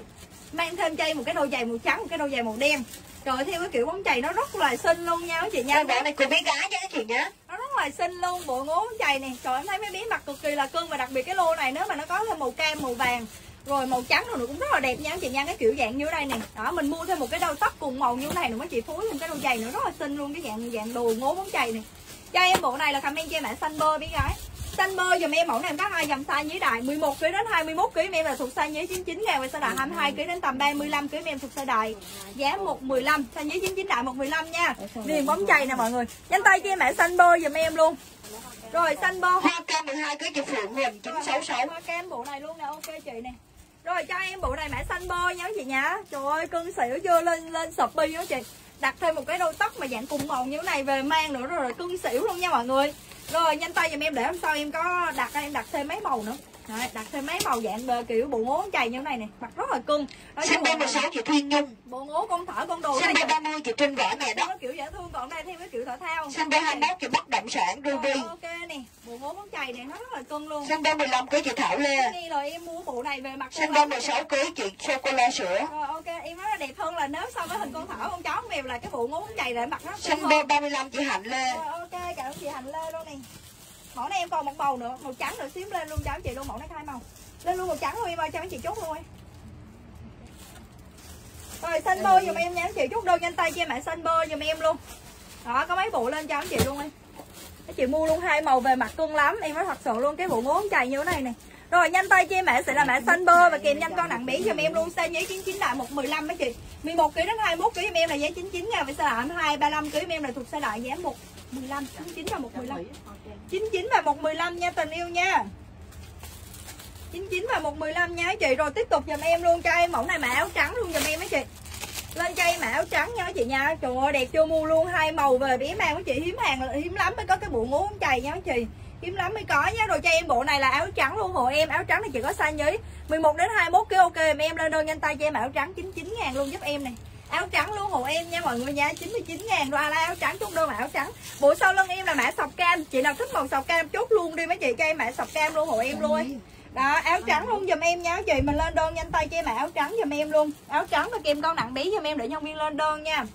Mang thêm chay một cái đôi giày màu trắng một cái đôi giày màu đen. Rồi theo cái kiểu bóng chày nó rất là xinh luôn nha mấy chị nha. Đây bộ này của bé gái chứ các chị nhé nó rất là xinh luôn bộ ngố bóng chày này trời em thấy mấy bé mặc cực kỳ là cưng và đặc biệt cái lô này nếu mà nó có thêm màu cam màu vàng rồi màu trắng rồi nó cũng rất là đẹp nha anh chị nha cái kiểu dạng như này này đó mình mua thêm một cái đôi tóc cùng màu như thế này nữa mấy chị phối thêm cái đôi giày nữa rất là xinh luôn cái dạng dạng đồ ngố bóng chày này cho em bộ này là comment cho em mã xanh bơ bé gái xanh bơ dùm em mẫu này em có hai dòng size dưới đại 11 kg đến 21 kg em là thuộc size nhí 99 ngàn và size đại 22 kg đến tầm 35 kg em thuộc size đại giá 115 size nhí 99 đại 115 nha. Liền bóng chày nè mọi người. Nhanh tay cho em mã xanh bơ dùm em luôn. Rồi, xanh bơ Hoa cam 12 kg chị Phượng Huỳnh 966 hoa cam bộ này luôn nè, ok chị nè. Rồi, cho em bộ này mã xanh bơ nha chị nhá. Trời ơi, cưng xỉu chưa lên lên shopee đó chị đặt thêm một cái đôi tóc mà dạng cùng màu như thế này về mang nữa rồi, rồi cưng xỉu luôn nha mọi người. Rồi nhanh tay giùm em để hôm sau em có đặt em đặt thêm mấy màu nữa. Đấy, đặt thêm mấy màu dạng bờ kiểu bộ ngố chày như thế này nè mặt rất là cưng. Là B16 chị Thiên Nhung. Bộ ngố con thở con đồ Xanh này B30 chị Trinh Võ mẹ đất kiểu dễ thương còn đây thêm cái kiểu thể thao. Xanh B21 chị Bất Động Sản Ruby. Rồi, ok nè bộ ngố con chày này nó rất là cưng luôn. Xanh B15 cưới chị Thảo Lê. Đi rồi em mua bộ này về mặt con B16 cưới chị Sô-cô-la sữa. Rồi ok, em nói là đẹp hơn là nếu so với hình con thỏ con chó con mèo là cái bộ ngố chày lại mặt nó Xanh cưng hơn. B35 chị Hạnh Lê. Rồi ok, cảm ơn chị Hành Lê luôn nè. Mẫu này em còn một màu nữa, màu trắng nữa xíu lên luôn cho anh chị luôn, mẫu này hai màu. Lên luôn màu trắng luôn em ơi, cho anh chị chốt luôn em. Rồi xanh bơ giùm em nha anh chị, chút đơn nhanh tay cho em mã xanh bơ giùm em luôn. Đó, có mấy bộ lên cho anh chị luôn em. Các chị mua luôn hai màu về mặt cưng lắm, em nói thật sự luôn cái bộ ngốn chày như thế này nè. Rồi nhanh tay cho em mã sẽ là mã xanh bơ và kèm nhanh con nặng bí giùm em luôn size giấy 99 đại 115 mấy chị. 11 kg đến 21 kg giùm em là giá 99 nha và size đại 22 35 kg giùm em là thuộc size đại giá 1 15 99 và 115. 99 và 115 nha, tình yêu nha. 99 và 115 nha, chị. Rồi tiếp tục giùm em luôn cho em. Mẫu này mà áo trắng luôn giùm em mấy chị. Lên cây mà áo trắng nha chị nha. Trời ơi, đẹp chưa mua luôn. Hai màu về bé mang của chị. Hiếm hàng, hiếm lắm mới có cái bộ ngố chày nha chị? Hiếm lắm mới có nhá. Rồi cho em bộ này là áo trắng luôn. Hộ em, áo trắng này chỉ có size nhí. 11 đến 21 kg ok. Em lên đơn nhanh tay cho em áo trắng 99 ngàn luôn. Giúp em này áo trắng luôn hộ em nha mọi người nha 99 ngàn đô là áo trắng chốt đơn mà áo trắng. Bộ sau lưng em là mã sọc cam. Chị nào thích màu sọc cam, chốt luôn đi mấy chị, cho em mã sọc cam luôn hộ em luôn đó, áo trắng luôn, giùm em nha. Chị, mình lên đơn nhanh tay cho em mã áo trắng, giùm em luôn. Áo trắng và kèm con nặng bí giùm em để nhân viên lên đơn nha.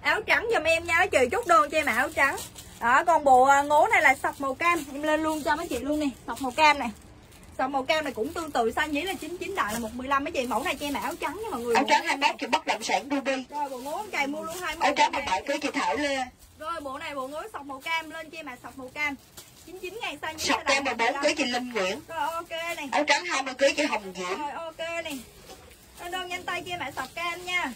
Áo trắng giùm em nha, chị, chốt đơn cho em áo trắng. Đó, còn bộ à, ngố này là sọc màu cam. Em lên luôn cho mấy chị luôn nè, sọc màu cam này sọc màu cam này cũng tương tự size nhí là 99 đại là 115 mấy chị mẫu này cho em áo trắng nha mọi người. Áo trắng 21 chị Bất Động Sản Ruby rồi bộ ngố cài mua luôn hai màu Áo trắng 17 cưới chị Thảo Lê rồi bộ này bộ ngố sọc màu cam lên cho em là sọc màu cam. 99 ngàn size nhí Sọc cam đại 14 cưới chị Linh Nguyễn. Rồi ok này. Áo trắng 20 cưới chị Hồng Diễm. Rồi ok này. Đơn đơn nhanh tay cho em mã sọc cam nha.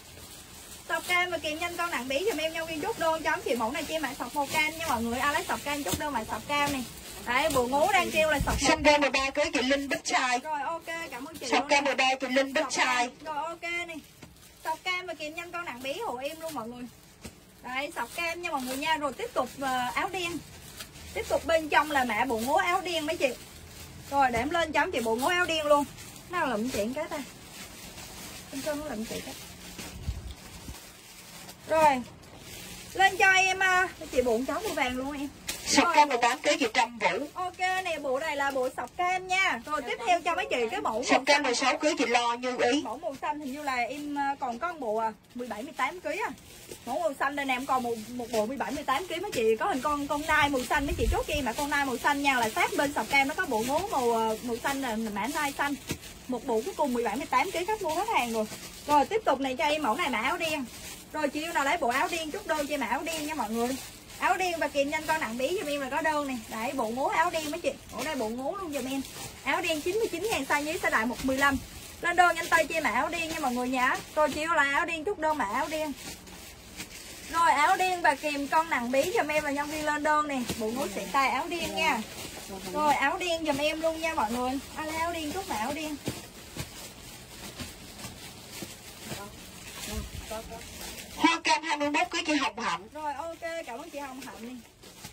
Sọc cam và kèm nhanh con nặng bí giùm em nhân viên chốt đơn cho chị. Mẫu này cho em mã sọc màu cam nha mọi người. Lấy sọc cam chốt đơn mã sọc cam này đấy bộ ngố đang kêu là sọc màu Xanh B13 cưới chị Linh Bích Trai. Rồi ok cảm ơn chị Sọc nè. 13 chị Linh Bích Sọc Trai. Rồi ok này sọc cam và kèm nhanh con nặng bí hộ em luôn mọi người. Đấy sọc cam nha mọi người nha. Rồi tiếp tục ờ, áo đen. Tiếp tục bên trong là mã bộ ngố áo đen mấy chị. Rồi để em lên cho em chị bộ ngố áo đen luôn. Nào lụm chuyện cái ta. Bên trong nó lụm chuyện cái. Rồi lên cho em à, chị bụng chó màu vàng luôn em Sọc cam 18 cưới chị Trâm Vũ ok nè bộ này là bộ sọc cam nha rồi tiếp theo cho mấy chị cái mẫu Sọc cam 16 cưới chị Lo Như Ý mẫu màu xanh hình như là em à, còn có một bộ à, 17 18 kg à. Mẫu màu xanh đây nè em còn một một bộ 17 18 kg mấy chị có hình con con nai màu xanh mấy chị chốt kia mà con nai màu xanh nha là sát bên sọc cam nó có bộ ngố màu à, màu xanh là mã nai xanh. Một bộ cuối cùng 17 18 kg khách mua hết hàng rồi. Rồi tiếp tục này cho em mẫu này mã áo đen. Rồi chị yêu nào lấy bộ áo đen chút đơn cho em mã áo đen nha mọi người. Áo đen và kìm nhanh con nặng bí giùm em là có đơn này. Đấy bộ ngố áo đen mấy chị. Bộ đây bộ ngố luôn giùm em. Áo đen 99 ngàn size nhí size đại 115 lên đơn nhanh tay cho em áo đen nha mọi người nhá rồi chiếu là áo đen chút đơn mã áo đen. Rồi, áo đen và kìm con nặng bí giùm em và nhân viên lên đơn nè bộ ngố xịn tay áo đen nha. Rồi, áo đen giùm em luôn nha mọi người. Anh áo đen chút mã áo đen. Hoa cam 21 cưới chị Hồng Hạnh. Rồi ok cảm ơn chị hồng hạnh. Nè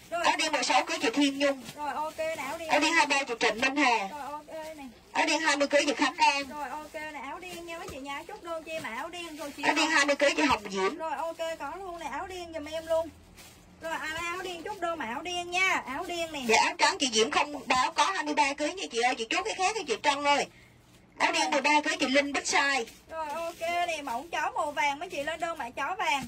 rồi Áo đen 16 cưới chị Thiên Nhung. Rồi ok nè áo đen Áo đen 23 chị Trịnh Minh Hà. Rồi ok nè. Áo đen 20 cưới chị Khánh An rồi ok nè áo đen nha mấy chị nha chút đơn cho em áo đen rồi chị Áo đen 20 cưới chị Hồng Diễm. Rồi ok có luôn nè áo đen giùm em luôn. Rồi ai lấy áo đen chút đơn mà áo đen nha. Áo đen nè. Dạ áo trắng chị Diễm không báo có 23 cưới nha chị ơi. Chị chốt cái khác cho chị Trân ơi Áo đen 13 với chị Linh Bích Sai. Rồi, ok nè mẫu chó màu vàng mấy chị lên đơn mã chó vàng.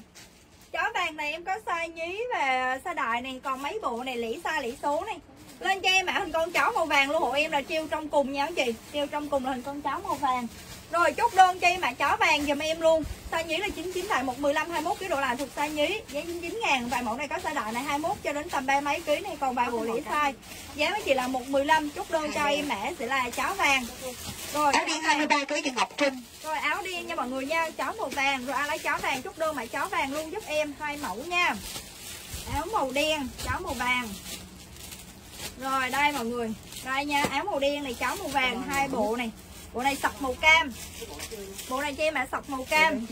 Chó vàng này em có size nhí và size đại này, Còn mấy bộ này lĩ size lĩ số này. Lên cho em mã hình con chó màu vàng luôn, hộ em là treo trong cùng nha anh chị. Treo trong cùng là hình con chó màu vàng. Rồi chốt đơn cho em mã chó vàng giùm em luôn. Size nhí là 99 tại 115 21 cái độ là thuộc size nhí. Giá 99 ngàn Và mẫu này có size đại này 21 cho đến tầm ba mấy ký này Còn vài bộ lĩ size Giá mấy chị là 115 Chốt đơn cho em mã sẽ là chó vàng. Rồi Áo đen 23 cưới chị Ngọc Trinh. Rồi áo đen nha mọi người nha Chó màu vàng Rồi ai lấy chó vàng chút đơn mà chó vàng luôn giúp em hai mẫu nha. Áo màu đen Chó màu vàng. Rồi đây mọi người. Đây nha áo màu đen này chó màu vàng hai bộ này bộ này sọc màu cam. Bộ này cho em mã sọc màu cam.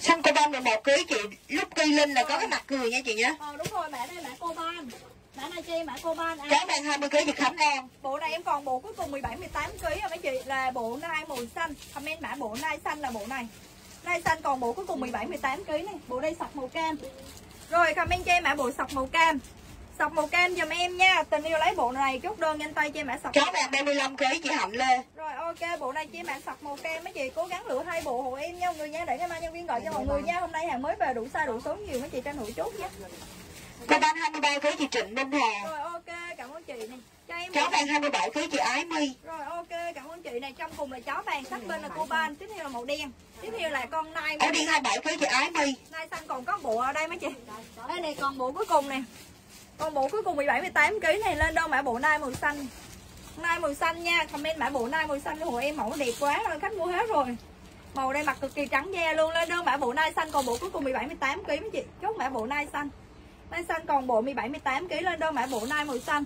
Xanh cô ban 11 kg chị. Lúc ghi lên là có cái mặt cười nha chị nhé ờ đúng rồi mã đây mã cô ban mã này cho em mã cô ban à. Cháu mang 20 kg chị Khánh An bộ này em còn bộ cuối cùng 17 18 kg rồi mấy chị. Là bộ nai màu xanh. Comment mã bộ nai xanh là bộ này. Nai xanh còn bộ cuối cùng 17 18 kg này. Bộ đây sọc màu cam. Rồi comment cho em mã bộ sọc màu cam sọc màu cam giùm em nha. Tình yêu lấy bộ này chốt đơn nhanh tay cho em mã sọc. Cháu mang 35 kg chị Hạnh Lê. Rồi ok bộ này cho em mã sọc màu cam mấy chị. Cố gắng lựa hai bộ hộ em nha mọi người nha. Để cho mai nhân viên gọi cho mọi người nha. Hôm nay hàng mới về đủ size đủ số nhiều mấy chị tranh thủ chốt nha. Cô ban 23 kg chị Trịnh Minh Hà. Rồi ok cảm ơn chị này cho em Cháu mang 27 kg chị Ái My. Rồi ok, cảm ơn chị này. Trong cùng là chó vàng, sát bên là cô ban, tiếp theo là màu đen. Tiếp theo là con nai Ở điên 27 kg chị Ái My. Nai xanh còn có bộ ở đây mấy chị. Đây này còn bộ cuối cùng nè. Còn bộ cuối cùng 17 18 kg này lên đâu mã bộ nai màu xanh. Nai màu xanh nha, comment mã bộ nai màu xanh của em mẫu đẹp quá rồi, khách mua hết rồi. Màu đây mặt cực kỳ trắng da luôn lên đơn mã bộ nai xanh còn bộ cuối cùng 17 18 kg mấy chị. Chốt mã bộ nai xanh. Nai xanh còn bộ 17 18 kg lên đơn mã bộ nai màu xanh.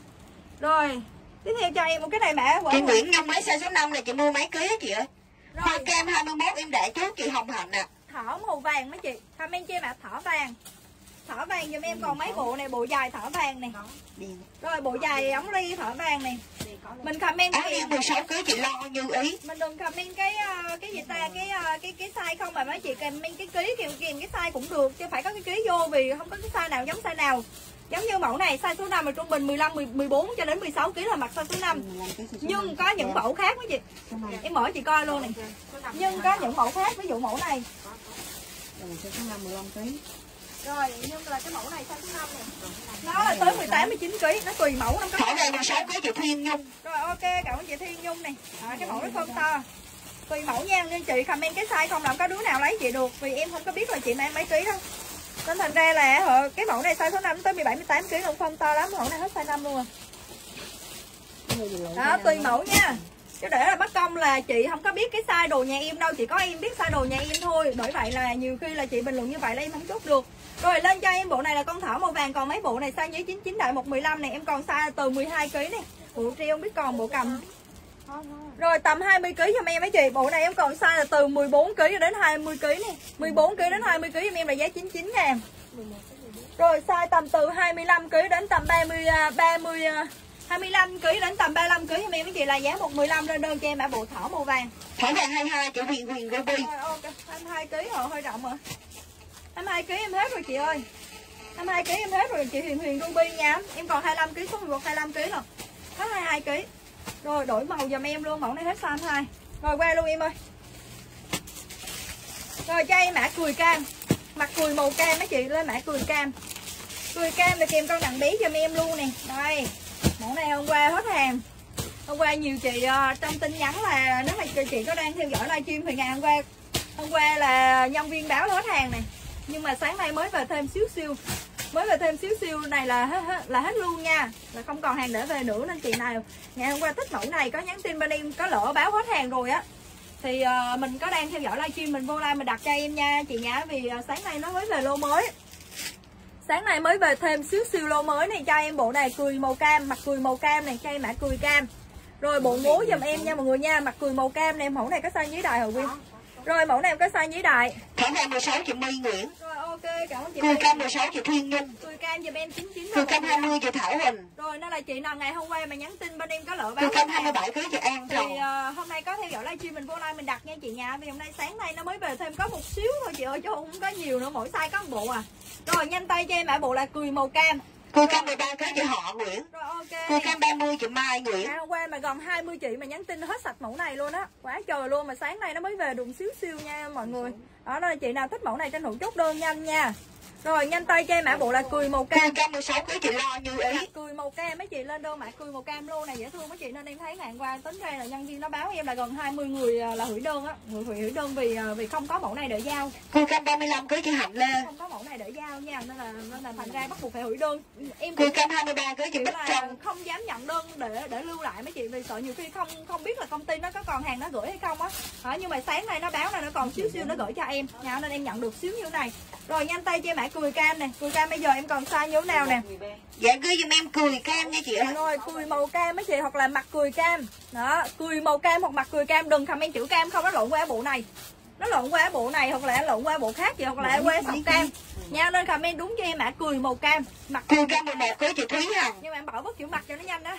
Rồi, tiếp theo cho em một cái này mã Chị Nguyễn Nhung lấy size số 5 này chị mua mấy kg á chị ơi Hoa Rồi, kem 21 em để trước chị Hồng Hạnh nè thỏ màu vàng mấy chị comment cho em ạ thỏ vàng thỏ vàng giùm em còn mấy bộ này bộ dài thỏ vàng này. Rồi bộ dài ống ri thỏ vàng này. Mình comment cái điên 16 kg chị Lo như ý. Mình đừng comment cái ờ, cái gì ta cái ờ, cái cái size không mà mấy chị comment cái ký kèm kèm cái size cũng được chứ phải có cái ký vô vì không có cái size nào giống size nào. Giống như mẫu này size số 5 là trung bình 15 10 14 cho đến 16 kg là mặc size số 5 nhưng có những mẫu khác mấy chị. Em mở chị coi luôn này. Nhưng có những mẫu khác ví dụ mẫu này rồi nhưng là cái mẫu này size số 5 này? Nó là tới 18 19 kg nó tùy mẫu nó Thỏ này 16 kg chị Thiên Nhung. Rồi ok cảm ơn chị Thiên Nhung này à, cái mẫu nó không to tùy mẫu nha nên chị comment cái size không làm có đứa nào lấy chị được vì em không có biết là chị mang mấy ký đâu nên thành ra là hả, cái mẫu này size số 5 tới 17 18 kg luôn không to lắm mẫu này hết size 5 luôn à. Đó tùy mẫu nha. Chứ để là mất công là chị không có biết cái size đồ nhà em đâu chỉ có em biết size đồ nhà em thôi. Bởi vậy là nhiều khi là chị bình luận như vậy là em không chốt được rồi lên cho em bộ này là con thỏ màu vàng còn mấy bộ này size giấy 99 đại 115 này em còn size từ 12 kg này bộ treo không biết còn bộ cầm. Rồi tầm 20 kg cho em mấy chị. Bộ này em còn size là từ 14 kg cho đến 20 kg này 14 kg đến 20 kg cho em là giá 99 ngàn rồi size tầm từ 25 kg đến tầm 30 à, 30 à, 25 kg đến tầm 35 kg cho em mấy chị là giá 115 lên đơn cho em mã bộ thỏ màu vàng. Thỏ vàng 22 chị Huyền Huyền Ruby rồi ok 22 kg rồi hơi rộng rồi 22 kg em hết rồi chị ơi. 22 kg em hết rồi, chị Huyền Huyền Ruby nha. Em còn 25 kg số 11 25 kg rồi. Hết 22 kg rồi, đổi màu dùm em luôn, mẫu này hết size 2 rồi, qua luôn em ơi. Rồi, cho em mã cười cam. Mặt cười màu cam mấy chị, lên mã cười cam. Cười cam thì kèm con đặng bí dùm em luôn nè. Đây, mẫu này hôm qua hết hàng. Hôm qua nhiều chị ờ, trong tin nhắn là nếu mà chị có đang theo dõi livestream thì ngày hôm qua hôm qua là nhân viên báo hết hàng này nhưng mà sáng nay mới về thêm xíu siêu. Mới về thêm xíu siêu này là hết, hết- là hết luôn nha. Là không còn hàng để về nữa nên chị nào ngày hôm qua thích mẫu này có nhắn tin bên em có lỡ báo hết hàng rồi á. Thì ờ, mình có đang theo dõi livestream mình vô live mình đặt cho em nha chị nhã vì ờ, sáng nay nó mới về lô mới. Sáng nay mới về thêm xíu siêu lô mới này cho em bộ này cười màu cam mặt cười màu cam này cho em mã cười cam. Rồi bộ ngố giùm em nha mọi người nha mặt cười màu cam này mẫu này có size dưới đại hả Quyên rồi mẫu này em có size dưới đại. Thỏ vàng 16 chị My Nguyễn. Rồi ok cảm ơn chị Cười cam 16 chị Thiên Nhung cười cam giùm em 99 Cười cam 20 chị Thảo Huỳnh. Rồi nên là chị nào ngày hôm qua mà nhắn tin bên em có lỡ báo Cười cam hết hàng 27 kg chị An thì ờ, hôm nay có theo dõi livestream mình vô live mình đặt nha chị nha vì hôm nay sáng nay nó mới về thêm có một xíu thôi chị ơi chứ không có nhiều nữa mỗi size có một bộ à. Rồi nhanh tay cho em mã bộ là cười màu cam Cười cam 13 kg chị Họ Nguyễn. Rồi ok. Cười cam 30 chị Mai Nguyễn. Ngày hôm qua mà gần 20 chị mà nhắn tin hết sạch mẫu này luôn á. Quá trời luôn mà sáng nay nó mới về đụng xíu siêu nha mọi người. Đó đó là chị nào thích mẫu này tranh thủ chốt đơn nhanh nha Rồi nhanh tay cho em mã bộ là cười màu cam. Cam 16 kg chị? Lo như ý. Mặt cười màu cam mấy chị lên đơn mã cười màu cam luôn này dễ thương mấy chị nên em thấy ngày qua. Tính ra là nhân viên nó báo em là gần 20 người à, là hủy đơn á. Người hủy hủy đơn vì à, vì không có mẫu này để giao. Cười cam 35 kg chị Hạnh Lê không có mẫu này để giao nha nên là nên là thành ra bắt buộc phải hủy đơn. Em Cười cam 23 kg chị Bích là Trân không dám nhận đơn để để lưu lại mấy chị vì sợ nhiều khi không không biết là công ty nó có còn hàng nó gửi hay không á. Đó, nhưng mà sáng nay nó báo là nó còn xíu xíu nó gửi cho em. Nha nên em nhận được xíu như này. Rồi nhanh tay cho em mã cười cam nè cười cam bây giờ em còn size như nào nè? Dạ gửi giùm em cười cam nha chị ơi rồi cười màu cam mấy chị hoặc là mặt cười cam. Đó cười màu cam hoặc mặt cười cam đừng comment chữ cam không nó lộn qua bộ này. Nó lộn qua bộ này hoặc là lộn qua bộ khác chị hoặc là qua sọc cam. nha nên comment đúng cho em mã cười màu cam. Mặt Cười cam 11 cưới chị Thúy Hằng nhưng mà em bỏ bớt chữ mặt cho nó nhanh đó.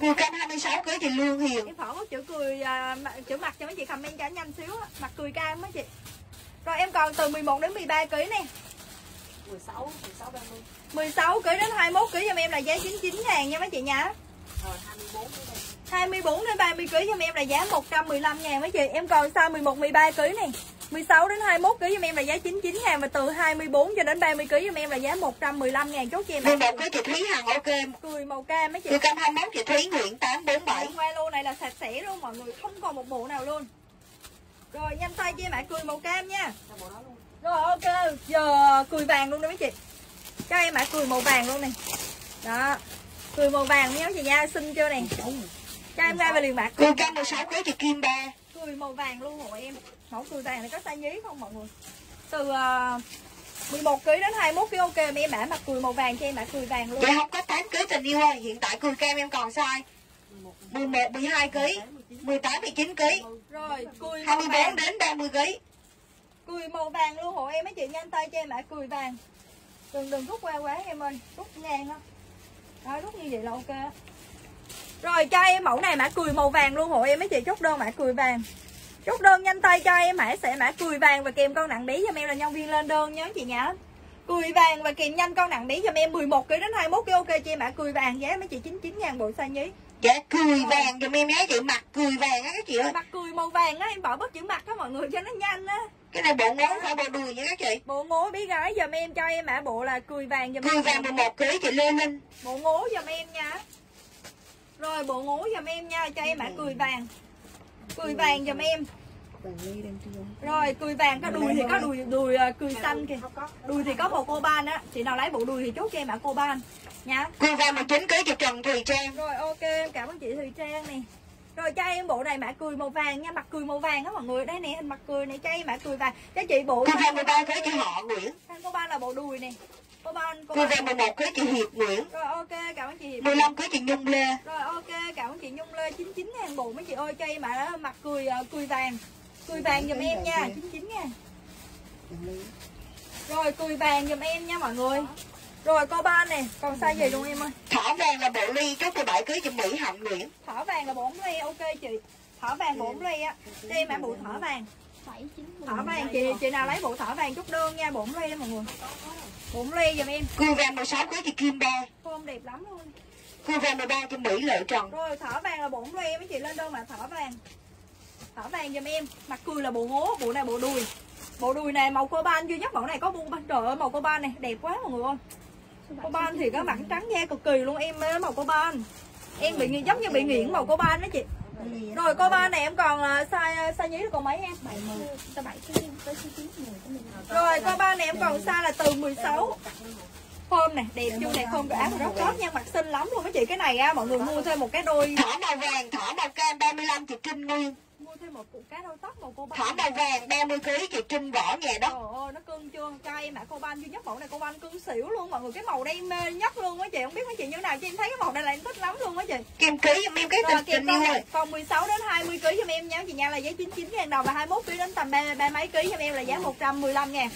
Cười cam 26 cưới chị Lương Hiền. Em bỏ bớt chữ cười à, chữ mặt cho mấy chị comment cho nhanh xíu á. mặt cười cam mấy chị. Rồi em còn từ 11 đến 13 kg nè 16 16 30 16 kg đến 21 kg cho em là giá 99 ngàn nha mấy chị nha. Rồi 24 cái đây 24 đến 30 kg cho em là giá 115 ngàn mấy chị. Em còn size 11, 13 kg này. 16 đến 21 kg cho em là giá 99 ngàn Và từ 24 cho đến 30 kg cho em là giá 115 ngàn. Chốt cho em 11 cưới chị Thúy Hằng ok Cười màu cam mấy chị. Cười cam 21 chị Thúy Nguyễn 847 Em quay lô này là sạch sẽ luôn mọi người Không còn một bộ nào luôn. Rồi nhanh tay cho em ạ cười màu cam nha. Bộ đó luôn Rồi ok. Giờ cười vàng luôn đó mấy chị. Cho em ạ cười màu vàng luôn này Đó. Cười màu vàng nhớ chị nha Xinh chưa này Cho em ra về liền bạc Cười cam 16 cưới chị Kim Ba. Cười màu vàng luôn hộ em? Mẫu cười vàng này có size nhí không mọi người? Từ uh, 11 kg đến 21 kg ok mà em mã mặt cười màu vàng cho em mã cười vàng luôn. Dạ không có 8 cưới tình yêu ơi. Hiện tại cười cam em còn size 11, 12 kg 18, 19 kg rồi cười màu 24 vàng đến 30 kg cười màu vàng luôn hộ em mấy chị nhanh tay cho em mã cười vàng. Đừng đừng rút qua quá em ơi rút ngang á. Đó rút như vậy là ok rồi cho em mẫu này mã cười màu vàng luôn hộ em mấy chị chốt đơn mã cười vàng. Chốt đơn nhanh tay cho em mã sẽ mã cười vàng và kèm con nặng bí cho em là nhân viên lên đơn nhớ chị nhá cười vàng và kèm nhanh con nặng bí cho em 11 kg đến 21 kg ok cho em mã cười vàng giá mấy chị 99 ngàn bộ size nhí. Dạ cười vàng giùm em nhé chị Mặt cười vàng á các chị ơi. mặt cười màu vàng á em bỏ bớt chữ mặt đó mọi người cho nó nhanh á Cái này bộ ngón phải bộ đùi nha các chị? Bộ ngố bí gái giùm em cho em mã bộ là cười vàng giùm Cười em vàng 11 kg chị Lê Linh. Bộ ngố giùm em nha. Rồi bộ ngố giùm em nha cho em mã cười vàng. Cười vàng giùm em. Rồi cười vàng có đùi thì có đùi đùi ờ, cười xanh kìa. Đùi thì có bộ cô ban á. Chị nào lấy bộ đùi thì chốt cho em mã cô ban nha. Cười vàng 19 kg chị Trần Thùy Trang. Rồi ok em cảm ơn chị Thùy Trang này rồi cho em bộ này mã cười màu vàng nha mặt cười màu vàng á mọi người. Đây nè hình mặt cười này cho em mã cười vàng. Cho chị bộ Cười vàng 13 kg chị Họ Nguyễn. Cô ban là bộ đùi nè. Cô ban cô ban vàng 11 kg chị Hiệp Nguyễn. Rồi ok cảm ơn chị Hiệp. 15 kg chị Nhung Lê. Rồi ok, cảm ơn chị Nhung Lê. 99 ngàn bộ mấy chị ơi cho em đó mặt cười ờ, cười vàng. Cười vàng giùm em nha, 99 ngàn. Rồi cười vàng giùm em nha mọi người. Rồi cô ba nè, còn size gì luôn em ơi? Thỏ vàng là bộ ly chốt cho 7 kg chị Mỹ Hạnh Nguyễn Thỏ vàng là 4 ly ok chị. Thỏ vàng 4 ly á. Em mã bộ thỏ vàng. Thỏ vàng chị chị nào lấy bộ thỏ vàng chút đơn nha, 4 ly đó mọi người. 4 ly giùm em. Cười vàng 16 kg chị Kim Ba Form đẹp lắm luôn. Cười vàng 13 chị Mỹ Lợi Trần Rồi thỏ vàng là 4 ly mấy chị lên đơn là thỏ vàng. Thỏ vàng giùm em. Mặt cười là bộ ngố, bộ này bộ đùi. Bộ đùi này màu coban duy nhất mẫu này có bu ban trời ơi màu coban này đẹp quá mọi người ơi. Coban thì có mặt trắng da cực kỳ luôn em màu coban. Em bị giống như bị nghiện màu coban đó chị. Rồi coban này em còn à, size size nhí còn mấy em? 70. Rồi coban này em còn size là từ 16 Form này, đẹp chưa này form cái áo rất tốt nha, mặt xinh lắm luôn mấy chị. Cái này á mọi người mua thêm một cái đôi Thỏ màu vàng, thỏ màu cam 35 chị Trinh Nguyên. Mua thêm một cục cá đôi tóc màu coban. Thỏ màu vàng 30 kg chị Trinh Võ Nhà Đất Trời ơi nó cưng chưa? Cho em mã cô ban duy nhất mẫu này cô ban cưng xỉu luôn. Mọi người cái màu đây mê nhất luôn mấy chị. Không biết mấy chị như nào chứ em thấy cái màu này là em thích lắm luôn mấy chị. Kim ký giùm em cái rồi tình tình yêu ơi còn 16 đến 20 kg cho em nha. Chị nha là giá 99 ngàn đồng và 21 kg đến tầm ba, mấy ký cho em là giá 115 ngàn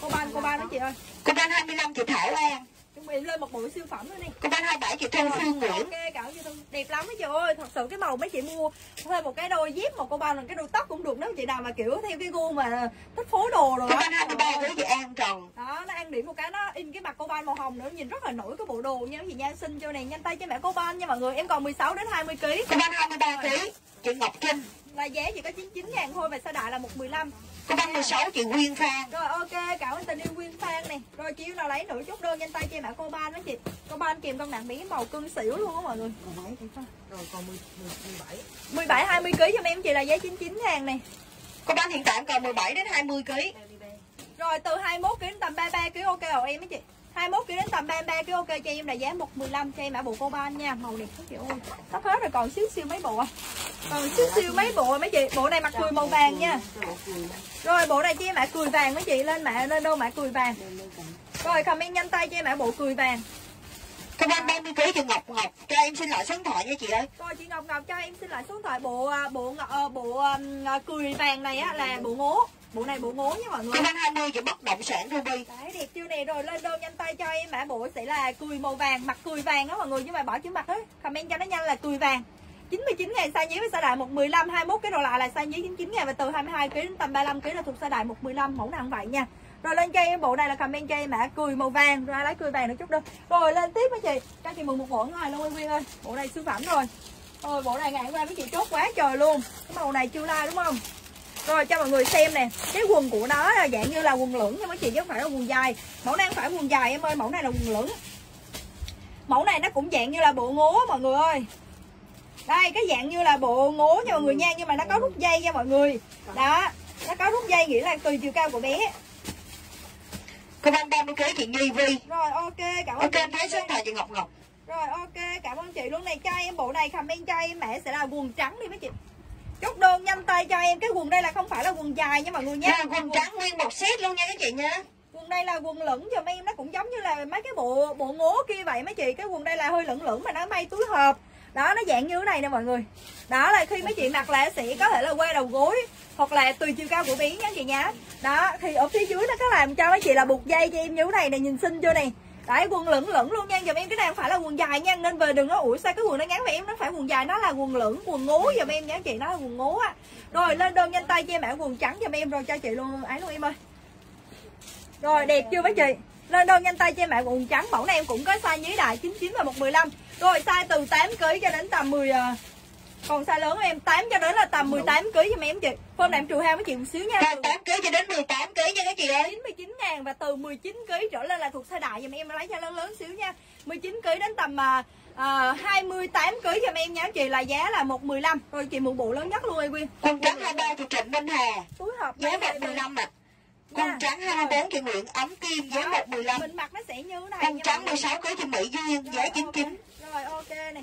cô ban cô ban mấy chị ơi. Cô ban 25 chị Thảo Lan chuẩn bị lên một bộ siêu phẩm nữa đi. Cô ban 27 chị Thu Phương Nguyễn. ok cảm ơn chị Thu. Đẹp lắm mấy chị ơi. Thật sự cái màu mấy chị mua thêm một cái đôi dép một cô ban là cái đôi tóc cũng được. Nếu chị nào mà kiểu theo cái gu mà thích phối đồ rồi Cô ban 23 kg chị An Trần. Đó nó ăn điểm một cái nó in cái mặt cô ban màu hồng nữa. Nhìn rất là nổi cái bộ đồ nha. Gì nha xin cho này nhanh tay cho mẹ cô ban nha mọi người. Em còn 16 đến 20 kg Cô ban 23 kg chị Ngọc Trinh. Là giá chỉ có 99 ngàn thôi và sao đại là 115 Cô ban 16 chị Nguyên Phan. Rồi ok cảm ơn tình yêu Nguyên Phan này rồi chị yêu nào lấy nữa chút đơn nhanh tay cho mẹ cô ban đó chị. Cô ban kèm con nặng miếng màu cưng xỉu luôn á mọi người. Rồi còn 10, 10, 17 17 20 kg cho em chị là giá 99 ngàn này Cô ban hiện tại còn 17 đến 20 kg rồi từ 21 kg đến tầm 33 kg ok rồi em mấy chị 21 kg đến tầm 33 kg ok cho em là giá 115 cho em. Mã bộ cô ban nha. Màu đẹp quá chị ơi. Sắp hết rồi còn xíu xíu mấy bộ à. Còn xíu siêu mấy bộ mấy chị. Bộ này mặt cười màu vàng nha. Rồi bộ này cho em mã cười vàng mấy chị. Lên mã lên đâu mã cười vàng. Rồi comment nhanh tay cho em mã bộ cười vàng. Công an 30 kg cho Ngọc Ngọc. Cho em xin lại số điện thoại nha chị ơi. Rồi chị Ngọc Ngọc cho em xin lại số điện thoại. Bộ à, bộ ờ, bộ à, cười vàng này á là bộ ngố bộ này bộ ngố nha mọi người. An 20 cho bất động sản Ruby Đấy đẹp chưa nè. Rồi lên đơn nhanh tay cho em. Mã bộ sẽ là cười màu vàng mặt cười vàng đó mọi người. Nhưng mà bỏ chữ mặt ấy. Comment cho nó nhanh là cười vàng. 99 ngàn size nhí với size đại 115 21 cái đồ lại là size nhí 99 ngàn và từ 22 kg đến tầm 35 kg là thuộc size đại 115 mẫu nào cũng vậy nha. Rồi lên cho em bộ này là comment cho em mã cười màu vàng. Rồi ai lấy cười vàng được chút đâu rồi lên tiếp với chị. Cho chị mừng một bộ ngoài luôn Quyên ơi. Bộ này siêu phẩm rồi. Rồi bộ này ngày hôm qua với chị chốt quá trời luôn. Cái màu này chưa like đúng không rồi cho mọi người xem nè. Cái quần của nó là dạng như là quần lửng nha mấy chị chứ không phải là quần dài. Mẫu này không phải quần dài em ơi Mẫu này là quần lửng. Mẫu này nó cũng dạng như là bộ ngố mọi người ơi. Đây cái dạng như là bộ ngố nha mọi người nha Nhưng mà nó có rút dây nha mọi người. Đó Nó có rút dây nghĩa là tùy chiều cao của bé. Công an 30 kg chị Nhi Vi Rồi ok cảm ơn Ok em thấy số thoại chị Ngọc Ngọc. Rồi ok cảm ơn chị. Luôn này cho em bộ này comment cho em mẹ sẽ là quần trắng đi mấy chị Chốt đơn nhanh tay cho em. Cái quần đây là không phải là quần dài nha mọi người nha. Nha quần trắng nguyên một set luôn nha các chị nha. Quần đây là quần lửng cho em. Nó cũng giống như là mấy cái bộ bộ ngố kia vậy mấy chị. Cái quần đây là hơi lửng lửng mà nó may túi hộp đó nó dạng như thế này nè mọi người. Đó là khi mấy chị mặc là sẽ có thể là quay đầu gối hoặc là tùy chiều cao của bé nha chị nhá đó thì ở phía dưới nó có làm cho mấy chị là buộc dây cho em như thế này nè nhìn xinh chưa nè đấy quần lửng lửng luôn nha dùm em cái này không phải là quần dài nha, nên về đừng nói ủi sao cái quần nó ngắn vậy? Em nó phải quần dài, nó là quần lửng, quần ngố dùm em nha, chị, nó là quần ngố á. Rồi, lên đơn nhanh tay cho em mã quần trắng dùm em rồi cho chị luôn ấy luôn em ơi. Rồi, đẹp chưa mấy chị? Lên đơn nhanh tay cho em mã quần trắng, mẫu này em cũng có size nhí đại 99 và 115 rồi, size từ 8 kg cho đến tầm 10 còn size lớn của em 8 cho đến là tầm 18 kg cho em chị. Hôm nay em trừ hao với chị một xíu nha. Từ 8 kg cho đến 18 kg nha các chị ơi. 99 ngàn và từ 19 kg trở lên là thuộc size đại giùm em lấy cho lớn lớn xíu nha. 19 kg đến tầm à, à, 28 kg cho em nha chị là giá là 115 rồi chị một bộ lớn nhất luôn ơi Quyên. Quần trắng 23 chị Trịnh Minh Hà. Túi hộp Giá này, 115 ạ. Nha. Quần trắng 24 chị Nguyễn Ấm Kim giá 115 mình mặc nó sẽ như thế này nha trắng mọi người. 16 kg chị Mỹ Duyên giá Rồi, 99 ok. Rồi ok này.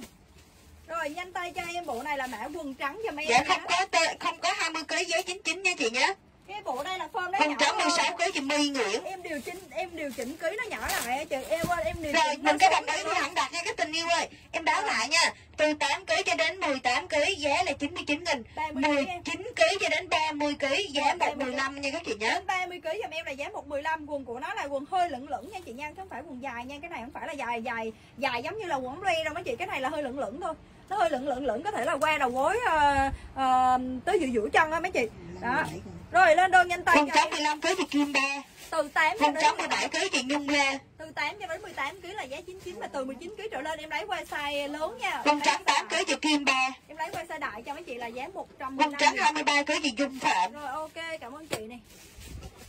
Rồi nhanh tay cho em bộ này là mã quần trắng cho mấy Dạ em không có tê, không có 20 kg giá 99 nha chị nhé. Cái bộ đây là form nó Quần nhỏ trắng hơn. 16 kg chị My Nguyễn. Em điều chỉnh em điều chỉnh ký nó nhỏ lại chị. Em ơi em điều Rồi mình có đồng nữa. với hẳn đặt nha các tình yêu ơi. Em báo lại nha Từ 8 kg cho đến 18 kg giá là 99 nghìn. 30 kg. 19 kg cho đến 30 kg giá 115 nha các chị nhé. Đến 30 kg giùm em là giá 115 Quần của nó là quần hơi lửng lửng nha chị nha Chứ không phải quần dài nha. Cái này không phải là dài dài dài giống như là quần ống đâu mấy chị. Cái này là hơi lửng lửng thôi Nó hơi lửng lửng lửng Có thể là qua đầu gối ờ, ờ, tới giữa giữa chân á mấy chị Đó Rồi lên đơn nhanh tay cho trắng em 15 kg chị Kim Ba Từ 8 cho Quần đến trắng 17 kg chị Nhung Lê từ 8 cho đến 18 kg là giá 99 và từ 19 kg trở lên em lấy qua size lớn nha. Em trắng 8 kg chị Kim Ba Em lấy qua size đại cho mấy chị là giá 115. Quần trắng 23 kg chị Dung Phạm Rồi ok, cảm ơn chị này.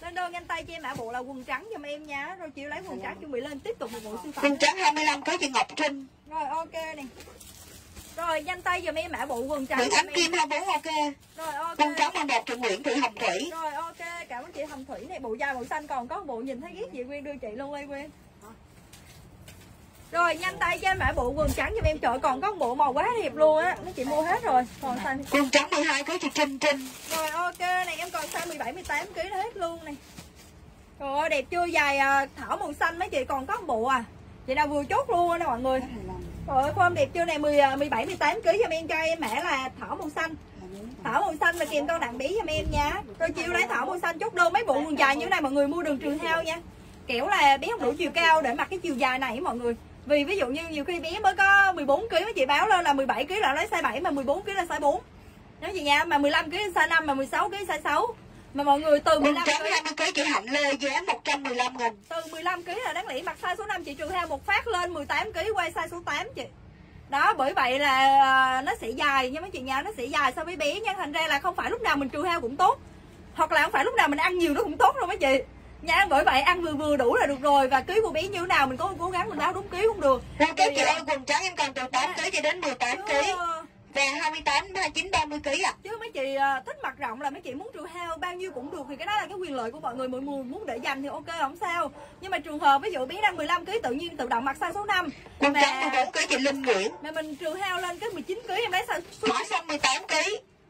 Lên đơn nhanh tay cho em mã bộ là quần trắng giùm em nha. Rồi chiều lấy quần trắng chuẩn bị lên tiếp tục một bộ siêu phẩm. Quần trắng 25 kg chị Ngọc Trinh Rồi ok này. Rồi nhanh tay giùm em mã bộ quần trắng Nguyễn giùm Ánh em. Kim 24 ok Rồi ok. Quần trắng 11 chị Nguyễn Thị Hồng Thủy Rồi ok, cảm ơn chị Hồng Thủy này bộ dài bộ xanh còn có bộ nhìn thấy ghét chị Quyên đưa chị luôn đây Quyên. Rồi nhanh tay cho em mã bộ quần trắng giùm em trời còn có một bộ màu quá đẹp luôn á, mấy chị mua hết rồi, còn xanh. Quần trắng 12 kg chị Trinh Trinh Rồi ok này em còn size 17 18 kg hết luôn này. Trời ơi đẹp chưa dài à, thảo màu xanh mấy chị còn có một bộ à. Chị nào vừa chốt luôn nè mọi người. Trời ơi form đẹp chưa này 10 17 18 kg cho em cho em mã là thỏ màu xanh. Thỏ màu xanh và kèm con đặng bí cho em nha. Rồi chiều lấy thỏ màu xanh chốt đơn mấy bộ quần dài như thế này mọi người mua đường trường thao nha. Kiểu là bé không đủ chiều cao để mặc cái chiều dài này mọi người. Vì ví dụ như nhiều khi bé mới có 14 kg mấy chị báo lên là 17 kg là lấy size 7 mà 14 kg là size 4. Nói gì nha, mà 15 kg size 5 mà 16 kg size 6. Mà mọi người từ Quần 15 trắng kg 20 kg chị Hạnh Lê giá 115 nghìn từ 15 kg là đáng lẽ mặc size số 5 chị trừ hao một phát lên 18 kg quay size số 8 chị. Đó bởi vậy là à, nó sẽ dài nha mấy chị nha, nó sẽ dài so với bé nha, thành ra là không phải lúc nào mình trừ hao cũng tốt. Hoặc là không phải lúc nào mình ăn nhiều nó cũng tốt đâu mấy chị. Nha, bởi vậy ăn vừa vừa đủ là được rồi và ký của bé như thế nào mình có cố gắng mình báo đúng ký cũng được. Ok chị ơi quần trắng em còn từ 8 kg cho đến 18 kg Chưa- và 28 29 30 kg ạ. chứ mấy chị ờ, thích mặc rộng là mấy chị muốn trừ heo bao nhiêu cũng được thì cái đó là cái quyền lợi của mọi người. Mọi người muốn để dành thì ok không sao. Nhưng mà trường hợp ví dụ bé đang 15 kg tự nhiên tự động mặc size số 5 Quần mà trắng 14 kg chị Linh Nguyễn. mà mình trừ heo lên cái 19 kg em lấy size số Mã xanh 18 kg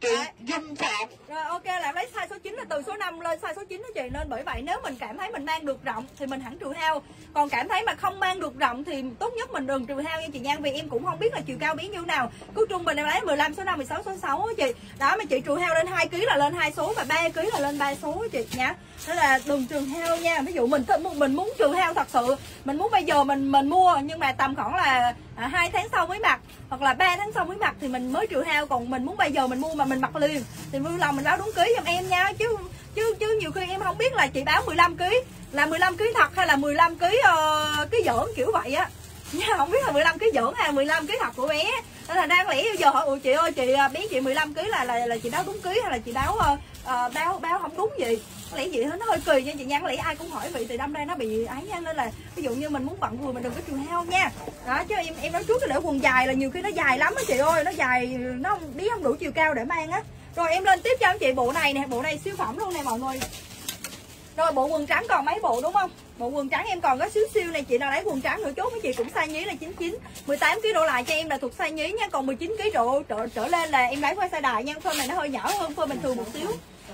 chị. Dung Phạm. Rồi ok là lấy size số 9 là từ số 5 lên size số 9 đó chị. Nên bởi vậy nếu mình cảm thấy mình mang được rộng thì mình hẳn trừ heo. Còn cảm thấy mà không mang được rộng thì tốt nhất mình đừng trừ heo nha chị Nhan Vì em cũng không biết là chiều cao biến như nào. Cứ trung bình em lấy 15 số 5, 16 số 6 á chị. Đó mà chị trừ heo lên 2 kg là lên 2 số Và 3 kg là lên 3 số á chị nhá nó là đừng trừ heo nha. Ví dụ mình thích mình muốn trừ heo thật sự. Mình muốn bây giờ mình mình mua Nhưng mà tầm khoảng là à, hai tháng sau mới mặc Hoặc là 3 tháng sau mới mặc thì mình mới trừ heo. Còn mình muốn bây giờ mình mua mà mình mặc liền. Thì vui lòng mình báo đúng ký giùm em nha. Chứ chứ chứ nhiều khi em không biết là chị báo 15 kg là 15 kg thật hay là 15 kg uh, cái giỡn kiểu vậy á nha không biết là 15 kg dưỡng hay 15 kg thật của bé. Nên là đang lẽ giờ hỏi "Ủa chị ơi chị à, bé chị 15 kg là là là chị báo đúng ký hay là chị báo uh, ờ, ờ, báo báo không đúng gì có lẽ hết nó hơi kỳ nha chị nha có lẽ ai cũng hỏi vậy thì đâm ra nó bị ấy nha. Nên là ví dụ như mình muốn bận vừa mình đừng có chùi heo nha. Đó chứ em em nói trước cái để quần dài là nhiều khi nó dài lắm á chị ơi nó dài nó không biết không đủ chiều cao để mang á. Rồi em lên tiếp cho anh chị bộ này nè bộ này siêu phẩm luôn nè mọi người rồi bộ quần trắng còn mấy bộ đúng không? Bộ quần trắng em còn có xíu siêu này chị nào lấy quần trắng nữa chốt với chị cũng size nhí là 99 18 kg độ lại cho em là thuộc size nhí nha còn 19 kg độ trở, trở lên là em lấy qua size đại nha Phơi này nó hơi nhỏ hơn phơi bình thường một xíu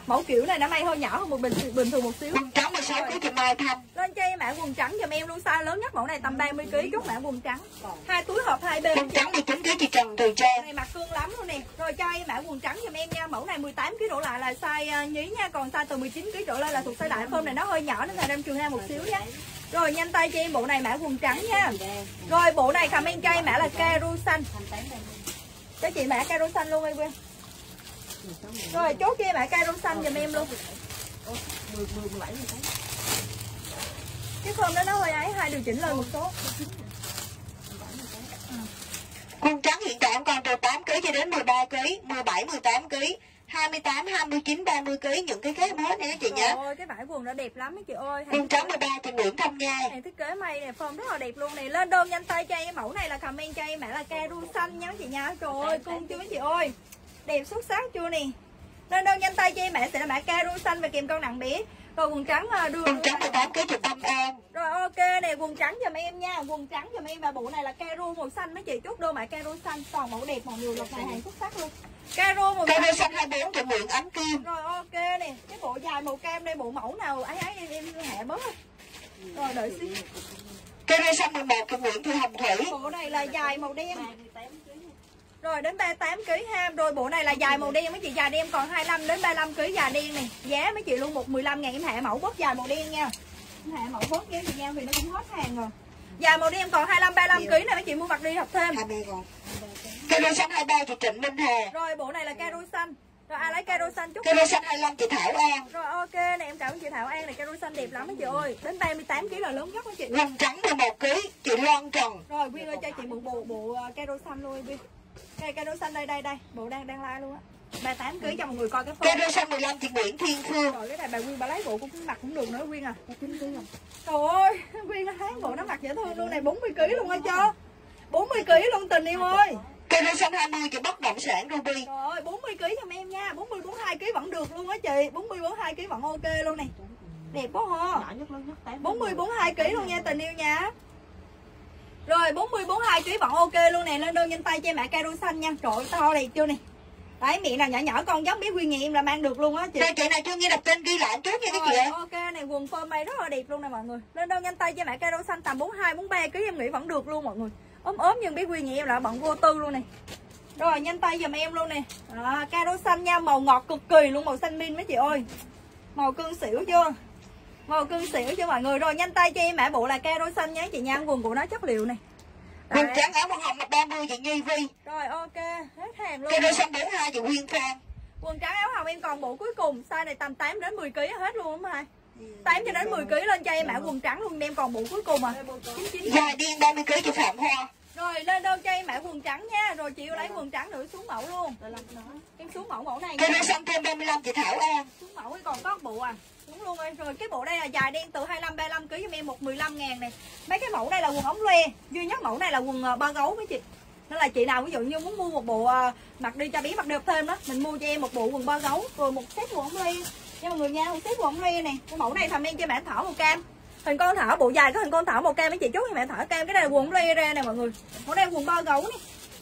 mẫu kiểu này nó may hơi nhỏ hơn một bình bình thường một xíu. Trắng 16 kg chị Mai Thanh. lên cho em mã quần trắng giùm em luôn size lớn nhất mẫu này tầm 30 kg chốt mã quần trắng. Hai túi hộp hai bên. Quần trắng 19 kg chị Trần Thùy Trang. này mặc cương lắm luôn nè. Rồi cho em mã quần trắng giùm em nha mẫu này 18 kg đổ lại là size uh, nhí nha còn size từ 19 kg trở lên là thuộc size đại phơm này nó hơi nhỏ nên là đem trường ra một xíu nhé. Rồi nhanh tay cho em bộ này mã quần trắng nha. Rồi bộ này comment cho em mã là caro xanh cho chị mã caro xanh luôn em quên rồi chốt kia mã caro xanh giùm em luôn. Cái phơm đó nó hơi ấy hai điều chỉnh lên một số. Quần trắng hiện tại em còn từ 8 kg cho đến 13 kg, 17 18 kg, 28 29 30 kg những cái khác hết nha chị nhé. Trời ơi, cái vải quần nó đẹp lắm á chị ơi. Quần trắng 13 chị Nguyễn Thông Nhai. Hàng thiết kế may này, form rất là đẹp luôn này Lên đơn nhanh tay cho em, mẫu này là comment cho em mã là caro xanh nha chị nha Trời ơi, cung chưa mấy chị ơi Đẹp xuất sắc chưa nè? Lên đơn nhanh tay cho em mã sẽ là mã caro xanh và kèm con nặng bé Rồi quần trắng à, đưa Quần trắng 18 kg chị Tâm An. Rồi ok nè, quần trắng giùm em nha. Quần trắng giùm em và bộ này là caro màu xanh mấy chị. Chốt đơn mã caro xanh, toàn mẫu đẹp mọi người Lột này hàng xuất sắc luôn. Caro màu xanh. Cây xanh 24 chị Nguyễn Ánh Kim. rồi ok nè. Cái bộ dài màu cam đây bộ mẫu nào ấy ấy em em hạ bớt. Rồi đợi xíu. Cây xanh 11 chị Nguyễn Thị Hồng Thủy. bộ này là dài màu đen rồi đến 38 kg ha. Rồi bộ này là dài màu đen mấy chị. Dài đen còn 25 đến 35 kg dài đen này. Giá mấy chị luôn một 15 ngàn em hạ mẫu bớt dài màu đen nha. Em hạ mẫu bớt nha chị nha vì nó cũng hết hàng rồi. Dài màu đen còn 25 35 kg này mấy chị mua mặc đi học thêm. 20 rồi. Cây xanh 23 chị Trịnh Minh Hà. rồi bộ này là caro xanh. Rồi ai lấy caro xanh chút Cây xanh 25 chị Thảo An. rồi ok nè em cảm ơn chị Thảo An này. Caro xanh đẹp lắm mấy chị ơi. Đến 38 kg là lớn nhất đó chị. Quần trắng 11 kg chị Loan Trần. Rồi Quyên ơi cho chị một bộ bộ uh, caro xanh luôn Quyên. Đây caro xanh đây đây đây, bộ đang đang like luôn á. 38 kg cho mọi người coi cái phone. Cây xanh 15 chị Nguyễn Thiên Phương. Rồi cái này bà Quyên bà lấy bộ cũng mặc cũng được nữa Quyên à. 9 kg rồi. Trời ơi, Quyên nó thấy bộ nó mặc dễ thương luôn này 40 kg luôn á cho. 40 kg luôn tình em ơi. Cây xanh 20 chị Bất Động Sản Ruby. Trời ơi, 40 kg cho em nha. 40 42 kg vẫn được luôn á chị. 40 42 kg vẫn ok luôn này. Đẹp quá ha. Nhỏ nhất lớn nhất 8 40 42 kg luôn nha tình yêu nha. Rồi 40 42 kg vẫn ok luôn nè, lên đơn nhanh tay cho em mã caro xanh nha. Trời ơi, to đẹp chưa nè. Đấy miệng nào nhỏ nhỏ con giống bé Quyên nhà em là mang được luôn á chị. Đây chị nào chưa nghe đọc tên ghi lại trước nha các chị ok này quần phơm may rất là đẹp luôn nè mọi người. Lên đơn nhanh tay cho mã caro xanh tầm 42 43 kg em nghĩ vẫn được luôn mọi người. Ốm ốm nhưng bé Quyên nhà em là bận vô tư luôn nè. Rồi nhanh tay giùm em luôn nè. Đó, caro xanh nha, màu ngọt cực kỳ luôn, màu xanh min mấy chị ơi. Màu cương xỉu chưa? Màu cương xỉu cho mọi người. Rồi nhanh tay cho em mã bộ là caro xanh nhé chị nha, quần của nó chất liệu này. Quần trắng áo màu hồng 30 chị Nhi Vi. Rồi ok, hết hàng luôn. Cây xanh 42 chị Nguyên Phan. Quần trắng áo hồng em còn bộ cuối cùng, size này tầm 8 đến 10 kg hết luôn đúng không hai? 8 cho đến 10 kg lên cho em mã quần trắng luôn, em còn bộ cuối cùng à. 99 Dài điên 30 kg chị Phạm Hoa. Rồi lên đơn cho em mã quần trắng nha, rồi chị yêu lấy quần trắng nữa xuống mẫu luôn. Em xuống mẫu mẫu này. Cây xanh thêm 35 chị Thảo An. Xuống mẫu còn có bộ à. Đúng luôn ơi. Rồi cái bộ đây là dài đen từ 25 35 kg cho em một 15 ngàn này. Mấy cái mẫu này là quần ống loe, duy nhất mẫu này là quần ờ, ba gấu mấy chị. nên là chị nào ví dụ như muốn mua một bộ à, mặc đi cho bé mặc đẹp thêm đó mình mua cho em một bộ quần ba gấu rồi một set quần ống loe. Nha mọi người nha một set quần ống loe này cái mẫu này thầm em cho mẹ thỏ màu cam. Hình con thỏ bộ dài có hình con thỏ màu cam mấy chị chốt cho mẹ thỏ cam. Cái này là quần loe ra nè mọi người. Mẫu đây quần ba gấu này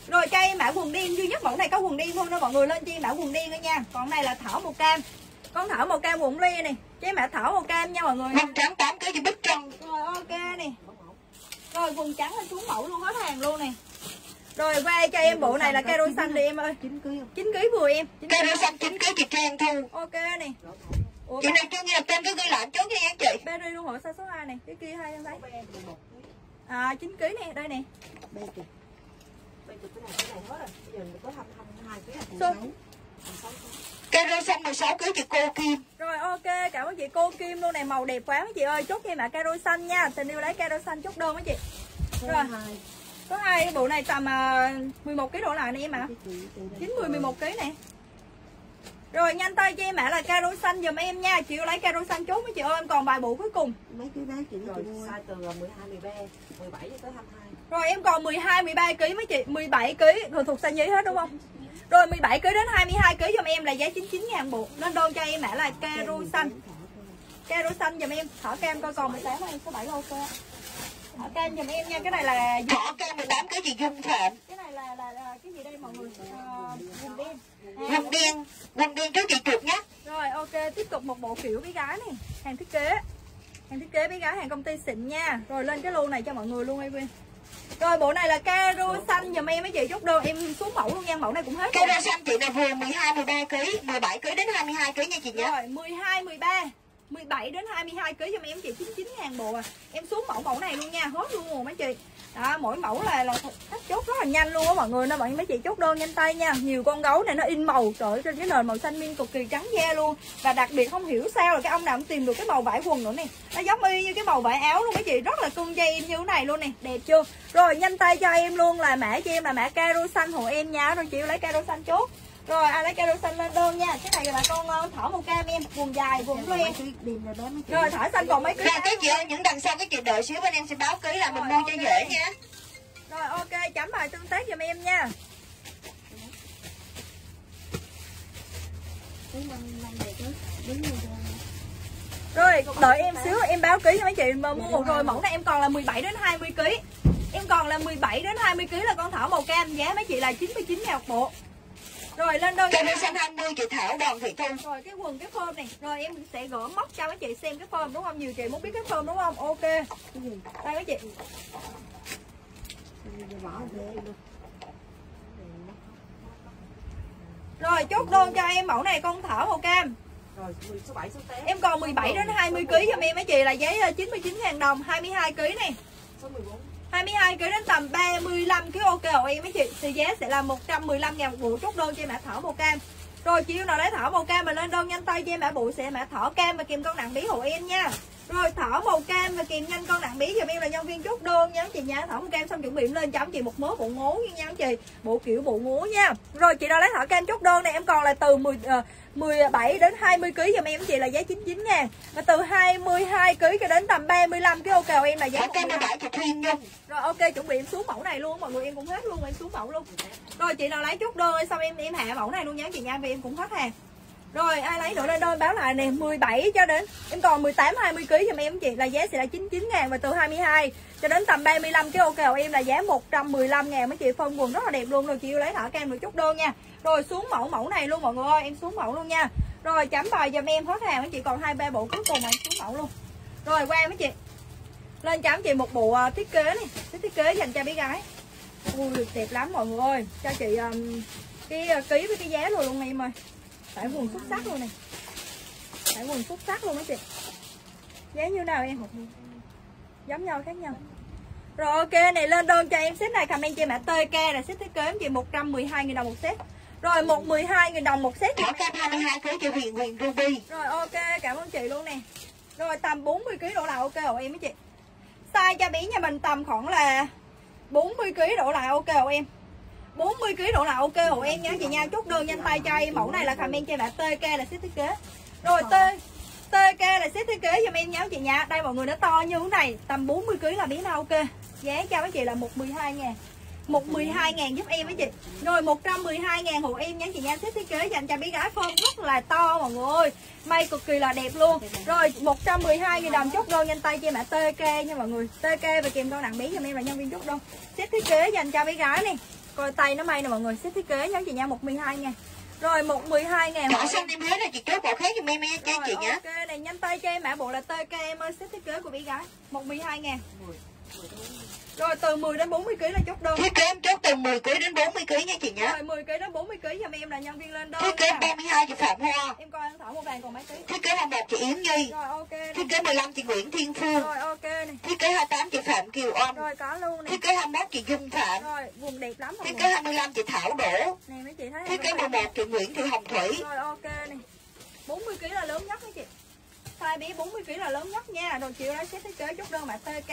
rồi cho em mã quần đen duy nhất mẫu này có quần đen thôi đó mọi người. Lên cho em mã quần đen nữa nha. Còn này là thỏ màu cam. Con thỏ màu cam quần loe này em mã thỏ màu cam nha mọi người năm trắng tám cái cho bích trân rồi ok nè rồi quần trắng lên xuống mẫu luôn hết hàng luôn nè rồi qua cho em bộ này là caro xanh đi em ơi chín ký không 9 kg vừa em 9 cây đô xanh chín cái chị Trang Thu ok nè Ủa, chị nào chưa nghe tên cứ ghi lại trước nha chị berry luôn hả size số 2 này cái kia hai em thấy à 9 kg nè đây nè cái này cái này Số- cây đô xanh 16 kg chị cô Kim. Rồi ok cảm ơn chị cô Kim luôn này màu đẹp quá mấy chị ơi. Chốt cho em mã caro xanh nha tình yêu lấy caro xanh chốt đơn mấy chị. Rồi có hai cái bộ này tầm uh, 11 kg đổ lại nè em ạ? 9 10 11 kg nè. Rồi nhanh tay cho em mã là caro xanh giùm em nha chị yêu lấy caro xanh chốt mấy chị ơi em còn vài bộ cuối cùng. Mấy ký đấy chị rồi size từ 12 13 17 cho tới 22 Rồi em còn 12 13 kg mấy chị, 17 kg thường thuộc size nhí hết đúng không? Rồi 17 kg đến 22 kg giùm em là giá 99 000 bộ. Nên đơn cho em mã là caro xanh. Caro xanh giùm em, thỏ cam coi còn 18 em số 7 ok. Thỏ cam giùm em nha, cái này là thỏ cây 18 kg chị Dung Phạm cái này là là, là cái gì đây mọi người? Ờ, quần đen. À, quần đen quần đen trước chị Trục nhé Rồi ok, tiếp tục một bộ kiểu bé gái này, hàng thiết kế. Hàng thiết kế bé gái hàng công ty xịn nha. Rồi lên cái lô này cho mọi người luôn em Rồi bộ này là caro xanh giùm em mấy chị chốt đơn em xuống mẫu luôn nha, mẫu này cũng hết. đô xanh chị nào vừa 12 13 kg 17 kg đến 22 kg nha chị nhé. Rồi 12, 13 17 đến 22 kg cho em chị 99 ngàn bộ à. Em xuống mẫu mẫu này luôn nha Hết luôn rồi mấy chị đó, mỗi mẫu là là khách chốt rất là nhanh luôn á mọi người nên mọi mấy chị chốt đơn nhanh tay nha. Nhiều con gấu này nó in màu trời trên cái nền màu xanh miên cực kỳ trắng da luôn. Và đặc biệt không hiểu sao là cái ông nào cũng tìm được cái màu vải quần nữa nè. Nó giống y như cái màu vải áo luôn mấy chị rất là cưng dây in như thế này luôn nè. Đẹp chưa? Rồi nhanh tay cho em luôn là mã cho em là mã caro xanh hộ em nha rồi chị lấy caro xanh chốt rồi ai lấy caro xanh lên đơn nha. Cái này là con ờ, thỏ màu cam em quần dài quần len điền rồi thỏ xanh còn mấy ký Rồi cái chị ơi, những đằng sau cái chị đợi xíu bên em sẽ báo ký là mình mua cho dễ nha. Rồi ok, chấm bài tương tác giùm em nha. Rồi, đợi em xíu em báo ký cho mấy chị mà mua. Một rồi mẫu này em còn là 17 đến 20 kg. Em còn là 17 đến 20 kg là con thỏ màu cam, giá mấy chị là 99 000 một bộ. Rồi lên đơn cây đô xanh 20 chị Thảo Đoàn Thị Thu. Rồi cái quần cái phơm này. Rồi em sẽ gỡ móc cho mấy chị xem cái phơm đúng không? Nhiều chị muốn biết cái phơm đúng không? Ok. Đây mấy chị. Rồi chốt đơn cho em mẫu này con thỏ màu cam. Rồi 10 số 7 số 8 em còn 17 đến 20 kg cho em mấy chị là giấy ờ, 99 000 đồng 22 kg này. Số 14 22 kg đến tầm 35 kg ok của em mấy chị thì giá sẽ là 115 000 một bộ chốt đơn cho em mã thỏ màu cam. Rồi chiều nào lấy thỏ màu cam mà lên đơn nhanh tay cho em mã bụi sẽ mã thỏ cam và kèm con nặng bí hộ em nha rồi thỏ màu cam và kèm nhanh con nặng bí giùm em là nhân viên chốt đơn nha chị nha. Thỏ màu cam xong chuẩn bị lên chấm chị một mớ bộ ngố nha chị. Bộ kiểu bộ ngố nha. Rồi chị đâu lấy thỏ cam chốt đơn này em còn là từ 10 ờ, 17 đến 20 kg giùm em chị là giá 99 ngàn và từ 22 kg cho đến tầm 35 kg ok em là giá thỏ cây 115 17 chị Thuyên Nhung rồi ok chuẩn bị em xuống mẫu này luôn. Mọi người em cũng hết luôn em xuống mẫu luôn. Rồi chị nào lấy chút đơn xong em em hạ mẫu này luôn nhé chị nha vì em cũng hết hàng rồi ai lấy nữa lên đơn báo lại nè 17 cho đến em còn 18 20 kg giùm em chị là giá sẽ là 99 ngàn và từ 22 cho đến tầm 35 cái ok của em là giá 115 ngàn mấy chị phân quần rất là đẹp luôn rồi chị yêu lấy thỏ cam được chút đơn nha. Rồi xuống mẫu mẫu này luôn mọi người ơi em xuống mẫu luôn nha. Rồi chấm bài giùm em hết hàng mấy chị còn hai ba bộ cuối cùng em xuống mẫu luôn. Rồi qua mấy chị lên chấm chị một bộ à, thiết kế này thiết kế dành cho bé gái. Ui đẹp lắm mọi người ơi cho chị um, cái uh, ký với cái giá luôn luôn em ơi phải quần xuất sắc luôn này. Phải quần xuất sắc luôn mấy chị. Giá như nào em? Giống nhau khác nhau. Rồi ok này lên đơn cho em set này. Comment cho em mã TK là set thiết kế em chị. 112.000 đồng một set. Rồi 112.000 đồng một set. Thỏ cam 22 kg cho Huyền Huyền Ruby. Rồi ok cảm ơn chị luôn nè. Rồi tầm 40 kg độ là ok hộ em mấy chị? Size cho bé nhà mình tầm khoảng là 40 kg độ lại ok hộ em 40 kg độ lại ok, hộ em nha chị nha, chốt đơn nhanh tay cho em. Mẫu này là comment cho bạn TK là set thiết kế. Rồi, T TK là set thiết kế giùm em nha chị nha. Đây, mọi người nó to như thế này, tầm 40 kg là bé nào ok. Giá cho mấy chị là 112 ngàn. 112 ngàn giúp em với chị. Rồi 112 ngàn hộ em nha chị nha Set thiết kế dành cho bé gái form rất là to, mọi người May cực kỳ là đẹp luôn. Rồi 112 ngàn đồng chốt đơn nhanh tay cho em ạ TK nha, mọi người. TK và kèm con nặng bé cho em là nhân viên chốt đơn. Set thiết kế dành cho bé gái này. Coi tay nó may nè mọi người Set thiết kế nha chị nha 112 ngàn. Rồi 112 ngàn Thỏ xanh em hứa là chị chốt bộ khác giùm em cho chị nhé ok này nhanh tay cho em mã bộ là TK em ơi Set thiết kế của bé gái. 112 ngàn rồi từ 10 đến 40 kg là chốt đơn Thiết kế em chốt từ 10 kg đến 40 kg nha chị nhé Rồi 10 kg đến 40 kg giùm em là nhân viên lên đơn Thiết kế nha. 32 chị Phạm Hoa. Em coi ăn thỏ một vàng còn mấy ký? Thiết kế 21 chị Yến Nhi. Rồi ok này. Thiết kế 15 chị Nguyễn Thiên Phương. Rồi ok này Thiết kế 28 chị Phạm Kiều Oanh. Rồi có luôn này Thiết kế 21 chị Dung Phạm. Rồi quần đẹp lắm Thiết kế 25 chị Thảo Đỗ. Này mấy chị thấy Thiết kế 11 chị Nguyễn Thị Hồng Thủy. Rồi ok này 40 kg là lớn nhất mấy chị? Size bé 40 kg là lớn nhất nha. Rồi chịu lấy set thiết kế chốt đơn mã TK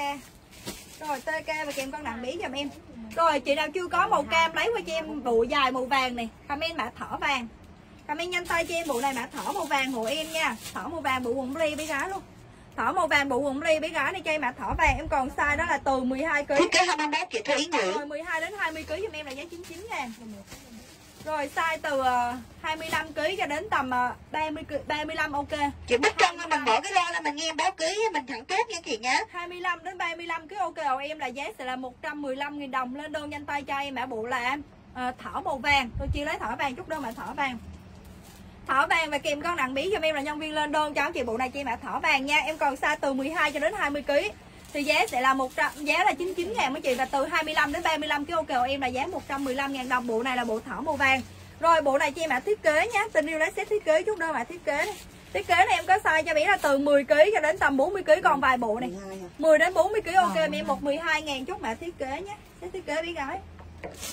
Rồi TK và kèm con nặng bí giùm em. Rồi chị nào chưa có màu cam lấy qua cho em bộ dài màu vàng này. Comment mã thỏ vàng. Comment nhanh tay cho em bộ này mã thỏ màu vàng hộ em nha. Thỏ màu vàng bộ quần ly bé gái luôn. Thỏ màu vàng bộ quần ly bé gái này cho em mã thỏ vàng. Em còn size đó là từ 12 kg Thiết kế 21 chị Thúy Nguyễn rồi 12 đến 20 kg giùm em là giá 99 ngàn Rồi size từ ờ, 25 kg cho đến tầm ờ, 30 kg- 35 ok. Chị Bích Trân mình mở cái lo là mình nghe báo ký mình thẳng chốt nha chị nhé 25 đến 35 kg ok của em là giá sẽ là 115 000 đồng lên đơn nhanh tay cho em mã bộ là ờ, thỏ màu vàng. Tôi chia lấy thỏ vàng chút đơn mã thỏ vàng. Thỏ vàng và kèm con nặng bí cho em là nhân viên lên đơn cho chị bộ này chị mã thỏ vàng nha. Em còn size từ 12 cho đến 20 kg. Thì giá sẽ là 100 giá là 99 ngàn mấy chị và từ 25 đến 35 kg của em là giá 115 ngàn đồng. Bộ này là bộ thỏ màu vàng. Rồi bộ này cho em mã thiết kế nhá. Tình yêu lấy set thiết kế chút đơn mã thiết kế này. Thiết kế này em có size cho bé là từ 10 kg cho đến tầm 40 kg còn vài bộ này. 10 đến 40 kg ok em một 12 ngàn chút mã thiết kế nhé Set thiết kế bé gái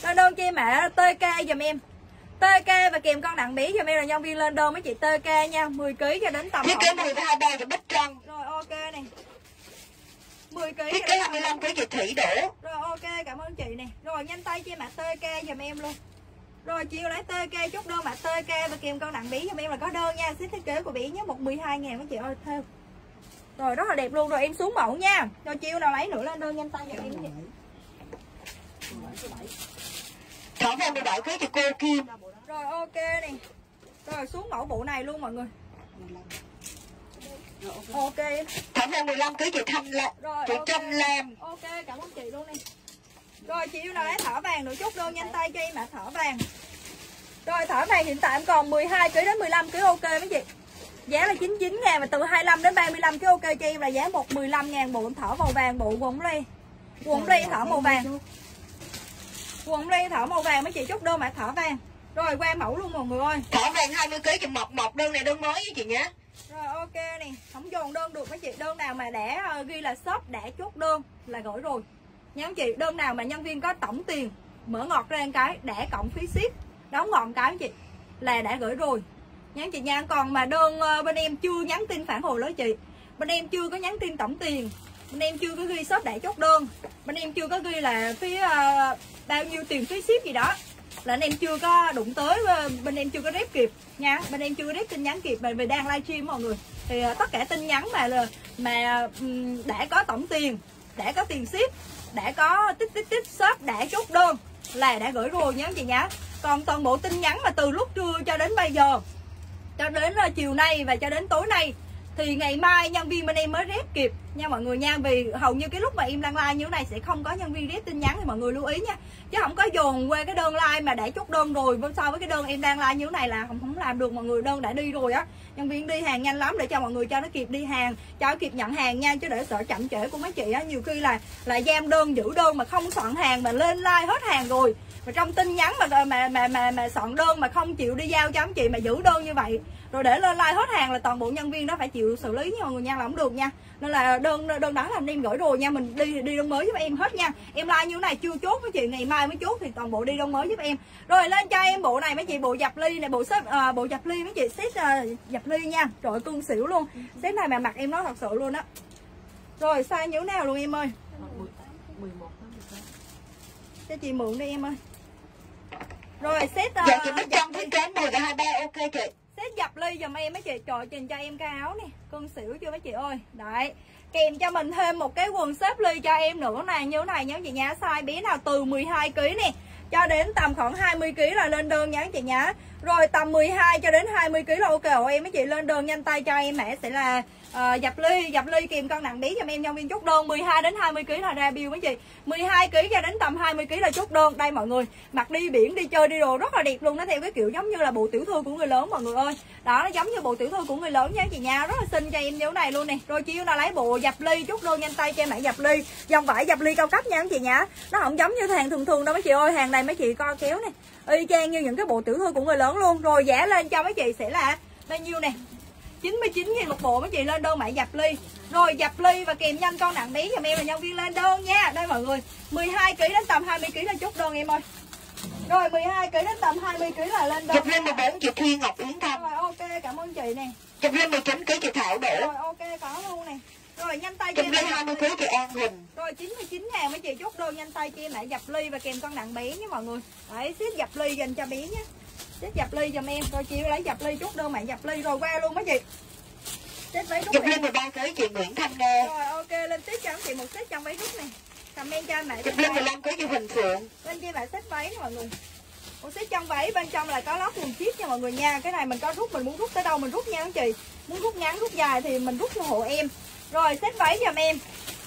Lên đơn cho em mã TK giùm em TK và kèm con nặng bí giùm em là nhân viên lên đơn mấy chị TK nha 10 kg cho đến tầm Thiết kế khoảng- 10 và 23 chị Bích Trân Rồi ok này 10 kg Thiết kế 25 kg chị Thủy Đỗ Rồi ok cảm ơn chị nè. Rồi nhanh tay cho em mã TK giùm em luôn. Rồi chiều lấy TK chút đơn mã TK và kèm con nặng bí giùm em là có đơn nha. Set thiết kế của bí nhé một 12 ngàn mấy chị ơi theo Rồi rất là đẹp luôn. Rồi em xuống mẫu nha. Rồi chiều nào lấy nữa lên đơn nhanh tay giùm em nhé Thỏ vàng 17 kg chị cô Kim Rồi ok này Rồi xuống mẫu bộ này luôn mọi người Ok. Thỏ vàng 15 kg chị Thanh La Rồi Chị ok. Trâm Lam. Ok cảm ơn chị luôn đi. Rồi chị yêu lấy thỏ vàng nữa chút đơn nhanh tay cho em ạ thỏ vàng. Rồi thỏ vàng hiện tại em còn 12 kg đến 15 kg ok mấy chị? Giá là 99 ngàn và từ 25 đến 35 kg ok cho em là giá 115 ngàn bộ thỏ màu vàng bộ quần ly. Quần ly thỏ màu vàng. Quần ly thỏ màu vàng mấy chị chút đơn mã thỏ vàng. Rồi qua mẫu luôn mọi người ơi. Thỏ vàng 20 kg chị Mộc Mộc đơn này đơn mới với chị nhé rồi ok nè, không dồn đơn được mấy chị. Đơn nào mà đã ờ, ghi là shop đã chốt đơn là gửi rồi. Nha chị, đơn nào mà nhân viên có tổng tiền Mở ngọt ra một cái, đã cộng phí ship. Đóng ngọn cái chị Là đã gửi rồi. Nhắn chị nha, còn mà đơn ờ, bên em chưa nhắn tin phản hồi đó chị. Bên em chưa có nhắn tin tổng tiền. Bên em chưa có ghi shop đã chốt đơn. Bên em chưa có ghi là phí uh, bao nhiêu tiền phí ship gì đó là anh em chưa có đụng tới ờ, bên em chưa có rep kịp nha. Bên em chưa có rep tin nhắn kịp, mà về đang livestream mọi người. Thì ờ, tất cả tin nhắn mà là mà đã có tổng tiền, đã có tiền ship, đã có tích tích tích shop, đã chốt đơn là đã gửi rồi nhé chị nhá. Còn toàn bộ tin nhắn mà từ lúc trưa cho đến bây giờ, cho đến ờ, chiều nay và cho đến tối nay thì ngày mai nhân viên bên em mới rep kịp. Nha mọi người nha vì hầu như cái lúc mà em đăng like như thế này sẽ không có nhân viên rep tin nhắn thì mọi người lưu ý nha. Chứ không có dồn qua cái đơn like mà đã chốt đơn rồi so với cái đơn em đang like như thế này là không không làm được mọi người đơn đã đi rồi á. Nhân viên đi hàng nhanh lắm để cho mọi người cho nó kịp đi hàng cho nó kịp nhận hàng nha chứ để sợ chậm trễ của mấy chị á nhiều khi là là giam đơn giữ đơn mà không soạn hàng mà lên like hết hàng rồi. Mà trong tin nhắn mà mà mà mà, mà soạn đơn mà không chịu đi giao cho mấy chị mà giữ đơn như vậy rồi để lên like hết hàng là toàn bộ nhân viên đó phải chịu xử lý nha mọi người nha là không được nha. Nên là đơn đơn đó là anh em gửi rồi nha mình đi đi đơn mới giúp em hết nha. Em like như thế này chưa chốt với chị ngày mai mới chốt thì toàn bộ đi đơn mới giúp em. Rồi lên cho em bộ này mấy chị bộ dập ly này bộ xếp à, bộ dập ly mấy chị set à, dập ly nha. Trời ơi, cưng xỉu luôn. Set này mà mặc em nói thật sự luôn á. Rồi size như thế nào luôn em ơi? 11 tháng 18 cho chị mượn đi em ơi. Rồi set à, Dạ chị Bích ly. thiết kế 10 và 23 ok chị Xếp dập ly giùm em mấy chị, Trời trình cho em cái áo nè Cưng xỉu chưa mấy chị ơi. Đấy, kèm cho mình thêm một cái quần xếp ly cho em nữa nè như thế này nhớ chị nhá, size bé nào từ 12 kg nè, cho đến tầm khoảng 20 kg là lên đơn nhá chị nhá rồi tầm 12 cho đến 20 kg là ok của em mấy chị lên đơn nhanh tay cho em. Mẹ sẽ là uh, dập ly dập ly kìm cân nặng bí cho em nhân viên chốt đơn. 12 đến 20 kg là ra bill mấy chị. 12 kg cho đến tầm 20 kg là chốt đơn. Đây mọi người mặc đi biển đi chơi đi đồ rất là đẹp luôn nó theo cái kiểu giống như là bộ tiểu thư của người lớn mọi người ơi. Đó nó giống như bộ tiểu thư của người lớn nha chị nha. Rất là xinh cho em như thế này luôn nè. Rồi chiêu nào lấy bộ dập ly chốt đơn nhanh tay cho em. Mẹ dập ly dòng vải dập ly cao cấp nha chị nha. nó không giống như hàng thường thường đâu mấy chị ơi. Hàng này mấy chị co kéo nè. Y chang như những cái bộ tiểu thư của người lớn luôn. Rồi giá lên cho mấy chị sẽ là bao nhiêu nè? 99 000 một bộ mấy chị lên đơn mẹ dập ly. Rồi dập ly và kèm nhanh con nặng bí cho em là nhân viên lên đơn nha. Đây mọi người 12 kg đến tầm 20 kg là chút đơn em ơi. Rồi 12 kg đến tầm 20 kg là lên đơn Chụp lên 14 chị Thi Ngọc Yến Thanh. Rồi ok cảm ơn chị nè. Chụp lên 19 kg chị Thảo Đỗ. Rồi ok có luôn nè. Rồi nhanh tay cho em lên 20 kg chị An Huỳnh. Rồi 99 ngàn mấy chị chốt đơn nhanh tay cho em lại dập ly và kèm con nặng bí nhé mọi người. Đấy xếp dập ly dành cho bí nhé xếp dập ly giùm em rồi chị lấy dập ly chốt đơn mẹ dập ly rồi qua luôn mấy chị. Xếp váy rút em. lên 13 kg chị Nguyễn Thanh Đê. Rồi ok lên tiếp cho chị một xếp trong váy rút này. Comment cho mẹ Chụp lên 15 kg chị Huỳnh Phượng. Bên kia bạn xếp váy nè mọi người. Một xếp trong váy bên trong là có lót quần chip nha mọi người nha. Cái này mình có rút mình muốn rút tới đâu mình rút nha anh chị. Muốn rút ngắn rút dài thì mình rút cho hộ em. Rồi xếp váy giùm em.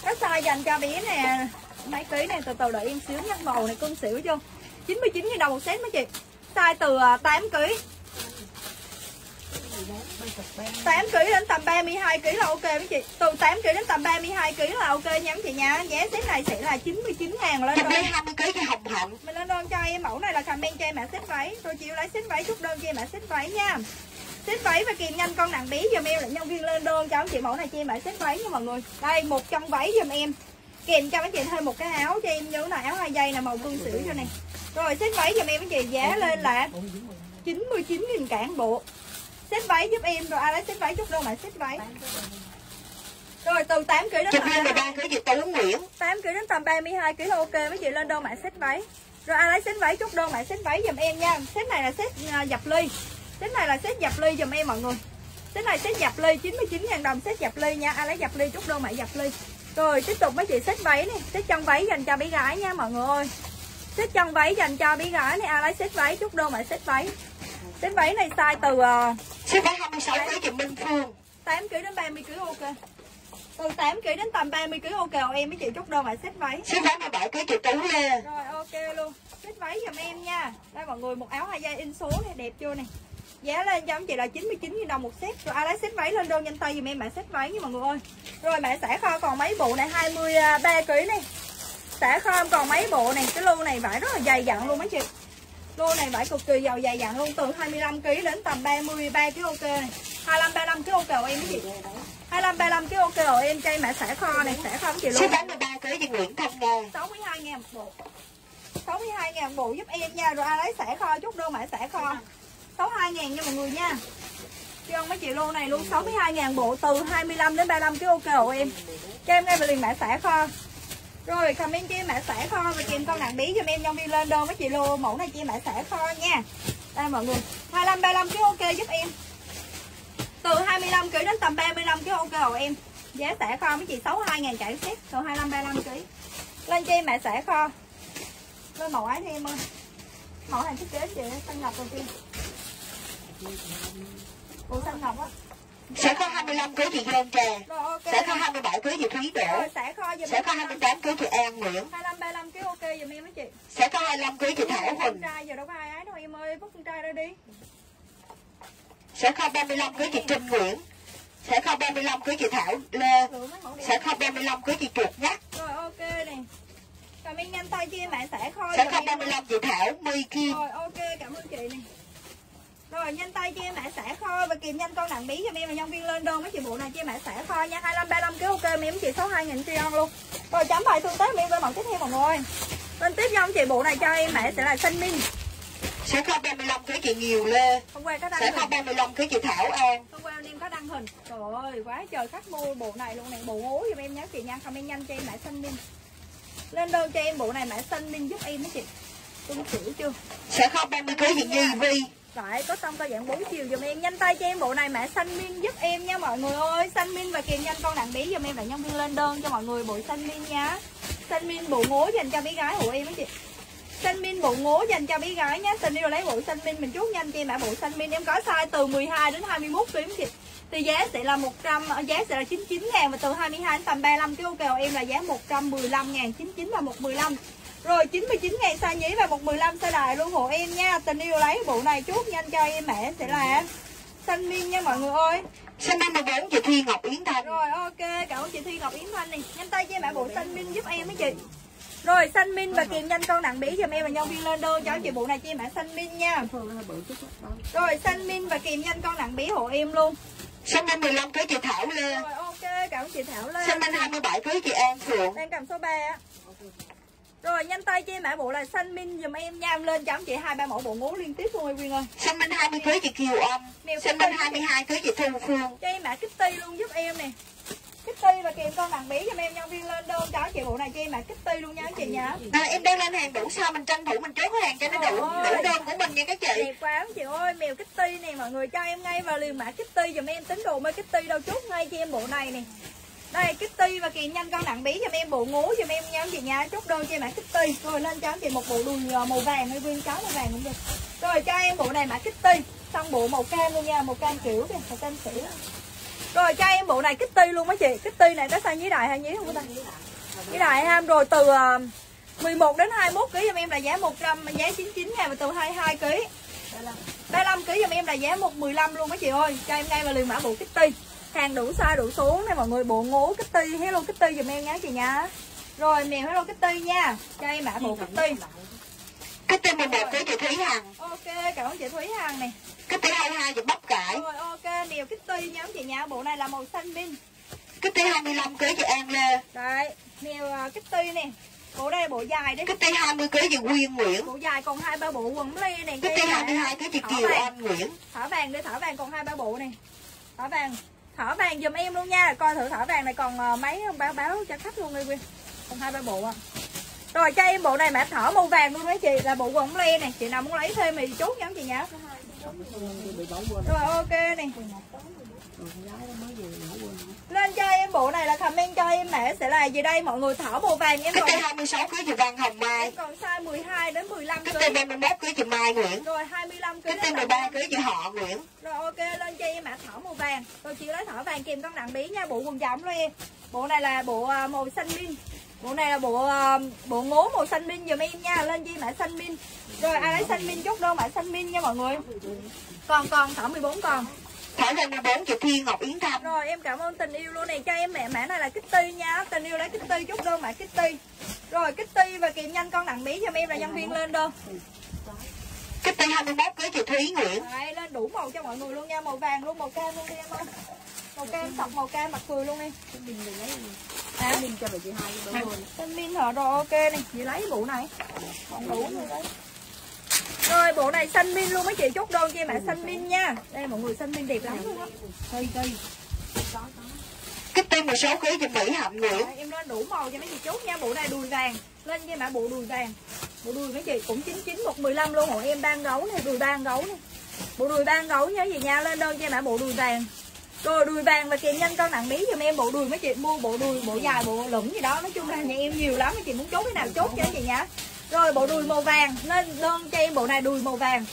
Có size dành cho bé nè mấy ký này từ từ đợi em xíu nha màu này cưng xỉu chưa 99 000 đồng một set mấy chị size từ 8 kg 8 kg đến tầm 32 kg là ok mấy chị. Từ 8 kg đến tầm 32 kg là ok nha mấy chị nha. Giá set này sẽ là 99 ngàn lên Chụp đơn lên 20 kg chị Hồng Hạnh mình lên đơn cho em mẫu này là comment cho em mã xếp váy. Rồi chịu lấy xếp váy chút đơn cho em mã xếp váy nha. Xếp váy và kèm nhanh con nặng bí giùm em. Là nhân viên lên đơn cho anh chị mẫu này cho em mã xếp váy nha mọi người. Đây một chân váy giùm em kèm cho mấy chị thêm một cái áo cho em như là áo hai dây là màu cương xỉu cho này rồi xếp váy giùm em mấy chị giá lên là 99 nghìn cản bộ. Xếp váy giúp em rồi ai lấy xếp váy chút đâu mà xếp váy. Rồi từ 8 kg đến Chụp lên 13 kg chị Tú Nguyễn 8 kg đến tầm 32 kg ok mấy chị lên đơn mã xếp váy. Rồi ai lấy xếp váy chút đơn mã xếp váy giùm em nha. Xếp này là xếp à, dập ly. Xếp này là xếp dập ly giùm em mọi người. Xếp này xếp dập ly 99 000 đồng xếp dập ly nha. Ai lấy dập ly chút đơn mã dập ly rồi tiếp tục mấy chị xếp váy này xếp chân váy dành cho bé gái nha mọi người. Ơi xếp chân váy dành cho bé gái này ai lấy xếp váy chút đơn mã xếp váy. Xếp váy này size từ uh, Xếp váy 26 kg chị Minh Phương. 8 kg đến 30 kg ok. Từ 8 kg đến tầm 30 kg ok. Em mấy chị chút đơn mã xếp váy. Xếp váy 17 kg chị Tú Lê. Rồi ok luôn. Xếp váy giùm em nha. Đây mọi người một áo hai dây in số này đẹp chưa này Giá lên cho chị là 99 000 đồng một set. Rồi ai lấy xếp váy lên đơn nhanh tay giùm em bạn xếp váy nha mọi người ơi. Rồi bạn xả kho còn mấy bộ này 23 kg này. Xả kho còn mấy bộ này Cái lô này vải rất là dày dặn luôn mấy chị. Lô này vải cực kỳ giàu dày dặn luôn Từ 25 kg đến tầm 33 kg ok này. 25 35 kg ok em mấy chị. 25 35 kg ok em em mã xả kho này Xả kho chị luôn. Váy 13 kg chị Nguyễn Thanh Nga 62 ngàn một bộ. 62 ngàn bộ giúp em nha. Rồi ai lấy xẻ kho chút đơn mã xẻ kho 62 ngàn nha mọi người nha. Cho mấy chị lô này luôn 62 ngàn bộ, từ 25 đến 35 cái ok hộ em. Cho em ngay về liền mã xả kho. Rồi, comment cho em mã xả kho Và kèm con nặng bí cho em nhân viên lên đơn mấy chị lô. Mẫu này cho em mã xả kho nha. Đây mọi người 25 35 cái ok giúp em. Từ 25 kg đến tầm 35 cái ok hộ em. Giá xả kho mấy chị 62 ngàn chạy set Từ 25 35 kg lên cho em mã xả kho. Lên mẫu ấy cho em ơi. Mẫu này thiết kế chị tăng ngập đầu tiên bộ xanh ngọc á sẽ có 25 kg chị Giang Trà. Sẽ có 27 kg chị Thúy Đỗ Sẽ có 28 kg chị An Nguyễn. 25 35 kg ok giùm em mấy chị. Sẽ có 25 kg chị Thảo Huỳnh. trai giờ đâu có ai ấy đâu em ơi vứt con trai ra đi. Sẽ có 35 kg chị Trinh Nguyễn. Sẽ có 35 kg chị Thảo Lê. Sẽ có 35 kg chị Chuột Nhắt rồi ok nè. Comment nhanh tay cho em xẻ kho Sẽ có em 35 chị Thảo My Kim. Rồi ok cảm ơn chị nè Rồi nhanh tay cho em mã xả kho và kìm nhanh con nặng bí cho em là nhân viên lên đơn mấy chị bộ này cho em mã xả kho nha. 25 35 kg ok em chị 62 nghìn trion luôn. Rồi chấm bài tương tác em bên mẫu tiếp theo mọi người. Lên tiếp cho ông chị bộ này cho em mã sẽ là xanh min Sẽ có 35 kg chị Nhiều Lê. Hôm qua có đăng Sẽ hình. 35 kg chị Thảo An. Hôm qua em có đăng hình. Trời ơi quá trời khách mua bộ này luôn này Bộ ngố giùm em nhé chị nha. Comment nhanh cho em mã xanh min Lên đơn cho em bộ này mã xanh min giúp em mấy chị. Tung xỉu chưa? Sẽ có 30 kg chị Nhi Vi Đấy, có tông có dạng 4 chiều dùm em. Nhanh tay cho em bộ này mã xanh min giúp em nha mọi người ơi. Xanh min và kiềm nhanh con nặng bí dùm em và nhân viên lên đơn cho mọi người bộ xanh min nha. Xanh min bộ ngố dành cho bé gái của em á chị. Xanh min bộ ngố dành cho bé gái nhé Tình yêu lấy bộ xanh min mình chốt nhanh cho em mã bộ xanh min Em có size từ 12 đến 21 kg chị. Thì giá sẽ là 100 ờ, giá sẽ là 99 ngàn và từ 22 đến tầm 35 cái ok em là giá 115 ngàn 99 và 115 rồi 99 ngàn size nhí và 115 size đại luôn hộ em nha. Tình yêu lấy bộ này chốt nhanh cho em mẹ sẽ là xanh min nha mọi người ơi. Xanh 54 chị Thi Ngọc Yến Thanh. Rồi ok cảm ơn chị Thi Ngọc Yến Thanh này Nhanh tay cho em mã bộ xanh min giúp em mấy chị. Rồi xanh min và kèm nhanh con nặng bí giùm em và nhân viên lên đơn cho chị bộ này cho em mã xanh min nha. Rồi xanh min và kèm nhanh con nặng bí hộ em luôn. Xanh 15 cưới chị Thảo Lê. Rồi ok cảm ơn chị Thảo Lê. Xanh 27 cưới chị An Phượng. Đang cầm số 3 á rồi nhanh tay cho em mã bộ là xanh min dùm em nha. Em lên cho chị hai ba mẫu bộ ngố liên tiếp luôn em Quyên ơi. Xanh Minh 20 cưới chị Kiều Mèo Xanh. Minh. 22 cưới chị Thu Phương. Cho em mã Kitty luôn giúp em nè. Kitty và kèm con đằng bí cho em nhân viên lên đơn cho chị bộ này cho em mã Kitty luôn nha chị nhá à, Em đang lên hàng đủ sao mình tranh thủ mình chốt hàng cho nó đủ đủ đơn của mình nha các chị. Đẹp quá chị ơi mèo Kitty này mọi người cho em ngay vào liền mã Kitty dùm em. Tính đồ mê Kitty đâu chốt ngay cho em bộ này nè đây Kitty và kèm nhanh con nặng bí cho em bộ ngố cho em nha. Chị nha chốt đơn cho em mã Kitty. Rồi lên cho chị một bộ đùi ờ, màu vàng hay viên cháu màu vàng cũng được. Rồi cho em bộ này mã Kitty. Xong bộ màu cam luôn nha màu cam kiểu kìa màu cam xỉu rồi cho em bộ này Kitty luôn mấy chị. Kitty này có size nhí đại hay nhí không ta? Nhí đại ha. Rồi từ ờ, 11 đến 21 kg giùm em là giá 100 giá 99 ngàn và từ 22 kg 35 kg giùm em là giá 115 luôn mấy chị ơi. Cho em ngay vào liền mã bộ Kitty hàng đủ size đủ số này mọi người bộ ngố Kitty Hello Kitty giùm em nhé chị nha rồi mèo Hello Kitty nha. Cho em mã bộ Kitty. Tên 11 cưới chị Thúy Hằng. Ok cảm ơn chị Thúy Hằng này Cái tên 22 chị Bắp Cải rồi ok mèo Kitty nha chị nha bộ này là màu xanh Cái tên 25 cưới chị An Lê đấy mèo uh, Kitty nè. Bộ đây là bộ dài đấy. Tên 20 cưới chị Quyên Nguyễn. Bộ dài còn hai ba bộ quần lê này Cái tên 22 cưới chị Kiều Anh Nguyễn. Thỏ vàng đi thỏ vàng còn hai ba bộ này thỏ vàng thỏ vàng giùm em luôn nha. Coi thử thỏ vàng này còn ờ, mấy không báo báo cho khách luôn đi quyên. Còn hai ba bộ à rồi cho em bộ này mã thỏ màu vàng luôn mấy chị. Là bộ quần le này chị nào muốn lấy thêm thì chốt nhóm chị nhá. Rồi, ok này lên cho em bộ này là comment cho em mã sẽ là gì đây? Mọi người thỏ màu vàng em còn tên 26 cưới chị Văn Hồng Mai. Em còn size 12 đến 15 Cái kg tên 31 cưới chị Mai Nguyễn. Rồi 25 kg Cái tên 13 cưới chị Họ Nguyễn. Rồi ok lên cho em mã thỏ màu vàng. Tôi chỉ lấy thỏ vàng kèm con nặng bí nha Bộ quần dài luôn em. Bộ này là bộ à, màu xanh min Bộ này là bộ à, bộ ngố màu xanh min giùm em nha. Lên em mã xanh min Rồi ai lấy xanh min chốt đâu mã xanh min nha mọi người. Còn còn thỏ 14 còn Thảo Lê 14 chị Thiên Ngọc Yến Thanh. Rồi em cảm ơn tình yêu luôn này Cho em mẹ mã này là Kitty nha. Tình yêu lấy Kitty chốt đơn mã Kitty. Rồi Kitty và kèm nhanh con nặng bí cho em là nhân viên lên đơn tên 21 cưới chị Thúy Nguyễn. Đấy, lên đủ màu cho mọi người luôn nha. Màu vàng luôn, màu cam luôn đi em ơi. Màu cam, sọc màu cam mặt cười luôn đi. À, Mình cho bà chị hai bữa Tên min hả? Rồi ok này, chị lấy bộ này. Còn đủ rồi đấy Rồi bộ này xanh min luôn mấy chị chốt đơn cho em ạ xanh min nha. Đây mọi người xanh min đẹp lắm luôn á. Cây cây Cái tên 16 cưới chị Mỹ Nguyễn Đấy, Em lên đủ màu cho mấy chị chốt nha. Bộ này đùi vàng. Lên cho em ạ bộ đùi vàng. Bộ đùi mấy chị cũng 99 115 luôn. Hộ em ban gấu này, đùi ban gấu này Bộ đùi ban gấu nha gì nha Lên đơn cho em ạ bộ đùi vàng. Rồi đùi vàng và kèm nhanh con nặng bí giùm em. Bộ đùi mấy chị mua bộ đùi bộ dài bộ lũng gì đó. Nói chung là nhà em nhiều lắm mấy chị muốn chốt cái nào chốt cho chị nhá rồi bộ đùi màu vàng. Nên đơn cho em bộ này đùi màu vàng.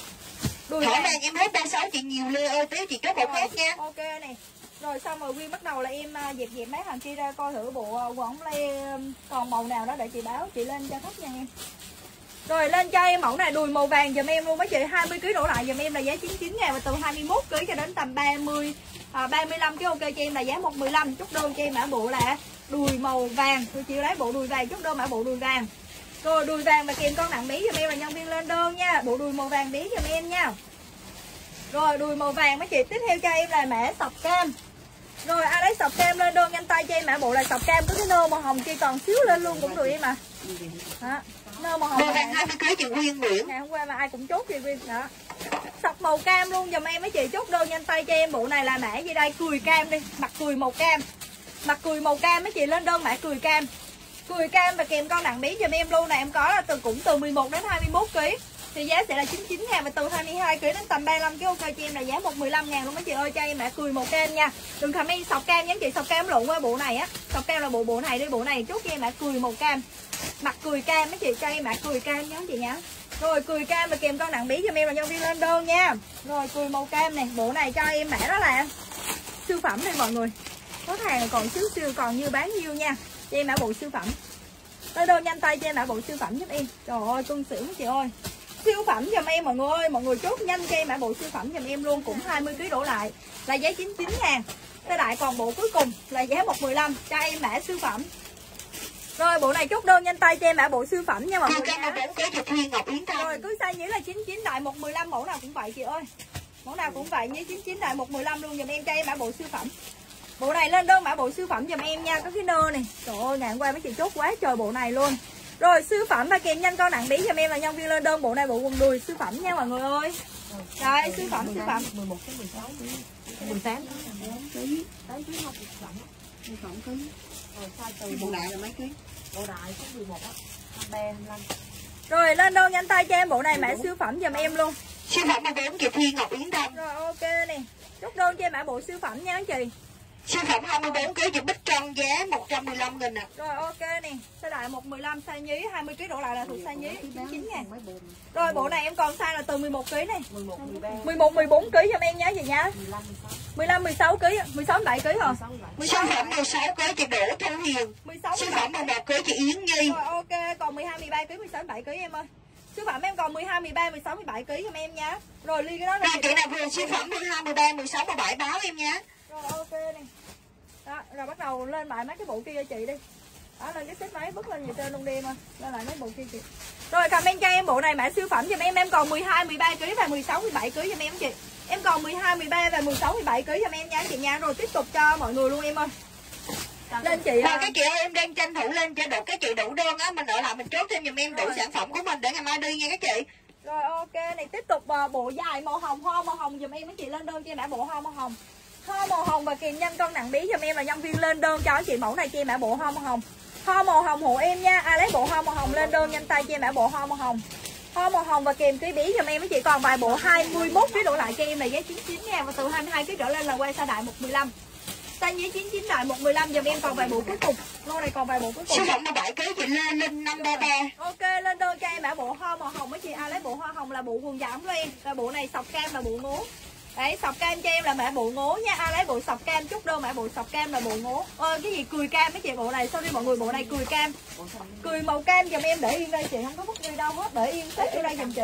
Đùi Thỏ vàng. Em hết 36 chị nhiều lê ơi Tiếu chị một rồi, hết nha. ok này rồi xong rồi Quyên bắt đầu là em à, dẹp dẹp mấy hàng kia ra coi thử bộ à, quần ống lê còn màu nào đó để chị báo chị lên cho khách nha em. Rồi lên cho em mẫu này đùi màu vàng giùm em luôn mấy chị. 20 kg đổ lại giùm em là giá 99 ngàn và từ 21 kg cho đến tầm 30 à, 35 cái ok cho em là giá 115 chút đơn cho em mã bộ là đùi màu vàng. Tôi chịu lấy bộ đùi vàng chút đơn mã bộ đùi vàng rồi đùi vàng và kèm con nặng bí giùm em là nhân viên lên đơn nha. Bộ đùi màu vàng bí giùm em nha. Rồi đùi màu vàng mấy chị tiếp theo cho em là mã sọc cam. Rồi ai lấy sọc cam lên đơn nhanh tay cho em mã bộ là sọc cam. Có cái nơ màu hồng kia còn xíu lên luôn cũng được em à. Đó. nơ màu hồng này vàng 20 cưới chị Quyên Nguyễn ngày hôm qua mà ai cũng chốt thì viên đó. Sọc màu cam luôn dùm em mấy chị chốt đơn nhanh tay cho em. Bộ này là mã gì đây? Cười cam đi mặt cười màu cam. Mặt cười màu cam mấy chị lên đơn mã cười cam cười cam và kèm con đạn bí giùm em luôn này em có là từ cũng từ 11 đến 21 kg thì giá sẽ là 99 ngàn và từ 22 kg đến tầm 35 kg ok cho em, là giá 115 ngàn luôn mấy chị ơi. Cho em mã cười một cam nha. Đừng comment sọc cam nhắn chị, sọc cam lộn qua bộ này á. Sọc cam là bộ bộ này đi, bộ này chốt cho em mã cười một cam. Mặt cười cam mấy chị, cho em mã cười cam nhắn chị nhá. Rồi, cười cam và kèm con nặng bí cho em là nhân viên lên đơn nha. Rồi, cười màu cam này, bộ này cho em mã đó là siêu phẩm đây mọi người. Có hàng còn xíu siêu, còn như bán nhiêu nha cho em mã bộ siêu phẩm. Tới đâu nhanh tay cho em mã bộ siêu phẩm giúp em. Trời ơi, cưng xỉu chị ơi. Siêu phẩm giùm em mọi người ơi Mọi người chốt nhanh cho em mã bộ siêu phẩm giùm em luôn, Cũng 20kg đổ lại. Là giá 99 ngàn. Tới đại còn bộ cuối cùng là giá 115 Cho em mã siêu phẩm. Rồi, bộ này chốt đơn nhanh tay cho em mã bộ siêu phẩm nha mọi người Rồi, cứ size nhí là 99 đại 115 mẫu nào cũng vậy chị ơi. Mẫu nào cũng vậy nhí 99 đại 115 luôn giùm em cho em mã bộ siêu phẩm. Bộ này lên đơn mã bộ siêu phẩm giùm em nha, có cái nơ này. Trời ơi ngàn qua mấy chị chốt quá trời bộ này luôn. Rồi siêu phẩm và kèm nhanh con nặng bí giùm em là nhân viên lên đơn bộ này bộ quần đùi siêu phẩm nha mọi người ơi. Rồi siêu phẩm siêu phẩm. 11 tới 16 kg 18 tới 14 kg 8 kg không trọng 16 kg rồi size từ bộ đại là mấy ký bộ đại có 11 á 23 25 Rồi lên đơn nhanh tay cho em bộ này mã siêu phẩm giùm em luôn. Siêu phẩm 14 Dịch Huyên Ngọc Yến Thanh Rồi ok nè. Chốt đơn cho em mã bộ siêu phẩm nha chị. Siêu phẩm 24 kg Dịch Bích Trân giá 115 nghìn ạ Rồi ok nè, size đại 115 size nhí 20 kg đổ lại là thuộc size nhí 99 ngàn. Rồi bộ này em còn size là từ 11 kg này. 11 13 11 14 kg cho em nhé chị nha. 15 15 16 16 kg, 16 17 kg hả? 16 lại 16 Siêu phẩm 16 kg Chị Đỗ Thu Hiền 16 Siêu 17. phẩm 11 kg Chị Yến Nhi Rồi ok, còn 12 13 kg, 16 17 kg em ơi. Siêu phẩm em còn 12 13 16 17 kg giùm em nha. Rồi ly cái đó là Rồi chị nào vừa siêu phẩm 12, 13, 16, 17 báo em nha Rồi ok nè. Đó, rồi bắt đầu lên lại mấy cái bộ kia chị đi. Đó lên cái xếp máy vứt lên gì trên luôn đi em ơi. Lên lại mấy bộ kia chị. Rồi comment cho em bộ này mã siêu phẩm giùm em em còn 12 13 kg và 16 17 kg giùm em chị. Em còn 12 13 và 16 17 kg giùm em nha chị nha. Rồi tiếp tục cho mọi người luôn em ơi. Lên chị Rồi à. các chị ơi em đang tranh thủ lên cho đủ các chị đủ đơn á Mình ở lại mình chốt thêm giùm em đủ Rồi. sản phẩm của mình để ngày mai đi nha các chị Rồi ok này tiếp tục ờ, bộ dài màu hồng hoa màu hồng giùm em mấy chị lên đơn cho em mã bộ hoa màu hồng. Hoa màu hồng và kèm nhanh con nặng bí giùm em là nhân viên lên đơn cho chị mẫu này em mã bộ hoa màu hồng. Hoa màu hồng hộ em nha. Ai lấy bộ hoa màu hồng lên đơn nhanh tay cho em mã bộ hoa màu hồng. Hoa màu hồng và kèm ký bí giùm em mấy chị còn vài bộ 21 kg đổ lại cho em là giá 99 ngàn và từ 22 kg trở lên là quay sa đại 115. Size nhí 99 đại 115 giùm em còn vài bộ cuối cùng. Lô này còn vài bộ cuối cùng. Phẩm 17 kg chị Lê Linh 533 Ok lên đơn cho em mã bộ hoa màu hồng mấy chị ai lấy bộ hoa hồng là bộ quần giảm của em là bộ này sọc cam là bộ ngố đấy, sọc cam cho em là mã bộ ngố nha. Ai lấy bộ sọc cam chút đâu mã bộ sọc cam là bộ ngố. Ơ, cái gì cười cam mấy chị? Bộ này sorry mọi người bộ này cười cam? Cười màu cam giùm em để yên đây chị, không có mất đi đâu hết, để yên xếp vô đây giùm chị.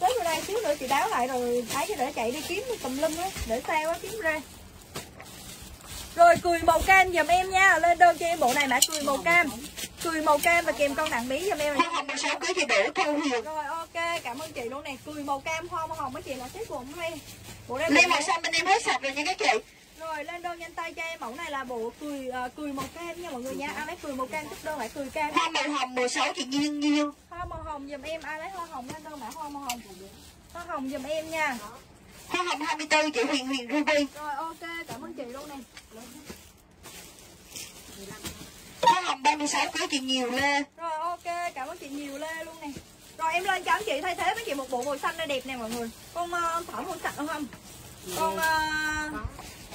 Xếp vô đây xíu nữa chị báo lại rồi, thấy cho để chạy đi kiếm tùm lum á, để xe quá kiếm ra rồi cười màu cam giùm em nha. Lên đơn cho em bộ này mã cười màu cam. Cười màu cam và kèm con nặng bí giùm em. Hoa hồng 16 kg chị Đỗ Thu Hiền rồi ok cảm ơn chị luôn nè. Cười màu cam hoa màu hồng mấy chị là xếp quần hay. Bộ đây Lê bộ màu xanh bên em hết sạch rồi nha các chị? Rồi lên đơn nhanh tay cho em. Mẫu này là bộ cười ờ, cười màu cam nha mọi người nha. Ai lấy cười màu cam chút đơn lại cười cam. Hoa màu hồng 16 chị Nhiên Nhiên hoa màu hồng giùm em. Ai lấy hoa hồng lên đơn mã hoa màu hồng. Hoa hồng giùm em nha Hoa hồng 24 chị Huyền Huyền Ruby. Rồi ok cảm ơn chị luôn nè. Hoa hồng 36 kg chị Nhiều Lê. Rồi ok cảm ơn chị nhiều lê luôn nè. Rồi em lên cho anh chị thay thế với chị một bộ màu xanh đây đẹp nè mọi người. Con uh, thỏ màu xanh không? Con ờ,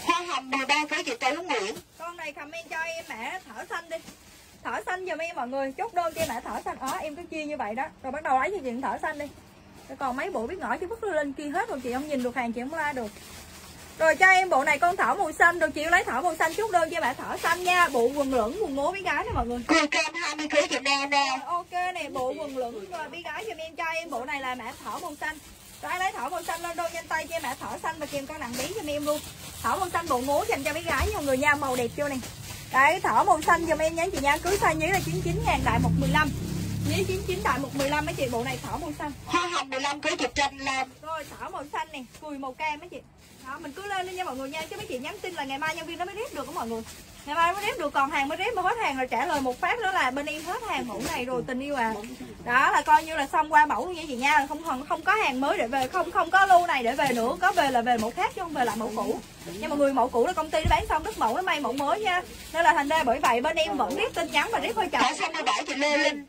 Hoa hồng 13 kg chị Tú Nguyễn. con này comment cho em mã thỏ xanh đi. Thỏ xanh giùm em mọi người. Chốt đơn cho mã thỏ xanh. Đó em cứ chia như vậy đó. Rồi bắt đầu lấy cho chị thỏ xanh đi Rồi còn mấy bộ biết ngỏ chứ vứt lên kia hết rồi chị không nhìn được hàng chị không la được. Rồi cho em bộ này con thỏ màu xanh rồi chị lấy thỏ màu xanh chốt đơn cho mã thỏ xanh nha. Bộ quần lửng quần ngố bé gái nè mọi người. Cười cam 20 kg chị Rồi, ok này bộ quần lửng bé gái giùm em cho em bộ này là mã thỏ màu xanh. Rồi lấy thỏ màu xanh lên đôi nhanh tay cho em mã thỏ xanh và kèm con nặng bí giùm em luôn. Thỏ màu xanh bộ ngố dành cho bé gái nha mọi người nha màu đẹp chưa này đấy thỏ màu xanh giùm em nhé chị nha. Cứ size nhí là 99 ngàn đại 115 nhí 99 đại 115 mấy chị bộ này thỏ màu xanh. Hoa hồng 15 kg Tranh Lam rồi thỏ màu xanh nè cùi màu cam mấy chị. Đó mình cứ lên đi nha mọi người nha chứ mấy chị nhắn tin là ngày mai nhân viên nó mới rep được đó mọi người. Ngày mai mới rep được còn hàng mới rep mà hết hàng rồi trả lời một phát nữa là bên em hết hàng mẫu này rồi tình yêu à. Đó là coi như là xong qua mẫu luôn nha chị nha không không không có hàng mới để về không không có lưu này để về nữa có về là về mẫu khác chứ không về lại mẫu cũ. Nhưng mà người mẫu cũ là công ty nó bán xong đứt mẫu nó may mẫu mới nha. Nên là thành ra bởi vậy bên em vẫn rep tin nhắn và rep hơi chậm. Thả xanh 17 chị Lê Linh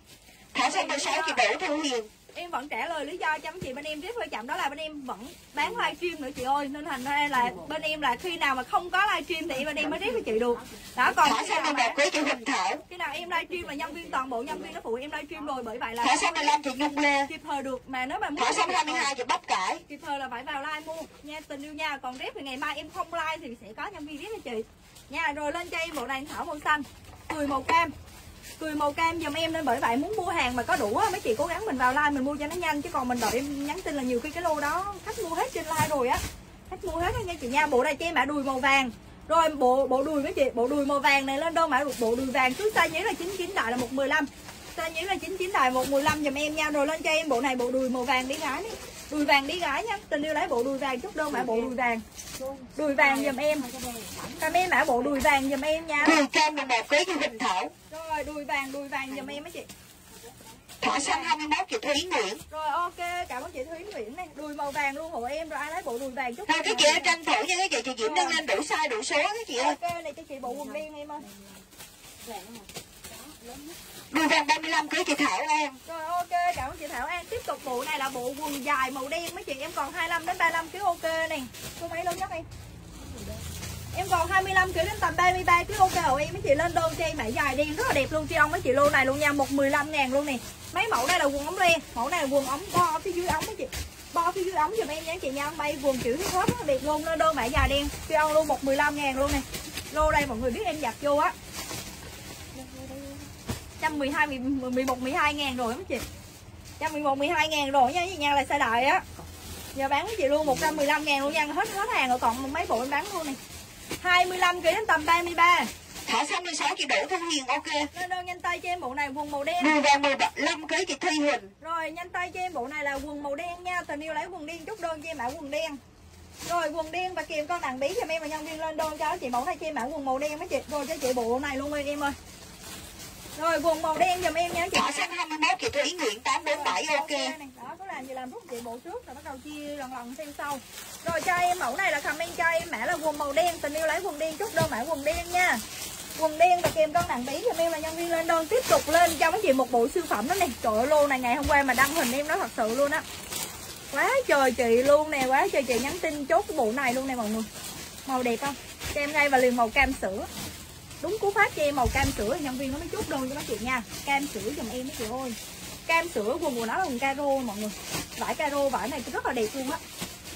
Thả xanh 16 chị Đỗ Thu Hiền? Em vẫn trả lời lý do cho mấy chị bên em tiếp hơi chậm đó là bên em vẫn bán livestream nữa chị ơi. Nên thành ra là bên em là khi nào mà không có livestream thì bên em mới tiếp với chị được. Đó còn Thả khi xanh nào mà cưới chị Huỳnh Thảo khi nào em livestream là nhân viên toàn bộ nhân viên nó phụ em livestream rồi bởi vậy là Thả xanh 15 chị Nhung Lê? Kịp thời được. Mà nếu mà muốn Thả xanh 22 chị Bắp Cải? Kịp thời là phải vào like mua. Nha tình yêu nha. Còn rep thì ngày mai em không like thì sẽ có nhân viên rep cho chị. Nha rồi lên cho em bộ này thảo màu xanh. Cười màu cam cười màu cam giùm em nên bởi vậy muốn mua hàng mà có đủ á, mấy chị cố gắng mình vào like mình mua cho nó nhanh, chứ còn mình đợi em nhắn tin là nhiều khi cái lô đó khách mua hết trên like rồi á. Khách mua hết á nha chị nha, bộ này cho em mã đùi màu vàng. Rồi bộ bộ đùi mấy chị, bộ đùi màu vàng này lên đâu mã bộ đùi vàng cứ size nhí là 99 đại là 115 size nhí là 99 đại 115 giùm em nha, rồi lên cho em bộ này, bộ đùi màu vàng đi gái đi đùi vàng đi gái nha. Tình yêu lấy bộ đùi vàng chút đơn mã bộ đùi vàng. Đùi vàng giùm em. Comment mã bộ đùi vàng giùm em nha. Cười cam là một cưới chị Huỳnh Thảo rồi đùi vàng đùi vàng giùm em mấy chị. Thả xanh 21 chị Thúy Nguyễn. Rồi ok cảm ơn chị Thúy Nguyễn này đùi màu vàng luôn hộ em rồi ai lấy bộ đùi vàng chút Thôi các chị ơi tranh thủ nha các chị chị Diễm nâng lên đủ size đủ số các chị ơi. Ok này cho chị bộ quần đen em ơi Đùi vàng 35 cưới chị Thảo em Rồi ok, cảm ơn chị Thảo An. Tiếp tục bộ này là bộ quần dài màu đen mấy chị. Em còn 25 đến 35 kg ok này. cô mấy luôn nhất em? Em còn 25 kg đến tầm 33 kg ok hộ em mấy chị lên đơn cho em mã dài đen rất là đẹp luôn chị ông mấy chị lô này luôn nha, 115 ngàn luôn nè. Mấy mẫu đây là quần ống len, mẫu này là quần ống bo phía dưới ống mấy chị. Bo phía dưới ống giùm em nha chị nha, bay quần kiểu hip hop rất là đẹp luôn, lên đơn mã dài đen. Chị ông luôn 115 ngàn luôn nè. Lô đây mọi người biết em giặt vô á. 112 11 12 ngàn rồi mấy chị. 111 12 ngàn rồi nha nha là size đại á. Giờ bán với chị luôn 115 ngàn luôn nha hết hết hàng rồi còn mấy bộ em bán luôn này 25 kg đến tầm 33 Thả xanh 16 chị Đỗ Thu Hiền ok. Nên đơn nhanh tay cho em bộ này quần màu đen. Đùi vàng 15 cưới chị Thi Huỳnh. Rồi nhanh tay cho em bộ này là quần màu đen nha tình yêu lấy quần đen chút đơn cho em mã quần đen. Rồi quần đen và kèm con đàn bí cho em và nhân viên lên đơn cho chị mẫu này cho em mã quần màu đen mấy chị. Rồi cho chị bộ này luôn ơi em ơi rồi quần màu đen giùm em nha chị Thả xanh 21 chị Thúy Nguyễn 847 ok này. Đó, có làm gì làm rút chị bộ trước rồi bắt đầu chia lần lần theo sau. Rồi cho em mẫu này là comment cho em mã là quần màu đen, tình yêu lấy quần đen chút đơn mã quần đen nha. Quần đen và kèm con đàn bí cho em là nhân viên lên đơn tiếp tục lên cho mấy chị một bộ siêu phẩm đó nè. Trời ơi lô này ngày hôm qua mà đăng hình em nói thật sự luôn á. Quá trời chị luôn nè, quá trời chị nhắn tin chốt cái bộ này luôn nè mọi người. Màu đẹp không? Cho em ngay và liền màu cam sữa đúng, cú pháp cho em màu cam sữa, nhân viên nó mới chốt đơn cho mấy chị nha. Cam sữa dùm em mấy chị ơi. Cam sữa, quần của nó là quần caro, mọi người. Vải caro, vải này rất là đẹp luôn á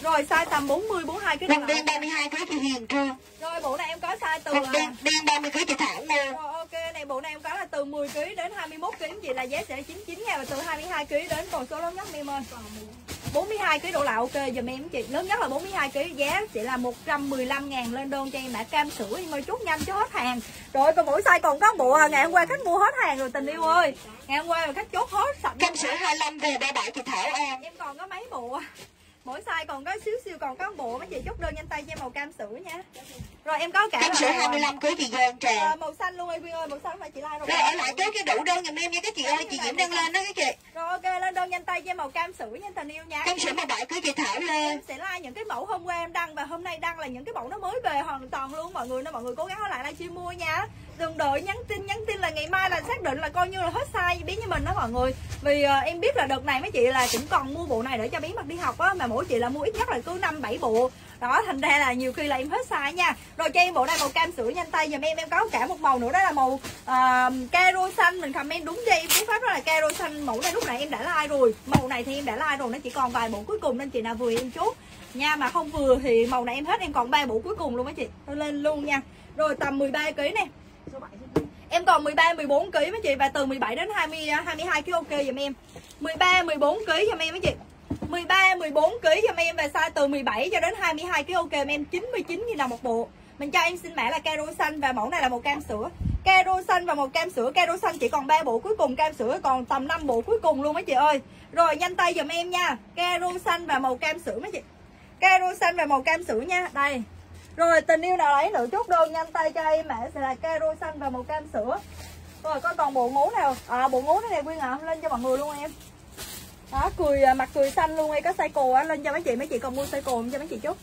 rồi size tầm 40 42 cái Quần đen 32 cưới chị Hiền Trương. Rồi bộ này em có size từ đen, đen 30 cưới chị Thảo Ngô rồi ok này bộ này em có là từ 10 kg đến 21 kg chị là giá sẽ là 99 ngàn và từ 22 kg đến còn số lớn nhất em ơi. 42 kg độ là ok dùm em chị. Lớn nhất là 42 kg giá sẽ là 115 ngàn lên đơn cho em mã cam sữa em ơi. Chút nhanh chứ hết hàng. Rồi còn mỗi size còn có bộ à. ngày hôm qua khách mua hết hàng rồi tình yêu ơi. Ngày hôm qua mà khách chốt hết sạch Cam sữa 25 về 37 chị Thảo em em còn có mấy bộ à mỗi size còn có xíu xíu còn có bộ, mấy chị chốt đơn nhanh tay cho em màu cam sữa nha rồi em có cả Cam sữa là- 25 cưới chị Giang Trà màu xanh luôn ơi Quyên ơi màu xanh phải chị like rồi Rồi ở lại chốt cái đủ đơn giùm em nha các chị ơi Chị Diễm nâng lên đó các chị. Rồi ok lên đơn nhanh tay cho em màu cam sữa nha tình yêu nha. Cam sữa 17 cưới chị Thảo Lê em sẽ like những cái mẫu hôm qua em đăng và hôm nay đăng là những cái mẫu nó mới về hoàn toàn luôn. Mọi người nên mọi người cố gắng lại livestream mua nha. Đừng đợi nhắn tin nhắn tin là ngày mai là xác định là coi như là hết size biết như mình đó mọi người. Vì ờ, em biết là đợt này mấy chị là cũng còn mua bộ này để cho bí mật đi học á mà mỗi chị là mua ít nhất là cứ năm bảy bộ đó thành ra là nhiều khi là em hết size nha. Rồi cho em bộ này màu cam sữa nhanh tay giùm em. Em có cả một màu nữa đó là màu uh, caro xanh mình comment đúng cho em cú pháp đó là caro xanh mẫu này lúc nãy em đã like rồi. Màu này thì em đã like rồi nó chỉ còn vài bộ cuối cùng nên chị nào vừa em chốt nha mà không vừa thì màu này em hết em còn ba bộ cuối cùng luôn á chị. Tôi lên luôn nha. Rồi tầm 13 kg nè. Em còn 13 14 kg mấy chị. Và từ 17 đến 20 22 kg ok giùm em. 13 14 kg giùm em mấy chị. 13 14 kg giùm em và size từ 17 cho đến 22 kg ok em 99 000 đồng một bộ. Mình cho em xin mã là caro xanh và mẫu này là màu cam sữa. Caro xanh và màu cam sữa, caro xanh chỉ còn 3 bộ cuối cùng, cam sữa còn tầm 5 bộ cuối cùng luôn mấy chị ơi. Rồi nhanh tay giùm em nha. Caro xanh và màu cam sữa mấy chị. Caro xanh và màu cam sữa nha. Đây, rồi tình yêu nào lấy nữa chốt đơn nhanh tay cho em mã sẽ là caro xanh và màu cam sữa Rồi có còn bộ ngố nào À bộ ngố này nè Quyên ạ Lên cho mọi người luôn em đó cười à, mặt cười xanh luôn ấy. Có cycle á Lên cho mấy chị Mấy chị còn mua cycle không cho mấy chị chút.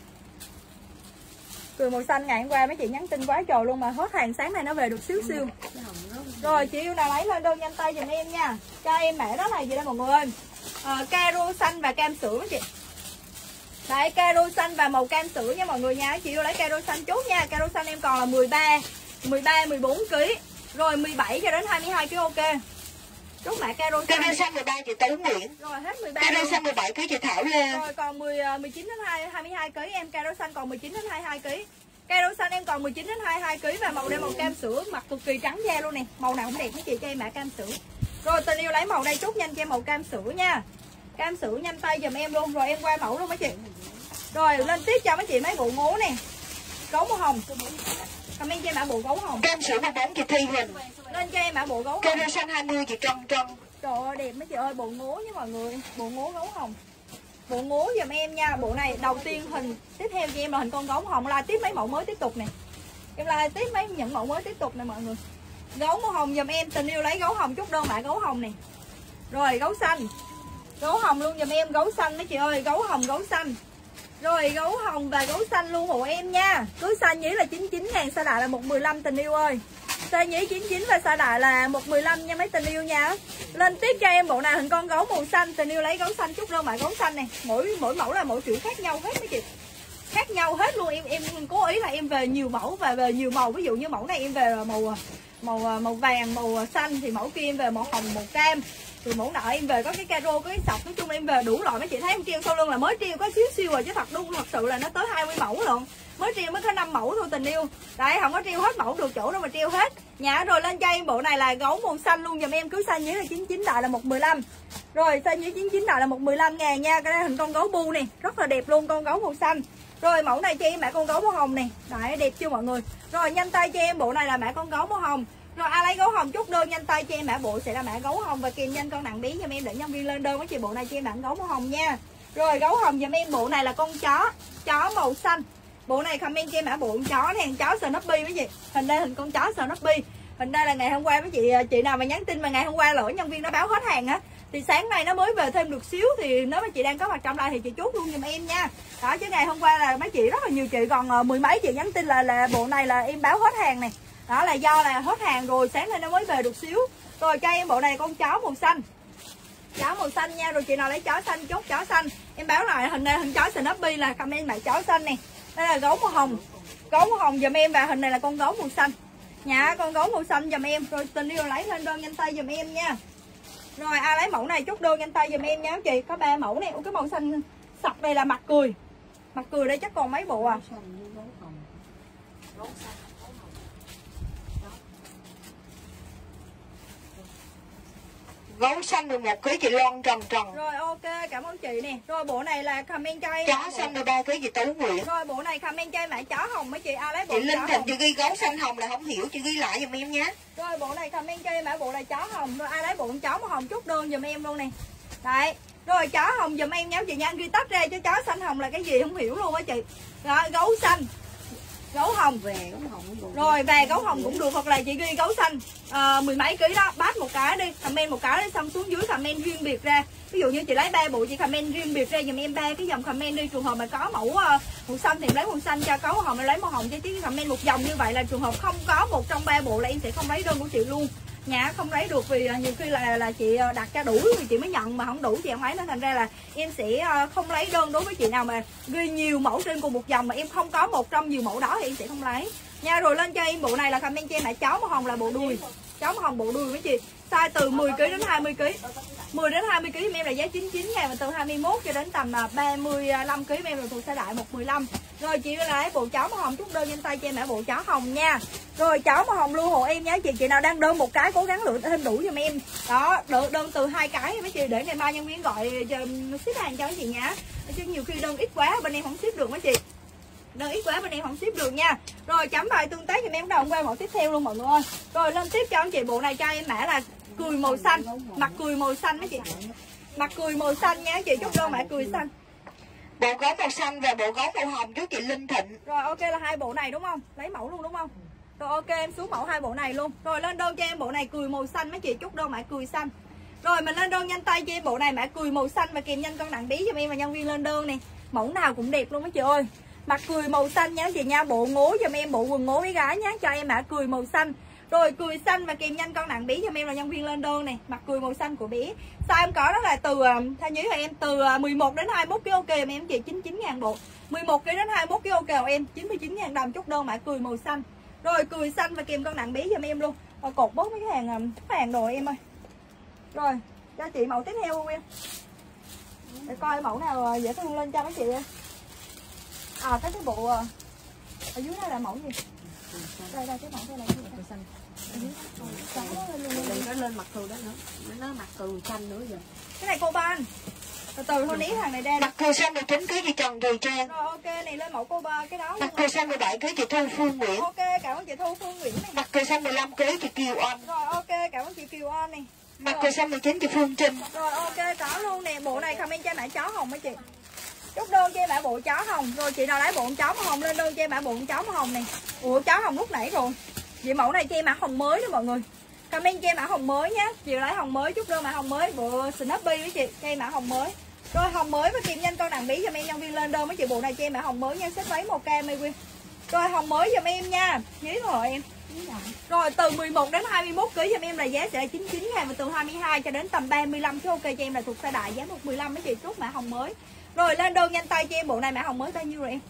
Cười màu xanh ngày hôm qua mấy chị nhắn tin quá trời luôn Mà hết hàng sáng nay nó về được xíu xíu Rồi chị yêu nào lấy lên đơn nhanh tay giùm em nha. Cho em mẹ đó là gì đây mọi người? Ơi à, caro xanh và cam sữa mấy chị. Đấy caro xanh và màu cam sữa nha mọi người nha. Chị yêu lấy caro xanh chút nha. Caro xanh em còn là 13 13, 14 kg Rồi 17 cho đến 22 kg ok. Chốt mã caro xanh Caro xanh 13 chị Tú Nguyễn. Rồi hết 13 Caro xanh 17 kg chị Thảo Lê. Rồi còn 10, ờ, 19 đến 2, 22 kg em. Caro xanh còn 19 đến 22 kg Caro xanh em còn 19 đến 22 kg và màu đây màu cam sữa. Mặt cực kỳ trắng da luôn nè. Màu nào cũng đẹp mấy chị cho em mã cam sữa. Rồi tình yêu lấy màu đây chốt nhanh cho em màu cam sữa nha. Cam sữa nhanh tay giùm em luôn. Rồi em qua mẫu luôn mấy chị. Rồi lên tiếp cho mấy chị mấy bộ ngố nè. Gấu màu hồng. Comment cho em mã bộ gấu hồng. Cam sữa 14 chị Thi Huỳnh Lên cho em mã bộ gấu hồng Caro xanh 20 chị Trân Trân Trời ơi đẹp mấy chị ơi bộ ngố nha mọi người. Bộ ngố gấu hồng. Bộ ngố giùm em nha. Bộ này đầu tiên hình Tiếp theo cho em là hình con gấu hồng. Like tiếp mấy mẫu mới tiếp tục nè. Em like tiếp mấy những mẫu mới tiếp tục nè mọi người. Gấu màu hồng giùm em Tình yêu lấy gấu hồng chút đơn mã gấu hồng nè. Rồi gấu xanh. Gấu hồng luôn giùm em Gấu xanh mấy chị ơi Gấu hồng gấu xanh. Rồi gấu hồng và gấu xanh luôn hộ em nha. Cứ size nhí là 99 ngàn Size đại là 115 tình yêu ơi Size nhí 99 và size đại là 115 nha, mấy tình yêu nha. Lên tiếp cho em bộ nào, hình con gấu màu xanh. Tình yêu lấy gấu xanh chút đâu mà gấu xanh này. Mỗi mỗi mẫu là mỗi kiểu khác nhau hết mấy chị. Khác nhau hết luôn. Em em cố ý là em về nhiều mẫu và về nhiều màu. Ví dụ như mẫu này em về màu màu màu vàng, màu xanh, thì mẫu kia em về màu hồng, màu cam. Rồi mẫu nọ em về có cái caro, có cái sọc, nói chung em về đủ loại. Mấy chị thấy em treo sau lưng là mới treo có xíu siêu rồi, chứ thật đúng, thật sự là nó tới 20 mẫu luôn mới treo mới có 5 mẫu thôi tình yêu. Đấy, không có treo hết mẫu được chỗ đâu mà treo hết. Nhả rồi lên cho em bộ này là gấu màu xanh luôn dùm em, cứ xanh nhớ là 99 đại là 115 rồi, xanh nhớ 99 đại là 115 ngàn nha, cái đây hình con gấu bu này rất là đẹp luôn, con gấu màu xanh. Rồi, mẫu này cho em mã con gấu màu hồng này đấy, đẹp chưa mọi người? Rồi, nhanh tay cho em bộ này là mã con gấu màu hồng. Rồi, ai lấy gấu hồng chút đơn, nhanh tay cho em mã bộ sẽ là mã gấu hồng. Và kèm nhanh con nặng bí giùm em, để nhân viên lên đơn với chị bộ này cho em mã gấu màu hồng nha. Rồi, gấu hồng giùm em, bộ này là con chó chó màu xanh bộ này comment cho em mã bộ con chó này chó Snoopy mấy chị hình đây hình con chó Snoopy. Hình đây là ngày hôm qua mấy chị à, chị nào mà nhắn tin mà ngày hôm qua lỗi nhân viên nó báo hết hàng á, thì sáng nay nó mới về thêm được xíu, thì nếu mà chị đang có mặt trong đây thì chị chốt luôn giùm em nha. Đó, chứ ngày hôm qua là mấy chị, rất là nhiều chị, còn à, mười mấy chị nhắn tin là là bộ này là em báo hết hàng này đó, là do là hết hàng rồi, sáng nay nó mới về được xíu. Rồi cho em bộ này con chó màu xanh. Chó màu xanh nha, rồi chị nào lấy chó xanh, chốt chó xanh. Em báo lại, hình này hình chó Snoopy là comment mã chó xanh này đây là gấu màu hồng. Gấu màu hồng dùm em và hình này là con gấu màu xanh. Nhà con gấu màu xanh dùm em. Rồi tình yêu lấy lên đơn nhanh tay dùm em nha. Rồi ai lấy mẫu này chốt đơn nhanh tay dùm em nha chị. Có ba mẫu này Ủa, cái màu xanh sọc đây là mặt cười. Mặt cười đây chắc còn mấy bộ à? Gấu xanh 11 kg chị Loan Trần Trần rồi ok cảm ơn chị nè. Rồi bộ này là comment cho em Chó xanh 13 kg chị Tú Nguyễn. Rồi bộ này comment cho em mã chó hồng mấy chị. Ai lấy bộ Chị Linh Thịnh chị ghi gấu xanh hồng là không hiểu chị ghi lại giùm em nhé. Rồi bộ này comment cho em mã bộ là chó hồng. Rồi ai lấy bộ chó màu hồng chút đơn giùm em luôn nè. Đấy. Rồi chó hồng giùm em nha chị nha Ghi tách ra cho chó xanh hồng là cái gì không hiểu luôn á chị. Rồi gấu xanh Gấu hồng. Về gấu hồng. Rồi về gấu hồng cũng được Hoặc là chị ghi gấu xanh à, Mười mấy ký đó Bát một cái đi Comment một cái đi Xong xuống dưới comment riêng biệt ra. Ví dụ như chị lấy ba bộ chị comment riêng biệt ra giùm em ba cái dòng comment đi. Trường hợp mà có mẫu uh, màu xanh thì em lấy màu xanh cho màu hồng em lấy màu hồng. Cho chứ comment một dòng như vậy là trường hợp không có một trong ba bộ là em sẽ không lấy đơn của chị luôn nhà không lấy được vì à, nhiều khi là là chị à, đặt cho đủ thì chị mới nhận mà không đủ chị em lấy nên thành ra là em sẽ à, không lấy đơn đối với chị nào mà ghi nhiều mẫu trên cùng một dòng mà em không có một trong nhiều mẫu đó thì em sẽ không lấy. Nha, rồi lên cho em bộ này là comment cho em là chó màu hồng là bộ đuôi. Chó màu hồng bộ đuôi với chị size từ 10 kg đến 20 kg 10 đến 20 kg em là giá 99 ngàn và từ 21 cho đến tầm à, 35 kg em là thuộc size đại 115 rồi chị lấy bộ chó màu hồng chút đơn nhanh tay cho em mã bộ chó hồng nha. Rồi chó màu hồng lưu hộ em nha chị chị nào đang đơn một cái cố gắng lựa thêm đủ giùm em. Đó đơn, đơn từ hai cái mấy chị để ngày mai nhân viên gọi ờ, ship hàng cho mấy chị nhá. Chứ nhiều khi đơn ít quá bên em không ship được mấy chị đơn ít quá bên em không ship được nha. Rồi chấm bài tương tác thì em đầu qua mẫu tiếp theo luôn mọi người ơi. Rồi lên tiếp cho anh chị bộ này cho em mã là cười màu xanh. Mặt cười màu xanh mấy chị. Mặt cười màu xanh nha chị chút đơn mã cười xanh. Bộ gấu màu xanh và bộ gấu màu hồng trước chị Linh Thịnh. Rồi ok là hai bộ này đúng không? Lấy mẫu luôn đúng không? Rồi ok em xuống mẫu hai bộ này luôn. Rồi lên đơn cho em bộ này cười màu xanh mấy chị chút đơn mã cười xanh. Rồi mình lên đơn nhanh tay cho em bộ này mã cười màu xanh và kèm nhanh con nặng bí cho em và nhân viên lên đơn nè. Mẫu nào cũng đẹp luôn mấy chị ơi mặt cười màu xanh nha chị nha, bộ ngố giùm em, bộ quần ngố với gái nhá cho em, mã cười màu xanh. Rồi cười xanh và kèm nhanh con nặng bí cho em là nhân viên lên đơn này. Mặt cười màu xanh của bé. Sao em có đó là từ à, Theo thay nhí là em, từ à, 11 đến 21 kg ok mà em chị 99 ngàn bộ. 11 kg đến 21 kg ok em 99 ngàn đồng chút đơn, mã cười màu xanh. Rồi cười xanh và kèm con nặng bí cho em luôn. Và cột bớt mấy cái hàng à, cái hàng đồ em ơi. Rồi, cho chị mẫu tiếp theo luôn em. Để coi mẫu nào dễ thương lên cho mấy chị em à cái cái bộ ờ, ở dưới đây là mẫu gì? Đây đây cái mẫu đây là cái gì Màu xanh. Đó, đừng có lên mặt cừu đó nữa. Nó mặt cừu xanh nữa giờ. Cái này cô ban. Từ từ thôi ní hàng này đen. Mặt cười xanh 19 kg chị Trần Thùy Trang. rồi ok này lên mẫu cô ba cái đó luôn. Mặt cười xanh 17 kg chị Thu Phương Nguyễn. ok cảm ơn chị thu phương nguyễn này. Mặt cười xanh 15 kg chị Kiều Anh. rồi ok cảm ơn chị kiều on này. Mặt cười xanh 19 chị Phương Trinh. rồi ok có luôn nè. Bộ này comment cho mã chó hồng mấy chị Rút đơn cho em bả bộ chó hồng. Rồi chị nào lấy bộ chó màu hồng lên đơn cho em bả bộ chó màu hồng này ủa, chó hồng lúc nãy rồi. Vậy mẫu này cho em mã hồng mới đó mọi người. Comment cho em mã hồng mới nhé chị lấy hồng mới chút đơn mã hồng mới. Bộ Snoopy với chị, cho em mã hồng mới. Rồi hồng mới với kìm nhanh con đàn bí cho em, nhân viên lên đơn với chị bộ này cho em mã hồng mới nha. Xếp váy một cam May Quyên. Rồi hồng mới giùm em nha. Nhí rồi em. Rồi từ 11 đến 21 kg cho em là giá sẽ là 99 ngàn và từ 22 cho đến tầm 35 chứ ok cho em là thuộc xe đại giá 115 mấy chị. Chút mã hồng mới. Rồi, lên đơn nhanh tay cho em bộ này mã hồng mới bao nhiêu rồi em?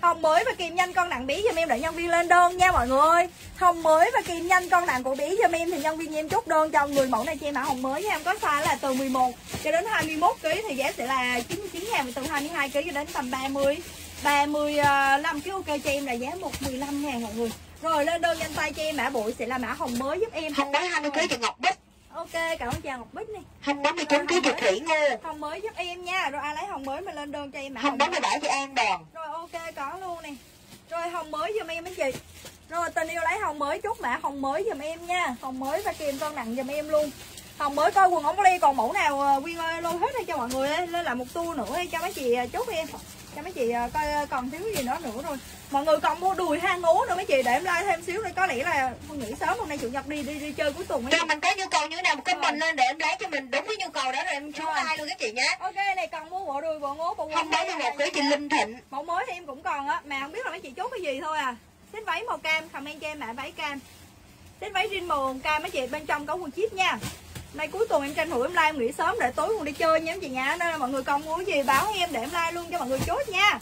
Hồng mới và kìm nhanh con nặng bí cho em để nhân viên lên đơn nha mọi người. Hồng mới và kìm nhanh con nặng của bí cho em, thì nhân viên em chốt đơn cho người mẫu này cho em mã hồng mới nha, em có size là từ 11 cho đến 21 kg thì giá sẽ là 99 ngàn, và từ 22 kg cho đến tầm 30 35 kg ok cho em là giá 115 ngàn mọi người. Rồi, lên đơn nhanh tay cho em mã bụi sẽ là mã hồng mới giúp em. Hồng mới 20 kg cho Ngọc Bích. Ok, cảm ơn chàng Ngọc Bích này. Hồng 49 kg chị Thủy Ngô. Hồng mới giúp em nha. Rồi ai lấy hồng mới mà lên đơn cho em mã Hồng hồng. 47 chị An Đòn. Rồi ok, có luôn nè. Rồi hồng mới giùm em mấy chị. Rồi tình yêu lấy hồng mới chốt mã hồng mới giùm em nha. Hồng mới và kèm con nặng giùm em luôn. Hồng mới coi quần ống ly còn mẫu nào ờ, Quyên ơi lôi hết đây cho mọi người ơi. Lên là một tu nữa đi cho mấy chị ờ, chốt em. Cho mấy chị ờ, coi ờ, còn thiếu gì nữa nữa rồi. Mọi người còn mua đùi hang ngố nữa mấy chị để em like thêm xíu đây có lẽ là không nghỉ sớm hôm nay chủ nhật đi đi đi chơi cuối tuần. Cho mình có nhu cầu như thế nào một comment lên để em lấy cho mình đúng cái nhu cầu đó rồi em xuống like luôn các chị nhé. Ok này còn mua bộ đùi bộ ngố bộ Hồng 41 kg chị Linh Thịnh. mẫu mới thì em cũng còn á mà không biết là mấy chị chốt cái gì thôi à set váy màu cam comment cho em mã váy cam set váy jean màu cam mấy chị bên trong có quần chip nha nay cuối tuần em tranh thủ em like, em nghỉ sớm để tối còn đi chơi nha, em chị nha nên là mọi người còn muốn gì báo em để em like luôn cho mọi người chốt nha.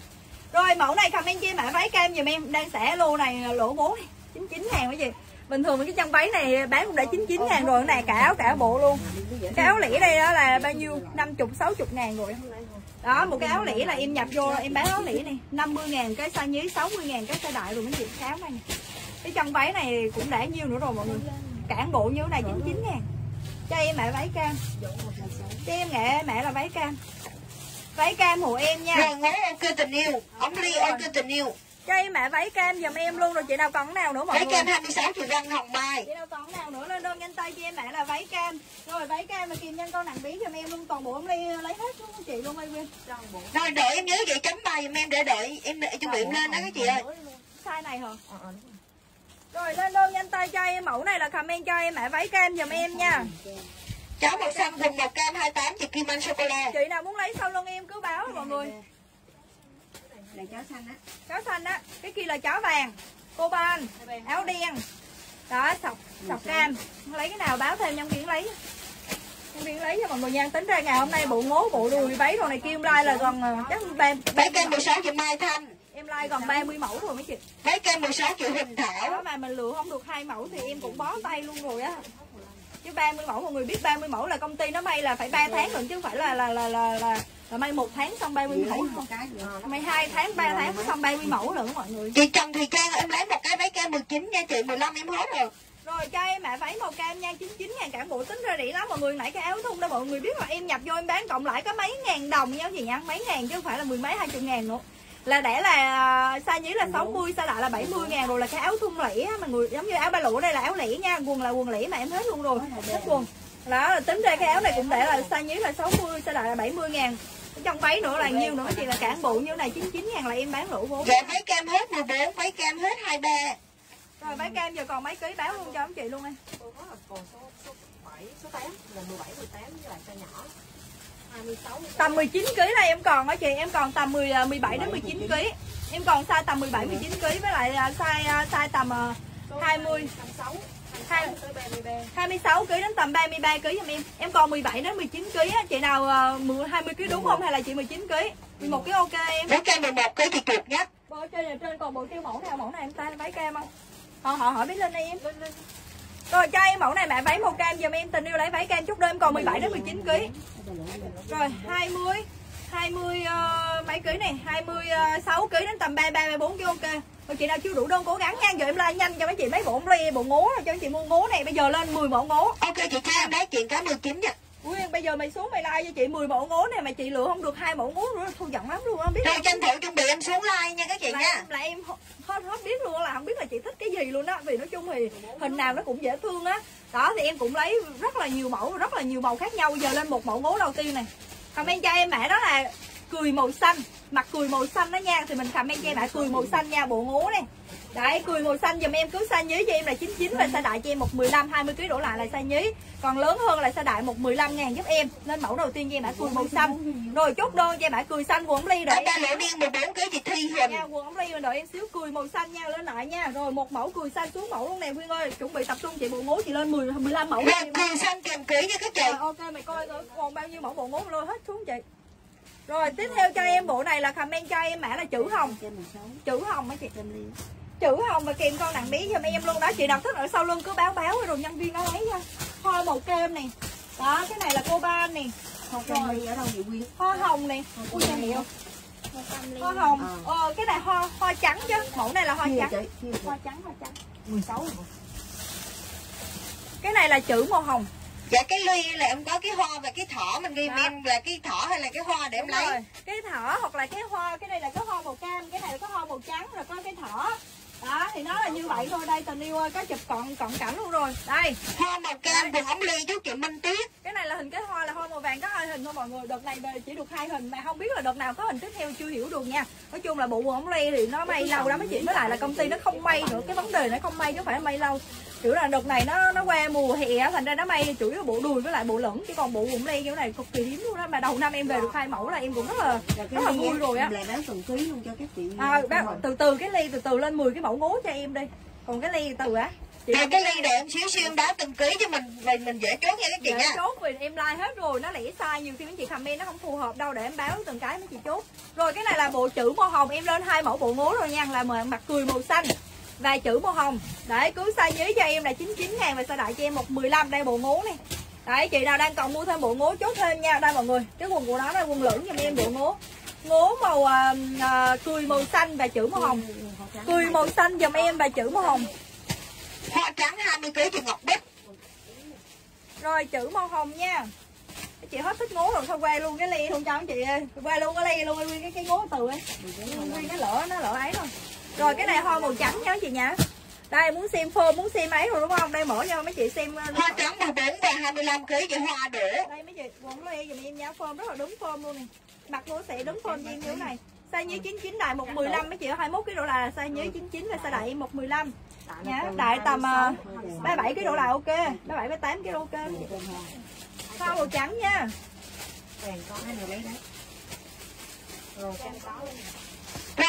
Rồi, mẫu này comment cho em mã váy kem giùm em, đang xẻ lô này lỗ bốn, chín chín ngàn mấy gì. Bình thường cái chân váy này bán cũng đã 99 ngàn rồi, cái này cả áo, cả bộ luôn. Cái áo lỉ đây đó là bao nhiêu? 50 60 ngàn rồi. Đó, một cái áo lỉ là em nhập vô, em bán áo lỉ này 50 ngàn cái size nhí 60 ngàn cái size đại rồi mấy chị cái áo này. Cái chân váy này cũng đã nhiêu nữa rồi mọi người. Cản bộ như thế này 99 ngàn cho em mẹ váy cam. Cho em mẹ mẹ là váy cam. Váy cam hộ em nha. Rồi ngố ok tình yêu. Ống ly ok tình yêu. cho em mẹ váy cam giùm em luôn rồi chị nào còn cái nào nữa mọi Váy người? kem 26 chị Răng Hồng Mai. chị nào còn cái nào nữa lên đơn nhanh tay cho em mẹ là váy cam. Rồi váy cam mà kìm nhân con nặng bí giùm em luôn toàn bộ em lấy lấy hết luôn chị luôn ơi Quyên. Rồi đợi em nhớ vậy chấm bài giùm em để đợi. Em để chuẩn bị em lên đó các chị ơi. size này hả rồi lên đơn nhanh tay cho em. Mẫu này là comment cho em. Mẹ váy cam giùm em nha. Cháo màu xanh cùng màu cam 28 chị Kim Anh sô cô la. chị nào muốn lấy sau lưng em cứ báo mọi người. Này chó xanh á. Chó xanh á. Cái kia là chó vàng cô ban áo đen. Đó sọc sọc cam. lấy cái nào báo thêm nhân viên lấy. Nhân viên lấy cho mọi người nha. Tính ra ngày hôm nay bộ ngố bộ đùi váy đồ này em like là gần ờ, chắc ba Váy kem 16 chị Mai Thanh. Em like gần 30 mẫu rồi mấy chị. Váy kem 16 chị Huỳnh đó Thảo. mà mình lựa không được hai mẫu thì em cũng bó tay luôn rồi á. Chứ 30 mẫu mọi người biết 30 mẫu là công ty nó may là phải 3 tháng rồi chứ không phải là là là là là, là may một tháng xong 30 mẫu không may hai tháng 3 tháng mới xong 30 mẫu nữa mọi người. Chị Trần Thùy Trang em lấy một cái váy kem 19 nha chị 15 em hết rồi. rồi cho em mã váy màu cam nha 99 ngàn cả bộ tính ra rỉ lắm mọi người nãy cái áo thun đó mọi người biết là em nhập vô em bán cộng lại có mấy ngàn đồng nhau gì nha. Mấy ngàn chứ không phải là mười mấy hai chục ngàn nữa là để là à, size nhí là 60 size đại là 70 ngàn rồi là cái áo thun lỉ á, mà người giống như áo ba lụa đây là áo lỉ nha. Quần là quần lỉ mà em hết luôn rồi. Hết quần. Đó là tính ra cái áo này cũng để là size nhí là 60 size đại là 70 ngàn. Trong váy nữa là nhiêu nữa? chị là cản bộ như này 99 ngàn là em bán lỗ vốn. Dạ váy kem hết 14, váy kem hết 23. rồi váy cam giờ còn mấy ký báo luôn cho ông chị luôn em. Số số 7 số 8 là 17 18 với lại size nhỏ. 26 tầm 19 kg này em còn đó chị em còn tầm 10 à, 17 đến 19 kg em còn size tầm 17 19 kg với lại à, size à, size tầm à, 20 26 kg đến tầm 33 kg giùm em. Em còn 17 đến 19 kg á, chị nào uh, 20 kg đúng không hay là chị 19 kg? 11 kg ok em. Bố kem 11 kg thì chuột nhất. Bộ trên trên còn bộ tiêu mẫu nào mẫu này em ta váy cam không? Họ họ hỏi biết lên đây em. Rồi cho em mẫu này mã váy màu cam giùm em tình yêu lấy váy cam chút đêm còn 17 đến 19 kg. Rồi 20 20 uh, mấy kg này 26 ờ, kg đến tầm 33 34 kg ok. Rồi chị nào chưa đủ đơn cố gắng nha giờ em like nhanh cho mấy chị mấy bộ ly bộ ngố cho mấy chị mua ngố này bây giờ lên 10 bộ ngố. Ok chị cho em lấy chuyện cả 19 nha. Ui bây giờ mày xuống mày like cho chị 10 bộ ngố này mà chị lựa không được hai bộ ngố nữa thu giận lắm luôn á biết Rồi tranh thủ chuẩn bị em xuống like nha các chị là nha. em, là em hết hết biết luôn là không biết là chị thích cái gì luôn á. Vì nói chung thì hình nào nó cũng dễ thương á. Đó thì em cũng lấy rất là nhiều mẫu rất là nhiều màu khác nhau. Giờ lên một mẫu ngố đầu tiên này. Comment cho em mẹ đó là cười màu xanh. Mặt cười màu xanh đó nha thì mình comment cho em mẹ cười màu xanh nha bộ ngố này Đấy, cười màu xanh dùm em cứ size nhí cho em là 99 và size đại cho em 115 20 kg đổ lại là size nhí. Còn lớn hơn là size đại 115 ngàn giúp em. Lên mẫu đầu tiên cho em mã cười màu xanh. Rồi chốt đơn cho em mã cười xanh quần ống ly đợi ba lỗ niên 14 kg chị Thi Huỳnh nha, quần ống ly mình đợi em xíu cười màu xanh nha, lên lại nha. Rồi một mẫu cười xanh xuống mẫu luôn nè Quyên ơi, chuẩn bị tập trung chị bộ ngố chị lên 10 15 mẫu. Rồi cười xanh kèm kỹ nha các chị Rồi, ok mày coi rồi, còn bao nhiêu mẫu bộ ngố lôi hết xuống chị. Rồi tiếp theo cho em bộ này là comment cho em mã là chữ hồng. Chữ hồng á chị chữ hồng và kèm con nặng bí giùm em luôn. Đó chị nào thích ở sau lưng cứ báo báo rồi nhân viên nó lấy nha hoa màu kem này đó cái này là cô ba này Hoa ly ở đâu vậy Quyên? hoa hồng này hoa hồng. Ờ, cái này hoa hoa trắng chứ. Mẫu này là hoa trắng. hoa trắng hoa trắng. 16 rồi. cái này là chữ màu hồng. Dạ cái ly là em có cái hoa và cái thỏ. Mình ghi em là cái thỏ hay là cái hoa để em lấy? rồi. cái thỏ hoặc là cái hoa cái này là cái hoa màu cam cái này là cái hoa màu trắng rồi có cái thỏ đó thì nó là như vậy thôi. Đây tình yêu ơi có chụp cận cận cảnh luôn rồi. Đây. Hoa màu cam quần ống ly chú chị Minh Tuyết. Cái này là hình cái hoa là hoa màu vàng có hai hình thôi mọi người. Đợt này về chỉ được hai hình mà không biết là đợt nào có hình tiếp theo chưa hiểu được nha. Nói chung là bộ quần ống ly thì nó may lâu lắm mấy chị với lại là công ty nó không may nữa. Cái vấn đề nó không may chứ không phải là may lâu. Kiểu là đợt này nó nó qua mùa hè á, thành ra nó may chủ yếu bộ đùi với lại bộ lửng. Chứ còn bộ quần ly kiểu này cực kỳ hiếm luôn đó mà đầu năm em về được hai mẫu là em cũng rất là Rồi rất là vui rồi á. lại bán từng ký luôn cho các chị. à, từ từ cái ly từ từ lên 10 cái mẫu ngố cho em đi. Còn cái ly từ á chị cái ly để em xíu xíu em báo từng ký cho mình Vì mình dễ chốt nha các chị nha. chốt vì em like hết rồi nó lẻ sai nhiều khi mấy chị comment nó không phù hợp đâu để em báo từng cái mấy chị chốt. Rồi cái này là bộ chữ màu hồng em lên hai mẫu bộ ngố rồi nha là mặt cười màu xanh và chữ màu hồng. Để cứ size dưới cho em là 99 ngàn và size đại cho em 115 đây bộ ngố này đấy chị nào đang còn mua thêm bộ ngố chốt thêm nha đây mọi người. Cái quần của nó là quần lửng giùm em bộ ngố ngố màu à, à, cười màu xanh và chữ màu hồng. Cười màu xanh giùm em và chữ màu hồng. Hoa trắng 20 kg chị Ngọc Bích Rồi chữ màu hồng nha. Chị hết thích ngố rồi thôi qua luôn cái ly không cho anh chị ơi. Qua luôn cái ly luôn nguyên cái, cái ngố từ ấy. Nguyên cái lỡ nó lỡ ấy rồi Rồi cái này hoa màu trắng nha chị nha Đây muốn xem phô muốn xem ấy rồi đúng không? Đây mở cho mấy chị xem ờ, Hoa trắng 14 và 25 kg chị Hoa đổ. Đây mấy chị quần ly dùm em nha Phôm rất là đúng phôm luôn nè. Mặt nó sẽ đúng phôm cho em như thế này. Size nhí 99 đại 115 mấy chị ơi 21 cái độ là size nhí 99 và size đại em 115 nha đại tầm uh, 37 cái độ lại ok. 37 38 cái ok. Hoa màu trắng nha. Có ai nào lấy đấy. Rồi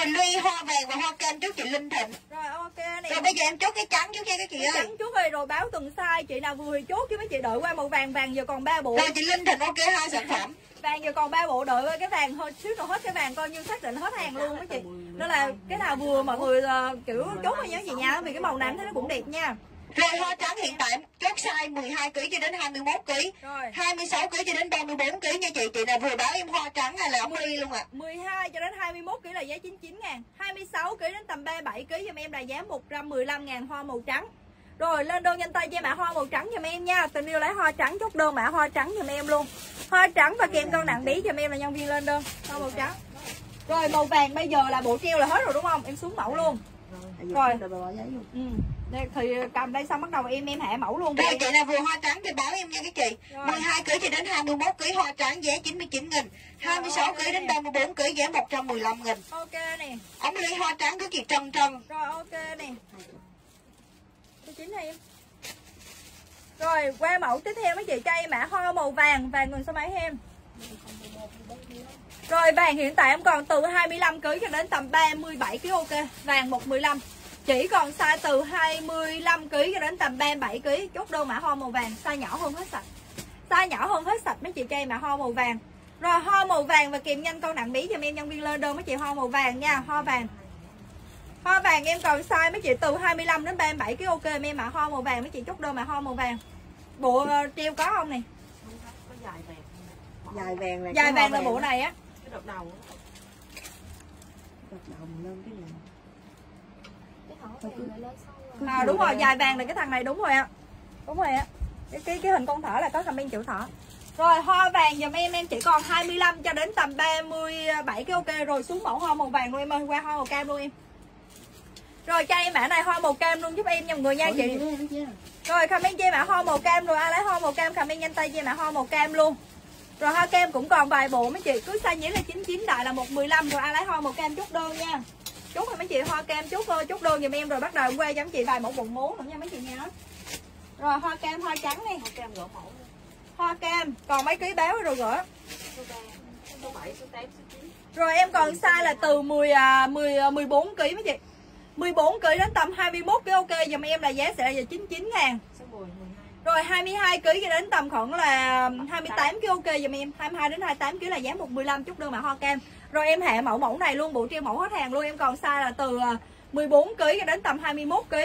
ly hoa vàng và hoa cam chú chị Linh Thịnh. Rồi ok nè Rồi bây giờ em chốt cái trắng chú nha các chị ơi. trắng chút rồi rồi báo từng size. Chị nào vừa chốt chứ mấy chị đợi qua màu vàng vàng giờ còn ba bộ. Rồi chị Linh Thịnh ok hai sản phẩm. Vàng giờ còn ba bộ đợi qua cái vàng thôi xíu nữa hết cái vàng coi như xác định hết hàng luôn mấy chị. Nên là cái nào vừa mọi người ờ, kiểu chốt rồi nhớ chị nha vì cái màu này em thấy nó cũng đẹp nha Rồi hoa trắng hiện tại chốt size 12 kg cho đến 21 kg rồi. 26 kg cho đến 34 kg nha chị Chị nào vừa báo em hoa trắng hay là ống ly luôn ạ? 12 cho đến 21 kg là giá 99 ngàn. 26 kg đến tầm 37 kg giùm em là giá 115 ngàn hoa màu trắng. Rồi lên đơn nhanh tay cho mã hoa màu trắng giùm em nha. Tình yêu lấy hoa trắng chốt đơn mã hoa trắng giùm em luôn. Hoa trắng và kèm cân nặng bí giùm em là nhân viên lên đơn. Hoa màu trắng. Rồi màu vàng bây giờ là bộ treo là hết rồi đúng không? Em xuống mẫu luôn Rồi. Ừ. Đây, Thì cầm đây xong bắt đầu em em hạ mẫu luôn Rồi chị nào vừa hoa trắng thì báo em nha các chị. Rồi. 12 kg cho đến 21 kg hoa trắng giá 99 nghìn. 26 kg đến 34 kg giá 115 nghìn. Ok nè. Ống ly hoa trắng của chị Trân Trân Rồi ok nè. 9 này em. Rồi qua mẫu tiếp theo mấy chị cho em mã hoa màu vàng Vàng gần số mấy em Rồi vàng hiện tại em còn từ 25 kg cho đến tầm 37 kg ok. Vàng 115 chỉ còn size từ 25 kg cho đến tầm 37 kg chốt đơn mã hoa màu vàng size nhỏ hơn hết sạch. Size nhỏ hơn hết sạch mấy chị cây mã hoa màu vàng. Rồi hoa màu vàng và kìm nhanh con nặng bí cho em nhân viên lên đơn mấy chị hoa màu vàng nha hoa vàng. Hoa vàng em còn size mấy chị từ 25 đến 37 kg ok. Em mã hoa màu vàng mấy chị chốt đơn mã hoa màu vàng. Bộ uh, treo có không này có dài vàng. Dài vàng là dài vàng là bộ này á cái đợt đầu đợt đầu mình lên cái này à, đúng rồi dài vàng là cái thằng này đúng rồi ạ. Đúng rồi ạ. Cái, cái cái hình con thỏ là có comment chữ thỏ. Rồi hoa vàng dùm em em chỉ còn 25 cho đến tầm 37 cái ok rồi xuống mẫu hoa màu vàng luôn em ơi qua hoa màu cam luôn em. Rồi cho em mã này hoa màu cam luôn giúp em nha mọi người nha chị. rồi comment cho em mã hoa màu cam rồi ai lấy hoa màu cam comment nhanh tay cho em mã hoa màu cam luôn rồi hoa kem cũng còn vài bộ mấy chị. Cứ size nhĩ là 99 đại là 115 rồi. Ai lấy hoa màu cam chút đơn nha. Chốt rồi mấy chị? Hoa kem chốt thôi chốt đơn giùm em rồi bắt đầu em quay cho mấy chị vài mẫu bụng ngố nữa nha mấy chị nha rồi hoa cam hoa trắng đi. Hoa cam gỡ mẫu hoa cam còn mấy ký béo rồi gỡ. Rồi em còn size là từ 10 à, 10 à, 14 kg mấy chị. 14 kg đến tầm 21 kg ok giùm em là giá sẽ là giờ 99 ngàn. số 10 12 rồi 22 kg cho đến tầm khoảng là 28 kg ok giùm em 22 đến 28 kg là giá 115 chút đơn mã hoa cam rồi em hạ mẫu mẫu này luôn bộ treo mẫu hết hàng luôn em còn size là từ à, 14 kg cho đến tầm 21 kg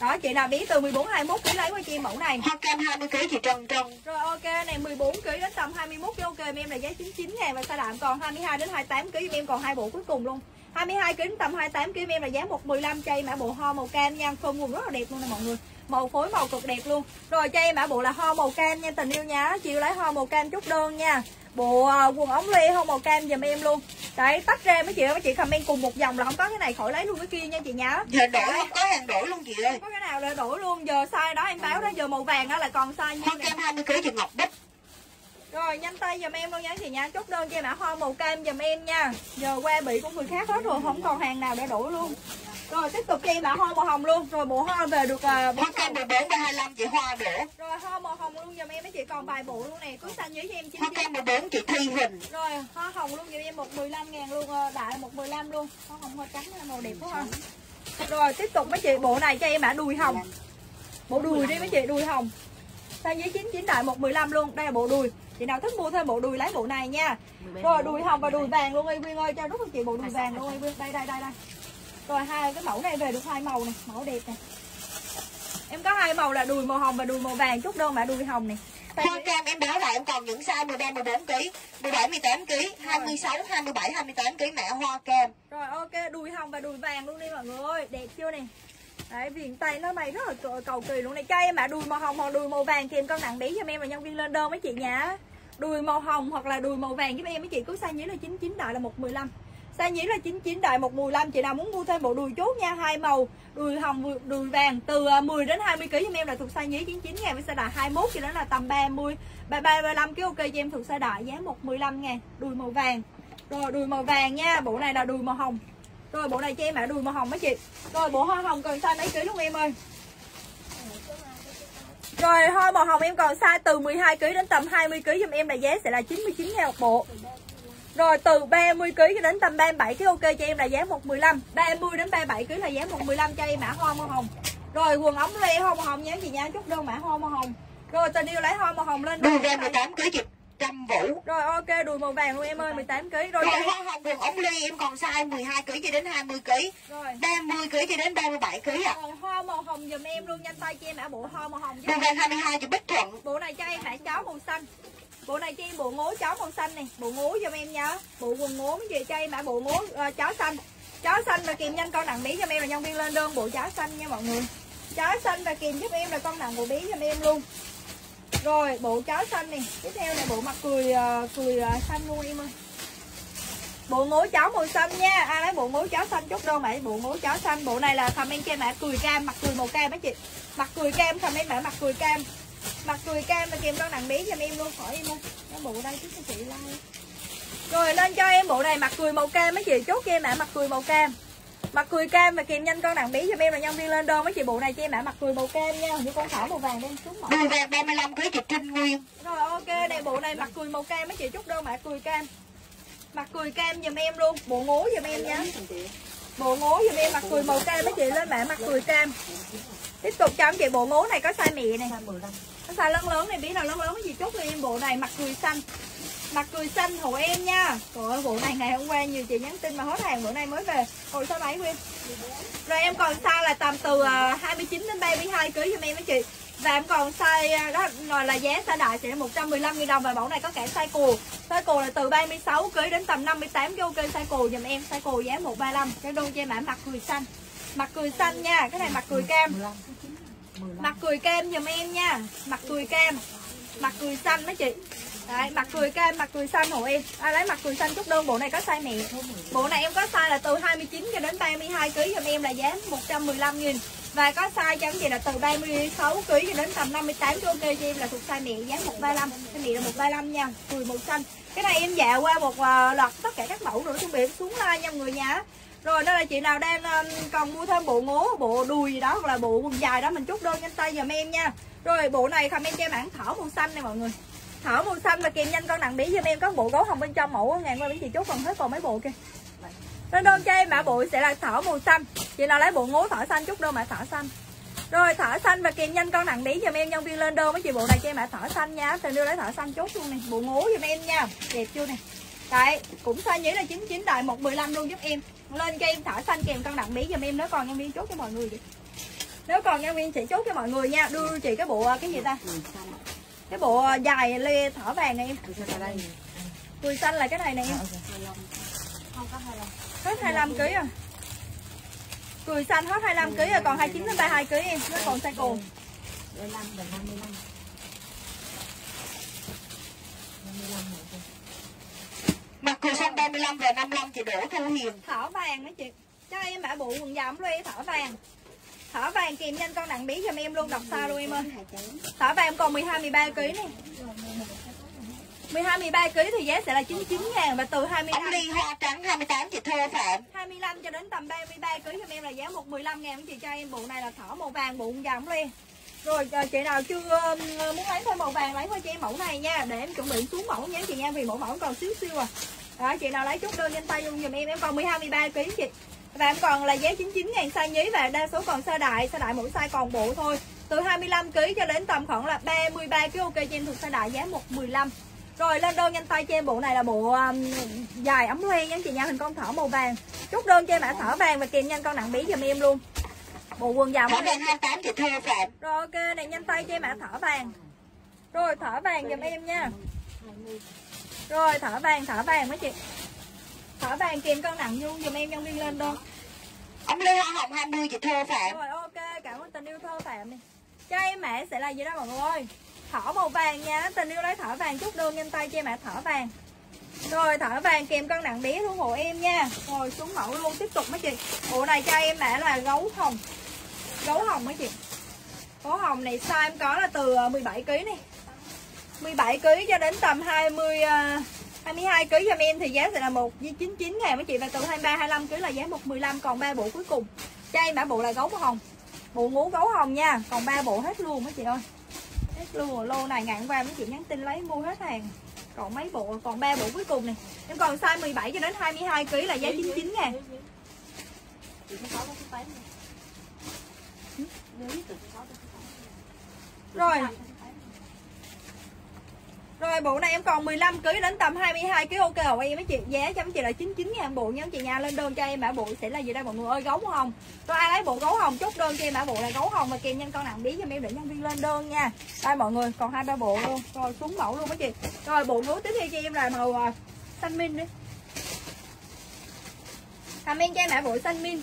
đó chị nào biết từ 14 21 kg lấy qua cho em mẫu này Hoa cam 20 kg chị Trân Trân rồi ok này 14 kg đến tầm 21 kg ok em là giá 99 ngàn và sa đạm còn 22 đến 28 kg em còn hai bộ cuối cùng luôn 22 kg tầm 28 kg em là giá 115 chay mã bộ ho màu cam nha phơm nguồn rất là đẹp luôn nè mọi người màu phối màu cực đẹp luôn. Rồi cho em mã bộ là ho màu cam nha tình yêu nhá chiều lấy ho màu cam chút đơn nha. Bộ à, quần ống lê ho màu cam giùm em luôn. Đấy tách ra mấy chị ơi mấy chị comment cùng một dòng là không có cái này khỏi lấy luôn cái kia nha chị nhá. Giờ đổi không có hàng đổi luôn chị ơi. Có cái nào để đổi luôn giờ size đó em báo đó giờ màu vàng đó là còn size này cam 20 kg chị Ngọc Bích. Rồi nhanh tay giùm em luôn nha chị nha Chốt đơn cho em mã hoa màu cam giùm em nha. Giờ qua bị của người khác hết rồi Không còn hàng nào để đổi luôn Rồi tiếp tục cho em mã hoa màu hồng luôn. Rồi bộ hoa về được uh, Hoa cam 14 và 25 chị Hoa đổ Rồi hoa màu hồng luôn. Giùm em mấy chị còn vài bộ luôn nè. Cứ xanh dưới cho em chín Hoa cam 14 chị Thi Huỳnh. Rồi hoa hồng luôn. Giùm em 115 ngàn luôn ờ, Đại 115 luôn. Hoa hồng hoa trắng là màu đẹp quá ha. Rồi tiếp tục mấy chị bộ này cho em mã đùi hồng. Bộ đùi đi mấy chị đùi hồng. Size dưới 99 đại 115 luôn. Đây là bộ đùi. Chị nào thích mua thêm bộ đùi lấy bộ này nha. Rồi đùi hồng và đùi vàng luôn Y Quyên ơi. Cho rất là chị bộ đùi vàng luôn Y Quyên. Đây đây đây đây Rồi hai cái mẫu này về được hai màu này Mẫu đẹp này Em có hai màu là đùi màu hồng và đùi màu vàng Chút đơn mã đùi hồng này Size Hoa cam em báo lại em còn những size 13 14 kg 17 18 kg 26 27 28 kg mẹ hoa cam Rồi ok, đùi hồng và đùi vàng luôn đi mọi người ơi, đẹp chưa nè. Đấy, viền tay nó mày rất là cầu- kỳ luôn này. Cho em mà đùi màu hồng hoặc đùi màu vàng kèm con nặng bí cho em và nhân viên lên đơn mấy chị nhá. Đùi màu hồng hoặc là đùi màu vàng giúp em mấy chị cứ size nhí là 99 đại là 115. Size nhĩ là 99 đại 115 chị nào muốn mua thêm bộ đùi chốt nha, hai màu, đùi hồng đùi vàng. Từ à, 10 đến 20 kg cho em là thuộc size nhĩ 99 ngàn với size đại 21 cho đến là tầm 30 33 35 kg ok cho em thuộc size đại giá 115 ngàn. Đùi màu vàng. Rồi đùi màu vàng nha, bộ này là đùi màu hồng. Rồi bộ này cho em mã đùi màu hồng mấy chị. Rồi bộ hoa hồng còn size mấy ký luôn em ơi? Rồi hoa màu hồng em còn size từ 12 kg đến tầm 20 kg giùm em là giá sẽ là 99 ngàn một bộ rồi từ 30 kg cho đến tầm 37 kg ok cho em là giá 115 30 đến 37 kg là giá 115 cho em mã hoa màu hồng. Rồi quần ống lê hoa màu hồng nhé chị nha Chút đơn mã hoa màu hồng. Rồi tình yêu lấy hoa màu hồng lên Đùi ra 18 kg chị Trâm Vũ. Rồi ok đùi màu vàng luôn em ơi 18 kg Rồi Rồi hoa hồng quần ống ly em còn size 12 kg cho đến 20 kg Rồi. 30 kg cho đến 37 kg ạ. Rồi hoa màu hồng giùm em luôn nhanh tay cho em mã bộ hoa màu hồng Đùi vàng 22 chị Bích Thuận. Bộ này cho em mã chó màu xanh Bộ này cho em bộ ngố chó màu xanh này. Bộ ngố giùm em nha Bộ quần ngố mấy chị cho em mã bộ ngố uh, chó xanh. Chó xanh và kìm nhanh con nặng bí cho em là nhân viên lên đơn. Bộ chó xanh nha mọi người. Chó xanh và kìm giúp em là con nặng bộ bí cho em luôn. Rồi bộ chó xanh này. Tiếp theo này bộ mặt cười uh, cười uh, xanh luôn em ơi. Bộ ngố chó màu xanh nha. Ai lấy bộ ngố chó xanh chút đâu mẹ Bộ ngố chó xanh. Bộ này là comment cho mã cười cam Mặt cười màu cam mấy chị. Mặt cười cam comment mã mặt cười cam. Mặt cười cam và kèm con nặng bí cho em luôn khỏi em ơi Cái bộ đây chứ cho chị like Rồi lên cho em bộ này mặt cười màu cam mấy chị chốt cho em mã mặt cười màu cam. Mặt cười cam và kèm nhanh con nặng bí cho em là nhân viên lên đơn mấy chị bộ này cho em mã mặt cười màu cam nha Như con thỏ màu vàng đen xuống mẫu Đùi vàng 35 kg chị Trinh Nguyên. Rồi ok, đây bộ này mặt cười màu cam mấy chị chút đơn mã cười cam. Mặt cười cam giùm em luôn, bộ ngố giùm em nha. bộ ngố giùm em mặt cười màu cam mấy chị lên mã mặt cười cam tiếp tục cho anh chị bộ ngố này có size mẹ này. Có size lớn lớn này biết nào lớn lớn cái gì chốt cho em bộ này mặt cười xanh. Mặt cười xanh hộ em nha. Trời ơi bộ này ngày hôm qua nhiều chị nhắn tin mà hết hàng. Bữa nay mới về. Hồi số mấy Nguyên? Rồi em còn size là tầm từ à, 29 đến 32 kg cho em mấy chị. Và em còn size à, đó rồi là giá size đại sẽ là 115 000 đồng. Và mẫu này có cả size cù. Size cù là từ 36 kg đến tầm 58 kg ok size cù giùm em, size cù giá 135. Cái đôi cho em mã mặt cười xanh. Mặt cười xanh nha, cái này mặt cười kem Mặt cười kem giùm em nha. Mặt cười kem Mặt cười xanh mấy chị. Đấy, mặt cười kem, mặt cười xanh hộ em. à, lấy mặt cười xanh chút đơn bộ này có size mẹ. Bộ này em có size là từ 29 cho đến 32 kg giùm em là giá 115 nghìn và có size cho anh chị là từ 36 kg cho đến tầm 58 kg ok cho em là thuộc size mẹ giá 135 cái mẹ là 135 nha cười màu xanh cái này em dạ qua một uh, loạt tất cả các mẫu nữa chuẩn bị xuống like nha người nhà rồi đây là chị nào đang um, còn mua thêm bộ ngố bộ đùi gì đó hoặc là bộ quần dài đó mình chốt đơn nhanh tay giùm em nha. Rồi bộ này comment cho em bản thảo màu xanh này mọi người. Thảo màu xanh và kèm nhanh con nặng bí giùm em có bộ gấu hồng bên trong mẫu ngàn qua mấy chị chốt còn hết còn mấy bộ kia lên đơn cho em mã bộ sẽ là thảo màu xanh. Chị nào lấy bộ ngố thảo xanh chút đơn mã thảo xanh. Rồi thỏ xanh và kèm nhanh con nặng bí giùm em nhân viên lên đơn với chị bộ này cho em mã thỏ xanh nha. Tình đưa lấy thỏ xanh chốt luôn này bộ ngố giùm em nha. Đẹp chưa này Đấy, cũng size nhí là 99 đại 115 luôn giúp em. Lên cho em thả xanh kèm cân nặng bí giùm em nếu còn nhân viên chốt cho mọi người vậy. Nếu còn nhân viên chị chốt cho mọi người nha. Đưa chị cái bộ cái gì ta? Cái bộ dài lê thỏ vàng này em. Cười xanh là cái này nè em. Hết 25 kg à. Cười xanh hết 25 kg rồi còn 29 đến 32 kg em, nó còn size cồn. Mặt cười xanh 35 và 55 chị Đỗ Thu Hiền Thỏ vàng mấy chị. Cho em mã bộ quần ống loe thỏ vàng. Thỏ vàng kèm nhanh con nặng bí cho em luôn đọc xa luôn em ơi. Thỏ vàng còn 12 13 kg này. 12 13 kg thì giá sẽ là 99 000 và từ 22 Ống ly hoa trắng 28 chị Thơ Phạm 25 cho đến tầm 33 kg cho em là giá 115 ngàn chị cho em bộ này là thỏ màu vàng bộ quần ống loe. Rồi à, chị nào chưa à, muốn lấy thêm màu vàng lấy thôi cho em mẫu này nha để em chuẩn bị xuống mẫu nhé chị nha vì mẫu mẫu còn xíu siêu à. Đó chị nào lấy chút đơn nhanh tay luôn dùm em em còn 12 13 kg chị. Và em còn là giá 99 ngàn size nhí và đa số còn size đại, size đại mỗi size còn bộ thôi. Từ 25 kg cho đến tầm khoảng là 33 kg ok cho em thuộc size đại giá 115. Rồi lên đơn nhanh tay cho em bộ này là bộ um, dài ấm len nha chị nha hình con thỏ màu vàng. Chốt đơn cho em mã thỏ vàng và kèm nhanh con nặng bí dùm em luôn. Bộ quần dài loe. vàng 28 chị Thơ Phạm Rồi ok này nhanh tay cho em mã thỏ vàng. Rồi thỏ vàng giùm em nha. Rồi thỏ vàng thỏ vàng mấy chị. Thỏ vàng kèm cân nặng luôn giùm em nhân viên lên đơn Ống ly hoa hồng 20 chị Thơ Phạm Rồi ok cảm ơn tình yêu thơ phạm này. Cho em mã sẽ là gì đó mọi người ơi? Thỏ màu vàng nha Tình yêu lấy thỏ vàng chút đơn nhanh tay cho em mã thỏ vàng. Rồi thỏ vàng kèm cân nặng bé ủng hộ em nha. Rồi xuống mẫu luôn tiếp tục mấy chị. Bộ này cho em mã là gấu hồng Gấu hồng mấy chị Gấu hồng này size em có là từ 17kg này 17kg cho đến tầm 20 22 kg cho em thì giá sẽ là 1 với 99 ngàn mấy chị và từ 23 25 kg là giá 115 còn 3 bộ cuối cùng. Cho em mã bộ là gấu hồng. Bộ ngũ gấu hồng nha, còn 3 bộ hết luôn mấy chị ơi. Hết luôn lô này ngạn qua mấy chị nhắn tin lấy mua hết hàng. Còn mấy bộ còn 3 bộ cuối cùng này. Em còn size 17 cho đến 22 kg là giá 99 ngàn. Rồi. Rồi, bộ này em còn 15 kg đến tầm 22 kg ok, rồi, em mấy chị, giá cho mấy chị là 99 ngàn bộ nha chị nha lên đơn cho em, mã bộ sẽ là gì đây? Mọi người ơi, gấu hồng rồi, ai lấy bộ gấu hồng chốt đơn cho em, mã bộ là gấu hồng và kèm nhân con nặng bí cho em để nhân viên lên đơn nha. Đây, mọi người, còn hai ba bộ luôn. Rồi, xuống mẫu luôn mấy chị. Rồi, bộ ngố tiếp theo cho em là màu à, xanh min đi. Comment cho em mã bộ xanh min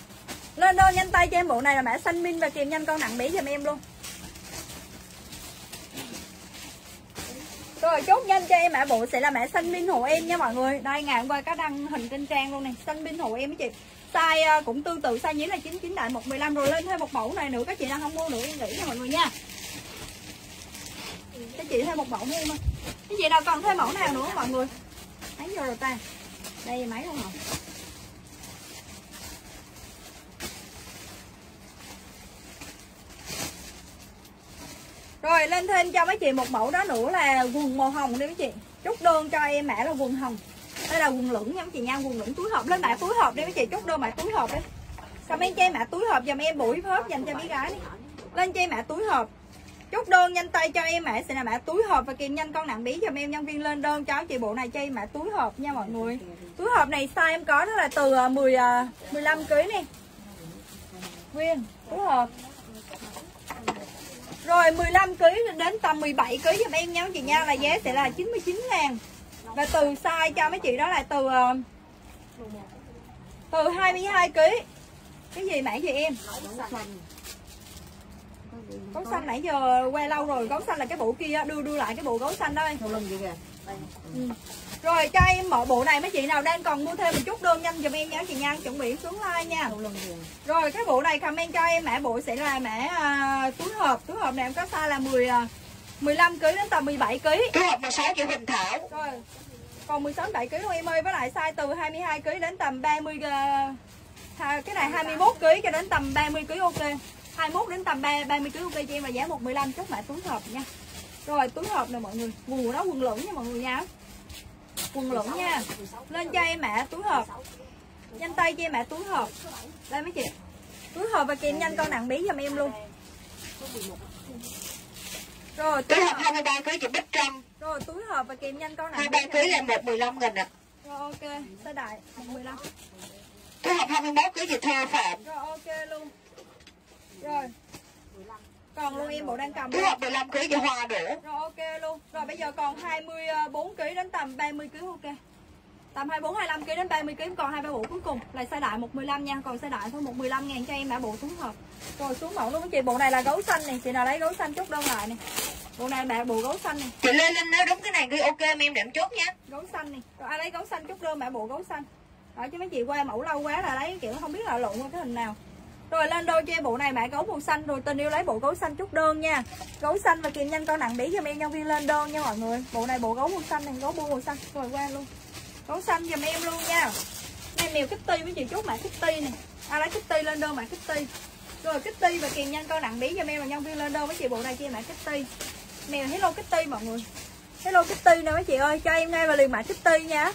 lên đơn nhanh tay cho em bộ này là mã xanh min và kèm nhanh con nặng bí giùm em luôn. Rồi, chốt nhanh cho em mã bộ sẽ là mã xanh minh hộ em nha mọi người. Đây, ngày hôm qua có đăng hình trên trang luôn này Xanh minh hộ em mấy chị. Size ờ, cũng tương tự size nhí là 99 đại 115 Rồi. Lên thêm một mẫu này nữa, các chị đang không mua nữa, em nghĩ nha mọi người nha. Các chị thêm một mẫu nữa em ơi. Cái chị nào còn thêm mẫu nào nữa mọi người? Thấy vô rồi ta? Đây, máy không hả? Rồi, lên thêm cho mấy chị một mẫu đó nữa là quần màu hồng đi mấy chị. Chốt đơn cho em mã là quần hồng. Đây là quần lửng nha mấy chị nha, Quần lửng túi hộp. Lên mã túi hộp đi mấy chị, Chốt đơn mã túi hộp đi. Comment cho em mã túi hộp dùm em buổi hip dành cho bé gái đi. Lên cho em mã túi hộp. Chốt đơn nhanh tay cho em mã sẽ là mã túi hộp và kèm nhanh con nặng bí dùm em nhân viên lên đơn cho chị bộ này cho em mã túi hộp nha mọi người. Túi hộp này size em có đó là từ 10 15 kg nè nguyên, túi hộp rồi 15 kg đến tầm 17 kg giùm em nha chị nha là giá sẽ là 99 ngàn. Và từ size cho mấy chị đó là từ ờ, từ 22 kg cái gì mã gì em? Gấu xanh nãy giờ que lâu rồi gấu xanh là cái bộ kia đưa đưa lại cái bộ gấu xanh đây. Ừ. rồi cho em mở bộ này mấy chị nào đang còn mua thêm một chút đơn nhanh giùm em nha chị nha chuẩn bị xuống like nha. Rồi cái bộ này comment cho em mã bộ sẽ là mã uh, túi hộp. Túi hộp này em có size là 10 uh, 15 kg đến tầm 17 kg túi hộp 16 chị Huỳnh Thảo. Rồi còn 16 7 kg luôn em ơi với lại size từ 22 kg đến tầm 30 uh, cái này 21 kg cho đến tầm 30 kg ok. 21 đến tầm 3, 30 kg ok cho em là giá 115 chốt mã túi hộp nha. Rồi túi hộp nè mọi người quần của nó quần lửng nha mọi người nha quần lửng nha. Lên cho em mã túi hộp. Nhanh tay cho em mã túi hộp. Đây mấy chị. Túi hộp và kèm nhanh con nặng bí giùm em luôn. Rồi túi hộp. 23 kg chị Bích Trâm. Rồi túi hộp và kèm nhanh con nặng 23 kg là 115 nghìn ạ. Rồi ok. Size đại 115 túi hộp 21 kg chị Thơ Phạm. Rồi ok luôn. Rồi còn luôn em bộ đang cầm túi hộp 15 kg chị Hoa Đỗ rồi ok luôn. Rồi bây giờ còn 24 kg đến tầm 30 kg ok. Tầm 24 25 kg đến 30 kg còn hai ba bộ cuối cùng. Là size đại 115 nha. Còn size đại thôi 115 ngàn cho em đã bộ xuống hộp. Rồi xuống mẫu luôn. Chị bộ này là gấu xanh này. Chị nào lấy gấu xanh chốt đơn lại này. Bộ này bạn bộ gấu xanh này. Chị lên lên nếu đúng cái này ghi ok em em đệm chốt nha. Gấu xanh này. Rồi ai lấy gấu xanh chốt đơn bạn bộ gấu xanh. Đó chứ mấy chị qua mẫu lâu quá là lấy kiểu không biết là lộn cái hình nào rồi lên đôi cho em bộ này mã gấu màu xanh, rồi tình yêu lấy bộ gấu xanh chút đơn nha. Gấu xanh và kìm nhanh con nặng bí cho em nhân viên lên đơn nha mọi người. Bộ này bộ gấu màu xanh này, gấu bu màu xanh. Rồi qua luôn. Gấu xanh giùm em luôn nha. Em mèo kitty với chị chút mã kitty này ai lấy kitty lên đơn mã kitty. Rồi kitty và kìm nhanh con nặng bí cho em và nhân viên lên đơn với chị bộ này kia mã kitty. Mèo, hello kitty mọi người. Hello kitty nè mấy chị ơi, cho em ngay vào liền mã kitty nha.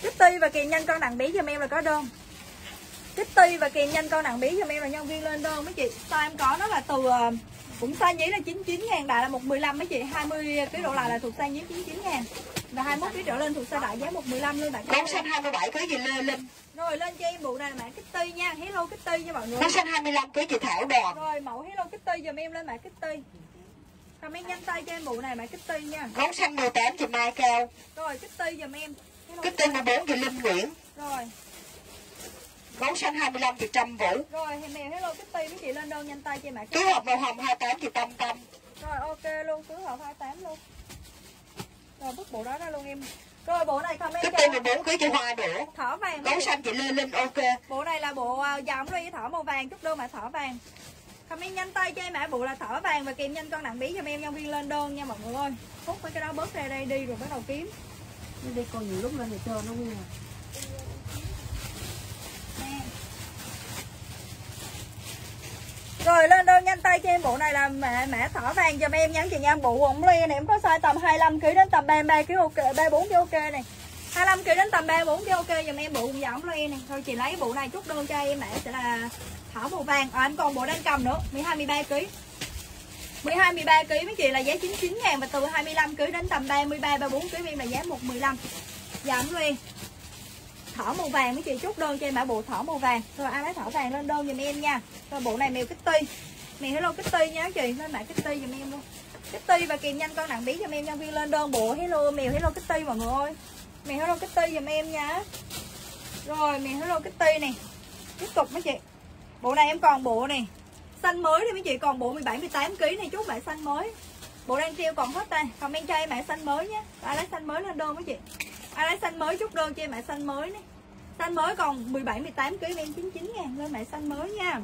Kitty và kìm nhanh con nặng bí cho em là có đơn. Kitty và kèm nhanh con nặng bí cho em là nhân viên lên đơn mấy chị. Size em có nó là từ ờ, cũng size giấy là 99 ngàn đại là 115 mấy chị. 20 kg độ lại là thuộc size giấy 99 ngàn. Và 21 kg trở lên thuộc size đại giá 115 luôn đại Bóng xanh 27 kg chị Lê Linh. Rồi lên cho em bộ này là mã Kitty nha. Hello Kitty nha mọi người. Bóng xanh 25 kg chị Thảo Đoàn Rồi mẫu Hello Kitty giùm em lên mã Kitty Comment nhanh tay cho em bộ này mã Kitty nha. Bóng xanh 18 chị Mai Cao. Rồi Kitty giùm em. Hello Kitty 14 chị Linh Nguyễn. Rồi Gấu xanh 25 chị Trâm Vũ Rồi thì mèo hello Kitty mấy chị lên đơn nhanh tay cho mã Túi hộp màu hồng 28 chị Tâm Tâm Rồi ok luôn, túi hộp 28 luôn. Rồi bức bộ đó ra luôn em. Rồi bộ này comment Kitty cho 14 kg chị Hoa Đỗ thỏ vàng Gấu xanh chị Lê Linh ok. Bộ này là bộ dòng rồi với thỏ màu vàng chút đơn mã thỏ vàng. Comment nhanh tay cho em mã bộ là thỏ vàng và kèm nhanh con nặng bí cho em nhân viên lên đơn nha mọi người ơi. Phút mấy cái đó bớt ra đây đi rồi bắt đầu kiếm. Đi còn nhiều lúc lên thì trơn nó nguyên à rồi lên đơn nhanh tay cho em bộ này là mã mã thỏ vàng giùm em nhắn chị nha. Bộ quần ly này em có size tầm 25 kg đến tầm 33 kg ok, 34 kg ok này. 25 kg đến tầm 34 kg ok giùm em bộ quần giỏng ly này. Thôi chị lấy bộ này chút đơn cho em mã sẽ là thỏ màu vàng. À, em còn bộ đang cầm nữa, 12 13 kg. 12 13 kg mấy chị là giá 99 000 và từ 25 kg đến tầm 33 34 kg em là giá 115. Giảm ly thỏ màu vàng mấy chị chốt đơn cho em mã bộ thỏ màu vàng. Rồi ai lấy thỏ vàng lên đơn giùm em nha. Rồi bộ này mèo kitty mèo hello kitty nha chị, lên mã kitty giùm em luôn. Kitty và kèm nhanh con nặng bí giùm em nhân viên lên đơn bộ. Hello, mèo hello kitty mọi người ơi. Mèo hello kitty giùm em nha. Rồi, mèo hello kitty này tiếp tục mấy chị. Bộ này em còn bộ này xanh mới thì mấy chị, còn bộ 17 18 kg này chút bạn xanh mới. Bộ đang treo còn hết tay comment cho em mã xanh mới nhé. Ai lấy xanh mới lên đơn mấy chị ai lấy xanh mới chút đơn cho em mã xanh mới này xanh mới còn 17 18 kg em 99 ngàn. Lên mã xanh mới nha.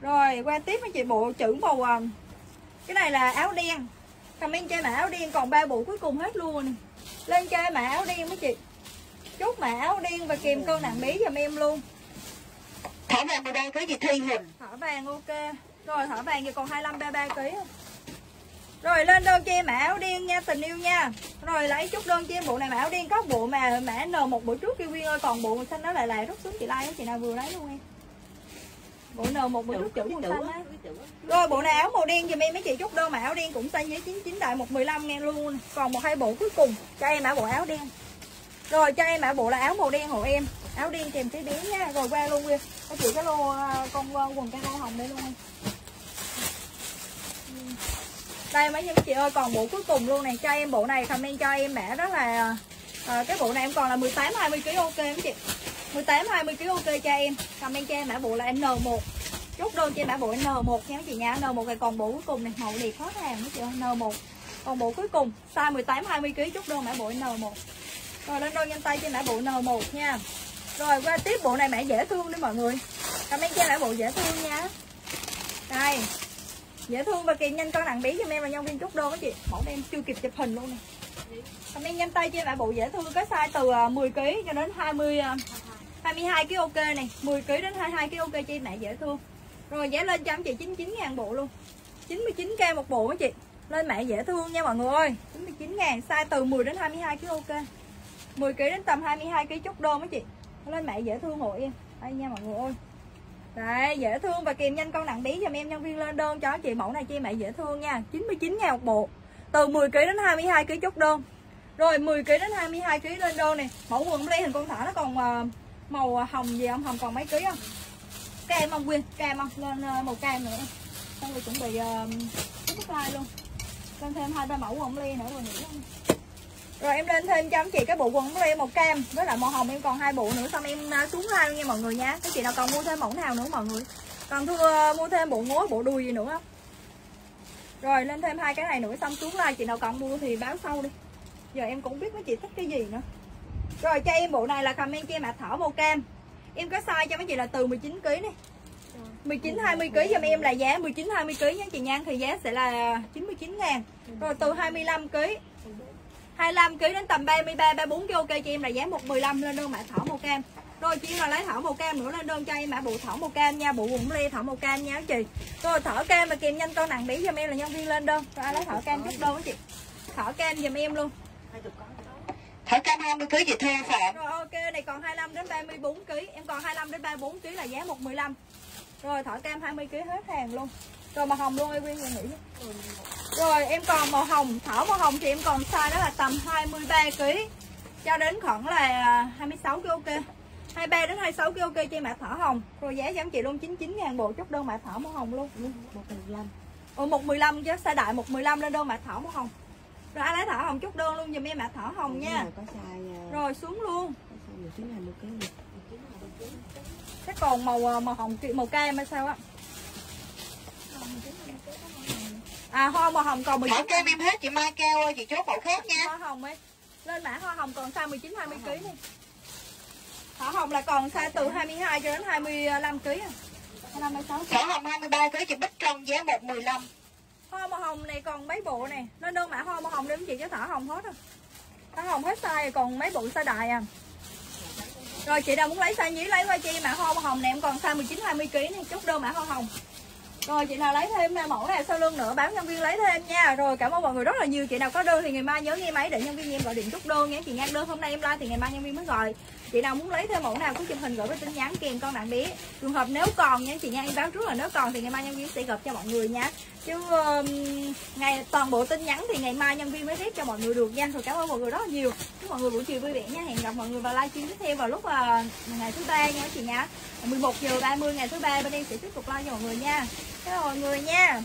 Rồi qua tiếp với chị bộ chữ màu à, cái này là áo đen. Comment cho mã áo đen còn ba bộ cuối cùng hết luôn này. lên cho mã áo đen mấy chị. Chốt mã áo đen và kèm cân nặng bí giùm em luôn. Thỏ vàng 13 kg chị Thi Huỳnh. Thỏ vàng ok. Rồi thỏ vàng giờ còn 25 33 kg rồi lên đơn cho em mã áo đen nha tình yêu nha. Rồi lấy chút đơn cho em bộ này mã áo đen có bộ mà mã N một bộ trước kia Quyên ơi Còn bộ xanh đó lại lại rút xuống chị like chị nào vừa lấy luôn em. Bộ N1 bộ nước chữ màu xanh á. rồi bộ này áo màu đen giùm em mấy chị chốt đơn mà áo đen cũng size giấy 99 đại 115 ngàn luôn. Còn một hai bộ cuối cùng cho em mã bộ áo đen. Rồi cho em mã bộ là áo màu đen hộ em. Áo đen kèm cái bé nha rồi qua luôn Quyên có chị cái lô à, con à, quần cái hồng đây luôn đây mấy chị ơi còn bộ cuối cùng luôn này cho em bộ này comment cho em mã đó là à, cái bộ này em còn là 18 20 kg ok mấy chị. 18 20 kg ok cho em. Comment cho em mã bộ là N1 chốt đơn cho em mã bộ N1 nha mấy chị nha. N1 này còn bộ cuối cùng này màu đẹp hết hàng mấy chị ơi N1 còn bộ cuối cùng size 18 20 kg chốt đơn mã bộ N1 rồi lên đôi nhanh tay cho mã bộ N1 nha. Rồi qua tiếp bộ này mẹ dễ thương đi mọi người. Comment cho mã bộ dễ thương nha. Đây dễ thương và kỳ nhanh con đặng bí cho em và nhân viên chút đô các chị. Mẫu em chưa kịp chụp hình luôn nè. Em nhanh tay cho mã bộ dễ thương có size từ à, 10 kg cho đến 20 22 kg ok này. 10 kg đến 22 kg ok cho em mẹ dễ thương. Rồi giá lên cho em chị 99 ngàn bộ luôn. 99k một bộ các chị. Lên mẹ dễ thương nha mọi người ơi. 99 ngàn, size từ 10 đến 22 kg ok. 10 kg đến tầm 22 kg chút đô đó chị. Lên mẹ dễ thương hộ em. Đây nha mọi người ơi. Đấy, dễ thương và kèm nhanh con nặng bí cho em nhân viên lên đơn. Cho chị mẫu này chị mẹ dễ thương nha. 99 ngàn một bộ. Từ 10 kg đến 22 kg chốt đơn. Rồi 10 kg đến 22 kg lên đơn này. Mẫu quần ly hình con thỏ nó còn uh, màu ờ, hồng gì không? Hồng còn mấy ký không? Kem không quyên? Kem không? Lên uh, ờ, màu cam nữa. Xong rồi chuẩn bị uh, like luôn. Lên thêm hai ba mẫu quần ly nữa rồi nữa rồi em lên thêm cho anh chị cái bộ quần của em màu cam, với lại màu hồng em còn hai bộ nữa. Xong em à, xuống like nha mọi người nha. Các chị nào còn mua thêm mẫu nào nữa mọi người. Còn thưa à, mua thêm bộ ngố, bộ đùi gì nữa không? Rồi lên thêm hai cái này nữa, xong xuống like chị nào còn mua thì báo sau đi. Giờ em cũng biết mấy chị thích cái gì nữa. Rồi cho em bộ này là comment cho em ạ, thỏ màu cam. Em có size cho mấy chị là từ 19 kg này. 19 20 kg giùm em là giá 19 20 kg nha chị Nhan, thì giá sẽ là 99 ngàn. Rồi từ 25 kg 25 kg đến tầm 33 34 kg ok cho em là giá 115 lên đơn mã thỏ màu cam. Rồi chị là lấy thỏ màu cam nữa lên đơn cho em mã bộ thỏ màu cam nha, bộ quần lê thỏ màu cam nha chị. Rồi thỏ cam mà kèm nhanh con nặng bí giùm em là nhân viên lên đơn. Rồi ai lấy thỏ cam chút đơn chị. Thỏ cam giùm em luôn. Thỏ cam 20 kg chị Thu Phạm. Rồi ok này còn 25 đến 34 kg, em còn 25 đến 34 kg là giá 115. Rồi thỏ cam 20 kg hết hàng luôn. Rồi màu hồng luôn em nghĩ. Rồi em còn màu hồng, thảo màu hồng thì em còn size đó là tầm 23 kg cho đến khoảng là 26 kg ok. 23 đến 26 kg ok cho mã thỏ hồng. Rồi giá em chị luôn 99 000 bộ chốt đơn mã thỏ màu hồng luôn. 115. Ồ 115 chứ size đại 115 lên đơn mã thỏ màu hồng. Rồi ai lấy thỏ hồng chốt đơn luôn giùm em mã thỏ hồng nha. có size Rồi xuống luôn. có size 19 20 kg. Cái còn màu màu hồng màu cam hay sao á? À hoa màu hồng còn 19 Thỏ cam em hết chị Mai Cao ơi, chị chốt mẫu khác nha. Hoa hồng ấy. Lên mã hoa hồng còn size 19 20 kg này. Hoa hồng là còn size từ 22 cho đến 25 kg à. 25 26. Thỏ hồng 23 kg chị Bích Trân giá 115. Hoa màu hồng này còn mấy bộ này. Lên đơn mã hoa màu hồng đem chị cho thỏ hồng hết à. Thỏ hồng hết size còn mấy bộ size đại à. Rồi chị nào muốn lấy size nhí lấy qua chi mã hoa màu hồng này em còn size 19 20 kg này, chốt đơn mã hoa hồng. Rồi, chị nào lấy thêm mẫu này, sau lưng nữa, báo nhân viên lấy thêm nha. Rồi, cảm ơn mọi người rất là nhiều. Chị nào có đơn thì ngày mai nhớ nghe máy để nhân viên em gọi điện chút đơn nha. Chị ngang đơn hôm nay em like thì ngày mai nhân viên mới gọi. Chị nào muốn lấy thêm mẫu nào cứ chụp hình gửi với tin nhắn kèm con bạn bé. Trường hợp nếu còn nha chị nha em báo trước là nếu còn thì ngày mai nhân viên sẽ gặp cho mọi người nha. Chứ um, ngày toàn bộ tin nhắn thì ngày mai nhân viên mới rep cho mọi người được nha. Rồi cảm ơn mọi người rất là nhiều. Chúc mọi người buổi chiều vui vẻ nha. Hẹn gặp mọi người vào livestream tiếp theo vào lúc uh, ngày thứ ba nha chị nha. 11 giờ 30 ngày thứ ba bên em sẽ tiếp tục like cho mọi người nha. Cảm ơn mọi người nha.